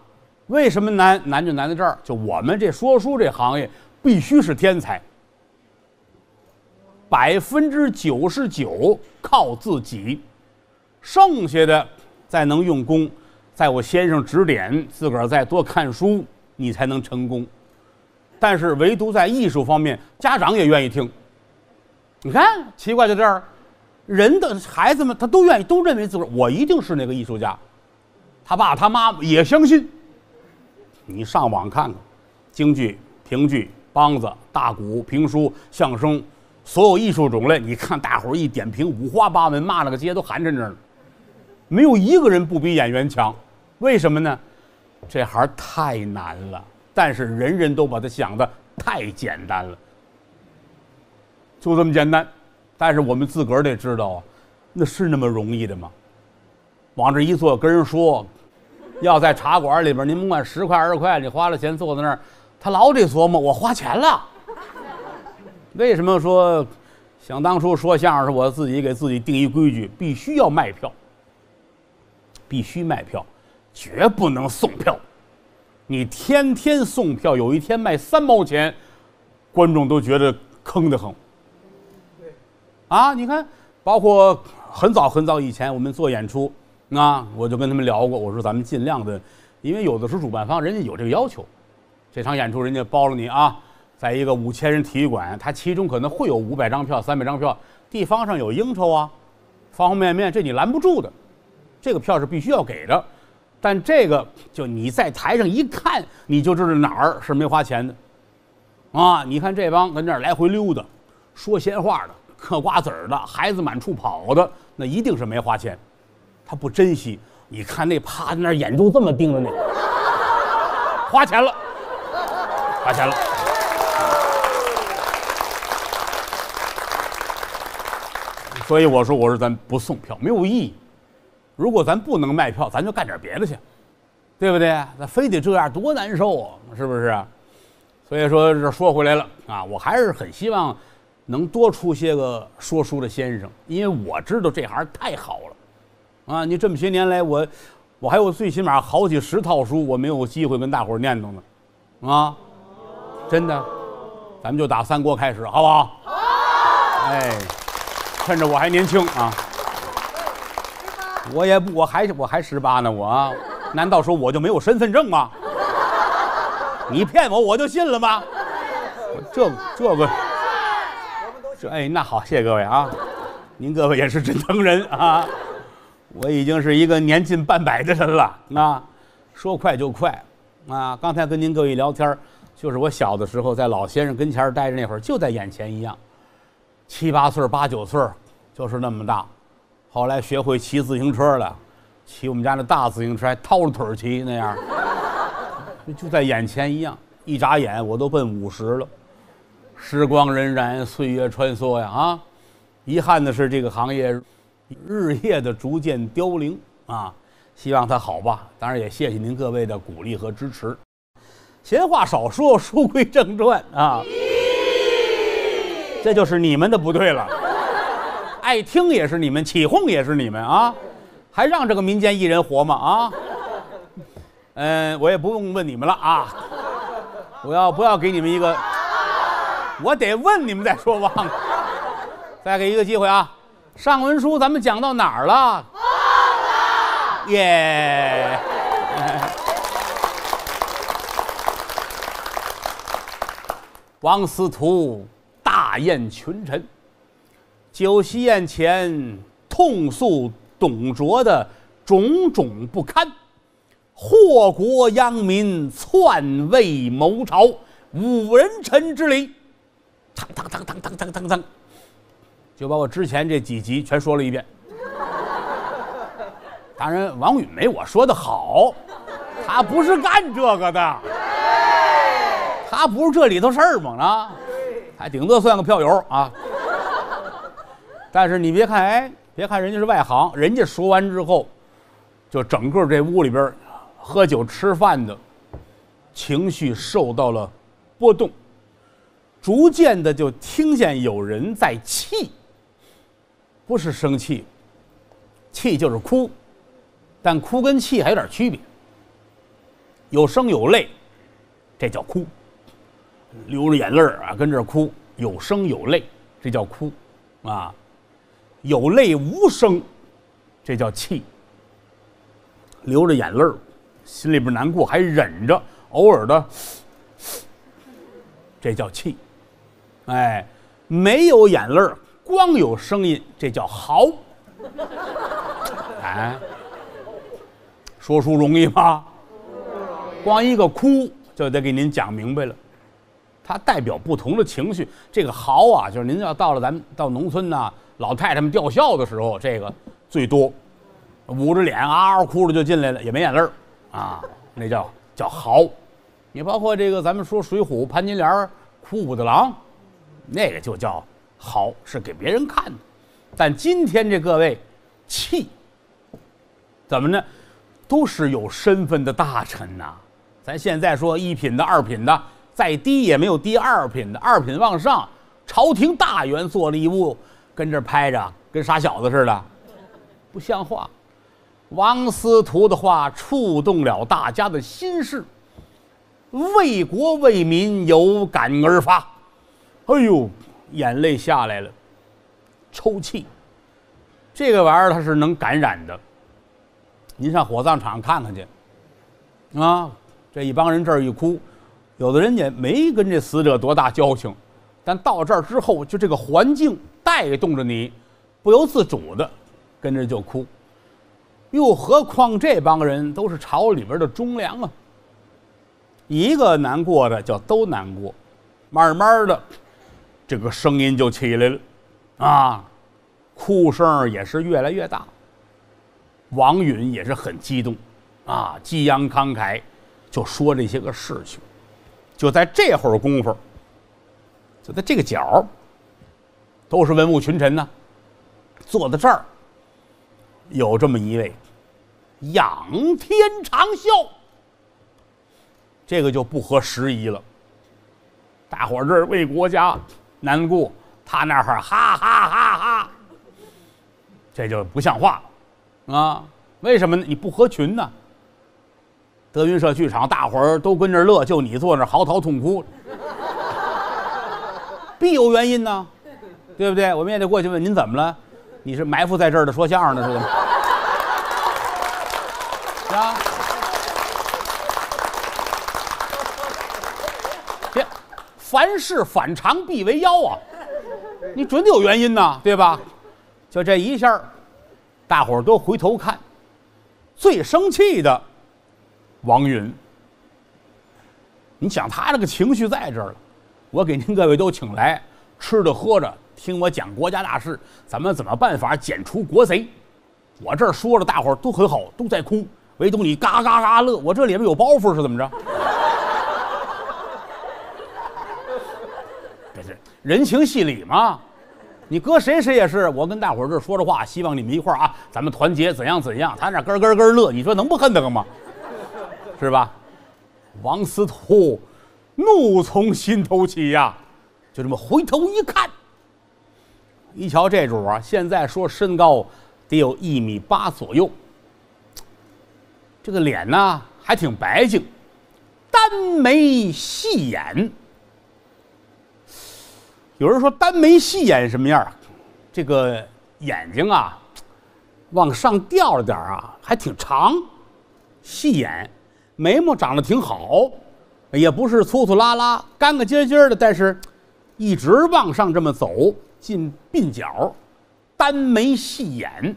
为什么难？难就难在这儿，就我们这说书这行业必须是天才，百分之九十九靠自己，剩下的再能用功，在我先生指点，自个儿再多看书，你才能成功。但是唯独在艺术方面，家长也愿意听。你看，奇怪在这儿，人的孩子们他都愿意，都认为自个儿我一定是那个艺术家。他爸他妈也相信。你上网看看，京剧、评剧、梆子、大鼓、评书、相声，所有艺术种类，你看大伙儿一点评，五花八门，骂了个街都寒碜着呢。没有一个人不比演员强，为什么呢？这行太难了，但是人人都把它想的太简单了，就这么简单。但是我们自个儿得知道啊，那是那么容易的吗？往这一坐，跟人说。要在茶馆里边，您甭管十块二十块，你花了钱坐在那儿，他老得琢磨我花钱了。为什么说想当初说相声我自己给自己定一规矩，必须要卖票，必须卖票，绝不能送票。你天天送票，有一天卖三毛钱，观众都觉得坑得很。啊，你看，包括很早很早以前我们做演出。啊我就跟他们聊过，我说咱们尽量的，因为有的时候主办方人家有这个要求，这场演出人家包了你啊，在一个五千人体育馆，他其中可能会有五百张票、三百张票，地方上有应酬啊，方方面面这你拦不住的，这个票是必须要给的，但这个就你在台上一看，你就知道哪儿是没花钱的，啊，你看这帮跟这儿来回溜达，说闲话的、嗑瓜子儿的、孩子满处跑的，那一定是没花钱。他不珍惜，你看那趴在那儿，眼珠这么盯着你，花钱了，花钱了。所以我说，我说咱不送票没有意义。如果咱不能卖票，咱就干点别的去，对不对？那非得这样多难受啊，是不是？所以说这说回来了啊，我还是很希望能多出些个说书的先生，因为我知道这行太好了。啊，你这么些年来，我我还有最起码好几十套书，我没有机会跟大伙儿念叨呢，啊，真的，咱们就打三国开始，好不好？好。哎，趁着我还年轻啊，我也不，我还我还十八呢，我，难道说我就没有身份证吗？你骗我，我就信了吗？这这个，这哎，那好，谢谢各位啊，您各位也是真疼人啊。我已经是一个年近半百的人了啊，说快就快啊！刚才跟您各位聊天就是我小的时候在老先生跟前待着那会儿，就在眼前一样，七八岁、八九岁，就是那么大。后来学会骑自行车了，骑我们家那大自行车，还掏着腿骑那样，就在眼前一样。一眨眼，我都奔五十了。时光荏苒，岁月穿梭呀啊！遗憾的是，这个行业。日夜的逐渐凋零啊。希望它好吧，当然也谢谢您各位的鼓励和支持。闲话少说，书归正传啊，这就是你们的不对了。爱听也是你们，起哄也是你们啊，还让这个民间艺人活吗？啊，嗯，我也不用问你们了啊，我要不要给你们一个？我得问你们再说忘了，再给一个机会啊！上文书咱们讲到哪儿了？耶！王司徒宴群臣，酒席宴前痛诉董卓的种种不堪，祸国殃民，篡位谋朝，五人臣之礼，就把我之前这几集全说了一遍。当然，王允没我说的好，他不是干这个的，他不是这里头事儿嘛啊，还顶多算个票友啊。但是你别看，哎，别看人家是外行，人家说完之后，就整个这屋里边喝酒吃饭的情绪受到了波动，逐渐的就听见有人在气，不是生气，气就是哭。但哭跟气还有点区别，有声有泪，这叫哭；流着眼泪啊，跟这哭，有声有泪，这叫哭，啊，有泪无声，这叫气；流着眼泪心里边难过还忍着，偶尔的，这叫气；哎，没有眼泪光有声音，这叫嚎，哎。说书容易吗？光一个哭就得给您讲明白了，它代表不同的情绪。这个嚎啊，就是您要到了咱们到农村呐，老太太们吊孝的时候，这个最多，捂着脸嗷嗷哭着就进来了，也没眼泪儿啊，那叫叫嚎。你包括这个咱们说《水浒》潘金莲哭武大郎，那个就叫嚎，是给别人看的。但今天这各位气，怎么呢？都是有身份的大臣呐，咱现在说一品的、二品的，再低也没有低二品的。二品往上，朝廷大员坐了一屋，跟这拍着，跟傻小子似的，不像话。王司徒的话触动了大家的心事，为国为民有感而发，哎呦，眼泪下来了，抽泣。这个玩意儿它是能感染的。您上火葬场看看去，啊，这一帮人这儿一哭，有的人也没跟这死者多大交情，但到这儿之后，就这个环境带动着你，不由自主的跟着就哭。又何况这帮人都是朝里边的忠良啊，一个难过的叫都难过，慢慢的，这个声音就起来了，啊，哭声也是越来越大。王允也是很激动，啊，激昂慷慨，就说这些个事情。就在这会儿功夫，就在这个角都是文武群臣呢，坐在这儿，有这么一位仰天长啸，这个就不合时宜了。大伙儿这儿为国家难过，他那儿哈哈哈哈，这就不像话了。啊，为什么呢？你不合群呢？德云社剧场，大伙儿都跟着乐，就你坐那嚎啕痛哭，必有原因呢，对不对？我们也得过去问您怎么了？你是埋伏在这儿的说相声的，是吧？啊？别，凡事反常必为妖啊！你准得有原因呢，对吧？就这一下大伙儿都回头看，最生气的王云。你想他这个情绪在这儿了，我给您各位都请来，吃着喝着听我讲国家大事，咱们怎么办法剪除国贼？我这儿说着，大伙儿都很好，都在哭，唯独你嘎嘎嘎乐。我这里边有包袱是怎么着？这是人情戏理嘛，你搁谁谁也是，我跟大伙儿这说着话，希望你们一块儿啊，咱们团结，怎样怎样。他那咯咯咯乐，你说能不恨他吗？是吧？王司徒怒从心头起呀，就这么回头一看，一瞧这主啊，现在说身高得有一米八左右，这个脸呢还挺白净，单眉细眼。有人说单眉细眼什么样啊这个眼睛啊，往上吊了点啊，还挺长，细眼，眉毛长得挺好，也不是粗粗拉拉、干干净净的，但是一直往上这么走，进鬓角，单眉细眼，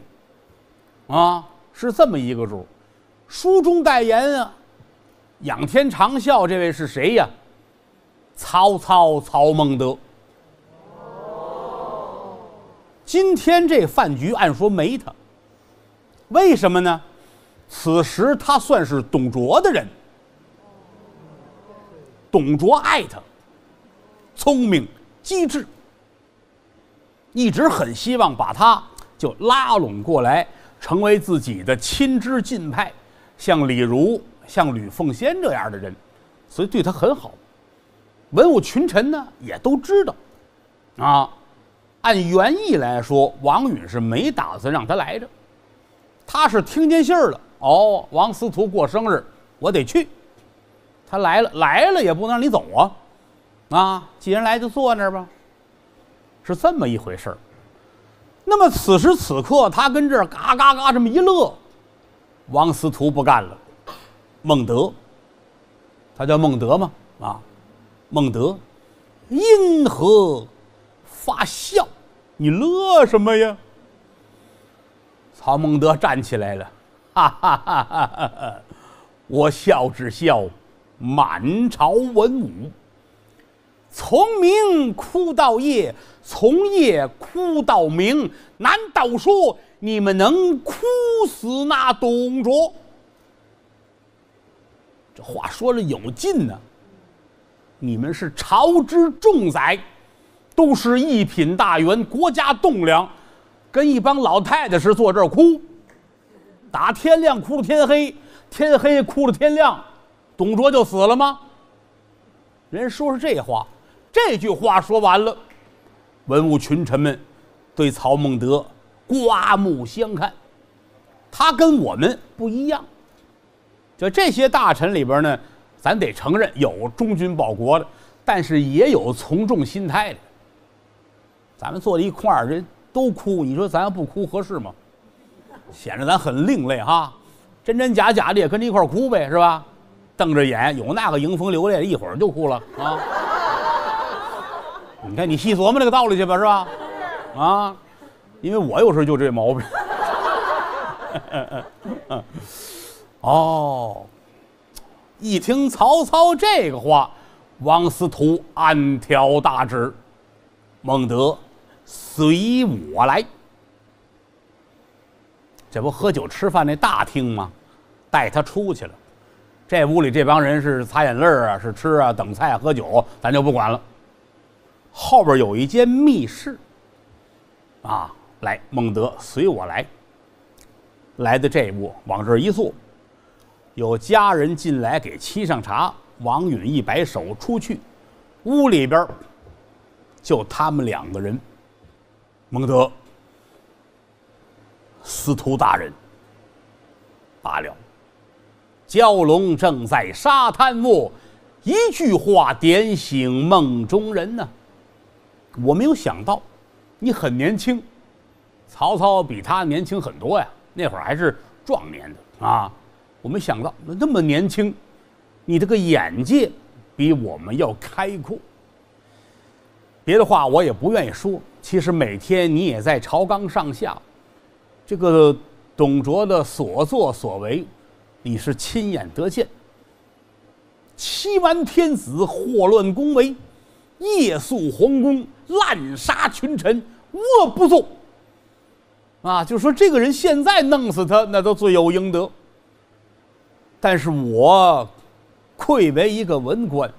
啊，是这么一个主。书中代言啊，仰天长啸，这位是谁呀？曹操，曹孟德。今天这饭局按说没他，为什么呢？此时他算是董卓的人，董卓爱他，聪明机智，一直很希望把他就拉拢过来，成为自己的亲支近派，像李儒、像吕奉先这样的人，所以对他很好。文武群臣呢也都知道，啊。按原意来说，王允是没打算让他来着，他是听见信儿了。哦，王司徒过生日，我得去。他来了，来了也不能让你走啊！啊，既然来就坐那儿吧，是这么一回事儿。那么此时此刻，他跟这儿嘎嘎嘎这么一乐，王司徒不干了。孟德，他叫孟德吗？啊，孟德，因何？发笑，你乐什么呀？曹孟德站起来了，哈哈哈哈哈哈！我笑只笑满朝文武，从明哭到夜，从夜哭到明，难道说你们能哭死那董卓？这话说的有劲呢。你们是朝之重宰。都是一品大员，国家栋梁，跟一帮老太太是坐这儿哭，打天亮哭到天黑，天黑哭到天亮，董卓就死了吗？人说是这话，这句话说完了，文武群臣们对曹孟德刮目相看，他跟我们不一样。就这些大臣里边呢，咱得承认有忠君报国的，但是也有从众心态的。咱们坐在一块儿，人都哭，你说咱要不哭合适吗？显得咱很另类哈，真真假假的也跟着一块哭呗，是吧？瞪着眼，有那个迎风流泪，一会儿就哭了啊！你看，你细琢磨这个道理去吧，是吧？啊，因为我有时候就这毛病。哦，一听曹操这个话，王司徒暗挑大指，孟德。随我来，这不喝酒吃饭那大厅吗？带他出去了。这屋里这帮人是擦眼泪啊，是吃啊，等菜啊喝酒，咱就不管了。后边有一间密室。啊，来，孟德，随我来。来的这屋，往这儿一坐，有家人进来给沏上茶。王允一摆手，出去。屋里边就他们两个人。孟德，司徒大人，罢了。蛟龙正在沙滩卧，一句话点醒梦中人呢。我没有想到，你很年轻，曹操比他年轻很多呀，那会儿还是壮年的啊。我没想到那么年轻，你这个眼界比我们要开阔。别的话我也不愿意说。其实每天你也在朝纲上下，这个董卓的所作所为，你是亲眼得见。欺瞒天子，祸乱宫闱，夜宿皇宫，滥杀群臣，无恶不作。啊，就说这个人现在弄死他，那都罪有应得。但是我愧为一个文官，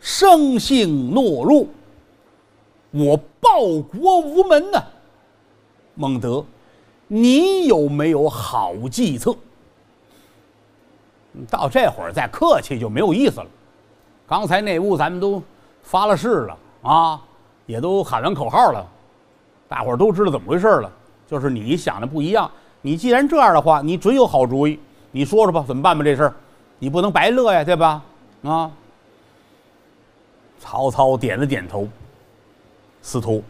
生性懦弱。我报国无门呐。孟德，你有没有好计策？到这会儿再客气就没有意思了。刚才那屋咱们都发了誓了啊，也都喊完口号了，大伙儿都知道怎么回事了。就是你想的不一样。你既然这样的话，你准有好主意。你说说吧，怎么办吧？这事儿，你不能白乐呀，对吧？啊！曹操点了点头。司徒，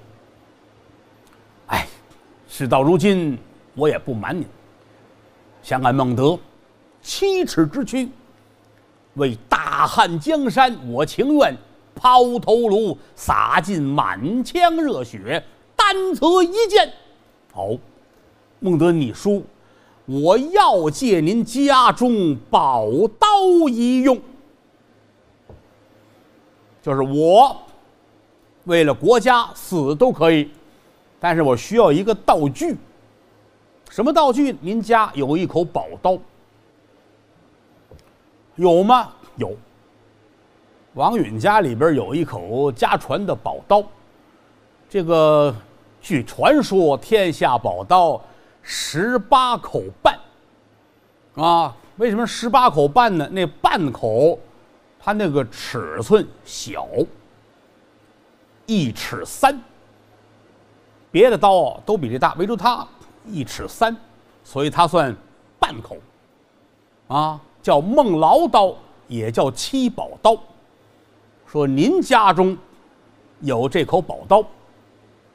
哎，事到如今，我也不瞒您，想俺孟德七尺之躯，为大汉江山，我情愿抛头颅，洒尽满腔热血，单择一剑。好，孟德，你输，我要借您家中宝刀一用，就是我。为了国家死都可以，但是我需要一个道具。什么道具？您家有一口宝刀，有吗？有。王允家里边有一口家传的宝刀，这个据传说，天下宝刀十八口半。啊，为什么十八口半呢？那半口，它那个尺寸小。一尺三，别的刀都比这大，唯独它一尺三，所以它算半口，啊，叫孟劳刀，也叫七宝刀。说您家中有这口宝刀，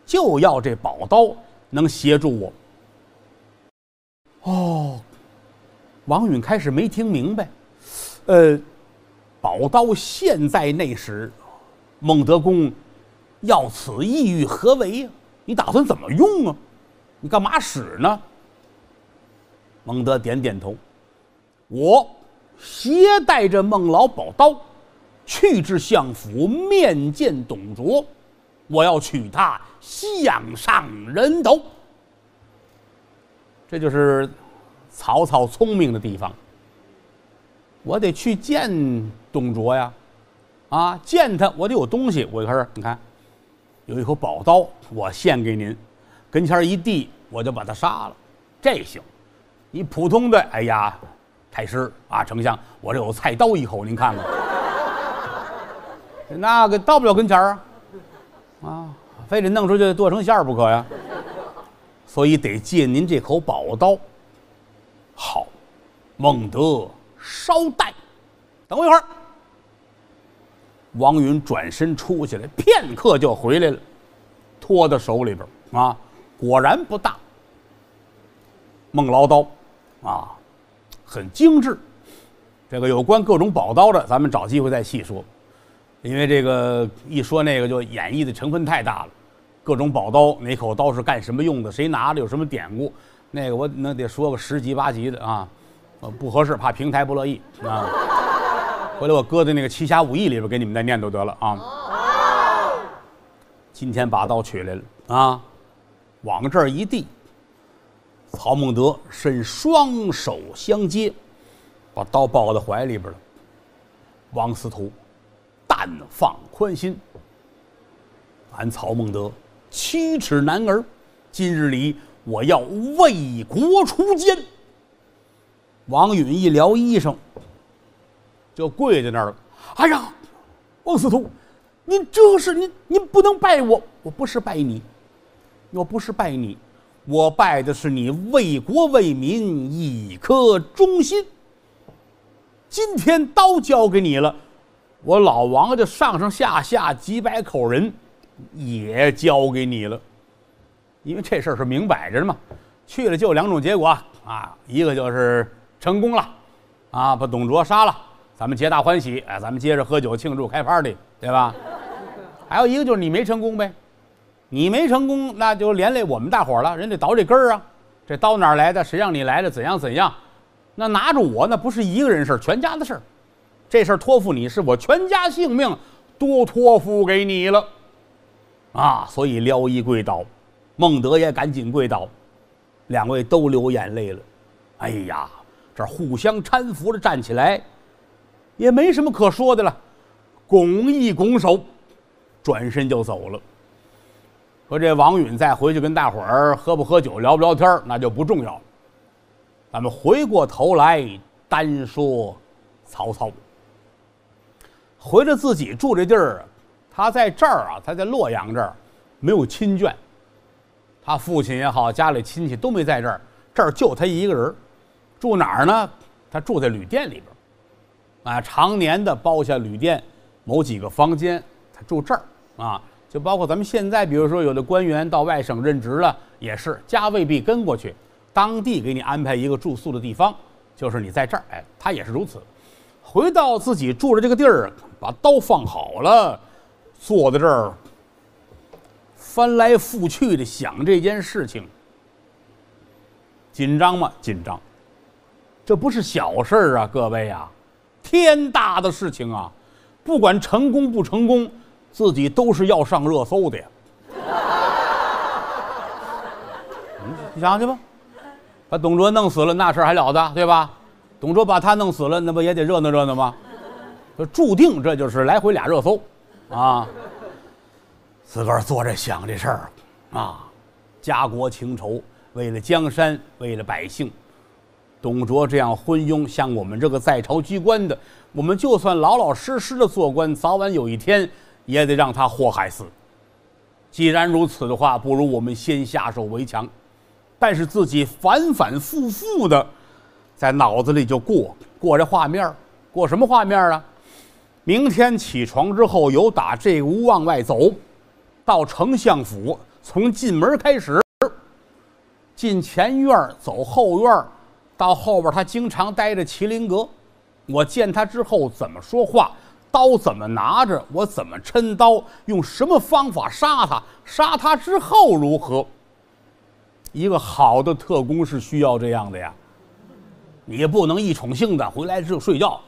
就要这宝刀能协助我。哦，王允开始没听明白，呃，宝刀现在内使，孟德公。要此意欲何为呀？你打算怎么用啊？你干嘛使呢？孟德点点头，我携带着孟老宝刀，去至相府面见董卓，我要取他项上人头。这就是曹操聪明的地方。我得去见董卓呀，啊，见他我得有东西。我一开你看。有一口宝刀，我献给您，跟前一递，我就把他杀了，这行。你普通的，哎呀，太师啊，丞相，我这有菜刀一口，您看看，那个到不了跟前啊，啊，非得弄出去剁成馅儿不可呀。所以得借您这口宝刀。好，孟德稍待，等我一会儿。王允转身出去了，片刻就回来了，托在手里边啊，果然不大。孟劳刀，啊，很精致。这个有关各种宝刀的，咱们找机会再细说，因为这个一说那个就演绎的成分太大了。各种宝刀，哪口刀是干什么用的？谁拿的？有什么典故？那个我那得说个十级八级的啊，不合适，怕平台不乐意啊。回来我搁在那个《七侠五义》里边给你们再念叨得了啊！今天把刀取来了啊，往这儿一递，曹孟德伸双手相接，把刀抱在怀里边了。王司徒，但放宽心，俺曹孟德七尺男儿，今日里我要为国出奸。王允一撩衣裳。就跪在那儿了。哎呀，王司徒，您这是您您不能拜我，我不是拜你，我不是拜你，我拜的是你为国为民一颗忠心。今天刀交给你了，我老王家上上下下几百口人也交给你了，因为这事儿是明摆着的嘛，去了就两种结果啊，一个就是成功了，啊，把董卓杀了。咱们皆大欢喜，哎，咱们接着喝酒庆祝开 party，对吧？还有一个就是你没成功呗，你没成功，那就连累我们大伙了。人得倒这根儿啊，这刀哪来的？谁让你来的？怎样怎样？那拿着我，那不是一个人事儿，全家的事儿。这事儿托付你是我全家性命，都托付给你了，啊！所以撩衣跪倒，孟德也赶紧跪倒，两位都流眼泪了。哎呀，这互相搀扶着站起来。也没什么可说的了，拱一拱手，转身就走了。说这王允再回去跟大伙儿喝不喝酒、聊不聊天儿那就不重要了。咱们回过头来单说曹操。回了自己住这地儿，他在这儿啊，他在洛阳这儿没有亲眷。他父亲也好，家里亲戚都没在这儿，这儿就他一个人住哪儿呢？他住在旅店里边，啊，常年的包下旅店某几个房间，他住这儿啊。就包括咱们现在，比如说有的官员到外省任职了，也是家未必跟过去，当地给你安排一个住宿的地方，就是你在这儿，哎，他也是如此。回到自己住的这个地儿，把刀放好了，坐在这儿，翻来覆去的想这件事情，紧张吗？紧张。这不是小事儿啊，各位啊，天大的事情啊！不管成功不成功，自己都是要上热搜的呀。你想去吧，把董卓弄死了，那事儿还了得，对吧？董卓把他弄死了，那不也得热闹热闹吗？就注定这就是来回俩热搜，啊！自个儿坐着想这事儿，啊，家国情仇，为了江山，为了百姓，董卓这样昏庸，像我们这个在朝居官的，我们就算老老实实的做官，早晚有一天也得让他祸害死。既然如此的话，不如我们先下手为强。但是自己反反复复的。在脑子里就过过这画面过什么画面啊？明天起床之后，由打这屋往外走，到丞相府，从进门开始，进前院走后院到后边他经常待着麒麟阁。我见他之后怎么说话，刀怎么拿着，我怎么抻刀，用什么方法杀他，杀他之后如何？一个好的特工是需要这样的呀。你不能一宠性的回来就睡觉，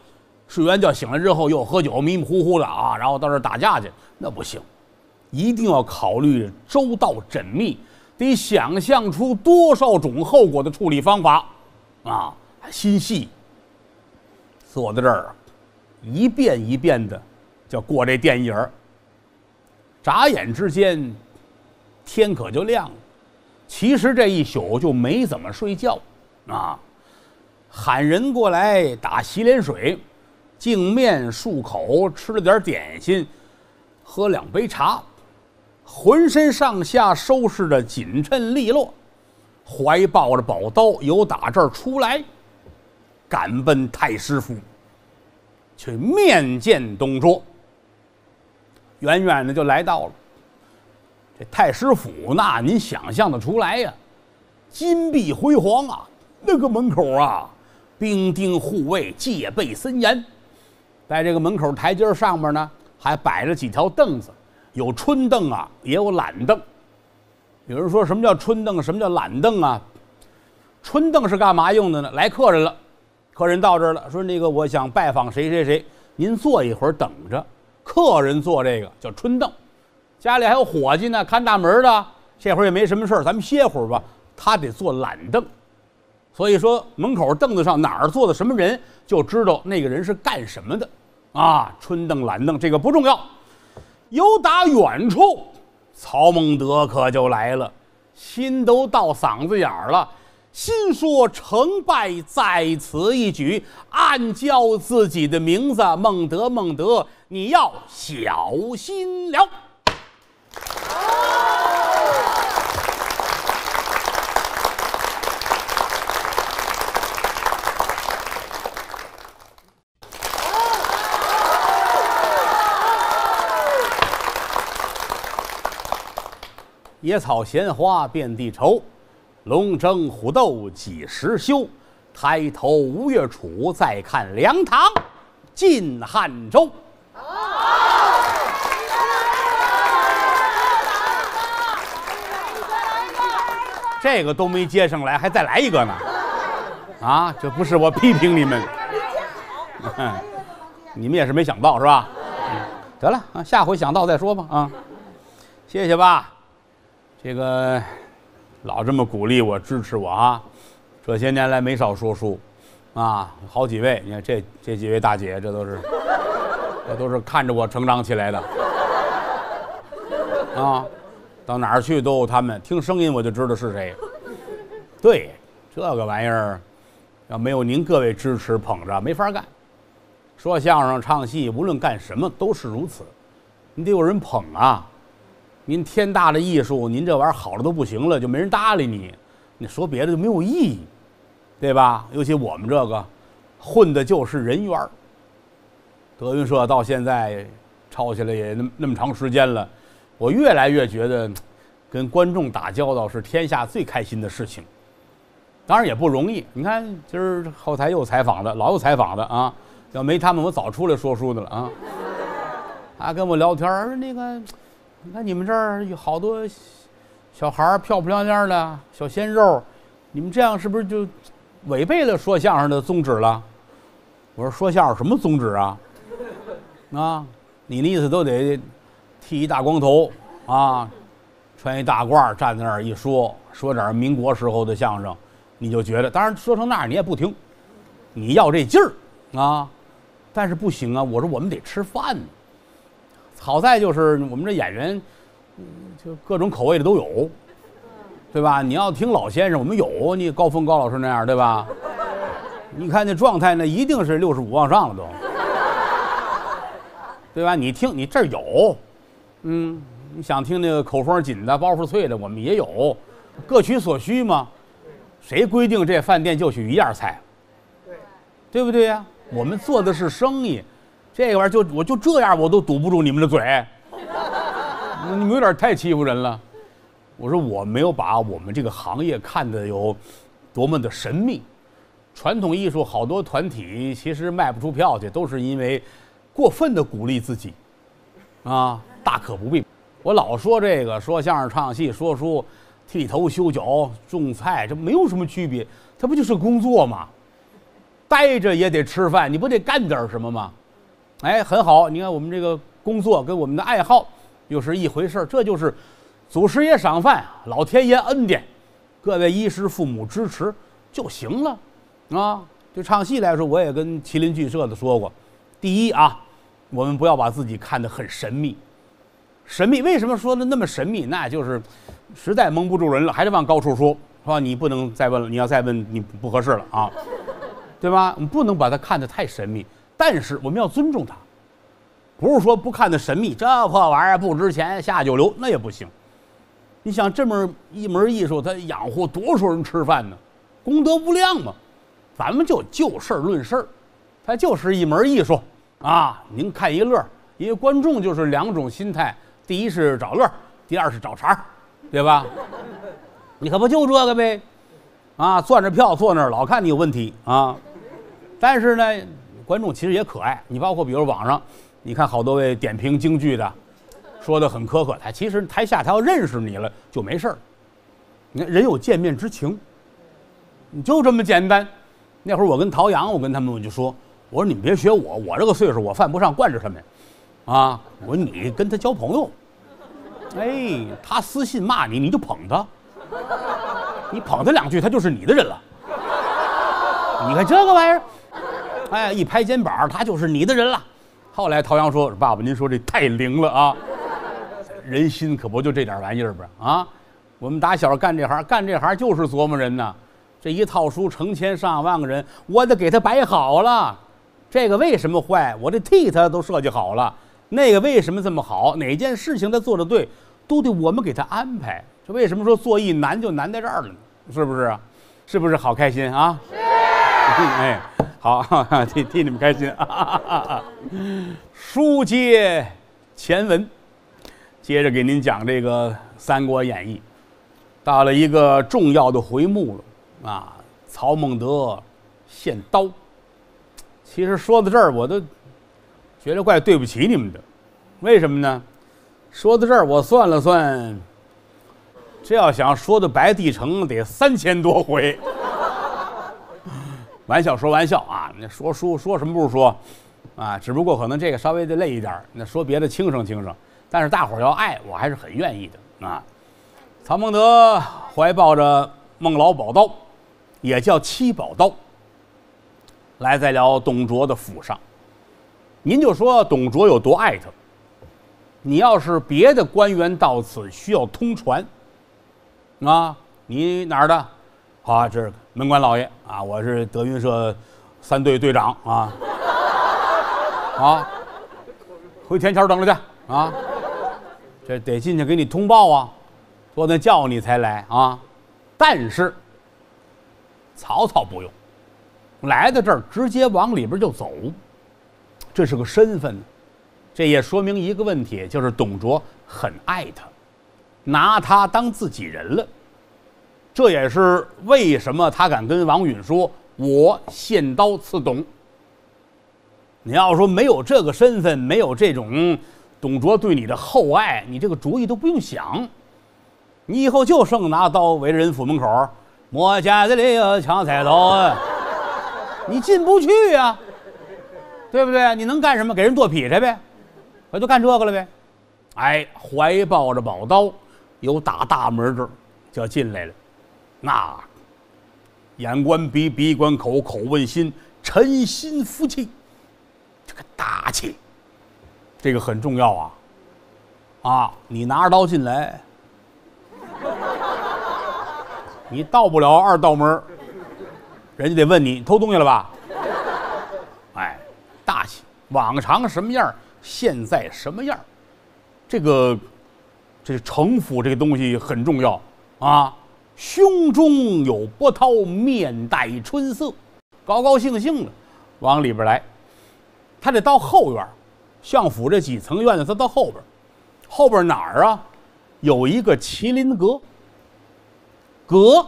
睡完觉醒了之后又喝酒迷迷糊糊的啊，然后到这打架去，那不行，一定要考虑周到缜密，得想象出多少种后果的处理方法，啊，心细。坐在这儿，一遍一遍的就过这电影眨眼之间，天可就亮了。其实这一宿就没怎么睡觉，啊。喊人过来打洗脸水，净面漱口，吃了点点心，喝两杯茶，浑身上下收拾的紧称利落，怀抱着宝刀，由打这儿出来，赶奔太师府，去面见董卓。远远的就来到了这太师府，那您想象得出来呀？金碧辉煌啊，那个门口啊！兵丁护卫，戒备森严。在这个门口台阶上面呢，还摆着几条凳子，有春凳啊，也有懒凳。有人说什么叫春凳，什么叫懒凳啊？春凳是干嘛用的呢？来客人了，客人到这儿了，说那个我想拜访谁谁谁，您坐一会儿等着。客人坐这个叫春凳，家里还有伙计呢，看大门的，这会儿也没什么事儿咱们歇会儿吧。他得坐懒凳。所以说，门口凳子上哪儿坐的什么人，就知道那个人是干什么的，啊，春凳懒凳这个不重要。由打远处，曹孟德可就来了，心都到嗓子眼儿了，心说成败在此一举，暗叫自己的名字，孟德，孟德，你要小心了。野草闲花遍地愁，龙争虎斗几时休？抬头吴越楚，再看梁唐晋汉周。这个都没接上来，还再来一个呢？啊，这不是我批评你们，你们也是没想到是吧？得了啊，下回想到再说吧啊，谢谢吧。这个老这么鼓励我、支持我啊！这些年来没少说书，啊，好几位，你看这这几位大姐，这都是，这都是看着我成长起来的，啊！到哪儿去都有他们，听声音我就知道是谁。对，这个玩意儿，要没有您各位支持捧着，没法干。说相声、唱戏，无论干什么都是如此，你得有人捧啊。您天大的艺术，您这玩意儿好了都不行了，就没人搭理你。你说别的就没有意义，对吧？尤其我们这个混的就是人缘儿。德云社到现在抄起来也那么那么长时间了，我越来越觉得跟观众打交道是天下最开心的事情。当然也不容易，你看今儿后台又采访的，老有采访的啊。要没他们，我早出来说书的了啊。他跟我聊天儿，那个，你看你们这儿有好多小孩儿漂漂亮亮的小鲜肉，你们这样是不是就违背了说相声的宗旨了？我说说相声什么宗旨啊？啊，你的意思都得剃一大光头啊，穿一大褂站在那儿一说，说点民国时候的相声，你就觉得，当然说成那样你也不听，你要这劲儿啊，但是不行啊，我说我们得吃饭。好在就是我们这演员，就各种口味的都有，对吧？你要听老先生，我们有你高峰高老师那样，对吧？你看那状态，那一定是六十五往上了都。对吧？你听，你这儿有，嗯，你想听那个口风紧的、包袱脆的，我们也有，各取所需嘛。谁规定这饭店就许一样菜？对，对不对呀？我们做的是生意，这玩意儿就我就这样，我都堵不住你们的嘴。你们有点太欺负人了。我说我没有把我们这个行业看得有多么的神秘。传统艺术好多团体其实卖不出票去，都是因为。过分的鼓励自己，啊，大可不必。我老说这个，说相声、唱戏、说书、剃头、修脚、种菜，这没有什么区别，它不就是工作吗？待着也得吃饭，你不得干点什么吗？哎，很好，你看我们这个工作跟我们的爱好又是一回事儿这就是祖师爷赏饭，老天爷恩典，各位衣食父母支持就行了，啊，就唱戏来说，我也跟麒麟剧社的说过，第一啊。我们不要把自己看得很神秘，神秘为什么说的那么神秘？那就是实在蒙不住人了，还得往高处说，是吧？你不能再问了，你要再问，你不合适了啊，对吧？你不能把它看得太神秘，但是我们要尊重它，不是说不看的神秘，这破玩意儿不值钱，下九流那也不行。你想这么一门艺术，它养活多少人吃饭呢？功德无量嘛。咱们就就事儿论事儿，它就是一门艺术。啊，您看一乐，因为观众就是两种心态，第一是找乐，第二是找茬对吧？你可不就这个呗？啊，攥着票坐那儿，老看你有问题啊。但是呢，观众其实也可爱。你包括比如网上，你看好多位点评京剧的，说的很苛刻，他其实台下他要认识你了就没事儿。你看人有见面之情，你就这么简单。那会儿我跟陶阳，我跟他们我就说。我说你们别学我，我这个岁数我犯不上惯着他们，啊！我说你跟他交朋友，哎，他私信骂你，你就捧他，你捧他两句，他就是你的人了。你看这个玩意儿，哎，一拍肩膀，他就是你的人了。后来陶阳说：“爸爸，您说这太灵了啊！人心可不就这点玩意儿吧？啊，我们打小干这行，干这行就是琢磨人呐。这一套书成千上万个人，我得给他摆好了。”这个为什么坏？我得替他都设计好了。那个为什么这么好？哪件事情他做的对，都得我们给他安排。这为什么说做艺难就难在这儿了呢？是不是？是不是好开心啊？是。哎，好，替替你们开心啊！书接前文，接着给您讲这个《三国演义》，到了一个重要的回目了啊！曹孟德献刀。其实说到这儿，我都觉得怪对不起你们的，为什么呢？说到这儿，我算了算，这要想说的白帝城，得三千多回。玩笑说玩笑啊，那说书说什么不是说，啊，只不过可能这个稍微的累一点那说别的轻省轻省。但是大伙儿要爱，我还是很愿意的啊。曹孟德怀抱着孟老宝刀，也叫七宝刀。来在了董卓的府上，您就说董卓有多爱他，你要是别的官员到此需要通传，啊，你哪儿的？啊，这是门官老爷啊，我是德云社三队队长啊，啊，回天桥等着去啊，这得进去给你通报啊，说那叫你才来啊，但是曹操不用，来到这儿直接往里边就走，这是个身份，这也说明一个问题，就是董卓很爱他，拿他当自己人了。这也是为什么他敢跟王允说：“我献刀刺董。”你要说没有这个身份，没有这种董卓对你的厚爱，你这个主意都不用想。你以后就剩拿刀围着人府门口，磨家的里有抢菜刀啊，你进不去呀，对不对？你能干什么？给人剁劈柴呗，我就干这个了呗。哎，怀抱着宝刀，由打大门这儿就进来了。那眼观鼻，鼻观口，口问心，沉心服气，这个大气，这个很重要啊！啊，你拿着刀进来，你到不了二道门，人家得问你偷东西了吧？哎，大气，往常什么样，现在什么样，这个这城府这个东西很重要啊。胸中有波涛，面带春色，高高兴兴的往里边来。他得到后院，相府这几层院子，他到后边。后边哪儿啊？有一个麒麟阁。阁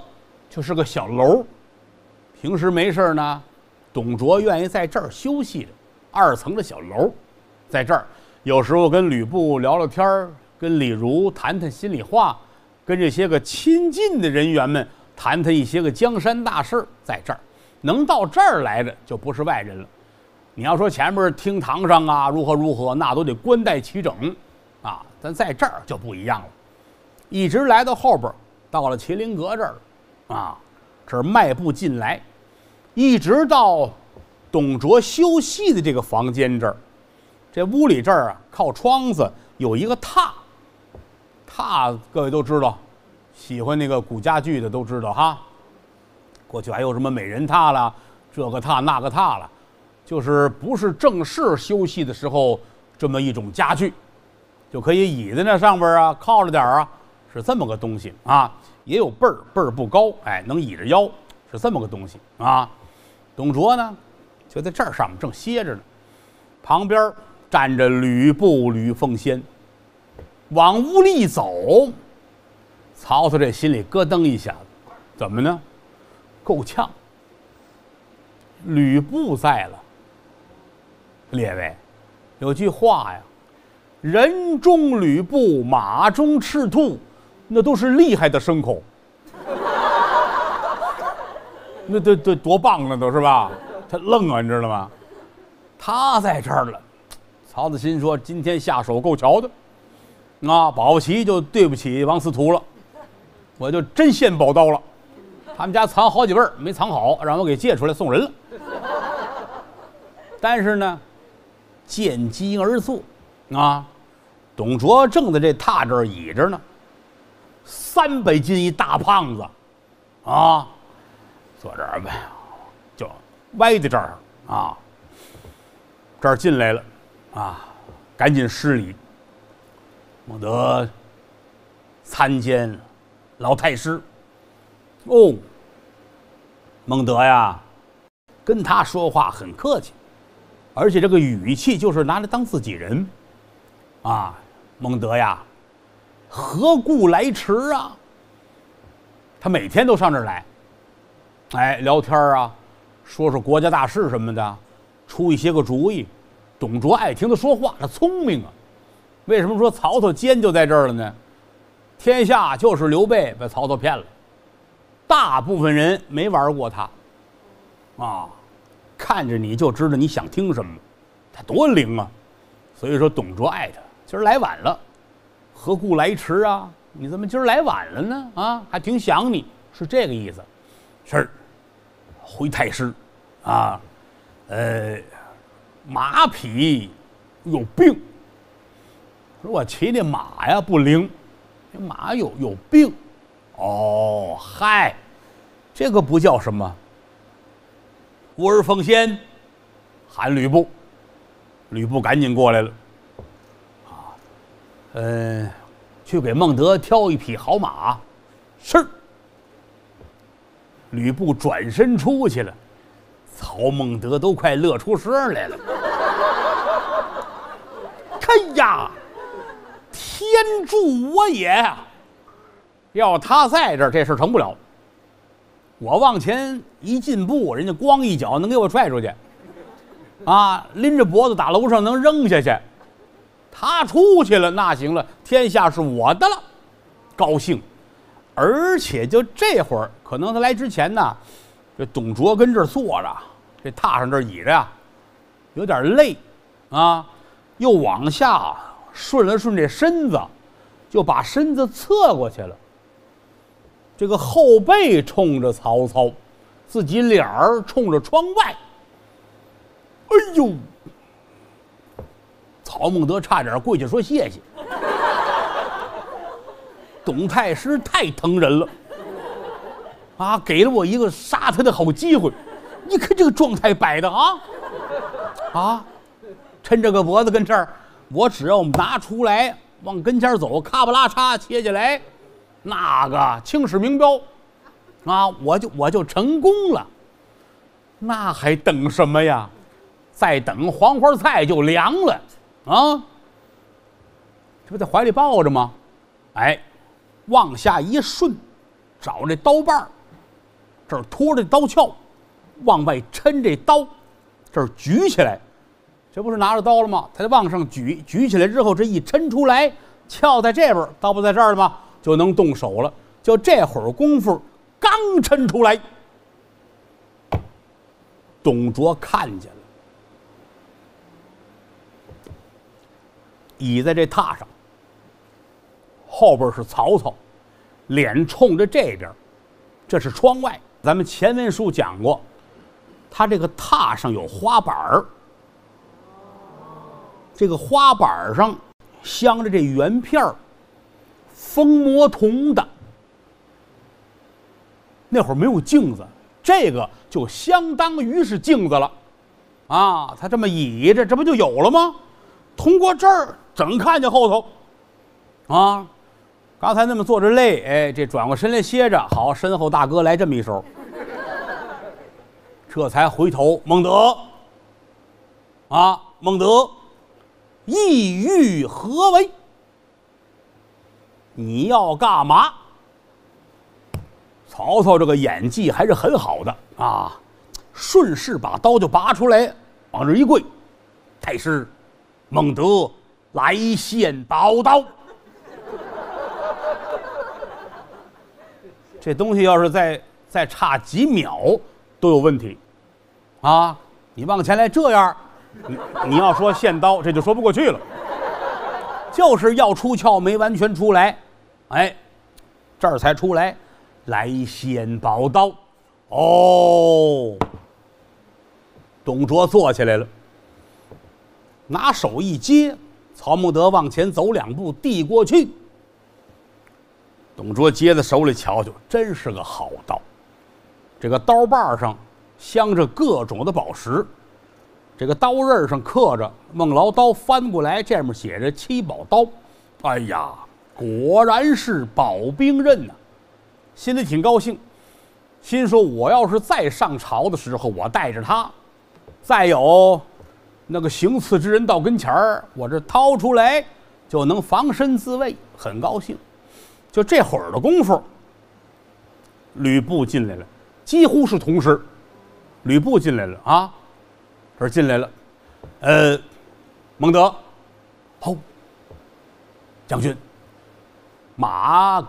就是个小楼。平时没事呢，董卓愿意在这儿休息着。二层的小楼，在这儿，有时候跟吕布聊聊天，跟李儒谈谈心里话。跟这些个亲近的人员们谈谈一些个江山大事儿，在这儿能到这儿来的就不是外人了。你要说前面厅堂上啊如何如何，那都得官带齐整啊。咱在这儿就不一样了，一直来到后边，到了麒麟阁这儿啊，这儿迈步进来，一直到董卓休息的这个房间这儿，这屋里这儿啊，靠窗子有一个榻。榻，各位都知道，喜欢那个古家具的都知道哈。过去还有什么美人榻了，这个榻那个榻了，就是不是正式休息的时候这么一种家具，就可以倚在那上边啊，靠着点啊，是这么个东西啊。也有背儿，背儿不高，哎，能倚着腰，是这么个东西啊。董卓呢，就在这儿上面正歇着呢，旁边站着吕布、吕奉先。往屋里一走，曹操这心里咯噔一下子，怎么呢？够呛。吕布在了。列位，有句话呀，“人中吕布，马中赤兔”，那都是厉害的牲口。那这这多棒呢，都是吧？他愣啊，你知道吗？他在这儿了。曹操心说：“今天下手够巧的。”啊，保不齐就对不起王司徒了，我就真献宝刀了。他们家藏好几辈儿，没藏好，让我给借出来送人了。但是呢，见机而作，啊，董卓正在这榻这儿倚着呢，三百斤一大胖子，啊，坐这儿呗，就歪在这儿啊，这儿进来了，啊，赶紧施礼。孟德参见老太师。哦，孟德呀，跟他说话很客气，而且这个语气就是拿来当自己人。啊，孟德呀，何故来迟啊？他每天都上这儿来，哎，聊天啊，说说国家大事什么的，出一些个主意。董卓爱听他说话，他聪明啊。为什么说曹操奸就在这儿了呢？天下就是刘备把曹操骗了，大部分人没玩过他，啊，看着你就知道你想听什么，他多灵啊！所以说董卓爱他。今儿来晚了，何故来迟啊？你怎么今儿来晚了呢？啊，还挺想你，是这个意思。是，回太师，啊，呃，马匹有病。说我骑那马呀不灵，这马有有病。哦，嗨，这个不叫什么。吾儿奉先，喊吕布。吕布赶紧过来了。啊，嗯，去给孟德挑一匹好马。是。吕布转身出去了，曹孟德都快乐出声来了。哎呀，天助我也！要他在这儿，这事成不了。我往前一进步，人家咣一脚能给我踹出去，啊，拎着脖子打楼上能扔下去。他出去了，那行了，天下是我的了，高兴。而且就这会儿，可能他来之前呢，这董卓跟这儿坐着，这榻上这儿倚着呀，有点累，啊，又往下顺了顺这身子，就把身子侧过去了。这个后背冲着曹操，自己脸儿冲着窗外。哎呦！曹孟德差点跪下说谢谢。董太师太疼人了，啊，给了我一个杀他的好机会。你看这个状态摆的啊，啊，抻着个脖子跟这儿，我只要拿出来往跟前走，咔吧啦嚓切下来，那个青史名标，啊，我就我就成功了。那还等什么呀？再等黄花菜就凉了啊！这不在怀里抱着吗？哎。往下一顺，找这刀把儿，这儿托着刀鞘，往外抻这刀，这儿举起来，这不是拿着刀了吗？他就往上举，举起来之后，这一抻出来，鞘在这边，刀不在这儿了吗？就能动手了。就这会儿功夫，刚抻出来，董卓看见了，倚在这榻上。后边是曹操，脸冲着这边，这是窗外。咱们前文书讲过，他这个榻上有花板儿，这个花板上镶着这圆片儿，封魔铜的。那会儿没有镜子，这个就相当于是镜子了，啊，他这么倚着，这不就有了吗？通过这儿整看见后头，啊。刚才那么坐着累，哎，这转过身来歇着，好，身后大哥来这么一手，这才回头，孟德，啊，孟德，意欲何为？你要干嘛？曹操这个演技还是很好的啊，顺势把刀就拔出来，往这一跪，太师，孟德来献宝刀。这东西要是再再差几秒都有问题，啊！你往前来这样，你你要说献刀，这就说不过去了。就是要出鞘没完全出来，哎，这儿才出来，来献宝刀。哦，董卓坐起来了，拿手一接，曹孟德往前走两步，递过去。董卓接在手里瞧瞧，真是个好刀。这个刀把上镶着各种的宝石，这个刀刃上刻着“孟劳刀”，翻过来这面写着“七宝刀”。哎呀，果然是宝兵刃呐！心里挺高兴，心说我要是再上朝的时候，我带着它，再有那个行刺之人到跟前儿，我这掏出来就能防身自卫，很高兴。就这会儿的功夫，吕布进来了，几乎是同时，吕布进来了啊，这进来了，呃，孟德，好，将军，马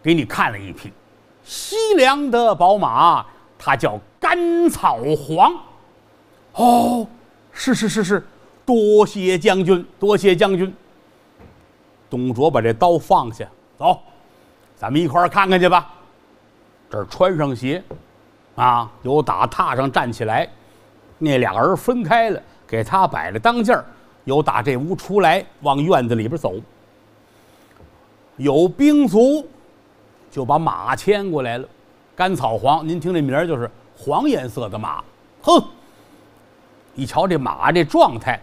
给你看了一匹，西凉的宝马，它叫甘草黄，哦，是是是是，多谢将军，多谢将军。董卓把这刀放下。走，咱们一块儿看看去吧。这儿穿上鞋，啊，由打榻上站起来，那俩人分开了，给他摆了当间儿，有打这屋出来，往院子里边走。有兵卒就把马牵过来了，甘草黄，您听这名儿就是黄颜色的马。哼，一瞧这马这状态，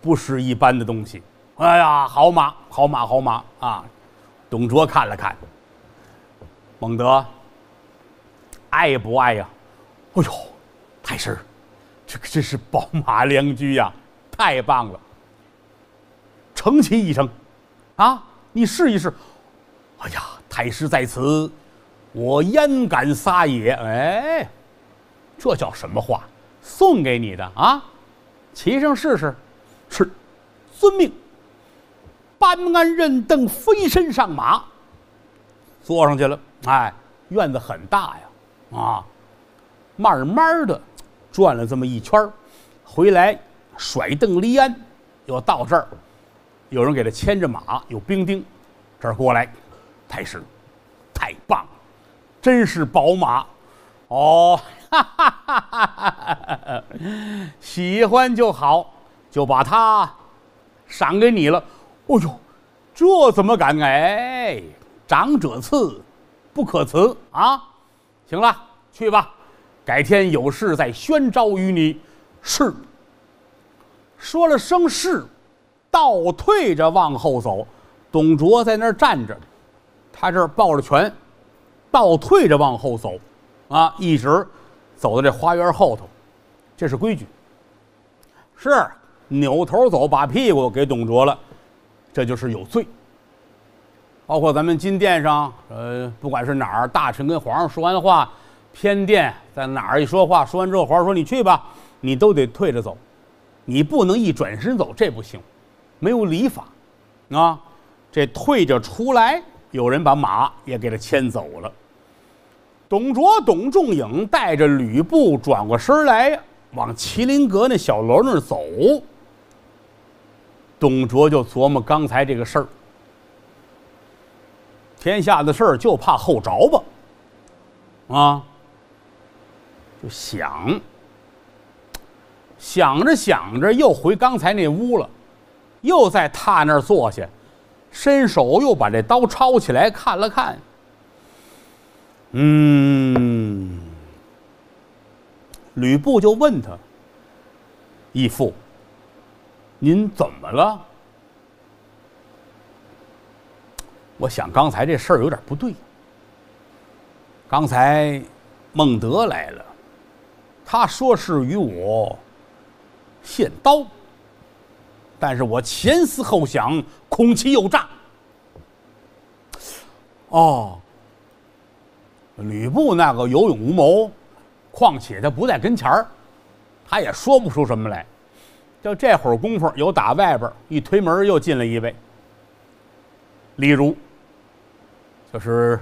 不是一般的东西。哎呀，好马，好马，好马啊！董卓看了看，孟德爱不爱呀？哎呦，太师，这个真是宝马良驹呀，太棒了！承其一声，啊，你试一试。哎呀，太师在此，我焉敢撒野？哎，这叫什么话？送给你的啊，骑上试试。是，遵命。班安认凳，飞身上马，坐上去了。哎，院子很大呀，啊，慢慢的转了这么一圈回来甩蹬离鞍，又到这儿，有人给他牵着马，有兵丁，这儿过来，太师，太棒，真是宝马，哦，哈哈哈哈哈，喜欢就好，就把它赏给你了。哦呦，这怎么敢？哎，长者赐，不可辞啊！行了，去吧，改天有事再宣召于你。是。说了声是，倒退着往后走。董卓在那儿站着，他这儿抱着拳，倒退着往后走，啊，一直走到这花园后头，这是规矩。是，扭头走，把屁股给董卓了。这就是有罪。包括咱们金殿上，呃，不管是哪儿，大臣跟皇上说完话，偏殿在哪儿一说话，说完之后，皇上说你去吧，你都得退着走，你不能一转身走，这不行，没有礼法，啊，这退着出来，有人把马也给他牵走了。董卓、董仲颖带着吕布转过身来，往麒麟阁那小楼那儿走。董卓就琢磨刚才这个事儿，天下的事儿就怕后着吧，啊，就想，想着想着又回刚才那屋了，又在榻那儿坐下，伸手又把这刀抄起来看了看，嗯，吕布就问他，义父。您怎么了？我想刚才这事儿有点不对。刚才孟德来了，他说是与我献刀，但是我前思后想，恐其有诈。哦，吕布那个有勇无谋，况且他不在跟前儿，他也说不出什么来。就这会儿功夫，有打外边一推门又进来一位。李儒，就是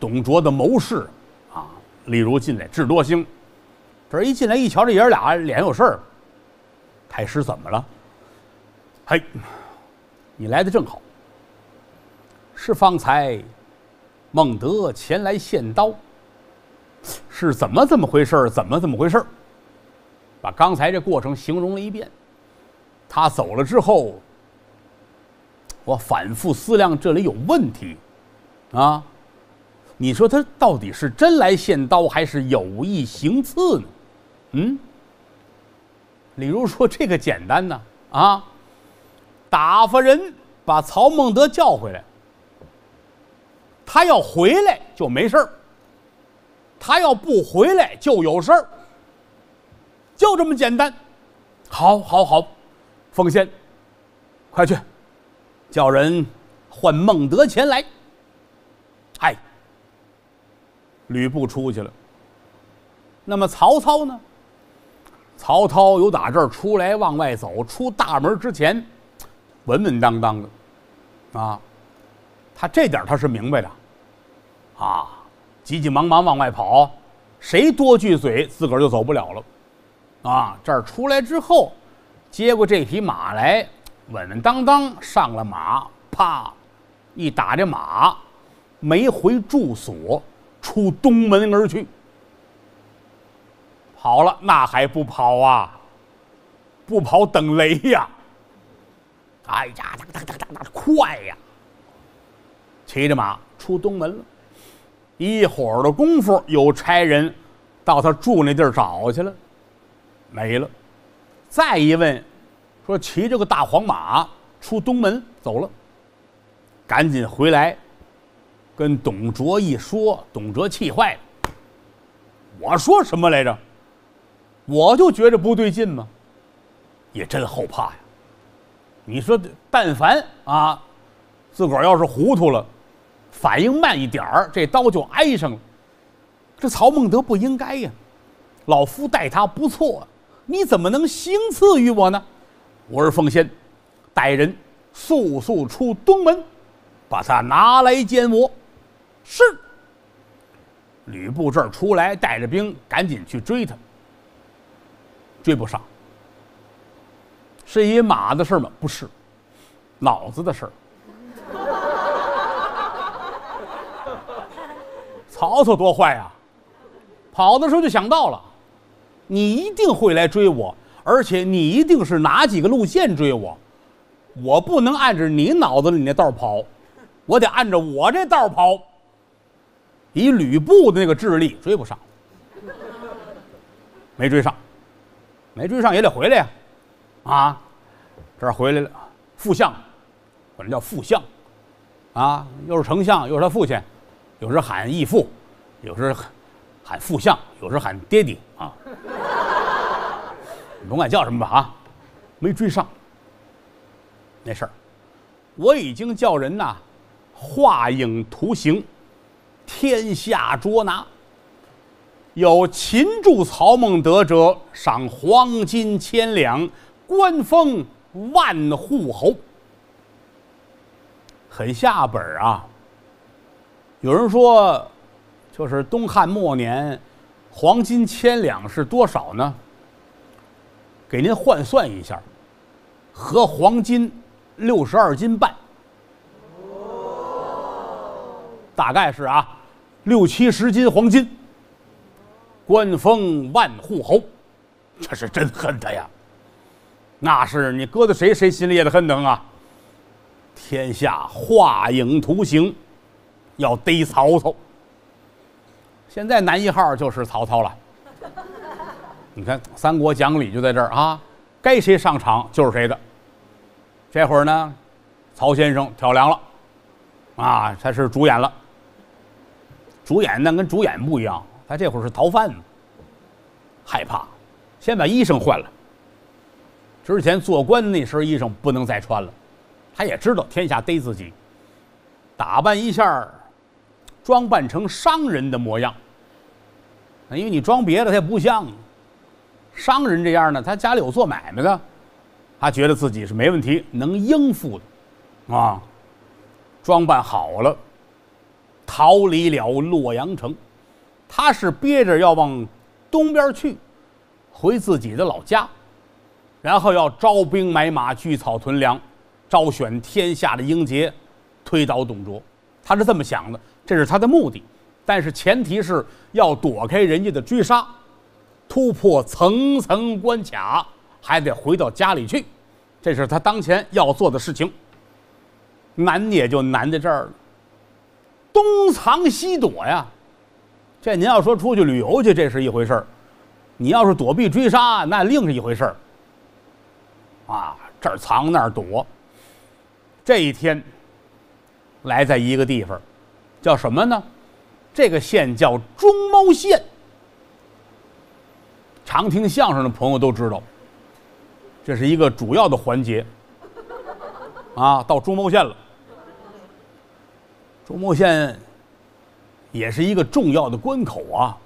董卓的谋士啊。李儒进来，智多星。这一进来一瞧，这爷俩脸有事儿。太师怎么了？嘿，你来的正好。是方才孟德前来献刀，是怎么这么回事怎么这么回事把刚才这过程形容了一遍。他走了之后，我反复思量，这里有问题，啊，你说他到底是真来献刀，还是有意行刺呢？嗯，李儒说这个简单呢，啊，打发人把曹孟德叫回来，他要回来就没事儿，他要不回来就有事儿，就这么简单。好，好，好。奉先，快去，叫人唤孟德前来。嗨，吕布出去了。那么曹操呢？曹操由打这儿出来往外走，出大门之前，稳稳当当的，啊，他这点他是明白的，啊，急急忙忙往外跑，谁多句嘴，自个儿就走不了了，啊，这儿出来之后。接过这匹马来，稳稳当当上了马，啪，一打这马，没回住所，出东门而去。跑了，那还不跑啊？不跑等雷呀！哎呀，哒哒哒哒哒，快呀！骑着马出东门了。一会儿的功夫，有差人到他住那地儿找去了，没了。再一问，说骑着个大黄马出东门走了。赶紧回来，跟董卓一说，董卓气坏了。我说什么来着？我就觉着不对劲嘛，也真后怕呀。你说，但凡啊，自个儿要是糊涂了，反应慢一点儿，这刀就挨上了。这曹孟德不应该呀，老夫待他不错，你怎么能行刺于我呢？我是奉先，带人速速出东门，把他拿来见我。是。吕布这儿出来，带着兵赶紧去追他，追不上。是一马的事吗？不是，脑子的事儿。曹操多坏啊！跑的时候就想到了，你一定会来追我，而且你一定是哪几个路线追我，我不能按着你脑子里那道跑，我得按照我这道跑。以吕布的那个智力，追不上，没追上，没追上也得回来呀，啊，这儿回来了，副相，管这叫副相，啊，又是丞相，又是他父亲，有时喊义父，有时喊副相，有时喊爹地啊，甭管叫什么吧啊，没追上，没事儿，我已经叫人呐，画影图形。天下捉拿，有擒住曹孟德者，赏黄金千两，官封万户侯。很下本啊！有人说，就是东汉末年，黄金千两是多少呢？给您换算一下，合黄金六十二斤半。大概是啊，六七十斤黄金，官封万户侯，这是真恨他呀！那是你搁在谁谁心里也得恨疼啊！天下画影图形，要逮曹操。现在男一号就是曹操了。你看三国讲理就在这儿啊，该谁上场就是谁的。这会儿呢，曹先生挑梁了，啊，他是主演了。主演那跟主演不一样，他这会儿是逃犯呢，害怕，先把衣裳换了。之前做官那身衣裳不能再穿了，他也知道天下逮自己，打扮一下，装扮成商人的模样。因为你装别的他也不像，商人这样呢，他家里有做买卖的，他觉得自己是没问题，能应付的，啊，装扮好了。逃离了洛阳城，他是憋着要往东边去，回自己的老家，然后要招兵买马、聚草屯粮，招选天下的英杰，推倒董卓。他是这么想的，这是他的目的。但是前提是要躲开人家的追杀，突破层层关卡，还得回到家里去。这是他当前要做的事情。难也就难在这儿了。东藏西躲呀，这您要说出去旅游去，这是一回事儿；你要是躲避追杀，那另是一回事儿。啊，这儿藏那儿躲。这一天来在一个地方，叫什么呢？这个县叫中牟县。常听相声的朋友都知道，这是一个主要的环节。啊，到中牟县了。中牟县也是一个重要的关口啊，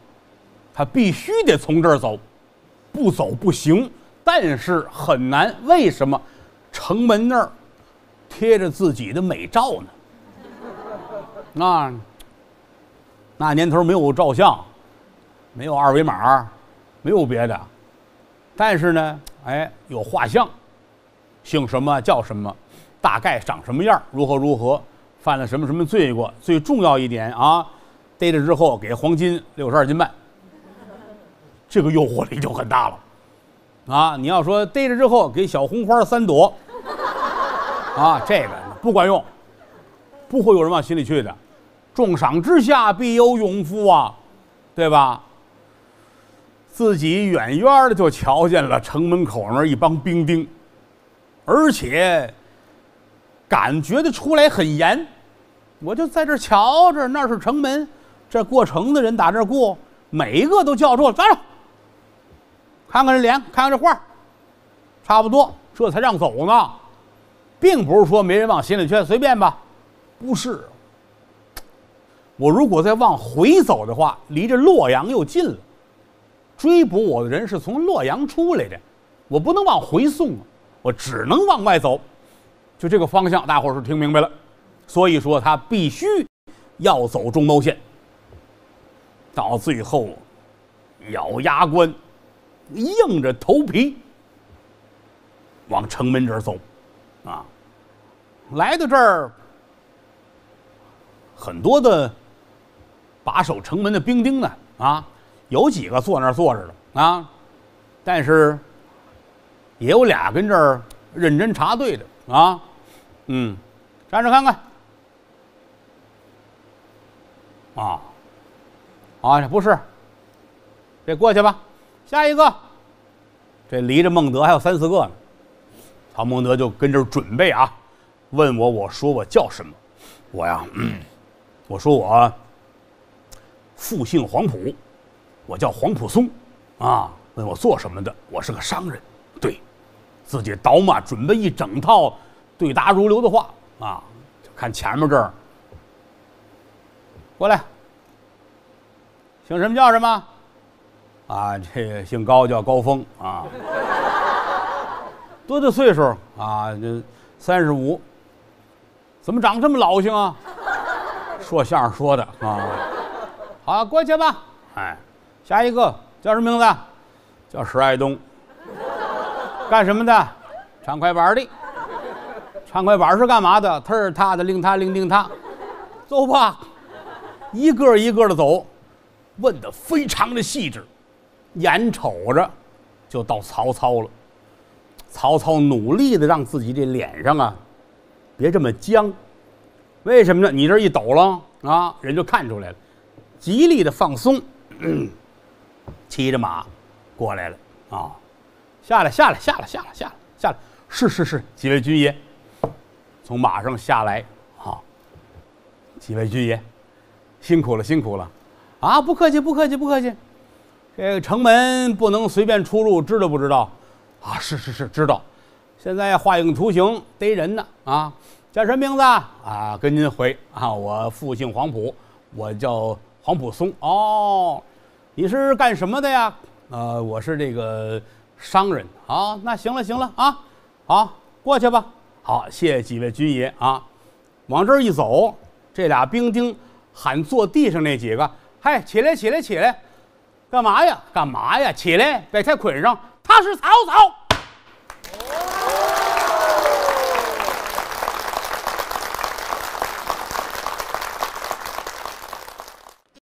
他必须得从这儿走，不走不行。但是很难，为什么？城门那儿贴着自己的美照呢？那那年头没有照相，没有二维码，没有别的，但是呢，哎，有画像，姓什么叫什么，大概长什么样，如何如何。犯了什么什么罪过？最重要一点啊，逮着之后给黄金六十二斤半，这个诱惑力就很大了，啊！你要说逮着之后给小红花三朵，啊，这个不管用，不会有人往心里去的。重赏之下必有勇夫啊，对吧？自己远远的就瞧见了城门口那一帮兵丁，而且感觉得出来很严。我就在这瞧着，那是城门，这过城的人打这儿过，每一个都叫住了，站住，看看这脸，看看这画儿差不多，这才让走呢，并不是说没人往心里去，随便吧，不是。我如果再往回走的话，离这洛阳又近了，追捕我的人是从洛阳出来的，我不能往回送啊，我只能往外走，就这个方向，大伙儿是听明白了。所以说，他必须要走中牟县。到最后，咬牙关，硬着头皮往城门这儿走，啊，来到这儿，很多的把守城门的兵丁呢，啊，有几个坐那儿坐着的啊，但是也有俩跟这儿认真查队的啊，嗯，站着看看。啊，啊，不是，这过去吧，下一个，这离着孟德还有三四个呢。曹孟德就跟这儿准备啊，问我，我说我叫什么？我呀，我说我父姓黄埔，我叫黄埔松，啊，问我做什么的？我是个商人，对，自己倒嘛，准备一整套对答如流的话啊，看前面这儿。过来，姓什么叫什么？啊，这姓高叫高峰啊，多大岁数啊？这三十五，怎么长这么老性啊？说相声说的啊。好，过去吧。哎，下一个叫什么名字？叫石爱东。干什么的？唱快板的。唱快板是干嘛的？他是他的，令他令令他。走吧。一个一个的走，问的非常的细致，眼瞅着就到曹操了。曹操努力的让自己这脸上啊，别这么僵。为什么呢？你这一抖了啊，人就看出来了。极力的放松，骑着马过来了啊，下来下来下来下来下来下来，是是是，几位军爷，从马上下来啊，几位军爷。辛苦了，辛苦了，啊！不客气，不客气，不客气。这个城门不能随便出入，知道不知道？啊，是是是，知道。现在画影图形逮人呢，啊，叫什么名字啊？跟您回啊，我父姓黄埔，我叫黄埔松。哦，你是干什么的呀？呃，我是这个商人。啊，那行了，行了啊，好，过去吧。好，谢谢几位军爷啊。往这儿一走，这俩兵丁。喊坐地上那几个，嗨，起来，起来，起来，干嘛呀？干嘛呀？起来，把他捆上。他是曹操。